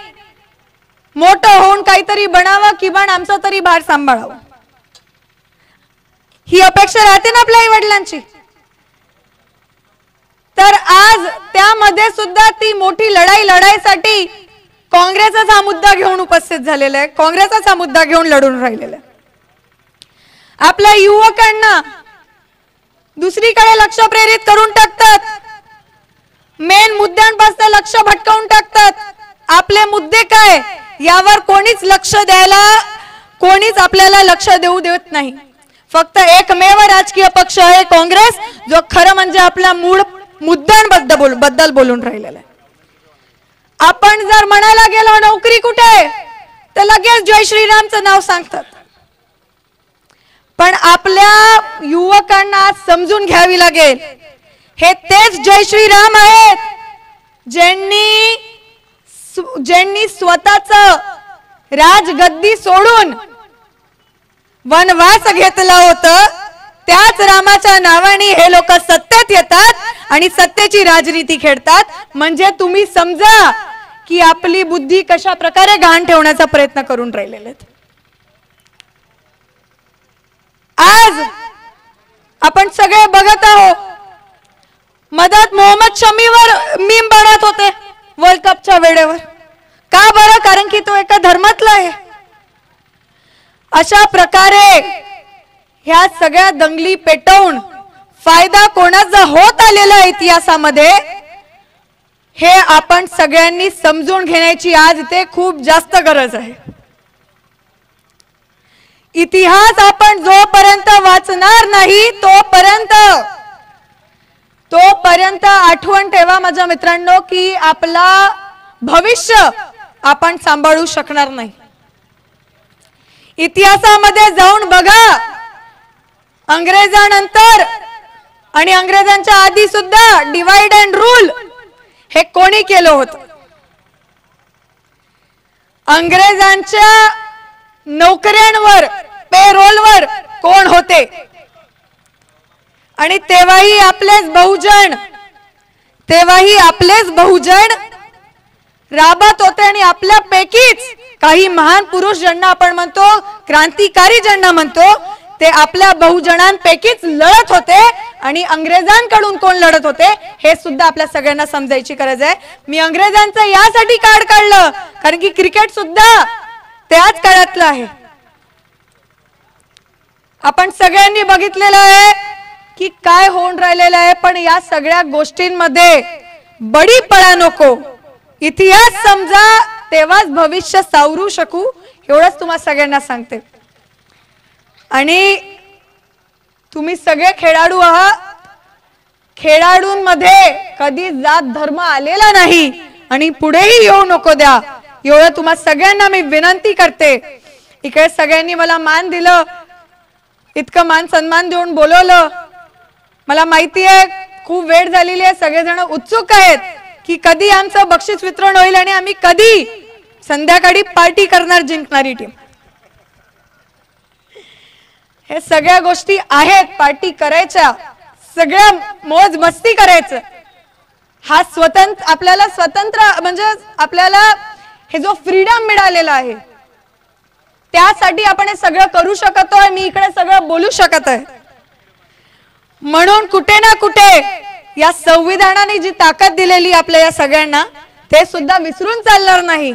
मोठं होऊन काहीतरी बनावं किंवा आमचं तरी भार सांभाळावं. ही अपेक्षा राहते ना आपल्या आई वडिलांची तर आज त्यामध्ये सुद्धा ती मोठी लढाई लढाईसाठी काँग्रेसच हा मुद्दा घेऊन उपस्थित झालेला आहे. काँग्रेसच हा मुद्दा घेऊन लढून राहिलेला आहे. आपल्या युवकांना दुसरीकडे लक्ष प्रेरित करून टाकतात. मेन मुद्द्यांपासून लक्ष भटकावून टाकतात. आपले मुद्दे काय? यावर कोणीच लक्ष द्यायला कोणीच आपल्याला लक्ष देऊ देत नाही. फक्त एकमेव राजकीय पक्ष आहे काँग्रेस जो खरं म्हणजे आपल्या मूळ मुद्द्यांबद्दल बोलबद्दल बोलून राहिलेला आहे. आपण जर म्हणायला गेलो नोकरी कुठे? तर लगेच जय श्रीरामचं नाव सांगतात. पण आपल्या युवकांना आज समजून घ्यावी लागेल. हे तेच जय श्रीराम आहेत ज्यांनी ज्यांनी स्वतःच राजगद्दी सोडून वनवास घेतला होता त्याच रामाच्या नावाने हे लोक सत्तेत येतात आणि सत्तेची राजनीती खेळतात. म्हणजे तुम्ही समजा की आपली बुद्धी कशा प्रकारे घाण ठेवण्याचा प्रयत्न करून राहिलेले आज आपण सगळे बघत आहोत. मदत मोहम्मद शमीवर मीम बनत होते. वर्ल्ड कपच्या वेळेवर. का बरं? कारण की तो एका धर्मातला आहे. अशा प्रकारे ह्या सगळ्या दंगली पेटवून फायदा कोणाचा होत आलेला इतिहासामध्ये हे आपण सगळ्यांनी समजून घेण्याची आज इथे खूप जास्त गरज आहे. इतिहास आपण जोपर्यंत वाचणार नाही तोपर्यंत तोपर्यंत आठवण ठेवा माझ्या मित्रांनो की आपला भविष्य आपण सांभाळू शकणार नाही. इतिहासामध्ये जाऊन बघा अंग्रेजानंतर आणि अंग्रेजांच्या आधी सुद्धा डिवाइड अँड रूल हे कोणी केलं होत? अंग्रेजांच्या नोकऱ्यांवर पेरोलवर कोण होते? आणि तेव्हाही आपलेच बहुजन तेव्हाही आपलेच बहुजन राबत होते आणि आपल्यापैकीच काही महान पुरुष ज्यांना आपण म्हणतो क्रांतिकारी ज्यांना म्हणतो ते आपल्या बहुजनांपैकीच लढत होते आणि अंग्रेजांकडून कोण लढत होते हे सुद्धा आपल्या सगळ्यांना समजायची गरज आहे. मी अंग्रेजांचं यासाठी कार्ड काढलं कारण की क्रिकेट सुद्धा त्याच काळातलं आहे. आपण सगळ्यांनी बघितलेलं आहे की काय होऊन राहिलेलं आहे पण या सगळ्या गोष्टींमध्ये बडी पळा नको. इतिहास समजा तेव्हाच भविष्य सावरू शकू एवढंच तुम्हाला सगळ्यांना सांगते. आणि तुम्ही सगळे खेळाडू आहात खेळाडूंमध्ये कधी जात धर्म आलेला नाही आणि पुढेही येऊ नको द्या. एवढं तुम्हा सगळ्यांना मी विनंती करते. इकडे सगळ्यांनी मला मान दिलं इतकं मान सन्मान देऊन बोलवलं मला माहिती आहे खूप वेळ झालेली आहे सगळेजण उत्सुक आहेत की कधी आमचं बक्षीस वितरण होईल आणि आम्ही कधी संध्याकाळी पार्टी करणार जिंकणारी टीम हे सगळ्या गोष्टी आहेत पार्टी करायच्या सगळ्या मोज मस्ती करायचं. हा स्वतंत्र आपल्याला स्वतंत्र म्हणजे आपल्याला हे जो फ्रीडम मिळालेला आहे त्यासाठी आपण हे सगळं करू शकतो मी इकडे सगळं बोलू शकत आहे. म्हणून कुठे ना कुठे या संविधानाने जी ताकद दिलेली आपल्या या सगळ्यांना ते सुद्धा विसरून चालणार नाही.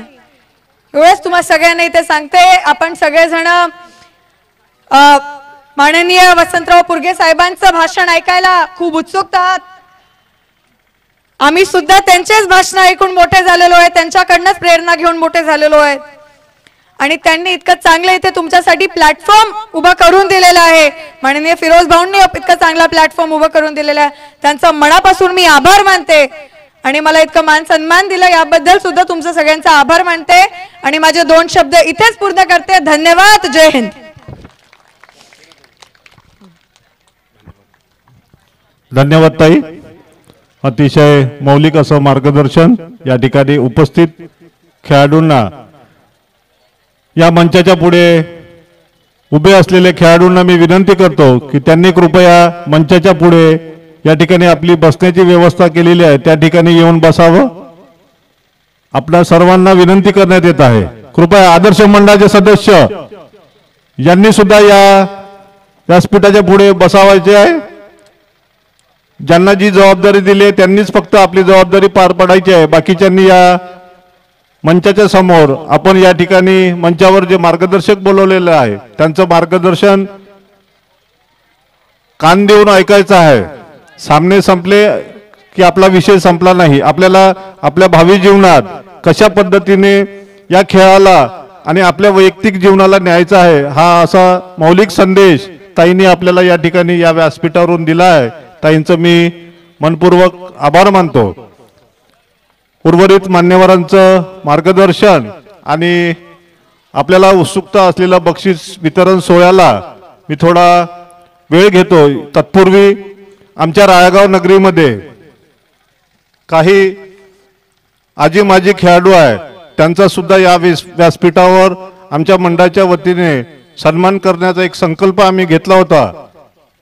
एवढंच तुम्हाला सगळ्यांना इथे सांगते आपण सगळेजण माननीय वसंतराव पुरगे साहेबांचं भाषण ऐकायला खूप उत्सुक आहात. आम्ही सुद्धा त्यांचेच भाषण ऐकून मोठे झालेलो आहे त्यांच्याकडनंच प्रेरणा घेऊन मोठे झालेलो आहे. आणि त्यांनी इतकं चांगलं इथे तुमच्यासाठी प्लॅटफॉर्म उभा करून दिलेला आहे. माननीय फिरोज भाऊंनी इतका चांगला प्लॅटफॉर्म उभा करून दिलेला आहे. त्यांचा मनापासून मी आभार मानते. आणि मला इतकं मान सन्मान दिला याबद्दल सुद्धा तुमचा सगळ्यांचा आभार मानते. आणि माझे दोन शब्द इथेच पूर्ण करते. धन्यवाद. जय हिंद. धन्यवाद ताई. अतिशय मौलिक असं मार्गदर्शन या ठिकाणी उपस्थित खेळाडूंना या मंचाच्या पुढे उभे असलेल्या खेळाडूंना मी विनंती करतो की त्यांनी कृपया मंचाच्या पुढे या ठिकाणी आपली बसण्याची व्यवस्था केलेली आहे त्या ठिकाणी येऊन बसावं. आपल्या सर्वांना विनंती करण्यात येत आहे. कृपया आदर्श मंडळाचे सदस्य यांनी सुद्धा या व्यासपीठाच्या पुढे बसावायचे आहे. ज्यांना जी जबाबदारी दिली आहे त्यांनीच फक्त आपली जबाबदारी पार पाडायची आहे. बाकीच्यांनी या मंचाच्या समोर आपण या ठिकाणी मंचावर जे मार्गदर्शक बोलवलेलं आहे त्यांचं मार्गदर्शन कान देऊन ऐकायचं आहे. सामने संपले की आपला विषय संपला नाही. आपल्याला आपल्या भावी जीवनात कशा पद्धतीने या खेळाला आणि आपल्या वैयक्तिक जीवनाला न्यायचा आहे हा असा मौलिक संदेश ताईंनी आपल्याला या ठिकाणी या व्यासपीठावरून दिला आहे. ताईंचं मी मनपूर्वक आभार मानतो. उर्वरित मान्यवरांचं मार्गदर्शन आणि आपल्याला उत्सुकता असलेलं बक्षीस वितरण सोहळ्याला मी थोडा वेळ घेतो. तत्पूर्वी आमच्या रायगाव नगरीमध्ये काही आजी माजी खेळाडू आहे त्यांचा सुद्धा या व्यासपीठावर आमच्या मंडळाच्या वतीने सन्मान करण्याचा एक संकल्प आम्ही घेतला होता.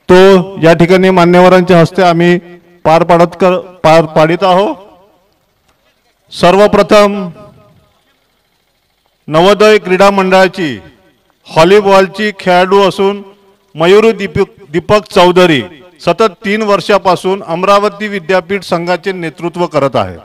तो या ठिकाणी मान्यवरांच्या हस्ते आम्ही पार पाडत कर पार पाडित आहोत. सर्वप्रथम नवोदय क्रीडा मंडळाची व्हॉलीबॉलची खेळाडू असून मयूर दीपक दीपक चौधरी सतत तीन वर्षापासून अमरावती विद्यापीठ संघाचे नेतृत्व करत आहे.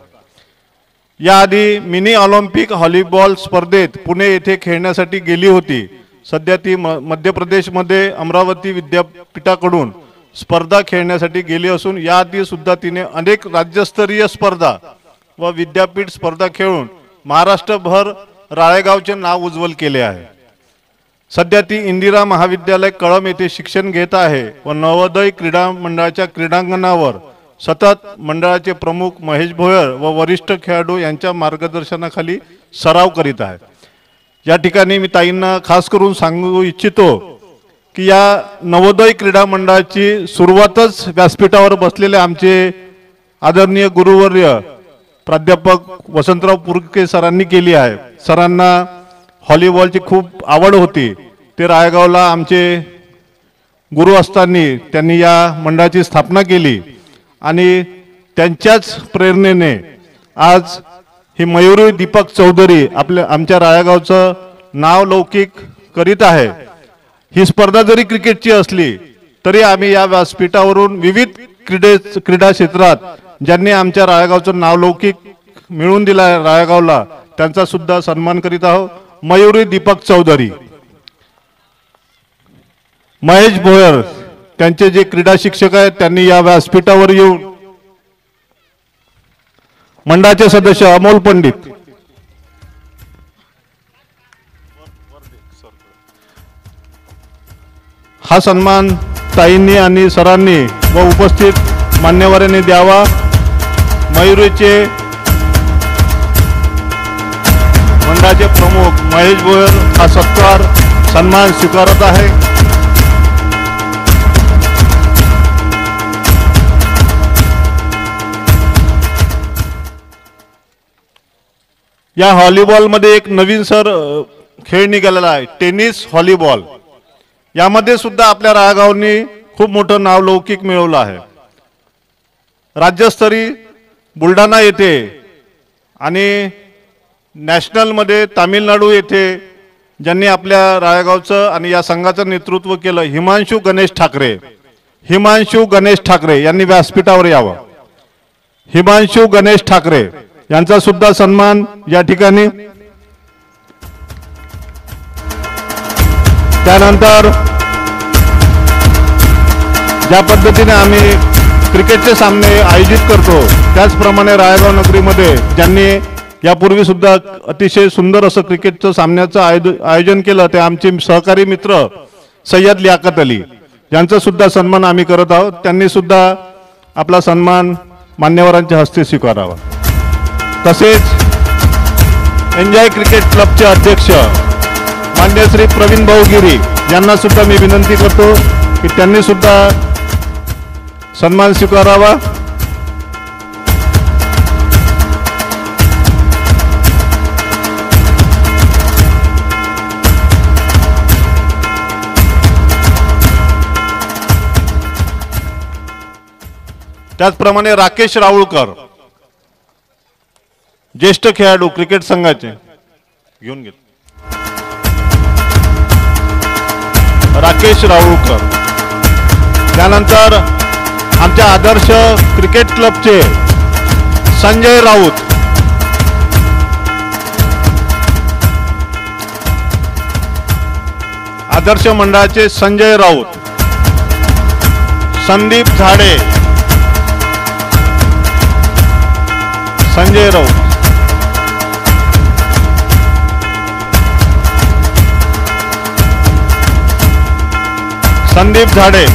याआधी मिनी ऑलिम्पिक व्हॉलीबॉल स्पर्धेत पुणे येथे खेळण्यासाठी गेली होती. सध्या ती म मध्य प्रदेशमध्ये अमरावती विद्यापीठाकडून स्पर्धा खेळण्यासाठी गेली असून याआधी सुद्धा तिने अनेक राज्यस्तरीय स्पर्धा व विद्यापीठ स्पर्धा खेळून महाराष्ट्रभर राळेगावचे नाव उज्ज्वल केले आहे. सध्या ती इंदिरा महाविद्यालय कळम येथे शिक्षण घेत आहे व नवोदय क्रीडा मंडळाच्या क्रीडांगणावर सतत मंडळाचे प्रमुख महेश भोयर व वरिष्ठ खेळाडू यांच्या मार्गदर्शनाखाली सराव करीत आहे या ठिकाणी मी ताईंना खास करून सांगू इच्छितो की या नवोदय क्रीडा मंडळाची सुरुवातच व्यासपीठावर बसलेले आमचे आदरणीय गुरुवर्य प्राध्यापक वसंतराव पुरके सरांनी केली आहे. सरांना हॉलीबॉलची खूप आवड होती. ते रायगावला आमचे गुरु असताना त्यांनी या मंडळाची स्थापना केली आणि त्यांच्याच प्रेरणेने आज ही मयुरी दीपक चौधरी आपल्या आमच्या रायगावचं नाव लौकिक करीत आहे. ही स्पर्धा जरी क्रिकेटची असली तरी आम्ही या व्यासपीठावरून विविध क्रीडे क्रीडा क्षेत्रात ज्यांनी आमच्या रायगावचं नावलौकिक मिळवून दिला रायगावला त्यांचा सुद्धा सन्मान करीत आहोत. मयुरी दीपक चौधरी महेश भोयर त्यांचे जे क्रीडा शिक्षक आहेत त्यांनी या व्यासपीठावर येऊन मंडळाचे सदस्य अमोल पंडित हा सन्मान ताईंनी आणि सरांनी व उपस्थित मान्यवरांनी द्यावा. मयुरीचे मंडळाचे प्रमुख महेश भोयर हा सत्कार सन्मान स्वीकारत आहे. या व्हॉलीबॉलमध्ये एक नवीन सर खेळ निघालेला आहे टेनिस व्हॉलीबॉल यामध्ये सुद्धा आपल्या रायगावनी खूप मोठं नावलौकिक मिळवलं आहे. राज्यस्तरीय बुलढाणा येथे आणि नॅशनलमध्ये तामिळनाडू येथे ज्यांनी आपल्या रायगावचं आणि या संघाचं नेतृत्व केलं हिमांशू गणेश ठाकरे. हिमांशू गणेश ठाकरे यांनी व्यासपीठावर यावं. हिमांशू गणेश ठाकरे यांचा सुद्धा सन्मान या ठिकाणी. त्यानंतर ज्या पद्धतीने आम्ही क्रिकेटचे सामने आयोजित करतो. त्याचप्रमाणे रायगाव नगरीमध्ये ज्यांनी यापूर्वीसुद्धा अतिशय सुंदर असं क्रिकेटचं सामन्याचं आयोज- आयोजन केलं ते आमचे सहकारी मित्र सय्यद लियाकत अली. यांचा सुद्धा सन्मान आम्ही करत आहोत. त्यांनी सुद्धा आपला सन्मान मान्यवरांच्या हस्ते स्वीकारावा. तसेच एन्जॉय क्रिकेट क्लबचे अध्यक्ष मान्य श्री प्रवीण भाऊ गिरी यांना सुद्धा मी विनंती करतो की त्यांनी सुद्धा सन्मान स्वीकारावा. त्याचप्रमाणे राकेश राऊळकर ज्येष्ठ खेळाडू क्रिकेट संघाचे. घेऊन घेत राकेश राऊळकर. त्यानंतर आमच्या आदर्श क्रिकेट क्लबचे संजय राऊत. आदर्श मंडळाचे संजय राऊत. संदीप झाडे. संजय राऊत. संदीप झाडे.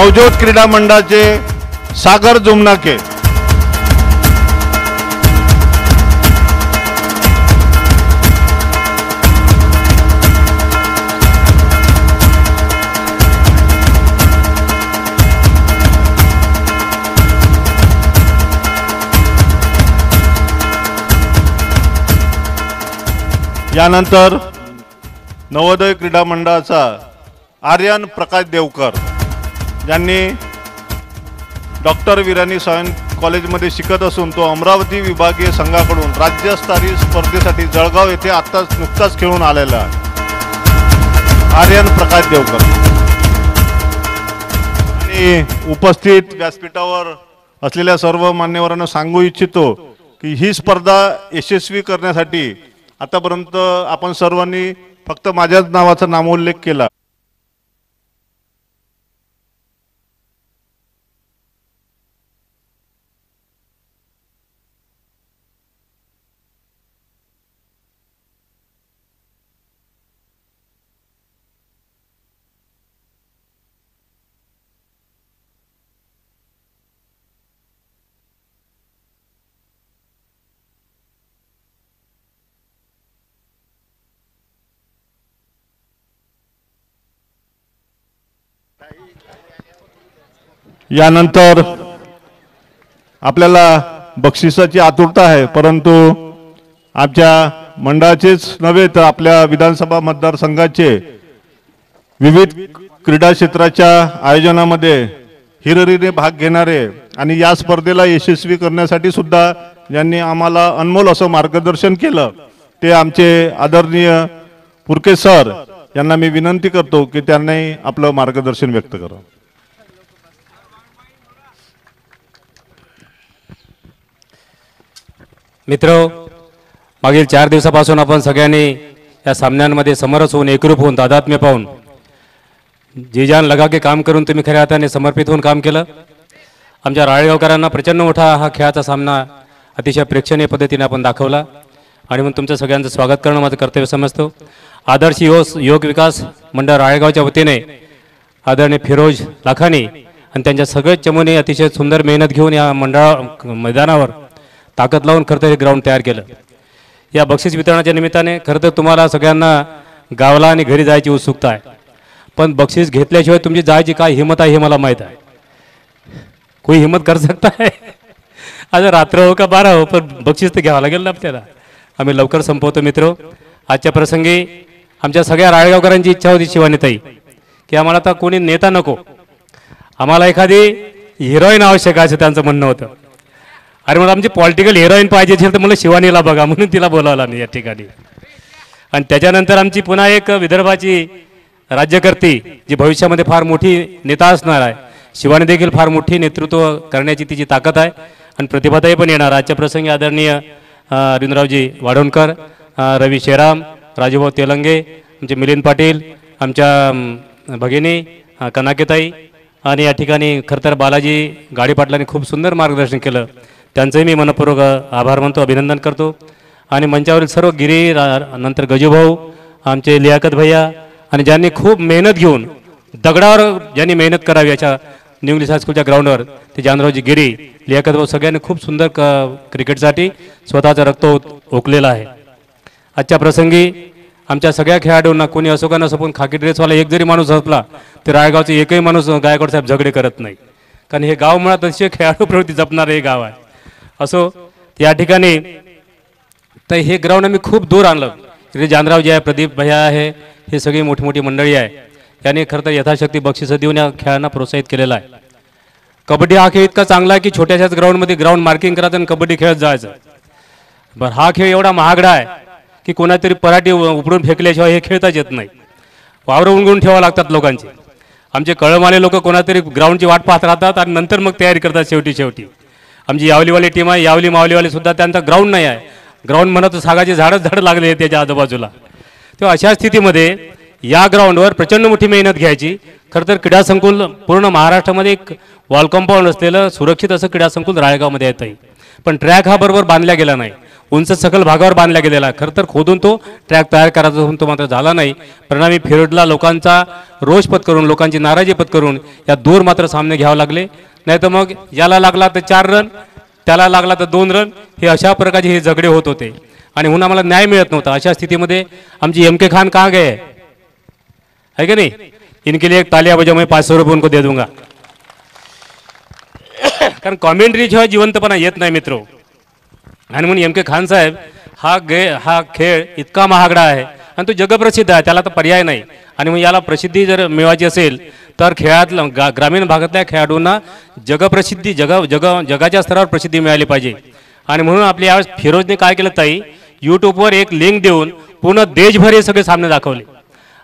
नवज्योत क्रीडा मंडळाचे सागर जुमनाके. यानंतर नवोदय क्रीडा मंडळाचा आर्यन प्रकाश देवकर. ज्यांनी डॉक्टर विरानी सायन कॉलेजमध्ये शिकत असून तो अमरावती विभागीय संघाकडून राज्यस्तरीय स्पर्धेसाठी जळगाव येथे आत्ताच नुकताच खेळून आलेला आहे. आर्यन प्रकाश देवकर. आणि उपस्थित व्यासपीठावर असलेल्या सर्व मान्यवरांना सांगू इच्छितो की ही स्पर्धा यशस्वी करण्यासाठी आतापर्यंत आपण सर्वांनी फक्त माझ्याच नावाचा नामोल्लेख केला. यानंतर आपल्याला बक्षिसाची आतुरता आहे परंतु आमच्या मंडळाचेच नव्हे तर आपल्या विधानसभा मतदारसंघाचे विविध क्रीडा क्षेत्राच्या आयोजनामध्ये हिररीने भाग घेणारे आणि या स्पर्धेला यशस्वी करण्यासाठी सुद्धा ज्यांनी आम्हाला अनमोल असं मार्गदर्शन केलं. ते आमचे आदरणीय पुरके सर यांना मी विनंती करतो की त्यांनी आपलं मार्गदर्शन व्यक्त करावं. मित्र मागील चार दिवसापासून आपण सगळ्यांनी या सामन्यांमध्ये समरस होऊन एकरूप होऊन तादात्म्य पाहून जीजान लगा के काम करून तुम्ही खऱ्या हाताने समर्पित होऊन काम केलं. आमच्या राळेगावकरांना प्रचंड मोठा हा खेळाचा सामना अतिशय प्रेक्षणीय पद्धतीने आपण दाखवला. आणि म्हणून तुमचं सगळ्यांचं स्वागत करणं माझं कर्तव्य समजतो. आदर्श योग योग विकास मंडळ राळेगावच्या वतीने आदरणीय फिरोज लाखानी आणि त्यांच्या सगळे चमूने अतिशय सुंदर मेहनत घेऊन या मंडळा मैदानावर ताकद लावून खरं तर हे ग्राउंड तयार केलं. या बक्षीस वितरणाच्या निमित्ताने खरं तर तुम्हाला सगळ्यांना गावाला आणि घरी जायची उत्सुकता आहे. पण बक्षीस घेतल्याशिवाय तुमची जायची काय हिंमत आहे हे मला माहीत आहे. कोई हिंमत कर सकता है आज रात्र हो का बारा हो पण बक्षीस तर घ्यावं लागेल ना आपल्याला. आम्ही लवकर संपवतो मित्र. आजच्या प्रसंगी आमच्या सगळ्या राळेगावकरांची इच्छा होती शिवानीताई की आम्हाला आता कोणी नेता नको. आम्हाला एखादी हिरोईन आवश्यक आहे असं त्यांचं म्हणणं होतं. अरे मला आमची पॉलिटिकल हिरोईन पाहिजे असेल तर मला शिवानीला बघा म्हणून तिला बोलावला मी या ठिकाणी. आणि त्याच्यानंतर आमची पुन्हा एक विदर्भाची राज्यकर्ती जी भविष्यामध्ये फार मोठी नेता असणार आहे शिवानी देखील फार मोठी नेतृत्व करण्याची तिची ताकद आहे. आणि प्रतिभाताई पण येणार. आजच्या प्रसंगी आदरणीय अरविंदरावजी वाढवणकर रवी शेराम राजूभाऊ तेलंगे आमचे मिलिंद पाटील आमच्या भगिनी कनाकेताई आणि या ठिकाणी खरं तर बालाजी गाडी पाटलांनी खूप सुंदर मार्गदर्शन केलं. त्यांचंही मी मनपूर्वक आभार मानतो अभिनंदन करतो. आणि मंचावरील सर्व गिरी रा- नंतर गजूभाऊ आमचे लियाकत भैया आणि ज्यांनी खूप मेहनत घेऊन दगडावर ज्यांनी मेहनत करावी याच्या न्यू इंग्लिश हायस्कूलच्या ग्राउंडवर ते जानरावजी गिरी लियाकत भाऊ सगळ्यांनी खूप सुंदर क क्रिकेटसाठी स्वतःचं रक्त ओकलेलं आहे. आजच्या प्रसंगी आमच्या सगळ्या खेळाडूंना कोणी असो का नसो पण खाकी ड्रेसवाला एक जरी माणूस असला तर रायगावचा एकही माणूस गायकवाड साहेब झगडे करत नाही. कारण हे गाव मुळात अतिशय खेळाडू प्रवृत्ती जपणारं हे गाव आहे. असो या ठिकाणी तर हे ग्राउंड आम्ही खूप दूर आणलं. तिथे जानराव जे आहे प्रदीप भैया आहे हे सगळी मोठी मोठी मंडळी आहे. त्यांनी खरं तर यथाशक्ती बक्षिसं देऊन या खेळांना प्रोत्साहित केलेलं आहे. कबड्डी हा खेळ इतका चांगला आहे की छोट्याशाच ग्राउंडमध्ये ग्राउंड मार्किंग करायचं आणि कबड्डी खेळत जायचं. बरं हा खेळ एवढा महागडा आहे की कोणातरी पराठी उपडून फेकल्याशिवाय हे खेळताच येत नाही. वावरं उंगून ठेवावं लागतात लोकांचे. आमचे कळमाले लोक कोणातरी ग्राउंडची वाट पाहत राहतात आणि नंतर मग तयारी करतात शेवटी शेवटी आमची यावलीवाली टीम आहे यावली मावलीवाली सुद्धा त्यांचा ग्राउंड नाही आहे. ग्राउंड म्हणत सागाचे झाडच झाडं लागले आहेत त्याच्या आजूबाजूला. तेव्हा अशा स्थितीमध्ये या ग्राउंडवर प्रचंड मोठी मेहनत घ्यायची. खरं तर क्रीडा संकुल पूर्ण महाराष्ट्रामध्ये एक वॉल कंपाऊंड असलेलं सुरक्षित असं क्रीडा संकुल राळेगावमध्ये येत आहे पण ट्रॅक हा बरोबर बांधला गेला नाही. उंच सकल भागावर बांधला गेलेला आहे. खरं तर खोदून तो ट्रॅक तयार करायचा होऊन तो मात्र झाला नाही. परिणामी फिरोडला लोकांचा रोष पत्करून लोकांची नाराजी पत्करून या दूर मात्र सामने घ्यावे लागले. नाही तर मग याला लागला तर चार रन त्याला लागला तर दोन रन हे अशा प्रकारचे हे झगडे होत होते. आणि म्हणून आम्हाला न्याय मिळत नव्हता. अशा स्थितीमध्ये आमची एम के खान कहाँ गए? है की नाही? इनके लिए एक ताली बजा मैं पाच सौ रुपये उनको दे दूंगा. कारण कॉमेंट्री जेव्हा जिवंतपणा येत नाही मित्र. आणि म्हणून एम के खान साहेब हा गे हा खेळ इतका महागडा आहे. आणि तो जगप्रसिद्ध आहे त्याला तर पर्याय नाही. आणि मग याला प्रसिद्धी जर मिळवायची असेल तर खेळातलं गा ग्रामीण भागातल्या खेळाडूंना जगप्रसिद्धी जग जग जगाच्या स्तरावर प्रसिद्धी मिळाली पाहिजे. आणि म्हणून आपल्या यावेळेस फिरोजने काय केलं ताई? यूट्यूबवर एक लिंक देऊन पूर्ण देशभर हे सगळे सामने दाखवले.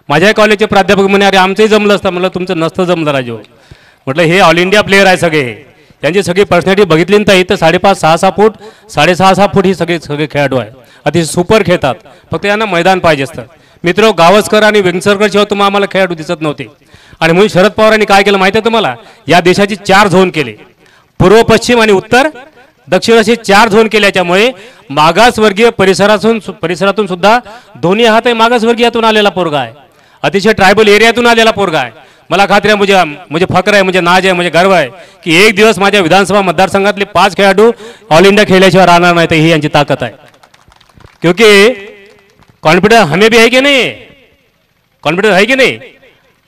माझ्या कॉलेजचे प्राध्यापक म्हणे अरे आमचंही जमलं असतं. म्हटलं तुमचं नसतं जमलं राजू. म्हटलं हे ऑल इंडिया प्लेअर आहे सगळे त्यांची सगळी पर्सनॅलिटी बघितली ना ताई तर साडेपाच सहा सहा फूट साडेसहा सहा फूट ही सगळे सगळे खेळाडू आहे अतिशय सुपर खेळतात. फक्त यांना मैदान पाहिजे असतं. मित्र गावस्कर आणि वेंगसरकर शिवाय तुम्हाला आम्हाला खेळाडू दिसत नव्हते. आणि म्हणून शरद पवारांनी काय केलं माहिती आहे तुम्हाला? या देशाची चार झोन केले. पूर्व पश्चिम आणि उत्तर. दक्षिण असे चार झोन केल्याच्यामुळे मागासवर्गीय परिसरातून परिसरातून सुद्धा दोन्ही हात मागासवर्गीयातून आलेला पोरगा आहे. अतिशय ट्रायबल एरियातून आलेला पोरगा आहे. मला खात्री आहे म्हणजे म्हणजे फक्र आहे म्हणजे नाज आहे म्हणजे गर्व आहे की एक दिवस माझ्या विधानसभा मतदारसंघातले पाच खेळाडू ऑल इंडिया खेळल्याशिवाय राहणार नाही तर ही यांची ताकद आहे. क्योंकि कॉन्फिडन्स हमें भी आहे की नाही? कॉन्फिडन्स आहे की नाही?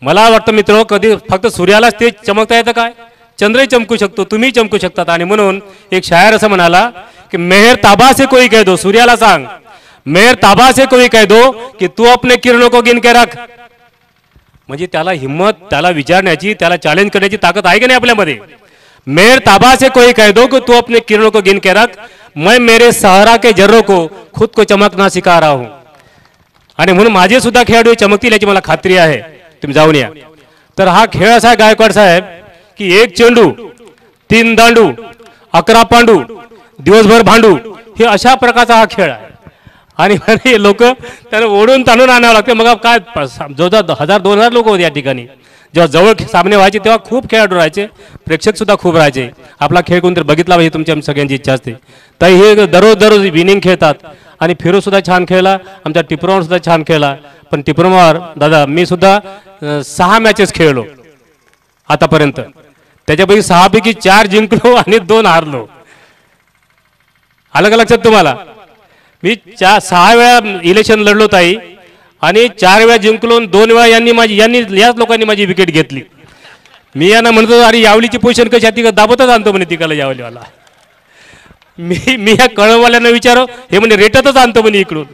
मला वाटतं मित्र कधी फक्त सूर्यालाच ते चमकता येतं काय? चंद्रही चमकू शकतो तुम्ही चमकू शकतात. आणि म्हणून एक शायर असं म्हणाला की मेहर ताबा से कोई कह दो सूर्याला सांग. मेहर ताबा से कोई कह दो की तू अपने किरणों को गिन के रख. म्हणजे त्याला हिम्मत त्याला विचारण्याची त्याला चॅलेंज करण्याची ताकद आहे की नाही आपल्यामध्ये? मेहर ताबा से कोई कह दो की तू अपने किरणों को गिन के रख. मैं मेरे सहारा के जर्रों को खुद को चमकना सिखा रहा हूं. आणि म्हणून माझे सुद्धा खेळाडू चमकतील याची मला खात्री आहे. तुम्ही जाऊन या. तर हा खेळ असा आहे गायकवाड साहेब की एक चेंडू तीन दांडू अकरा पांडू दिवसभर भांडू हे अशा प्रकारचा हा खेळ आहे. आणि [laughs] हे लोक त्याला ओढून ताणून आणावं लागते. मग काय जो हजार दोन हजार लोक होते या ठिकाणी. जेव्हा जवळ सामने व्हायचे तेव्हा खूप खेळाडू राहायचे प्रेक्षक सुद्धा खूप राहायचे. आपला खेळ कोणतरी बघितला पाहिजे तुमची आमची सगळ्यांची इच्छा असते. तर हे दररोज दररोज विनिंग खेळतात. आणि फिरो सुद्धा छान खेळला आमच्या टिपरोवर सुद्धा छान खेळला. पण टिपरोवर दादा मी सुद्धा सहा मॅचेस खेळलो. आतापर्यंत. त्याच्यापैकी सहापैकी चार जिंकलो आणि दोन हारलो. आलं का लक्षात तुम्हाला? मी चार सहा वेळा इलेक्शन लढलो ताई. आणि चार वेळा जिंकलो आणि दोन वेळा यांनी माझी यांनी याच लोकांनी माझी विकेट घेतली. मी यांना म्हणतो अरे यावलीची पोझिशन कशी आहे? ती दाबतच आणतो म्हणे तिकडला यावलीवाला. मी मी ह्या कळवाल्यांना विचारो हे म्हणे रेटतच आणतो म्हणे इकडून.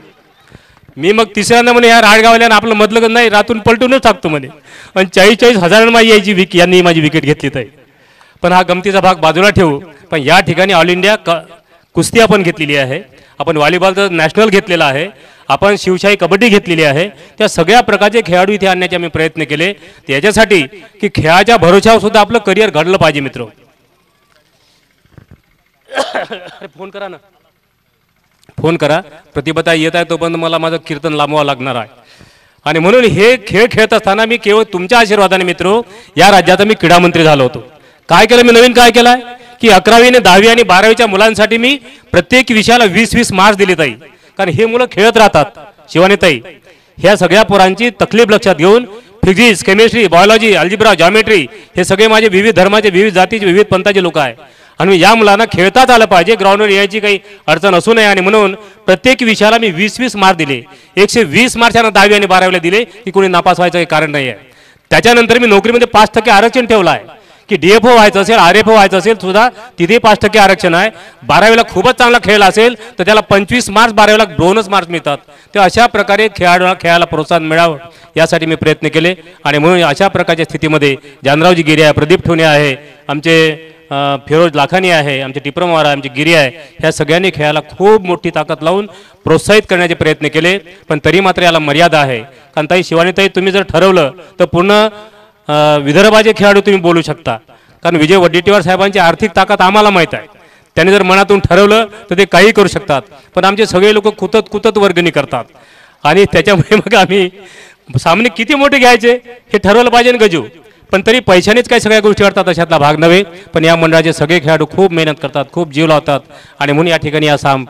मी मग तिसऱ्यांदा म्हणे ह्या राडगावल्यानं आपलं मधलं नाही रातून पलटूनच टाकतो म्हणे. आणि चाळीस चाळीस हजारांना माझी यायची विक यांनी माझी विकेट घेतली तर. पण हा गमतीचा भाग बाजूला ठेवू. पण या ठिकाणी ऑल इंडिया क कुस्ती आपण घेतलेली आहे. आपण व्हॉलीबॉलचं नॅशनल घेतलेलं आहे. आपण शिवशाही कबड्डी घेतलेली आहे. त्या सगळ्या प्रकारचे खेळाडू इथे आणण्याचे आम्ही प्रयत्न केले. त्याच्यासाठी की खेळाच्या भरोशावर सुद्धा आपलं करिअर घडलं पाहिजे मित्र. [coughs] अरे फोन करा ना. फोन करा. प्रतिभता येत आहे तोपर्यंत मला माझं कीर्तन लांबवावं लागणार आहे. आणि म्हणून हे खेळ खेळत असताना मी केवळ तुमच्या आशीर्वादाने मित्र या राज्याचा मी क्रीडा मंत्री झालो होतो. काय केलं मी नवीन? काय केलंय? की अकरावी आणि दहावी आणि बारावीच्या मुलांसाठी मी प्रत्येक विषयाला वीस वीस मार्क्स दिले ताई. कारण हे मुलं खेळत राहतात. शिवानी ताई ह्या सगळ्या पोरांची तकलीफ लक्षात घेऊन physics chemistry biology algebra geometry हे सगळे माझे विविध धर्माचे विविध जातीचे विविध पंथाचे लोक आहे. आणि या मुलांना खेळताच आलं पाहिजे. ग्राउंडवर यायची काही अडचण असू नये. आणि म्हणून प्रत्येक विषयाला मी वीस वीस मार्क दिले. एकशे वीस मार्क्सना दहावी आणि बारावीला दिले. की कोणी नापास व्हायचं काही कारण नाही आहे त्याच्यानंतर मी नोकरीमध्ये पाच टक्के आरक्षण ठेवलं आहे. की डीएफओ व्हायचं असेल आर एफ ओ व्हायचं असेल सुद्धा तिथे पाच टक्के आरक्षण आहे. बारावीला खूपच चांगला खेळ असेल तर त्याला पंचवीस मार्क्स बारावीला दोनच मार्क्स मिळतात. तर अशा प्रकारे खेळाडूला खेळायला प्रोत्साहन मिळावं यासाठी मी प्रयत्न केले. आणि म्हणून अशा प्रकारच्या स्थितीमध्ये जानरावजी गिरे आहे प्रदीप ठोणे आहे. आमचे फिरोज लाखानी आहे आमचे टिप्रमवार आहे आमचे गिरी आहे ह्या सगळ्यांनी खेळाला खूप मोठी ताकद लावून प्रोत्साहित करण्याचे प्रयत्न केले. पण तरी मात्र याला मर्यादा आहे. कारण ताई शिवानीताई तुम्ही जर ठरवलं तर पूर्ण विदर्भाचे खेळाडू तुम्ही बोलू शकता. कारण विजय वडेट्टीवार साहेबांची आर्थिक ताकद आम्हाला माहीत आहे. त्यांनी जर मनातून ठरवलं तर ते काही करू शकतात. पण आमचे सगळे लोक कुतत कुतत वर्गणी करतात. आणि त्याच्यामुळे मग आम्ही सामने किती मोठे घ्यायचे हे ठरवलं पाहिजे ना गजू. पण तरी पैशानेच काही सगळ्या गोष्टी वाटतात अशातला भाग नव्हे. पण या मंडळाचे सगळे खेळाडू खूप मेहनत करतात खूप जीव लावतात. आणि म्हणून या ठिकाणी या साम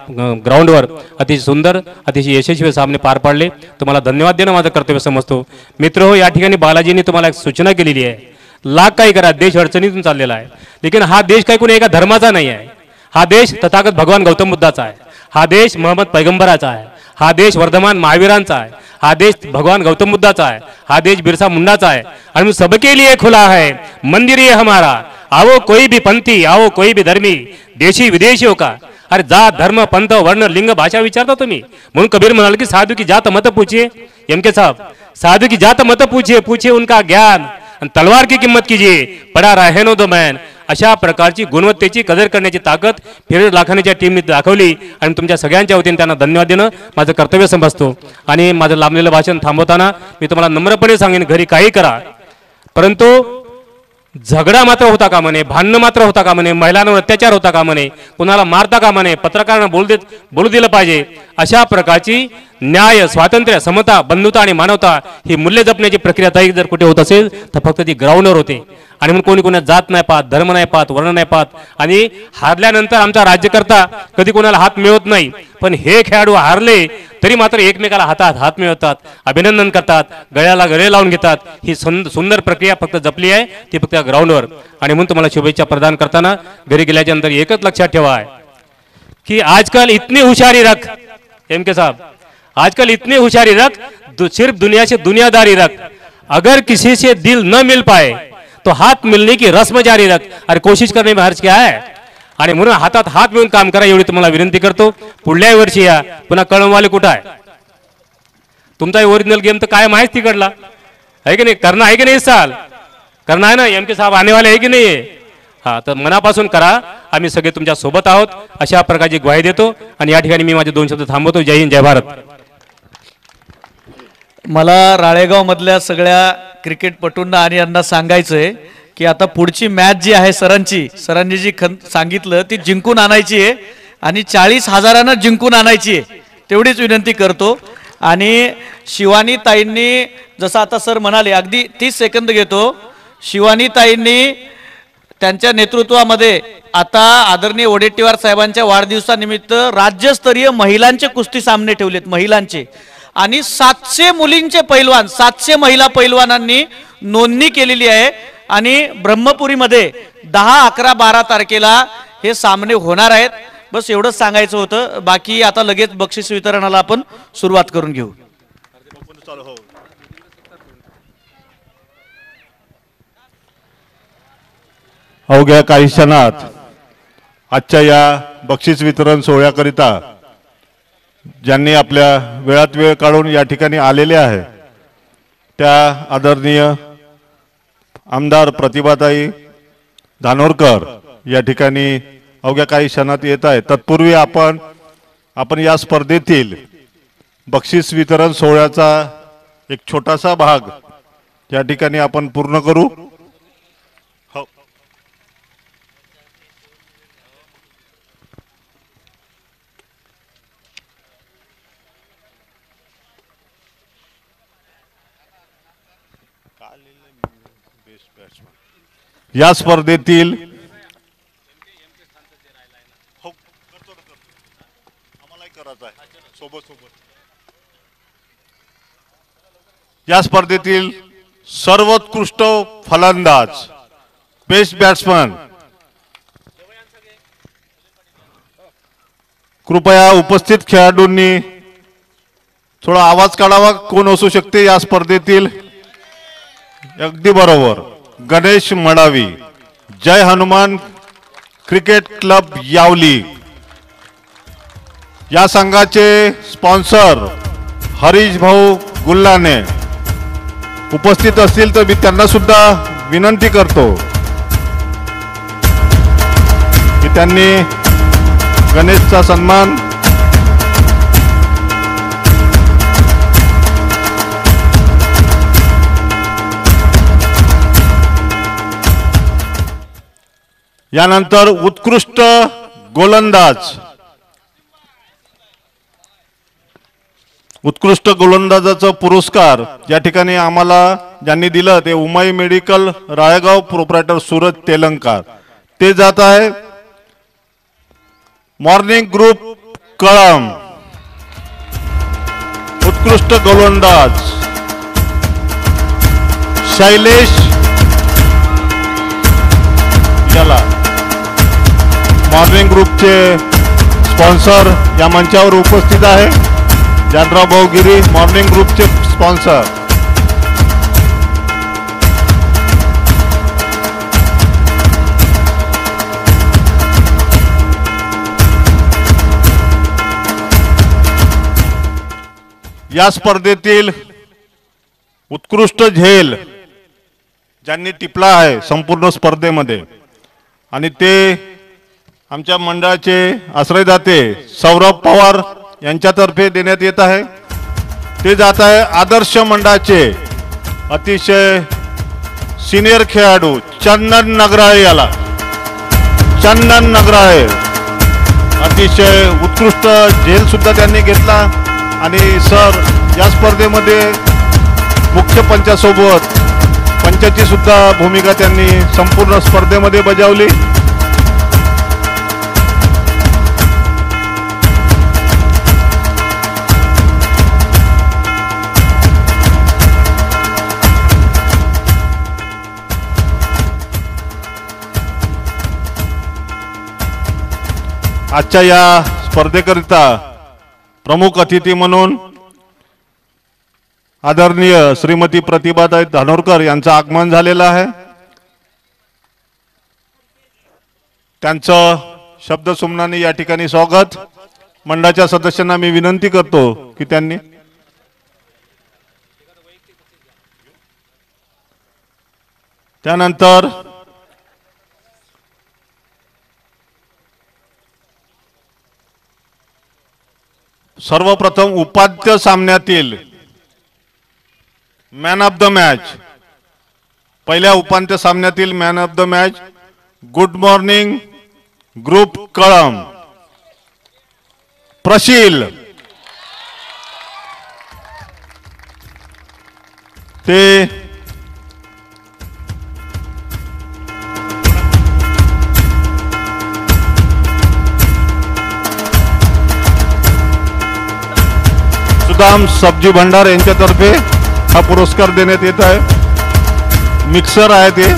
ग्राउंडवर अतिशय सुंदर अतिशय यशस्वी सामने पार पाडले. तुम्हाला धन्यवाद देणं माझं कर्तव्य समजतो. मित्र हो या ठिकाणी बालाजींनी तुम्हाला एक सूचना केलेली आहे. लाख काही करा देश अडचणीतून चाललेला आहे. लेकिन हा देश काही कोणी एका धर्माचा नाही आहे. हा देश तथागत भगवान गौतम बुद्धाचा आहे. हा देश महम्मद पैगंबराचा आहे. हा देश वर्धमान महावीरांचा है हा देश भगवान गौतम बुद्धाचा है हा देश बिरसा मुंडाचा है और सबके लिए खुला है मंदिर ये हमारा. आओ कोई भी पंथी आओ कोई भी धर्मी, देशी विदेशियों का. अरे जात, धर्म, पंथ, वर्ण, लिंग, भाषा विचारता तुम्ही. म्हणून कबीर म्हणाल की साधु की जात मत पूछिए. एम के साहब, साधु की जात मत पूछिए पूछिए उनका ज्ञान. तलवार की किंमत कीजिए. पडा राहे नो दो मॅन. अशा प्रकारची गुणवत्तेची कदर करण्याची ताकद फिरोज लाखानेच्या टीमने दाखवली आणि तुमच्या सगळ्यांच्या वतीने त्यांना धन्यवाद देणं माझं कर्तव्य समजतो. आणि माझं लांबलेलं भाषण थांबवताना मी तुम्हाला नम्रपणे सांगेन घरी काही करा. परंतु झगडा मात्र होता का म्हणे भांडणं मात्र होता का म्हणे महिलांवर अत्याचार होता का म्हणे कुणाला मारता का म्हणे पत्रकारांना बोल देत बोलू दिलं पाहिजे. अशा प्रकारची न्याय स्वातंत्र्य समता बंधुता आणि मानवता ही मूल्य जपण्याची प्रक्रिया ताई जर कुठे होत असेल तर फक्त ती ग्राउंडवर होते. आणि म्हणून कोणी कोणा जात नाही पाहत धर्म नाही पाहत वर्ण नाही पाहत आणि हारल्यानंतर आमचा राज्यकर्ता कधी कोणाला हात मिळवत नाही. पण हे खेळाडू हारले तरी मात्र एकमेकाला हातात हात मिळवतात अभिनंदन करतात गळ्याला गळे लावून घेतात. ही सुंदर प्रक्रिया फक्त जपली आहे ती फक्त ग्राउंडवर. आणि म्हणून तुम्हाला शुभेच्छा प्रदान करताना घरी गेल्याच्यानंतर एकच लक्षात ठेवा आहे की आजकाल इतनी हुशारी रख. एम के साहब. आजकल इतनी होशियारी रख दु, सिर्फ दुनिया से दुनियादारी रख। अगर किसी से दिल न मिल पाए तो हात मिलने की रस्म जारी रख। अरे कोशिश करने में हर्ज क्या है? आणि म्हणून हातात हात मिळून काम करा एवढी तुम्हाला विनंती करतो। पुढल्याही वर्षी या पुन्हा कळमवाले कुठं आहे? तुमचा ओरिजिनल गेम तर काय माहीत तिकडला. आहे की नाही? करणं आहे की नाही साल? करणं आहे ना? एम के साहेब आने वाले आहे की नाही? हा तर मनापासून करा. आम्ही सगळे तुमच्यासोबत आहोत. अशा प्रकारची ग्वाही देतो. आणि या ठिकाणी मी माझे दोन शब्द थांबवतो. जय हिंद जय भारत. मला राळेगावमधल्या सगळ्या क्रिकेटपटूंना आणि यांना सांगायचं आहे की आता पुढची मॅच जी आहे सरांची सरांनी जी खन सांगितलं ती जिंकून आणायची आहे आणि चाळीस हजारानं जिंकून आणायची आहे. तेवढीच विनंती करतो. आणि शिवानी ताईंनी जसं आता सर म्हणाले अगदी तीस सेकंद घेतो. शिवानी ताईंनी त्यांच्या नेतृत्वामध्ये आता आदरणीय वडेट्टीवार साहेबांच्या वाढदिवसानिमित्त राज्यस्तरीय महिलांचे कुस्ती सामने ठेवलेत महिलांचे. आणि सातशे मुलींचे पैलवान सातशे महिला पैलवानांनी नोंदणी केलेली आहे. आणि ब्रह्मपुरीमध्ये दहा अकरा बारा तारखेला हे सामने होणार आहेत. बस एवढंच सांगायचं होतं. बाकी आता लगेच बक्षीस वितरणाला आपण सुरुवात करून घेऊ. अवघ्या काही क्षणात आजच्या या बक्षीस वितरण सोहळ्याकरिता ज्यांनी आपल्या वेळात वेळ काढून या ठिकाणी आलेले आहे त्या आदरणीय आमदार प्रतिभाताई धानोरकर या ठिकाणी अवघ्या काही क्षणात येत आहे तत्पूर्वी आपण आपण या स्पर्धेतील बक्षीस वितरण सोहळ्याचा एक छोटासा भाग या ठिकाणी आपण पूर्ण करू. या स्पर्धेतील या स्पर्धेतील सर्वोत्कृष्ट फलंदाज बेस्ट बॅट्समन कृपया उपस्थित खेळाडूंनी थोडा आवाज काढावा कोण असू शकते या स्पर्धेतील? अगदी बरोबर. गणेश मडावी जय हनुमान क्रिकेट क्लब यावली. या संघाचे स्पॉन्सर हरीश भाऊ गुल्लाने. उपस्थित असतील तर मी त्यांना सुद्धा विनंती करतो. की त्यांनी गणेशचा सन्मान यानंतर उत्कृष्ट गोलंदाज. उत्कृष्ट गोलंदाजाचा पुरस्कार या ठिकाणी आम्हाला ज्यांनी दिलं ते उमाई मेडिकल राळेगाव प्रोप्रायटर सूरज तेलंकार ते जात आहे मॉर्निंग ग्रुप कळम उत्कृष्ट गोलंदाज. शैलेश याला. मॉर्निंग ग्रुपचे स्पॉन्सर या मंचावर उपस्थित आहे. जानराव भाऊगिरी मॉर्निंग ग्रुपचे स्पॉन्सर. या स्पर्धेतील उत्कृष्ट झेल ज्यांनी टिपला आहे संपूर्ण स्पर्धेमध्ये. आणि ते आमच्या मंडळाचे आश्रयदाते सौरभ पवार यांच्यातर्फे देण्यात येत आहे. ते जात आहे आदर्श मंडळाचे अतिशय सिनियर खेळाडू चंदन नगराळे याला. चंदन नगराळे. अतिशय उत्कृष्ट झेल सुद्धा त्यांनी घेतला आणि सर या स्पर्धेमध्ये मुख्य पंचासोबत पंचाची सुद्धा भूमिका त्यांनी संपूर्ण स्पर्धेमध्ये बजावली. आजच्या या स्पर्धेकरिता प्रमुख अतिथी म्हणून आदरणीय श्रीमती प्रतिभाताई धानोरकर यांचं आगमन झालेलं आहे. त्यांचं शब्दसुमनाने या ठिकाणी स्वागत. मंडळाच्या सदस्यांना मी विनंती करतो की त्यांनी त्यानंतर सर्वप्रथम उपांत्य सामन्यातील मॅन ऑफ द मॅच पहिल्या उपांत्य सामन्यातील man of the match good morning group Kalam Prashil. ते सुदाम सब्जी भंडार यांच्यातर्फे हा पुरस्कार देण्यात येत आहे. मिक्सर आहे ते.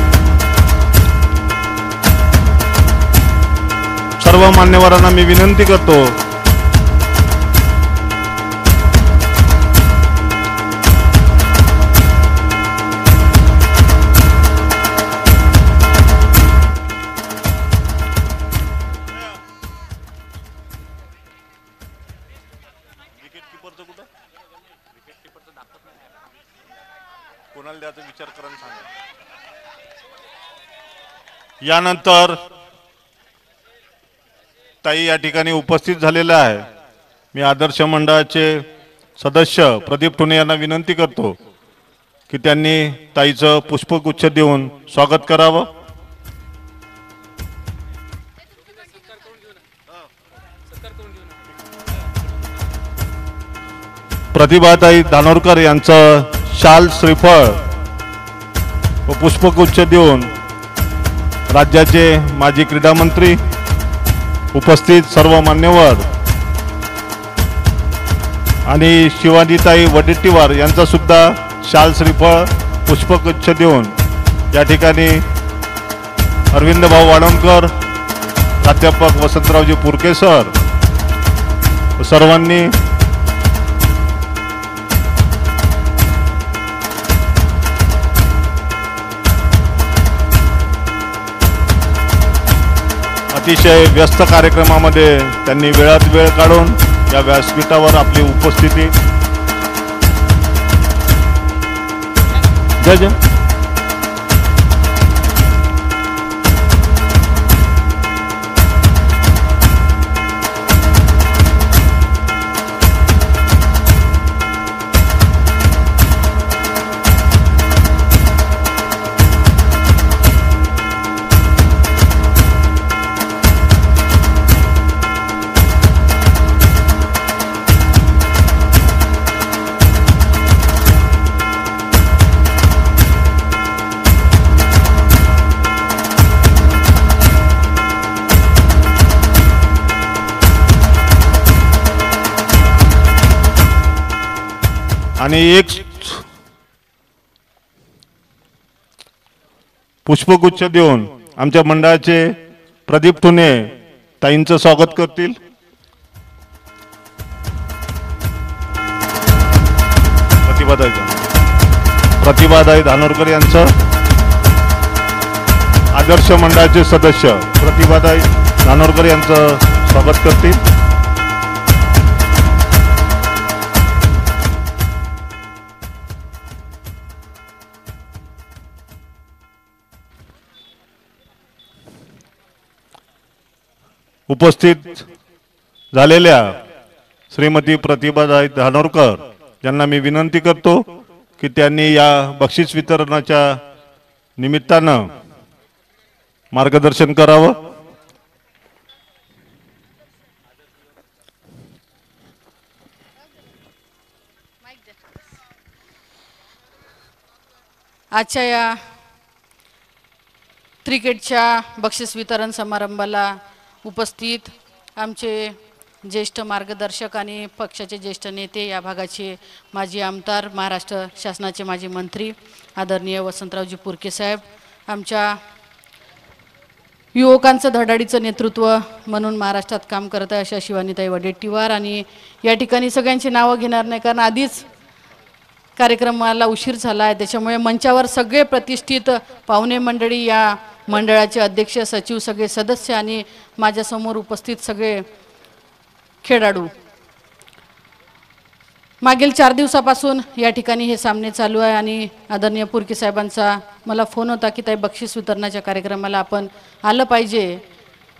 सर्व मान्यवरांना मी विनंती करतो. यानंतर ताई या ठिकाणी उपस्थित झालेल्या आहे. मी आदर्श मंडळाचे सदस्य प्रदीप ठुणे यांना विनंती करतो की त्यांनी ताईचं पुष्पगुच्छ देऊन स्वागत करावं. प्रतिभाताई धानोरकर यांचं शाल श्रीफळ व पुष्पगुच्छ देऊन राज्याचे माजी क्रीडा मंत्री उपस्थित सर्व मान्यवर आणि शिवाजीताई वडेट्टीवार यांचासुद्धा शाल श्रीफळ पुष्पगुच्छ देऊन या ठिकाणी अरविंद भाऊ वाडणकर प्राध्यापक वसंतरावजी पुरके सर सर्वांनी अतिशय व्यस्त कार्यक्रमामध्ये त्यांनी वेळात वेळ काढून या व्यासपीठावर आपली उपस्थिती. जय जय. आणि एक पुष्पगुच्छ देऊन आमच्या मंडळाचे प्रदीप तुने ताईंचं स्वागत करतील. प्रतिभादाई प्रतिभादाई धानोरकर यांचं आदर्श मंडळाचे सदस्य प्रतिभादाई धानोरकर यांचं स्वागत करतील. उपस्थित झालेल्या श्रीमती प्रतिभादाई धानोरकर यांना मी विनंती करतो की त्यांनी या बक्षीस वितरणाच्या निमित्तानं मार्गदर्शन करावं. आजच्या या क्रिकेटच्या बक्षीस वितरण समारंभाला उपस्थित आमचे ज्येष्ठ मार्गदर्शक आणि पक्षाचे ज्येष्ठ नेते या भागाचे माजी आमदार महाराष्ट्र शासनाचे माजी मंत्री आदरणीय वसंतरावजी पुरके साहेब आमच्या युवकांचं धडाडीचं नेतृत्व म्हणून महाराष्ट्रात काम करत आहे अशा शिवानीताई वडेट्टीवार. आणि या ठिकाणी सगळ्यांची नावं घेणार नाही कारण आधीच कार्यक्रमाला उशीर झाला आहे त्याच्यामुळे मंचावर सगळे प्रतिष्ठित पाहुणे मंडळी या मंडळाचे अध्यक्ष सचिव सगळे सदस्य आणि माझ्यासमोर उपस्थित सगळे खेळाडू. मागील चार दिवसापासून या ठिकाणी हे सामने चालू आहे आणि आदरणीय पुरके साहेबांचा मला फोन होता की ताई बक्षीस वितरणाच्या कार्यक्रमाला आपण आलं पाहिजे.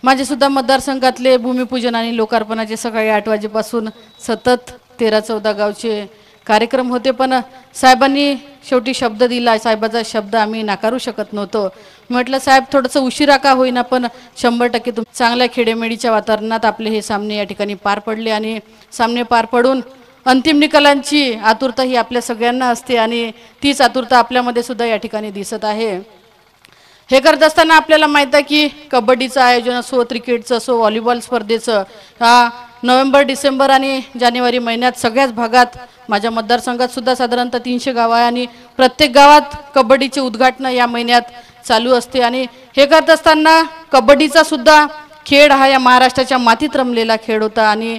माझेसुद्धा मतदारसंघातले भूमिपूजन आणि लोकार्पणाचे सकाळी आठ वाजेपासून सतत तेरा चौदा गावचे कार्यक्रम होते पण साहेबांनी शेवटी शब्द दिला. साहेबाचा शब्द आम्ही नाकारू शकत नव्हतो. म्हटलं साहेब थोडंसं उशिरा का होईना पण शंभर टक्के तुम चांगल्या खेडेमेडीच्या वातावरणात आपले हे सामने या ठिकाणी पार पडले आणि सामने पार पडून अंतिम निकालांची आतुरता ही आपल्या सगळ्यांना असते आणि तीच आतुरता आपल्यामध्ये सुद्धा या ठिकाणी दिसत आहे. हे करत असताना आपल्याला माहीत आहे की कबड्डीचं आयोजन असो क्रिकेटचं असो व्हॉलीबॉल स्पर्धेचं हा नोव्हेंबर डिसेंबर आणि जानेवारी महिन्यात सगळ्याच भागात माझ्या मतदारसंघात सुद्धा साधारणतः तीनशे गावं आहे आणि प्रत्येक गावात कबड्डीचे उद्घाटनं या महिन्यात चालू असते. आणि हे करत असताना कबड्डीचा सुद्धा खेळ हा या महाराष्ट्राच्या मातीत रमलेला खेळ होता. आणि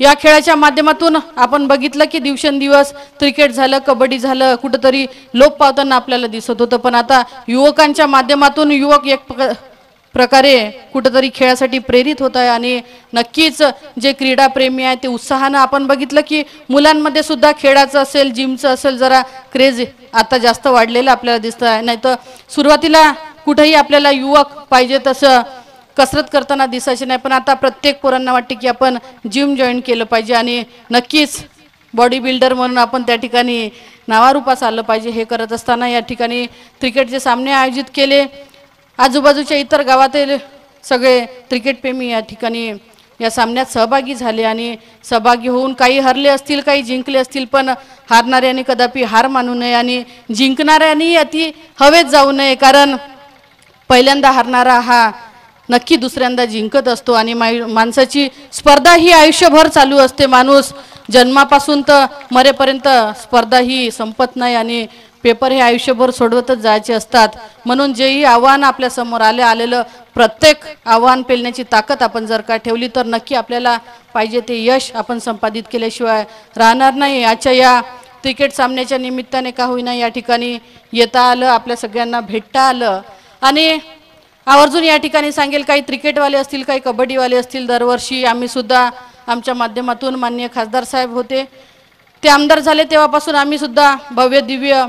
या खेळाच्या माध्यमातून आपण बघितलं की दिवसेंदिवस क्रिकेट झालं कबड्डी झालं कुठंतरी लोप पावताना आपल्याला दिसत होतं. पण आता युवकांच्या माध्यमातून युवक एक प्रकारे कुठंतरी खेळासाठी प्रेरित होत आहे आणि नक्कीच जे क्रीडाप्रेमी आहे ते उत्साहानं आपण बघितलं की मुलांमध्ये सुद्धा खेळाचं असेल जिमचं असेल जरा क्रेज आता जास्त वाढलेलं आपल्याला दिसतं आहे नाही तर सुरुवातीला कुठेही आपल्याला युवक पाहिजे तसं कसरत करताना दिसायचे नाही पण आता प्रत्येक पोरांना वाटते की आपण जिम जॉईन केलं पाहिजे आणि नक्कीच बॉडी बिल्डर म्हणून आपण त्या ठिकाणी नावारूपास आलं पाहिजे. हे करत असताना या ठिकाणी क्रिकेटचे सामने आयोजित केले. आजूबाजूच्या इतर गावातील सगळे क्रिकेटप्रेमी या ठिकाणी या सामन्यात सहभागी झाले आणि सहभागी होऊन काही हरले असतील काही जिंकले असतील पण हारणाऱ्यांनी कदापि हार मानू नये आणि जिंकणाऱ्यांनी अति हवेत जाऊ नये कारण पहिल्यांदा हारणारा हा नक्की दुसऱ्यांदा जिंकत असतो आणि माय माणसाची स्पर्धा ही आयुष्यभर चालू असते. माणूस जन्मापासून तर मरेपर्यंत स्पर्धा ही संपत नाही आणि पेपर हे आयुष्यभर सोडवतच जायचे असतात. म्हणून जेही आव्हान आपल्यासमोर आले आलेलं प्रत्येक आव्हान पेलण्याची ताकद आपण जर का ठेवली तर नक्की आपल्याला पाहिजे ते यश आपण संपादित केल्याशिवाय राहणार नाही. आजच्या या क्रिकेट सामन्याच्या निमित्ताने का होईना या ठिकाणी येता आलं आपल्या सगळ्यांना भेटता आलं. आणि आवर्जून या ठिकाणी सांगेल काही क्रिकेटवाले असतील काही कबड्डीवाले असतील दरवर्षी आम्हीसुद्धा आमच्या माध्यमातून माननीय खासदार साहेब होते. ते आमदार झाले तेव्हापासून आम्हीसुद्धा भव्य दिव्य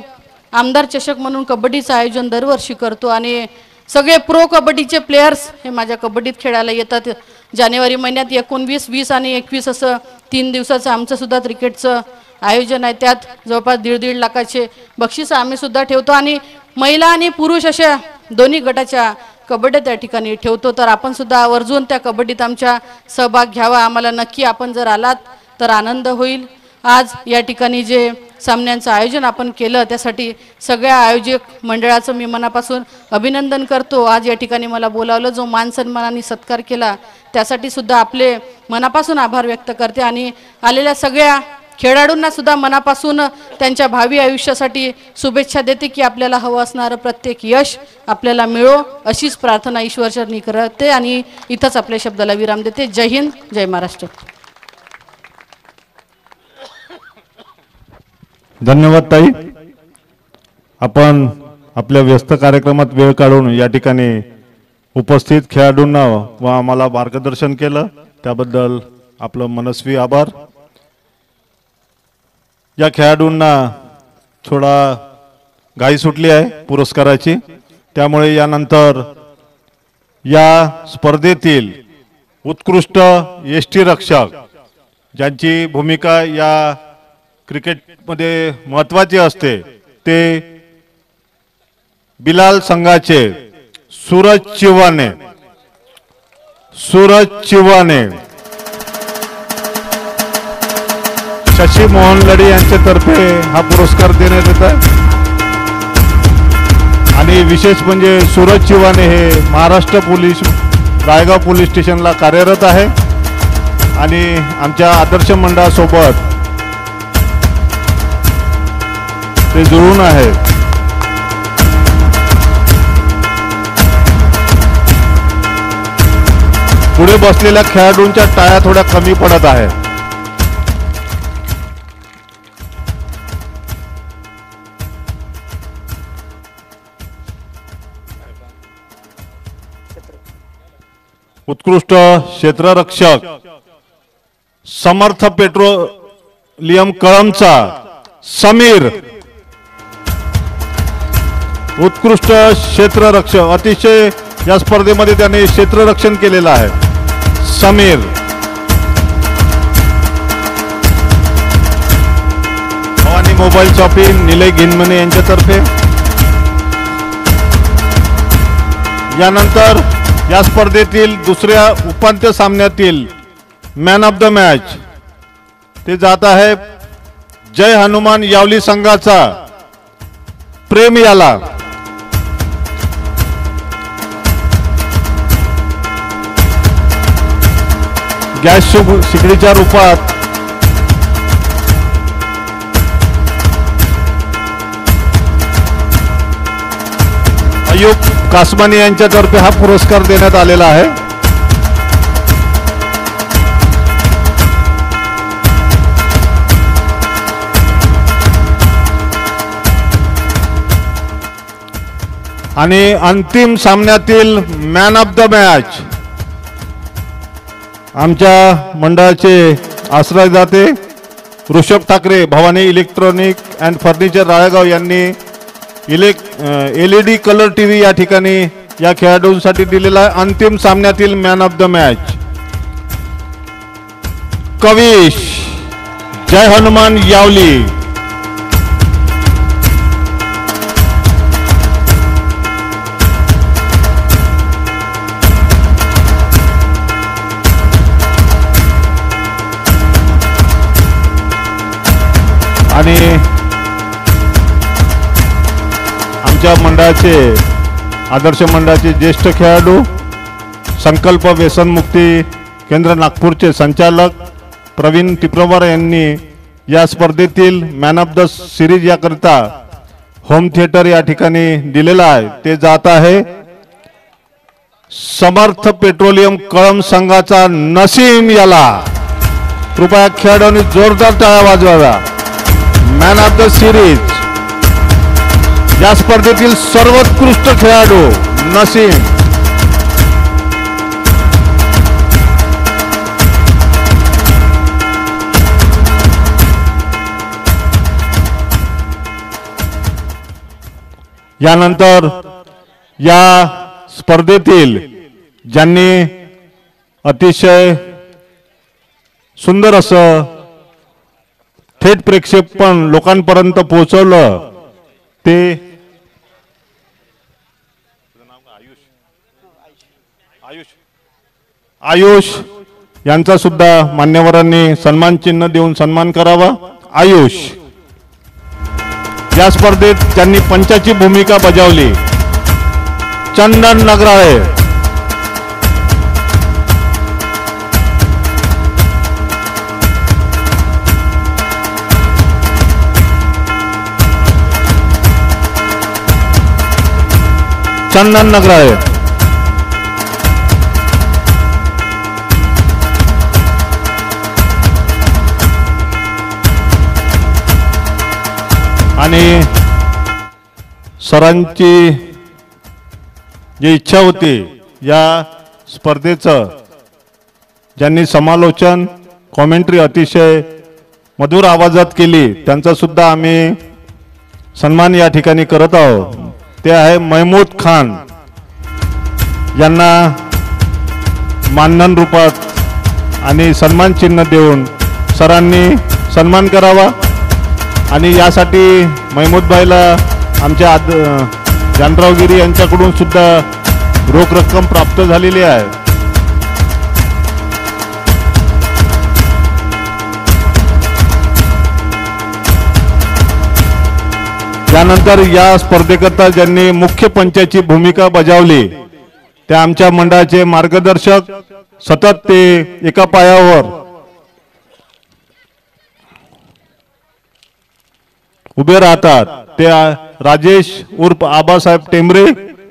आमदार चषक म्हणून कबड्डीचं आयोजन दरवर्षी करतो आणि सगळे प्रो कबड्डीचे प्लेयर्स हे माझ्या कबड्डीत खेळायला येतात. जानेवारी महिन्यात एकोणवीस वीस आणि एकवीस असं तीन दिवसाचं आमचंसुद्धा क्रिकेटचं आयोजन आहे. त्यात जवळपास दीड दीड लाखाचे बक्षीस आम्हीसुद्धा ठेवतो आणि महिला आणि पुरुष अशा दोन्ही गटाच्या कबड्ड्या त्या ठिकाणी ठेवतो. तर आपण सुद्धा आवर्जून त्या कबड्डीत आमच्या सहभाग घ्यावा. आम्हाला नक्की आपण जर आलात तर आनंद होईल. आज या ठिकाणी जे सामन्यांचं आयोजन आपण केलं त्यासाठी सगळ्या आयोजक मंडळाचं मी मनापासून अभिनंदन करतो. आज या ठिकाणी मला बोलावलं जो मान सन्मानाने सत्कार केला त्यासाठी सुद्धा आपले मनापासून आभार व्यक्त करते आणि आलेल्या सगळ्या खेळाडूंना सुद्धा मनापासून त्यांच्या भावी आयुष्यासाठी शुभेच्छा देते की आपल्याला हवं असणारं प्रत्येक यश आपल्याला मिळो अशीच प्रार्थना ईश्वरचरणी करते आणि इथंच आपल्या शब्दाला विराम देते. जय हिंद जय महाराष्ट्र. धन्यवाद ताई. आपण आपल्या व्यस्त कार्यक्रमात वेळ काढून या ठिकाणी उपस्थित खेळाडूंना व आम्हाला मार्गदर्शन केलं. त्याबद्दल आपलं मनस्वी आभार. या खेळाडूंना थोडा घाई सुटली आहे पुरस्काराची. त्यामुळे यानंतर या स्पर्धेतील उत्कृष्ट यष्टीरक्षक ज्यांची भूमिका या क्रिकेटमध्ये महत्त्वाचे असते ते बिलाल संघाचे सूरज चिवाने सूरज चिवाने शशी मोहन लडी यांच्यातर्फे हा पुरस्कार देण्यात येत आहे. आणि विशेष म्हणजे सूरज चिवाने हे महाराष्ट्र पोलीस रायगाव पोलीस स्टेशनला कार्यरत आहे. आणि आमच्या आदर्श मंडळासोबत ते जुळून आहे. पुढे बसलेल्या खेळाडूंच्या टाळ्या थोड्या कमी पडत आहेत. उत्कृष्ट क्षेत्ररक्षक समर्थ पेट्रोलियम कळमचा समीर उत्कृष्ट क्षेत्ररक्षक. अतिशय या स्पर्धेमध्ये त्याने क्षेत्ररक्षण केलेलं आहे. समीर. भवानी मोबाईल शॉपिंग निलय घिनमने यांच्यातर्फे. यानंतर या स्पर्धेतील दुसऱ्या उपांत्य सामन्यातील मॅन ऑफ द मॅच ते जात आहे जय हनुमान यावली संघाचा. प्रेम याला गॅस शुभ शिकडीच्या रूपात. अयुब कासमानी यांच्यातर्फे हा पुरस्कार देण्यात आलेला आहे. आणि अंतिम सामन्यातील मॅन ऑफ द मॅच आमच्या मंडळाचे आश्रयदाते Rishabh Thakare Bhavani electronic and furniture Ralegaon यांनी elec L E D colour T V या ठिकाणी या खेळाडूंसाठी दिलेला अंतिम सामन्यातील man of the match Kavish Jay Hanuman Yavli. आणि आमच्या मंडळाचे आदर्श मंडळाचे ज्येष्ठ खेळाडू संकल्प व्यसनमुक्ती केंद्र नागपूरचे संचालक प्रवीण टिप्रवार यांनी या स्पर्धेतील मॅन ऑफ द सिरीज याकरिता होम थिएटर या ठिकाणी दिलेला आहे. ते जात आहे. समर्थ पेट्रोलियम कळम संघाचा नसीम याला. कृपया खेळाडूंनी जोरदार टाळ्या वाजवाव्या. मॅन ऑफ द सिरीज या स्पर्धेतील सर्वोत्कृष्ट खेळाडू नसीम. यानंतर या स्पर्धेतील ज्यांनी अतिशय सुंदर असं थेट प्रेक्षेपण लोकांपर्यंत पोहोचवलं. ते आयुष. यांचा सुद्धा मान्यवरांनी सन्मान चिन्ह देऊन सन्मान करावा. आयुष. या स्पर्धेत त्यांनी पंचाची भूमिका बजावली. चंदन नगराळे. चंदन नगराळे. आणि सरांची जी इच्छा होती या स्पर्धेचं ज्यांनी समालोचन कॉमेंट्री अतिशय मधुर आवाजात केली त्यांचा सुद्धा आम्ही सन्मान या ठिकाणी करत आहोत. ते आहे महमूद खान. यांना मानधन रूपात आणि सन्मान चिन्ह देऊन सरांनी सन्मान करावा. आणि यासाठी महमूदभाईला आमच्या आद जानरावगिरी यांच्याकडून सुद्धा रोख रक्कम प्राप्त झालेली आहे. त्यानंतर या स्पर्धेकरता ज्यांनी मुख्य पंचाची भूमिका बजावली त्या आमच्या मंडळाचे मार्गदर्शक सतत ते एका पायावर उभे राहतात. ते राजेश उर्फ आबासाहेब टेंबरे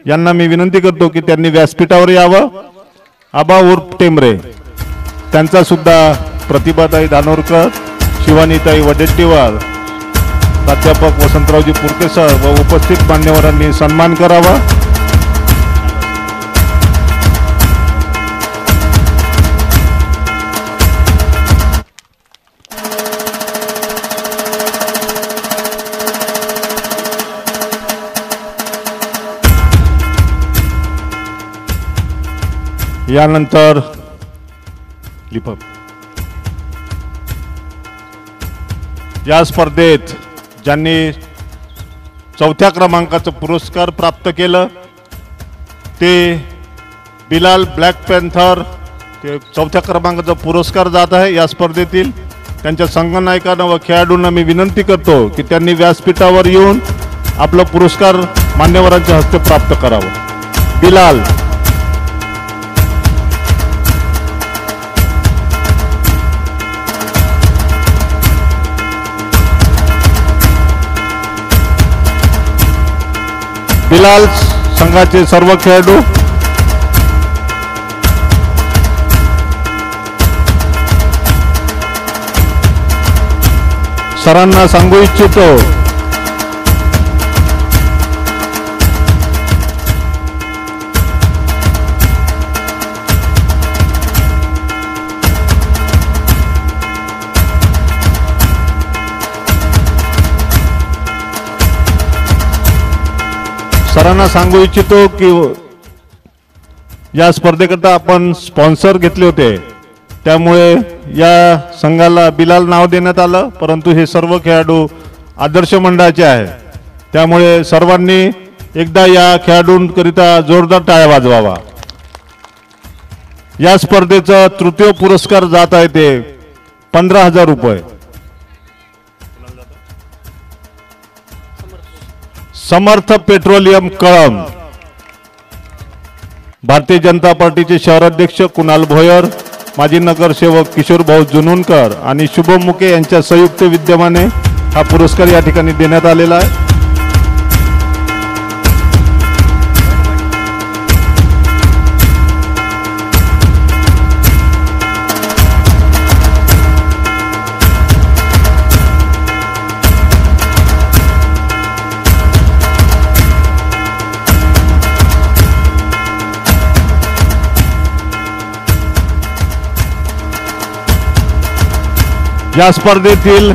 यांना मी विनंती करतो की त्यांनी व्यासपीठावर यावं. आबा उर्फ टेंबरे. त्यांचा सुद्धा प्रतिभाताई धानोरकर शिवानीताई वडेट्टीवार प्राध्यापक वसंतरावजी पुरकेसर व उपस्थित मान्यवरांनी सन्मान करावा. यानंतर लिपप या स्पर्धेत ज्यांनी चौथ्या क्रमांकाचं पुरस्कार प्राप्त केलं ते बिलाल ब्लॅक पॅन्थर ते चौथ्या क्रमांकाचा पुरस्कार जात आहे या स्पर्धेतील. त्यांच्या संघनायकांना व खेळाडूंना मी विनंती करतो की त्यांनी व्यासपीठावर येऊन आपला पुरस्कार मान्यवरांच्या हस्ते प्राप्त करावं. बिलाल बिलाल संघाचे सर्व खेळाडू. सरांना सांगू इच्छितो. सरांना सांगू इच्छितो की या स्पर्धेकरता आपण स्पॉन्सर घेतले होते. त्यामुळे या संघाला बिलाल नाव देण्यात आलं परंतु हे सर्व खेळाडू आदर्श मंडळाचे आहे त्यामुळे सर्वांनी एकदा या खेळाडूंकरिता जोरदार टाळ्या वाजवावा. या स्पर्धेचा तृतीय पुरस्कार जात आहे ते पंधरा हजार रुपये. समर्थ पेट्रोलियम कळम भारतीय जनता पार्टीचे शहराध्यक्ष कुणाल भोयर माजी नगरसेवक किशोर भाऊ जुनूनकर आणि शुभम मुके यांच्या संयुक्त विद्यमाने हा पुरस्कार या ठिकाणी देण्यात आलेला आहे. या स्पर्धेतील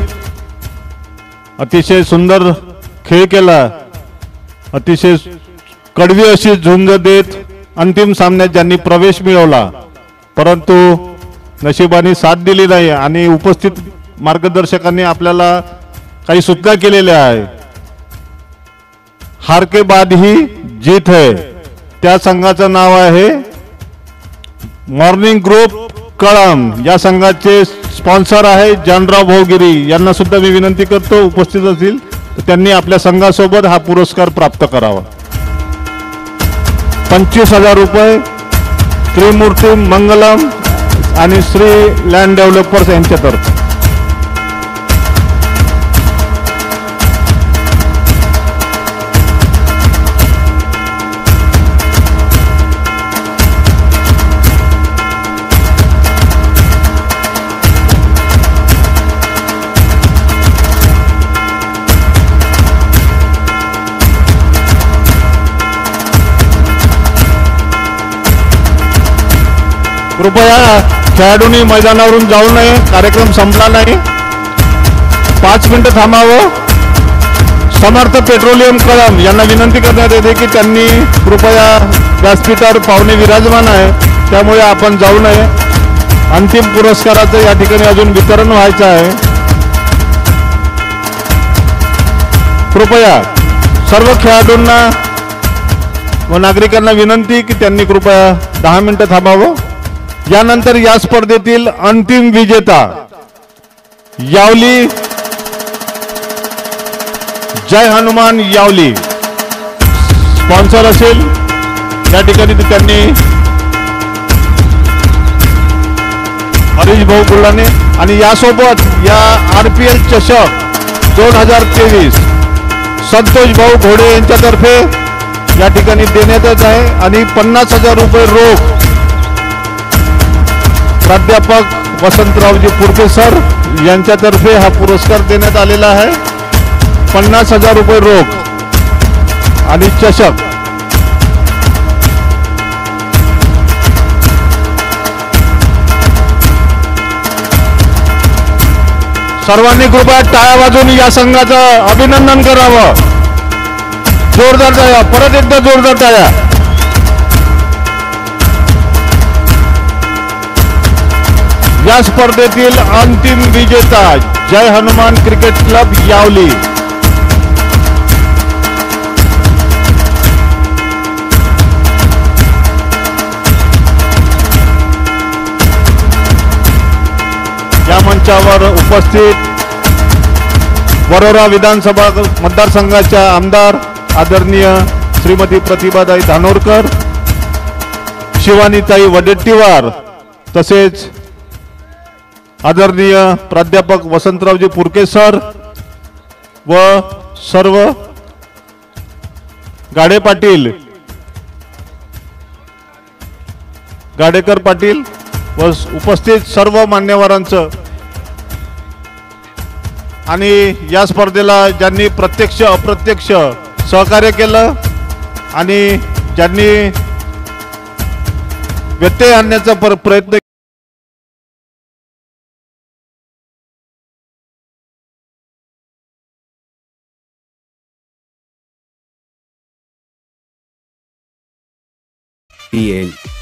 अतिशय सुंदर खेळ केला. अतिशय कडवी अशी झुंज देत अंतिम सामन्यात ज्यांनी प्रवेश मिळवला परंतु नशिबाने साथ दिली नाही आणि उपस्थित मार्गदर्शकांनी आपल्याला काही सूचना केलेल्या आहे हार के बाद ही जीत है. त्या संघाचं नाव आहे मॉर्निंग ग्रुप कळम या संघाचे स्पॉन्सर आहे जानराव भाऊगिरी यांना सुद्धा मी विनंती करतो उपस्थित असतील त्यांनी आपल्या संघासोबत हा पुरस्कार प्राप्त करावा. पंचवीस हजार रुपये त्रिमूर्ती मंगलम आणि श्री लँड डेव्हलपर्स यांच्यातर्फे. कृपया खेळाडूंनी मैदानावरून जाऊ नये कार्यक्रम संपला नाही. पाच मिनिटं थांबावं. समर्थ पेट्रोलियम कदम यांना विनंती करण्यात येते की त्यांनी कृपया व्यासपीठावर पाहुणे विराजमान आहे त्यामुळे आपण जाऊ नये. अंतिम पुरस्काराचं या ठिकाणी अजून वितरण व्हायचं आहे. कृपया सर्व खेळाडूंना व नागरिकांना विनंती की त्यांनी कृपया दहा मिनिटं थांबावं. यानंतर या स्पर्धेतील अंतिम विजेता यावली जय हनुमान यावली. स्पॉन्सर असेल या ठिकाणी त्यांनी हरीश भाऊ गुल्लाने आणि यासोबत या आर पी एल चषक दोन हजार तेवीस संतोष भाऊ घोडे यांच्यातर्फे या ठिकाणी देण्यातच आहे आणि पन्नास हजार रुपये रोख प्राध्यापक वसंतरावजी पुरके सर यांच्यातर्फे हा पुरस्कार देण्यात आलेला आहे. पन्नास हजार रुपये रोख आणि चषक. सर्वांनी कृपया टाळ्या वाजवून या संघाचं अभिनंदन करावं. जोरदार टाळ्या परत एकदा जोरदार टाळ्या. या स्पर्धेतील अंतिम विजेता जय हनुमान क्रिकेट क्लब यावली. या मंचावर उपस्थित वरोरा विधानसभा मतदारसंघाच्या आमदार आदरणीय श्रीमती प्रतिभाताई धानोरकर शिवानीताई वडेट्टीवार तसेच आदरणीय प्राध्यापक वसंतरावजी पुरके सर व सर्व गाडे पाटील गाडेकर पाटील व उपस्थित सर्व मान्यवरांचं. आणि या स्पर्धेला ज्यांनी प्रत्यक्ष अप्रत्यक्ष सहकार्य केलं आणि ज्यांनी व्यत्यय आणण्याचा पर प्रयत्न bien.